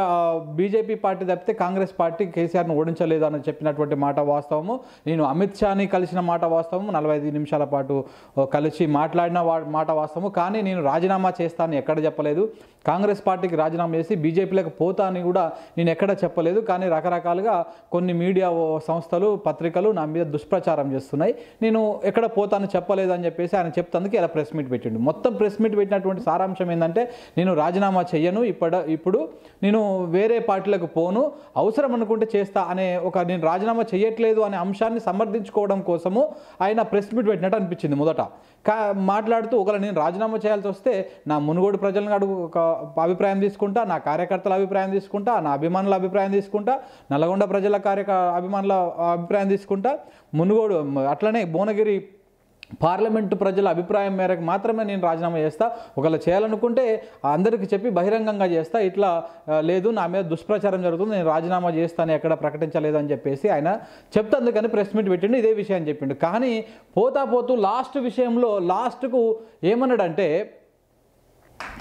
బీజేపీ పార్టీ తప్పితే కాంగ్రెస్ పార్టీ కేసీఆర్ను ఓడించలేదు అని చెప్పినటువంటి మాట వాస్తవము. నేను అమిత్ షాని కలిసిన మాట వాస్తవము. నలభై ఐదు నిమిషాల పాటు కలిసి మాట్లాడిన వా- మాట వాస్తవము. కానీ నేను రాజీనామా చేస్తానని ఎక్కడ చెప్పలేదు. కాంగ్రెస్ పార్టీకి రాజీనామా చేసి బీజేపీలకు పోతా అని కూడా నేను ఎక్కడ చెప్పలేదు. కానీ రకరకాలుగా కొన్ని మీడియా సంస్థలు పత్రికలు నా మీద దుష్ప్రచారం చేస్తున్నాయి. నేను ఎక్కడ పోతాను చెప్పలేదు అని చెప్పేసి ఆయన చెప్తందుకు ఇలా ప్రెస్ మీట్ పెట్టిండు. మొత్తం ప్రెస్ మీట్ పెట్టినటువంటి సారాంశం ఏంటంటే నేను రాజీనామా చెయ్యను. ఇప్పటి ఇప్పుడు నేను వేరే పార్టీలకు పోను అవసరం అనుకుంటే చేస్తా అనే ఒక నేను రాజీనామా చేయట్లేదు అనే అంశాన్ని సమర్థించుకోవడం కోసము ఆయన ప్రెస్ మీట్ పెట్టినట్టు అనిపించింది మొదట. కా మాట్లాడుతూ ఒకవేళ నేను రాజీనామా చేయాల్సి వస్తే నా మునుగోడు ప్రజలను అడుగు ఒక అభిప్రాయం తీసుకుంటా నా కార్యకర్తల అభిప్రాయం తీసుకుంటా నా అభిమానుల అభిప్రాయం తీసుకుంటా నల్గొండ ప్రజల కార్యక అభిమానుల అభిప్రాయం తీసుకుంటా మునుగోడు అట్లనే భువనగిరి పార్లమెంటు ప్రజల అభిప్రాయం మేరకు మాత్రమే నేను రాజీనామా చేస్తా. ఒకవేళ చేయాలనుకుంటే అందరికీ చెప్పి బహిరంగంగా చేస్తా. ఇట్లా లేదు నా మీద దుష్ప్రచారం జరుగుతుంది నేను రాజీనామా చేస్తాను ఎక్కడ ప్రకటించలేదు అని చెప్పేసి ఆయన చెప్తందుకని ప్రెస్ మీట్ పెట్టిండు ఇదే విషయం చెప్పిండు. కానీ పోతా పోతూ లాస్ట్ విషయంలో లాస్ట్కు ఏమన్నాడంటే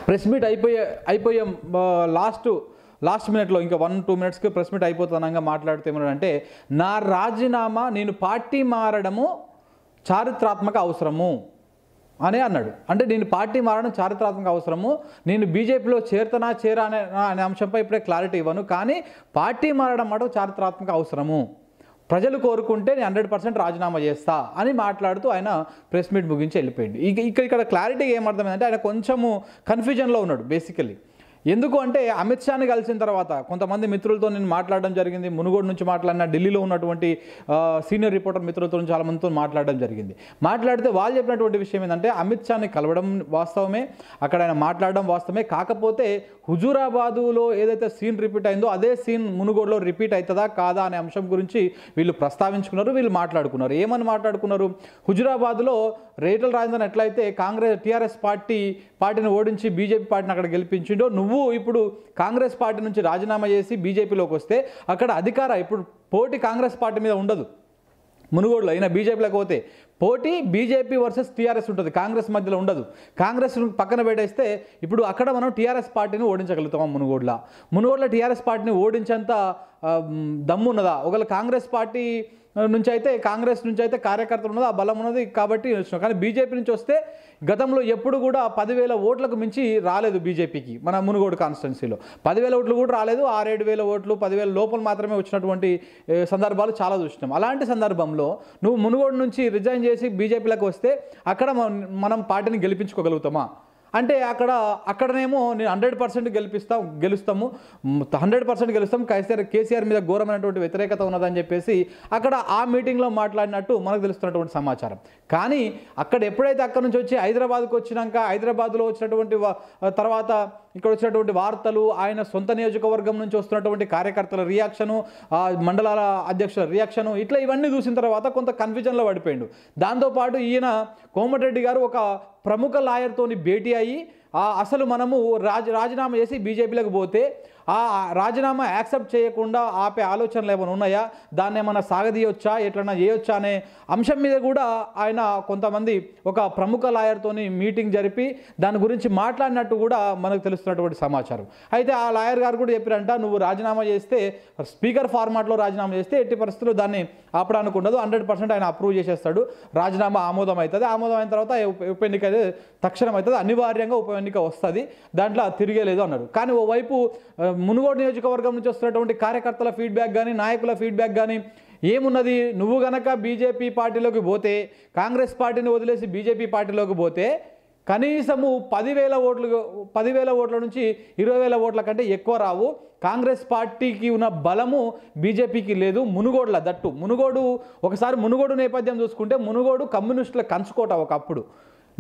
ప్రెస్ మీట్ అయిపోయే అయిపోయే లాస్ట్ లాస్ట్ మినిట్లో ఇంకా వన్ టూ మినిట్స్కి ప్రెస్ మీట్ అయిపోతానంగా మాట్లాడితే ఏమన్నాడంటే నా రాజీనామా నేను పార్టీ మారడము చారిత్రాత్మక అవసరము అని అన్నాడు. అంటే నేను పార్టీ మారడం చారిత్రాత్మక అవసరము. నేను బీజేపీలో చేరుతనా చేరా అనే అనే అంశంపై ఇప్పుడే క్లారిటీ ఇవ్వను. కానీ పార్టీ మారడం మాట చారిత్రాత్మక అవసరము. ప్రజలు కోరుకుంటే నేను హండ్రెడ్ పర్సెంట్ రాజీనామా చేస్తా అని మాట్లాడుతూ ఆయన ప్రెస్ మీట్ ముగించి వెళ్ళిపోయింది ఇక ఇక్కడ ఇక్కడ క్లారిటీ ఏమర్థమైందంటే ఆయన కొంచెము కన్ఫ్యూజన్లో ఉన్నాడు బేసికలీ ఎందుకు అంటే అమిత్ షాని కలిసిన తర్వాత కొంతమంది మిత్రులతో నేను మాట్లాడడం జరిగింది మునుగోడు నుంచి మాట్లాడిన ఢిల్లీలో ఉన్నటువంటి సీనియర్ రిపోర్టర్ మిత్రులతో చాలా మందితో మాట్లాడడం జరిగింది. మాట్లాడితే వాళ్ళు చెప్పినటువంటి విషయం ఏంటంటే అమిత్ షాని కలవడం వాస్తవమే అక్కడ ఆయన మాట్లాడడం వాస్తవమే. కాకపోతే హుజూరాబాదులో ఏదైతే సీన్ రిపీట్ అయిందో అదే సీన్ మునుగోడులో రిపీట్ అవుతుందా కాదా అనే అంశం గురించి వీళ్ళు ప్రస్తావించుకున్నారు వీళ్ళు మాట్లాడుకున్నారు. ఏమని మాట్లాడుకున్నారు? హుజూరాబాద్లో రేటల రాజేంద్రన్ ఎట్లయితే కాంగ్రెస్ టీఆర్ఎస్ పార్టీ పార్టీని ఓడించి బీజేపీ పార్టీని అక్కడ గెలిపించిండో నువ్వు ఇప్పుడు కాంగ్రెస్ పార్టీ నుంచి రాజీనామా చేసి బీజేపీలోకి వస్తే అక్కడ అధికార ఇప్పుడు పోటీ కాంగ్రెస్ పార్టీ మీద ఉండదు. మునుగోడులో అయినా బీజేపీలోకి పోతే పోటీ బీజేపీ వర్సెస్ టీఆర్ఎస్ ఉంటుంది. కాంగ్రెస్ మధ్యలో ఉండదు. కాంగ్రెస్ పక్కన పెట్టేస్తే ఇప్పుడు అక్కడ మనం టీఆర్ఎస్ పార్టీని ఓడించగలుగుతాం మునుగోడ్ల? మునుగోడ్ల టీఆర్ఎస్ పార్టీని ఓడించేంత దమ్ము ఉన్నదా? ఒకవేళ కాంగ్రెస్ పార్టీ నుంచి అయితే కాంగ్రెస్ నుంచి అయితే కార్యకర్తలు ఉన్నది? ఆ బలం ఉన్నది కాబట్టి కానీ బీజేపీ నుంచి వస్తే గతంలో ఎప్పుడు కూడా పదివేల ఓట్లకు మించి రాలేదు బీజేపీకి మన మునుగోడు కాన్స్టిట్యున్సీలో. పదివేల ఓట్లు కూడా రాలేదు ఆరేడు వేల ఓట్లు పదివేల లోపల మాత్రమే వచ్చినటువంటి సందర్భాలు చాలా చూసినాం. అలాంటి సందర్భంలో నువ్వు మునుగోడు నుంచి రిజైన్ చేసి బీజేపీలోకి వస్తే అక్కడ మనం పార్టీని గెలిపించుకోగలుగుతామా? అంటే అక్కడ అక్కడనేమో నేను హండ్రెడ్ పర్సెంట్ గెలిపిస్తాం గెలుస్తాము. హండ్రెడ్ పర్సెంట్ గెలుస్తాం. కేసీఆర్ కేసీఆర్ మీద ఘోరమైనటువంటి వ్యతిరేకత ఉన్నదని చెప్పేసి అక్కడ ఆ మీటింగ్లో మాట్లాడినట్టు మనకు తెలుస్తున్నటువంటి సమాచారం. కానీ అక్కడ ఎప్పుడైతే అక్కడ నుంచి వచ్చి హైదరాబాద్కు వచ్చినాక హైదరాబాద్లో వచ్చినటువంటి తర్వాత ఇక్కడ వచ్చినటువంటి వార్తలు ఆయన సొంత నియోజకవర్గం నుంచి వస్తున్నటువంటి కార్యకర్తల రియాక్షను మండలాల అధ్యక్షుల రియాక్షను ఇట్లా ఇవన్నీ చూసిన తర్వాత కొంత కన్ఫ్యూజన్లో పడిపోయిండు. దాంతోపాటు ఈయన కోమటిరెడ్డి గారు ఒక ప్రముఖ లాయర్తోని భేటీ అయ్యి అసలు మనము రాజ రాజీనామా చేసి బీజేపీలకు పోతే ఆ రాజీనామా యాక్సెప్ట్ చేయకుండా ఆపే ఆలోచనలు ఏమైనా ఉన్నాయా? దాన్ని ఏమైనా సాగదీయొచ్చా? ఎట్లన్నా చేయొచ్చా? అనే అంశం మీద కూడా ఆయన కొంతమంది ఒక ప్రముఖ లాయర్తోని మీటింగ్ జరిపి దాని గురించి మాట్లాడినట్టు కూడా మనకు తెలుస్తున్నటువంటి సమాచారం. అయితే ఆ లాయర్ గారు కూడా చెప్పారంట నువ్వు రాజీనామా చేస్తే స్పీకర్ ఫార్మాట్లో రాజీనామా చేస్తే ఎట్టి పరిస్థితుల్లో దాన్ని ఆపడానికి ఉండదు హండ్రెడ్ పర్సెంట్ ఆయన అప్రూవ్ చేసేస్తాడు. రాజీనామా ఆమోదం అవుతుంది ఆమోదం అయిన తర్వాత ఉప ఎన్నిక తక్షణం అవుతుంది అనివార్యంగా ఉప ఎన్నిక వస్తుంది. దాంట్లో తిరిగేలేదు అన్నాడు కానీ ఓవైపు మునుగోడు నియోజకవర్గం నుంచి వస్తున్నటువంటి కార్యకర్తల ఫీడ్బ్యాక్ కానీ నాయకుల ఫీడ్బ్యాక్ కానీ ఏమున్నది? నువ్వు గనక బీజేపీ పార్టీలోకి పోతే కాంగ్రెస్ పార్టీని వదిలేసి బీజేపీ పార్టీలోకి పోతే కనీసము పదివేల ఓట్లు పదివేల ఓట్ల నుంచి ఇరవై వేల ఓట్ల కంటే ఎక్కువ రావు. కాంగ్రెస్ పార్టీకి ఉన్న బలము బీజేపీకి లేదు. మునుగోడుల దట్టు. మునుగోడు ఒకసారి మునుగోడు నేపథ్యం చూసుకుంటే మునుగోడు కమ్యూనిస్టుల కంచుకోట ఒకప్పుడు.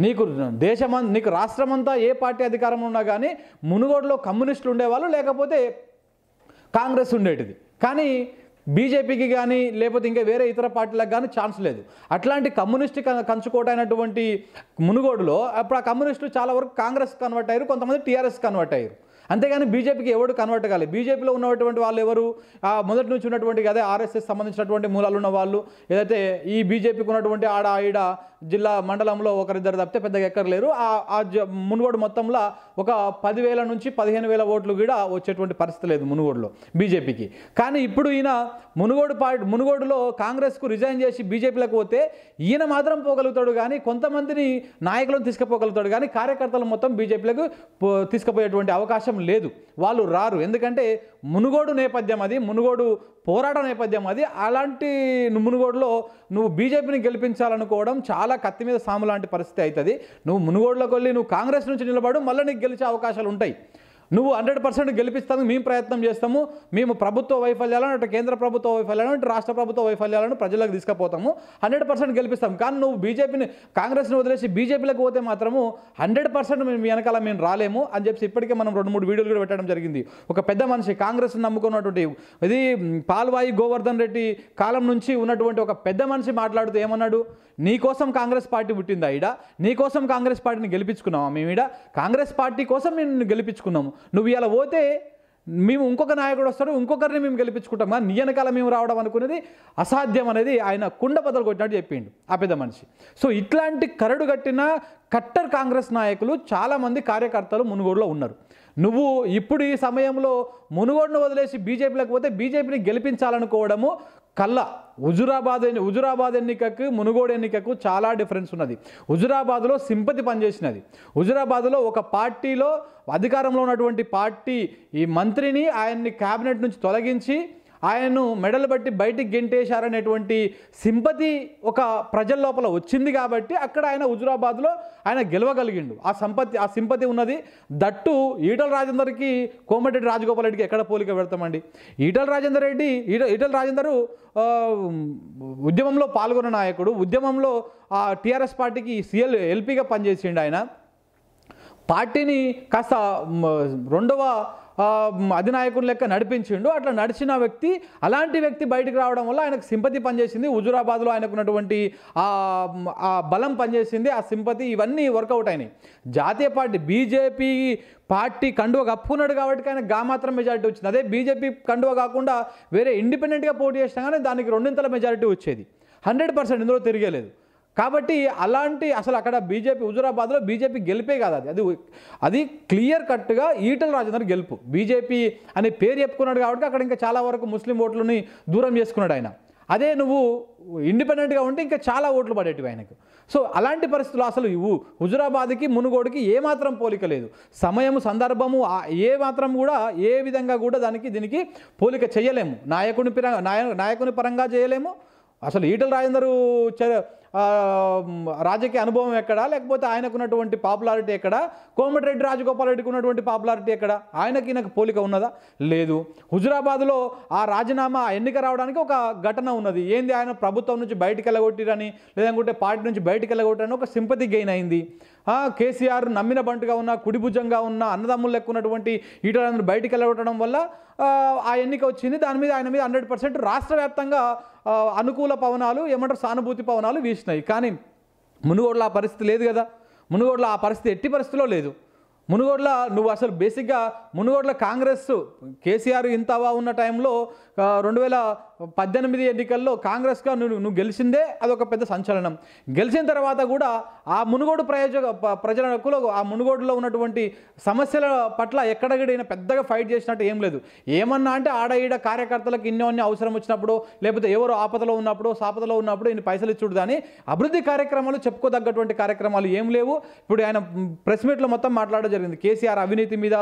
నీకు దేశమం నీకు రాష్ట్రమంతా ఏ పార్టీ అధికారంలో ఉన్నా కానీ మునుగోడులో కమ్యూనిస్టులు ఉండేవాళ్ళు లేకపోతే కాంగ్రెస్ ఉండేటిది. కానీ బీజేపీకి కానీ లేకపోతే ఇంకా వేరే ఇతర పార్టీలకు కానీ ఛాన్స్ లేదు. అట్లాంటి కమ్యూనిస్ట్ కం- కంచుకోట అయినటువంటి మునుగోడులో అప్పుడు ఆ కమ్యూనిస్టులు చాలా వరకు కాంగ్రెస్ కన్వర్ట్ అయ్యారు కొంతమంది టీఆర్ఎస్ కన్వర్ట్ అయ్యారు. అంతేగాని బీజేపీకి ఎవడు కన్వర్ట్ కాలేదు బీజేపీలో ఉన్నటువంటి వాళ్ళు ఎవరు? ఆ మొదటి నుంచి ఉన్నటువంటి అదే ఆర్ఎస్ఎస్ సంబంధించినటువంటి మూలాలు ఉన్న వాళ్ళు ఏదైతే ఈ బీజేపీకి ఉన్నటువంటి ఆడ ఈడ జిల్లా మండలంలో ఒకరిద్దరు తప్పితే పెద్దగా ఎక్కర్లేరు. ఆ జ- మునుగోడు మొత్తంలో ఒక పదివేల నుంచి పదిహేను వేల ఓట్లు కూడా వచ్చేటువంటి పరిస్థితి లేదు మునుగోడులో బీజేపీకి. కానీ ఇప్పుడు ఈయన మునుగోడు పార్టీ మునుగోడులో కాంగ్రెస్కు రిజైన్ చేసి బీజేపీలకు పోతే ఈయన మాత్రం పోగలుగుతాడు కానీ కొంతమందిని నాయకులను తీసుకుపోగలుగుతాడు కానీ కార్యకర్తలు మొత్తం బీజేపీలకు తీసుకుపోయేటువంటి అవకాశం లేదు. వాళ్ళు రారు. ఎందుకంటే మునుగోడు నేపథ్యం అది మునుగోడు పోరాట నేపథ్యం అది. అలాంటి మునుగోడులో నువ్వు బీజేపీని గెలిపించాలనుకోవడం చాలా కత్తి మీద సాము లాంటి పరిస్థితి అవుతుంది. నువ్వు మునుగోడులోకి వెళ్ళి నువ్వు కాంగ్రెస్ నుంచి నిలబడు మళ్ళీ నీకు గెలిచే అవకాశాలు ఉంటాయి. నువ్వు హండ్రెడ్ పర్సెంట్ గెలిపిస్తానికి మేము ప్రయత్నం చేస్తాము మేము ప్రభుత్వ వైఫల్యాలను అటు కేంద్ర ప్రభుత్వ వైఫల్యాలను ఇటు రాష్ట్ర ప్రభుత్వ వైఫల్యాలను ప్రజలకు తీసుకుపోతాము. హండ్రెడ్ పర్సెంట్ గెలిపిస్తాం. కానీ నువ్వు బీజేపీని కాంగ్రెస్ని వదిలేసి బీజేపీలకు పోతే మాత్రము హండ్రెడ్ పర్సెంట్ మేము మీ వెనకాల మేము రాలేము అని చెప్పి ఇప్పటికే మనం రెండు మూడు వీడియోలు కూడా పెట్టడం జరిగింది. ఒక పెద్ద మనిషి కాంగ్రెస్ నమ్ముకున్నటువంటి ఇది పాల్వాయి గోవర్ధన్ రెడ్డి కాలం నుంచి ఉన్నటువంటి ఒక పెద్ద మనిషి మాట్లాడుతూ ఏమన్నాడు? నీకోసం కాంగ్రెస్ పార్టీ పుట్టిందా ఈడ? నీకోసం కాంగ్రెస్ పార్టీని గెలిపించుకున్నావా మేము ఈడ? కాంగ్రెస్ పార్టీ కోసం మేము గెలిపించుకున్నాము. నువ్వు ఇలా పోతే మేము ఇంకొక నాయకుడు వస్తాడు ఇంకొకరిని మేము గెలిపించుకుంటాం కానీ నీ వెనకాల మేము రావడం అనుకునేది అసాధ్యం అనేది ఆయన కుండ బదలు కొట్టినట్టు చెప్పిండు ఆ పెద్ద మనిషి. సో ఇట్లాంటి కరడు కట్టిన కట్టర్ కాంగ్రెస్ నాయకులు చాలామంది కార్యకర్తలు మునుగోడులో ఉన్నారు. నువ్వు ఇప్పుడు ఈ సమయంలో మునుగోడును వదిలేసి బీజేపీలోకి పోతే బీజేపీని గెలిపించాలనుకోవడము కళ్ళ హుజురాబాద్ ఎన్ని- హుజురాబాద్ ఎన్నికకు మునుగోడు ఎన్నికకు చాలా డిఫరెన్స్ ఉన్నది. హుజురాబాద్లో సింపతి పనిచేసినది. హుజురాబాద్లో ఒక పార్టీలో అధికారంలో ఉన్నటువంటి పార్టీ ఈ మంత్రిని ఆయన్ని క్యాబినెట్ నుంచి తొలగించి ఆయనను మెడలు బట్టి బయటికి గెంటేశారనేటువంటి సింపతి ఒక ప్రజల లోపల వచ్చింది కాబట్టి అక్కడ ఆయన హుజురాబాద్లో ఆయన గెలవగలిగిండు. ఆ సంపత్తి ఆ సింపతి ఉన్నది. దట్టు ఈటల రాజేందర్కి కోమటిరెడ్డి రాజగోపాల్ రెడ్డికి ఎక్కడ పోలిక పెడతామండి? ఈటల రాజేందర్ రెడ్డి ఈట ఈటల రాజేందరు ఉద్యమంలో పాల్గొన్న నాయకుడు ఉద్యమంలో ఆ టీఆర్ఎస్ పార్టీకి సీఎల్ ఎల్పీగా పనిచేసిండు ఆయన. పార్టీని కాస్త రెండవ అధినాయకుని లెక్క నడిపించిండు. అట్లా నడిచిన వ్యక్తి అలాంటి వ్యక్తి బయటకు రావడం వల్ల ఆయనకు సింపతి పనిచేసింది. హుజురాబాద్లో ఆయనకు ఉన్నటువంటి ఆ ఆ బలం పనిచేసింది. ఆ సింపతి ఇవన్నీ వర్కౌట్ అయినాయి. జాతీయ పార్టీ బీజేపీ పార్టీ కండువ కప్పుకున్నాడు కాబట్టి ఆయన గా మాత్రం మెజారిటీ వచ్చింది. అదే బీజేపీ కండువ కాకుండా వేరే ఇండిపెండెంట్గా పోటీ చేసినా కానీ దానికి రెండింతల మెజారిటీ వచ్చేది. హండ్రెడ్ పర్సెంట్ ఇందులో తిరిగేలేదు. కాబట్టి అలాంటి అసలు అక్కడ బీజేపీ హుజురాబాద్లో బీజేపీ గెలిపే కాదు అది. అది అది క్లియర్ కట్గా ఈటల రాజేందర్ గెలుపు. బీజేపీ అనే పేరు చెప్పుకున్నాడు కాబట్టి అక్కడ ఇంకా చాలా వరకు ముస్లిం ఓట్లని దూరం చేసుకున్నాడు ఆయన. అదే నువ్వు ఇండిపెండెంట్గా ఉంటే ఇంకా చాలా ఓట్లు పడేటివి ఆయనకు. సో అలాంటి పరిస్థితులు అసలు ఇవ్వు. హుజురాబాద్కి మునుగోడుకి ఏమాత్రం పోలిక లేదు. సమయము సందర్భము ఏ మాత్రం కూడా ఏ విధంగా కూడా దానికి దీనికి పోలిక చేయలేము. నాయకుని పిర నాయ- నాయకుని పరంగా చేయలేము. అసలు ఈటల రాజేందరు చ- రాజకీయ అనుభవం ఎక్కడా? లేకపోతే ఆయనకున్నటువంటి పాపులారిటీ ఎక్కడ? కోమటిరెడ్డి రాజగోపాల్ రెడ్డికి ఉన్నటువంటి పాపులారిటీ ఎక్కడ? ఆయనకి ఈయనకు పోలిక ఉన్నదా? లేదు. హుజురాబాద్లో ఆ రాజీనామా ఎన్నిక రావడానికి ఒక ఘటన ఉన్నది. ఏంది ఆయన ప్రభుత్వం నుంచి బయటకు వెళ్ళగొట్టిరని లేదంటే పార్టీ నుంచి బయటకు వెళ్ళగొట్టిరని ఒక సింపతి గెయిన్ అయింది. కేసీఆర్ నమ్మిన బంటుగా ఉన్న కుడిభుజంగా ఉన్న అన్నదమ్ములు లెక్కున్నటువంటి ఈటలందరూ బయటికి వెళ్ళగొట్టడం వల్ల ఆ, ఎన్నిక వచ్చింది. దాని మీద ఆయన మీద హండ్రెడ్ పర్సెంట్ రాష్ట్ర వ్యాప్తంగా అనుకూల పవనాలు ఏమంటారు సానుభూతి పవనాలు వీసినాయి. కానీ మునుగోడులో ఆ పరిస్థితి లేదు కదా. మునుగోడులో ఆ పరిస్థితి ఎట్టి పరిస్థితిలో లేదు. మునుగోడులో నువ్వు అసలు బేసిక్గా మునుగోడులో కాంగ్రెస్ కేసీఆర్ ఇంతవా ఉన్న టైంలో రెండు వేల పద్దెనిమిది ఎన్నికల్లో కాంగ్రెస్గా నువ్వు నువ్వు గెలిచిందే అదొక పెద్ద సంచలనం. గెలిచిన తర్వాత కూడా ఆ మునుగోడు ప్రయోజక ప్రజలకు ఆ మునుగోడులో ఉన్నటువంటి సమస్యల పట్ల ఎక్కడగడైనా పెద్దగా ఫైట్ చేసినట్టు ఏం లేదు. ఏమన్నా అంటే ఆడ ఈడ కార్యకర్తలకు ఇన్నోన్ని అవసరం వచ్చినప్పుడు లేకపోతే ఎవరు ఆపదలో ఉన్నప్పుడు సాపదలో ఉన్నప్పుడు ఈయన పైసలు ఇచ్చుడు కానీ అభివృద్ధి కార్యక్రమాలు చెప్పుకోదగ్గటువంటి కార్యక్రమాలు ఏం లేవు. ఇప్పుడు ఆయన ప్రెస్ మీట్లో మొత్తం మాట్లాడడం జరిగింది. కేసీఆర్ అవినీతి మీద